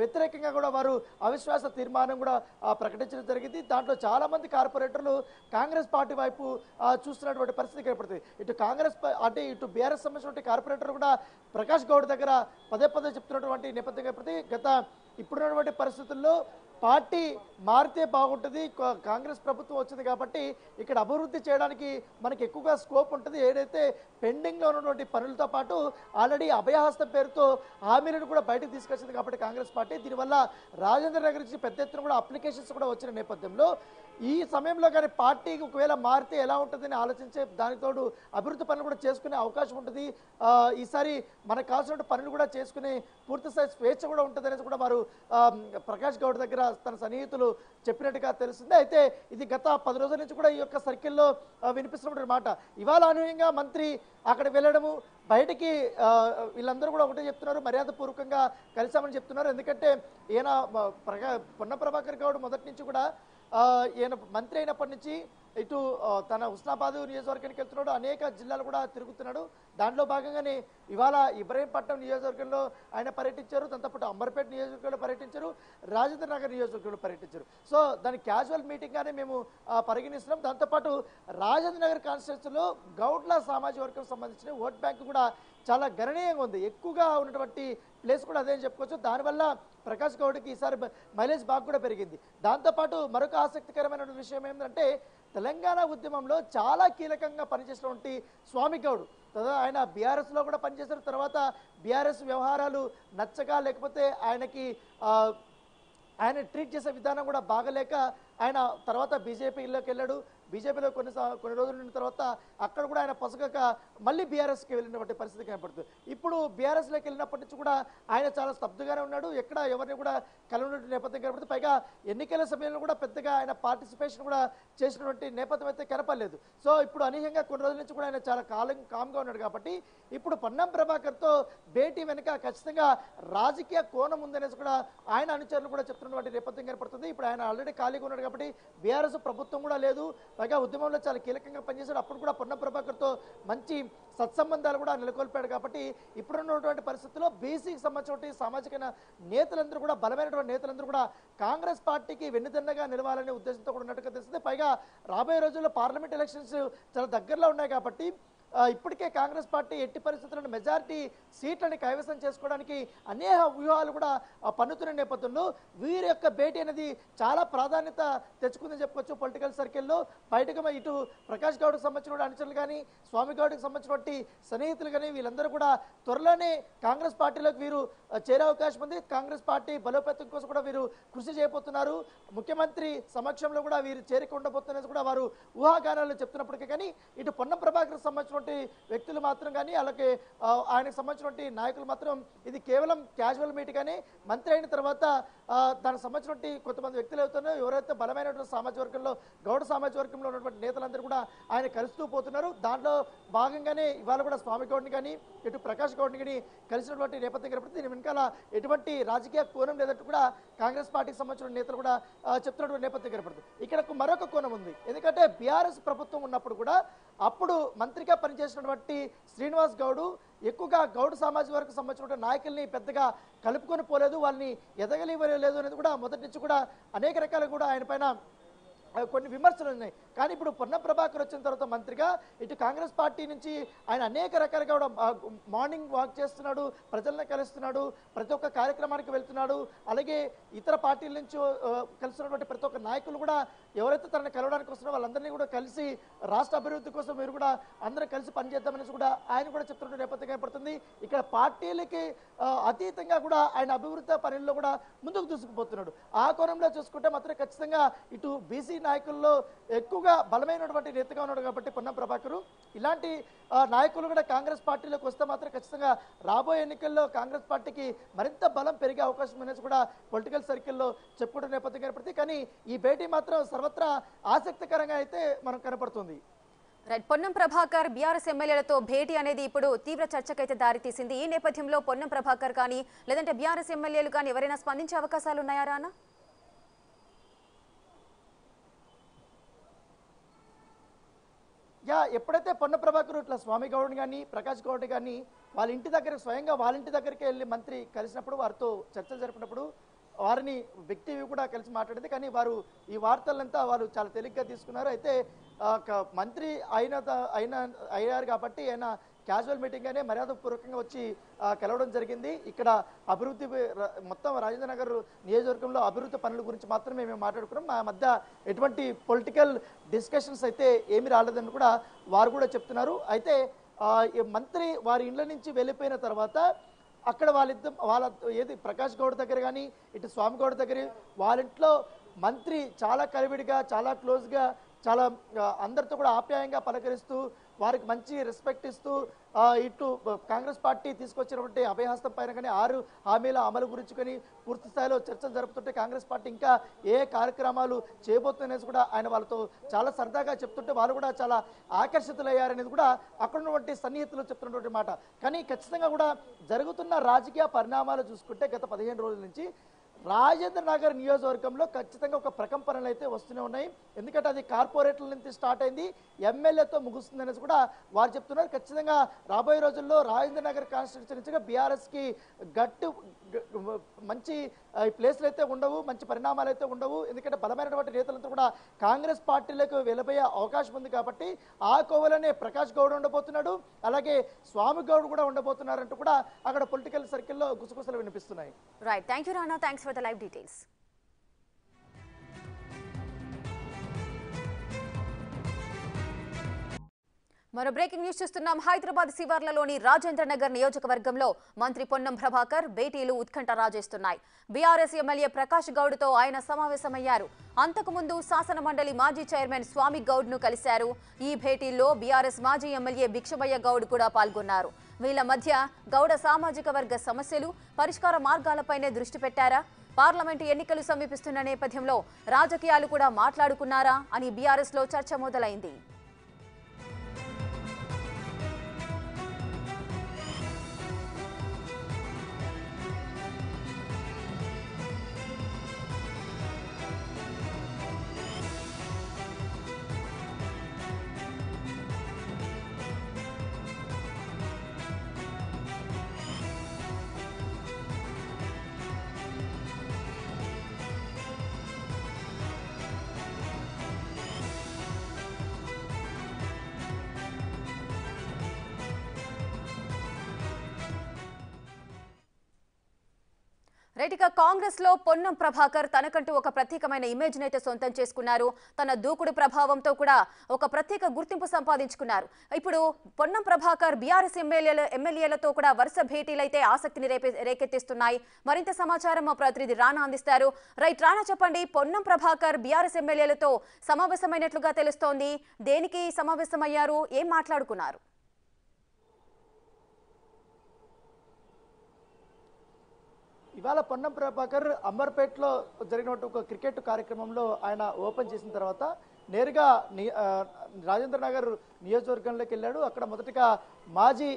వ్యతిరేకంగా కూడా వారు అవిశ్వాస తీర్మానం కూడా ప్రకటించడం జరిగింది. దాంట్లో చాలామంది కార్పొరేటర్లు కాంగ్రెస్ పార్టీ వైపు చూస్తున్నటువంటి పరిస్థితి ఏర్పడుతుంది. ఇటు కాంగ్రెస్ అంటే ఇటు బీఆర్ఎస్ సంబంధించినటువంటి కార్పొరేటర్ కూడా ప్రకాష్ గౌడ్ దగ్గర పదే పదే చెప్తున్నటువంటి నేపథ్యం ఏర్పడుతుంది. గత ఇప్పుడున్నటువంటి పరిస్థితుల్లో పార్టీ మారితే బాగుంటుంది కా- కాంగ్రెస్ ప్రభుత్వం వచ్చింది కాబట్టి ఇక్కడ అభివృద్ధి చేయడానికి మనకి ఎక్కువగా స్కోప్ ఉంటుంది. ఏదైతే పెండింగ్లో ఉన్నటువంటి పనులతో పాటు ఆల్రెడీ అభయహస్తం పేరుతో హామీలను కూడా బయటకు తీసుకొచ్చింది కాబట్టి కాంగ్రెస్ పార్టీ. దీనివల్ల రాజేంద్ర నగర్ నుంచి పెద్ద ఎత్తున కూడా అప్లికేషన్స్ కూడా వచ్చిన నేపథ్యంలో ఈ సమయంలో కానీ పార్టీకి ఒకవేళ మారితే ఎలా ఉంటుందని ఆలోచించే దానికి తోడు అభివృద్ధి పనులు కూడా చేసుకునే అవకాశం ఉంటుంది. ఈసారి మనకు కావాల్సిన పనులు కూడా చేసుకునే పూర్తి స్థాయి స్వేచ్ఛ కూడా ఉంటుంది కూడా వారు ప్రకాష్ గౌడ్ దగ్గర తన సన్నిహితులు చెప్పినట్టుగా తెలుస్తుంది. అయితే ఇది గత పది రోజుల నుంచి కూడా ఈ యొక్క సర్కిల్లో ఆ, వినిపిస్తున్నటువంటి మాట. ఇవాళ అనూహ్యంగా మంత్రి అక్కడ వెళ్ళడము బయటికి వీళ్ళందరూ కూడా ఒకటే చెప్తున్నారు మర్యాదపూర్వకంగా కలిసామని చెప్తున్నారు. ఎందుకంటే ఈయన మ, పొన్న ప్రభాకర్ గౌడ్ మొదటి నుంచి కూడా ఈయన మంత్రి అయినప్పటి నుంచి ఇటు తన హుస్నాబాద్ నియోజకవర్గానికి వెళ్తున్నాడు. అనేక జిల్లాలు కూడా తిరుగుతున్నాడు. దాంట్లో భాగంగానే ఇవాళ ఇబ్రహీంపట్నం నియోజకవర్గంలో ఆయన పర్యటించారు. దాంతోపాటు అంబర్పేట నియోజకవర్గంలో పర్యటించారు. రాజేంద్ర నగర్ నియోజకవర్గంలో పర్యటించారు. సో దాని క్యాజువల్ మీటింగ్గానే మేము పరిగణిస్తున్నాం. దాంతోపాటు రాజేంద్ర నగర్ కాన్స్టిట్యూన్సీలో గౌడ్ల సామాజిక వర్గం సంబంధించిన ఓట్ బ్యాంక్ కూడా చాలా గణనీయంగా ఉంది. ఎక్కువగా ఉన్నటువంటి ప్లేస్ కూడా అదే అని చెప్పుకోవచ్చు. దానివల్ల ప్రకాష్ గౌడ్కి ఈసారి బ- మైలేజ్ బాగా కూడా పెరిగింది. దాంతోపాటు మరొక ఆసక్తికరమైన విషయం ఏంటంటే తెలంగాణ ఉద్యమంలో చాలా కీలకంగా పనిచేసినటువంటి స్వామి గౌడ్. తర్వాత ఆయన బీఆర్ఎస్లో కూడా పనిచేసిన తర్వాత బీఆర్ఎస్ వ్యవహారాలు నచ్చగా లేకపోతే ఆయనకి ఆయన ట్రీట్ చేసే విధానం కూడా బాగలేక ఆయన తర్వాత బీజేపీలోకి వెళ్ళాడు. బీజేపీలో కొన్ని కొన్ని రోజులు ఉన్న తర్వాత అక్కడ కూడా ఆయన పొసగక మళ్ళీ బీఆర్ఎస్కి వెళ్ళినటువంటి పరిస్థితి కనపడుతుంది. ఇప్పుడు బీఆర్ఎస్లోకి వెళ్ళినప్పటి నుంచి కూడా ఆయన చాలా స్తబ్దుగానే ఉన్నాడు. ఎక్కడ ఎవరిని కూడా కలవనటువంటి నేపథ్యం కనపడుతుంది. పైగా ఎన్నికల సమయంలో కూడా పెద్దగా ఆయన పార్టిసిపేషన్ కూడా చేసినటువంటి నేపథ్యం అయితే కనపడలేదు. సో ఇప్పుడు అనూహ్యంగా కొన్ని రోజుల నుంచి కూడా ఆయన చాలా కాలం కామ్గా ఉన్నాడు కాబట్టి ఇప్పుడు పొన్నం ప్రభాకర్తో భేటీ వెనుక ఖచ్చితంగా రాజకీయ కోణం ఉందనేసి కూడా ఆయన అనుచరులు కూడా చెప్తున్నటువంటి నేపథ్యం కనపడుతుంది. ఇప్పుడు ఆయన ఆల్రెడీ ఖాళీగా ఉన్నాడు కాబట్టి బీఆర్ఎస్ ప్రభుత్వం కూడా లేదు. పైగా ఉద్యమంలో చాలా కీలకంగా పనిచేశాడు. అప్పుడు కూడా పొన్న ప్రభాకర్తో మంచి సత్సంబంధాలు కూడా నెలకొల్పాడు కాబట్టి ఇప్పుడున్నటువంటి పరిస్థితుల్లో బీసీకి సంబంధించిన సామాజిక నేతలందరూ కూడా బలమైనటువంటి నేతలందరూ కూడా కాంగ్రెస్ పార్టీకి వెన్నుదన్నగా నిలవాలనే ఉద్దేశంతో కూడా ఉన్నట్టుగా తెలుస్తుంది. పైగా రాబోయే రోజుల్లో పార్లమెంట్ ఎలక్షన్స్ చాలా దగ్గరలో ఉన్నాయి కాబట్టి ఇప్పటికే కాంగ్రెస్ పార్టీ ఎట్టి పరిస్థితులను మెజారిటీ సీట్లని కైవసం చేసుకోవడానికి అనేక వ్యూహాలు కూడా పన్నుతున్న నేపథ్యంలో వీరి యొక్క భేటీ అనేది చాలా ప్రాధాన్యత తెచ్చుకుందని చెప్పుకోవచ్చు పొలిటికల్ సర్కిల్లో. బయటకు ఇటు ప్రకాష్ గౌడ్కి సంబంధించిన అనుచరులు కానీ స్వామి గౌడ్కి సంబంధించినటువంటి సన్నిహితులు కానీ వీళ్ళందరూ కూడా త్వరలోనే కాంగ్రెస్ పార్టీలోకి వీరు చేరే అవకాశం ఉంది. కాంగ్రెస్ పార్టీ బలోపేతం కోసం కూడా వీరు కృషి చేయబోతున్నారు. ముఖ్యమంత్రి సమక్షంలో కూడా వీరు చేరిక ఉండబోతున్నది కూడా వారు ఊహాగానాలు చెప్తున్నప్పటికీ కానీ ఇటు పొన్నం ప్రభాకర్ సంబంధించిన సంబంధించినటువంటి వ్యక్తులు మాత్రం కానీ అలాగే ఆయనకు సంబంధించినటువంటి నాయకులు మాత్రం ఇది కేవలం క్యాజువల్ మీట్ కానీ మంత్రి అయిన తర్వాత దానికి సంబంధించినటువంటి కొంతమంది వ్యక్తులు అవుతున్నారో. ఎవరైతే బలమైనటువంటి సామాజిక వర్గంలో గౌడ సామాజిక వర్గంలో ఉన్నటువంటి నేతలందరూ కూడా ఆయన కలుస్తూ పోతున్నారు. దాంట్లో భాగంగానే ఇవాళ కూడా స్వామి గౌడ్ని కానీ ఇటు ప్రకాష్ గౌడ్ని కానీ కలిసినటువంటి నేపథ్యం కనపడుతుంది. దీని వెనకాల ఎటువంటి రాజకీయ కోణం లేదంటూ కూడా కాంగ్రెస్ పార్టీకి సంబంధించిన నేతలు కూడా చెప్తున్నటువంటి నేపథ్యం కనపడుతుంది. ఇక్కడ మరొక కోణం ఉంది. ఎందుకంటే బీఆర్ఎస్ ప్రభుత్వం ఉన్నప్పుడు కూడా అప్పుడు మంత్రిగా పనిచేసినటువంటి శ్రీనివాస్ గౌడు ఎక్కువగా గౌడ్ సామాజిక వర్గం సంబంధించిన నాయకుల్ని పెద్దగా కలుపుకొని పోలేదు వాళ్ళని ఎదగలివ్వలేదు అనేది కూడా మొదటి నుంచి కూడా అనేక రకాలు కూడా ఆయన పైన కొన్ని విమర్శలు ఉన్నాయి. కానీ ఇప్పుడు పొన్నం ప్రభాకర్ వచ్చిన తర్వాత మంత్రిగా ఇటు కాంగ్రెస్ పార్టీ నుంచి ఆయన అనేక రకాలుగా కూడా మార్నింగ్ వాక్ చేస్తున్నాడు ప్రజలను కలుస్తున్నాడు ప్రతి ఒక్క కార్యక్రమానికి వెళ్తున్నాడు. అలాగే ఇతర పార్టీల నుంచి కలుస్తున్నటువంటి ప్రతి ఒక్క నాయకులు కూడా ఎవరైతే తనని కలవడానికి వస్తున్నారో వాళ్ళందరినీ కూడా కలిసి రాష్ట్ర అభివృద్ధి కోసం మీరు కూడా అందరం కలిసి పనిచేద్దామనేసి కూడా ఆయన కూడా చెప్తున్న నేపథ్యం కనపడుతుంది ఇక్కడ పార్టీలకి అతీతంగా కూడా ఆయన అభివృద్ధి పనుల్లో కూడా ముందుకు దూసుకుపోతున్నాడు. ఆ కోణంలో చూసుకుంటే మాత్రం ఖచ్చితంగా ఇటు బీసీ నాయకుల్లో ఎక్కువగా బలమైనటువంటి నేతగా ఉన్నాడు కాబట్టి పొన్నం ప్రభాకరు. ఇలాంటి నాయకులు కూడా కాంగ్రెస్ పార్టీలోకి వస్తే మాత్రం ఖచ్చితంగా రాబోయే ఎన్నికల్లో కాంగ్రెస్ పార్టీకి మరింత బలం పెరిగే అవకాశం అనేసి కూడా పొలిటికల్ సర్కిల్లో చెప్పుకుంటున్న నేపథ్యం కనపడుతుంది. కానీ ఈ భేటీ మాత్రం సర్వత్రా ఆసక్తికరంగా అయితే మనం కనపడుతుంది. రైట్ పొన్నం ప్రభాకర్ బీఆర్ఎస్ ఎమ్మెల్యేలతో భేటీ అనేది ఇప్పుడు తీవ్ర చర్చకైతే దారితీసింది. ఈ నేపథ్యంలో పొన్నం ప్రభాకర్ కానీ లేదంటే బీఆర్ఎస్ ఎమ్మెల్యేలు కానీ ఎవరైనా స్పందించే అవకాశాలు ఉన్నాయా రానా? యా ఎప్పుడైతే పొన్న ప్రభాకర్ ఇట్లా స్వామి గౌడ్ కానీ ప్రకాష్ గౌడ్ కానీ వాళ్ళ ఇంటి దగ్గర స్వయంగా వాళ్ళ ఇంటి దగ్గరికి వెళ్ళి మంత్రి కలిసినప్పుడు వారితో చర్చలు జరిపినప్పుడు వారిని వ్యక్తి కూడా కలిసి మాట్లాడింది. కానీ వారు ఈ వార్తలంతా వారు చాలా తేలిగ్గా తీసుకున్నారు. అయితే మంత్రి అయిన త- అయిన అయ్యారు కాబట్టి ఆయన క్యాజువల్ మీటింగ్గానే మర్యాదపూర్వకంగా వచ్చి కలవడం జరిగింది. ఇక్కడ అభివృద్ధి మొత్తం రాజేంద్ర నగర్ నియోజకవర్గంలో అభివృద్ధి పనుల గురించి మాత్రమే మేము మాట్లాడుకున్నాం. మా మధ్య ఎటువంటి పొలిటికల్ డిస్కషన్స్ అయితే ఏమి రాలేదని కూడా వారు కూడా చెప్తున్నారు. అయితే మంత్రి వారి ఇండ్ల నుంచి వెళ్ళిపోయిన తర్వాత అక్కడ వాళ్ళిద్దరు వాళ్ళ ఏది ప్రకాష్ గౌడ్ దగ్గర కానీ ఇటు స్వామి గౌడ్ దగ్గర వాళ్ళ ఇంట్లో మంత్రి చాలా కలివిడిగా చాలా క్లోజ్గా చాలా అందరితో కూడా ఆప్యాయంగా పలకరిస్తూ వారికి మంచి రెస్పెక్ట్ ఇస్తూ ఇటు కాంగ్రెస్ పార్టీ తీసుకొచ్చినటువంటి అభయహస్తం పైన కానీ ఆరు హామీల అమలు గురించి కానీ పూర్తి స్థాయిలో చర్చలు జరుపుతుంటే కాంగ్రెస్ పార్టీ ఇంకా ఏ కార్యక్రమాలు చేయబోతుందనేసి కూడా ఆయన వాళ్ళతో చాలా సరదాగా చెప్తుంటే వాళ్ళు కూడా చాలా ఆకర్షితులయ్యారనేది కూడా అక్కడ ఉన్నటువంటి సన్నిహితులు చెప్తున్నటువంటి మాట. కానీ ఖచ్చితంగా కూడా జరుగుతున్న రాజకీయ పరిణామాలు చూసుకుంటే గత పదిహేను రోజుల నుంచి రాజేంద్ర నగర్ నియోజకవర్గంలో ఖచ్చితంగా ఒక ప్రకంపనలు అయితే వస్తూనే ఉన్నాయి. ఎందుకంటే అది కార్పొరేట్ల నుంచి స్టార్ట్ అయింది. ఎమ్మెల్యేతో ముగుస్తుంది అనేసి కూడా వారు చెప్తున్నారు. ఖచ్చితంగా రాబోయే రోజుల్లో రాజేంద్ర నగర్ కాన్స్టిట్యూన్సీ బీఆర్ఎస్కి గట్టు మంచి ప్లేస్లు అయితే ఉండవు మంచి పరిణామాలు అయితే ఉండవు. ఎందుకంటే బలమైనటువంటి నేతలంతా కూడా కాంగ్రెస్ పార్టీలకు వెళ్ళబోయే అవకాశం ఉంది కాబట్టి ఆ కోవలోనే ప్రకాష్ గౌడ్ ఉండబోతున్నాడు. అలాగే స్వామి గౌడ్ కూడా ఉండబోతున్నారంటూ కూడా అక్కడ పొలిటికల్ సర్కిల్లో గుసగుసలు వినిపిస్తున్నాయి. Right thank you Rana thanks for the live details మరో బ్రేకింగ్ న్యూస్ చూస్తున్నాం. హైదరాబాద్ శివార్లలోని రాజేంద్ర నగర్ నియోజకవర్గంలో మంత్రి పొన్నం ప్రభాకర్ భేటీలు ఉత్కంఠ రాజేస్తున్నాయి. బీఆర్ఎస్ ఎమ్మెల్యే ప్రకాష్ గౌడ్తో ఆయన సమావేశమయ్యారు. అంతకుముందు శాసన మండలి మాజీ చైర్మన్ స్వామి గౌడ్ను కలిశారు. ఈ భేటీల్లో బీఆర్ఎస్ మాజీ ఎమ్మెల్యే భిక్షమయ్య గౌడ్ కూడా పాల్గొన్నారు. వీళ్ళ మధ్య గౌడ సామాజిక వర్గ సమస్యలు పరిష్కార మార్గాలపైనే దృష్టి పెట్టారా? పార్లమెంటు ఎన్నికలు సమీపిస్తున్న నేపథ్యంలో రాజకీయాలు కూడా మాట్లాడుకున్నారా అని బీఆర్ఎస్లో చర్చ మొదలైంది. కాంగ్రెస్లో పొన్నం ప్రభాకర్ తనకంటూ ఒక ప్రత్యేకమైన ఇమేజ్ నైతే సొంతం చేసుకున్నారు. తన దూకుడు ప్రభావంతో కూడా ఒక ప్రత్యేక గుర్తింపు సంపాదించుకున్నారు. ఇప్పుడు పొన్నం ప్రభాకర్ బీఆర్ఎస్ ఎమ్మెల్యేల ఎమ్మెల్యేలతో కూడా వరుస భేటీలైతే ఆసక్తిని రేపే రేకెత్తిస్తున్నాయి. మరింత సమాచారం మా ప్రతినిధి రానా అందిస్తారు. రైట్ రానా చెప్పండి పొన్నం ప్రభాకర్ బీఆర్ఎస్ ఎమ్మెల్యేలతో సమావేశమైనట్లుగా తెలుస్తోంది. దేనికి సమావేశమయ్యారు? ఏం మాట్లాడుకున్నారు? ఇవాళ పొన్నం ప్రభాకర్ అంబర్పేటలో జరిగినటువంటి ఒక క్రికెట్ కార్యక్రమంలో ఆయన ఓపెన్ చేసిన తర్వాత నేరుగా రాజేంద్ర నగర్ నియోజకవర్గంలోకి వెళ్ళాడు. అక్కడ మొదటగా మాజీ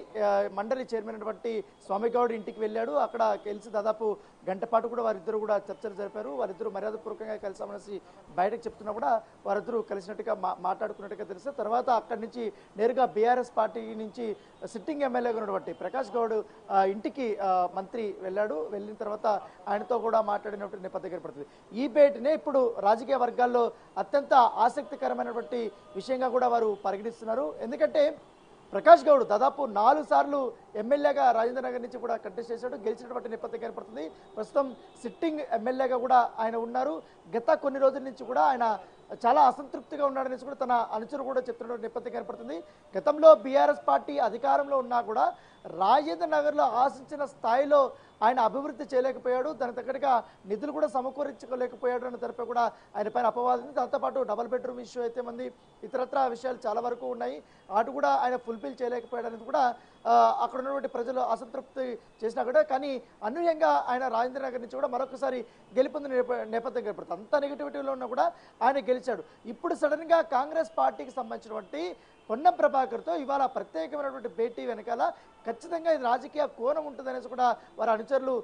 మండలి చైర్మన్ అయినటువంటి స్వామిగౌడ్ ఇంటికి వెళ్ళాడు. అక్కడ కలిసి దాదాపు గంట పాటు కూడా వారిద్దరు కూడా చర్చలు జరిపారు. వారిద్దరు మర్యాదపూర్వకంగా కలిసామనేసి బయటకు చెప్తున్నా కూడా వారిద్దరూ కలిసినట్టుగా మా మాట్లాడుకున్నట్టుగా తెలిస్తే తర్వాత అక్కడి నుంచి నేరుగా బీఆర్ఎస్ పార్టీ నుంచి సిట్టింగ్ ఎమ్మెల్యేగా ఉన్నటువంటి ప్రకాష్ గౌడ్ ఇంటికి మంత్రి వెళ్ళాడు. వెళ్ళిన తర్వాత ఆయనతో కూడా మాట్లాడినటువంటి నేపథ్యం ఏర్పడుతుంది. ఈ భేటీనే ఇప్పుడు రాజకీయ వర్గాల్లో అత్యంత ఆసక్తికరమైనటువంటి విషయంగా కూడా వారు పరిగణిస్తున్నారు. ఎందుకంటే ప్రకాష్ గౌడ్ దాదాపు నాలుగు సార్లు ఎమ్మెల్యేగా రాజేంద్ర నగర్ నుంచి కూడా కంటెస్ట్ చేశాడు. గెలిచినటువంటి నేపథ్యం కనపడుతుంది ప్రస్తుతం సిట్టింగ్ ఎమ్మెల్యేగా కూడా ఆయన ఉన్నారు. గత కొన్ని రోజుల నుంచి కూడా ఆయన చాలా అసంతృప్తిగా ఉన్నాడనేసి కూడా తన అనుచరు కూడా చెప్తున్న నేపథ్యం కనపడుతుంది గతంలో బీఆర్ఎస్ పార్టీ అధికారంలో ఉన్నా కూడా రాజేంద్ర నగర్లో ఆశించిన స్థాయిలో ఆయన అభివృద్ధి చేయలేకపోయాడు. దానికి తగ్గట్టుగా నిధులు కూడా సమకూర్చుకోలేకపోయాడు అని తరపై కూడా ఆయన పైన అపవాదం దాంతోపాటు డబల్ బెడ్రూమ్ ఇష్యూ అయితే మంది ఇతరత్ర విషయాలు చాలా వరకు ఉన్నాయి. అటు కూడా ఆయన ఫుల్ఫిల్ చేయలేకపోయాడు అనేది కూడా అక్కడ ఉన్నటువంటి ప్రజలు అసంతృప్తి చేసినా కూడా కానీ అనూహ్యంగా ఆయన రాజేంద్ర నగర్ నుంచి కూడా మరొకసారి గెలుపొందిన నేప- నేపథ్యం ఏర్పడుతుంది అంత నెగిటివిటీలో ఉన్నా కూడా ఆయన గెలిచాడు. ఇప్పుడు సడన్గా కాంగ్రెస్ పార్టీకి సంబంధించినటువంటి పొన్నం ప్రభాకర్తో ఇవాళ ప్రత్యేకమైనటువంటి భేటీ వెనకాల ఖచ్చితంగా ఇది రాజకీయ కోణం ఉంటుందనేసి కూడా వారి అనుచరులు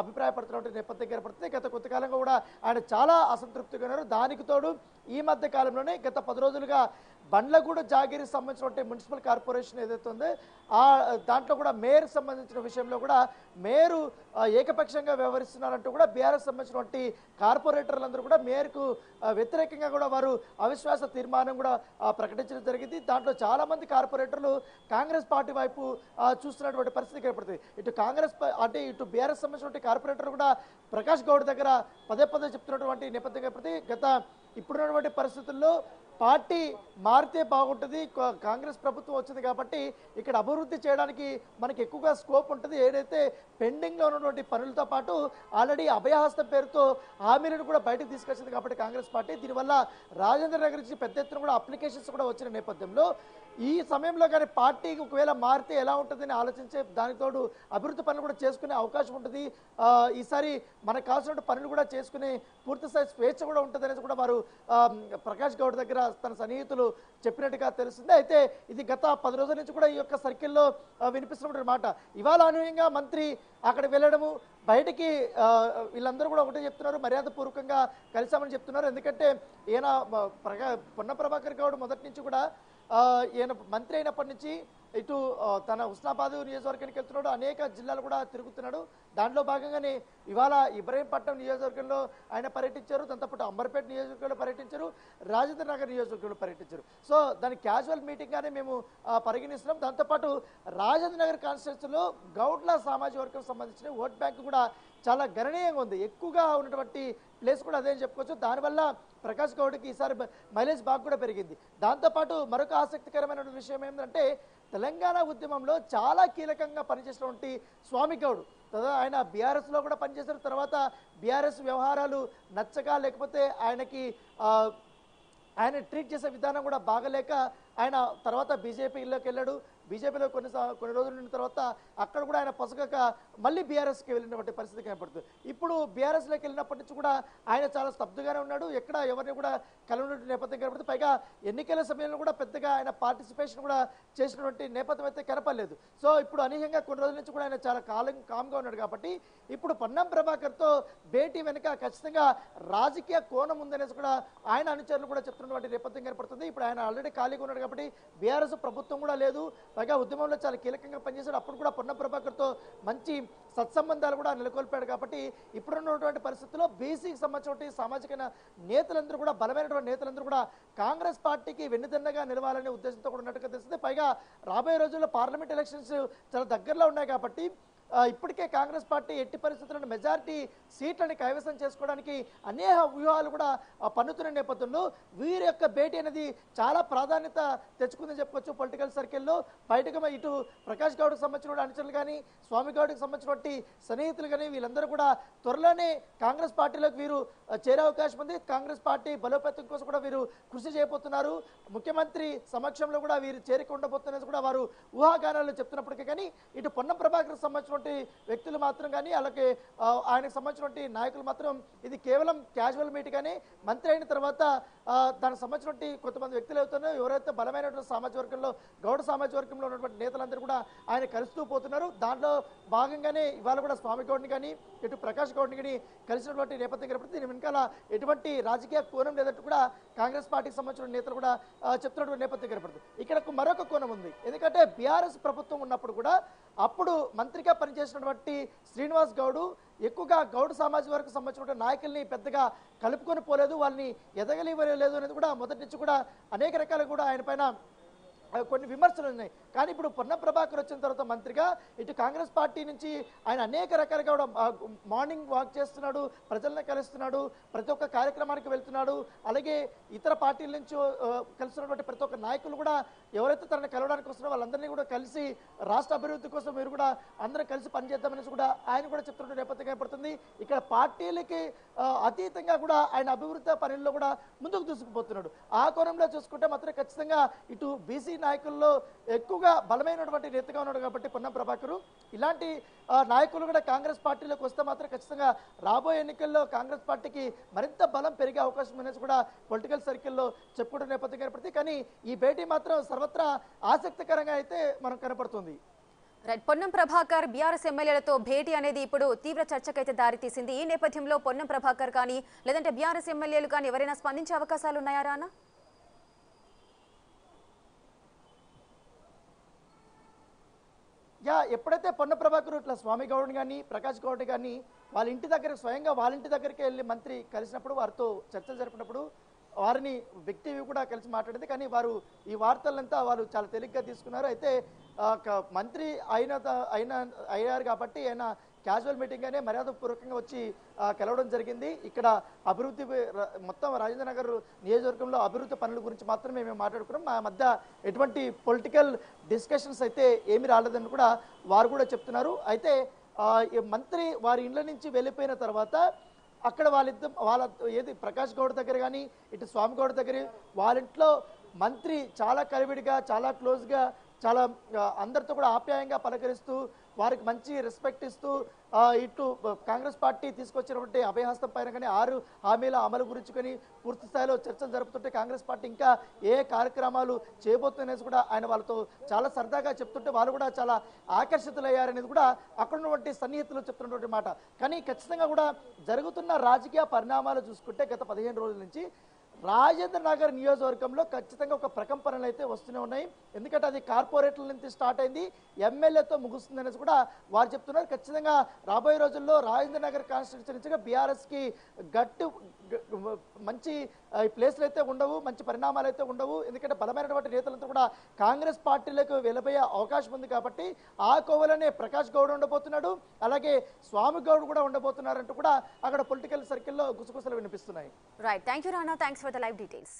అభిప్రాయపడుతున్నటువంటి నేపథ్యం ఏర్పడుతుంది గత కొంతకాలంగా కూడా ఆయన చాలా అసంతృప్తిగా ఉన్నారు. దానికి తోడు ఈ మధ్య కాలంలోనే గత పది రోజులుగా బండ్లగూడ జాగిరి సంబంధించినటువంటి మున్సిపల్ కార్పొరేషన్ ఏదైతే ఉందో ఆ దాంట్లో కూడా మేయర్ సంబంధించిన విషయంలో కూడా మేయరు ఏకపక్షంగా వ్యవహరిస్తున్నారంటూ కూడా బీఆర్ఎస్ సంబంధించినటువంటి కార్పొరేటర్లందరూ కూడా మేయర్కు వ్యతిరేకంగా కూడా వారు అవిశ్వాస తీర్మానం కూడా ప్రకటించడం జరిగింది. దాంట్లో చాలామంది కార్పొరేటర్లు కాంగ్రెస్ పార్టీ వైపు చూస్తున్నటువంటి పరిస్థితి ఏర్పడుతుంది. ఇటు కాంగ్రెస్ అంటే ఇటు బీఆర్ఎస్ సంబంధించినటువంటి కార్పొరేటర్ కూడా ప్రకాష్ గౌడ్ దగ్గర పదే పదే చెప్తున్నటువంటి నేపథ్యం ఏర్పడుతుంది. గత ఇప్పుడున్నటువంటి పరిస్థితుల్లో పార్టీ మారితే బాగుంటుంది కాంగ్రెస్ ప్రభుత్వం వచ్చింది కాబట్టి ఇక్కడ అభివృద్ధి చేయడానికి మనకి ఎక్కువగా స్కోప్ ఉంటుంది. ఏదైతే పెండింగ్లో ఉన్నటువంటి పనులతో పాటు ఆల్రెడీ అభయహస్తం పేరుతో హామీలను కూడా బయటకు తీసుకొచ్చింది కాబట్టి కాంగ్రెస్ పార్టీ. దీనివల్ల రాజేంద్ర నగర్ నుంచి పెద్ద ఎత్తున కూడా అప్లికేషన్స్ కూడా వచ్చిన నేపథ్యంలో ఈ సమయంలో కానీ పార్టీ ఒకవేళ మారితే ఎలా ఉంటుందని ఆలోచించే దానికి తోడు అభివృద్ధి పనులు కూడా చేసుకునే అవకాశం ఉంటుంది. ఈసారి మనకు కావాల్సిన పనులు కూడా చేసుకునే పూర్తి స్థాయి స్వేచ్ఛ కూడా ఉంటుంది కూడా వారు ప్రకాష్ గౌడ్ దగ్గర తన సన్నిహితులు చెప్పినట్టుగా తెలుస్తుంది. అయితే ఇది గత పది రోజుల నుంచి కూడా ఈ యొక్క సర్కిల్లో వినిపిస్తున్నటువంటి మాట. ఇవాళ అనూహ్యంగా మంత్రి అక్కడ వెళ్ళడము బయటికి వీళ్ళందరూ కూడా ఒకటే చెప్తున్నారు మర్యాదపూర్వకంగా కలిసామని చెప్తున్నారు. ఎందుకంటే ఈయన ప్రగా పొన్న ప్రభాకర్ గౌడ్ మొదటి నుంచి కూడా ఈయన మంత్రి అయినప్పటి నుంచి ఇటు తన ఉస్నాబాద్ నియోజకవర్గానికి వెళ్తున్నాడు. అనేక జిల్లాలు కూడా తిరుగుతున్నాడు. దాంట్లో భాగంగానే ఇవాళ ఇబ్రహీంపట్నం నియోజకవర్గంలో ఆయన పర్యటించారు. దాంతోపాటు అంబర్పేట నియోజకవర్గంలో పర్యటించారు. రాజేంద్ర నగర్ నియోజకవర్గంలో పర్యటించారు. సో దాని క్యాజువల్ మీటింగ్గానే మేము పరిగణిస్తున్నాం. దాంతోపాటు రాజేంద్ర నగర్ కాన్స్టిట్యూన్సీలో గౌడ్ల సామాజిక వర్గం సంబంధించిన ఓట్ బ్యాంక్ కూడా చాలా గణనీయంగా ఉంది. ఎక్కువగా ఉన్నటువంటి ప్లేస్ కూడా అదే అని చెప్పుకోవచ్చు. దానివల్ల ప్రకాష్ గౌడ్కి ఈసారి బ- మైలేజ్ బాగా కూడా పెరిగింది. దాంతోపాటు మరొక ఆసక్తికరమైన విషయం ఏంటంటే తెలంగాణ ఉద్యమంలో చాలా కీలకంగా పనిచేసినటువంటి స్వామి గౌడ్. తర్వాత ఆయన బీఆర్ఎస్లో కూడా పనిచేసిన తర్వాత బీఆర్ఎస్ వ్యవహారాలు నచ్చక లేకపోతే ఆయనకి ఆయన ట్రీట్ చేసే విధానం కూడా బాగలేక ఆయన తర్వాత బీజేపీలోకి వెళ్ళాడు. బీజేపీలో కొన్ని కొన్ని రోజులు ఉన్న తర్వాత అక్కడ కూడా ఆయన పొసగక మళ్ళీ బీఆర్ఎస్కి వెళ్ళినటువంటి పరిస్థితి కనపడుతుంది. ఇప్పుడు బీఆర్ఎస్లోకి వెళ్ళినప్పటి నుంచి కూడా ఆయన చాలా స్తబ్దుగానే ఉన్నాడు. ఎక్కడ ఎవరిని కూడా కలవనటువంటి నేపథ్యం కనపడుతుంది. పైగా ఎన్నికల సమయంలో కూడా పెద్దగా ఆయన పార్టిసిపేషన్ కూడా చేసినటువంటి నేపథ్యం అయితే కనపడలేదు. సో ఇప్పుడు అనూహ్యంగా కొన్ని రోజుల నుంచి కూడా ఆయన చాలా కాలం కామ్గా ఉన్నాడు కాబట్టి ఇప్పుడు పొన్నం ప్రభాకర్తో భేటీ వెనుక ఖచ్చితంగా రాజకీయ కోణం ఉందనేసి కూడా ఆయన అనుచరులు కూడా చెప్తున్నటువంటి నేపథ్యం కనపడుతుంది. ఇప్పుడు ఆయన ఆల్రెడీ ఖాళీగా ఉన్నాడు కాబట్టి బీఆర్ఎస్ ప్రభుత్వం కూడా లేదు. పైగా ఉద్యమంలో చాలా కీలకంగా పనిచేశాడు. అప్పుడు కూడా పొన్నం ప్రభాకర్తో మంచి సత్సంబంధాలు కూడా నెలకొల్పాడు కాబట్టి ఇప్పుడున్నటువంటి పరిస్థితుల్లో బీసీకి సంబంధించిన సామాజిక నేతలందరూ కూడా బలమైనటువంటి నేతలందరూ కూడా కాంగ్రెస్ పార్టీకి వెన్నుదన్నగా నిలవాలనే ఉద్దేశంతో కూడా ఉన్నట్టుగా తెలుస్తుంది. పైగా రాబోయే రోజుల్లో పార్లమెంట్ ఎలక్షన్స్ చాలా దగ్గరలో ఉన్నాయి కాబట్టి ఇప్పటికే కాంగ్రెస్ పార్టీ ఎట్టి పరిస్థితులను మెజారిటీ సీట్లని కైవసం చేసుకోవడానికి అనేక వ్యూహాలు కూడా పన్నుతున్న నేపథ్యంలో వీరి యొక్క భేటీ అనేది చాలా ప్రాధాన్యత తెచ్చుకుందని చెప్పుకోవచ్చు పొలిటికల్ సర్కిల్లో. బయటకు ఇటు ప్రకాష్ గౌడ్కి సంబంధించిన అనుచరులు కానీ స్వామి గౌడ్కి సంబంధించినటువంటి సన్నిహితులు కానీ వీళ్ళందరూ కూడా త్వరలోనే కాంగ్రెస్ పార్టీలోకి వీరు చేరే అవకాశం ఉంది. కాంగ్రెస్ పార్టీ బలోపేతం కోసం కూడా వీరు కృషి చేయబోతున్నారు. ముఖ్యమంత్రి సమక్షంలో కూడా వీరు చేరిక ఉండబోతున్నది కూడా వారు ఊహాగానాలు చెప్తున్నప్పటికీ కానీ ఇటు పొన్నం ప్రభాకర్ సంబంధించిన సంబంధించినటువంటి వ్యక్తులు మాత్రం కానీ అలాగే ఆయనకు సంబంధించినటువంటి నాయకులు మాత్రం ఇది కేవలం క్యాజువల్ మీట్ కానీ మంత్రి అయిన తర్వాత దానికి సంబంధించినటువంటి కొంతమంది వ్యక్తులు అవుతున్నారు. ఎవరైతే బలమైనటువంటి సామాజిక వర్గంలో గౌడ సామాజిక వర్గంలో ఉన్నటువంటి నేతలందరూ కూడా ఆయన కలుస్తూ పోతున్నారు. దాంట్లో భాగంగానే ఇవాళ కూడా స్వామి గౌడ్ని కానీ ఇటు ప్రకాష్ గౌడ్ని కానీ కలిసినటువంటి నేపథ్యం కనపడుతుంది. దీని వెనకాల ఎటువంటి రాజకీయ కోణం లేదంటూ కూడా కాంగ్రెస్ పార్టీకి సంబంధించిన నేతలు కూడా చెప్తున్నటువంటి నేపథ్యం కనపడుతుంది. ఇక్కడ మరొక కోణం ఉంది. ఎందుకంటే బీఆర్ఎస్ ప్రభుత్వం ఉన్నప్పుడు కూడా అప్పుడు మంత్రిగా పనిచేసినటువంటి శ్రీనివాస్ గౌడు ఎక్కువగా గౌడ్ సామాజిక వర్గం సంబంధించిన నాయకుల్ని పెద్దగా కలుపుకొని పోలేదు వాళ్ళని ఎదగలివ్వలేదు అనేది కూడా మొదటి నుంచి కూడా అనేక రకాలు కూడా ఆయన పైన కొన్ని విమర్శలు ఉన్నాయి. కానీ ఇప్పుడు పొన్నం ప్రభాకర్ వచ్చిన తర్వాత మంత్రిగా ఇటు కాంగ్రెస్ పార్టీ నుంచి ఆయన అనేక రకాలుగా కూడా మార్నింగ్ వాక్ చేస్తున్నాడు ప్రజలను కలుస్తున్నాడు ప్రతి ఒక్క కార్యక్రమానికి వెళ్తున్నాడు. అలాగే ఇతర పార్టీల నుంచి కలుస్తున్నటువంటి ప్రతి ఒక్క నాయకులు కూడా ఎవరైతే తనని కలవడానికి వస్తున్నారో వాళ్ళందరినీ కూడా కలిసి రాష్ట్ర అభివృద్ధి కోసం మీరు కూడా అందరం కలిసి పనిచేద్దామనేసి కూడా ఆయన కూడా చెప్తున్న నేపథ్యం ఏర్పడుతుంది. ఇక్కడ పార్టీలకి అతీతంగా కూడా ఆయన అభివృద్ధి పనుల్లో కూడా ముందుకు దూసుకుపోతున్నాడు. ఆ కోణంలో చూసుకుంటే మాత్రం ఖచ్చితంగా ఇటు బీసీ నాయకుల్లో ఎక్కువగా బలమైనటువంటి నేతగా ఉన్నాడు కాబట్టి పొన్నం ప్రభాకరు. ఇలాంటి నాయకులు కూడా కాంగ్రెస్ పార్టీలోకి వస్తే మాత్రం ఖచ్చితంగా రాబోయే ఎన్నికల్లో కాంగ్రెస్ పార్టీకి మరింత బలం పెరిగే అవకాశం అనేది కూడా పొలిటికల్ సర్కిల్లో చెప్పుకుంటున్న నేపథ్యం కనపడుతుంది కానీ ఈ భేటీ మాత్రం సర్వత్రా ఆసక్తికరంగా అయితే మనం కనపడుతుంది. రైట్ పొన్నం ప్రభాకర్ బీఆర్ఎస్ ఎమ్మెల్యేలతో భేటీ అనేది ఇప్పుడు తీవ్ర చర్చకైతే దారితీసింది. ఈ నేపథ్యంలో పొన్నం ప్రభాకర్ కానీ లేదంటే బీఆర్ఎస్ ఎమ్మెల్యేలు కానీ ఎవరైనా స్పందించే అవకాశాలు ఉన్నాయా రానా? యా ఎప్పుడైతే పొన్న ప్రభాకర్ ఇట్లా స్వామి గౌడ్ కానీ ప్రకాష్ గౌడ్ కానీ వాళ్ళ ఇంటి దగ్గర స్వయంగా వాళ్ళ ఇంటి దగ్గరికి వెళ్ళి మంత్రి కలిసినప్పుడు వారితో చర్చలు జరిపినప్పుడు వారిని వ్యక్తి కూడా కలిసి మాట్లాడింది. కానీ వారు ఈ వార్తలంతా వారు చాలా తేలిగ్గా తీసుకున్నారు. అయితే క- మంత్రి అయిన త- అయిన అయ్యారు కాబట్టి ఆయన క్యాజువల్ మీటింగ్గానే మర్యాదపూర్వకంగా వచ్చి కలవడం జరిగింది. ఇక్కడ అభివృద్ధి మొత్తం రాజేంద్ర నగర్ నియోజకవర్గంలో అభివృద్ధి పనుల గురించి మాత్రమే మేము మాట్లాడుకున్నాం. మా మధ్య ఎటువంటి పొలిటికల్ డిస్కషన్స్ అయితే ఏమి రాలేదని కూడా వారు కూడా చెప్తున్నారు. అయితే మంత్రి వారి ఇండ్ల నుంచి వెళ్ళిపోయిన తర్వాత అక్కడ వాళ్ళిద్దరు వాళ్ళ ఏది ప్రకాష్ గౌడ్ దగ్గర కానీ ఇటు స్వామి గౌడ్ దగ్గర వాళ్ళ ఇంట్లో మంత్రి చాలా కలివిడిగా చాలా క్లోజ్గా చాలా అందరితో కూడా ఆప్యాయంగా పలకరిస్తూ వారికి మంచి రెస్పెక్ట్ ఇస్తూ ఇటు కాంగ్రెస్ పార్టీ తీసుకొచ్చినటువంటి అభయహస్తం పైన కానీ ఆరు హామీల అమలు గురించి కానీ పూర్తి స్థాయిలో చర్చలు జరుపుతుంటే కాంగ్రెస్ పార్టీ ఇంకా ఏ కార్యక్రమాలు చేయబోతుందనేసి కూడా ఆయన వాళ్ళతో చాలా సరదాగా చెప్తుంటే వాళ్ళు కూడా చాలా ఆకర్షితులయ్యారనేది కూడా అక్కడ ఉన్నటువంటి సన్నిహితులు చెప్తున్నటువంటి మాట. కానీ ఖచ్చితంగా కూడా జరుగుతున్న రాజకీయ పరిణామాలు చూసుకుంటే గత పదిహేను రోజుల నుంచి రాజేంద్ర నగర్ నియోజకవర్గంలో ఖచ్చితంగా ఒక ప్రకంపనలు అయితే వస్తూనే ఉన్నాయి. ఎందుకంటే అది కార్పొరేట్ల నుంచి స్టార్ట్ అయింది. ఎమ్మెల్యేతో ముగుస్తుంది అనేసి కూడా వారు చెప్తున్నారు. ఖచ్చితంగా రాబోయే రోజుల్లో రాజేంద్ర నగర్ కాన్స్టిట్యూన్సీ బీఆర్ఎస్కి గట్టు మంచి ప్లేస్లు అయితే ఉండవు మంచి పరిణామాలు అయితే ఉండవు. ఎందుకంటే బలమైనటువంటి నేతలంతా కూడా కాంగ్రెస్ పార్టీలకు వెళ్ళబోయే అవకాశం ఉంది కాబట్టి ఆ కోవలోనే ప్రకాష్ గౌడ్ ఉండబోతున్నాడు. అలాగే స్వామి గౌడ్ కూడా ఉండబోతున్నారంటూ కూడా అక్కడ పొలిటికల్ సర్కిల్లో గుసగుసలు వినిపిస్తున్నాయి. Right thank you Rana thanks for the live details.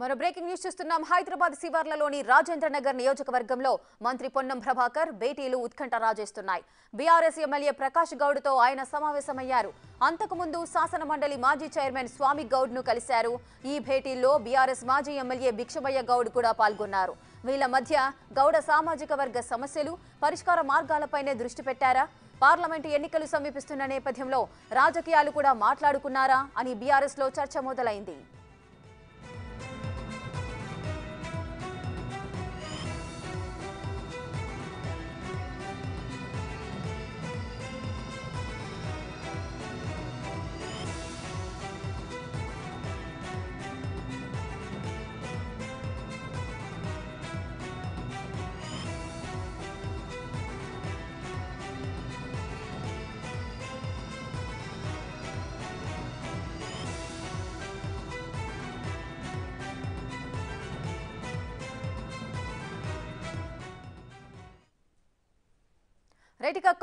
మరో బ్రేకింగ్ న్యూస్ చూస్తున్నాం. హైదరాబాద్ శివార్లలోని రాజేంద్ర నగర్ నియోజకవర్గంలో మంత్రి పొన్నం ప్రభాకర్ భేటీలు ఉత్కంఠ రాజేస్తున్నాయి. బీఆర్ఎస్ ఎమ్మెల్యే ప్రకాష్ గౌడ్తో ఆయన సమావేశమయ్యారు. అంతకుముందు శాసన మండలి మాజీ చైర్మన్ స్వామి గౌడ్ను కలిశారు. ఈ భేటీల్లో బీఆర్ఎస్ మాజీ ఎమ్మెల్యే భిక్షమయ్య గౌడ్ కూడా పాల్గొన్నారు. వీళ్ళ మధ్య గౌడ సామాజిక వర్గ సమస్యలు పరిష్కార మార్గాలపైనే దృష్టి పెట్టారా? పార్లమెంటు ఎన్నికలు సమీపిస్తున్న నేపథ్యంలో రాజకీయాలు కూడా మాట్లాడుకున్నారా అని బీఆర్ఎస్లో చర్చ మొదలైంది.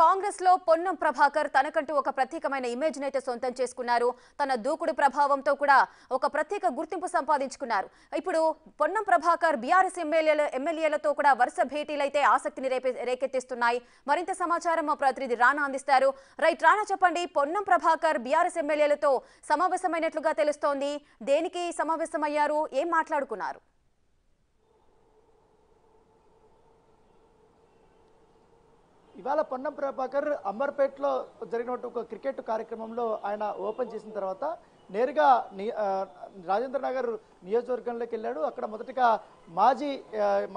కాంగ్రెస్లో పొన్నం ప్రభాకర్ తనకంటూ ఒక ప్రత్యేకమైన ఇమేజ్ అయితే సొంతం చేసుకున్నారు. తన దూకుడు ప్రభావంతో కూడా ఒక ప్రత్యేక గుర్తింపు సంపాదించుకున్నారు. ఇప్పుడు పొన్నం ప్రభాకర్ బీఆర్ఎస్ ఎమ్మెల్యేల ఎమ్మెల్యేలతో కూడా వరుస భేటీలైతే ఆసక్తిని రేపే రేకెత్తిస్తున్నాయి. మరింత సమాచారం మా ప్రతినిధి రానా అందిస్తారు. రైట్ రానా చెప్పండి పొన్నం ప్రభాకర్ బీఆర్ఎస్ ఎమ్మెల్యేలతో సమావేశమైనట్లుగా తెలుస్తోంది. దేనికి సమావేశమయ్యారు? ఏం మాట్లాడుకున్నారు? ఇవాళ పొన్నం ప్రభాకర్ అమర్పేట్లో జరిగినటువంటి ఒక క్రికెట్ కార్యక్రమంలో ఆయన ఓపెన్ చేసిన తర్వాత నేరుగా రాజేంద్ర నగర్ నియోజకవర్గంలోకి వెళ్ళాడు. అక్కడ మొదటగా మాజీ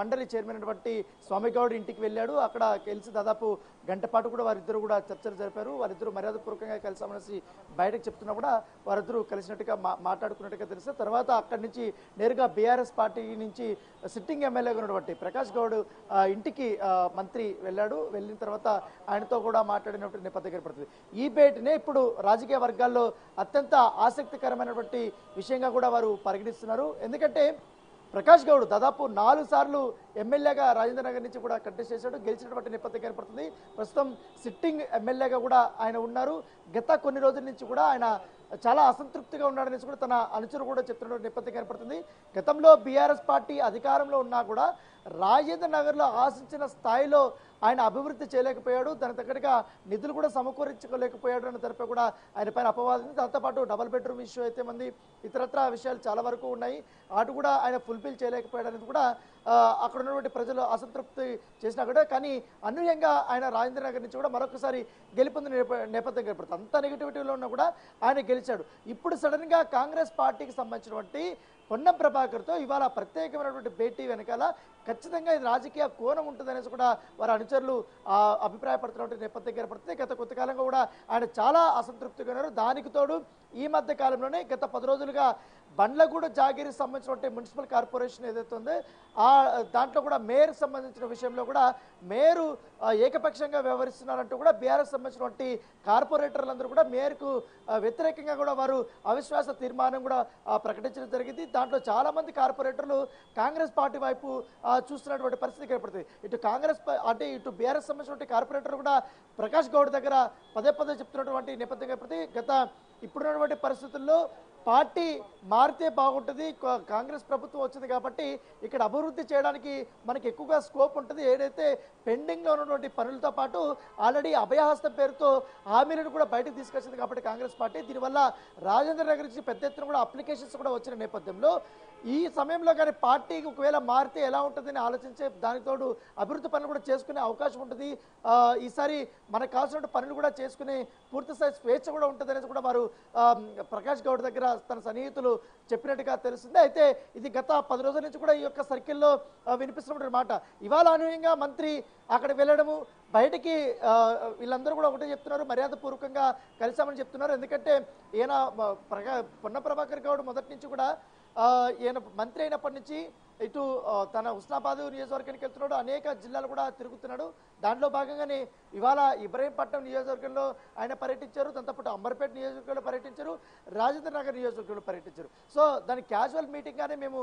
మండలి చైర్మన్ అయినటువంటి స్వామిగౌడ్ ఇంటికి వెళ్ళాడు. అక్కడ కలిసి దాదాపు గంట పాటు కూడా వారిద్దరు కూడా చర్చలు జరిపారు. వారిద్దరు మర్యాదపూర్వకంగా కలిసామనేసి బయటకు చెప్తున్నా కూడా వారిద్దరూ కలిసినట్టుగా మా మాట్లాడుకున్నట్టుగా తెలిస్తే తర్వాత అక్కడి నుంచి నేరుగా బీఆర్ఎస్ పార్టీ నుంచి సిట్టింగ్ ఎమ్మెల్యేగా ఉన్నటువంటి ప్రకాష్ గౌడ్ ఇంటికి మంత్రి వెళ్ళాడు. వెళ్ళిన తర్వాత ఆయనతో కూడా మాట్లాడినటువంటి నేపథ్యం ఏర్పడుతుంది. ఈ భేటీనే ఇప్పుడు రాజకీయ వర్గాల్లో అత్యంత ఆసక్తికరమైనటువంటి విషయంగా కూడా వారు పరిగణిస్తున్నారు. ఎందుకంటే ప్రకాష్ గౌడ్ దాదాపు నాలుగు సార్లు ఎమ్మెల్యేగా రాజేంద్ర నగర్ నుంచి కూడా కంటెస్ట్ చేశాడు. గెలిచినటువంటి నేపథ్యం కనపడుతుంది ప్రస్తుతం సిట్టింగ్ ఎమ్మెల్యేగా కూడా ఆయన ఉన్నారు. గత కొన్ని రోజుల నుంచి కూడా ఆయన చాలా అసంతృప్తిగా ఉన్నాడనేసి కూడా తన అనుచరు కూడా చెప్తున్న నేపథ్యం కనపడుతుంది గతంలో బీఆర్ఎస్ పార్టీ అధికారంలో ఉన్నా కూడా రాజేంద్ర నగర్లో ఆశించిన స్థాయిలో ఆయన అభివృద్ధి చేయలేకపోయాడు దానికి తగ్గట్టుగా నిధులు కూడా సమకూర్చుకోలేకపోయాడు అని తరపు కూడా ఆయన పైన అపవాదం దాంతోపాటు డబల్ బెడ్రూమ్ ఇష్యూ అయితే మంది ఇతరత్ర విషయాలు చాలా వరకు ఉన్నాయి. అటు కూడా ఆయన ఫుల్ఫిల్ చేయలేకపోయాడు అనేది కూడా అక్కడ ఉన్నటువంటి ప్రజలు అసంతృప్తి చేసినా కూడా కానీ అనూహ్యంగా ఆయన రాజేంద్ర నగర్ నుంచి కూడా మరొకసారి గెలుపొందిన నేప- నేపథ్యం ఏర్పడుతుంది అంత నెగిటివిటీలో ఉన్నా కూడా ఆయన గెలిచాడు. ఇప్పుడు సడన్గా కాంగ్రెస్ పార్టీకి సంబంధించినటువంటి పొన్నం ప్రభాకర్తో ఇవాళ ప్రత్యేకమైనటువంటి భేటీ వెనకాల ఖచ్చితంగా ఇది రాజకీయ కోణం ఉంటుందనేసి కూడా వారి అనుచరులు అభిప్రాయపడుతున్నటువంటి నేపథ్యం ఏర్పడుతుంది గత కొంతకాలంగా కూడా ఆయన చాలా అసంతృప్తిగా ఉన్నారు. దానికి తోడు ఈ మధ్య కాలంలోనే గత పది రోజులుగా బండ్లగూడ జాగిరి సంబంధించినటువంటి మున్సిపల్ కార్పొరేషన్ ఏదైతే ఉందో ఆ దాంట్లో కూడా మేయర్ సంబంధించిన విషయంలో కూడా మేయరు ఏకపక్షంగా వ్యవహరిస్తున్నారంటూ కూడా బీఆర్ఎస్ సంబంధించినటువంటి కార్పొరేటర్లందరూ కూడా మేయర్కు వ్యతిరేకంగా కూడా వారు అవిశ్వాస తీర్మానం కూడా ప్రకటించడం జరిగింది. దాంట్లో చాలామంది కార్పొరేటర్లు కాంగ్రెస్ పార్టీ వైపు చూస్తున్నటువంటి పరిస్థితి ఏర్పడుతుంది. ఇటు కాంగ్రెస్ అంటే ఇటు బీఆర్ఎస్ సంబంధించినటువంటి కార్పొరేటర్ కూడా ప్రకాష్ గౌడ్ దగ్గర పదే పదే చెప్తున్నటువంటి నేపథ్యం ఏర్పడుతుంది గత ఇప్పుడున్నటువంటి పరిస్థితుల్లో పార్టీ మారితే బాగుంటుంది కా- కాంగ్రెస్ ప్రభుత్వం వచ్చింది కాబట్టి ఇక్కడ అభివృద్ధి చేయడానికి మనకి ఎక్కువగా స్కోప్ ఉంటుంది. ఏదైతే పెండింగ్లో ఉన్నటువంటి పనులతో పాటు ఆల్రెడీ అభయహస్తం పేరుతో హామీలను కూడా బయటకు తీసుకొచ్చింది కాబట్టి కాంగ్రెస్ పార్టీ. దీనివల్ల రాజేంద్ర నగర్ నుంచి పెద్ద ఎత్తున కూడా అప్లికేషన్స్ కూడా వచ్చిన నేపథ్యంలో ఈ సమయంలో కానీ పార్టీకి ఒకవేళ మారితే ఎలా ఉంటుందని ఆలోచించే దానికి తోడు అభివృద్ధి పనులు కూడా చేసుకునే అవకాశం ఉంటుంది. ఈసారి మనకు కావాల్సిన పనులు కూడా చేసుకునే పూర్తి స్థాయి స్వేచ్ఛ కూడా ఉంటుంది కూడా వారు ప్రకాష్ గౌడ్ దగ్గర తన సన్నిహితులు చెప్పినట్టుగా తెలుస్తుంది. అయితే ఇది గత పది రోజుల నుంచి కూడా ఈ యొక్క సర్కిల్లో వినిపిస్తున్నటువంటి మాట. ఇవాళ అనూహ్యంగా మంత్రి అక్కడ వెళ్ళడము బయటికి వీళ్ళందరూ కూడా ఒకటే చెప్తున్నారు మర్యాదపూర్వకంగా కలిసామని చెప్తున్నారు. ఎందుకంటే ఈయన మ, పొన్న ప్రభాకర్ గౌడ్ మొదటి నుంచి కూడా ఈయన మంత్రి అయినప్పటి నుంచి ఇటు తన ఉస్నాబాద్ నియోజకవర్గానికి వెళ్తున్నాడు. అనేక జిల్లాలు కూడా తిరుగుతున్నాడు. దాంట్లో భాగంగానే ఇవాళ ఇబ్రహీంపట్నం నియోజకవర్గంలో ఆయన పర్యటించారు. దాంతోపాటు అంబర్పేట నియోజకవర్గంలో పర్యటించారు. రాజేంద్ర నగర్ నియోజకవర్గంలో పర్యటించారు. సో దాని క్యాజువల్ మీటింగ్గానే మేము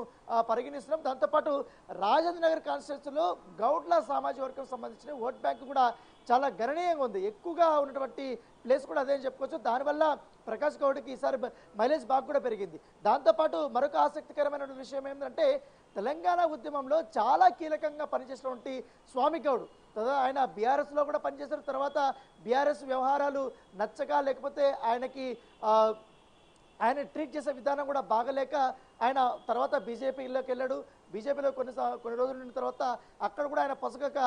పరిగణిస్తున్నాం. దాంతోపాటు రాజేంద్ర నగర్ కాన్స్టిట్యూన్సీలో గౌడ్ల సామాజిక వర్గం సంబంధించిన ఓట్ బ్యాంక్ కూడా చాలా గణనీయంగా ఉంది. ఎక్కువగా ఉన్నటువంటి ప్లేస్ కూడా అదే అని చెప్పుకోవచ్చు. దానివల్ల ప్రకాష్ గౌడ్కి ఈసారి బ- మైలేజ్ బాగా కూడా పెరిగింది. దాంతోపాటు మరొక ఆసక్తికరమైన విషయం ఏంటంటే తెలంగాణ ఉద్యమంలో చాలా కీలకంగా పనిచేసినటువంటి స్వామి గౌడ్. కదా ఆయన బీఆర్ఎస్లో కూడా పనిచేసిన తర్వాత బీఆర్ఎస్ వ్యవహారాలు నచ్చక లేకపోతే ఆయనకి ఆయన ట్రీట్ చేసే విధానం కూడా బాగలేక ఆయన తర్వాత బీజేపీలోకి వెళ్ళాడు. బీజేపీలో కొన్ని కొన్ని రోజులు ఉన్న తర్వాత అక్కడ కూడా ఆయన పొసగక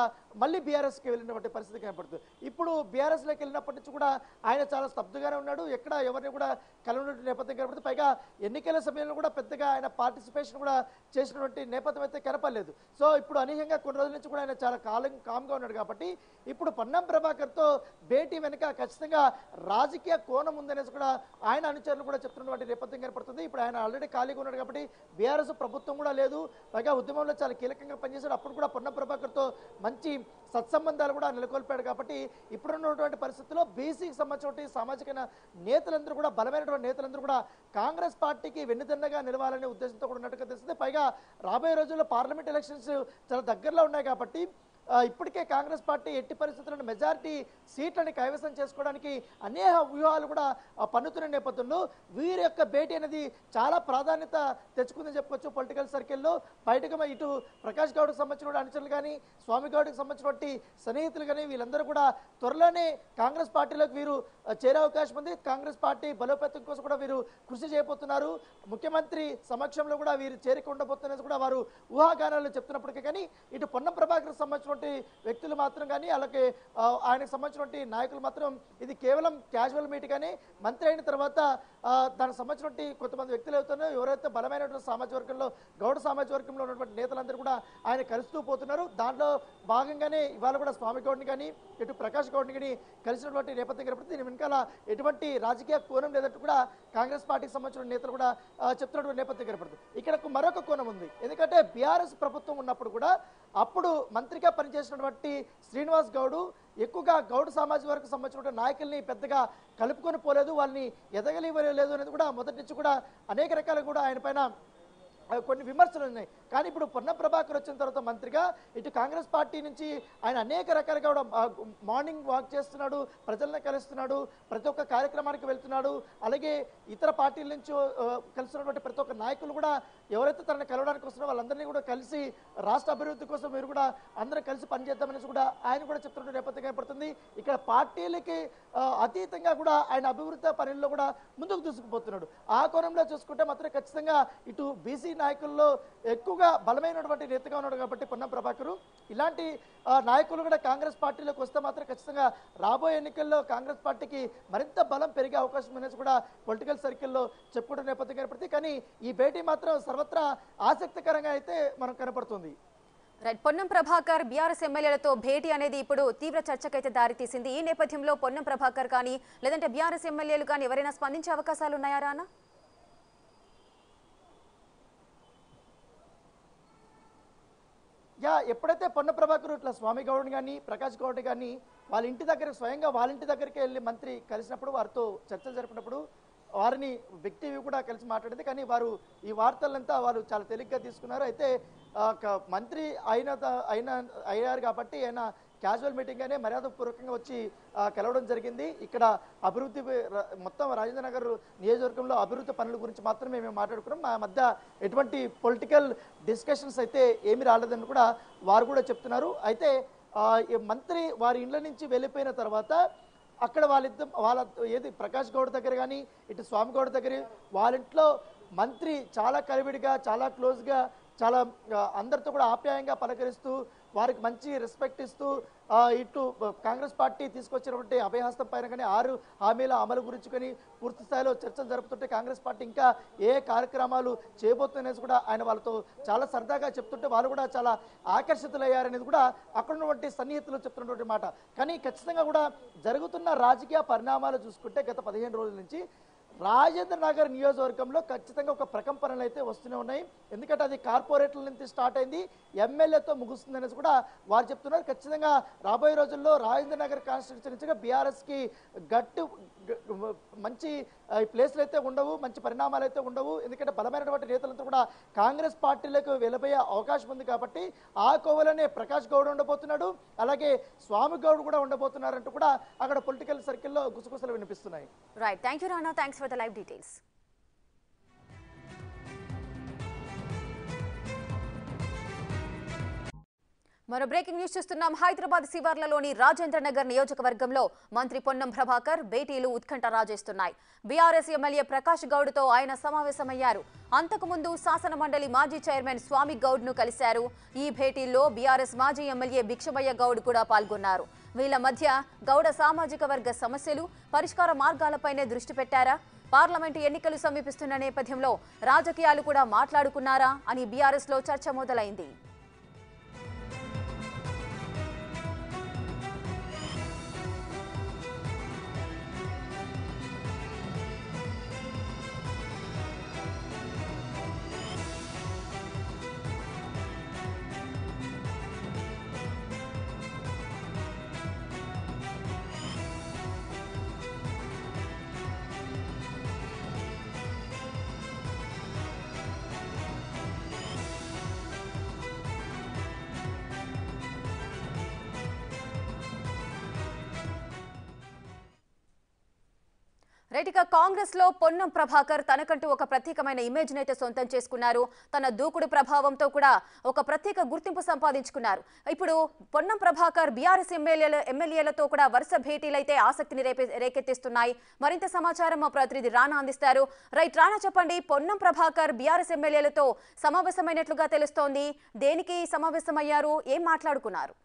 మళ్ళీ బీఆర్ఎస్కి వెళ్ళినటువంటి పరిస్థితి కనపడుతుంది. ఇప్పుడు బీఆర్ఎస్లోకి వెళ్ళినప్పటి నుంచి కూడా ఆయన చాలా స్తబ్దుగానే ఉన్నాడు. ఎక్కడ ఎవరిని కూడా కలవనటువంటి నేపథ్యం కనపడుతుంది. పైగా ఎన్నికల సమయంలో కూడా పెద్దగా ఆయన పార్టిసిపేషన్ కూడా చేసినటువంటి నేపథ్యం అయితే కనపడలేదు. సో ఇప్పుడు అనూహ్యంగా కొన్ని రోజుల నుంచి కూడా ఆయన చాలా కాలం కామ్గా ఉన్నాడు కాబట్టి ఇప్పుడు పొన్నం ప్రభాకర్తో భేటీ వెనుక ఖచ్చితంగా రాజకీయ కోణం ఉందనేసి కూడా ఆయన అనుచరులు కూడా చెప్తున్నటువంటి నేపథ్యం కనపడుతుంది. ఇప్పుడు ఆయన ఆల్రెడీ ఖాళీగా ఉన్నాడు కాబట్టి బీఆర్ఎస్ ప్రభుత్వం కూడా లేదు. పైగా ఉద్యమంలో చాలా కీలకంగా పనిచేశాడు. అప్పుడు కూడా పొన్న ప్రభాకర్తో మంచి సత్సంబంధాలు కూడా నెలకొల్పాడు కాబట్టి ఇప్పుడున్నటువంటి పరిస్థితుల్లో బీసీకి సంబంధించిన సామాజిక నేతలందరూ కూడా బలమైనటువంటి నేతలందరూ కూడా కాంగ్రెస్ పార్టీకి వెన్నుదన్నగా నిలవాలనే ఉద్దేశంతో కూడా ఉన్నట్టుగా తెలుస్తుంది. పైగా రాబోయే రోజుల్లో పార్లమెంట్ ఎలక్షన్స్ చాలా దగ్గరలో ఉన్నాయి కాబట్టి ఇప్పటికే కాంగ్రెస్ పార్టీ ఎట్టి పరిస్థితుల్లో మెజారిటీ సీట్లని కైవసం చేసుకోవడానికి అనేక వ్యూహాలు కూడా పన్నుతున్న నేపథ్యంలో వీరి యొక్క భేటీ అనేది చాలా ప్రాధాన్యత తెచ్చుకుందని చెప్పుకోవచ్చు పొలిటికల్ సర్కిల్లో. బయటకు ఇటు ప్రకాష్ గౌడ్కి సంబంధించిన అనుచరులు కానీ స్వామి గౌడ్కి సంబంధించినటువంటి సన్నిహితులు కానీ వీళ్ళందరూ కూడా త్వరలోనే కాంగ్రెస్ పార్టీలోకి వీరు చేరే అవకాశం ఉంది. కాంగ్రెస్ పార్టీ బలోపేతం కోసం కూడా వీరు కృషి చేయబోతున్నారు. ముఖ్యమంత్రి సమక్షంలో కూడా వీరు చేరిక ఉండబోతున్నది కూడా వారు ఊహాగానాలు చెప్తున్నప్పటికీ కానీ ఇటు పొన్నం ప్రభాకర్ సంబంధించిన సంబంధించినటువంటి వ్యక్తులు మాత్రం కానీ అలాగే ఆయనకు సంబంధించినటువంటి నాయకులు మాత్రం ఇది కేవలం క్యాజువల్ మీట్ కానీ మంత్రి అయిన తర్వాత దానికి సంబంధించినటువంటి కొంతమంది వ్యక్తులు అవుతున్నారో ఎవరైతే బలమైనటువంటి సామాజిక వర్గంలో గౌడ సామాజిక వర్గంలో ఉన్నటువంటి నేతలందరూ కూడా ఆయన కలుస్తూ పోతున్నారు. దాంట్లో భాగంగానే ఇవాళ కూడా స్వామి గౌడ్ని కానీ ఇటు ప్రకాష్ గౌడ్ని కానీ కలిసినటువంటి నేపథ్యం కనపడుతుంది. దీని వెనకాల ఎటువంటి రాజకీయ కోణం లేదంటూ కూడా కాంగ్రెస్ పార్టీకి సంబంధించిన నేతలు కూడా చెప్తున్నటువంటి నేపథ్యం కనపడుతుంది. ఇక్కడ మరొక కోణం ఉంది. ఎందుకంటే బీఆర్ఎస్ ప్రభుత్వం ఉన్నప్పుడు కూడా అప్పుడు మంత్రిగా పనిచేసినటువంటి శ్రీనివాస్ గౌడు ఎక్కువగా గౌడ్ సామాజిక వర్గం సంబంధించిన నాయకుల్ని పెద్దగా కలుపుకొని పోలేదు వాళ్ళని ఎదగలివ్వలేదు అనేది కూడా మొదటి నుంచి కూడా అనేక రకాలు కూడా ఆయన పైన కొన్ని విమర్శలు ఉన్నాయి. కానీ ఇప్పుడు పొన్నం ప్రభాకర్ వచ్చిన తర్వాత మంత్రిగా ఇటు కాంగ్రెస్ పార్టీ నుంచి ఆయన అనేక రకాలుగా కూడా మార్నింగ్ వాక్ చేస్తున్నాడు ప్రజలను కలుస్తున్నాడు ప్రతి ఒక్క కార్యక్రమానికి వెళ్తున్నాడు. అలాగే ఇతర పార్టీల నుంచి కలుస్తున్నటువంటి ప్రతి ఒక్క నాయకులు కూడా ఎవరైతే తనని కలవడానికి వస్తున్నారో వాళ్ళందరినీ కూడా కలిసి రాష్ట్ర అభివృద్ధి కోసం మీరు కూడా అందరం కలిసి పనిచేద్దామనేసి కూడా ఆయన కూడా చెప్తున్న నేపథ్యం కనపడుతుంది ఇక్కడ పార్టీలకి అతీతంగా కూడా ఆయన అభివృద్ధి పనుల్లో కూడా ముందుకు దూసుకుపోతున్నాడు. ఆ కోణంలో చూసుకుంటే మాత్రం ఖచ్చితంగా ఇటు బీసీ నాయకుల్లో ఎక్కువగా బలమైనటువంటి నేతగా ఉన్నాడు కాబట్టి పొన్నం ప్రభాకరు. ఇలాంటి నాయకులు కూడా కాంగ్రెస్ పార్టీలోకి వస్తే మాత్రం ఖచ్చితంగా రాబోయే ఎన్నికల్లో కాంగ్రెస్ పార్టీకి మరింత బలం పెరిగే అవకాశం అనేది కూడా పొలిటికల్ సర్కిల్లో చెప్పుకుంటున్న నేపథ్యం కనపడుతుంది. కానీ ఈ భేటీ మాత్రం సర్వత్రా ఆసక్తికరంగా అయితే మనం కనపడుతుంది. రైట్ పొన్నం ప్రభాకర్ బీఆర్ఎస్ ఎమ్మెల్యేలతో భేటీ అనేది ఇప్పుడు తీవ్ర చర్చకైతే దారితీసింది. ఈ నేపథ్యంలో పొన్నం ప్రభాకర్ కానీ లేదంటే బీఆర్ఎస్ ఎమ్మెల్యేలు కానీ ఎవరైనా స్పందించే అవకాశాలు ఉన్నాయా రానా? యా ఎప్పుడైతే పొన్న ప్రభాకర్ ఇట్లా స్వామి గౌడ్ కానీ ప్రకాష్ గౌడ్ కానీ వాళ్ళ ఇంటి దగ్గర స్వయంగా వాళ్ళ ఇంటి దగ్గరికి వెళ్ళి మంత్రి కలిసినప్పుడు వారితో చర్చలు జరిపినప్పుడు వారిని వ్యక్తి కూడా కలిసి మాట్లాడింది. కానీ వారు ఈ వార్తలంతా వారు చాలా తేలిగ్గా తీసుకున్నారు. అయితే మంత్రి అయిన త- అయిన అయ్యారు కాబట్టి ఆయన క్యాజువల్ మీటింగ్గానే మర్యాదపూర్వకంగా వచ్చి కలవడం జరిగింది. ఇక్కడ అభివృద్ధి మొత్తం రాజేంద్ర నగర్ నియోజకవర్గంలో అభివృద్ధి పనుల గురించి మాత్రమే మేము మాట్లాడుకున్నాం. మా మధ్య ఎటువంటి పొలిటికల్ డిస్కషన్స్ అయితే ఏమి రాలేదని కూడా వారు కూడా చెప్తున్నారు. అయితే మంత్రి వారి ఇండ్ల నుంచి వెళ్ళిపోయిన తర్వాత అక్కడ వాళ్ళిద్దరు వాళ్ళ ఏది ప్రకాష్ గౌడ్ దగ్గర కానీ ఇటు స్వామి గౌడ్ దగ్గర వాళ్ళ ఇంట్లో మంత్రి చాలా కలివిడిగా చాలా క్లోజ్గా చాలా అందరితో కూడా ఆప్యాయంగా పలకరిస్తూ వారికి మంచి రెస్పెక్ట్ ఇస్తూ ఇటు కాంగ్రెస్ పార్టీ తీసుకొచ్చినటువంటి అభయహస్తం పైన కానీ ఆరు హామీల అమలు గురించి కానీ పూర్తి స్థాయిలో చర్చలు జరుపుతుంటే కాంగ్రెస్ పార్టీ ఇంకా ఏ కార్యక్రమాలు చేయబోతుందనేసి కూడా ఆయన వాళ్ళతో చాలా సరదాగా చెప్తుంటే వాళ్ళు కూడా చాలా ఆకర్షితులయ్యారనేది కూడా అక్కడ ఉన్నటువంటి సన్నిహితులు చెప్తున్నటువంటి మాట. కానీ ఖచ్చితంగా కూడా జరుగుతున్న రాజకీయ పరిణామాలు చూసుకుంటే గత పదిహేను రోజుల నుంచి రాజేంద్ర నగర్ నియోజకవర్గంలో ఖచ్చితంగా ఒక ప్రకంపనలు అయితే వస్తూనే ఉన్నాయి. ఎందుకంటే అది కార్పొరేట్ల నుంచి స్టార్ట్ అయింది. ఎమ్మెల్యేతో ముగుస్తుంది అనేసి కూడా వారు చెప్తున్నారు. ఖచ్చితంగా రాబోయే రోజుల్లో రాజేంద్ర నగర్ కాన్స్టిట్యున్సీగా బీఆర్ఎస్కి గట్టు మంచి ప్లేస్లు అయితే ఉండవు మంచి పరిణామాలు అయితే ఉండవు. ఎందుకంటే బలమైనటువంటి నేతలంతా కూడా కాంగ్రెస్ పార్టీలకు వెళ్ళబోయే అవకాశం ఉంది కాబట్టి ఆ కోవలోనే ప్రకాష్ గౌడ్ ఉండబోతున్నాడు. అలాగే స్వామి గౌడ్ కూడా ఉండబోతున్నారంటూ కూడా అక్కడ పొలిటికల్ సర్కిల్లో గుసగుసలు వినిపిస్తున్నాయి. Right thank you Rana thanks for the live details మరో బ్రేకింగ్ న్యూస్ చూస్తున్నాం. హైదరాబాద్ శివార్లలోని రాజేంద్ర నగర్ నియోజకవర్గంలో మంత్రి పొన్నం ప్రభాకర్ భేటీలు ఉత్కంఠ రాజేస్తున్నాయి. బీఆర్ఎస్ ఎమ్మెల్యే ప్రకాష్ గౌడ్తో ఆయన సమావేశమయ్యారు. అంతకుముందు శాసన మండలి మాజీ చైర్మన్ స్వామి గౌడ్ను కలిశారు. ఈ భేటీల్లో బీఆర్ఎస్ మాజీ ఎమ్మెల్యే భిక్షమయ్య గౌడ్ కూడా పాల్గొన్నారు. వీళ్ళ మధ్య గౌడ సామాజిక వర్గ సమస్యలు పరిష్కార మార్గాలపైనే దృష్టి పెట్టారా? పార్లమెంటు ఎన్నికలు సమీపిస్తున్న నేపథ్యంలో రాజకీయాలు కూడా మాట్లాడుకున్నారా అని బీఆర్ఎస్లో చర్చ మొదలైంది. రైట్ ఇక కాంగ్రెస్లో పొన్నం ప్రభాకర్ తనకంటూ ఒక ప్రత్యేకమైన ఇమేజ్ అయితే సొంతం చేసుకున్నారు. తన దూకుడు ప్రభావంతో కూడా ఒక ప్రత్యేక గుర్తింపు సంపాదించుకున్నారు. ఇప్పుడు పొన్నం ప్రభాకర్ బీఆర్ఎస్ ఎమ్మెల్యేల ఎమ్మెల్యేలతో కూడా వరుస భేటీలైతే ఆసక్తిని రేపే రేకెత్తిస్తున్నాయి. మరింత సమాచారం మా ప్రతినిధి రానా అందిస్తారు. రైట్ రానా చెప్పండి పొన్నం ప్రభాకర్ బీఆర్ఎస్ ఎమ్మెల్యేలతో సమావేశమైనట్లుగా తెలుస్తోంది. దేనికి సమావేశమయ్యారు? ఏం మాట్లాడుకున్నారు?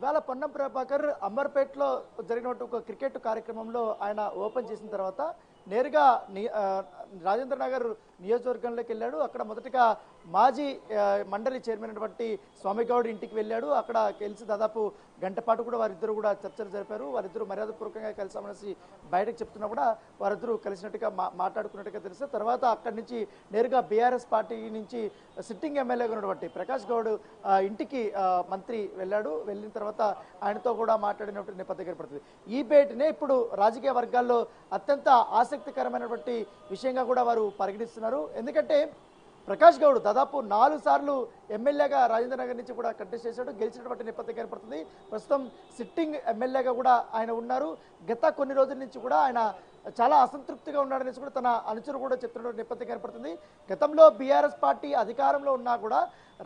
ఇవాళ పొన్నం ప్రభాకర్ అంబర్పేటలో జరిగినటువంటి ఒక క్రికెట్ కార్యక్రమంలో ఆయన ఓపెన్ చేసిన తర్వాత నేరుగా రాజేంద్ర నగర్ నియోజకవర్గంలోకి వెళ్ళాడు. అక్కడ మొదటగా మాజీ మండలి చైర్మన్ అయినటువంటి స్వామిగౌడ్ ఇంటికి వెళ్ళాడు. అక్కడ కలిసి దాదాపు గంట పాటు కూడా వారిద్దరు కూడా చర్చలు జరిపారు. వారిద్దరు మర్యాదపూర్వకంగా కలిసామనేసి బయటకు చెప్తున్నా కూడా వారిద్దరూ కలిసినట్టుగా మా మాట్లాడుకున్నట్టుగా తెలిస్తే తర్వాత అక్కడి నుంచి నేరుగా బీఆర్ఎస్ పార్టీ నుంచి సిట్టింగ్ ఎమ్మెల్యేగా ఉన్నటువంటి ప్రకాష్ గౌడ్ ఇంటికి మంత్రి వెళ్ళాడు. వెళ్ళిన తర్వాత ఆయనతో కూడా మాట్లాడినటువంటి నేపథ్యం ఏర్పడుతుంది. ఈ భేటీనే ఇప్పుడు రాజకీయ వర్గాల్లో అత్యంత ఆసక్తికరమైనటువంటి విషయంగా కూడా వారు పరిగణిస్తున్నారు. ఎందుకంటే ప్రకాష్ గౌడ్ దాదాపు నాలుగు సార్లు ఎమ్మెల్యేగా రాజేంద్ర నగర్ నుంచి కూడా కంటెస్ట్ చేశాడు. గెలిచినటువంటి నేపథ్యం కనపడుతుంది ప్రస్తుతం సిట్టింగ్ ఎమ్మెల్యేగా కూడా ఆయన ఉన్నారు. గత కొన్ని రోజుల నుంచి కూడా ఆయన చాలా అసంతృప్తిగా ఉన్నాడనేసి కూడా తన అనుచరు కూడా చెప్తున్న నేపథ్యం కనపడుతుంది గతంలో బీఆర్ఎస్ పార్టీ అధికారంలో ఉన్నా కూడా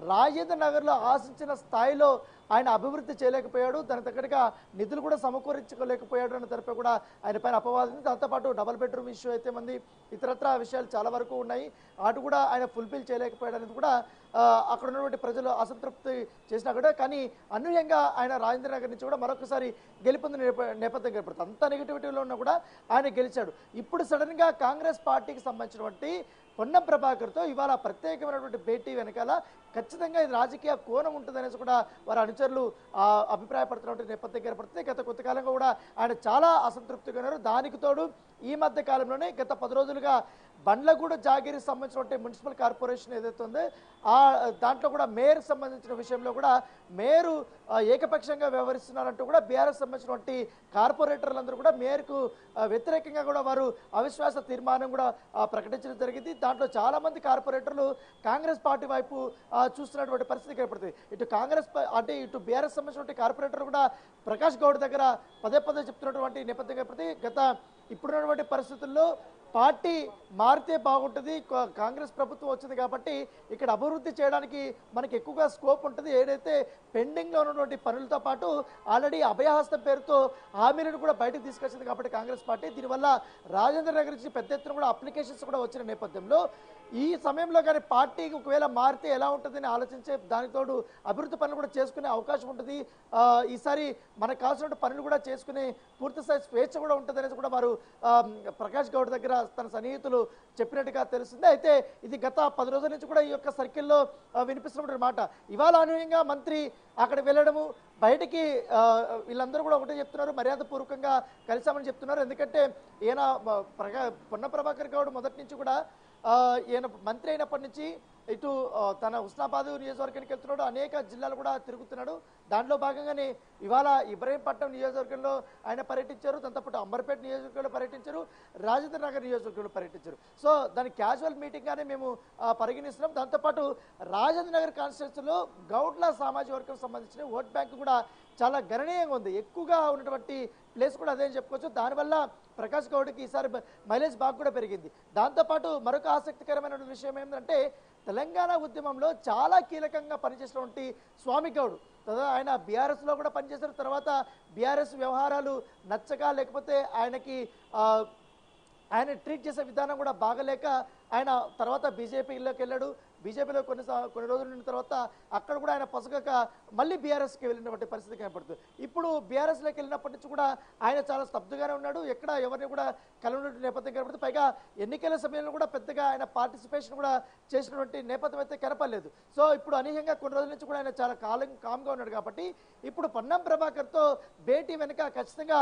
రాజేంద్ర నగర్లో ఆశించిన స్థాయిలో ఆయన అభివృద్ధి చేయలేకపోయాడు. దానికి తగ్గట్టుగా నిధులు కూడా సమకూర్చుకోలేకపోయాడు అన్న తరపు కూడా ఆయన పైన అపవాదం దాంతోపాటు డబల్ బెడ్రూమ్ ఇష్యూ అయితే మంది ఇతరత్ర విషయాలు చాలా వరకు ఉన్నాయి. అటు కూడా ఆయన ఫుల్ఫిల్ చేయలేకపోయాడు అనేది కూడా అక్కడ ఉన్నటువంటి ప్రజలు అసంతృప్తి చేసినా కూడా కానీ అనూహ్యంగా ఆయన రాజేంద్ర నగర్ నుంచి కూడా మరొకసారి గెలుపొందిన నేప- నేపథ్యం ఏర్పడుతుంది అంత నెగిటివిటీలో ఉన్నా కూడా ఆయన గెలిచాడు. ఇప్పుడు సడన్గా కాంగ్రెస్ పార్టీకి సంబంధించినటువంటి పొన్నం ప్రభాకర్తో ఇవాళ ప్రత్యేకమైనటువంటి భేటీ వెనకాల ఖచ్చితంగా ఇది రాజకీయ కోణం ఉంటుందనేసి కూడా వారి అనుచరులు అభిప్రాయపడుతున్నటువంటి నేపథ్యం ఏర్పడుతుంది గత కొంతకాలంగా కూడా ఆయన చాలా అసంతృప్తిగా ఉన్నారు. దానికి తోడు ఈ మధ్య కాలంలోనే గత పది రోజులుగా బండ్లగూడ జాగిరి సంబంధించినటువంటి మున్సిపల్ కార్పొరేషన్ ఏదైతే ఉందో ఆ దాంట్లో కూడా మేయర్ సంబంధించిన విషయంలో కూడా మేయరు ఏకపక్షంగా వ్యవహరిస్తున్నారంటూ కూడా బీఆర్ఎస్ సంబంధించినటువంటి కార్పొరేటర్లందరూ కూడా మేయర్కు వ్యతిరేకంగా కూడా వారు అవిశ్వాస తీర్మానం కూడా ప్రకటించడం జరిగింది. దాంట్లో చాలామంది కార్పొరేటర్లు కాంగ్రెస్ పార్టీ వైపు చూస్తున్నటువంటి పరిస్థితి ఏర్పడుతుంది. ఇటు కాంగ్రెస్ అంటే ఇటు బీఆర్ఎస్ సంబంధించినటువంటి కార్పొరేటర్ కూడా ప్రకాష్ గౌడ్ దగ్గర పదే పదే చెప్తున్నటువంటి నేపథ్యం ఏర్పడింది గత ఇప్పుడున్నటువంటి పరిస్థితుల్లో పార్టీ మారితే బాగుంటుంది కాంగ్రెస్ ప్రభుత్వం వచ్చింది కాబట్టి ఇక్కడ అభివృద్ధి చేయడానికి మనకి ఎక్కువగా స్కోప్ ఉంటుంది. ఏదైతే పెండింగ్లో ఉన్నటువంటి పనులతో పాటు ఆల్రెడీ అభయహస్తం పేరుతో హామీలను కూడా బయటకు తీసుకొచ్చింది కాబట్టి కాంగ్రెస్ పార్టీ. దీనివల్ల రాజేంద్ర నగర్ నుంచి పెద్ద ఎత్తున కూడా అప్లికేషన్స్ కూడా వచ్చిన నేపథ్యంలో ఈ సమయంలో కానీ పార్టీకి ఒకవేళ మారితే ఎలా ఉంటుందని ఆలోచించే దానికి తోడు అభివృద్ధి పనులు కూడా చేసుకునే అవకాశం ఉంటుంది. ఈసారి మనకు కావాల్సిన పనులు కూడా చేసుకునే పూర్తి స్థాయి స్వేచ్ఛ కూడా ఉంటుంది కూడా వారు ప్రకాష్ గౌడ్ దగ్గర తన సన్నిహితులు చెప్పినట్టుగా తెలుస్తుంది. అయితే ఇది గత పది రోజుల నుంచి కూడా ఈ యొక్క సర్కిల్లో ఆ, వినిపిస్తున్నటువంటి మాట. ఇవాళ అనూహ్యంగా మంత్రి అక్కడ వెళ్ళడము బయటికి వీళ్ళందరూ కూడా ఒకటే చెప్తున్నారు మర్యాదపూర్వకంగా కలిసామని చెప్తున్నారు. ఎందుకంటే ఈయన ప్రగా పొన్న ప్రభాకర్ గౌడ్ మొదటి నుంచి కూడా ఈయన మంత్రి అయినప్పటి నుంచి ఇటు తన ఉస్నాబాద్ నియోజకవర్గానికి వెళ్తున్నాడు. అనేక జిల్లాలు కూడా తిరుగుతున్నాడు. దాంట్లో భాగంగానే ఇవాళ ఇబ్రహీంపట్నం నియోజకవర్గంలో ఆయన పర్యటించారు. దాంతోపాటు అంబర్పేట నియోజకవర్గంలో పర్యటించారు. రాజేంద్ర నగర్ నియోజకవర్గంలో పర్యటించారు. సో దాని క్యాజువల్ మీటింగ్గానే మేము పరిగణిస్తున్నాం. దాంతోపాటు రాజేంద్ర నగర్ కాన్స్టిట్యూన్సీలో గౌడ్ల సామాజిక వర్గం సంబంధించిన ఓట్ బ్యాంక్ కూడా చాలా గణనీయంగా ఉంది. ఎక్కువగా ఉన్నటువంటి ప్లేస్ కూడా అదే అని చెప్పుకోవచ్చు. దానివల్ల ప్రకాష్ గౌడ్కి ఈసారి మైలేజ్ బాగా కూడా పెరిగింది. దాంతోపాటు మరొక ఆసక్తికరమైన విషయం ఏంటంటే తెలంగాణ ఉద్యమంలో చాలా కీలకంగా పనిచేసినటువంటి స్వామి గౌడ్. తర్వాత ఆయన బీఆర్ఎస్లో కూడా పనిచేసిన తర్వాత బీఆర్ఎస్ వ్యవహారాలు నచ్చక లేకపోతే ఆయనకి ఆయన ట్రీట్ చేసే విధానం కూడా బాగలేక ఆయన తర్వాత బీజేపీలోకి వెళ్ళాడు. బీజేపీలో కొన్ని కొన్ని రోజులు ఉన్న తర్వాత అక్కడ కూడా ఆయన పొసగక మళ్ళీ బీఆర్ఎస్కి వెళ్ళినటువంటి పరిస్థితి కనపడుతుంది. ఇప్పుడు బీఆర్ఎస్లోకి వెళ్ళినప్పటి నుంచి కూడా ఆయన చాలా స్తబ్దుగానే ఉన్నాడు. ఎక్కడ ఎవరిని కూడా కలవనటువంటి నేపథ్యం కనపడుతుంది. పైగా ఎన్నికల సమయంలో కూడా పెద్దగా ఆయన పార్టిసిపేషన్ కూడా చేసినటువంటి నేపథ్యం అయితే కనపడలేదు. సో ఇప్పుడు అనూహ్యంగా కొన్ని రోజుల నుంచి కూడా ఆయన చాలా కాలం కామ్గా ఉన్నాడు కాబట్టి ఇప్పుడు పొన్నం ప్రభాకర్తో భేటీ వెనుక ఖచ్చితంగా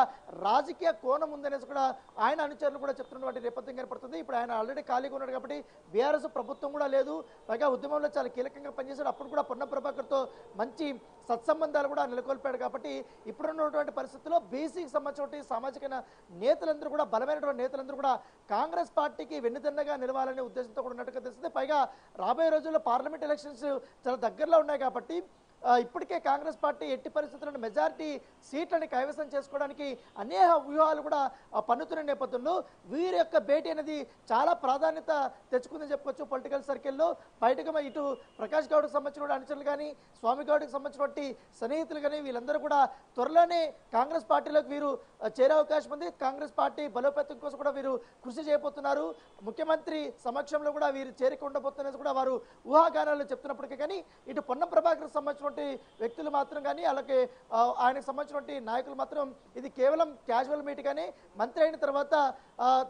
రాజకీయ కోణం ఉందనేసి కూడా ఆయన అనుచరులు కూడా చెప్తున్నటువంటి నేపథ్యం కనపడుతుంది. ఇప్పుడు ఆయన ఆల్రెడీ ఖాళీగా ఉన్నాడు కాబట్టి బీఆర్ఎస్ ప్రభుత్వం కూడా లేదు. పైగా ఉద్యమంలో చాలా కీలకంగా పనిచేశాడు. అప్పుడు కూడా పొన్న ప్రభాకర్తో మంచి సత్సంబంధాలు కూడా నెలకొల్పాడు కాబట్టి ఇప్పుడున్నటువంటి పరిస్థితుల్లో బీసీకి సంబంధించిన సామాజిక నేతలందరూ కూడా బలమైనటువంటి నేతలందరూ కూడా కాంగ్రెస్ పార్టీకి వెన్నుదన్నగా నిలవాలనే ఉద్దేశంతో కూడా ఉన్నట్టుగా తెలుస్తుంది. పైగా రాబోయే రోజుల్లో పార్లమెంట్ ఎలక్షన్స్ చాలా దగ్గరలో ఉన్నాయి కాబట్టి ఇప్పటికే కాంగ్రెస్ పార్టీ ఎట్టి పరిస్థితుల్లో మెజారిటీ సీట్లని కైవసం చేసుకోవడానికి అనేక వ్యూహాలు కూడా పన్నుతున్న నేపథ్యంలో వీరి యొక్క భేటీ అనేది చాలా ప్రాధాన్యత తెచ్చుకుందని చెప్పుకోవచ్చు పొలిటికల్ సర్కిల్లో. బయటకు ఇటు ప్రకాష్ గౌడ్కి సంబంధించిన అనుచరులు కానీ స్వామి గౌడ్కి సంబంధించినటువంటి సన్నిహితులు కానీ వీళ్ళందరూ కూడా త్వరలోనే కాంగ్రెస్ పార్టీలోకి వీరు చేరే అవకాశం ఉంది. కాంగ్రెస్ పార్టీ బలోపేతం కోసం కూడా వీరు కృషి చేయబోతున్నారు. ముఖ్యమంత్రి సమక్షంలో కూడా వీరు చేరిక ఉండబోతున్నది కూడా వారు ఊహాగానాలు చెప్తున్నప్పటికీ కానీ ఇటు పొన్నం ప్రభాకర్ సంబంధించిన సంబంధించినటువంటి వ్యక్తులు మాత్రం కానీ అలాగే ఆయనకు సంబంధించినటువంటి నాయకులు మాత్రం ఇది కేవలం క్యాజువల్ మీట్ కానీ మంత్రి అయిన తర్వాత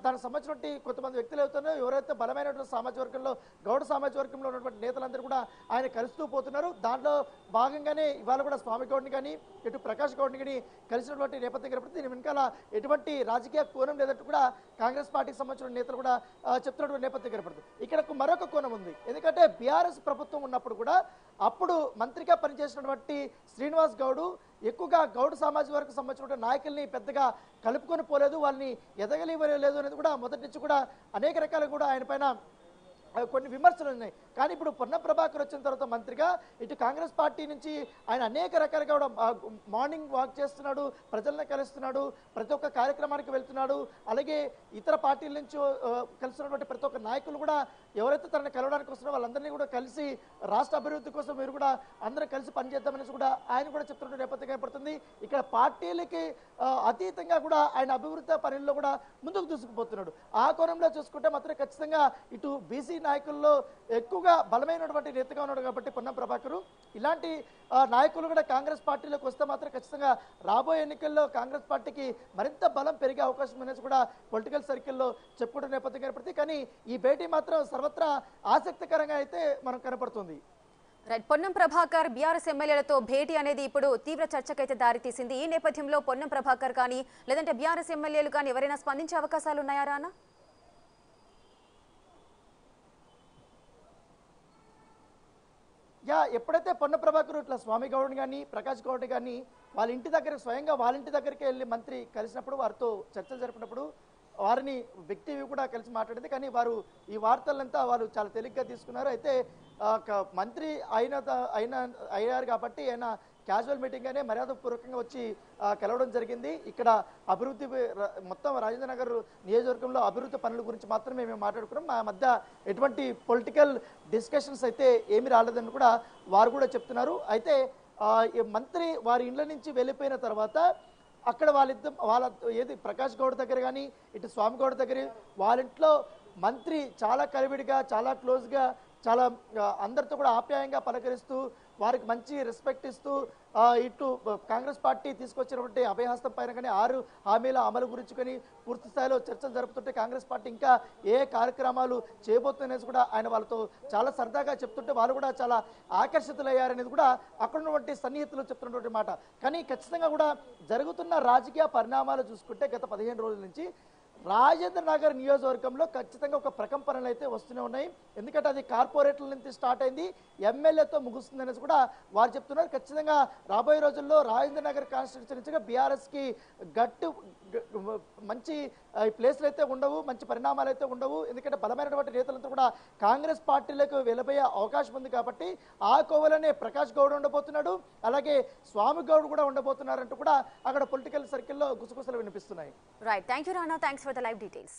దానికి సంబంధించినటువంటి కొంతమంది వ్యక్తులు అవుతున్నారు. ఎవరైతే బలమైనటువంటి సామాజిక వర్గంలో గౌడ సామాజిక వర్గంలో ఉన్నటువంటి నేతలందరూ కూడా ఆయన కలుస్తూ పోతున్నారు. దాంట్లో భాగంగానే ఇవాళ కూడా స్వామి గౌడ్ని కానీ ఇటు ప్రకాష్ గౌడ్ని కానీ కలిసినటువంటి నేపథ్యం కనపడుతుంది. దీని వెనకాల ఎటువంటి రాజకీయ కోణం లేదంటూ కూడా కాంగ్రెస్ పార్టీకి సంబంధించిన నేతలు కూడా చెప్తున్నటువంటి నేపథ్యం కనపడుతుంది. ఇక్కడ మరొక కోణం ఉంది. ఎందుకంటే బీఆర్ఎస్ ప్రభుత్వం ఉన్నప్పుడు కూడా అప్పుడు మంత్రిగా పనిచేసినటువంటి శ్రీనివాస్ గౌడు ఎక్కువగా గౌడ్ సామాజిక వర్గం సంబంధించిన నాయకుల్ని పెద్దగా కలుపుకొని పోలేదు వాళ్ళని ఎదగలివ్వలేదు అనేది కూడా మొదటి నుంచి కూడా అనేక రకాలు కూడా ఆయన పైన కొన్ని విమర్శలు ఉన్నాయి. కానీ ఇప్పుడు పొన్న ప్రభాకర్ వచ్చిన తర్వాత మంత్రిగా ఇటు కాంగ్రెస్ పార్టీ నుంచి ఆయన అనేక రకాలుగా కూడా మార్నింగ్ వాక్ చేస్తున్నాడు ప్రజలను కలుస్తున్నాడు ప్రతి ఒక్క కార్యక్రమానికి వెళ్తున్నాడు. అలాగే ఇతర పార్టీల నుంచి కలుస్తున్నటువంటి ప్రతి ఒక్క నాయకులు కూడా ఎవరైతే తనని కలవడానికి వస్తున్నారో వాళ్ళందరినీ కూడా కలిసి రాష్ట్ర అభివృద్ధి కోసం మీరు కూడా అందరూ కలిసి పనిచేద్దామనేసి కూడా ఆయన కూడా చెప్తున్న నేపథ్యం ఏర్పడుతుంది. ఇక్కడ పార్టీలకి అతీతంగా కూడా ఆయన అభివృద్ధి పనుల్లో కూడా ముందుకు దూసుకుపోతున్నాడు. ఆ కోణంలో చూసుకుంటే మాత్రం ఖచ్చితంగా ఇటు బీసీ నాయకుల్లో ఎక్కువగా బలమైనటువంటి నేతగా ఉన్నాడు కాబట్టి పొన్నం ప్రభాకరు. ఇలాంటి నాయకులు కూడా కాంగ్రెస్ పార్టీలోకి వస్తే మాత్రం ఖచ్చితంగా రాబోయే ఎన్నికల్లో కాంగ్రెస్ పార్టీకి మరింత బలం పెరిగే అవకాశం అనేసి కూడా పొలిటికల్ సర్కిల్లో చెప్పుకుంటున్న నేపథ్యం ఏర్పడుతుంది. కానీ ఈ భేటీ మాత్రం సర్వత్రా ఆసక్తికరంగా అయితే మనం కనపడుతుంది. రైట్ పొన్నం ప్రభాకర్ బీఆర్ఎస్ ఎమ్మెల్యేలతో భేటీ అనేది ఇప్పుడు తీవ్ర చర్చకైతే దారితీసింది. ఈ నేపథ్యంలో పొన్నం ప్రభాకర్ కానీ లేదంటే బీఆర్ఎస్ ఎమ్మెల్యేలు కానీ ఎవరైనా స్పందించే అవకాశాలు ఉన్నాయా రానా? యా ఎప్పుడైతే పొన్న ప్రభాకర్ ఇట్లా స్వామి గౌడ్ కానీ ప్రకాష్ గౌడ్ కానీ వాళ్ళ ఇంటి దగ్గర స్వయంగా వాళ్ళ ఇంటి దగ్గరికి వెళ్ళి మంత్రి కలిసినప్పుడు వారితో చర్చలు జరిపినప్పుడు వారిని వ్యక్తి కూడా కలిసి మాట్లాడింది. కానీ వారు ఈ వార్తలంతా వారు చాలా తేలిగ్గా తీసుకున్నారు. అయితే క- మంత్రి అయిన త- అయిన అయ్యారు కాబట్టి ఆయన క్యాజువల్ మీటింగ్గానే మర్యాదపూర్వకంగా వచ్చి కలవడం జరిగింది. ఇక్కడ అభివృద్ధి మొత్తం రాజేంద్ర నగర్ నియోజకవర్గంలో అభివృద్ధి పనుల గురించి మాత్రమే మేము మాట్లాడుకున్నాం. మా మధ్య ఎటువంటి పొలిటికల్ డిస్కషన్స్ అయితే ఏమి రాలేదని కూడా వారు కూడా చెప్తున్నారు. అయితే మంత్రి వారి ఇండ్ల నుంచి వెళ్ళిపోయిన తర్వాత అక్కడ వాళ్ళిద్దరు వాళ్ళ ఏది ప్రకాష్ గౌడ్ దగ్గర కానీ ఇటు స్వామి గౌడ్ దగ్గర వాళ్ళ ఇంట్లో మంత్రి చాలా కలివిడిగా చాలా క్లోజ్గా చాలా అందరితో కూడా ఆప్యాయంగా పలకరిస్తూ వారికి మంచి రెస్పెక్ట్ ఇస్తూ ఇటు కాంగ్రెస్ పార్టీ తీసుకొచ్చినటువంటి అభయహస్తం పైన కానీ ఆరు హామీల అమలు గురించి కానీ పూర్తి స్థాయిలో చర్చలు జరుపుతుంటే కాంగ్రెస్ పార్టీ ఇంకా ఏ కార్యక్రమాలు చేయబోతుందనేసి కూడా ఆయన వాళ్ళతో చాలా సరదాగా చెప్తుంటే వాళ్ళు కూడా చాలా ఆకర్షితులయ్యారనేది కూడా అక్కడ ఉన్నటువంటి సన్నిహితులు చెప్తున్నటువంటి మాట. కానీ ఖచ్చితంగా కూడా జరుగుతున్న రాజకీయ పరిణామాలు చూసుకుంటే గత పదిహేను రోజుల నుంచి రాజేంద్ర నగర్ నియోజకవర్గంలో ఖచ్చితంగా ఒక ప్రకంపనలు అయితే వస్తూనే ఉన్నాయి. ఎందుకంటే అది కార్పొరేట్ల నుంచి స్టార్ట్ అయింది. ఎమ్మెల్యేతో ముగుస్తుంది అనేసి కూడా వారు చెప్తున్నారు. ఖచ్చితంగా రాబోయే రోజుల్లో రాజేంద్ర నగర్ కాన్స్టిట్యూన్సీ నుంచి బీఆర్ఎస్కి గట్టు మంచి ప్లేస్లు అయితే ఉండవు మంచి పరిణామాలు అయితే ఉండవు. ఎందుకంటే బలమైనటువంటి నేతలంతా కూడా కాంగ్రెస్ పార్టీలకు వెళ్ళబోయే అవకాశం ఉంది కాబట్టి ఆ కోవలనే ప్రకాష్ గౌడ్ ఉండబోతున్నాడు. అలాగే స్వామి గౌడ్ కూడా ఉండబోతున్నారంటూ కూడా అక్కడ పొలిటికల్ సర్కిల్లో గుసగుసలు వినిపిస్తున్నాయి. Right thank you Rana thanks for the live details.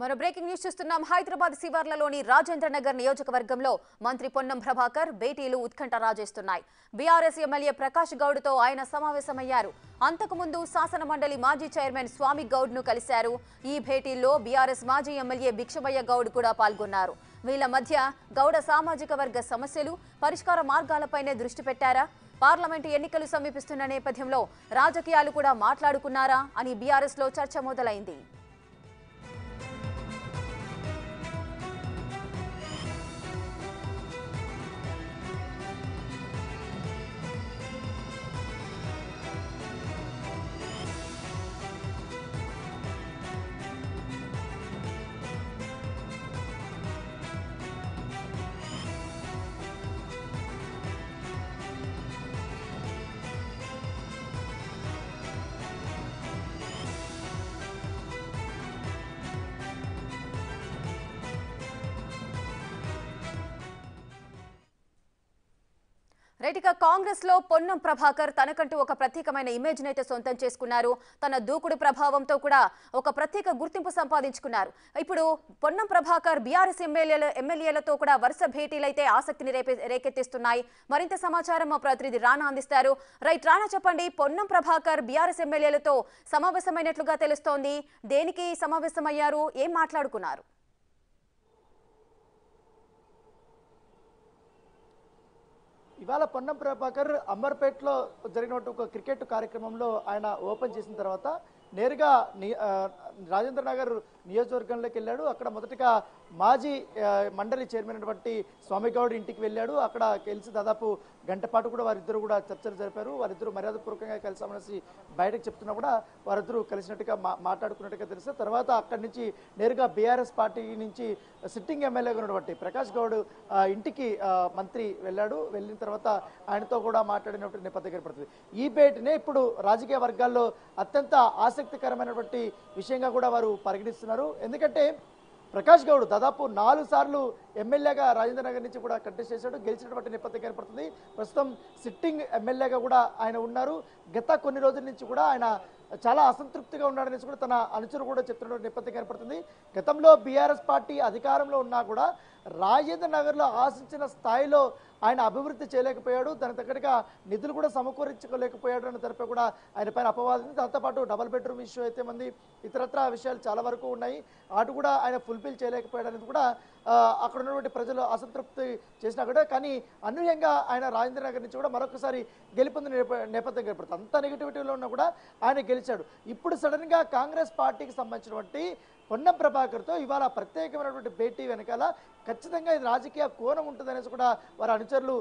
మరో బ్రేకింగ్ న్యూస్ చూస్తున్నాం. హైదరాబాద్ శివార్లలోని రాజేంద్ర నగర్ నియోజకవర్గంలో మంత్రి పొన్నం ప్రభాకర్ భేటీలు ఉత్కంఠ రాజేస్తున్నాయి. బీఆర్ఎస్ ఎమ్మెల్యే ప్రకాష్ గౌడ్తో ఆయన సమావేశమయ్యారు. అంతకుముందు శాసన మండలి మాజీ చైర్మన్ స్వామి గౌడ్ను కలిశారు. ఈ భేటీల్లో బీఆర్ఎస్ మాజీ ఎమ్మెల్యే భిక్షమయ్య గౌడ్ కూడా పాల్గొన్నారు. వీళ్ళ మధ్య గౌడ సామాజిక వర్గ సమస్యలు పరిష్కార మార్గాలపైనే దృష్టి పెట్టారా? పార్లమెంటు ఎన్నికలు సమీపిస్తున్న నేపథ్యంలో రాజకీయాలు కూడా మాట్లాడుకున్నారా అని బీఆర్ఎస్లో చర్చ మొదలైంది. కాంగ్రెస్లో పొన్నం ప్రభాకర్ తనకంటూ ఒక ప్రత్యేకమైన ఇమేజ్ అయితే సొంతం చేసుకున్నారు. తన దూకుడు ప్రభావంతో కూడా ఒక ప్రత్యేక గుర్తింపు సంపాదించుకున్నారు. ఇప్పుడు పొన్నం ప్రభాకర్ బీఆర్ఎస్ ఎమ్మెల్యేల ఎమ్మెల్యేలతో కూడా వరుస భేటీలైతే ఆసక్తిని రేపే రేకెత్తిస్తున్నాయి. మరింత సమాచారం మా ప్రతినిధి రానా అందిస్తారు. రైట్ రానా చెప్పండి పొన్నం ప్రభాకర్ బీఆర్ఎస్ ఎమ్మెల్యేలతో సమావేశమైనట్లుగా తెలుస్తోంది. దేనికి సమావేశమయ్యారు? ఏం మాట్లాడుకున్నారు? ఇవాళ పొన్నం ప్రభాకర్ అమర్పేట్లో జరిగినటువంటి ఒక క్రికెట్ కార్యక్రమంలో ఆయన ఓపెన్ చేసిన తర్వాత నేరుగా రాజేంద్ర నగర్ నియోజకవర్గంలోకి వెళ్ళాడు. అక్కడ మొదటగా మాజీ మండలి చైర్మన్ అయినటువంటి స్వామిగౌడ్ ఇంటికి వెళ్ళాడు. అక్కడ కలిసి దాదాపు గంట పాటు కూడా వారిద్దరు కూడా చర్చలు జరిపారు. వారిద్దరు మర్యాదపూర్వకంగా కలిసామనేసి బయటకు చెప్తున్నా కూడా వారిద్దరూ కలిసినట్టుగా మా మాట్లాడుకున్నట్టుగా తెలిస్తే తర్వాత అక్కడి నుంచి నేరుగా బీఆర్ఎస్ పార్టీ నుంచి సిట్టింగ్ ఎమ్మెల్యేగా ఉన్నటువంటి ప్రకాష్ గౌడ్ ఇంటికి మంత్రి వెళ్ళాడు. వెళ్ళిన తర్వాత ఆయనతో కూడా మాట్లాడినటువంటి నేపథ్యం ఏర్పడుతుంది. ఈ భేటీనే ఇప్పుడు రాజకీయ వర్గాల్లో అత్యంత ఆసక్తికరమైనటువంటి విషయంగా కూడా వారు పరిగణిస్తున్నారు. ఎందుకంటే ప్రకాష్ గౌడ్ దాదాపు నాలుగు సార్లు ఎమ్మెల్యేగా రాజేంద్ర నగర్ నుంచి కూడా కంటెస్ట్ చేశాడు. గెలిచినటువంటి నేపథ్యం కనపడుతుంది ప్రస్తుతం సిట్టింగ్ ఎమ్మెల్యేగా కూడా ఆయన ఉన్నారు. గత కొన్ని రోజుల నుంచి కూడా ఆయన చాలా అసంతృప్తిగా ఉన్నాడనేసి కూడా తన అనుచరు కూడా చెప్తున్న నేపథ్యం కనపడుతుంది గతంలో బీఆర్ఎస్ పార్టీ అధికారంలో ఉన్నా కూడా రాజేంద్ర నగర్లో ఆశించిన స్థాయిలో ఆయన అభివృద్ధి చేయలేకపోయాడు దానికి తగ్గట్టుగా నిధులు కూడా సమకూరించుకోలేకపోయాడు అని తరపై కూడా ఆయన పైన అపవాదం దాంతోపాటు డబల్ బెడ్రూమ్ ఇష్యూ అయితే మంది ఇతరత్ర విషయాలు చాలా వరకు ఉన్నాయి. అటు కూడా ఆయన ఫుల్ఫిల్ చేయలేకపోయాడు అనేది కూడా అక్కడ ఉన్నటువంటి ప్రజలు అసంతృప్తి చేసినా కూడా కానీ అనూహ్యంగా ఆయన రాజేంద్ర నగర్ నుంచి కూడా మరొకసారి గెలుపొందిన నేప- నేపథ్యం ఏర్పడుతుంది అంత నెగిటివిటీలో ఉన్నా కూడా ఆయన గెలిచాడు. ఇప్పుడు సడన్గా కాంగ్రెస్ పార్టీకి సంబంధించినటువంటి పొన్నం ప్రభాకర్తో ఇవాళ ప్రత్యేకమైనటువంటి భేటీ వెనకాల ఖచ్చితంగా ఇది రాజకీయ కోణం ఉంటుందనేసి కూడా వారి అనుచరులు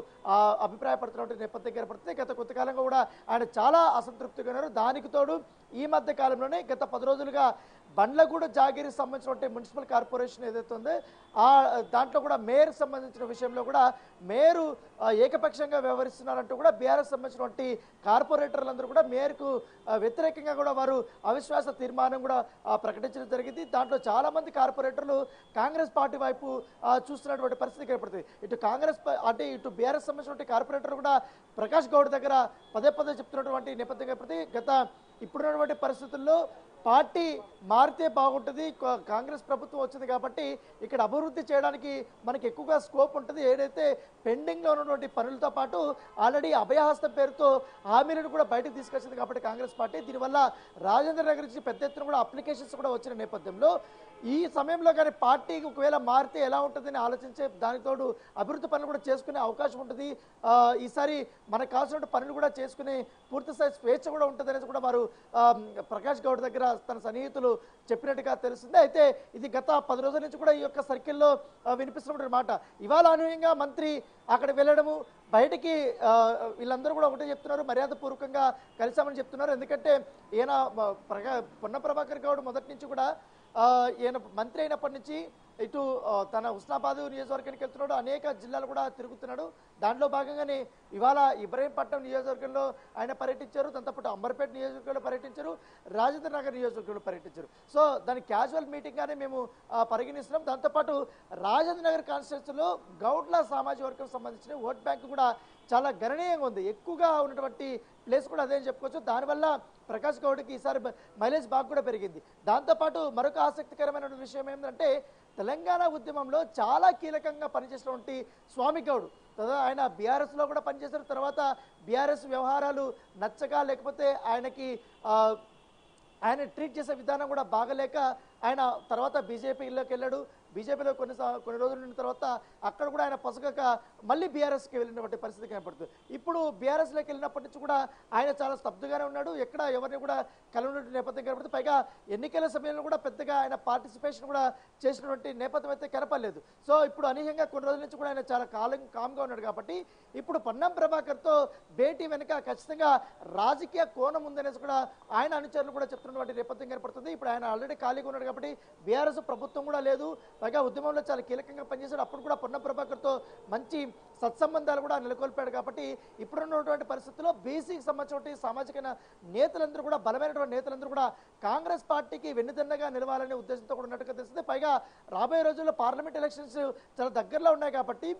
అభిప్రాయపడుతున్నటువంటి నేపథ్యం ఏర్పడుతుంది గత కొంతకాలంగా కూడా ఆయన చాలా అసంతృప్తిగా ఉన్నారు. దానికి తోడు ఈ మధ్య కాలంలోనే గత పది రోజులుగా బండ్లగూడ జాగిరి సంబంధించినటువంటి మున్సిపల్ కార్పొరేషన్ ఏదైతే ఉందో ఆ దాంట్లో కూడా మేయర్ సంబంధించిన విషయంలో కూడా మేయరు ఏకపక్షంగా వ్యవహరిస్తున్నారంటూ కూడా బీఆర్ఎస్ సంబంధించినటువంటి కార్పొరేటర్లందరూ కూడా మేయర్కు వ్యతిరేకంగా కూడా వారు అవిశ్వాస తీర్మానం కూడా ప్రకటించడం జరిగింది. దాంట్లో చాలామంది కార్పొరేటర్లు కాంగ్రెస్ పార్టీ వైపు చూస్తున్నటువంటి పరిస్థితి ఏర్పడుతుంది. ఇటు కాంగ్రెస్ అంటే ఇటు బీఆర్ఎస్ సంబంధించినటువంటి కార్పొరేటర్ కూడా ప్రకాష్ గౌడ్ దగ్గర పదే పదే చెప్తున్నటువంటి నేపథ్యం ఏర్పడుతుంది. గత ఇప్పుడున్నటువంటి పరిస్థితుల్లో పార్టీ మారితే బాగుంటుంది కాంగ్రెస్ ప్రభుత్వం వచ్చింది కాబట్టి ఇక్కడ అభివృద్ధి చేయడానికి మనకి ఎక్కువగా స్కోప్ ఉంటుంది. ఏదైతే పెండింగ్లో ఉన్నటువంటి పనులతో పాటు ఆల్రెడీ అభయహస్తం పేరుతో హామీలను కూడా బయటకు తీసుకొచ్చింది కాబట్టి కాంగ్రెస్ పార్టీ. దీనివల్ల రాజేంద్ర నగర్ నుంచి పెద్ద ఎత్తున కూడా అప్లికేషన్స్ కూడా వచ్చిన నేపథ్యంలో ఈ సమయంలో కానీ పార్టీకి ఒకవేళ మారితే ఎలా ఉంటుందని ఆలోచించే దానికి తోడు అభివృద్ధి పనులు కూడా చేసుకునే అవకాశం ఉంటుంది. ఈసారి మనకు కావాల్సిన పనులు కూడా చేసుకునే పూర్తి స్థాయి స్వేచ్ఛ కూడా ఉంటుంది కూడా వారు ప్రకాష్ గౌడ్ దగ్గర తన సన్నిహితులు చెప్పినట్టుగా తెలుస్తుంది. అయితే ఇది గత పది రోజుల నుంచి కూడా ఈ యొక్క సర్కిల్లో వినిపిస్తున్నటువంటి మాట. ఇవాళ అనూహ్యంగా మంత్రి అక్కడ వెళ్ళడము బయటికి వీళ్ళందరూ కూడా ఒకటే చెప్తున్నారు మర్యాదపూర్వకంగా కలిసామని చెప్తున్నారు. ఎందుకంటే ఈయన మ, పొన్న ప్రభాకర్ గౌడ్ మొదటి నుంచి కూడా ఈయన మంత్రి అయినప్పటి నుంచి ఇటు తన హుస్నాబాద్ నియోజకవర్గానికి వెళ్తున్నాడు. అనేక జిల్లాలు కూడా తిరుగుతున్నాడు. దాంట్లో భాగంగానే ఇవాళ ఇబ్రహీంపట్నం నియోజకవర్గంలో ఆయన పర్యటించారు. దాంతోపాటు అంబర్పేట నియోజకవర్గంలో పర్యటించారు. రాజేంద్ర నగర్ నియోజకవర్గంలో పర్యటించారు. సో దాని క్యాజువల్ మీటింగ్గానే మేము పరిగణిస్తున్నాం. దాంతోపాటు రాజేంద్ర నగర్ కాన్స్టిట్యూన్సీలో గౌడ్ల సామాజిక వర్గం సంబంధించిన ఓట్ బ్యాంక్ కూడా చాలా గణనీయంగా ఉంది. ఎక్కువగా ఉన్నటువంటి ప్లేస్ కూడా అదే అని చెప్పుకోవచ్చు. దానివల్ల ప్రకాష్ గౌడ్కి ఈసారి బ- మైలేజ్ బాగా కూడా పెరిగింది. దాంతోపాటు మరొక ఆసక్తికరమైన విషయం ఏంటంటే తెలంగాణ ఉద్యమంలో చాలా కీలకంగా పనిచేసినటువంటి స్వామి గౌడ్. తర్వాత ఆయన బీఆర్ఎస్లో కూడా పనిచేసిన తర్వాత బీఆర్ఎస్ వ్యవహారాలు నచ్చక లేకపోతే ఆయనకి ఆయన ట్రీట్ చేసే విధానం కూడా బాగలేక ఆయన తర్వాత బీజేపీలోకి వెళ్ళాడు. బీజేపీలో కొన్ని కొన్ని రోజులు ఉన్న తర్వాత అక్కడ కూడా ఆయన పొసగక మళ్ళీ బీఆర్ఎస్కి వెళ్ళినటువంటి పరిస్థితి కనపడుతుంది. ఇప్పుడు బీఆర్ఎస్లోకి వెళ్ళినప్పటి నుంచి కూడా ఆయన చాలా స్తబ్దుగానే ఉన్నాడు. ఎక్కడ ఎవరిని కూడా కలవనటువంటి నేపథ్యం కనపడుతుంది. పైగా ఎన్నికల సమయంలో కూడా పెద్దగా ఆయన పార్టిసిపేషన్ కూడా చేసినటువంటి నేపథ్యం అయితే కనపడలేదు. సో ఇప్పుడు అనూహ్యంగా కొన్ని రోజుల నుంచి కూడా ఆయన చాలా కాలం కామ్గా ఉన్నాడు కాబట్టి ఇప్పుడు పొన్నం ప్రభాకర్తో భేటీ వెనుక ఖచ్చితంగా రాజకీయ కోణం ఉందనేసి కూడా ఆయన అనుచరులు కూడా చెప్తున్నటువంటి నేపథ్యం కనపడుతుంది. ఇప్పుడు ఆయన ఆల్రెడీ ఖాళీగా ఉన్నాడు కాబట్టి బీఆర్ఎస్ ప్రభుత్వం కూడా లేదు. పైగా ఉద్యమంలో చాలా కీలకంగా పనిచేశాడు. అప్పుడు కూడా పొన్న ప్రభాకర్తో మంచి సత్సంబంధాలు కూడా నెలకొల్పాడు కాబట్టి ఇప్పుడున్నటువంటి పరిస్థితుల్లో బీసీకి సంబంధించిన సామాజిక నేతలందరూ కూడా బలమైనటువంటి నేతలందరూ కూడా కాంగ్రెస్ పార్టీకి వెన్నుదన్నగా నిలవాలనే ఉద్దేశంతో కూడా ఉన్నట్టుగా తెలుస్తుంది. పైగా రాబోయే రోజుల్లో పార్లమెంట్ ఎలక్షన్స్ చాలా దగ్గరలో ఉన్నాయి కాబట్టి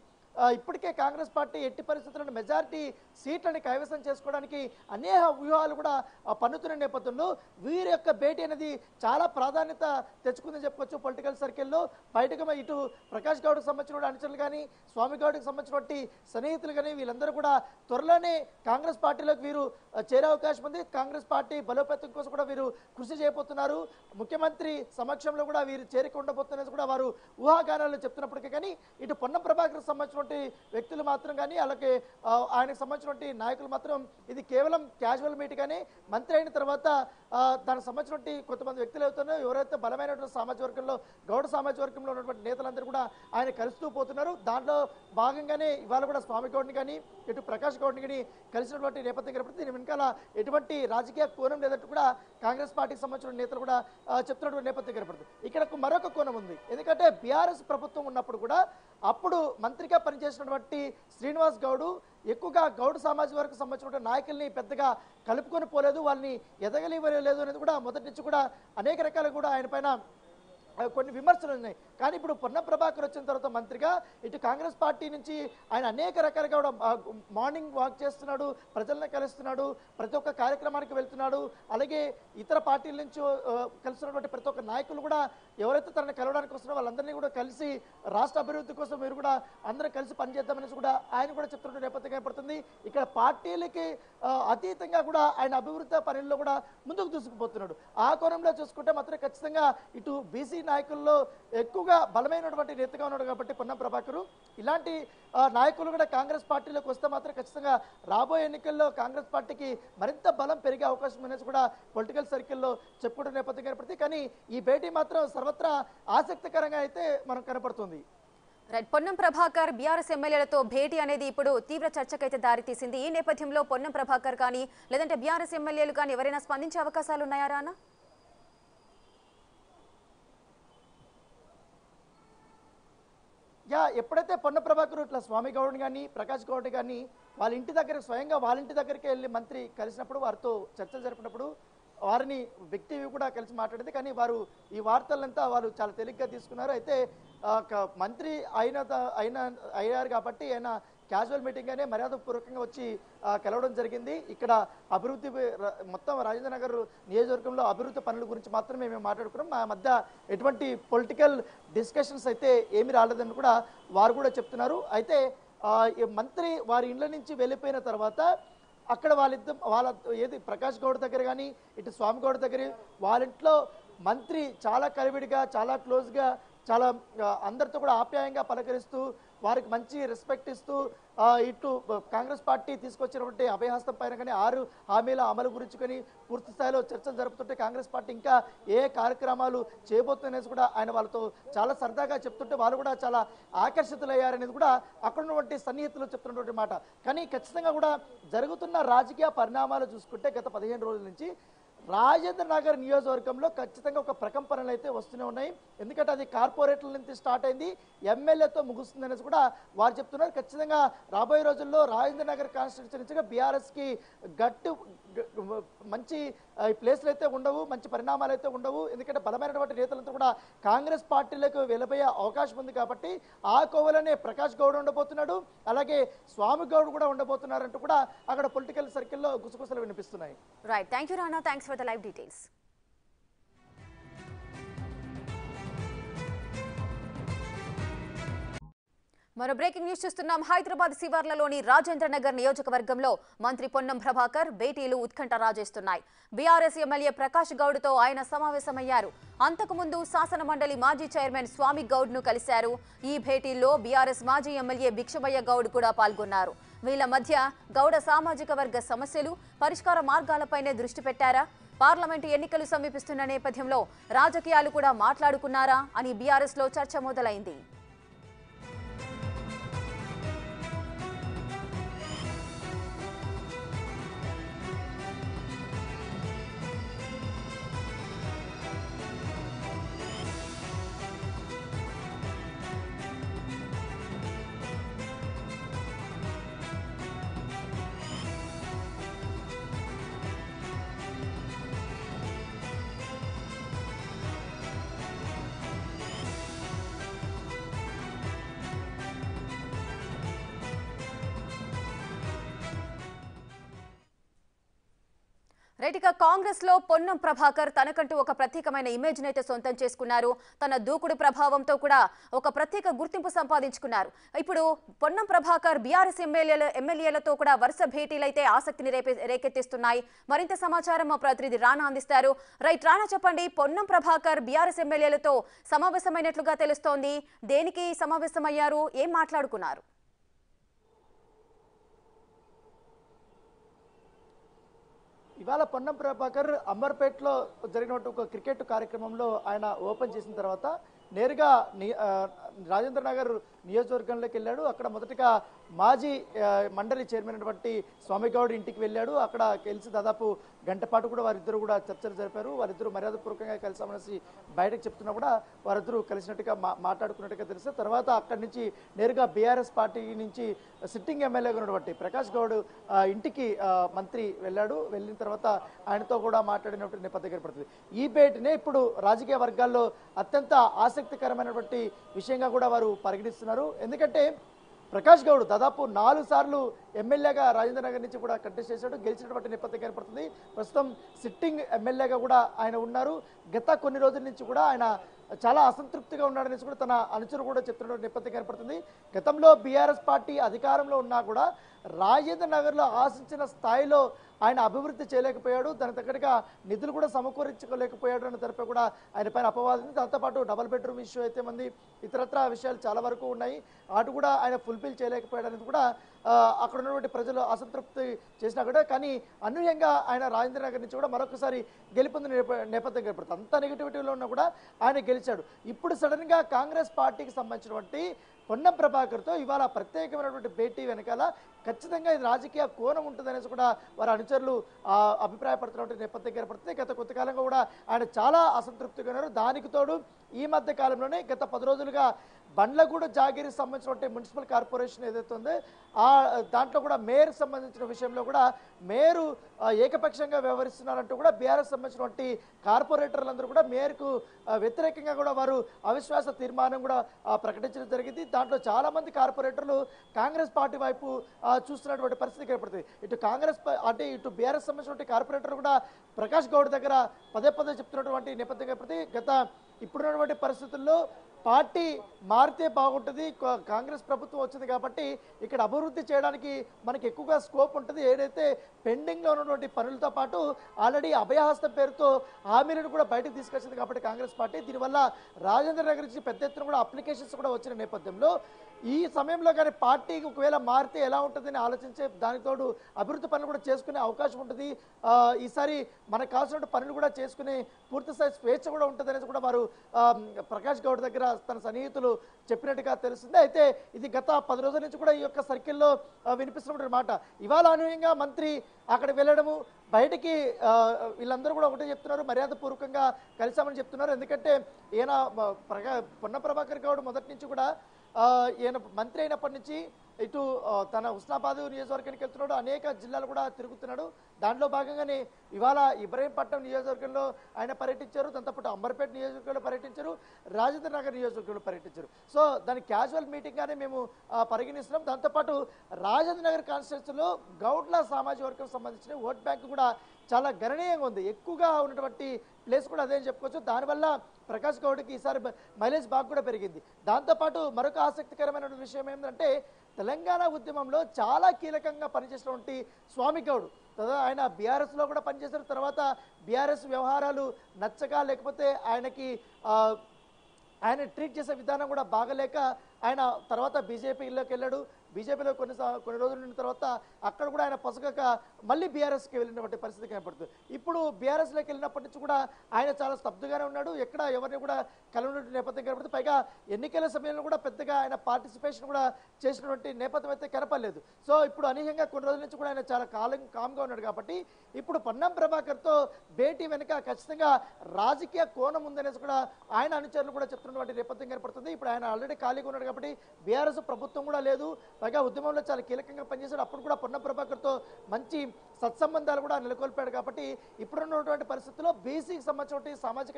ఇప్పటికే కాంగ్రెస్ పార్టీ ఎట్టి పరిస్థితులను మెజారిటీ సీట్లని కైవసం చేసుకోవడానికి అనేక వ్యూహాలు కూడా పన్నుతున్న నేపథ్యంలో వీరి యొక్క భేటీ అనేది చాలా ప్రాధాన్యత తెచ్చుకుందని చెప్పుకోవచ్చు పొలిటికల్ సర్కిల్లో. బయటకు ఇటు ప్రకాష్ గౌడ్కి సంబంధించిన అనుచరులు కానీ స్వామి గౌడ్కి సంబంధించినటువంటి సన్నిహితులు కానీ వీళ్ళందరూ కూడా త్వరలోనే కాంగ్రెస్ పార్టీలోకి వీరు చేరే అవకాశం ఉంది. కాంగ్రెస్ పార్టీ బలోపేతం కోసం కూడా వీరు కృషి చేయబోతున్నారు. ముఖ్యమంత్రి సమక్షంలో కూడా వీరు చేరిక ఉండబోతున్నది కూడా వారు ఊహాగానాలు చెప్తున్నప్పటికీ కానీ ఇటు పొన్నం ప్రభాకర్ సంబంధించిన సంబంధించినటువంటి వ్యక్తులు మాత్రం కానీ అలాగే ఆయనకు సంబంధించినటువంటి నాయకులు మాత్రం ఇది కేవలం క్యాజువల్ మీట్ కానీ మంత్రి అయిన తర్వాత దానికి సంబంధించినటువంటి కొంతమంది వ్యక్తులు అవుతున్నారో. ఎవరైతే బలమైనటువంటి సామాజిక వర్గంలో గౌడ సామాజిక వర్గంలో ఉన్నటువంటి నేతలందరూ కూడా ఆయన కలుస్తూ పోతున్నారు. దాంట్లో భాగంగానే ఇవాళ కూడా స్వామి గౌడ్ని కానీ ఇటు ప్రకాష్ గౌడ్ని కానీ కలిసినటువంటి నేపథ్యం కనపడుతుంది. దీని వెనకాల ఎటువంటి రాజకీయ కోణం లేదంటూ కూడా కాంగ్రెస్ పార్టీకి సంబంధించిన నేతలు కూడా చెప్తున్నటువంటి నేపథ్యం కనపడుతుంది. ఇక్కడ మరొక కోణం ఉంది. ఎందుకంటే బీఆర్ఎస్ ప్రభుత్వం ఉన్నప్పుడు కూడా అప్పుడు మంత్రిగా పనిచేసినటువంటి శ్రీనివాస్ గౌడు ఎక్కువగా గౌడ్ సామాజిక వర్గం సంబంధించిన నాయకుల్ని పెద్దగా కలుపుకొని పోలేదు వాళ్ళని ఎదగలివ్వలేదు అనేది కూడా మొదటి నుంచి కూడా అనేక రకాలు కూడా ఆయన పైన కొన్ని విమర్శలు ఉన్నాయి. కానీ ఇప్పుడు పొన్న ప్రభాకర్ వచ్చిన తర్వాత మంత్రిగా ఇటు కాంగ్రెస్ పార్టీ నుంచి ఆయన అనేక రకాలుగా కూడా మార్నింగ్ వాక్ చేస్తున్నాడు ప్రజలను కలుస్తున్నాడు ప్రతి ఒక్క కార్యక్రమానికి వెళ్తున్నాడు అలాగే ఇతర పార్టీల నుంచి కలుస్తున్నటువంటి ప్రతి ఒక్క నాయకులు కూడా ఎవరైతే తనని కలవడానికి వస్తున్నారో వాళ్ళందరినీ కూడా కలిసి రాష్ట్ర అభివృద్ధి కోసం మీరు కూడా అందరం కలిసి పనిచేద్దామనేసి కూడా ఆయన కూడా చెప్తున్న నేపథ్యం కనపడుతుంది ఇక్కడ పార్టీలకి అతీతంగా కూడా ఆయన అభివృద్ధి పనుల్లో కూడా ముందుకు దూసుకుపోతున్నాడు. ఆ కోణంలో చూసుకుంటే మాత్రం ఖచ్చితంగా ఇటు బీసీ నాయకుల్లో ఎక్కువ ఎక్కువగా బలమైనటువంటి నేతగా ఉన్నాడు కాబట్టి పొన్నం ప్రభాకరు. ఇలాంటి నాయకులు కూడా కాంగ్రెస్ పార్టీలోకి వస్తే మాత్రం ఖచ్చితంగా రాబోయే ఎన్నికల్లో కాంగ్రెస్ పార్టీకి మరింత బలం పెరిగే అవకాశం అనేసి కూడా పొలిటికల్ సర్కిల్లో చెప్పుకుంటున్న నేపథ్యం కనపడుతుంది. కానీ ఈ భేటీ మాత్రం సర్వత్రా ఆసక్తికరంగా అయితే మనం కనపడుతుంది. రైట్ పొన్నం ప్రభాకర్ బీఆర్ఎస్ ఎమ్మెల్యేలతో భేటీ అనేది ఇప్పుడు తీవ్ర చర్చకైతే దారితీసింది. ఈ నేపథ్యంలో పొన్నం ప్రభాకర్ కానీ లేదంటే బీఆర్ఎస్ ఎమ్మెల్యేలు కానీ ఎవరైనా స్పందించే అవకాశాలు ఉన్నాయా రానా? యా ఎప్పుడైతే పొన్న ప్రభాకర్ ఇట్లా స్వామి గౌడ్ కానీ ప్రకాష్ గౌడ్ కానీ వాళ్ళ ఇంటి దగ్గర స్వయంగా వాళ్ళ ఇంటి దగ్గరికి వెళ్ళి మంత్రి కలిసినప్పుడు వారితో చర్చలు జరిపినప్పుడు వారిని వ్యక్తి కూడా కలిసి మాట్లాడింది. కానీ వారు ఈ వార్తలంతా వారు చాలా తేలిగ్గా తీసుకున్నారు. అయితే మంత్రి అయిన త- అయిన అయ్యారు కాబట్టి ఆయన క్యాజువల్ మీటింగ్గానే మర్యాదపూర్వకంగా వచ్చి కలవడం జరిగింది. ఇక్కడ అభివృద్ధి మొత్తం రాజేంద్ర నగర్ నియోజకవర్గంలో అభివృద్ధి పనుల గురించి మాత్రమే మేము మాట్లాడుకున్నాం. మా మధ్య ఎటువంటి పొలిటికల్ డిస్కషన్స్ అయితే ఏమి రాలేదని కూడా వారు కూడా చెప్తున్నారు. అయితే మంత్రి వారి ఇండ్ల నుంచి వెళ్ళిపోయిన తర్వాత అక్కడ వాళ్ళిద్దరు వాళ్ళ ఏది ప్రకాష్ గౌడ్ దగ్గర కానీ ఇటు స్వామి గౌడ్ దగ్గర వాళ్ళ ఇంట్లో మంత్రి చాలా కలివిడిగా చాలా క్లోజ్గా చాలా అందరితో కూడా ఆప్యాయంగా పలకరిస్తూ వారికి మంచి రెస్పెక్ట్ ఇస్తూ ఇటు కాంగ్రెస్ పార్టీ తీసుకొచ్చినటువంటి అభయహస్తం పైన కానీ ఆరు హామీల అమలు గురించి కానీ పూర్తి స్థాయిలో చర్చలు జరుపుతుంటే కాంగ్రెస్ పార్టీ ఇంకా ఏ కార్యక్రమాలు చేయబోతుందనేసి కూడా ఆయన వాళ్ళతో చాలా సరదాగా చెప్తుంటే వాళ్ళు కూడా చాలా ఆకర్షితులయ్యారనేది కూడా అక్కడ ఉన్నటువంటి సన్నిహితులు చెప్తున్నటువంటి మాట. కానీ ఖచ్చితంగా కూడా జరుగుతున్న రాజకీయ పరిణామాలు చూసుకుంటే గత పదిహేను రోజుల నుంచి రాజేంద్ర నగర్ నియోజకవర్గంలో ఖచ్చితంగా ఒక ప్రకంపనలు అయితే వస్తూనే ఉన్నాయి. ఎందుకంటే అది కార్పొరేట్ల నుంచి స్టార్ట్ అయింది. ఎమ్మెల్యేతో ముగుస్తుంది అనేసి కూడా వారు చెప్తున్నారు. ఖచ్చితంగా రాబోయే రోజుల్లో రాజేంద్ర నగర్ కాన్స్టిట్యున్సీగా బీఆర్ఎస్కి గట్టు మంచి ప్లేస్లు అయితే ఉండవు మంచి పరిణామాలు అయితే ఉండవు. ఎందుకంటే బలమైనటువంటి నేతలంతా కూడా కాంగ్రెస్ పార్టీలకు వెళ్ళబోయే అవకాశం ఉంది కాబట్టి ఆ కోవలోనే ప్రకాష్ గౌడ్ ఉండబోతున్నాడు. అలాగే స్వామి గౌడ్ కూడా ఉండబోతున్నారంటూ కూడా అక్కడ పొలిటికల్ సర్కిల్లో గుసగుసలు వినిపిస్తున్నాయి. Right thank you Rana thanks for the live details మరో బ్రేకింగ్ న్యూస్ చూస్తున్నాం. హైదరాబాద్ శివార్లలోని రాజేంద్ర నగర్ నియోజకవర్గంలో మంత్రి పొన్నం ప్రభాకర్ భేటీలు ఉత్కంఠ రాజేస్తున్నాయి. బీఆర్ఎస్ ఎమ్మెల్యే ప్రకాష్ గౌడ్తో ఆయన సమావేశమయ్యారు. అంతకుముందు శాసన మండలి మాజీ చైర్మన్ స్వామి గౌడ్ను కలిశారు. ఈ భేటీల్లో బీఆర్ఎస్ మాజీ ఎమ్మెల్యే భిక్షమయ్య గౌడ్ కూడా పాల్గొన్నారు. వీళ్ళ మధ్య గౌడ సామాజిక వర్గ సమస్యలు పరిష్కార మార్గాలపైనే దృష్టి పెట్టారా? పార్లమెంటు ఎన్నికలు సమీపిస్తున్న నేపథ్యంలో రాజకీయాలు కూడా మాట్లాడుకున్నారా అని బీఆర్ఎస్లో చర్చ మొదలైంది. కాంగ్రెస్లో పొన్నం ప్రభాకర్ తనకంటూ ఒక ప్రత్యేకమైన ఇమేజ్ నైతే సొంతం చేసుకున్నారు. తన దూకుడు ప్రభావంతో కూడా ఒక ప్రత్యేక గుర్తింపు సంపాదించుకున్నారు. ఇప్పుడు పొన్నం ప్రభాకర్ బీఆర్ఎస్ ఎమ్మెల్యేల ఎమ్మెల్యేలతో కూడా వరుస భేటీలైతే ఆసక్తిని రేపే రేకెత్తిస్తున్నాయి. మరింత సమాచారం మా ప్రతినిధి రానా అందిస్తారు. రైట్ రానా చెప్పండి పొన్నం ప్రభాకర్ బీఆర్ఎస్ ఎమ్మెల్యేలతో సమావేశమైనట్లుగా తెలుస్తోంది. దేనికి సమావేశమయ్యారు? ఏం మాట్లాడుకున్నారు? ఇవాళ పొన్నం ప్రభాకర్ అంబర్పేటలో జరిగినటువంటి ఒక క్రికెట్ కార్యక్రమంలో ఆయన ఓపెన్ చేసిన తర్వాత నేరుగా రాజేంద్ర నగర్ నియోజకవర్గంలోకి వెళ్ళాడు. అక్కడ మొదటగా మాజీ మండలి చైర్మన్ అయినటువంటి స్వామిగౌడ్ ఇంటికి వెళ్ళాడు. అక్కడ కలిసి దాదాపు గంట పాటు కూడా వారిద్దరు కూడా చర్చలు జరిపారు. వారిద్దరు మర్యాదపూర్వకంగా కలిసామనేసి బయటకు చెప్తున్నా కూడా వారిద్దరూ కలిసినట్టుగా మా మాట్లాడుకున్నట్టుగా తెలిస్తే తర్వాత అక్కడి నుంచి నేరుగా బీఆర్ఎస్ పార్టీ నుంచి సిట్టింగ్ ఎమ్మెల్యేగా ఉన్నటువంటి ప్రకాష్ గౌడ్ ఇంటికి మంత్రి వెళ్ళాడు. వెళ్ళిన తర్వాత ఆయనతో కూడా మాట్లాడినటువంటి నేపథ్యం ఏర్పడుతుంది. ఈ భేటీనే ఇప్పుడు రాజకీయ వర్గాల్లో అత్యంత ఆసక్తికరమైనటువంటి విషయంగా కూడా వారు పరిగణిస్తున్నారు. ఎందుకంటే ప్రకాష్ గౌడ్ దాదాపు నాలుగు సార్లు ఎమ్మెల్యేగా రాజేంద్ర నగర్ నుంచి కూడా కంటెస్ట్ చేశాడు. గెలిచినటువంటి నేపథ్యం కనపడుతుంది ప్రస్తుతం సిట్టింగ్ ఎమ్మెల్యేగా కూడా ఆయన ఉన్నారు. గత కొన్ని రోజుల నుంచి కూడా ఆయన చాలా అసంతృప్తిగా ఉన్నాడనేసి కూడా తన అనుచరు కూడా చెప్తున్న నేపథ్యం కనపడుతుంది గతంలో బీఆర్ఎస్ పార్టీ అధికారంలో ఉన్నా కూడా రాజేంద్ర నగర్లో ఆశించిన స్థాయిలో ఆయన అభివృద్ధి చేయలేకపోయాడు. దానికి తగ్గట్టుగా నిధులు కూడా సమకూర్చుకోలేకపోయాడు అని తరపై కూడా ఆయన పైన అపవాదం దాంతోపాటు డబల్ బెడ్రూమ్ ఇష్యూ అయితే మంది ఇతరత్ర విషయాలు చాలా వరకు ఉన్నాయి. అటు కూడా ఆయన ఫుల్ఫిల్ చేయలేకపోయాడు అనేది కూడా అక్కడ ఉన్నటువంటి ప్రజలు అసంతృప్తి చేసినా కూడా కానీ అనూహ్యంగా ఆయన రాజేంద్ర నగర్ నుంచి కూడా మరొకసారి గెలుపొందిన నేప- నేపథ్యం ఏర్పడుతుంది అంత నెగిటివిటీలో ఉన్నా కూడా ఆయన గెలిచాడు. ఇప్పుడు సడన్గా కాంగ్రెస్ పార్టీకి సంబంధించినటువంటి పొన్నం ప్రభాకర్తో ఇవాళ ప్రత్యేకమైనటువంటి భేటీ వెనకాల ఖచ్చితంగా ఇది రాజకీయ కోణం ఉంటుందనేసి కూడా వారి అనుచరులు అభిప్రాయపడుతున్నటువంటి నేపథ్యం ఏర్పడుతుంది గత కొంతకాలంగా కూడా ఆయన చాలా అసంతృప్తిగా ఉన్నారు. దానికి తోడు ఈ మధ్య కాలంలోనే గత పది రోజులుగా బండ్లగూడ జాగిరి సంబంధించినటువంటి మున్సిపల్ కార్పొరేషన్ ఏదైతే ఉందో ఆ దాంట్లో కూడా మేయర్ సంబంధించిన విషయంలో కూడా మేయరు ఏకపక్షంగా వ్యవహరిస్తున్నారంటూ కూడా బీఆర్ఎస్ సంబంధించినటువంటి కార్పొరేటర్లందరూ కూడా మేయర్కు వ్యతిరేకంగా కూడా వారు అవిశ్వాస తీర్మానం కూడా ప్రకటించడం జరిగింది. దాంట్లో చాలామంది కార్పొరేటర్లు కాంగ్రెస్ పార్టీ వైపు చూస్తున్నటువంటి పరిస్థితి ఏర్పడుతుంది. ఇటు కాంగ్రెస్ అంటే ఇటు బీఆర్ఎస్ సంబంధించినటువంటి కార్పొరేటర్ కూడా ప్రకాష్ గౌడ్ దగ్గర పదే పదే చెప్తున్నటువంటి నేపథ్యం ఏర్పడుతుంది. గత ఇప్పుడున్నటువంటి పరిస్థితుల్లో పార్టీ మారితే బాగుంటుంది కాంగ్రెస్ ప్రభుత్వం వచ్చింది కాబట్టి ఇక్కడ అభివృద్ధి చేయడానికి మనకి ఎక్కువగా స్కోప్ ఉంటుంది. ఏదైతే పెండింగ్లో ఉన్నటువంటి పనులతో పాటు ఆల్రెడీ అభయహస్తం పేరుతో హామీలను కూడా బయటకు తీసుకొచ్చింది కాబట్టి కాంగ్రెస్ పార్టీ. దీనివల్ల రాజేంద్ర నగర్ నుంచి పెద్ద ఎత్తున కూడా అప్లికేషన్స్ కూడా వచ్చిన నేపథ్యంలో ఈ సమయంలో కానీ పార్టీ ఒకవేళ మారితే ఎలా ఉంటుందని ఆలోచించే దానికి తోడు అభివృద్ధి పనులు కూడా చేసుకునే అవకాశం ఉంటుంది. ఈసారి మనకు కావాల్సిన పనులు కూడా చేసుకునే పూర్తి స్థాయి స్వేచ్ఛ కూడా ఉంటుంది కూడా వారు ప్రకాష్ గౌడ్ దగ్గర తన సన్నిహితులు చెప్పినట్టుగా తెలుస్తుంది. అయితే ఇది గత పది రోజుల నుంచి కూడా ఈ యొక్క సర్కిల్లో వినిపిస్తున్నటువంటి మాట. ఇవాళ అనూహ్యంగా మంత్రి అక్కడ వెళ్ళడము బయటికి వీళ్ళందరూ కూడా ఒకటే చెప్తున్నారు మర్యాదపూర్వకంగా కలిసామని చెప్తున్నారు. ఎందుకంటే ఈయన ప్రగా పొన్న ప్రభాకర్ గౌడ్ మొదటి నుంచి కూడా ఈయన మంత్రి అయినప్పటి నుంచి ఇటు తన ఉస్నాబాద్ నియోజకవర్గానికి వెళ్తున్నాడు. అనేక జిల్లాలు కూడా తిరుగుతున్నాడు. దాంట్లో భాగంగానే ఇవాళ ఇబ్రహీంపట్నం నియోజకవర్గంలో ఆయన పర్యటించారు. దాంతోపాటు అంబర్పేట నియోజకవర్గంలో పర్యటించారు. రాజేంద్ర నగర్ నియోజకవర్గంలో పర్యటించారు. సో దాని క్యాజువల్ మీటింగ్గానే మేము పరిగణిస్తున్నాం. దాంతోపాటు రాజేంద్ర నగర్ కాన్స్టిట్యూన్సీలో గౌడ్ల సామాజిక వర్గం సంబంధించిన ఓట్ బ్యాంక్ కూడా చాలా గణనీయంగా ఉంది. ఎక్కువగా ఉన్నటువంటి ప్లేస్ కూడా అదే అని చెప్పుకోవచ్చు. దానివల్ల ప్రకాష్ గౌడ్కి ఈసారి బ- మైలేజ్ బాగా కూడా పెరిగింది. దాంతోపాటు మరొక ఆసక్తికరమైన విషయం ఏంటంటే తెలంగాణ ఉద్యమంలో చాలా కీలకంగా పనిచేసినటువంటి స్వామి గౌడ్. తర్వాత ఆయన బీఆర్ఎస్లో కూడా పనిచేసిన తర్వాత బీఆర్ఎస్ వ్యవహారాలు నచ్చక లేకపోతే ఆయనకి ఆయన ట్రీట్ చేసే విధానం కూడా బాగలేక ఆయన తర్వాత బీజేపీలోకి వెళ్ళాడు. బీజేపీలో కొన్ని కొన్ని రోజులు ఉన్న తర్వాత అక్కడ కూడా ఆయన పొసగక మళ్ళీ బీఆర్ఎస్కి వెళ్ళినటువంటి పరిస్థితి కనపడుతుంది. ఇప్పుడు బీఆర్ఎస్లోకి వెళ్ళినప్పటి నుంచి కూడా ఆయన చాలా స్తబ్దుగానే ఉన్నాడు. ఎక్కడ ఎవరిని కూడా కలవనటువంటి నేపథ్యం కనపడుతుంది. పైగా ఎన్నికల సమయంలో కూడా పెద్దగా ఆయన పార్టిసిపేషన్ కూడా చేసినటువంటి నేపథ్యం అయితే కనపడలేదు. సో ఇప్పుడు అనూహ్యంగా కొన్ని రోజుల నుంచి కూడా ఆయన చాలా కాలం కామ్గా ఉన్నాడు కాబట్టి ఇప్పుడు పొన్నం ప్రభాకర్తో భేటీ వెనుక ఖచ్చితంగా రాజకీయ కోణం ఉందనేసి కూడా ఆయన అనుచరులు కూడా చెప్తున్నటువంటి నేపథ్యం కనపడుతుంది. ఇప్పుడు ఆయన ఆల్రెడీ ఖాళీగా ఉన్నాడు కాబట్టి బీఆర్ఎస్ ప్రభుత్వం కూడా లేదు. పైగా ఉద్యమంలో చాలా కీలకంగా పనిచేశాడు. అప్పుడు కూడా పొన్న ప్రభాకర్తో మంచి సత్సంబంధాలు కూడా నెలకొల్పాడు కాబట్టి ఇప్పుడున్నటువంటి పరిస్థితుల్లో బీసీకి సంబంధించిన సామాజిక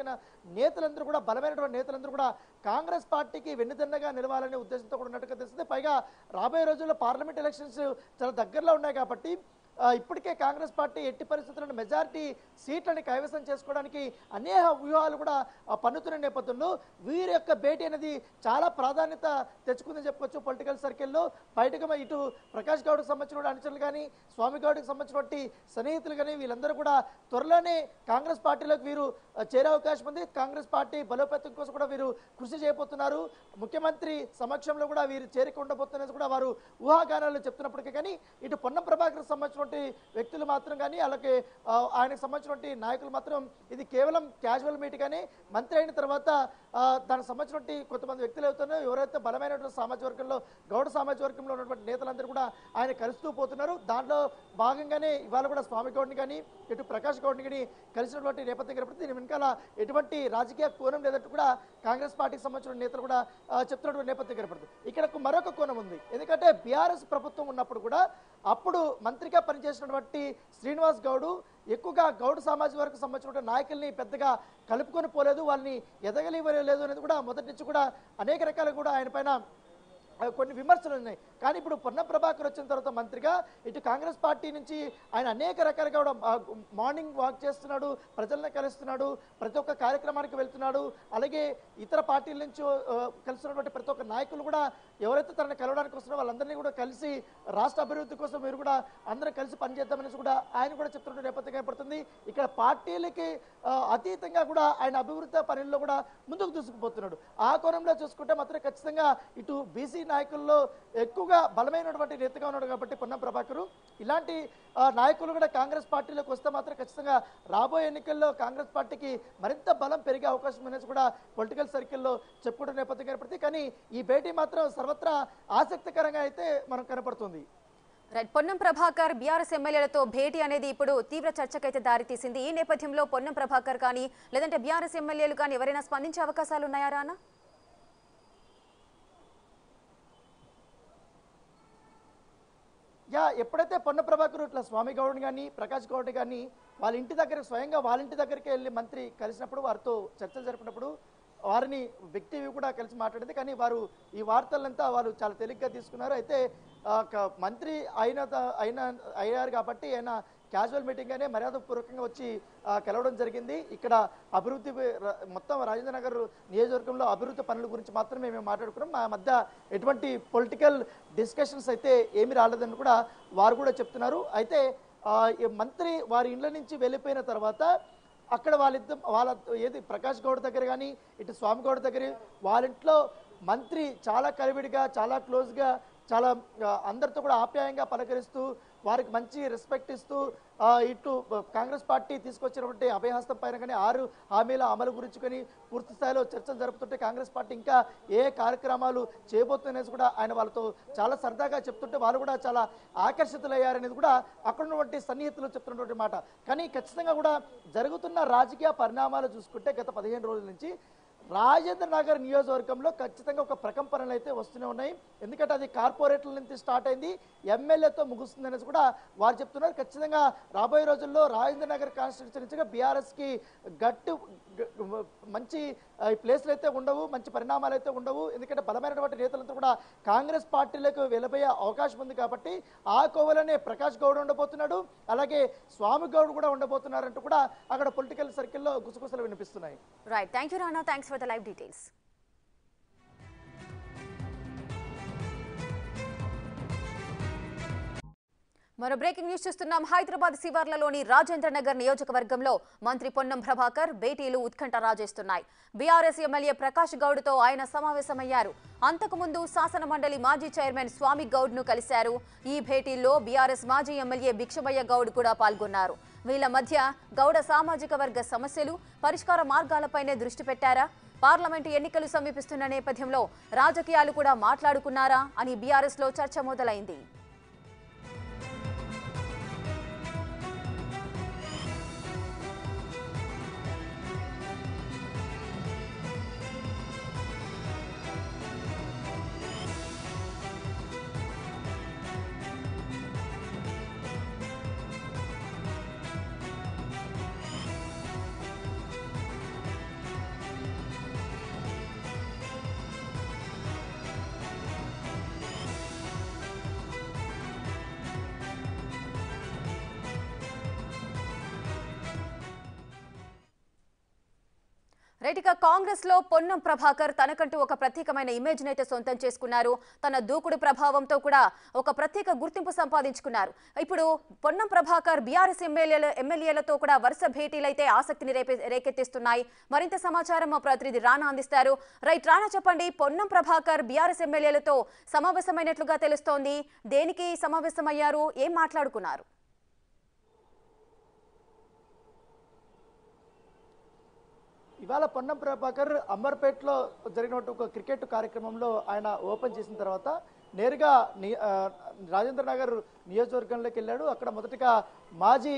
నేతలందరూ కూడా బలమైనటువంటి నేతలందరూ కూడా కాంగ్రెస్ పార్టీకి వెన్నుదన్నగా నిలవాలనే ఉద్దేశంతో కూడా ఉన్నట్టుగా తెలుస్తుంది. పైగా రాబోయే రోజుల్లో పార్లమెంట్ ఎలక్షన్స్ చాలా దగ్గరలో ఉన్నాయి కాబట్టి ఇప్పటికే కాంగ్రెస్ పార్టీ ఎట్టి పరిస్థితులను మెజారిటీ సీట్లని కైవసం చేసుకోవడానికి అనేక వ్యూహాలు కూడా పన్నుతున్న నేపథ్యంలో వీరి యొక్క భేటీ అనేది చాలా ప్రాధాన్యత తెచ్చుకుందని చెప్పుకోవచ్చు పొలిటికల్ సర్కిల్లో. బయటకు ఇటు ప్రకాష్ గౌడ్కి సంబంధించిన అనుచరులు కానీ స్వామి గౌడ్కి సంబంధించినటువంటి సన్నిహితులు కానీ వీళ్ళందరూ కూడా త్వరలోనే కాంగ్రెస్ పార్టీలోకి వీరు చేరే అవకాశం ఉంది. కాంగ్రెస్ పార్టీ బలోపేతం కోసం కూడా వీరు కృషి చేయబోతున్నారు. ముఖ్యమంత్రి సమక్షంలో కూడా వీరు చేరిక ఉండబోతున్నది కూడా వారు ఊహాగానాలు చెప్తున్నప్పటికీ కానీ ఇటు పొన్నం ప్రభాకర్ సంబంధించిన సంబంధించినటువంటి వ్యక్తులు మాత్రం కానీ అలాగే ఆయనకు సంబంధించినటువంటి నాయకులు మాత్రం ఇది కేవలం క్యాజువల్ మీట్ కానీ మంత్రి అయిన తర్వాత దానికి సంబంధించినటువంటి కొంతమంది వ్యక్తులు అవుతున్నారు. ఎవరైతే బలమైనటువంటి సామాజిక వర్గంలో గౌడ సామాజిక వర్గంలో ఉన్నటువంటి నేతలందరూ కూడా ఆయన కలుస్తూ పోతున్నారు. దాంట్లో భాగంగానే ఇవాళ కూడా స్వామి గౌడ్ని కానీ ఇటు ప్రకాష్ గౌడ్ని కానీ కలిసినటువంటి నేపథ్యం కనపడుతుంది. దీని వెనకాల ఎటువంటి రాజకీయ కోణం లేదంటూ కూడా కాంగ్రెస్ పార్టీకి సంబంధించిన నేతలు కూడా చెప్తున్నటువంటి నేపథ్యం కనపడుతుంది. ఇక్కడ మరొక కోణం ఉంది. ఎందుకంటే బీఆర్ఎస్ ప్రభుత్వం ఉన్నప్పుడు కూడా అప్పుడు మంత్రిగా పనిచేసినటువంటి శ్రీనివాస్ గౌడు ఎక్కువగా గౌడ్ సామాజిక వర్గం సంబంధించిన నాయకుల్ని పెద్దగా కలుపుకొని పోలేదు వాళ్ళని ఎదగలివ్వలేదు అనేది కూడా మొదటి నుంచి కూడా అనేక రకాలు కూడా ఆయన పైన కొన్ని విమర్శలు ఉన్నాయి. కానీ ఇప్పుడు పొన్నం ప్రభాకర్ వచ్చిన తర్వాత మంత్రిగా ఇటు కాంగ్రెస్ పార్టీ నుంచి ఆయన అనేక రకాలుగా కూడా మార్నింగ్ వాక్ చేస్తున్నాడు ప్రజలను కలుస్తున్నాడు ప్రతి ఒక్క కార్యక్రమానికి వెళ్తున్నాడు అలాగే ఇతర పార్టీల నుంచి కలుస్తున్నటువంటి ప్రతి ఒక్క నాయకులు కూడా ఎవరైతే తనని కలవడానికి వస్తున్నారో వాళ్ళందరినీ కూడా కలిసి రాష్ట్ర అభివృద్ధి కోసం మీరు కూడా అందరం కలిసి పనిచేద్దామనేసి కూడా ఆయన కూడా చెప్తున్న నేపథ్యం ఏర్పడుతుంది. ఇక్కడ పార్టీలకి అతీతంగా కూడా ఆయన అభివృద్ధి పనుల్లో కూడా ముందుకు దూసుకుపోతున్నాడు. ఆ కోణంలో చూసుకుంటే మాత్రం ఖచ్చితంగా ఇటు బీసీ నాయకుల్లో ఎక్కువగా బలమైనటువంటి నేతగా ఉన్నాడు కాబట్టి పొన్నం ప్రభాకరు. ఇలాంటి నాయకులు కూడా కాంగ్రెస్ పార్టీలోకి వస్తే మాత్రం ఖచ్చితంగా రాబోయే ఎన్నికల్లో కాంగ్రెస్ పార్టీకి మరింత బలం పెరిగే అవకాశం అనేది కూడా పొలిటికల్ సర్కిల్లో చెప్పుకుంటున్న నేపథ్యం కనపడుతుంది కానీ ఈ భేటీ మాత్రం సర్వత్రా ఆసక్తికరంగా అయితే మనం కనపడుతుంది. రైట్ పొన్నం ప్రభాకర్ బీఆర్ఎస్ ఎమ్మెల్యేలతో భేటీ అనేది ఇప్పుడు తీవ్ర చర్చకైతే దారితీసింది. ఈ నేపథ్యంలో పొన్నం ప్రభాకర్ కానీ లేదంటే బీఆర్ఎస్ ఎమ్మెల్యేలు కానీ ఎవరైనా స్పందించే అవకాశాలు ఉన్నాయా రానా? యా ఎప్పుడైతే పొన్న ప్రభాకర్ ఇట్లా స్వామి గౌడ్ కానీ ప్రకాష్ గౌడ్ కానీ వాళ్ళ ఇంటి దగ్గర స్వయంగా వాళ్ళ ఇంటి దగ్గరికి వెళ్ళి మంత్రి కలిసినప్పుడు వారితో చర్చలు జరిపినప్పుడు వారిని వ్యక్తి కూడా కలిసి మాట్లాడింది. కానీ వారు ఈ వార్తలంతా వారు చాలా తేలిగ్గా తీసుకున్నారు. అయితే క- మంత్రి అయిన త- అయిన అయ్యారు కాబట్టి ఆయన క్యాజువల్ మీటింగ్గానే మర్యాదపూర్వకంగా వచ్చి కలవడం జరిగింది. ఇక్కడ అభివృద్ధి మొత్తం రాజేంద్ర నగర్ నియోజకవర్గంలో అభివృద్ధి పనుల గురించి మాత్రమే మేము మాట్లాడుకున్నాం. మా మధ్య ఎటువంటి పొలిటికల్ డిస్కషన్స్ అయితే ఏమి రాలేదని కూడా వారు కూడా చెప్తున్నారు. అయితే మంత్రి వారి ఇండ్ల నుంచి వెళ్ళిపోయిన తర్వాత అక్కడ వాళ్ళిద్దరు వాళ్ళ ఏది ప్రకాష్ గౌడ్ దగ్గర కానీ ఇటు స్వామి గౌడ్ దగ్గర వాళ్ళ ఇంట్లో మంత్రి చాలా కలివిడిగా చాలా క్లోజ్గా చాలా అందరితో కూడా ఆప్యాయంగా పలకరిస్తూ వారికి మంచి రెస్పెక్ట్ ఇస్తూ ఇటు కాంగ్రెస్ పార్టీ తీసుకొచ్చినటువంటి అభయహస్తం పైన కానీ ఆరు హామీల అమలు గురించి కానీ పూర్తి స్థాయిలో చర్చలు జరుపుతుంటే కాంగ్రెస్ పార్టీ ఇంకా ఏ కార్యక్రమాలు చేయబోతుందనేసి కూడా ఆయన వాళ్ళతో చాలా సరదాగా చెప్తుంటే వాళ్ళు కూడా చాలా ఆకర్షితులయ్యారనేది కూడా అక్కడ ఉన్నటువంటి సన్నిహితులు చెప్తున్నటువంటి మాట. కానీ ఖచ్చితంగా కూడా జరుగుతున్న రాజకీయ పరిణామాలు చూసుకుంటే గత పదిహేను రోజుల నుంచి రాజేంద్ర నగర్ నియోజకవర్గంలో ఖచ్చితంగా ఒక ప్రకంపనలు అయితే వస్తూనే ఉన్నాయి. ఎందుకంటే అది కార్పొరేట్ల నుంచి స్టార్ట్ అయింది. ఎమ్మెల్యేతో ముగుస్తుంది అనేసి కూడా వారు చెప్తున్నారు. ఖచ్చితంగా రాబోయే రోజుల్లో రాజేంద్ర నగర్ కాన్స్టిట్యూన్సీ బీఆర్ఎస్కి గట్టు మంచి ప్లేస్లు అయితే ఉండవు మంచి పరిణామాలు అయితే ఉండవు. ఎందుకంటే బలమైనటువంటి నేతలంతా కూడా కాంగ్రెస్ పార్టీలకు వెళ్ళబోయే అవకాశం ఉంది కాబట్టి ఆ కోవలనే ప్రకాష్ గౌడ్ ఉండబోతున్నాడు. అలాగే స్వామి గౌడ్ కూడా ఉండబోతున్నారంటూ కూడా అక్కడ పొలిటికల్ సర్కిల్లో గుసగుసలు వినిపిస్తున్నాయి. Right thank you Rana thanks for the live details. మరో బ్రేకింగ్ న్యూస్ చూస్తున్నాం. హైదరాబాద్ శివార్లలోని రాజేంద్ర నగర్ నియోజకవర్గంలో మంత్రి పొన్నం ప్రభాకర్ భేటీలు ఉత్కంఠ రాజేస్తున్నాయి. బీఆర్ఎస్ ఎమ్మెల్యే ప్రకాష్ గౌడ్తో ఆయన సమావేశమయ్యారు. అంతకుముందు శాసన మండలి మాజీ చైర్మన్ స్వామి గౌడ్ను కలిశారు. ఈ భేటీల్లో బీఆర్ఎస్ మాజీ ఎమ్మెల్యే భిక్షమయ్య గౌడ్ కూడా పాల్గొన్నారు. వీళ్ళ మధ్య గౌడ సామాజిక వర్గ సమస్యలు పరిష్కార మార్గాలపైనే దృష్టి పెట్టారా? పార్లమెంటు ఎన్నికలు సమీపిస్తున్న నేపథ్యంలో రాజకీయాలు కూడా మాట్లాడుకున్నారా అని బీఆర్ఎస్లో చర్చ మొదలైంది. కాంగ్రెస్లో పొన్నం ప్రభాకర్ తనకంటూ ఒక ప్రత్యేకమైన ఇమేజ్ అయితే సొంతం చేసుకున్నారు. తన దూకుడు ప్రభావంతో కూడా ఒక ప్రత్యేక గుర్తింపు సంపాదించుకున్నారు. ఇప్పుడు పొన్నం ప్రభాకర్ బీఆర్ఎస్ ఎమ్మెల్యేల ఎమ్మెల్యేలతో కూడా వరుస భేటీలైతే ఆసక్తిని రేపే రేకెత్తిస్తున్నాయి. మరింత సమాచారం మా ప్రతినిధి రానా అందిస్తారు. రైట్ రానా చెప్పండి పొన్నం ప్రభాకర్ బీఆర్ఎస్ ఎమ్మెల్యేలతో సమావేశమైనట్లుగా తెలుస్తోంది. దేనికి సమావేశమయ్యారు? ఏం మాట్లాడుకున్నారు? ఇవాళ పొన్నం ప్రభాకర్ అమర్పేట్లో జరిగినటువంటి ఒక క్రికెట్ కార్యక్రమంలో ఆయన ఓపెన్ చేసిన తర్వాత నేరుగా రాజేంద్ర నగర్ నియోజకవర్గంలోకి వెళ్ళాడు. అక్కడ మొదటగా మాజీ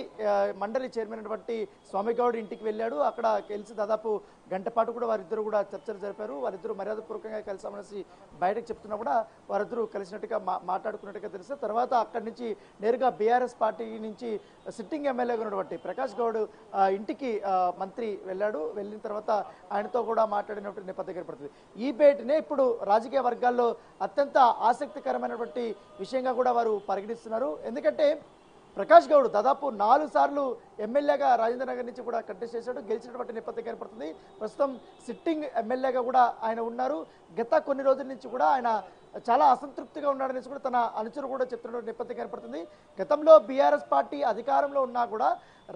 మండలి చైర్మన్ అయినటువంటి స్వామిగౌడ్ ఇంటికి వెళ్ళాడు. అక్కడ కలిసి దాదాపు గంట పాటు కూడా వారిద్దరు కూడా చర్చలు జరిపారు. వారిద్దరు మర్యాదపూర్వకంగా కలిసామనేసి బయటకు చెప్తున్నా కూడా వారిద్దరూ కలిసినట్టుగా మా మాట్లాడుకున్నట్టుగా తెలిస్తే తర్వాత అక్కడి నుంచి నేరుగా బీఆర్ఎస్ పార్టీ నుంచి సిట్టింగ్ ఎమ్మెల్యేగా ఉన్నటువంటి ప్రకాష్ గౌడ్ ఇంటికి మంత్రి వెళ్ళాడు. వెళ్ళిన తర్వాత ఆయనతో కూడా మాట్లాడినటువంటి నేపథ్యం ఏర్పడుతుంది. ఈ భేటీనే ఇప్పుడు రాజకీయ వర్గాల్లో అత్యంత ఆసక్తికరమైనటువంటి విషయంగా కూడా వారు పరిగణిస్తున్నారు. ఎందుకంటే ప్రకాష్ గౌడ్ దాదాపు నాలుగు సార్లు ఎమ్మెల్యేగా రాజేంద్ర నగర్ నుంచి కూడా కంటెస్ట్ చేశాడు. గెలిచినటువంటి నేపథ్యం కనపడుతుంది ప్రస్తుతం సిట్టింగ్ ఎమ్మెల్యేగా కూడా ఆయన ఉన్నారు. గత కొన్ని రోజుల నుంచి కూడా ఆయన చాలా అసంతృప్తిగా ఉన్నాడనేసి కూడా తన అనుచరు కూడా చెప్తున్న నేపథ్యం కనపడుతుంది గతంలో బీఆర్ఎస్ పార్టీ అధికారంలో ఉన్నా కూడా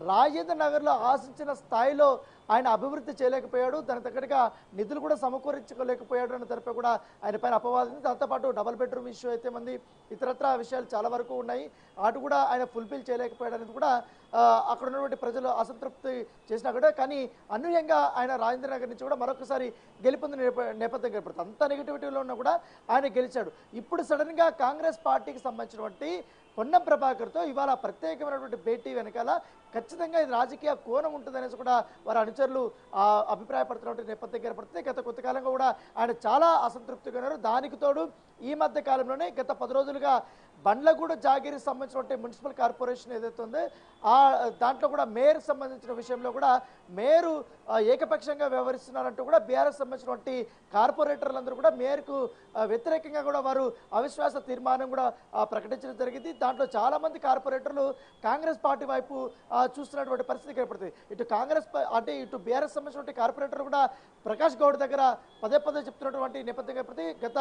రాజేంద్ర నగర్లో ఆశించిన స్థాయిలో ఆయన అభివృద్ధి చేయలేకపోయాడు దానికి తగ్గట్టుగా నిధులు కూడా సమకూర్చుకోలేకపోయాడు అని తరపు కూడా ఆయన పైన అపవాదం ఉంది. దాంతోపాటు డబల్ బెడ్రూమ్ ఇష్యూ అయితే మంది ఇతరత్ర విషయాలు చాలా వరకు ఉన్నాయి. అటు కూడా ఆయన ఫుల్ఫిల్ చేయలేకపోయాడు అనేది కూడా అక్కడ ఉన్నటువంటి ప్రజలు అసంతృప్తి చేసినా కూడా కానీ అనూహ్యంగా ఆయన రాజేంద్ర నగర్ నుంచి కూడా మరొకసారి గెలుపొందిన నేప- నేపథ్యం ఏర్పడుతుంది అంత నెగిటివిటీలో ఉన్నా కూడా ఆయన గెలిచాడు. ఇప్పుడు సడన్గా కాంగ్రెస్ పార్టీకి సంబంధించినటువంటి పొన్నం ప్రభాకర్తో ఇవాళ ప్రత్యేకమైనటువంటి భేటీ వెనకాల ఖచ్చితంగా ఇది రాజకీయ కోణం ఉంటుందనేసి కూడా వారి అనుచరులు అభిప్రాయపడుతున్నటువంటి నేపథ్యం ఏర్పడుతుంది గత కొంతకాలంగా కూడా ఆయన చాలా అసంతృప్తిగా ఉన్నారు. దానికి తోడు ఈ మధ్య కాలంలోనే గత పది రోజులుగా బండ్లగూడ జాగిరి సంబంధించినటువంటి మున్సిపల్ కార్పొరేషన్ ఏదైతే ఉందో ఆ దాంట్లో కూడా మేయర్ సంబంధించిన విషయంలో కూడా మేయరు ఏకపక్షంగా వ్యవహరిస్తున్నారంటూ కూడా బీఆర్ఎస్ సంబంధించినటువంటి కార్పొరేటర్లందరూ కూడా మేయర్కు వ్యతిరేకంగా కూడా వారు అవిశ్వాస తీర్మానం కూడా ప్రకటించడం జరిగింది. దాంట్లో చాలామంది కార్పొరేటర్లు కాంగ్రెస్ పార్టీ వైపు చూస్తున్నటువంటి పరిస్థితి ఏర్పడుతుంది. ఇటు కాంగ్రెస్ అంటే ఇటు బీఆర్ఎస్ సంబంధించినటువంటి కార్పొరేటర్ కూడా ప్రకాష్ గౌడ్ దగ్గర పదే పదే చెప్తున్నటువంటి నేపథ్యం ఏర్పడుతుంది. గత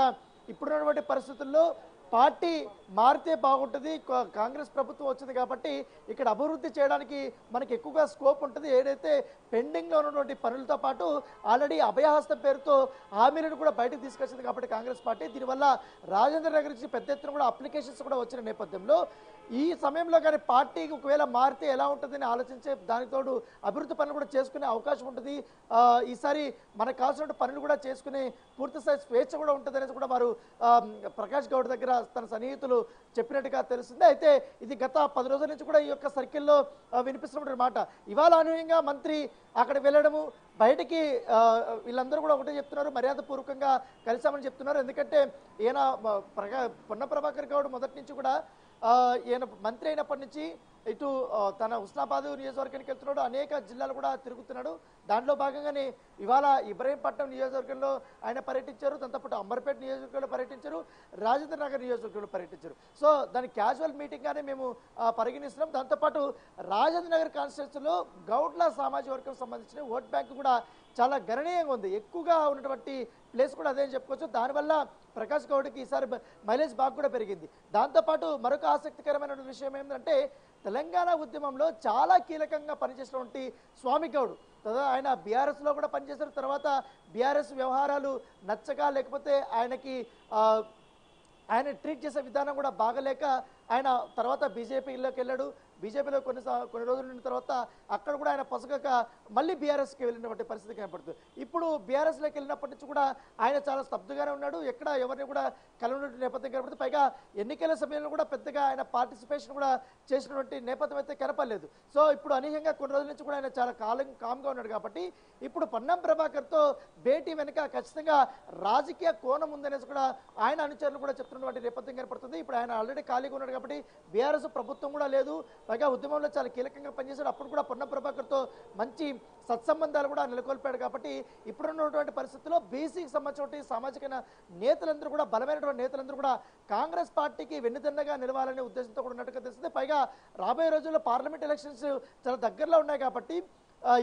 ఇప్పుడున్నటువంటి పరిస్థితుల్లో పార్టీ మారితే బాగుంటుంది కాంగ్రెస్ ప్రభుత్వం వచ్చింది కాబట్టి ఇక్కడ అభివృద్ధి చేయడానికి మనకి ఎక్కువగా స్కోప్ ఉంటుంది. ఏదైతే పెండింగ్లో ఉన్నటువంటి పనులతో పాటు ఆల్రెడీ అభయహస్తం పేరుతో హామీలను కూడా బయటకు తీసుకొచ్చింది కాబట్టి కాంగ్రెస్ పార్టీ. దీనివల్ల రాజేంద్ర నగర్ నుంచి పెద్ద ఎత్తున కూడా అప్లికేషన్స్ కూడా వచ్చిన నేపథ్యంలో ఈ సమయంలో కానీ పార్టీకి ఒకవేళ మారితే ఎలా ఉంటుందని ఆలోచించే దానికి తోడు అభివృద్ధి పనులు కూడా చేసుకునే అవకాశం ఉంటుంది. ఈసారి మనకు కావాల్సిన పనులు కూడా చేసుకునే పూర్తి స్థాయి స్వేచ్ఛ కూడా ఉంటుంది కూడా వారు ప్రకాష్ గౌడ్ దగ్గర తన సన్నిహితులు చెప్పినట్టుగా తెలుస్తుంది. అయితే ఇది గత పది రోజుల నుంచి కూడా ఈ యొక్క సర్కిల్లో వినిపిస్తున్నటువంటి మాట. ఇవాళ అనూహ్యంగా మంత్రి అక్కడ వెళ్ళడము బయటికి వీళ్ళందరూ కూడా ఒకటే చెప్తున్నారు మర్యాదపూర్వకంగా కలిసామని చెప్తున్నారు. ఎందుకంటే ఈయన మ, పొన్న ప్రభాకర్ గౌడ్ మొదటి నుంచి కూడా ఈయన మంత్రి అయినప్పటి నుంచి ఇటు తన ఉస్నాబాద్ నియోజకవర్గానికి వెళ్తున్నాడు. అనేక జిల్లాలు కూడా తిరుగుతున్నాడు. దాంట్లో భాగంగానే ఇవాళ ఇబ్రహీంపట్నం నియోజకవర్గంలో ఆయన పర్యటించారు. దాంతోపాటు అంబర్పేట నియోజకవర్గంలో పర్యటించారు. రాజేంద్ర నగర్ నియోజకవర్గంలో పర్యటించారు. సో దాని క్యాజువల్ మీటింగ్గానే మేము పరిగణిస్తున్నాం. దాంతోపాటు రాజేంద్ర నగర్ కాన్స్టిట్యూన్సీలో గౌడ్ల సామాజిక వర్గం సంబంధించిన ఓట్ బ్యాంక్ కూడా చాలా గణనీయంగా ఉంది. ఎక్కువగా ఉన్నటువంటి ప్లేస్ కూడా అదే అని చెప్పుకోవచ్చు. దానివల్ల ప్రకాష్ గౌడ్కి ఈసారి బ- మైలేజ్ బాగా కూడా పెరిగింది. దాంతోపాటు మరొక ఆసక్తికరమైన విషయం ఏంటంటే తెలంగాణ ఉద్యమంలో చాలా కీలకంగా పనిచేసినటువంటి స్వామి గౌడ్. కదా ఆయన బీఆర్ఎస్లో కూడా పనిచేసిన తర్వాత బీఆర్ఎస్ వ్యవహారాలు నచ్చక లేకపోతే ఆయనకి ఆయన ట్రీట్ చేసే విధానం కూడా బాగలేక ఆయన తర్వాత బీజేపీలోకి వెళ్ళాడు. బీజేపీలో కొన్ని కొన్ని రోజులు ఉన్న తర్వాత అక్కడ కూడా ఆయన పొసగక మళ్ళీ బీఆర్ఎస్కి వెళ్ళినటువంటి పరిస్థితి కనపడుతుంది. ఇప్పుడు బీఆర్ఎస్లోకి వెళ్ళినప్పటి నుంచి కూడా ఆయన చాలా స్తబ్దుగానే ఉన్నాడు. ఎక్కడ ఎవరిని కూడా కలవనటువంటి నేపథ్యం కనపడుతుంది. పైగా ఎన్నికల సమయంలో కూడా పెద్దగా ఆయన పార్టిసిపేషన్ కూడా చేసినటువంటి నేపథ్యం అయితే కనపడలేదు. సో ఇప్పుడు అనూహ్యంగా కొన్ని రోజుల నుంచి కూడా ఆయన చాలా కాలం కామ్గా ఉన్నాడు కాబట్టి ఇప్పుడు పొన్నం ప్రభాకర్తో భేటీ వెనుక ఖచ్చితంగా రాజకీయ కోణం ఉందనేసి కూడా ఆయన అనుచరులు కూడా చెప్తున్నటువంటి నేపథ్యం కనపడుతుంది. ఇప్పుడు ఆయన ఆల్రెడీ ఖాళీగా ఉన్నాడు కాబట్టి బీఆర్ఎస్ ప్రభుత్వం కూడా లేదు. పైగా ఉద్యమంలో చాలా కీలకంగా పనిచేశాడు. అప్పుడు కూడా పొన్న ప్రభాకర్తో మంచి సత్సంబంధాలు కూడా నెలకొల్పాడు కాబట్టి ఇప్పుడున్నటువంటి పరిస్థితుల్లో బీసీకి సంబంధించిన సామాజిక నేతలందరూ కూడా బలమైనటువంటి నేతలందరూ కూడా కాంగ్రెస్ పార్టీకి వెన్నుదన్నగా నిలవాలనే ఉద్దేశంతో కూడా ఉన్నట్టుగా తెలుస్తుంది. పైగా రాబోయే రోజుల్లో పార్లమెంట్ ఎలక్షన్స్ చాలా దగ్గరలో ఉన్నాయి కాబట్టి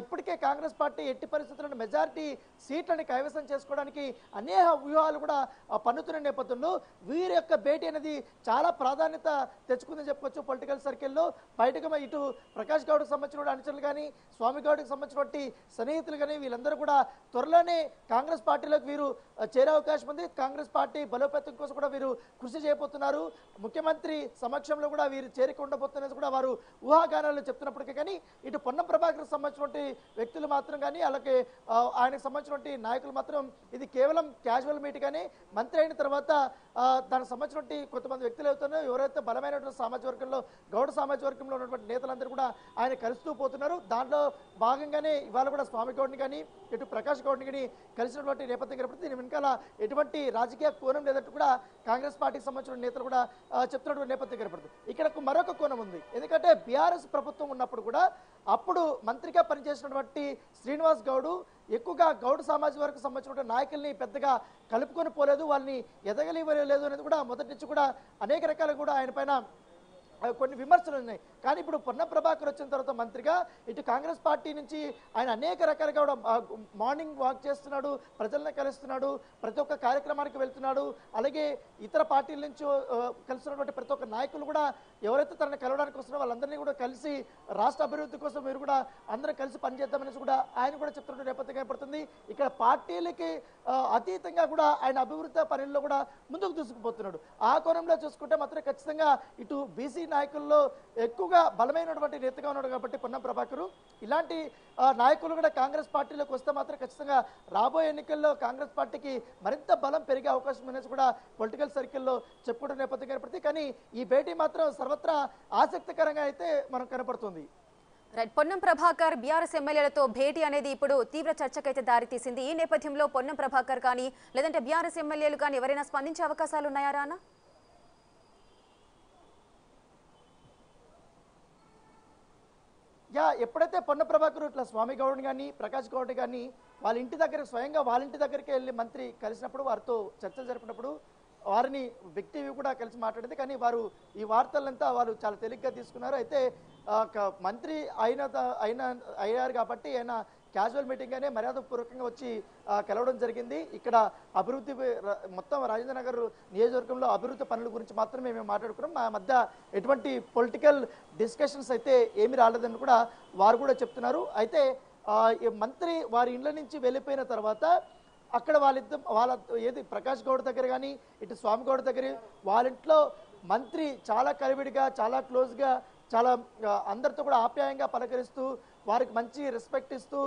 ఇప్పటికే కాంగ్రెస్ పార్టీ ఎట్టి పరిస్థితుల్లో మెజారిటీ సీట్లని కైవసం చేసుకోవడానికి అనేక వ్యూహాలు కూడా పన్నుతున్న నేపథ్యంలో వీరి యొక్క భేటీ అనేది చాలా ప్రాధాన్యత తెచ్చుకుందని చెప్పుకోవచ్చు పొలిటికల్ సర్కిల్లో. బయటకు ఇటు ప్రకాష్ గౌడ్కి సంబంధించిన అనుచరులు కానీ స్వామి గౌడ్కి సంబంధించినటువంటి సన్నిహితులు కానీ వీళ్ళందరూ కూడా త్వరలోనే కాంగ్రెస్ పార్టీలోకి వీరు చేరే అవకాశం ఉంది. కాంగ్రెస్ పార్టీ బలోపేతం కోసం కూడా వీరు కృషి చేయబోతున్నారు. ముఖ్యమంత్రి సమక్షంలో కూడా వీరు చేరిక ఉండబోతున్నది కూడా వారు ఊహాగానాలు చెప్తున్నప్పటికీ కానీ ఇటు పొన్నం ప్రభాకర్ సంబంధించిన సంబంధించినటువంటి వ్యక్తులు మాత్రం కానీ అలాగే ఆయనకు సంబంధించినటువంటి నాయకులు మాత్రం ఇది కేవలం క్యాజువల్ మీట్ కానీ మంత్రి అయిన తర్వాత దానికి సంబంధించినటువంటి కొంతమంది వ్యక్తులు అవుతున్నారో ఎవరైతే బలమైనటువంటి సామాజిక వర్గంలో గౌడ సామాజిక వర్గంలో ఉన్నటువంటి నేతలందరూ కూడా ఆయన కలుస్తూ పోతున్నారు. దాంట్లో భాగంగానే ఇవాళ కూడా స్వామి గౌడ్ని కానీ ఇటు ప్రకాష్ గౌడ్ని కానీ కలిసినటువంటి నేపథ్యం కనపడుతుంది. దీని వెనకాల ఎటువంటి రాజకీయ కోణం లేదంటూ కూడా కాంగ్రెస్ పార్టీకి సంబంధించిన నేతలు కూడా చెప్తున్నటువంటి నేపథ్యం కనపడుతుంది. ఇక్కడ మరొక కోణం ఉంది. ఎందుకంటే బీఆర్ఎస్ ప్రభుత్వం ఉన్నప్పుడు కూడా అప్పుడు మంత్రిగా పనిచేసినటువంటి శ్రీనివాస్ గౌడు ఎక్కువగా గౌడ్ సామాజిక వర్గం సంబంధించిన నాయకుల్ని పెద్దగా కలుపుకొని పోలేదు వాళ్ళని ఎదగలివ్వలేదు అనేది కూడా మొదటి నుంచి కూడా అనేక రకాలు కూడా ఆయన పైన కొన్ని విమర్శలు ఉన్నాయి. కానీ ఇప్పుడు పొన్నం ప్రభాకర్ వచ్చిన తర్వాత మంత్రిగా ఇటు కాంగ్రెస్ పార్టీ నుంచి ఆయన అనేక రకాలుగా కూడా మార్నింగ్ వాక్ చేస్తున్నాడు ప్రజలను కలుస్తున్నాడు ప్రతి ఒక్క కార్యక్రమానికి వెళ్తున్నాడు. అలాగే ఇతర పార్టీల నుంచి కలుస్తున్నటువంటి ప్రతి ఒక్క నాయకులు కూడా ఎవరైతే తనని కలవడానికి వస్తున్నారో వాళ్ళందరినీ కూడా కలిసి రాష్ట్ర అభివృద్ధి కోసం మీరు కూడా అందరం కలిసి పనిచేద్దామనేసి కూడా ఆయన కూడా చెప్తున్న నేపథ్యం కనపడుతుంది ఇక్కడ పార్టీలకి అతీతంగా కూడా ఆయన అభివృద్ధి పనుల్లో కూడా ముందుకు దూసుకుపోతున్నాడు. ఆ కోణంలో చూసుకుంటే మాత్రం ఖచ్చితంగా ఇటు బీసీ నాయకుల్లో ఎక్కువగా బలమైనటువంటి నేతగా ఉన్నాడు కాబట్టి పొన్నం ప్రభాకరు. ఇలాంటి నాయకులు కూడా కాంగ్రెస్ పార్టీలోకి వస్తే మాత్రం ఖచ్చితంగా రాబోయే ఎన్నికల్లో కాంగ్రెస్ పార్టీకి మరింత బలం పెరిగే అవకాశం అనేది కూడా పొలిటికల్ సర్కిల్లో చెప్పుకుంటున్న నేపథ్యం కనపడుతుంది. కానీ ఈ భేటీ మాత్రం సర్వత్రా ఆసక్తికరంగా అయితే మనం కనపడుతుంది. రైట్ పొన్నం ప్రభాకర్ బీఆర్ఎస్ ఎమ్మెల్యేలతో భేటీ అనేది ఇప్పుడు తీవ్ర చర్చకైతే దారితీసింది. ఈ నేపథ్యంలో పొన్నం ప్రభాకర్ కానీ లేదంటే బీఆర్ఎస్ ఎమ్మెల్యేలు కానీ ఎవరైనా స్పందించే అవకాశాలు ఉన్నాయా రానా? యా ఎప్పుడైతే పొన్న ప్రభాకర్ ఇట్లా స్వామి గౌడ్ కానీ ప్రకాష్ గౌడ్ కానీ వాళ్ళ ఇంటి దగ్గర స్వయంగా వాళ్ళ ఇంటి దగ్గరికి వెళ్ళి మంత్రి కలిసినప్పుడు వారితో చర్చలు జరిపినప్పుడు వారిని వ్యక్తి కూడా కలిసి మాట్లాడింది. కానీ వారు ఈ వార్తలంతా వారు చాలా తేలిగ్గా తీసుకున్నారు. అయితే మంత్రి అయిన త- అయిన అయ్యారు కాబట్టి ఆయన క్యాజువల్ మీటింగ్గానే మర్యాదపూర్వకంగా వచ్చి కలవడం జరిగింది. ఇక్కడ అభివృద్ధి మొత్తం రాజేంద్ర నగర్ నియోజకవర్గంలో అభివృద్ధి పనుల గురించి మాత్రమే మేము మాట్లాడుకున్నాం. మా మధ్య ఎటువంటి పొలిటికల్ డిస్కషన్స్ అయితే ఏమి రాలేదని కూడా వారు కూడా చెప్తున్నారు. అయితే మంత్రి వారి ఇండ్ల నుంచి వెళ్ళిపోయిన తర్వాత అక్కడ వాళ్ళిద్దరు వాళ్ళ ఏది ప్రకాష్ గౌడ్ దగ్గర కానీ ఇటు స్వామి గౌడ్ దగ్గర వాళ్ళ ఇంట్లో మంత్రి చాలా కలివిడిగా చాలా క్లోజ్గా చాలా అందరితో కూడా ఆప్యాయంగా పలకరిస్తూ వారికి మంచి రెస్పెక్ట్ ఇస్తూ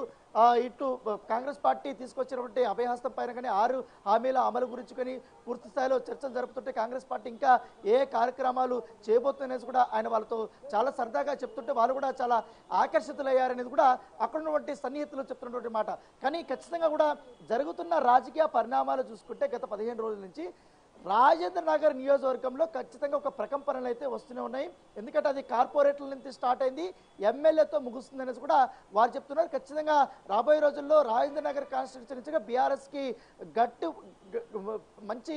ఇటు కాంగ్రెస్ పార్టీ తీసుకొచ్చినటువంటి అభయహస్తం పైన కానీ ఆరు హామీల అమలు గురించి కానీ పూర్తి స్థాయిలో చర్చలు జరుపుతుంటే కాంగ్రెస్ పార్టీ ఇంకా ఏ కార్యక్రమాలు చేయబోతుందనేసి కూడా ఆయన వాళ్ళతో చాలా సరదాగా చెప్తుంటే వాళ్ళు కూడా చాలా ఆకర్షితులయ్యారనేది కూడా అక్కడ ఉన్నటువంటి సన్నిహితులు చెప్తున్నటువంటి మాట. కానీ ఖచ్చితంగా కూడా జరుగుతున్న రాజకీయ పరిణామాలు చూసుకుంటే గత పదిహేను రోజుల నుంచి రాజేంద్ర నగర్ నియోజకవర్గంలో ఖచ్చితంగా ఒక ప్రకంపనలు అయితే వస్తూనే ఉన్నాయి. ఎందుకంటే అది కార్పొరేట్ల నుంచి స్టార్ట్ అయింది. ఎమ్మెల్యేతో ముగుస్తుంది అనేసి కూడా వారు చెప్తున్నారు. ఖచ్చితంగా రాబోయే రోజుల్లో రాజేంద్ర నగర్ కాన్స్టిట్యున్సీగా బీఆర్ఎస్కి గట్టు మంచి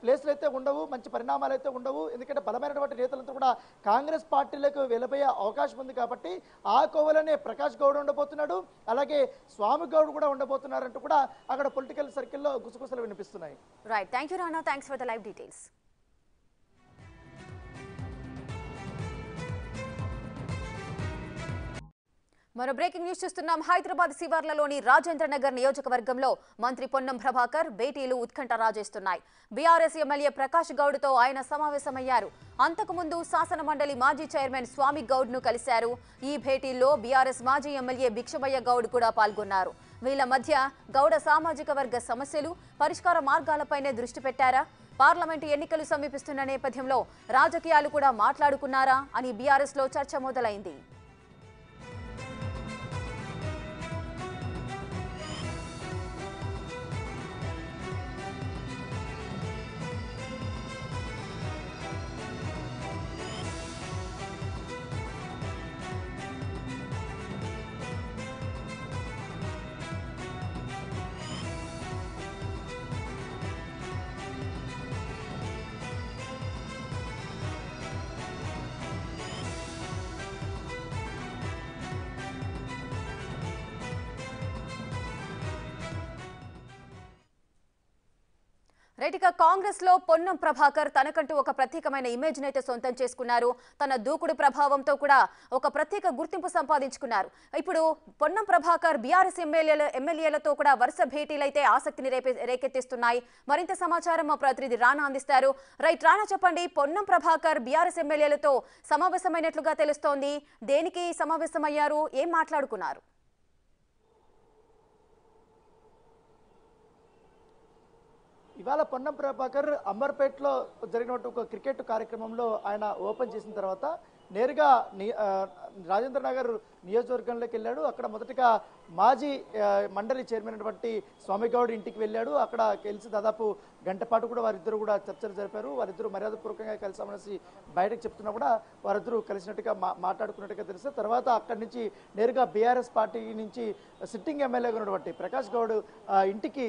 ప్లేస్లు అయితే ఉండవు మంచి పరిణామాలు అయితే ఉండవు. ఎందుకంటే బలమైనటువంటి నేతలంతా కూడా కాంగ్రెస్ పార్టీలకు వెళ్ళబోయే అవకాశం ఉంది కాబట్టి ఆ కోవలోనే ప్రకాష్ గౌడ్ ఉండబోతున్నాడు. అలాగే స్వామి గౌడ్ కూడా ఉండబోతున్నారంటూ కూడా అక్కడ పొలిటికల్ సర్కిల్లో గుసగుసలు వినిపిస్తున్నాయి. Right thank you Rana thanks for the live details మరో బ్రేకింగ్ న్యూస్ చూస్తున్నాం. హైదరాబాద్ శివార్లలోని రాజేంద్రనగర్ నియోజకవర్గంలో మంత్రి పొన్నం ప్రభాకర్ భేటీలు ఉత్కంఠ రాజేస్తున్నాయి. బీఆర్ఎస్ ఎమ్మెల్యే ప్రకాష్ గౌడ్తో ఆయన సమావేశమయ్యారు. అంతకుముందు శాసన మండలి మాజీ చైర్మన్ స్వామి గౌడ్ను కలిశారు. ఈ భేటీల్లో బీఆర్ఎస్ మాజీ ఎమ్మెల్యే భిక్షమయ్య గౌడ్ కూడా పాల్గొన్నారు. వీళ్ళ మధ్య గౌడ సామాజిక వర్గ సమస్యలు పరిష్కార మార్గాలపైనే దృష్టి పెట్టారా? పార్లమెంటు ఎన్నికలు సమీపిస్తున్న నేపథ్యంలో రాజకీయాలు కూడా మాట్లాడుకున్నారా అని బీఆర్ఎస్లో చర్చ మొదలైంది. కాంగ్రెస్లో పొన్నం ప్రభాకర్ తనకంటూ ఒక ప్రత్యేకమైన ఇమేజ్ అయితే సొంతం చేసుకున్నారు. తన దూకుడు ప్రభావంతో కూడా ఒక ప్రత్యేక గుర్తింపు సంపాదించుకున్నారు. ఇప్పుడు పొన్నం ప్రభాకర్ బీఆర్ఎస్ ఎమ్మెల్యేల ఎమ్మెల్యేలతో కూడా వరుస భేటీలైతే ఆసక్తిని రేపే రేకెత్తిస్తున్నాయి. మరింత సమాచారం మా ప్రతినిధి రానా అందిస్తారు. రైట్ రానా చెప్పండి పొన్నం ప్రభాకర్ బీఆర్ఎస్ ఎమ్మెల్యేలతో సమావేశమైనట్లుగా తెలుస్తోంది. దేనికి సమావేశమయ్యారు? ఏం మాట్లాడుకున్నారు? ఇవాళ పొన్నం ప్రభాకర్ అంబర్పేటలో జరిగినటువంటి ఒక క్రికెట్ కార్యక్రమంలో ఆయన ఓపెన్ చేసిన తర్వాత నేరుగా రాజేంద్ర నగర్ నియోజకవర్గంలోకి వెళ్ళాడు. అక్కడ మొదటగా మాజీ మండలి చైర్మన్ అయినటువంటి స్వామిగౌడ్ ఇంటికి వెళ్ళాడు. అక్కడ కలిసి దాదాపు గంట పాటు కూడా వారిద్దరు కూడా చర్చలు జరిపారు. వారిద్దరూ మర్యాదపూర్వకంగా కలిసామనేసి బయటకు చెప్తున్నా కూడా వారిద్దరూ కలిసినట్టుగా మాట్లాడుకున్నట్టుగా తెలిస్తే తర్వాత అక్కడి నుంచి నేరుగా బీఆర్ఎస్ పార్టీ నుంచి సిట్టింగ్ ఎమ్మెల్యేగా ఉన్నటువంటి ప్రకాష్ గౌడ్ ఇంటికి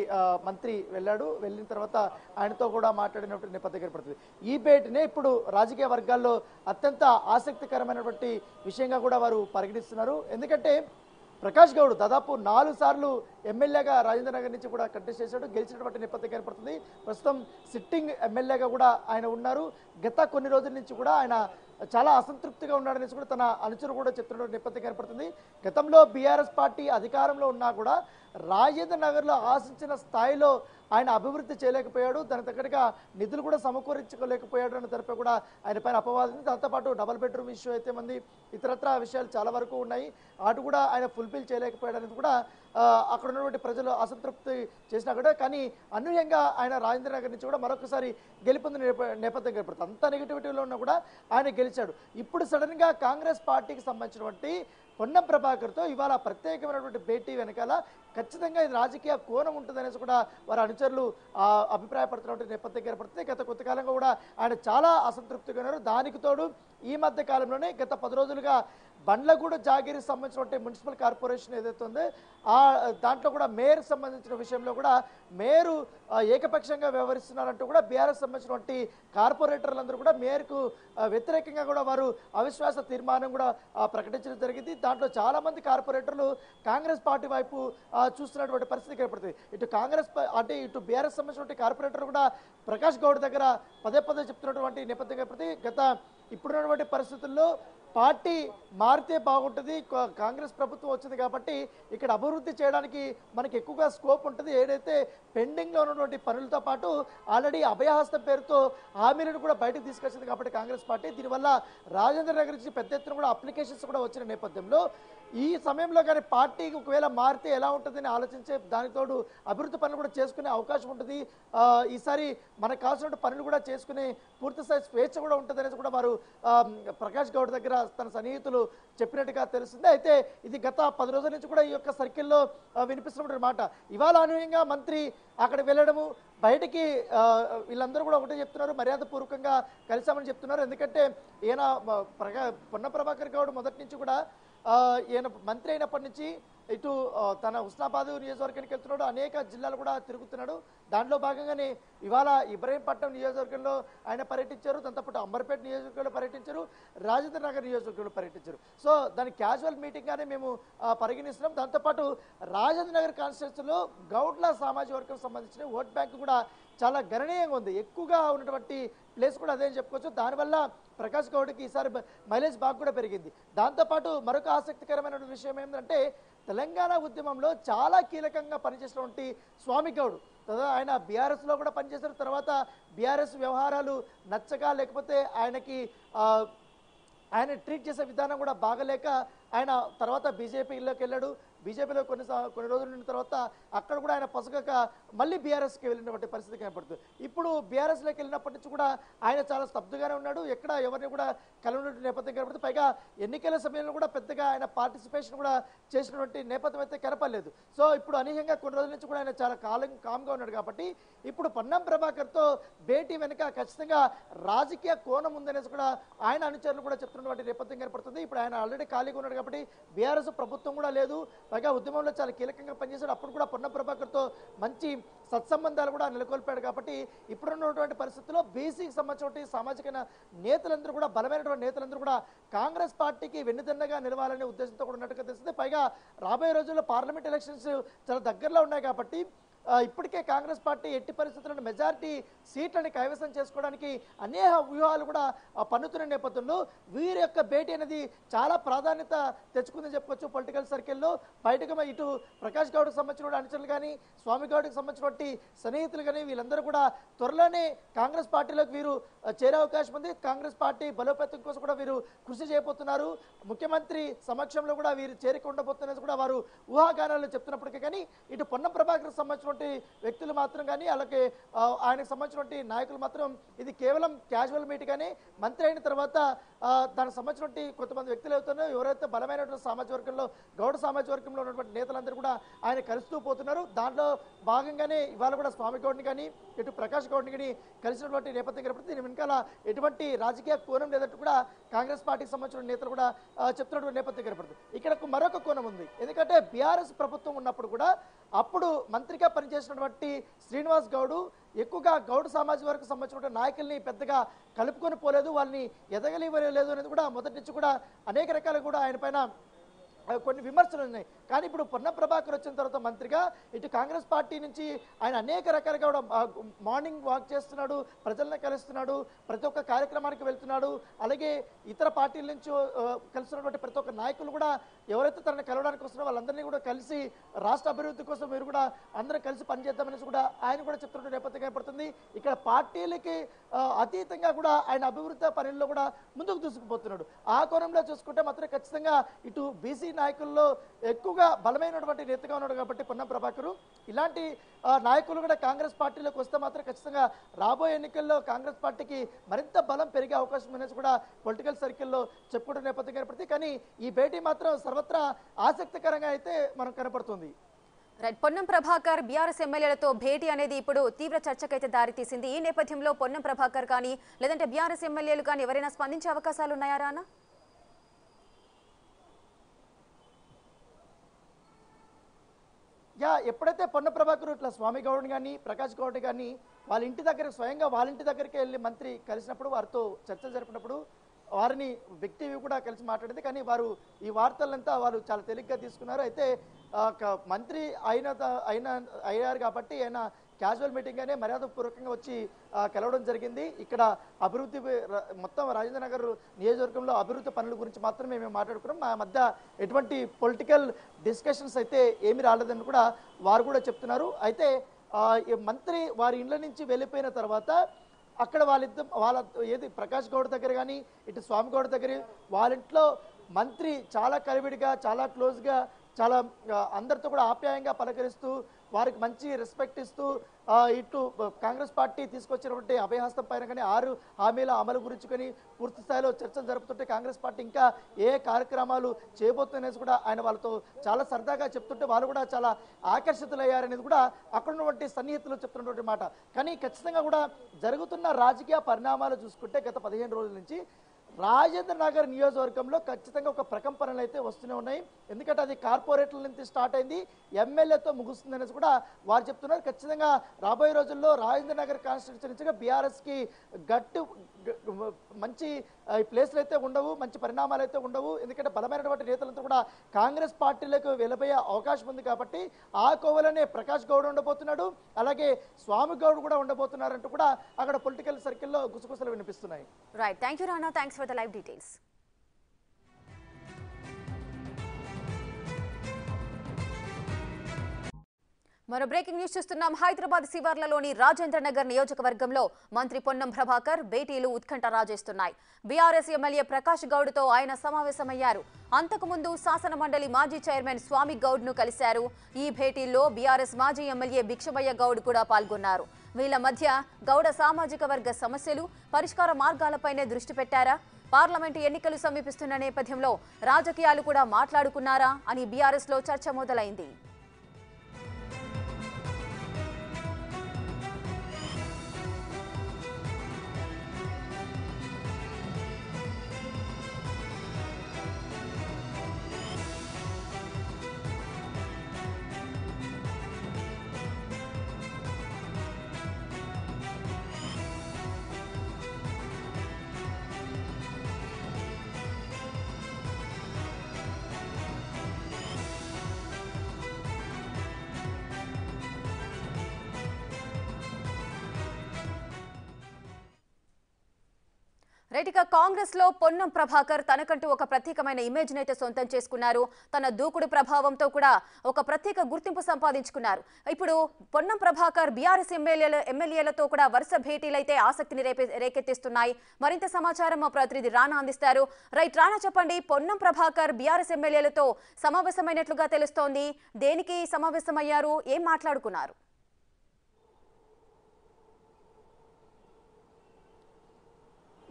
మంత్రి వెళ్ళాడు. వెళ్ళిన తర్వాత ఆయనతో కూడా మాట్లాడినటువంటి నేపథ్యం ఏర్పడుతుంది. ఈ భేటీనే ఇప్పుడు రాజకీయ వర్గాల్లో అత్యంత ఆసక్తికరమైనటువంటి విషయంగా కూడా వారు పరిగణిస్తున్నారు. ఎందుకంటే ప్రకాష్ గౌడ్ దాదాపు నాలుగు సార్లు ఎమ్మెల్యేగా రాజేంద్ర నగర్ నుంచి కూడా కంటెస్ట్ చేశాడు. గెలిచినటువంటి నేపథ్యం ఏర్పడుతుంది. ప్రస్తుతం సిట్టింగ్ ఎమ్మెల్యేగా కూడా ఆయన ఉన్నారు. గత కొన్ని రోజుల నుంచి కూడా ఆయన చాలా అసంతృప్తిగా ఉన్నాడనేసి కూడా తన అనుచరులు కూడా చెప్తున్న నేపథ్యం కనపడుతుంది గతంలో బీఆర్ఎస్ పార్టీ అధికారంలో ఉన్నా కూడా రాజేంద్ర నగర్లో ఆశించిన స్థాయిలో ఆయన అభివృద్ధి చేయలేకపోయాడు దానికి తగ్గట్టుగా నిధులు కూడా సమకూరించుకోలేకపోయాడు అన్న తరపు కూడా ఆయన పైన అపవాదం ఉంది. దాంతోపాటు డబల్ బెడ్రూమ్ ఇష్యూ అయితే మంది ఇతరత్ర విషయాలు చాలా వరకు ఉన్నాయి. అటు కూడా ఆయన ఫుల్ఫిల్ చేయలేకపోయాడు అనేది కూడా అక్కడ ఉన్నటువంటి ప్రజలు అసంతృప్తి చేసినా కూడా కానీ అనూహ్యంగా ఆయన రాజేంద్ర నగర్ నుంచి కూడా మరొకసారి గెలుపొందిన నేప- నేపథ్యం ఏర్పడుతుంది అంత నెగిటివిటీలో ఉన్నా కూడా ఆయన గెలిచాడు. ఇప్పుడు సడన్గా కాంగ్రెస్ పార్టీకి సంబంధించినటువంటి పొన్నం ప్రభాకర్తో ఇవాళ ప్రత్యేకమైనటువంటి భేటీ వెనకాల ఖచ్చితంగా ఇది రాజకీయ కోణం ఉంటుందనేసి కూడా వారి అనుచరులు ఆ, అభిప్రాయపడుతున్నటువంటి నేపథ్యం ఏర్పడుతుంది. గత కొంతకాలంగా కూడా ఆయన చాలా అసంతృప్తిగా ఉన్నారు. దానికి తోడు ఈ మధ్య కాలంలోనే గత పది రోజులుగా బండ్లగూడ జాగిరికి సంబంధించినటువంటి మున్సిపల్ కార్పొరేషన్ ఏదైతే ఉందో ఆ దాంట్లో కూడా మేయర్ సంబంధించిన విషయంలో కూడా మేయరు ఏకపక్షంగా వ్యవహరిస్తున్నారంటూ కూడా బీఆర్ఎస్ సంబంధించినటువంటి కార్పొరేటర్లందరూ కూడా మేయర్కు వ్యతిరేకంగా కూడా వారు అవిశ్వాస తీర్మానం కూడా ప్రకటించడం జరిగింది. దాంట్లో చాలామంది కార్పొరేటర్లు కాంగ్రెస్ పార్టీ వైపు చూస్తున్నటువంటి పరిస్థితి ఏర్పడుతుంది. ఇటు కాంగ్రెస్ అంటే ఇటు బీఆర్ఎస్ సంబంధించినటువంటి కార్పొరేటర్ కూడా ప్రకాష్ గౌడ్ దగ్గర పదే పదే చెప్తున్నటువంటి నేపథ్యం ఏర్పడుతుంది. గత ఇప్పుడున్నటువంటి పరిస్థితుల్లో పార్టీ మారితే బాగుంటుంది కాంగ్రెస్ ప్రభుత్వం వచ్చింది కాబట్టి ఇక్కడ అభివృద్ధి చేయడానికి మనకి ఎక్కువగా స్కోప్ ఉంటుంది. ఏదైతే పెండింగ్లో ఉన్నటువంటి పనులతో పాటు ఆల్రెడీ అభయహస్తం పేరుతో హామీలను కూడా బయటకు తీసుకొచ్చింది కాబట్టి కాంగ్రెస్ పార్టీ. దీనివల్ల రాజేంద్ర నగర్ నుంచి పెద్ద ఎత్తున కూడా అప్లికేషన్స్ కూడా వచ్చిన నేపథ్యంలో ఈ సమయంలో కానీ పార్టీకి ఒకవేళ మారితే ఎలా ఉంటుందని ఆలోచించే దానికి తోడు అభివృద్ధి పనులు కూడా చేసుకునే అవకాశం ఉంటుంది. ఈసారి మనకు కావాల్సిన పనులు కూడా చేసుకునే పూర్తి స్థాయి స్వేచ్ఛ కూడా ఉంటుందనేసి కూడా వారు ప్రకాష్ గౌడ్ దగ్గర తన సన్నిహితులు చెప్పినట్టుగా తెలుస్తుంది. అయితే ఇది గత పది రోజుల నుంచి కూడా ఈ యొక్క సర్కిల్లో వినిపిస్తున్నటువంటి మాట. ఇవాళ అనూహ్యంగా మంత్రి అక్కడ వెళ్ళడము బయటికి వీళ్ళందరూ కూడా ఒకటే చెప్తున్నారు మర్యాద పూర్వకంగా కలిసామని చెప్తున్నారు. ఎందుకంటే ఈయన ప్రగా పొన్న ప్రభాకర్ గౌడ్ మొదటి నుంచి కూడా ఈయన మంత్రి అయినప్పటి నుంచి ఇటు తన హుస్నాబాద్ నియోజకవర్గానికి వెళ్తున్నాడు. అనేక జిల్లాలు కూడా తిరుగుతున్నాడు. దాంట్లో భాగంగానే ఇవాళ ఇబ్రహీంపట్నం నియోజకవర్గంలో ఆయన పర్యటించారు. దాంతో పాటు అంబర్పేట నియోజకవర్గంలో పర్యటించారు. రాజేంద్ర నగర్ నియోజకవర్గంలో పర్యటించారు. సో దాని క్యాజువల్ మీటింగ్గానే మేము పరిగణిస్తున్నాం. దాంతోపాటు రాజేంద్ర నగర్ కాన్స్టిట్యూన్సీలో గౌడ్ల సామాజిక వర్గం సంబంధించిన ఓట్ బ్యాంక్ కూడా చాలా గణనీయంగా ఉంది. ఎక్కువగా ఉన్నటువంటి ప్లేస్ కూడా అదే అని చెప్పుకోవచ్చు. దానివల్ల ప్రకాష్ గౌడ్కి ఈసారి మైలేజ్ బాగా కూడా పెరిగింది. దాంతోపాటు మరొక ఆసక్తికరమైన విషయం ఏంటంటే తెలంగాణ ఉద్యమంలో చాలా కీలకంగా పనిచేసినటువంటి స్వామి గౌడ్. కదా ఆయన బీఆర్ఎస్లో కూడా పనిచేసిన తర్వాత బీఆర్ఎస్ వ్యవహారాలు నచ్చక లేకపోతే ఆయనకి ఆయన ట్రీట్ చేసే విధానం కూడా బాగలేక ఆయన తర్వాత బీజేపీలోకి వెళ్ళాడు. బీజేపీలో కొన్ని సా- కొన్ని రోజులు ఉన్న తర్వాత అక్కడ కూడా ఆయన పసగక మళ్ళీ బీఆర్ఎస్కి వెళ్ళినటువంటి పరిస్థితి కనపడుతుంది. ఇప్పుడు బీఆర్ఎస్లోకి వెళ్ళినప్పటి నుంచి కూడా ఆయన చాలా స్తబ్దుగానే ఉన్నాడు. ఎక్కడ ఎవరిని కూడా కలవనటువంటి నేపథ్యం కనపడుతుంది. పైగా ఎన్నికల సమయంలో కూడా పెద్దగా ఆయన పార్టిసిపేషన్ కూడా చేసినటువంటి నేపథ్యం అయితే కనపడలేదు. సో ఇప్పుడు అనీహంగా కొన్ని రోజుల నుంచి కూడా ఆయన చాలా కాలం కామ్గా ఉన్నాడు కాబట్టి ఇప్పుడు పొన్నం ప్రభాకర్తో భేటీ వెనుక ఖచ్చితంగా రాజకీయ కోణం ఉందనేసి కూడా ఆయన అనుచరులు కూడా చెప్తున్నటువంటి నేపథ్యం కనపడుతుంది. ఇప్పుడు ఆయన ఆల్రెడీ ఖాళీగా ఉన్నాడు కాబట్టి బీఆర్ఎస్ ప్రభుత్వం కూడా లేదు. పైగా ఉద్యమంలో చాలా కీలకంగా పనిచేశాడు. అప్పుడు కూడా పొన్న ప్రభాకర్తో మంచి సత్సంబంధాలు కూడా నెలకొల్పాడు కాబట్టి ఇప్పుడున్నటువంటి పరిస్థితుల్లో బీసీకి సంబంధించిన సామాజిక నేతలందరూ కూడా బలమైనటువంటి నేతలందరూ కూడా కాంగ్రెస్ పార్టీకి వెన్నుదన్నగా నిలవాలనే ఉద్దేశంతో కూడా ఉన్నట్టుగా తెలుస్తుంది. పైగా రాబోయే రోజుల్లో పార్లమెంట్ ఎలక్షన్స్ చాలా దగ్గరలో ఉన్నాయి కాబట్టి ఇప్పటికే కాంగ్రెస్ పార్టీ ఎట్టి పరిస్థితుల్లో మెజారిటీ సీట్లని కైవసం చేసుకోవడానికి అనేక వ్యూహాలు కూడా పన్నుతున్న నేపథ్యంలో వీరి యొక్క భేటీ అనేది చాలా ప్రాధాన్యత తెచ్చుకుందని చెప్పుకోవచ్చు పొలిటికల్ సర్కిల్లో. బయటకు ఇటు ప్రకాష్ గౌడ్కి సంబంధించిన అనుచరులు కానీ స్వామి గౌడ్కి సంబంధించినటువంటి సన్నిహితులు కానీ వీళ్ళందరూ కూడా త్వరలోనే కాంగ్రెస్ పార్టీలోకి వీరు చేరే అవకాశం ఉంది. కాంగ్రెస్ పార్టీ బలోపేతం కోసం కూడా వీరు కృషి చేయబోతున్నారు. ముఖ్యమంత్రి సమక్షంలో కూడా వీరు చేరిక ఉండబోతున్నది కూడా వారు ఊహాగానాలు చెప్తున్నప్పటికీ కానీ ఇటు పొన్నం ప్రభాకర్ సంబంధించిన సంబంధించినటువంటి వ్యక్తులు మాత్రం కానీ అలాగే ఆయనకు సంబంధించినటువంటి నాయకులు మాత్రం ఇది కేవలం క్యాజువల్ మీట్ కానీ మంత్రి అయిన తర్వాత దానికి సంబంధించినటువంటి కొంతమంది వ్యక్తులు అవుతున్నారో ఎవరైతే బలమైనటువంటి సామాజిక వర్గంలో గౌడ సామాజిక వర్గంలో ఉన్నటువంటి నేతలందరూ కూడా ఆయన కలుస్తూ పోతున్నారు. దాంట్లో భాగంగానే ఇవాళ కూడా స్వామి గౌడ్ని కానీ ఇటు ప్రకాష్ గౌడ్ని కానీ కలిసినటువంటి నేపథ్యం కాబట్టి దీని వెనకాల ఎటువంటి రాజకీయ కోణం లేదంటూ కూడా కాంగ్రెస్ పార్టీకి సంబంధించిన నేతలు కూడా చెప్తున్నటువంటి నేపథ్యం కనపడుతుంది. ఇక్కడ మరొక కోణం ఉంది. ఎందుకంటే బీఆర్ఎస్ ప్రభుత్వం ఉన్నప్పుడు కూడా అప్పుడు మంత్రిగా పనిచేసినటువంటి శ్రీనివాస్ గౌడు ఎక్కువగా గౌడ్ సామాజిక వర్గకు సంబంధించిన నాయకుల్ని పెద్దగా కలుపుకొని పోలేదు వాళ్ళని ఎదగలివ్వలేదు అనేది కూడా మొదటి నుంచి కూడా అనేక రకాలు కూడా ఆయన పైన కొన్ని విమర్శలు ఉన్నాయి. కానీ ఇప్పుడు పొన్న ప్రభాకర్ వచ్చిన తర్వాత మంత్రిగా ఇటు కాంగ్రెస్ పార్టీ నుంచి ఆయన అనేక రకాలుగా కూడా మార్నింగ్ వాక్ చేస్తున్నాడు ప్రజలను కలుస్తున్నాడు ప్రతి ఒక్క కార్యక్రమానికి వెళ్తున్నాడు. అలాగే ఇతర పార్టీల నుంచి కలుస్తున్నటువంటి ప్రతి ఒక్క నాయకులు కూడా ఎవరైతే తనను కలవడానికి వస్తున్నారో వాళ్ళందరినీ కూడా కలిసి రాష్ట్ర అభివృద్ధి కోసం మీరు కూడా అందరూ కలిసి పనిచేద్దామనేసి కూడా ఆయన కూడా చెప్తున్న నేపథ్యం కనపడుతుంది ఇక్కడ పార్టీలకి అతీతంగా కూడా ఆయన అభివృద్ధి పనుల్లో కూడా ముందుకు దూసుకుపోతున్నాడు. ఆ కోణంలో చూసుకుంటే మాత్రం ఖచ్చితంగా ఇటు బీసీ నాయకుల్లో ఎక్కువగా బలమైనటువంటి నేతగా ఉన్నాడు కాబట్టి పొన్నం ప్రభాకరు. ఇలాంటి నాయకులు కూడా కాంగ్రెస్ పార్టీలోకి వస్తే మాత్రం ఖచ్చితంగా రాబోయే ఎన్నికల్లో కాంగ్రెస్ పార్టీకి మరింత బలం పెరిగే అవకాశం అనేది కూడా పొలిటికల్ సర్కిల్లో చెప్పుకుంటున్న నేపథ్యం కనపడుతుంది. కానీ ఈ భేటీ మాత్రం సర్వత్రా ఆసక్తికరంగా అయితే మనం కనపడుతుంది. రైట్ పొన్నం ప్రభాకర్ బీఆర్ఎస్ ఎమ్మెల్యేలతో భేటీ అనేది ఇప్పుడు తీవ్ర చర్చకైతే దారితీసింది. ఈ నేపథ్యంలో పొన్నం ప్రభాకర్ కానీ లేదంటే బీఆర్ఎస్ ఎమ్మెల్యేలు కానీ ఎవరైనా స్పందించే అవకాశాలు ఉన్నాయా రానా? యా ఎప్పుడైతే పొన్న ప్రభాకర్ ఇట్లా స్వామి గౌడ్ కానీ ప్రకాష్ గౌడ్ కానీ వాళ్ళ ఇంటి దగ్గర స్వయంగా వాళ్ళ ఇంటి దగ్గరికి వెళ్ళి మంత్రి కలిసినప్పుడు వారితో చర్చలు జరిపినప్పుడు వారిని వ్యక్తి కూడా కలిసి మాట్లాడింది. కానీ వారు ఈ వార్తలంతా వారు చాలా తేలిగ్గా తీసుకున్నారు. అయితే మంత్రి అయిన త- అయిన అయ్యారు కాబట్టి ఆయన క్యాజువల్ మీటింగ్ అనే మర్యాదపూర్వకంగా వచ్చి కలవడం జరిగింది. ఇక్కడ అభివృద్ధి మొత్తం రాజేంద్ర నగర్ నియోజకవర్గంలో అభివృద్ధి పనుల గురించి మాత్రమే మేము మాట్లాడుకున్నాం. మా మధ్య ఎటువంటి పొలిటికల్ డిస్కషన్స్ అయితే ఏమీ రాలేదని కూడా వారు కూడా చెప్తున్నారు. అయితే మంత్రి వారి ఇండ్ల నుంచి వెళ్ళిపోయిన తర్వాత అక్కడ వాళ్ళిద్దరు వాళ్ళ ఏది ప్రకాష్ గౌడ్ దగ్గర కానీ ఇటు స్వామి గౌడ్ దగ్గర వాళ్ళ ఇంట్లో మంత్రి చాలా కలివిడిగా చాలా క్లోజ్గా చాలా అందరితో కూడా ఆప్యాయంగా పలకరిస్తూ వారికి మంచి రెస్పెక్ట్ ఇస్తూ ఇటు కాంగ్రెస్ పార్టీ తీసుకొచ్చినటువంటి అభయహస్తం పైన కానీ ఆరు హామీల అమలు గురించి కానీ పూర్తి స్థాయిలో చర్చలు జరుపుతుంటే కాంగ్రెస్ పార్టీ ఇంకా ఏ కార్యక్రమాలు చేయబోతున్నది కూడా ఆయన వాళ్ళతో చాలా సరదాగా చెప్తుంటే వాళ్ళు కూడా చాలా ఆకర్షితులయ్యారనేది కూడా అక్కడ ఉన్నటువంటి సన్నిహితులు చెప్తున్నటువంటి మాట. కానీ ఖచ్చితంగా కూడా జరుగుతున్న రాజకీయ పరిణామాలు చూసుకుంటే గత పదిహేను రోజుల నుంచి రాజేంద్ర నగర్ నియోజకవర్గంలో ఖచ్చితంగా ఒక ప్రకంపనలు అయితే వస్తూనే ఉన్నాయి. ఎందుకంటే అది కార్పొరేట్ల నుంచి స్టార్ట్ అయింది. ఎమ్మెల్యేతో ముగుస్తుంది అనేసి కూడా వారు చెప్తున్నారు. ఖచ్చితంగా రాబోయే రోజుల్లో రాజేంద్ర నగర్ కాన్స్టిట్యూన్సీ బీఆర్ఎస్కి గట్టు మంచి ఈ ప్లేస్లు అయితే ఉండవు మంచి పరిణామాలు అయితే ఉండవు. ఎందుకంటే బలమైనటువంటి నేతలంతా కూడా కాంగ్రెస్ పార్టీలకు వెళ్ళబోయే అవకాశం ఉంది కాబట్టి ఆ కోవలోనే ప్రకాష్ గౌడ్ ఉండబోతున్నాడు అలాగే స్వామి గౌడ్ కూడా ఉండబోతున్నారంటూ కూడా అక్కడ పొలిటికల్ సర్కిల్లో గుసగుసలు వినిపిస్తున్నాయి. Right thank you Rana thanks for the live details మరో బ్రేకింగ్ న్యూస్ చూస్తున్నాం. హైదరాబాద్ శివార్లలోని రాజేంద్ర నగర్ నియోజకవర్గంలో మంత్రి పొన్నం ప్రభాకర్ భేటీలు ఉత్కంఠ రాజేస్తున్నాయి. బీఆర్ఎస్ ఎమ్మెల్యే ప్రకాష్ గౌడ్తో ఆయన సమావేశమయ్యారు. అంతకుముందు శాసన మండలి మాజీ చైర్మన్ స్వామి గౌడ్ను కలిశారు. ఈ భేటీల్లో బీఆర్ఎస్ మాజీ ఎమ్మెల్యే భిక్షమయ్య గౌడ్ కూడా పాల్గొన్నారు. వీళ్ళ మధ్య గౌడ సామాజిక వర్గ సమస్యలు పరిష్కార మార్గాలపైనే దృష్టి పెట్టారా? పార్లమెంటు ఎన్నికలు సమీపిస్తున్న నేపథ్యంలో రాజకీయాలు కూడా మాట్లాడుకున్నారా అని బీఆర్ఎస్లో చర్చ మొదలైంది. కాంగ్రెస్లో పొన్నం ప్రభాకర్ తనకంటూ ఒక ప్రత్యేకమైన ఇమేజ్ అయితే సొంతం చేసుకున్నారు. తన దూకుడు ప్రభావంతో కూడా ఒక ప్రత్యేక గుర్తింపు సంపాదించుకున్నారు. ఇప్పుడు పొన్నం ప్రభాకర్ బీఆర్ఎస్ ఎమ్మెల్యేల ఎమ్మెల్యేలతో కూడా వరుస భేటీలైతే ఆసక్తిని రేపే రేకెత్తిస్తున్నాయి. మరింత సమాచారం మా ప్రతినిధి రానా అందిస్తారు. రైట్ రానా చెప్పండి పొన్నం ప్రభాకర్ బీఆర్ఎస్ ఎమ్మెల్యేలతో సమావేశమైనట్లుగా తెలుస్తోంది. దేనికి సమావేశమయ్యారు? ఏం మాట్లాడుకున్నారు?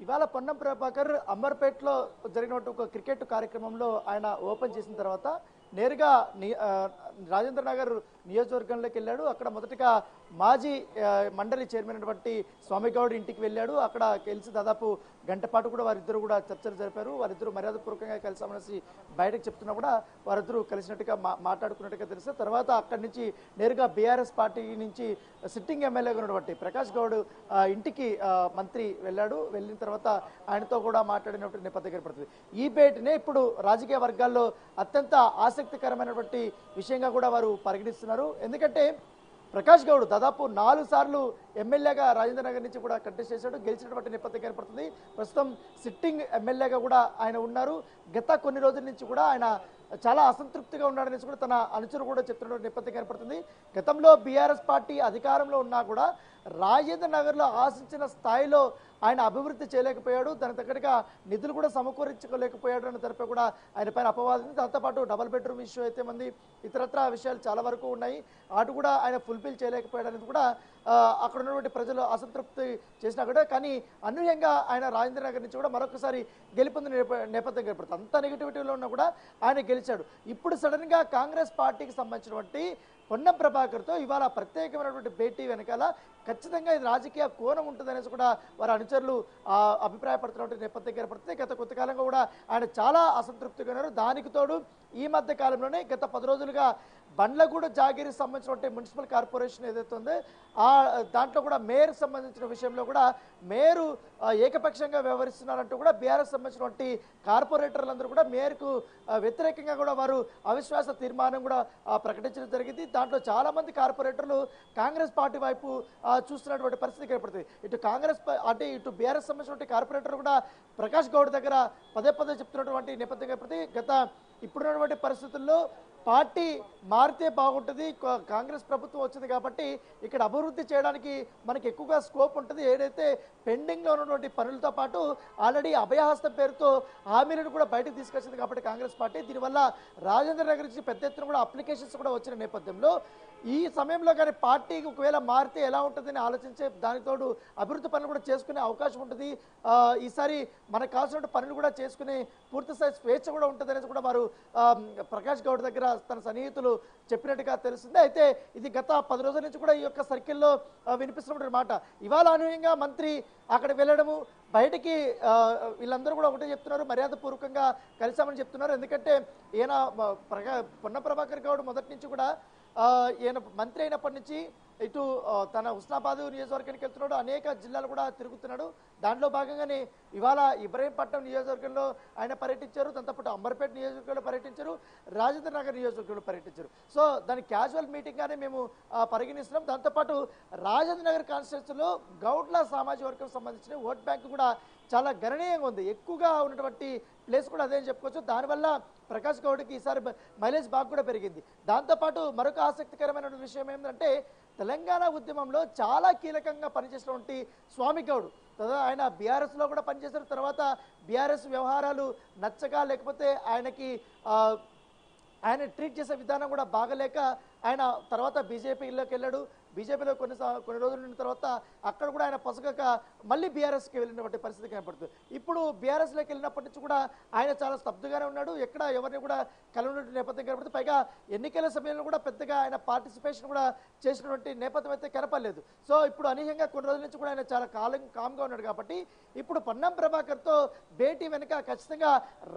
ఇవాళ పొన్నం ప్రభాకర్ అమర్పేట్లో జరిగినటువంటి ఒక క్రికెట్ కార్యక్రమంలో ఆయన ఓపెన్ చేసిన తర్వాత నేరుగా రాజేంద్ర నగర్ నియోజకవర్గంలోకి వెళ్ళాడు. అక్కడ మొదటగా మాజీ మండలి చైర్మన్ అయినటువంటి స్వామిగౌడ్ ఇంటికి వెళ్ళాడు. అక్కడ కలిసి దాదాపు గంట పాటు కూడా వారిద్దరు కూడా చర్చలు జరిపారు. వారిద్దరు మర్యాదపూర్వకంగా కలిసామనేసి బయటకు చెప్తున్నా కూడా వారిద్దరూ కలిసినట్టుగా మా మాట్లాడుకున్నట్టుగా తెలిస్తే తర్వాత అక్కడి నుంచి నేరుగా బీఆర్ఎస్ పార్టీ నుంచి సిట్టింగ్ ఎమ్మెల్యేగా ఉన్నటువంటి ప్రకాష్ గౌడ్ ఇంటికి మంత్రి వెళ్ళాడు. వెళ్ళిన తర్వాత ఆయనతో కూడా మాట్లాడినటువంటి నేపథ్యం ఏర్పడుతుంది. ఈ భేటీనే ఇప్పుడు రాజకీయ వర్గాల్లో అత్యంత ఆసక్తికరమైనటువంటి విషయంగా కూడా వారు పరిగణిస్తున్నారు. ఎందుకంటే ప్రకాష్ గౌడ్ దాదాపు నాలుగు సార్లు ఎమ్మెల్యేగా రాజేంద్ర నగర్ నుంచి కూడా కంటెస్ట్ చేశాడు. గెలిచినటువంటి నేపథ్యం కనపడుతుంది ప్రస్తుతం సిట్టింగ్ ఎమ్మెల్యేగా కూడా ఆయన ఉన్నారు. గత కొన్ని రోజుల నుంచి కూడా ఆయన చాలా అసంతృప్తిగా ఉన్నాడనేసి కూడా తన అనుచరు కూడా చెప్తున్న నేపథ్యం కనపడుతుంది గతంలో బీఆర్ఎస్ పార్టీ అధికారంలో ఉన్నా కూడా రాజేంద్ర నగర్లో ఆశించిన స్థాయిలో ఆయన అభివృద్ధి చేయలేకపోయాడు దానికి తగ్గట్టుగా నిధులు కూడా సమకూరించుకోలేకపోయాడు అని తరపై కూడా ఆయన పైన అపవాదం దాంతోపాటు డబల్ బెడ్రూమ్ ఇష్యూ అయితే మంది ఇతరత్ర విషయాలు చాలా వరకు ఉన్నాయి. అటు కూడా ఆయన ఫుల్ఫిల్ చేయలేకపోయాడు అనేది కూడా అక్కడ ఉన్నటువంటి ప్రజలు అసంతృప్తి చేసినా కూడా కానీ అనూహ్యంగా ఆయన రాజేంద్ర నగర్ నుంచి కూడా మరొకసారి గెలుపొందిన నేప- నేపథ్యం ఏర్పడుతుంది అంత నెగిటివిటీలో ఉన్నా కూడా ఆయన గెలిచాడు. ఇప్పుడు సడన్గా కాంగ్రెస్ పార్టీకి సంబంధించినటువంటి పొన్నం ప్రభాకర్తో ఇవాళ ప్రత్యేకమైనటువంటి భేటీ వెనకాల ఖచ్చితంగా ఇది రాజకీయ కోణం ఉంటుందనేసి కూడా వారి అనుచరులు అభిప్రాయపడుతున్నటువంటి నేపథ్యం ఏర్పడుతుంది గత కొంతకాలంగా కూడా ఆయన చాలా అసంతృప్తిగా ఉన్నారు. దానికి తోడు ఈ మధ్య కాలంలోనే గత పది రోజులుగా బండ్లగూడ జాగిరి సంబంధించినటువంటి మున్సిపల్ కార్పొరేషన్ ఏదైతే ఉందో ఆ దాంట్లో కూడా మేయర్ సంబంధించిన విషయంలో కూడా మేయరు ఏకపక్షంగా వ్యవహరిస్తున్నారంటూ కూడా బీఆర్ఎస్ సంబంధించినటువంటి కార్పొరేటర్లందరూ కూడా మేయర్కు వ్యతిరేకంగా కూడా వారు అవిశ్వాస తీర్మానం కూడా ప్రకటించడం జరిగింది. దాంట్లో చాలామంది కార్పొరేటర్లు కాంగ్రెస్ పార్టీ వైపు చూస్తున్నటువంటి పరిస్థితి ఏర్పడుతుంది. ఇటు కాంగ్రెస్ అంటే ఇటు బీఆర్ఎస్ సంబంధించినటువంటి కార్పొరేటర్ కూడా ప్రకాష్ గౌడ్ దగ్గర పదే పదే చెప్తున్నటువంటి నేపథ్యం ఏర్పడుతుంది. గత ఇప్పుడున్నటువంటి పరిస్థితుల్లో పార్టీ మారితే బాగుంటుంది కా- కాంగ్రెస్ ప్రభుత్వం వచ్చింది కాబట్టి ఇక్కడ అభివృద్ధి చేయడానికి మనకి ఎక్కువగా స్కోప్ ఉంటుంది. ఏదైతే పెండింగ్లో ఉన్నటువంటి పనులతో పాటు ఆల్రెడీ అభయహస్తం పేరుతో హామీలను కూడా బయటకు తీసుకొచ్చింది కాబట్టి కాంగ్రెస్ పార్టీ. దీనివల్ల రాజేంద్ర నగర్ నుంచి పెద్ద ఎత్తున కూడా అప్లికేషన్స్ కూడా వచ్చిన నేపథ్యంలో ఈ సమయంలో కానీ పార్టీకి ఒకవేళ మారితే ఎలా ఉంటుందని ఆలోచించే దానికి తోడు అభివృద్ధి పనులు కూడా చేసుకునే అవకాశం ఉంటుంది. ఈసారి మనకు కావాల్సిన పనులు కూడా చేసుకునే పూర్తి స్థాయి స్వేచ్ఛ కూడా ఉంటుంది కూడా వారు ప్రకాష్ గౌడ్ దగ్గర తన సన్నిహితులు చెప్పినట్టుగా తెలుస్తుంది. అయితే ఇది గత పది రోజుల నుంచి కూడా ఈ యొక్క సర్కిల్లో ఆ, వినిపిస్తున్నటువంటి మాట. ఇవాళ అనూహ్యంగా మంత్రి అక్కడ వెళ్ళడము బయటికి వీళ్ళందరూ కూడా ఒకటే చెప్తున్నారు మర్యాదపూర్వకంగా కలిసామని చెప్తున్నారు. ఎందుకంటే ఈయన మ, పొన్న ప్రభాకర్ గౌడ్ మొదటి నుంచి కూడా ఈయన మంత్రి అయినప్పటి నుంచి ఇటు తన హుస్నాబాద్ నియోజకవర్గానికి వెళ్తున్నాడు. అనేక జిల్లాలు కూడా తిరుగుతున్నాడు. దాంట్లో భాగంగానే ఇవాళ ఇబ్రహీంపట్నం నియోజకవర్గంలో ఆయన పర్యటించారు. దాంతోపాటు అంబర్పేట నియోజకవర్గంలో పర్యటించారు. రాజేంద్ర నగర్ నియోజకవర్గంలో పర్యటించారు. సో దాని క్యాజువల్ మీటింగ్గానే మేము పరిగణిస్తున్నాం. దాంతోపాటు రాజేంద్ర నగర్ కాన్స్టిట్యూన్సీలో గౌడ్ల సామాజిక వర్గం సంబంధించిన ఓట్ బ్యాంక్ కూడా చాలా గణనీయంగా ఉంది. ఎక్కువగా ఉన్నటువంటి ప్లేస్ కూడా అదే అని చెప్పుకోవచ్చు. దానివల్ల ప్రకాష్ గౌడ్కి ఈసారి బ- మైలేజ్ బాగా కూడా పెరిగింది. దాంతోపాటు మరొక ఆసక్తికరమైన విషయం ఏంటంటే తెలంగాణ ఉద్యమంలో చాలా కీలకంగా పనిచేసినటువంటి స్వామి గౌడ్. తర్వాత ఆయన బీఆర్ఎస్లో కూడా పనిచేసిన తర్వాత బీఆర్ఎస్ వ్యవహారాలు నచ్చగా లేకపోతే ఆయనకి ఆయన ట్రీట్ చేసే విధానం కూడా బాగలేక ఆయన తర్వాత బీజేపీలోకి వెళ్ళాడు. బీజేపీలో కొన్ని కొన్ని రోజులు ఉన్న తర్వాత అక్కడ కూడా ఆయన పొసగక మళ్ళీ బీఆర్ఎస్కి వెళ్ళినటువంటి పరిస్థితి కనపడుతుంది. ఇప్పుడు బీఆర్ఎస్లోకి వెళ్ళినప్పటి నుంచి కూడా ఆయన చాలా స్తబ్దుగానే ఉన్నాడు. ఎక్కడ ఎవరిని కూడా కలవనటువంటి నేపథ్యం కనపడుతుంది. పైగా ఎన్నికల సమయంలో కూడా పెద్దగా ఆయన పార్టిసిపేషన్ కూడా చేసినటువంటి నేపథ్యం అయితే కనపడలేదు. సో ఇప్పుడు అనూహ్యంగా కొన్ని రోజుల నుంచి కూడా ఆయన చాలా కాలం కామ్గా ఉన్నాడు కాబట్టి ఇప్పుడు పొన్నం ప్రభాకర్తో భేటీ వెనుక ఖచ్చితంగా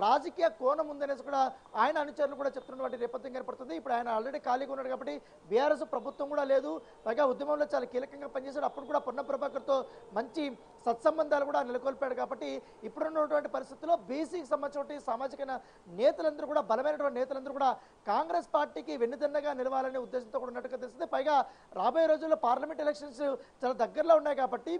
రాజకీయ కోణం ఉందనేసి కూడా ఆయన అనుచరులు కూడా చెప్తున్నటువంటి నేపథ్యం కనపడుతుంది. ఇప్పుడు ఆయన ఆల్రెడీ ఖాళీగా ఉన్నాడు కాబట్టి బీఆర్ఎస్ ప్రభుత్వం కూడా లేదు. పైగా ఉద్యమంలో చాలా కీలకంగా పనిచేశాడు. అప్పుడు కూడా పొన్న ప్రభాకర్తో మంచి సత్సంబంధాలు కూడా నెలకొల్పాడు కాబట్టి ఇప్పుడున్నటువంటి పరిస్థితుల్లో బీసీకి సంబంధించిన సామాజిక నేతలందరూ కూడా బలమైనటువంటి నేతలందరూ కూడా కాంగ్రెస్ పార్టీకి వెన్నుదన్నగా నిలవాలనే ఉద్దేశంతో కూడా ఉన్నట్టుగా తెలుస్తుంది. పైగా రాబోయే రోజుల్లో పార్లమెంట్ ఎలక్షన్స్ చాలా దగ్గరలో ఉన్నాయి కాబట్టి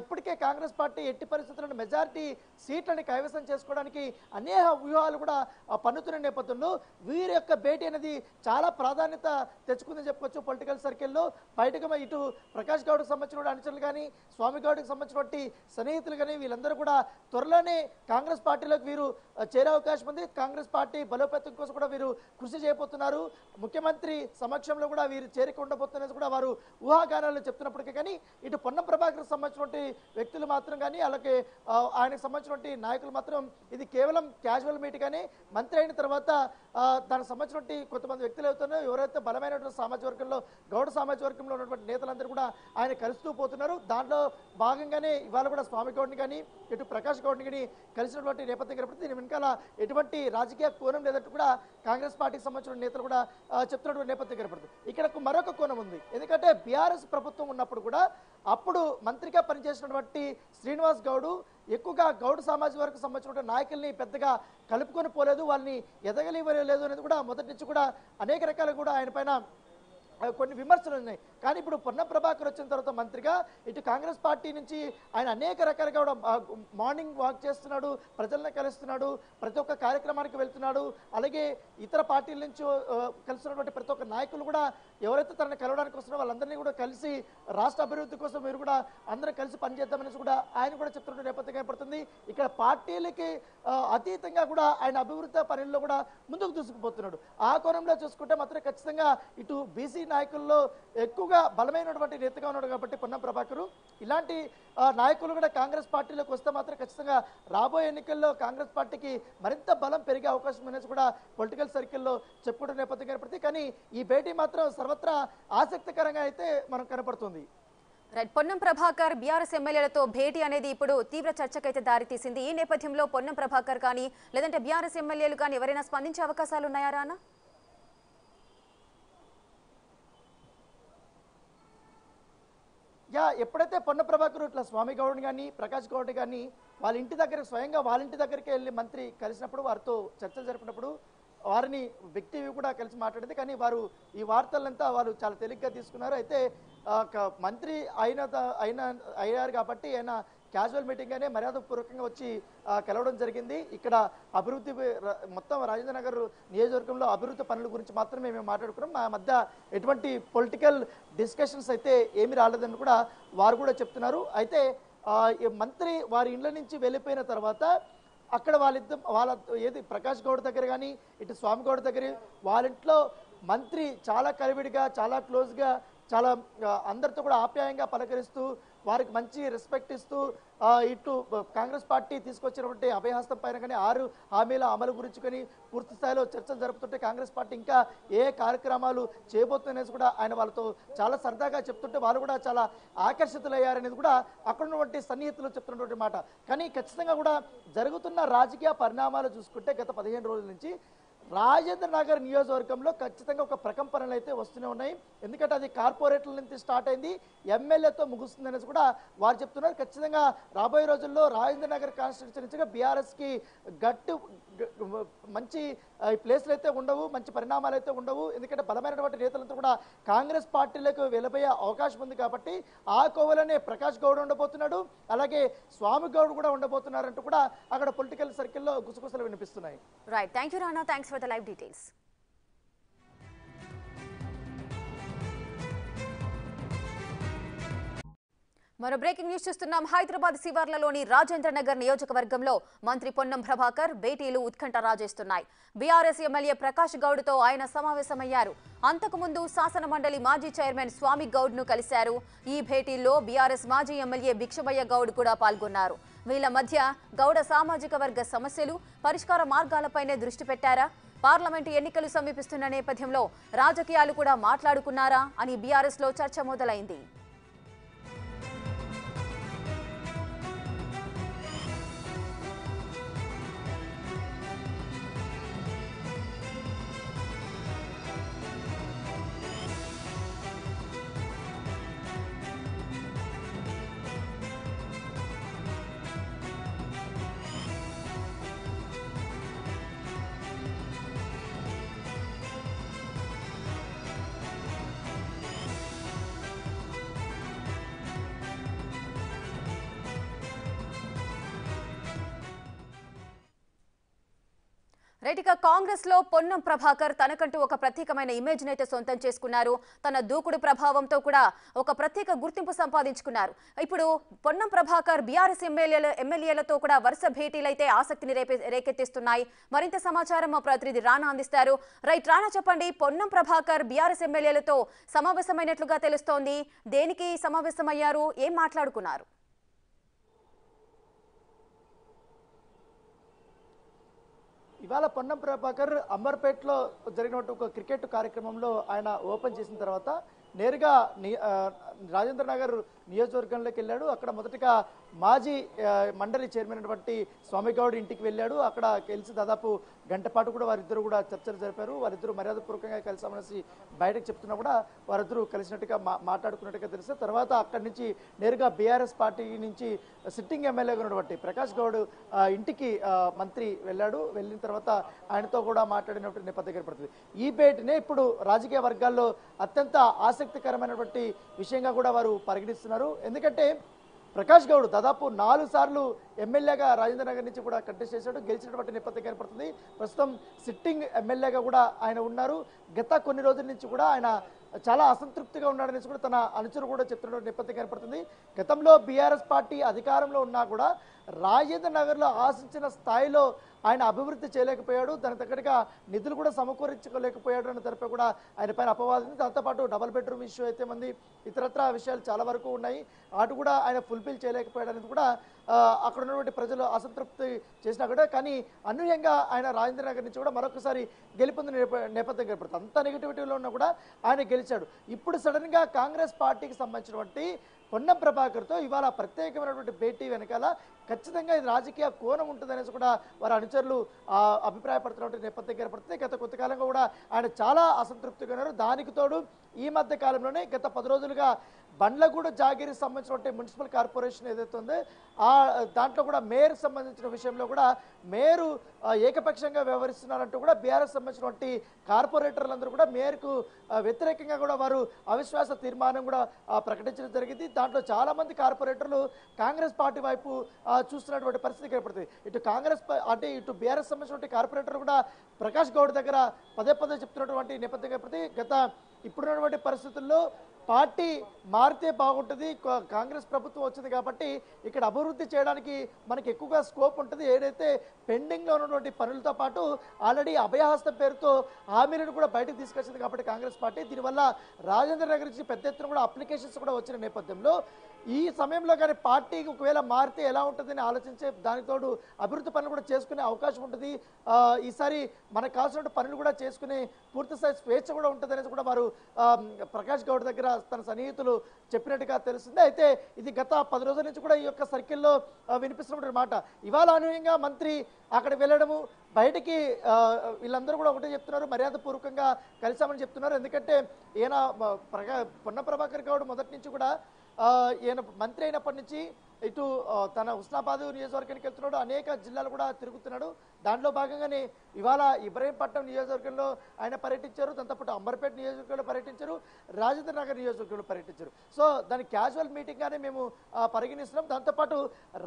ఇప్పటికే కాంగ్రెస్ పార్టీ ఎట్టి పరిస్థితులను మెజారిటీ సీట్లని కైవసం చేసుకోవడానికి అనేక వ్యూహాలు కూడా పన్నుతున్న నేపథ్యంలో వీరి యొక్క భేటీ అనేది చాలా ప్రాధాన్యత తెచ్చుకుందని చెప్పుకోవచ్చు పొలిటికల్ సర్కిల్లో. బయటకు ఇటు ప్రకాష్ గౌడ్కి సంబంధించిన అనుచరులు కానీ స్వామి గౌడ్కి సంబంధించినటువంటి సన్నిహితులు కానీ వీళ్ళందరూ కూడా త్వరలోనే కాంగ్రెస్ పార్టీలోకి వీరు చేరే అవకాశం ఉంది. కాంగ్రెస్ పార్టీ బలోపేతం కోసం కూడా వీరు కృషి చేయబోతున్నారు. ముఖ్యమంత్రి సమక్షంలో కూడా వీరు చేరిక ఉండబోతున్నది కూడా వారు ఊహాగానాలు చెప్తున్నప్పటికీ కానీ ఇటు పొన్నం ప్రభాకర్ సంబంధించిన సంబంధించినటువంటి వ్యక్తులు మాత్రం కానీ అలాగే ఆయనకు సంబంధించినటువంటి నాయకులు మాత్రం ఇది కేవలం క్యాజువల్ మీట్ కానీ మంత్రి అయిన తర్వాత దానికి సంబంధించినటువంటి కొంతమంది వ్యక్తులు అవుతున్నారో. ఎవరైతే బలమైనటువంటి సామాజిక వర్గంలో గౌడ సామాజిక వర్గంలో ఉన్నటువంటి నేతలందరూ కూడా ఆయన కలుస్తూ పోతున్నారు. దాంట్లో భాగంగానే ఇవాళ కూడా స్వామి గౌడ్ని కానీ ఇటు ప్రకాష్ గౌడ్ని కానీ కలిసినటువంటి నేపథ్యం కనపడుతుంది. దీని వెనకాల ఎటువంటి రాజకీయ కోణం లేదంటూ కూడా కాంగ్రెస్ పార్టీకి సంబంధించిన నేతలు కూడా చెప్తున్నటువంటి నేపథ్యం కనపడుతుంది. ఇక్కడ మరొక కోణం ఉంది. ఎందుకంటే బీఆర్ఎస్ ప్రభుత్వం ఉన్నప్పుడు కూడా అప్పుడు మంత్రిగా పనిచేసినటువంటి శ్రీనివాస్ గౌడు ఎక్కువగా గౌడ్ సామాజిక వర్గం సంబంధించిన నాయకుల్ని పెద్దగా కలుపుకొని పోలేదు వాళ్ళని ఎదగలివ్వలేదు అనేది కూడా మొదటి నుంచి కూడా అనేక రకాలు కూడా ఆయన పైన కొన్ని విమర్శలు ఉన్నాయి. కానీ ఇప్పుడు పొన్నం ప్రభాకర్ వచ్చిన తర్వాత మంత్రిగా ఇటు కాంగ్రెస్ పార్టీ నుంచి ఆయన అనేక రకాలుగా కూడా మార్నింగ్ వాక్ చేస్తున్నాడు ప్రజలను కలుస్తున్నాడు ప్రతి ఒక్క కార్యక్రమానికి వెళ్తున్నాడు. అలాగే ఇతర పార్టీల నుంచి కలుస్తున్నటువంటి ప్రతి ఒక్క నాయకులు కూడా ఎవరైతే తనని కలవడానికి వస్తున్నారో వాళ్ళందరినీ కూడా కలిసి రాష్ట్ర అభివృద్ధి కోసం మీరు కూడా అందరం కలిసి పనిచేద్దామనేసి కూడా ఆయన కూడా చెప్తున్న నేపథ్యం కనపడుతుంది ఇక్కడ పార్టీలకి అతీతంగా కూడా ఆయన అభివృద్ధి పనుల్లో కూడా ముందుకు దూసుకుపోతున్నాడు. ఆ కోణంలో చూసుకుంటే మాత్రం ఖచ్చితంగా ఇటు బీసీ నాయకుల్లో ఎక్కువగా బలమైనటువంటి నేతగా ఉన్నాడు కాబట్టి పొన్నం ప్రభాకరు. ఇలాంటి నాయకులు కూడా కాంగ్రెస్ పార్టీలోకి వస్తే మాత్రం ఖచ్చితంగా రాబోయే ఎన్నికల్లో కాంగ్రెస్ పార్టీకి మరింత బలం పెరిగే అవకాశం అనేసి కూడా పొలిటికల్ సర్కిల్లో చెప్పుకుంటున్న నేపథ్యం కనపడుతుంది కానీ ఈ భేటీ మాత్రం సర్వత్రా ఆసక్తికరంగా అయితే మనం కనపడుతుంది. రైట్ పొన్నం ప్రభాకర్ బీఆర్ఎస్ ఎమ్మెల్యేలతో భేటీ అనేది ఇప్పుడు తీవ్ర చర్చకైతే దారితీసింది. ఈ నేపథ్యంలో పొన్నం ప్రభాకర్ కానీ లేదంటే బీఆర్ఎస్ ఎమ్మెల్యేలు కానీ ఎవరైనా స్పందించే అవకాశాలు ఉన్నాయా రానా? యా ఎప్పుడైతే పొన్న ప్రభాకర్ ఇట్లా స్వామి గౌడ్ కానీ ప్రకాష్ గౌడ్ కానీ వాళ్ళ ఇంటి దగ్గర స్వయంగా వాళ్ళ ఇంటి దగ్గరికి వెళ్ళి మంత్రి కలిసినప్పుడు వారితో చర్చలు జరిపినప్పుడు వారిని వ్యక్తి కూడా కలిసి మాట్లాడింది. కానీ వారు ఈ వార్తలంతా వారు చాలా తేలిగ్గా తీసుకున్నారు. అయితే మంత్రి అయిన త- అయిన అయ్యారు కాబట్టి ఆయన క్యాజువల్ మీటింగ్గానే మర్యాదపూర్వకంగా వచ్చి కలవడం జరిగింది. ఇక్కడ అభివృద్ధి మొత్తం రాజేంద్ర నగర్ నియోజకవర్గంలో అభివృద్ధి పనుల గురించి మాత్రమే మేము మాట్లాడుకున్నాం. మా మధ్య ఎటువంటి పొలిటికల్ డిస్కషన్స్ అయితే ఏమి రాలేదని కూడా వారు కూడా చెప్తున్నారు. అయితే మంత్రి వారి ఇండ్ల నుంచి వెళ్ళిపోయిన తర్వాత అక్కడ వాళ్ళిద్దరు వాళ్ళ ఏది ప్రకాష్ గౌడ్ దగ్గర కానీ ఇటు స్వామి గౌడ్ దగ్గర వాళ్ళ ఇంట్లో మంత్రి చాలా కలివిడిగా చాలా క్లోజ్గా చాలా అందరితో కూడా ఆప్యాయంగా పలకరిస్తూ వారికి మంచి రెస్పెక్ట్ ఇస్తూ ఇటు కాంగ్రెస్ పార్టీ తీసుకొచ్చినటువంటి అభయహస్తం పైన కానీ ఆరు హామీల అమలు గురించి కానీ పూర్తి స్థాయిలో చర్చలు జరుపుతుంటే కాంగ్రెస్ పార్టీ ఇంకా ఏ కార్యక్రమాలు చేయబోతుందనేసి కూడా ఆయన వాళ్ళతో చాలా సరదాగా చెప్తుంటే వాళ్ళు కూడా చాలా ఆకర్షితులయ్యారనేది కూడా అక్కడ ఉన్నటువంటి సన్నిహితులు చెప్తున్నటువంటి మాట. కానీ ఖచ్చితంగా కూడా జరుగుతున్న రాజకీయ పరిణామాలు చూసుకుంటే గత పదిహేను రోజుల నుంచి రాజేంద్ర నగర్ నియోజకవర్గంలో ఖచ్చితంగా ఒక ప్రకంపనలు అయితే వస్తూనే ఉన్నాయి. ఎందుకంటే అది కార్పొరేట్ల నుంచి స్టార్ట్ అయింది. ఎమ్మెల్యేతో ముగుస్తుంది అనేసి కూడా వారు చెప్తున్నారు. ఖచ్చితంగా రాబోయే రోజుల్లో రాజేంద్ర నగర్ కాన్స్టిట్యున్సీగా బీఆర్ఎస్కి గట్టు మంచి ప్లేస్లు అయితే ఉండవు మంచి పరిణామాలు అయితే ఉండవు. ఎందుకంటే బలమైనటువంటి నేతలంతా కూడా కాంగ్రెస్ పార్టీలకు వెళ్ళబోయే అవకాశం ఉంది కాబట్టి ఆ కోవలోనే ప్రకాష్ గౌడ్ ఉండబోతున్నాడు. అలాగే స్వామి గౌడ్ కూడా ఉండబోతున్నారంటూ కూడా అక్కడ పొలిటికల్ సర్కిల్లో గుసగుసలు వినిపిస్తున్నాయి. Right thank you Rana thanks for the live details మరో బ్రేకింగ్ న్యూస్ చూస్తున్నాం. హైదరాబాద్ శివార్లలోని రాజేంద్ర నగర్ నియోజకవర్గంలో మంత్రి పొన్నం ప్రభాకర్ భేటీలు ఉత్కంఠ రాజేస్తున్నాయి. బీఆర్ఎస్ ఎమ్మెల్యే ప్రకాష్ గౌడ్తో ఆయన సమావేశమయ్యారు. అంతకుముందు శాసన మండలి మాజీ చైర్మన్ స్వామి గౌడ్ను కలిశారు. ఈ భేటీల్లో బీఆర్ఎస్ మాజీ ఎమ్మెల్యే భిక్షమయ్య గౌడ్ కూడా పాల్గొన్నారు. వీళ్ళ మధ్య గౌడ సామాజిక వర్గ సమస్యలు పరిష్కార మార్గాలపైనే దృష్టి పెట్టారా? పార్లమెంటు ఎన్నికలు సమీపిస్తున్న నేపథ్యంలో రాజకీయాలు కూడా మాట్లాడుకున్నారా అని బీఆర్ఎస్లో చర్చ మొదలైంది. కాంగ్రెస్లో పొన్నం ప్రభాకర్ తనకంటూ ఒక ప్రత్యేకమైన ఇమేజ్ నైతే సొంతం చేసుకున్నారు. తన దూకుడు ప్రభావంతో కూడా ఒక ప్రత్యేక గుర్తింపు సంపాదించుకున్నారు. ఇప్పుడు పొన్నం ప్రభాకర్ బీఆర్ఎస్ ఎమ్మెల్యేల ఎమ్మెల్యేలతో కూడా వరుస భేటీలైతే ఆసక్తిని రేపే రేకెత్తిస్తున్నాయి. మరింత సమాచారం మా ప్రతినిధి రానా అందిస్తారు. రైట్ రానా చెప్పండి పొన్నం ప్రభాకర్ బీఆర్ఎస్ ఎమ్మెల్యేలతో సమావేశమైనట్లుగా తెలుస్తోంది. దేనికి సమావేశమయ్యారు? ఏం మాట్లాడుకున్నారు? ఇవాళ పొన్నం ప్రభాకర్ అంబర్పేటలో జరిగినటువంటి ఒక క్రికెట్ కార్యక్రమంలో ఆయన ఓపెన్ చేసిన తర్వాత నేరుగా రాజేంద్ర నగర్ నియోజకవర్గంలోకి వెళ్ళాడు. అక్కడ మొదటగా మాజీ మండలి చైర్మన్ అయినటువంటి స్వామిగౌడ్ ఇంటికి వెళ్ళాడు. అక్కడ కలిసి దాదాపు గంట పాటు కూడా వారిద్దరు కూడా చర్చలు జరిపారు. వారిద్దరు మర్యాదపూర్వకంగా కలిసామనేసి బయటకు చెప్తున్నా కూడా వారిద్దరూ కలిసినట్టుగా మా మాట్లాడుకున్నట్టుగా తెలిస్తే తర్వాత అక్కడి నుంచి నేరుగా బీఆర్ఎస్ పార్టీ నుంచి సిట్టింగ్ ఎమ్మెల్యేగా ఉన్నటువంటి ప్రకాష్ గౌడ్ ఇంటికి మంత్రి వెళ్ళాడు. వెళ్ళిన తర్వాత ఆయనతో కూడా మాట్లాడినటువంటి నేపథ్యం ఏర్పడుతుంది. ఈ భేటీనే ఇప్పుడు రాజకీయ వర్గాల్లో అత్యంత ఆసక్తికరమైనటువంటి విషయంగా కూడా వారు పరిగణిస్తున్నారు. ఎందుకంటే ప్రకాష్ గౌడ్ దాదాపు నాలుగు సార్లు ఎమ్మెల్యేగా రాజేంద్ర నగర్ నుంచి కూడా కంటెస్ట్ చేశాడు. గెలిచినటువంటి నేపథ్యం కనపడుతుంది ప్రస్తుతం సిట్టింగ్ ఎమ్మెల్యేగా కూడా ఆయన ఉన్నారు. గత కొన్ని రోజుల నుంచి కూడా ఆయన చాలా అసంతృప్తిగా ఉన్నాడనేసి కూడా తన అనుచరు కూడా చెప్తున్న నేపథ్యం కనపడుతుంది గతంలో బీఆర్ఎస్ పార్టీ అధికారంలో ఉన్నా కూడా రాజేంద్ర నగర్లో ఆశించిన స్థాయిలో ఆయన అభివృద్ధి చేయలేకపోయాడు. దానికి తగ్గట్టుగా నిధులు కూడా సమకూర్చుకోలేకపోయాడు అని తరపై కూడా ఆయన పైన అపవాదం దాంతోపాటు డబల్ బెడ్రూమ్ ఇష్యూ అయితే మంది ఇతరత్ర విషయాలు చాలా వరకు ఉన్నాయి. అటు కూడా ఆయన ఫుల్ఫిల్ చేయలేకపోయాడు అనేది కూడా అక్కడ ఉన్నటువంటి ప్రజలు అసంతృప్తి చేసినా కూడా కానీ అనూహ్యంగా ఆయన రాజేంద్ర నగర్ నుంచి కూడా మరొకసారి గెలుపొందిన నేప- నేపథ్యం ఏర్పడుతుంది అంత నెగిటివిటీలో ఉన్నా కూడా ఆయన గెలిచాడు. ఇప్పుడు సడన్గా కాంగ్రెస్ పార్టీకి సంబంధించినటువంటి పొన్నం ప్రభాకర్తో ఇవాళ ప్రత్యేకమైనటువంటి భేటీ వెనకాల ఖచ్చితంగా ఇది రాజకీయ కోణం ఉంటుందనేసి కూడా వారి అనుచరులు అభిప్రాయపడుతున్నటువంటి నేపథ్యం ఏర్పడుతుంది గత కొంతకాలంగా కూడా ఆయన చాలా అసంతృప్తిగా ఉన్నారు. దానికి తోడు ఈ మధ్య కాలంలోనే గత పది రోజులుగా బండ్లగూడ జాగిరి సంబంధించినటువంటి మున్సిపల్ కార్పొరేషన్ ఏదైతే ఉందో ఆ దాంట్లో కూడా మేయర్ సంబంధించిన విషయంలో కూడా మేయరు ఏకపక్షంగా వ్యవహరిస్తున్నారంటూ కూడా బీఆర్ఎస్ సంబంధించినటువంటి కార్పొరేటర్లందరూ కూడా మేయర్కు వ్యతిరేకంగా కూడా వారు అవిశ్వాస తీర్మానం కూడా ప్రకటించడం జరిగింది. దాంట్లో చాలామంది కార్పొరేటర్లు కాంగ్రెస్ పార్టీ వైపు చూస్తున్నటువంటి పరిస్థితి ఏర్పడుతుంది. ఇటు కాంగ్రెస్ అంటే ఇటు బీఆర్ఎస్ సంబంధించినటువంటి కార్పొరేటర్ కూడా ప్రకాష్ గౌడ్ దగ్గర పదే పదే చెప్తున్నటువంటి నేపథ్యం ఏర్పడింది గత ఇప్పుడున్నటువంటి పరిస్థితుల్లో పార్టీ మారితే బాగుంటుంది కాంగ్రెస్ ప్రభుత్వం వచ్చింది కాబట్టి ఇక్కడ అభివృద్ధి చేయడానికి మనకి ఎక్కువగా స్కోప్ ఉంటుంది. ఏదైతే పెండింగ్లో ఉన్నటువంటి పనులతో పాటు ఆల్రెడీ అభయహస్తం పేరుతో హామీలను కూడా బయటకు తీసుకొచ్చింది కాబట్టి కాంగ్రెస్ పార్టీ. దీనివల్ల రాజేంద్ర నగర్ నుంచి పెద్ద ఎత్తున కూడా అప్లికేషన్స్ కూడా వచ్చిన నేపథ్యంలో ఈ సమయంలో కానీ పార్టీకి ఒకవేళ మారితే ఎలా ఉంటుందని ఆలోచించే దానికి తోడు అభివృద్ధి పనులు కూడా చేసుకునే అవకాశం ఉంటుంది. ఈసారి మనకు కావాల్సిన పనులు కూడా చేసుకునే పూర్తి స్థాయి స్వేచ్ఛ కూడా ఉంటుంది కూడా వారు ప్రకాష్ గౌడ్ దగ్గర తన సన్నిహితులు చెప్పినట్టుగా తెలుస్తుంది. అయితే ఇది గత పది రోజుల నుంచి కూడా ఈ యొక్క సర్కిల్లో వినిపిస్తున్నటువంటి మాట. ఇవాళ అనూహ్యంగా మంత్రి అక్కడ వెళ్ళడము బయటికి వీళ్ళందరూ కూడా ఒకటే చెప్తున్నారు మర్యాదపూర్వకంగా కలిసామని చెప్తున్నారు. ఎందుకంటే ఈయన ప్రగా పొన్న ప్రభాకర్ గౌడ్ మొదటి నుంచి కూడా ఈయన మంత్రి అయినప్పటి నుంచి ఇటు తన ఉస్నాబాద్ నియోజకవర్గానికి వెళ్తున్నాడు. అనేక జిల్లాలు కూడా తిరుగుతున్నాడు. దాంట్లో భాగంగానే ఇవాళ ఇబ్రహీంపట్నం నియోజకవర్గంలో ఆయన పర్యటించారు. దాంతోపాటు అంబర్పేట నియోజకవర్గంలో పర్యటించారు. రాజేంద్ర నగర్ నియోజకవర్గంలో పర్యటించారు. సో దాని క్యాజువల్ మీటింగ్గానే మేము పరిగణిస్తున్నాం. దాంతోపాటు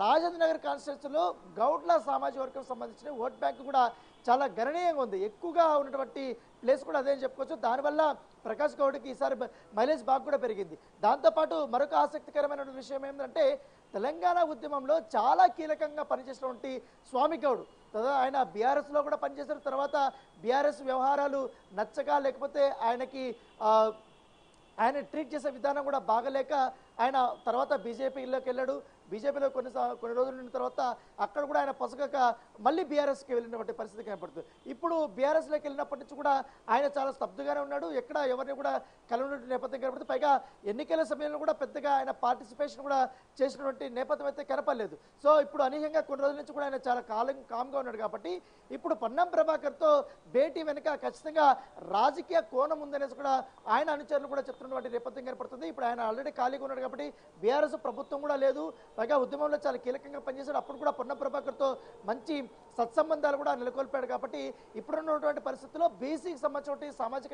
రాజేంద్ర నగర్ కాన్స్టిట్యూన్సీలో గౌడ్ల సామాజిక వర్గం సంబంధించిన ఓట్ బ్యాంక్ కూడా చాలా గణనీయంగా ఉంది. ఎక్కువగా ఉన్నటువంటి ప్లేస్ కూడా అదే అని చెప్పుకోవచ్చు. దానివల్ల ప్రకాష్ గౌడ్కి ఈసారి బ- మైలేజ్ బాగా కూడా పెరిగింది. దాంతోపాటు మరొక ఆసక్తికరమైన విషయం ఏంటంటే తెలంగాణ ఉద్యమంలో చాలా కీలకంగా పనిచేసినటువంటి స్వామి గౌడ్. తర్వాత ఆయన బీఆర్ఎస్లో కూడా పనిచేసిన తర్వాత బీఆర్ఎస్ వ్యవహారాలు నచ్చక లేకపోతే ఆయనకి ఆయన ట్రీట్ చేసే విధానం కూడా బాగలేక ఆయన తర్వాత బీజేపీలోకి వెళ్ళాడు. బీజేపీలో కొన్ని కొన్ని రోజులు ఉన్న తర్వాత అక్కడ కూడా ఆయన పొసగక మళ్ళీ బీఆర్ఎస్కి వెళ్ళినటువంటి పరిస్థితి కనపడుతుంది. ఇప్పుడు బీఆర్ఎస్లోకి వెళ్ళినప్పటి నుంచి కూడా ఆయన చాలా స్తబ్దుగానే ఉన్నాడు. ఎక్కడ ఎవరిని కూడా కలవనటువంటి నేపథ్యం కనపడుతుంది. పైగా ఎన్నికల సమయంలో కూడా పెద్దగా ఆయన పార్టిసిపేషన్ కూడా చేసినటువంటి నేపథ్యం అయితే కనపడలేదు. సో ఇప్పుడు అనూహ్యంగా కొన్ని రోజుల నుంచి కూడా ఆయన చాలా కాలం కామ్గా ఉన్నాడు కాబట్టి ఇప్పుడు పొన్నం ప్రభాకర్తో భేటీ వెనుక ఖచ్చితంగా రాజకీయ కోణం ఉందనేసి కూడా ఆయన అనుచరులు కూడా చెప్తున్నటువంటి నేపథ్యం కనపడుతుంది. ఇప్పుడు ఆయన ఆల్రెడీ ఖాళీగా ఉన్నాడు కాబట్టి బీఆర్ఎస్ ప్రభుత్వం కూడా లేదు. పైగా ఉద్యమంలో చాలా కీలకంగా పనిచేశాడు. అప్పుడు కూడా పొన్న ప్రభాకర్తో మంచి సత్సంబంధాలు కూడా నెలకొల్పాడు కాబట్టి ఇప్పుడున్నటువంటి పరిస్థితుల్లో బీసీకి సంబంధించిన సామాజిక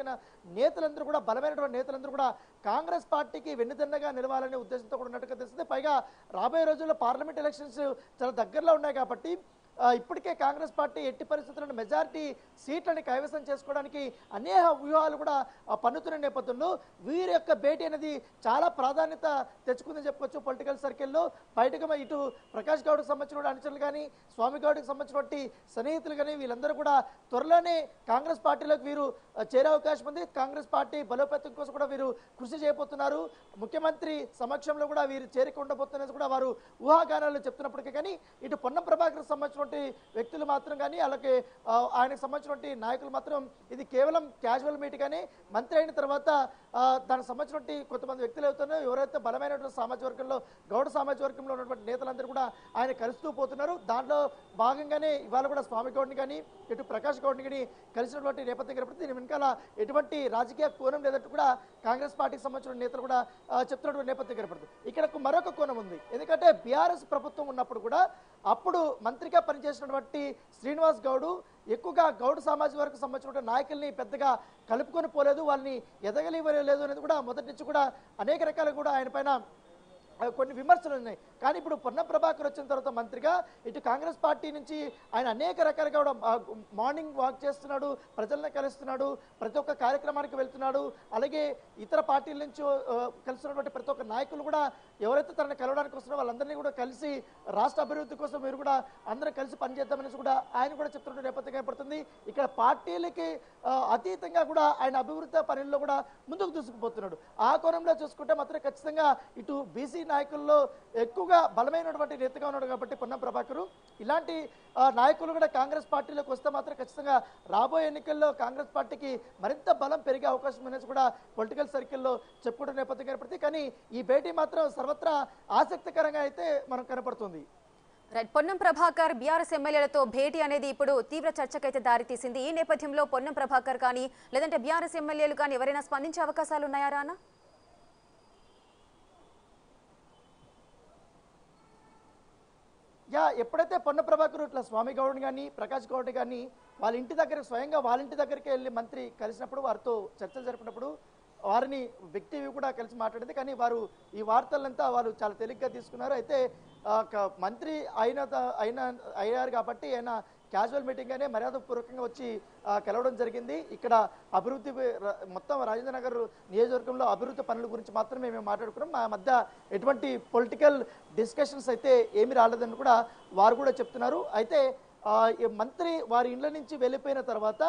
నేతలందరూ కూడా బలమైనటువంటి నేతలందరూ కూడా కాంగ్రెస్ పార్టీకి వెన్నుదన్నగా నిలవాలనే ఉద్దేశంతో కూడా ఉన్నట్టుగా తెలుస్తుంది. పైగా రాబోయే రోజుల్లో పార్లమెంట్ ఎలక్షన్స్ చాలా దగ్గరలో ఉన్నాయి కాబట్టి ఇప్పటికే కాంగ్రెస్ పార్టీ ఎట్టి పరిస్థితులను మెజారిటీ సీట్లని కైవసం చేసుకోవడానికి అనేక వ్యూహాలు కూడా పన్నుతున్న నేపథ్యంలో వీరి యొక్క భేటీ అనేది చాలా ప్రాధాన్యత తెచ్చుకుందని చెప్పుకోవచ్చు పొలిటికల్ సర్కిల్లో. బయటకు ఇటు ప్రకాష్ గౌడ్కి సంబంధించిన అనుచరులు కానీ స్వామి గౌడ్కి సంబంధించినటువంటి సన్నిహితులు కానీ వీళ్ళందరూ కూడా త్వరలోనే కాంగ్రెస్ పార్టీలోకి వీరు చేరే అవకాశం ఉంది. కాంగ్రెస్ పార్టీ బలోపేతం కోసం కూడా వీరు కృషి చేయబోతున్నారు. ముఖ్యమంత్రి సమక్షంలో కూడా వీరు చేరిక ఉండబోతున్నది కూడా వారు ఊహాగానాలు చెప్తున్నప్పటికీ కానీ ఇటు పొన్నం ప్రభాకర్ సంబంధించిన సంబంధించినటువంటి వ్యక్తులు మాత్రం కానీ అలాగే ఆయనకు సంబంధించినటువంటి నాయకులు మాత్రం ఇది కేవలం క్యాజువల్ మీట్ కానీ మంత్రి అయిన తర్వాత దానికి సంబంధించినటువంటి కొంతమంది వ్యక్తులు అవుతున్నారు ఎవరైతే బలమైనటువంటి సామాజిక వర్గంలో గౌడ సామాజిక వర్గంలో ఉన్నటువంటి నేతలందరూ కూడా ఆయన కలుస్తూ పోతున్నారు. దాంట్లో భాగంగానే ఇవాళ కూడా స్వామి గౌడ్ని కానీ ఇటు ప్రకాష్ గౌడ్ని కానీ కలిసినటువంటి నేపథ్యం కనపడుతుంది. దీని వెనకాల ఎటువంటి రాజకీయ కోణం లేదంటూ కూడా కాంగ్రెస్ పార్టీకి సంబంధించిన నేతలు కూడా చెప్తున్నటువంటి నేపథ్యం కనపడుతుంది. ఇక్కడ మరొక కోణం ఉంది. ఎందుకంటే బీఆర్ఎస్ ప్రభుత్వం ఉన్నప్పుడు కూడా అప్పుడు మంత్రిగా పనిచేసినటువంటి శ్రీనివాస్ గౌడు ఎక్కువగా గౌడ్ సామాజిక వర్గం సంబంధించిన నాయకుల్ని పెద్దగా కలుపుకొని పోలేదు వాళ్ళని ఎదగలివ్వలేదు అనేది కూడా మొదటి నుంచి కూడా అనేక రకాలు కూడా ఆయన పైన కొన్ని విమర్శలు ఉన్నాయి. కానీ ఇప్పుడు పొన్నం ప్రభాకర్ వచ్చిన తర్వాత మంత్రిగా ఇటు కాంగ్రెస్ పార్టీ నుంచి ఆయన అనేక రకాలుగా కూడా మార్నింగ్ వాక్ చేస్తున్నాడు ప్రజలను కలుస్తున్నాడు ప్రతి ఒక్క కార్యక్రమానికి వెళ్తున్నాడు. అలాగే ఇతర పార్టీల నుంచి కలుస్తున్నటువంటి ప్రతి ఒక్క నాయకులు కూడా ఎవరైతే తనని కలవడానికి వస్తున్నారో వాళ్ళందరినీ కూడా కలిసి రాష్ట్ర అభివృద్ధి కోసం మీరు కూడా అందరం కలిసి పనిచేద్దామనేసి కూడా ఆయన కూడా చెప్తున్న నేపథ్యం ఏర్పడుతుంది. ఇక్కడ పార్టీలకి అతీతంగా కూడా ఆయన అభివృద్ధి పనుల్లో కూడా ముందుకు దూసుకుపోతున్నాడు. ఆ కోణంలో చూసుకుంటే మాత్రం ఖచ్చితంగా ఇటు బీసీ నాయకుల్లో ఎక్కువగా బలమైనటువంటి నేతగా ఉన్నాడు కాబట్టి పొన్నం ప్రభాకరు. ఇలాంటి నాయకులు కూడా కాంగ్రెస్ పార్టీలోకి వస్తే మాత్రం ఖచ్చితంగా రాబోయే ఎన్నికల్లో కాంగ్రెస్ పార్టీకి మరింత బలం పెరిగే అవకాశం అనేది కూడా పొలిటికల్ సర్కిల్లో చెప్పుకుంటున్న నేపథ్యం కనపడుతుంది కానీ ఈ భేటీ మాత్రం సర్వత్రా ఆసక్తికరంగా అయితే మనం కనపడుతుంది. రైట్ పొన్నం ప్రభాకర్ బీఆర్ఎస్ ఎమ్మెల్యేలతో భేటీ అనేది ఇప్పుడు తీవ్ర చర్చకైతే దారితీసింది. ఈ నేపథ్యంలో పొన్నం ప్రభాకర్ కానీ లేదంటే బీఆర్ఎస్ ఎమ్మెల్యేలు కానీ ఎవరైనా స్పందించే అవకాశాలు ఉన్నాయా రానా? యా ఎప్పుడైతే పొన్న ప్రభాకర్ ఇట్లా స్వామి గౌడ్ కానీ ప్రకాష్ గౌడ్ కానీ వాళ్ళ ఇంటి దగ్గర స్వయంగా వాళ్ళ ఇంటి దగ్గరికి వెళ్ళి మంత్రి కలిసినప్పుడు వారితో చర్చలు జరిపినప్పుడు వారిని వ్యక్తి కూడా కలిసి మాట్లాడింది. కానీ వారు ఈ వార్తలంతా వారు చాలా తేలిగ్గా తీసుకున్నారు. అయితే క- మంత్రి అయిన త- అయిన అయ్యారు కాబట్టి ఆయన క్యాజువల్ మీటింగ్గానే మర్యాదపూర్వకంగా వచ్చి కలవడం జరిగింది. ఇక్కడ అభివృద్ధి మొత్తం రాజేంద్ర నగర్ నియోజకవర్గంలో అభివృద్ధి పనుల గురించి మాత్రమే మేము మాట్లాడుకున్నాం. మా మధ్య ఎటువంటి పొలిటికల్ డిస్కషన్స్ అయితే ఏమి రాలేదని కూడా వారు కూడా చెప్తున్నారు. అయితే మంత్రి వారి ఇండ్ల నుంచి వెళ్ళిపోయిన తర్వాత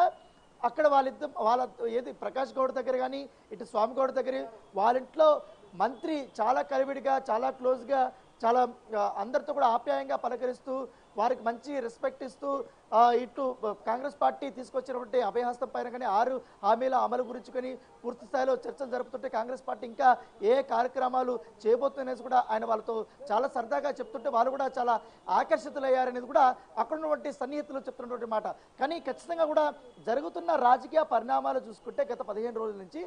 అక్కడ వాళ్ళిద్దరు వాళ్ళ ఏది ప్రకాష్ గౌడ్ దగ్గర కానీ ఇటు స్వామి గౌడ్ దగ్గర వాళ్ళ ఇంట్లో మంత్రి చాలా కలివిడిగా చాలా క్లోజ్గా చాలా అందరితో కూడా ఆప్యాయంగా పలకరిస్తూ వారికి మంచి రెస్పెక్ట్ ఇస్తూ ఇటు కాంగ్రెస్ పార్టీ తీసుకొచ్చినటువంటి అభయహస్తం పైన కానీ ఆరు హామీల అమలు గురించి కానీ పూర్తి స్థాయిలో చర్చలు జరుపుతుంటే కాంగ్రెస్ పార్టీ ఇంకా ఏ కార్యక్రమాలు చేయబోతుందనేసి కూడా ఆయన వాళ్ళతో చాలా సరదాగా చెప్తుంటే వాళ్ళు కూడా చాలా ఆకర్షితులయ్యారనేది కూడా అక్కడ ఉన్నటువంటి సన్నిహితులు చెప్తున్నటువంటి మాట. కానీ ఖచ్చితంగా కూడా జరుగుతున్న రాజకీయ పరిణామాలు చూసుకుంటే గత పదిహేను రోజుల నుంచి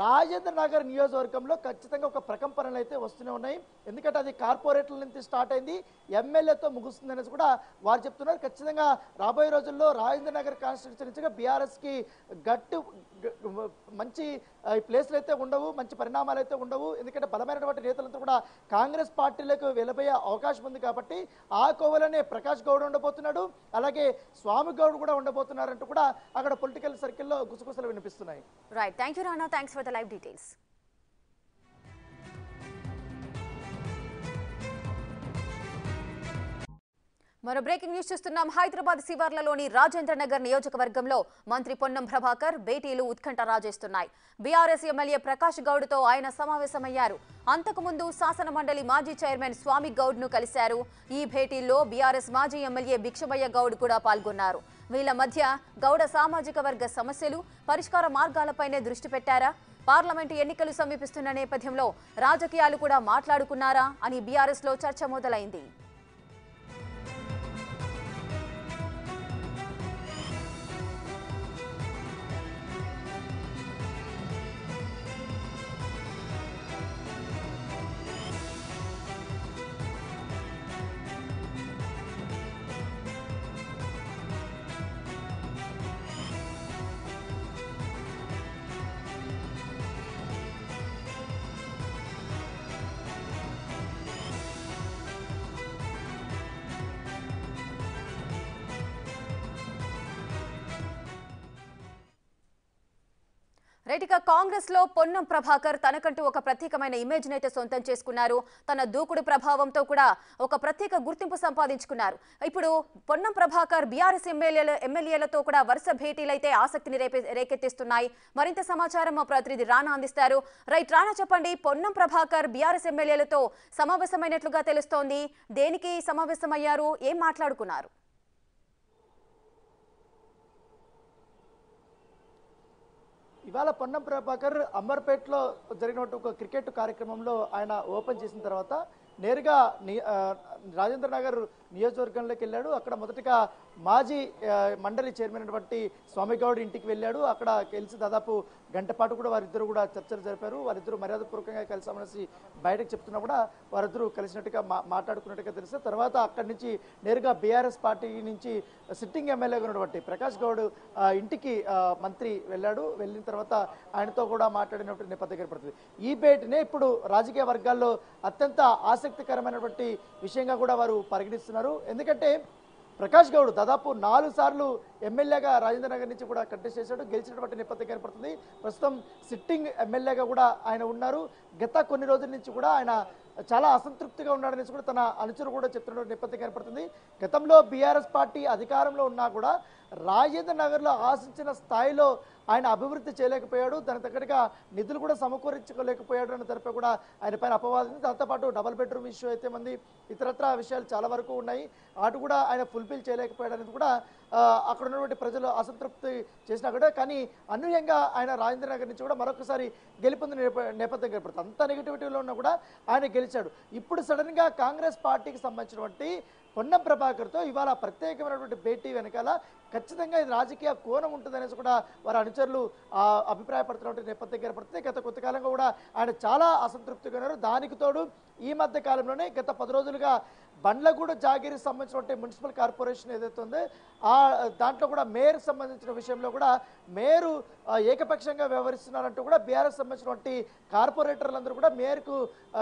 రాజేంద్ర నగర్ నియోజకవర్గంలో ఖచ్చితంగా ఒక ప్రకంపనలు అయితే వస్తూనే ఉన్నాయి. ఎందుకంటే అది కార్పొరేట్ల నుంచి స్టార్ట్ అయింది. ఎమ్మెల్యేతో ముగుస్తుంది అనేసి కూడా వారు చెప్తున్నారు. ఖచ్చితంగా రాబోయే రోజుల్లో రాజేంద్ర నగర్ కాన్స్టిట్యున్సీగా బీఆర్ఎస్కి గట్టు మంచి ప్లేస్లు అయితే ఉండవు మంచి పరిణామాలు అయితే ఉండవు. ఎందుకంటే బలమైనటువంటి నేతలంతా కూడా కాంగ్రెస్ పార్టీలకు వెళ్ళబోయే అవకాశం ఉంది కాబట్టి ఆ కోవలనే ప్రకాష్ గౌడ్ ఉండబోతున్నాడు. అలాగే స్వామి గౌడ్ కూడా ఉండబోతున్నారంటూ కూడా అక్కడ పొలిటికల్ సర్కిల్లో గుసగుసలు వినిపిస్తున్నాయి. Right thank you Rana thanks for the live details. మరో బ్రేకింగ్ న్యూస్ చూస్తున్నాం. హైదరాబాద్ శివార్లలోని రాజేంద్ర నగర్ నియోజకవర్గంలో మంత్రి పొన్నం ప్రభాకర్ భేటీలు ఉత్కంఠ రాజేస్తున్నాయి. బీఆర్ఎస్ ఎమ్మెల్యే ప్రకాష్ గౌడ్తో ఆయన సమావేశమయ్యారు. అంతకుముందు శాసన మండలి మాజీ చైర్మన్ స్వామి గౌడ్ను కలిశారు. ఈ భేటీల్లో బీఆర్ఎస్ మాజీ ఎమ్మెల్యే భిక్షమయ్య గౌడ్ కూడా పాల్గొన్నారు. వీళ్ళ మధ్య గౌడ సామాజిక వర్గ సమస్యలు పరిష్కార మార్గాలపైనే దృష్టి పెట్టారా? పార్లమెంటు ఎన్నికలు సమీపిస్తున్న నేపథ్యంలో రాజకీయాలు కూడా మాట్లాడుకున్నారా అని బీఆర్ఎస్లో చర్చ మొదలైంది. కాంగ్రెస్లో పొన్నం ప్రభాకర్ తనకంటూ ఒక ప్రత్యేకమైన ఇమేజ్ అయితే సొంతం చేసుకున్నారు. తన దూకుడు ప్రభావంతో కూడా ఒక ప్రత్యేక గుర్తింపు సంపాదించుకున్నారు. ఇప్పుడు పొన్నం ప్రభాకర్ బీఆర్ఎస్ ఎమ్మెల్యేల ఎమ్మెల్యేలతో కూడా వరుస భేటీలైతే ఆసక్తిని రేపే రేకెత్తిస్తున్నాయి. మరింత సమాచారం మా ప్రతినిధి రానా అందిస్తారు. రైట్ రానా చెప్పండి పొన్నం ప్రభాకర్ బీఆర్ఎస్ ఎమ్మెల్యేలతో సమావేశమైనట్లుగా తెలుస్తోంది. దేనికి సమావేశమయ్యారు? ఏం మాట్లాడుకున్నారు? ఇవాళ పొన్నం ప్రభాకర్ అంబర్పేటలో జరిగినటువంటి ఒక క్రికెట్ కార్యక్రమంలో ఆయన ఓపెన్ చేసిన తర్వాత నేరుగా రాజేంద్ర నగర్ నియోజకవర్గంలోకి వెళ్ళాడు. అక్కడ మొదటగా మాజీ మండలి చైర్మన్ అయినటువంటి స్వామిగౌడ్ ఇంటికి వెళ్ళాడు. అక్కడ కలిసి దాదాపు గంట పాటు కూడా వారిద్దరు కూడా చర్చలు జరిపారు. వారిద్దరు మర్యాదపూర్వకంగా కలిసామనేసి బయటకు చెప్తున్నా కూడా వారిద్దరూ కలిసినట్టుగా మా మాట్లాడుకున్నట్టుగా తెలిస్తే తర్వాత అక్కడి నుంచి నేరుగా బీఆర్ఎస్ పార్టీ నుంచి సిట్టింగ్ ఎమ్మెల్యేగా ఉన్నటువంటి ప్రకాష్ గౌడ్ ఇంటికి మంత్రి వెళ్ళాడు. వెళ్ళిన తర్వాత ఆయనతో కూడా మాట్లాడినటువంటి నేపథ్యం ఏర్పడుతుంది. ఈ భేటీనే ఇప్పుడు రాజకీయ వర్గాల్లో అత్యంత ఆసక్తికరమైనటువంటి విషయంగా కూడా వారు పరిగణిస్తున్నారు. ఎందుకంటే ప్రకాష్ గౌడ్ దాదాపు నాలుగు సార్లు ఎమ్మెల్యేగా రాజేంద్ర నగర్ నుంచి కూడా కంటెస్ట్ చేశాడు. గెలిచినటువంటి నేపథ్యం కనపడుతుంది ప్రస్తుతం సిట్టింగ్ ఎమ్మెల్యేగా కూడా ఆయన ఉన్నారు. గత కొన్ని రోజుల నుంచి కూడా ఆయన చాలా అసంతృప్తిగా ఉన్నాడనేసి కూడా తన అనుచరు కూడా చెప్తున్న నేపథ్యం కనపడుతుంది గతంలో బీఆర్ఎస్ పార్టీ అధికారంలో ఉన్నా కూడా రాజేంద్ర నగర్లో ఆశించిన స్థాయిలో ఆయన అభివృద్ధి చేయలేకపోయాడు దానికి తగ్గట్టుగా నిధులు కూడా సమకూర్చుకోలేకపోయాడు అని తరపు కూడా ఆయన పైన అపవాదం దాంతోపాటు డబల్ బెడ్రూమ్ ఇష్యూ అయితే మంది ఇతరత్ర విషయాలు చాలా వరకు ఉన్నాయి. అటు కూడా ఆయన ఫుల్ఫిల్ చేయలేకపోయాడు అనేది కూడా అక్కడ ఉన్నటువంటి ప్రజలు అసంతృప్తి చేసినా కూడా కానీ అనూహ్యంగా ఆయన రాజేంద్ర నగర్ నుంచి కూడా మరొకసారి గెలుపొందిన నేప- నేపథ్యం ఏర్పడుతుంది అంత నెగిటివిటీలో ఉన్నా కూడా ఆయన గెలిచాడు. ఇప్పుడు సడన్గా కాంగ్రెస్ పార్టీకి సంబంధించినటువంటి పొన్నం ప్రభాకర్తో ఇవాళ ప్రత్యేకమైనటువంటి భేటీ వెనకాల ఖచ్చితంగా ఇది రాజకీయ కోణం ఉంటుందనేసి కూడా వారి అనుచరులు అభిప్రాయపడుతున్నటువంటి నేపథ్యం ఏర్పడుతుంది గత కొంతకాలంగా కూడా ఆయన చాలా అసంతృప్తిగా ఉన్నారు. దానికి తోడు ఈ మధ్య కాలంలోనే గత పది రోజులుగా బండ్లగూడ జాగిరి సంబంధించినటువంటి మున్సిపల్ కార్పొరేషన్ ఏదైతే ఉందో ఆ దాంట్లో కూడా మేయర్ సంబంధించిన విషయంలో కూడా మేయరు ఏకపక్షంగా వ్యవహరిస్తున్నారంటూ కూడా బీఆర్ఎస్ సంబంధించినటువంటి కార్పొరేటర్లందరూ కూడా మేయర్కు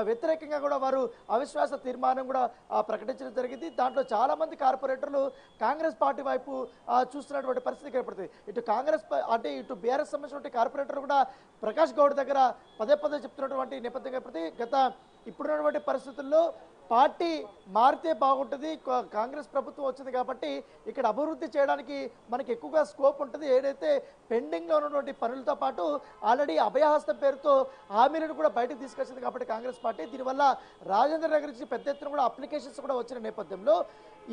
వ్యతిరేకంగా కూడా వారు అవిశ్వాస తీర్మానం కూడా ప్రకటించడం జరిగింది. దాంట్లో చాలామంది కార్పొరేటర్లు కాంగ్రెస్ పార్టీ వైపు చూస్తున్నటువంటి పరిస్థితి ఏర్పడుతుంది. ఇటు కాంగ్రెస్ అంటే ఇటు బీఆర్ఎస్ సంబంధించినటువంటి కార్పొరేటర్ కూడా ప్రకాష్ గౌడ్ దగ్గర పదే పదే చెప్తున్నటువంటి నేపథ్యం ఏర్పడుతుంది గత ఇప్పుడున్నటువంటి పరిస్థితుల్లో పార్టీ మారితే బాగుంటుంది కా- కాంగ్రెస్ ప్రభుత్వం వచ్చింది కాబట్టి ఇక్కడ అభివృద్ధి చేయడానికి మనకి ఎక్కువగా స్కోప్ ఉంటుంది. ఏదైతే పెండింగ్లో ఉన్నటువంటి పనులతో పాటు ఆల్రెడీ అభయహస్తం పేరుతో హామీలను కూడా బయటకు తీసుకొచ్చింది కాబట్టి కాంగ్రెస్ పార్టీ. దీనివల్ల రాజేంద్ర నగర్ నుంచి పెద్ద ఎత్తున కూడా అప్లికేషన్స్ కూడా వచ్చిన నేపథ్యంలో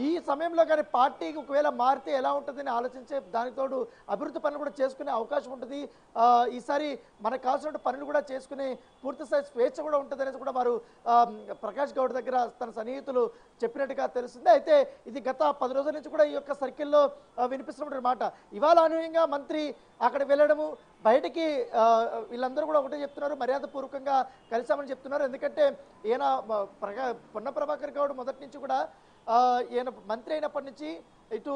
ఈ సమయంలో కానీ పార్టీకి ఒకవేళ మారితే ఎలా ఉంటుందని ఆలోచించే దానికి తోడు అభివృద్ధి పనులు కూడా చేసుకునే అవకాశం ఉంటుంది. ఈసారి మనకు కావాల్సిన పనులు కూడా చేసుకునే పూర్తి స్థాయి స్వేచ్ఛ కూడా ఉంటుంది కూడా వారు ప్రకాష్ గౌడ్ దగ్గర తన సన్నిహితులు చెప్పినట్టుగా తెలుస్తుంది. అయితే ఇది గత పది రోజుల నుంచి కూడా ఈ యొక్క సర్కిల్లో వినిపిస్తున్నటువంటి మాట. ఇవాళ అనూహ్యంగా మంత్రి అక్కడ వెళ్ళడము బయటికి వీళ్ళందరూ కూడా ఒకటే చెప్తున్నారు మర్యాదపూర్వకంగా కలిసామని చెప్తున్నారు. ఎందుకంటే ఈయన మ, పొన్న ప్రభాకర్ గౌడ్ మొదటి నుంచి కూడా ఈయన మంత్రి అయినప్పటి నుంచి ఇటు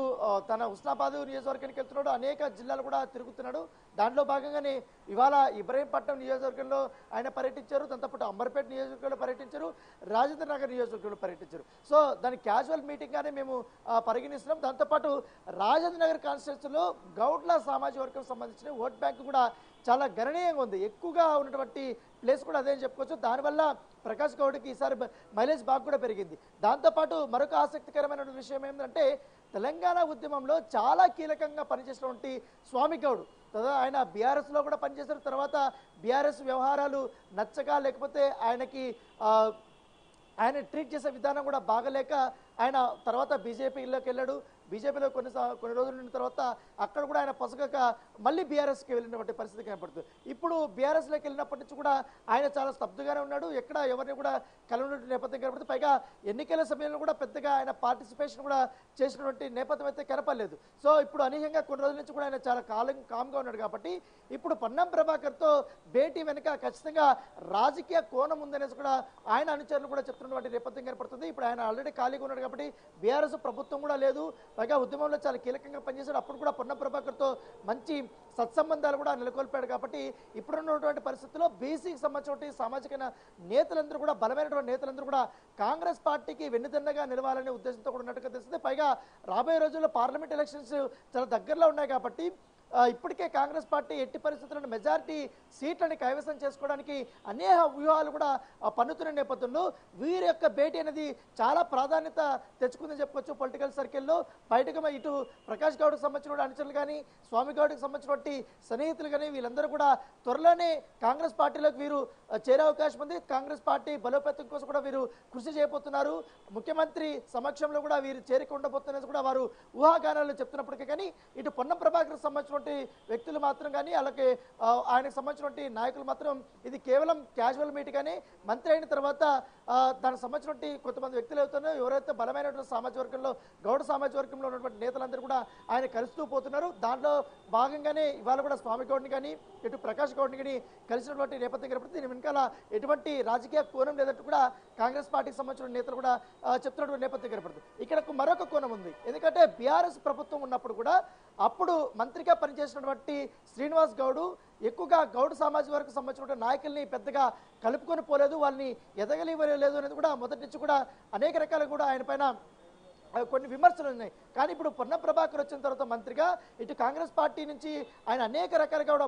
తన ఉస్నాబాద్ నియోజకవర్గానికి వెళ్తున్నాడు. అనేక జిల్లాలు కూడా తిరుగుతున్నాడు. దాంట్లో భాగంగానే ఇవాళ ఇబ్రహీంపట్నం నియోజకవర్గంలో ఆయన పర్యటించారు. దాంతోపాటు అంబర్పేట నియోజకవర్గంలో పర్యటించారు. రాజేంద్ర నగర్ నియోజకవర్గంలో పర్యటించారు. సో దాని క్యాజువల్ మీటింగ్గానే మేము పరిగణిస్తున్నాం. దాంతోపాటు రాజేంద్ర నగర్ కాన్స్టిట్యూన్సీలో గౌడ్ల సామాజిక వర్గం సంబంధించిన ఓట్ బ్యాంక్ కూడా చాలా గణనీయంగా ఉంది. ఎక్కువగా ఉన్నటువంటి ప్లేస్ కూడా అదే అని చెప్పుకోవచ్చు. దానివల్ల ప్రకాష్ గౌడ్కి ఈసారి బ- మైలేజ్ బాగా కూడా పెరిగింది. దాంతోపాటు మరొక ఆసక్తికరమైన విషయం ఏంటంటే తెలంగాణ ఉద్యమంలో చాలా కీలకంగా పనిచేసినటువంటి స్వామి గౌడ్. కదా ఆయన బీఆర్ఎస్లో కూడా పనిచేసిన తర్వాత బీఆర్ఎస్ వ్యవహారాలు నచ్చక లేకపోతే ఆయనకి ఆయన ట్రీట్ చేసే విధానం కూడా బాగలేక ఆయన తర్వాత బీజేపీలోకి వెళ్ళాడు. బీజేపీలో కొన్ని కొన్ని రోజులు ఉన్న తర్వాత అక్కడ కూడా ఆయన పొసగక మళ్ళీ బీఆర్ఎస్కి వెళ్ళినటువంటి పరిస్థితి కనపడుతుంది. ఇప్పుడు బీఆర్ఎస్లోకి వెళ్ళినప్పటి నుంచి కూడా ఆయన చాలా స్తబ్దుగానే ఉన్నాడు. ఎక్కడ ఎవరిని కూడా కలవనటువంటి నేపథ్యం కనపడుతుంది. పైగా ఎన్నికల సమయంలో కూడా పెద్దగా ఆయన పార్టిసిపేషన్ కూడా చేసినటువంటి నేపథ్యం అయితే కనపడలేదు. సో ఇప్పుడు అనూహ్యంగా కొన్ని రోజుల నుంచి కూడా ఆయన చాలా కాలం కామ్గా ఉన్నాడు కాబట్టి ఇప్పుడు పొన్నం ప్రభాకర్తో భేటీ వెనుక ఖచ్చితంగా రాజకీయ కోణం ఉందనేసి కూడా ఆయన అనుచరులు కూడా చెప్తున్నటువంటి నేపథ్యం కనపడుతుంది. ఇప్పుడు ఆయన ఆల్రెడీ ఖాళీగా ఉన్నాడు కాబట్టి బీఆర్ఎస్ ప్రభుత్వం కూడా లేదు. పైగా ఉద్యమంలో చాలా కీలకంగా పనిచేశాడు. అప్పుడు కూడా పొన్న ప్రభాకర్తో మంచి సత్సంబంధాలు కూడా నెలకొల్పాడు కాబట్టి ఇప్పుడున్నటువంటి పరిస్థితుల్లో బీసీకి సంబంధించిన సామాజిక నేతలందరూ కూడా బలమైనటువంటి నేతలందరూ కూడా కాంగ్రెస్ పార్టీకి వెన్నుదన్నగా నిలవాలనే ఉద్దేశంతో కూడా ఉన్నట్టుగా తెలుస్తుంది. పైగా రాబోయే రోజుల్లో పార్లమెంట్ ఎలక్షన్స్ చాలా దగ్గరలో ఉన్నాయి కాబట్టి ఇప్పటికే కాంగ్రెస్ పార్టీ ఎట్టి పరిస్థితుల్లో మెజారిటీ సీట్లని కైవసం చేసుకోవడానికి అనేక వ్యూహాలు కూడా పన్నుతున్న నేపథ్యంలో వీరి యొక్క భేటీ అనేది చాలా ప్రాధాన్యత తెచ్చుకుందని చెప్పుకోవచ్చు పొలిటికల్ సర్కిల్లో. బయటకు ఇటు ప్రకాష్ గౌడ్కి సంబంధించిన అనుచరులు కానీ స్వామి గౌడ్కి సంబంధించినటువంటి సన్నిహితులు కానీ వీళ్ళందరూ కూడా త్వరలోనే కాంగ్రెస్ పార్టీలోకి వీరు చేరే అవకాశం ఉంది. కాంగ్రెస్ పార్టీ బలోపేతం కోసం కూడా వీరు కృషి చేయబోతున్నారు. ముఖ్యమంత్రి సమక్షంలో కూడా వీరు చేరిక ఉండబోతున్నది కూడా వారు ఊహాగానాలు చెప్తున్నప్పటికీ కానీ ఇటు పొన్నం ప్రభాకర్ సంబంధించిన సంబంధించినటువంటి వ్యక్తులు మాత్రం కానీ అలాగే ఆయనకు సంబంధించినటువంటి నాయకులు మాత్రం ఇది కేవలం క్యాజువల్ మీట్ కానీ మంత్రి అయిన తర్వాత దానికి సంబంధించినటువంటి కొంతమంది వ్యక్తులు అవుతున్నారు ఎవరైతే బలమైనటువంటి సామాజిక వర్గంలో గౌడ సామాజిక వర్గంలో ఉన్నటువంటి నేతలందరూ కూడా ఆయన కలుస్తూ పోతున్నారు. దాంట్లో భాగంగానే ఇవాళ కూడా స్వామి గౌడ్ని కానీ ఇటు ప్రకాష్ గౌడ్ని కానీ కలిసినటువంటి నేపథ్యం కనపడుతుంది. దీని వెనకాల ఎటువంటి రాజకీయ కోణం లేదంటూ కూడా కాంగ్రెస్ పార్టీకి సంబంధించిన నేతలు కూడా చెప్తున్నటువంటి నేపథ్యం కనపడుతుంది. ఇక్కడ మరొక కోణం ఉంది. ఎందుకంటే బీఆర్ఎస్ ప్రభుత్వం ఉన్నప్పుడు కూడా అప్పుడు మంత్రిగా పనిచేసినటువంటి శ్రీనివాస్ గౌడు ఎక్కువగా గౌడ్ సామాజిక వర్గం సంబంధించిన నాయకుల్ని పెద్దగా కలుపుకొని పోలేదు వాళ్ళని ఎదగలివ్వలేదు అనేది కూడా మొదటి నుంచి కూడా అనేక రకాలు కూడా ఆయన పైన కొన్ని విమర్శలు ఉన్నాయి. కానీ ఇప్పుడు పొన్నం ప్రభాకర్ వచ్చిన తర్వాత మంత్రిగా ఇటు కాంగ్రెస్ పార్టీ నుంచి ఆయన అనేక రకాలుగా కూడా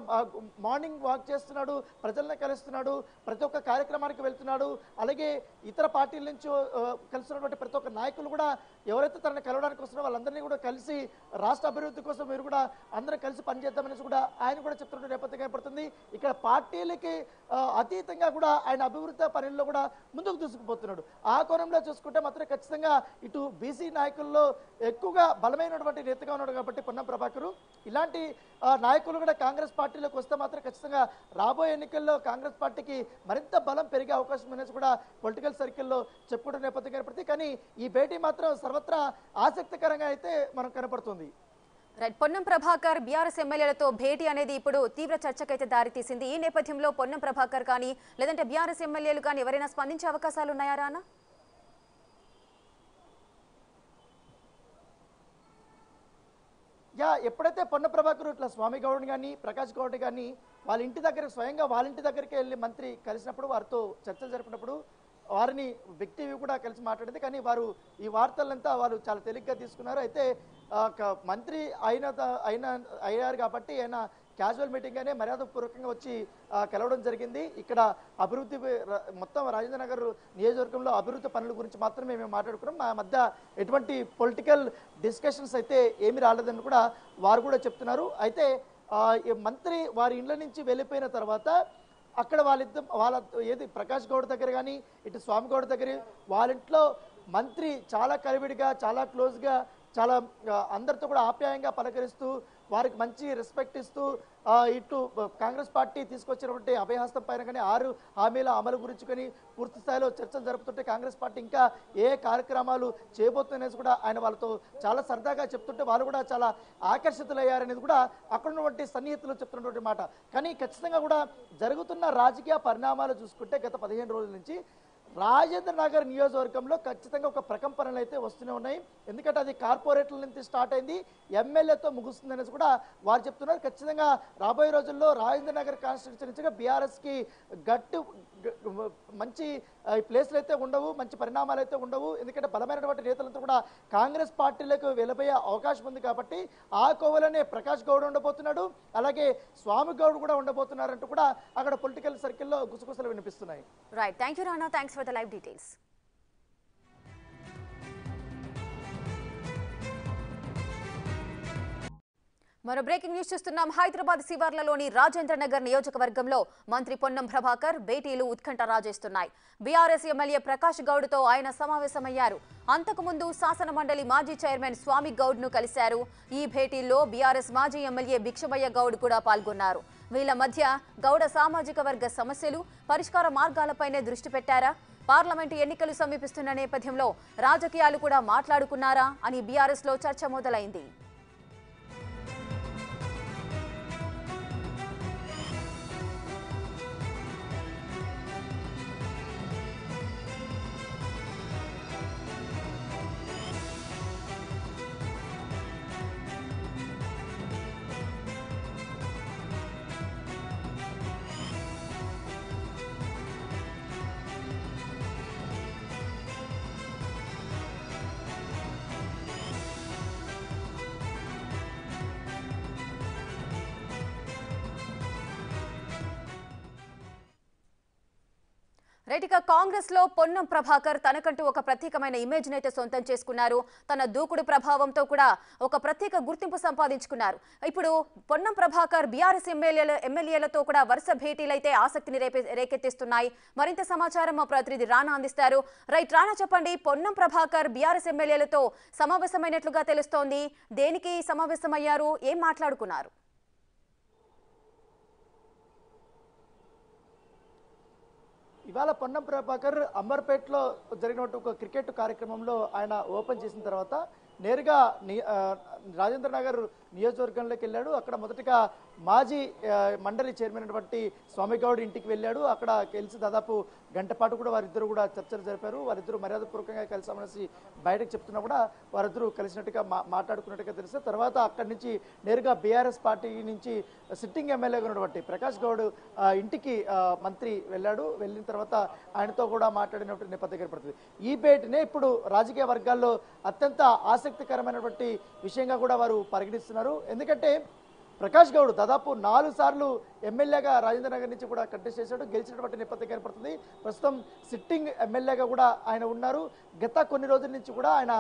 మార్నింగ్ వాక్ చేస్తున్నాడు ప్రజలను కలుస్తున్నాడు ప్రతి ఒక్క కార్యక్రమానికి వెళ్తున్నాడు. అలాగే ఇతర పార్టీల నుంచి కలుస్తున్నటువంటి ప్రతి ఒక్క నాయకులు కూడా ఎవరైతే తనని కలవడానికి వస్తున్నారో వాళ్ళందరినీ కూడా కలిసి రాష్ట్ర అభివృద్ధి కోసం మీరు కూడా అందరం కలిసి పనిచేద్దామనేసి కూడా ఆయన కూడా చెప్తున్న నేపథ్యం కనపడుతుంది ఇక్కడ పార్టీలకి అతీతంగా కూడా ఆయన అభివృద్ధి పనుల్లో కూడా ముందుకు దూసుకుపోతున్నాడు. ఆ కోణంలో చూసుకుంటే మాత్రం ఖచ్చితంగా ఇటు బీసీ నాయకుల్లో ఎక్కువగా బలమైనటువంటి నేతగా ఉన్నాడు కాబట్టి పొన్నం ప్రభాకరు. ఇలాంటి నాయకులు కూడా కాంగ్రెస్ పార్టీలోకి వస్తే మాత్రం ఖచ్చితంగా రాబోయే ఎన్నికల్లో కాంగ్రెస్ పార్టీకి మరింత బలం పెరిగే అవకాశం అనేది కూడా పొలిటికల్ సర్కిల్లో చెప్పుకుంటున్న నేపథ్యం కనపడుతుంది. కానీ ఈ భేటీ మాత్రం సర్వత్రా ఆసక్తికరంగా అయితే మనం కనపడుతుంది. రైట్ పొన్నం ప్రభాకర్ బీఆర్ఎస్ ఎమ్మెల్యేలతో భేటీ అనేది ఇప్పుడు తీవ్ర చర్చకైతే దారితీసింది. ఈ నేపథ్యంలో పొన్నం ప్రభాకర్ కానీ లేదంటే బీఆర్ఎస్ ఎమ్మెల్యేలు కానీ ఎవరైనా స్పందించే అవకాశాలు ఉన్నాయా రానా? యా ఎప్పుడైతే పొన్న ప్రభాకర్ ఇట్లా స్వామి గౌడ్ కానీ ప్రకాష్ గౌడ్ కానీ వాళ్ళ ఇంటి దగ్గర స్వయంగా వాళ్ళ ఇంటి దగ్గరికి వెళ్ళి మంత్రి కలిసినప్పుడు వారితో చర్చలు జరిపినప్పుడు వారిని వ్యక్తి కూడా కలిసి మాట్లాడింది. కానీ వారు ఈ వార్తలంతా వారు చాలా తేలిగ్గా తీసుకున్నారు. అయితే మంత్రి అయిన త- అయిన అయ్యారు కాబట్టి ఆయన క్యాజువల్ మీటింగ్గానే మర్యాదపూర్వకంగా వచ్చి కలవడం జరిగింది. ఇక్కడ అభివృద్ధి మొత్తం రాజేంద్ర నగర్ నియోజకవర్గంలో అభివృద్ధి పనుల గురించి మాత్రమే మేము మాట్లాడుకున్నాం. మా మధ్య ఎటువంటి పొలిటికల్ డిస్కషన్స్ అయితే ఏమి రాలేదని కూడా వారు కూడా చెప్తున్నారు. అయితే మంత్రి వారి ఇండ్ల నుంచి వెళ్ళిపోయిన తర్వాత అక్కడ వాళ్ళిద్దరు వాళ్ళ ఏది ప్రకాష్ గౌడ్ దగ్గర కానీ ఇటు స్వామి గౌడ్ దగ్గర వాళ్ళ ఇంట్లో మంత్రి చాలా కలివిడిగా చాలా క్లోజ్గా చాలా అందరితో కూడా ఆప్యాయంగా పలకరిస్తూ వారికి మంచి రెస్పెక్ట్ ఇస్తూ ఇటు కాంగ్రెస్ పార్టీ తీసుకొచ్చినటువంటి అభయహస్తం పైన కానీ ఆరు హామీల అమలు గురించి కానీ పూర్తి స్థాయిలో చర్చలు జరుపుతుంటే కాంగ్రెస్ పార్టీ ఇంకా ఏ కార్యక్రమాలు చేయబోతుందనేసి కూడా ఆయన వాళ్ళతో చాలా సరదాగా చెప్తుంటే వాళ్ళు కూడా చాలా ఆకర్షితులయ్యారనేది కూడా అక్కడ ఉన్నటువంటి సన్నిహితులు చెప్తున్నటువంటి మాట. కానీ ఖచ్చితంగా కూడా జరుగుతున్న రాజకీయ పరిణామాలు చూసుకుంటే గత పదిహేను రోజుల నుంచి రాజేంద్ర నగర్ నియోజకవర్గంలో ఖచ్చితంగా ఒక ప్రకంపనలు అయితే వస్తూనే ఉన్నాయి. ఎందుకంటే అది కార్పొరేట్ల నుంచి స్టార్ట్ అయింది. ఎమ్మెల్యేతో ముగుస్తుంది అనేసి కూడా వారు చెప్తున్నారు. ఖచ్చితంగా రాబోయే రోజుల్లో రాజేంద్ర నగర్ కాన్స్టిట్యున్సీగా బీఆర్ఎస్కి గట్టు మంచి ప్లేస్లు అయితే ఉండవు మంచి పరిణామాలు అయితే ఉండవు. ఎందుకంటే బలమైనటువంటి నేతలంతా కూడా కాంగ్రెస్ పార్టీలకు వెళ్ళబోయే అవకాశం ఉంది కాబట్టి ఆ కోవలోనే ప్రకాష్ గౌడ్ ఉండబోతున్నాడు. అలాగే స్వామి గౌడ్ కూడా ఉండబోతున్నారంటూ కూడా అక్కడ పొలిటికల్ సర్కిల్లో గుసగుసలు వినిపిస్తున్నాయి. Right thank you Rana thanks for the live details మరో బ్రేకింగ్ న్యూస్ చూస్తున్నాం. హైదరాబాద్ శివార్లలోని రాజేంద్ర నగర్ నియోజకవర్గంలో మంత్రి పొన్నం ప్రభాకర్ భేటీలు ఉత్కంఠ రాజేస్తున్నాయి. బీఆర్ఎస్ ఎమ్మెల్యే ప్రకాష్ గౌడ్తో ఆయన సమావేశమయ్యారు. అంతకుముందు శాసన మండలి మాజీ చైర్మన్ స్వామి గౌడ్ను కలిశారు. ఈ భేటీల్లో బీఆర్ఎస్ మాజీ ఎమ్మెల్యే భిక్షమయ్య గౌడ్ కూడా పాల్గొన్నారు. వీళ్ళ మధ్య గౌడ సామాజిక వర్గ సమస్యలు పరిష్కార మార్గాలపైనే దృష్టి పెట్టారా? పార్లమెంటు ఎన్నికలు సమీపిస్తున్న నేపథ్యంలో రాజకీయాలు కూడా మాట్లాడుకున్నారా అని బీఆర్ఎస్లో చర్చ మొదలైంది. కాంగ్రెస్లో పొన్నం ప్రభాకర్ తనకంటూ ఒక ప్రత్యేకమైన ఇమేజ్ నైతే సొంతం చేసుకున్నారు. తన దూకుడు ప్రభావంతో కూడా ఒక ప్రత్యేక గుర్తింపు సంపాదించుకున్నారు. ఇప్పుడు పొన్నం ప్రభాకర్ బీఆర్ఎస్ ఎమ్మెల్యేల ఎమ్మెల్యేలతో కూడా వరుస భేటీలైతే ఆసక్తిని రేపే రేకెత్తిస్తున్నాయి. మరింత సమాచారం మా ప్రతినిధి రానా అందిస్తారు. రైట్ రానా చెప్పండి పొన్నం ప్రభాకర్ బీఆర్ఎస్ ఎమ్మెల్యేలతో సమావేశమైనట్లుగా తెలుస్తోంది. దేనికి సమావేశమయ్యారు? ఏం మాట్లాడుకున్నారు? ఇవాళ పొన్నం ప్రభాకర్ అంబర్పేటలో జరిగినటువంటి ఒక క్రికెట్ కార్యక్రమంలో ఆయన ఓపెన్ చేసిన తర్వాత నేరుగా రాజేంద్ర నగర్ నియోజకవర్గంలోకి వెళ్ళాడు. అక్కడ మొదటగా మాజీ మండలి చైర్మన్ అయినటువంటి స్వామిగౌడ్ ఇంటికి వెళ్ళాడు. అక్కడ కలిసి దాదాపు గంట పాటు కూడా వారిద్దరు కూడా చర్చలు జరిపారు. వారిద్దరు మర్యాదపూర్వకంగా కలిసామనేసి బయటకు చెప్తున్నా కూడా వారిద్దరూ కలిసినట్టుగా మా మాట్లాడుకున్నట్టుగా తెలిస్తే తర్వాత అక్కడి నుంచి నేరుగా బీఆర్ఎస్ పార్టీ నుంచి సిట్టింగ్ ఎమ్మెల్యేగా ఉన్నటువంటి ప్రకాష్ గౌడ్ ఇంటికి మంత్రి వెళ్ళాడు. వెళ్ళిన తర్వాత ఆయనతో కూడా మాట్లాడినటువంటి నేపథ్యం ఏర్పడుతుంది. ఈ భేటీనే ఇప్పుడు రాజకీయ వర్గాల్లో అత్యంత ఆసక్తికరమైనటువంటి విషయంగా కూడా వారు పరిగణిస్తున్నారు. ఎందుకంటే ప్రకాష్ గౌడ్ దాదాపు నాలుగు సార్లు ఎమ్మెల్యేగా రాజేంద్ర నగర్ నుంచి కూడా కంటెస్ట్ చేశాడు. గెలిచినటువంటి నేపథ్యం కనపడుతుంది ప్రస్తుతం సిట్టింగ్ ఎమ్మెల్యేగా కూడా ఆయన ఉన్నారు. గత కొన్ని రోజుల నుంచి కూడా ఆయన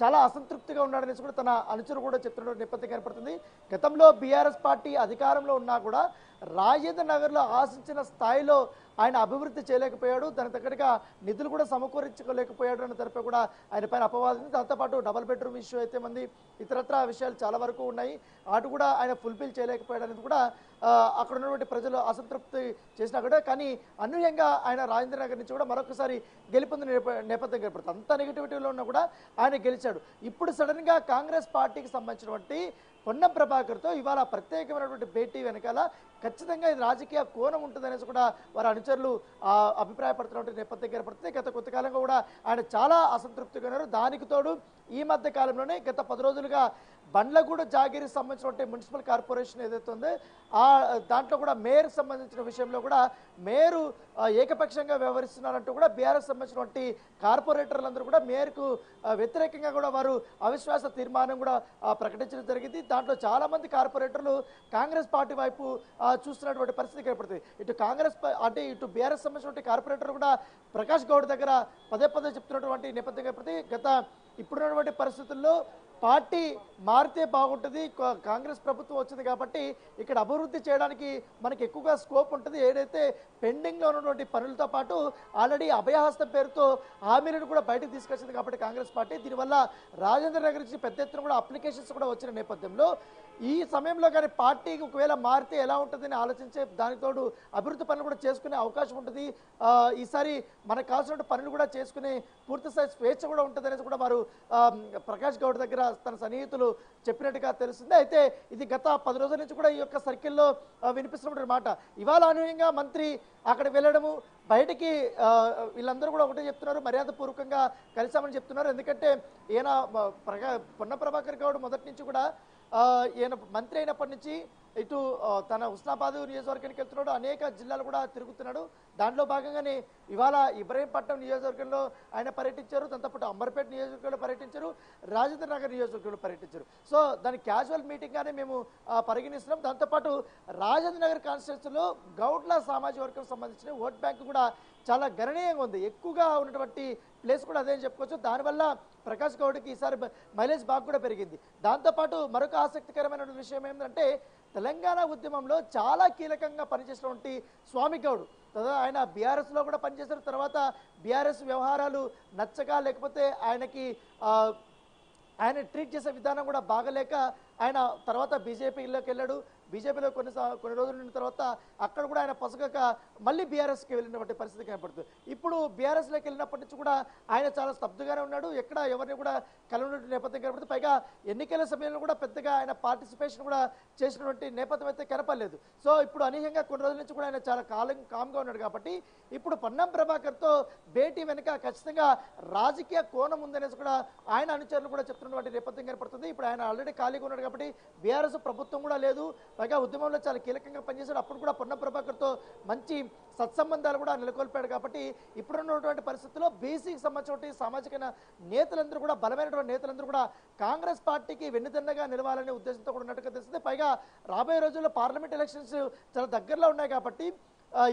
చాలా అసంతృప్తిగా ఉన్నాడనేసి కూడా తన అనుచరు కూడా చెప్తున్న నేపథ్యం కనపడుతుంది గతంలో బీఆర్ఎస్ పార్టీ అధికారంలో ఉన్నా కూడా రాజేంద్ర నగర్లో ఆశించిన స్థాయిలో ఆయన అభివృద్ధి చేయలేకపోయాడు. దానికి తగ్గట్టుగా నిధులు కూడా సమకూర్చుకోలేకపోయాడు అన్న తరపు కూడా ఆయన పైన అపవాదం దాంతోపాటు డబల్ బెడ్రూమ్ ఇష్యూ అయితే మంది ఇతరత్ర విషయాలు చాలా వరకు ఉన్నాయి. అటు కూడా ఆయన ఫుల్ఫిల్ చేయలేకపోయాడు అనేది కూడా అక్కడ ఉన్నటువంటి ప్రజలు అసంతృప్తి చేసినా కూడా కానీ అనూహ్యంగా ఆయన రాజేంద్ర నగర్ నుంచి కూడా మరొకసారి గెలుపొందిన నేప- నేపథ్యం ఏర్పడుతుంది అంత నెగిటివిటీలో ఉన్నా కూడా ఆయన గెలిచాడు. ఇప్పుడు సడన్గా కాంగ్రెస్ పార్టీకి సంబంధించినటువంటి పొన్నం ప్రభాకర్తో ఇవాళ ప్రత్యేకమైనటువంటి భేటీ వెనకాల ఖచ్చితంగా ఇది రాజకీయ కోణం ఉంటుందనేసి కూడా వారి అనుచరులు అభిప్రాయపడుతున్నటువంటి నేపథ్యం ఏర్పడుతుంది గత కొంతకాలంగా కూడా ఆయన చాలా అసంతృప్తిగా ఉన్నారు. దానికి తోడు ఈ మధ్య కాలంలోనే గత పది రోజులుగా బండ్లగూడ జాగిరి సంబంధించినటువంటి మున్సిపల్ కార్పొరేషన్ ఏదైతే ఉందో ఆ దాంట్లో కూడా మేయర్ సంబంధించిన విషయంలో కూడా మేయరు ఏకపక్షంగా వ్యవహరిస్తున్నారంటూ కూడా బీఆర్ఎస్ సంబంధించినటువంటి కార్పొరేటర్లందరూ కూడా మేయర్కు వ్యతిరేకంగా కూడా వారు అవిశ్వాస తీర్మానం కూడా ప్రకటించడం జరిగింది. దాంట్లో చాలామంది కార్పొరేటర్లు కాంగ్రెస్ పార్టీ వైపు చూస్తున్నటువంటి పరిస్థితి ఏర్పడుతుంది. ఇటు కాంగ్రెస్ అంటే ఇటు బీఆర్ఎస్ సంబంధించినటువంటి కార్పొరేటర్ కూడా ప్రకాష్ గౌడ్ దగ్గర పదే పదే చెప్తున్నటువంటి నేపథ్యం ఏర్పడుతుంది. గత ఇప్పుడున్నటువంటి పరిస్థితుల్లో పార్టీ మారితే బాగుంటుంది కాంగ్రెస్ ప్రభుత్వం వచ్చింది కాబట్టి ఇక్కడ అభివృద్ధి చేయడానికి మనకి ఎక్కువగా స్కోప్ ఉంటుంది. ఏదైతే పెండింగ్లో ఉన్నటువంటి పనులతో పాటు ఆల్రెడీ అభయహస్తం పేరుతో హామీలను కూడా బయటకు తీసుకొచ్చింది కాబట్టి కాంగ్రెస్ పార్టీ. దీనివల్ల రాజేంద్ర నగర్ నుంచి పెద్ద ఎత్తున కూడా అప్లికేషన్స్ కూడా వచ్చిన నేపథ్యంలో ఈ సమయంలో కానీ పార్టీకి ఒకవేళ మారితే ఎలా ఉంటుందని ఆలోచించే దానికి తోడు అభివృద్ధి పనులు కూడా చేసుకునే అవకాశం ఉంటుంది. ఈసారి మనకు కావాల్సిన పనులు కూడా చేసుకునే పూర్తి స్థాయి స్వేచ్ఛ కూడా ఉంటుంది కూడా వారు ప్రకాష్ గౌడ్ దగ్గర తన సన్నిహితులు చెప్పినట్టుగా తెలుస్తుంది. అయితే ఇది గత పది రోజుల నుంచి కూడా ఈ యొక్క సర్కిల్లో ఆ, వినిపిస్తున్నటువంటి మాట. ఇవాళ అనూహ్యంగా మంత్రి అక్కడ వెళ్ళడము బయటికి వీళ్ళందరూ కూడా ఒకటే చెప్తున్నారు మర్యాదపూర్వకంగా కలిసామని చెప్తున్నారు. ఎందుకంటే ఈయన ప్రగా పొన్న ప్రభాకర్ గౌడ్ మొదటి నుంచి కూడా ఈయన మంత్రి అయినప్పటి నుంచి ఇటు తన ఉస్నాబాద్ నియోజకవర్గానికి వెళ్తున్నాడు. అనేక జిల్లాలు కూడా తిరుగుతున్నాడు. దాంట్లో భాగంగానే ఇవాళ ఇబ్రహీంపట్నం నియోజకవర్గంలో ఆయన పర్యటించారు. దాంతోపాటు అంబర్పేట నియోజకవర్గంలో పర్యటించారు. రాజేంద్ర నగర్ నియోజకవర్గంలో పర్యటించారు. సో దాని క్యాజువల్ మీటింగ్గానే మేము పరిగణిస్తున్నాం. దాంతోపాటు రాజేంద్ర నగర్ కాన్స్టిట్యూన్సీలో గౌడ్ల సామాజిక వర్గం సంబంధించిన ఓట్ బ్యాంక్ కూడా చాలా గణనీయంగా ఉంది. ఎక్కువగా ఉన్నటువంటి ప్లేస్ కూడా అదే అని చెప్పుకోవచ్చు. దానివల్ల ప్రకాష్ గౌడ్కి ఈసారి బ- మైలేజ్ బాగా కూడా పెరిగింది. దాంతోపాటు మరొక ఆసక్తికరమైన విషయం ఏంటంటే తెలంగాణ ఉద్యమంలో చాలా కీలకంగా పనిచేసినటువంటి స్వామి గౌడ్. తర్వాత ఆయన బీఆర్ఎస్లో కూడా పనిచేసిన తర్వాత బీఆర్ఎస్ వ్యవహారాలు నచ్చక లేకపోతే ఆయనకి ఆయన ట్రీట్ చేసే విధానం కూడా బాగలేక ఆయన తర్వాత బీజేపీలోకి వెళ్ళాడు. బీజేపీలో కొన్ని కొన్ని రోజులు ఉన్న తర్వాత అక్కడ కూడా ఆయన పొసగక మళ్ళీ బీఆర్ఎస్కి వెళ్ళినటువంటి పరిస్థితి కనపడుతుంది. ఇప్పుడు బీఆర్ఎస్లోకి వెళ్ళినప్పటి నుంచి కూడా ఆయన చాలా స్తబ్దుగానే ఉన్నాడు. ఎక్కడ ఎవరిని కూడా కలవనటువంటి నేపథ్యం కనపడుతుంది. పైగా ఎన్నికల సమయంలో కూడా పెద్దగా ఆయన పార్టిసిపేషన్ కూడా చేసినటువంటి నేపథ్యం అయితే కనపడలేదు. సో ఇప్పుడు అనూహ్యంగా కొన్ని రోజుల నుంచి కూడా ఆయన చాలా కాలం కామ్గా ఉన్నాడు కాబట్టి ఇప్పుడు పొన్నం ప్రభాకర్తో భేటీ వెనుక ఖచ్చితంగా రాజకీయ కోణం ఉందనేసి కూడా ఆయన అనుచరులు కూడా చెప్తున్నటువంటి నేపథ్యం కనపడుతుంది. ఇప్పుడు ఆయన ఆల్రెడీ ఖాళీగా ఉన్నాడు కాబట్టి బీఆర్ఎస్ ప్రభుత్వం కూడా లేదు. పైగా ఉద్యమంలో చాలా కీలకంగా పనిచేశాడు. అప్పుడు కూడా పొన్నం ప్రభాకర్తో మంచి సత్సంబంధాలు కూడా నెలకొల్పాడు కాబట్టి ఇప్పుడున్నటువంటి పరిస్థితుల్లో బీసీకి సంబంధించిన సామాజిక నేతలందరూ కూడా బలమైనటువంటి నేతలందరూ కూడా కాంగ్రెస్ పార్టీకి వెన్నుదన్నగా నిలవాలనే ఉద్దేశంతో కూడా ఉన్నట్టుగా తెలుస్తుంది. పైగా రాబోయే రోజుల్లో పార్లమెంట్ ఎలక్షన్స్ చాలా దగ్గరలో ఉన్నాయి కాబట్టి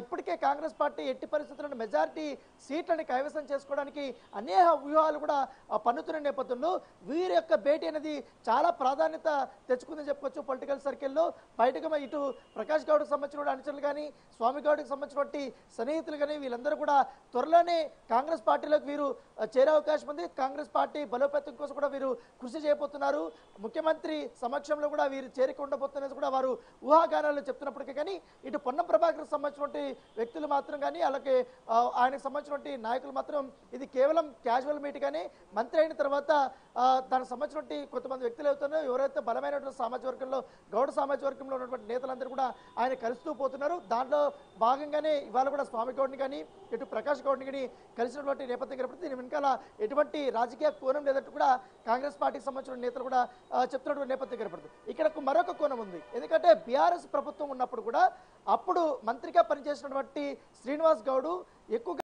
ఇప్పటికే కాంగ్రెస్ పార్టీ ఎట్టి పరిస్థితులను మెజారిటీ సీట్లని కైవసం చేసుకోవడానికి అనేక వ్యూహాలు కూడా పన్నుతున్న నేపథ్యంలో వీరి యొక్క భేటీ అనేది చాలా ప్రాధాన్యత తెచ్చుకుందని చెప్పుకోవచ్చు పొలిటికల్ సర్కిల్లో. బయటకు ఇటు ప్రకాష్ గౌడ్కి సంబంధించిన అనుచరులు కానీ స్వామి గౌడ్కి సంబంధించినటువంటి సన్నిహితులు కానీ వీళ్ళందరూ కూడా త్వరలోనే కాంగ్రెస్ పార్టీలోకి వీరు చేరే అవకాశం ఉంది. కాంగ్రెస్ పార్టీ బలోపేతం కోసం కూడా వీరు కృషి చేయబోతున్నారు. ముఖ్యమంత్రి సమక్షంలో కూడా వీరు చేరిక ఉండబోతున్నది కూడా వారు ఊహాగానాలు చెప్తున్నప్పటికీ కానీ ఇటు పొన్నం ప్రభాకర్ సంబంధించిన సంబంధించినటువంటి వ్యక్తులు మాత్రం కానీ అలాగే ఆయనకు సంబంధించినటువంటి నాయకులు మాత్రం ఇది కేవలం క్యాజువల్ మీట్ కానీ మంత్రి అయిన తర్వాత దానికి సంబంధించినటువంటి కొంతమంది వ్యక్తులు అవుతున్నారో. ఎవరైతే బలమైనటువంటి సామాజిక వర్గంలో గౌడ సామాజిక వర్గంలో ఉన్నటువంటి నేతలందరూ కూడా ఆయన కలుస్తూ పోతున్నారు. దాంట్లో భాగంగానే ఇవాళ కూడా స్వామి గౌడ్ని కానీ ఇటు ప్రకాష్ గౌడ్ని కానీ కలిసినటువంటి నేపథ్యం కనపడుతుంది. దీని వెనకాల ఎటువంటి రాజకీయ కోణం లేదంటూ కూడా కాంగ్రెస్ పార్టీకి సంబంధించిన నేతలు కూడా చెప్తున్నటువంటి నేపథ్యం కనపడుతుంది. ఇక్కడ మరొక కోణం ఉంది. ఎందుకంటే బీఆర్ఎస్ ప్రభుత్వం ఉన్నప్పుడు కూడా అప్పుడు మంత్రిగా పనిచేసినటువంటి శ్రీనివాస్ గౌడ్ ఎక్కువగా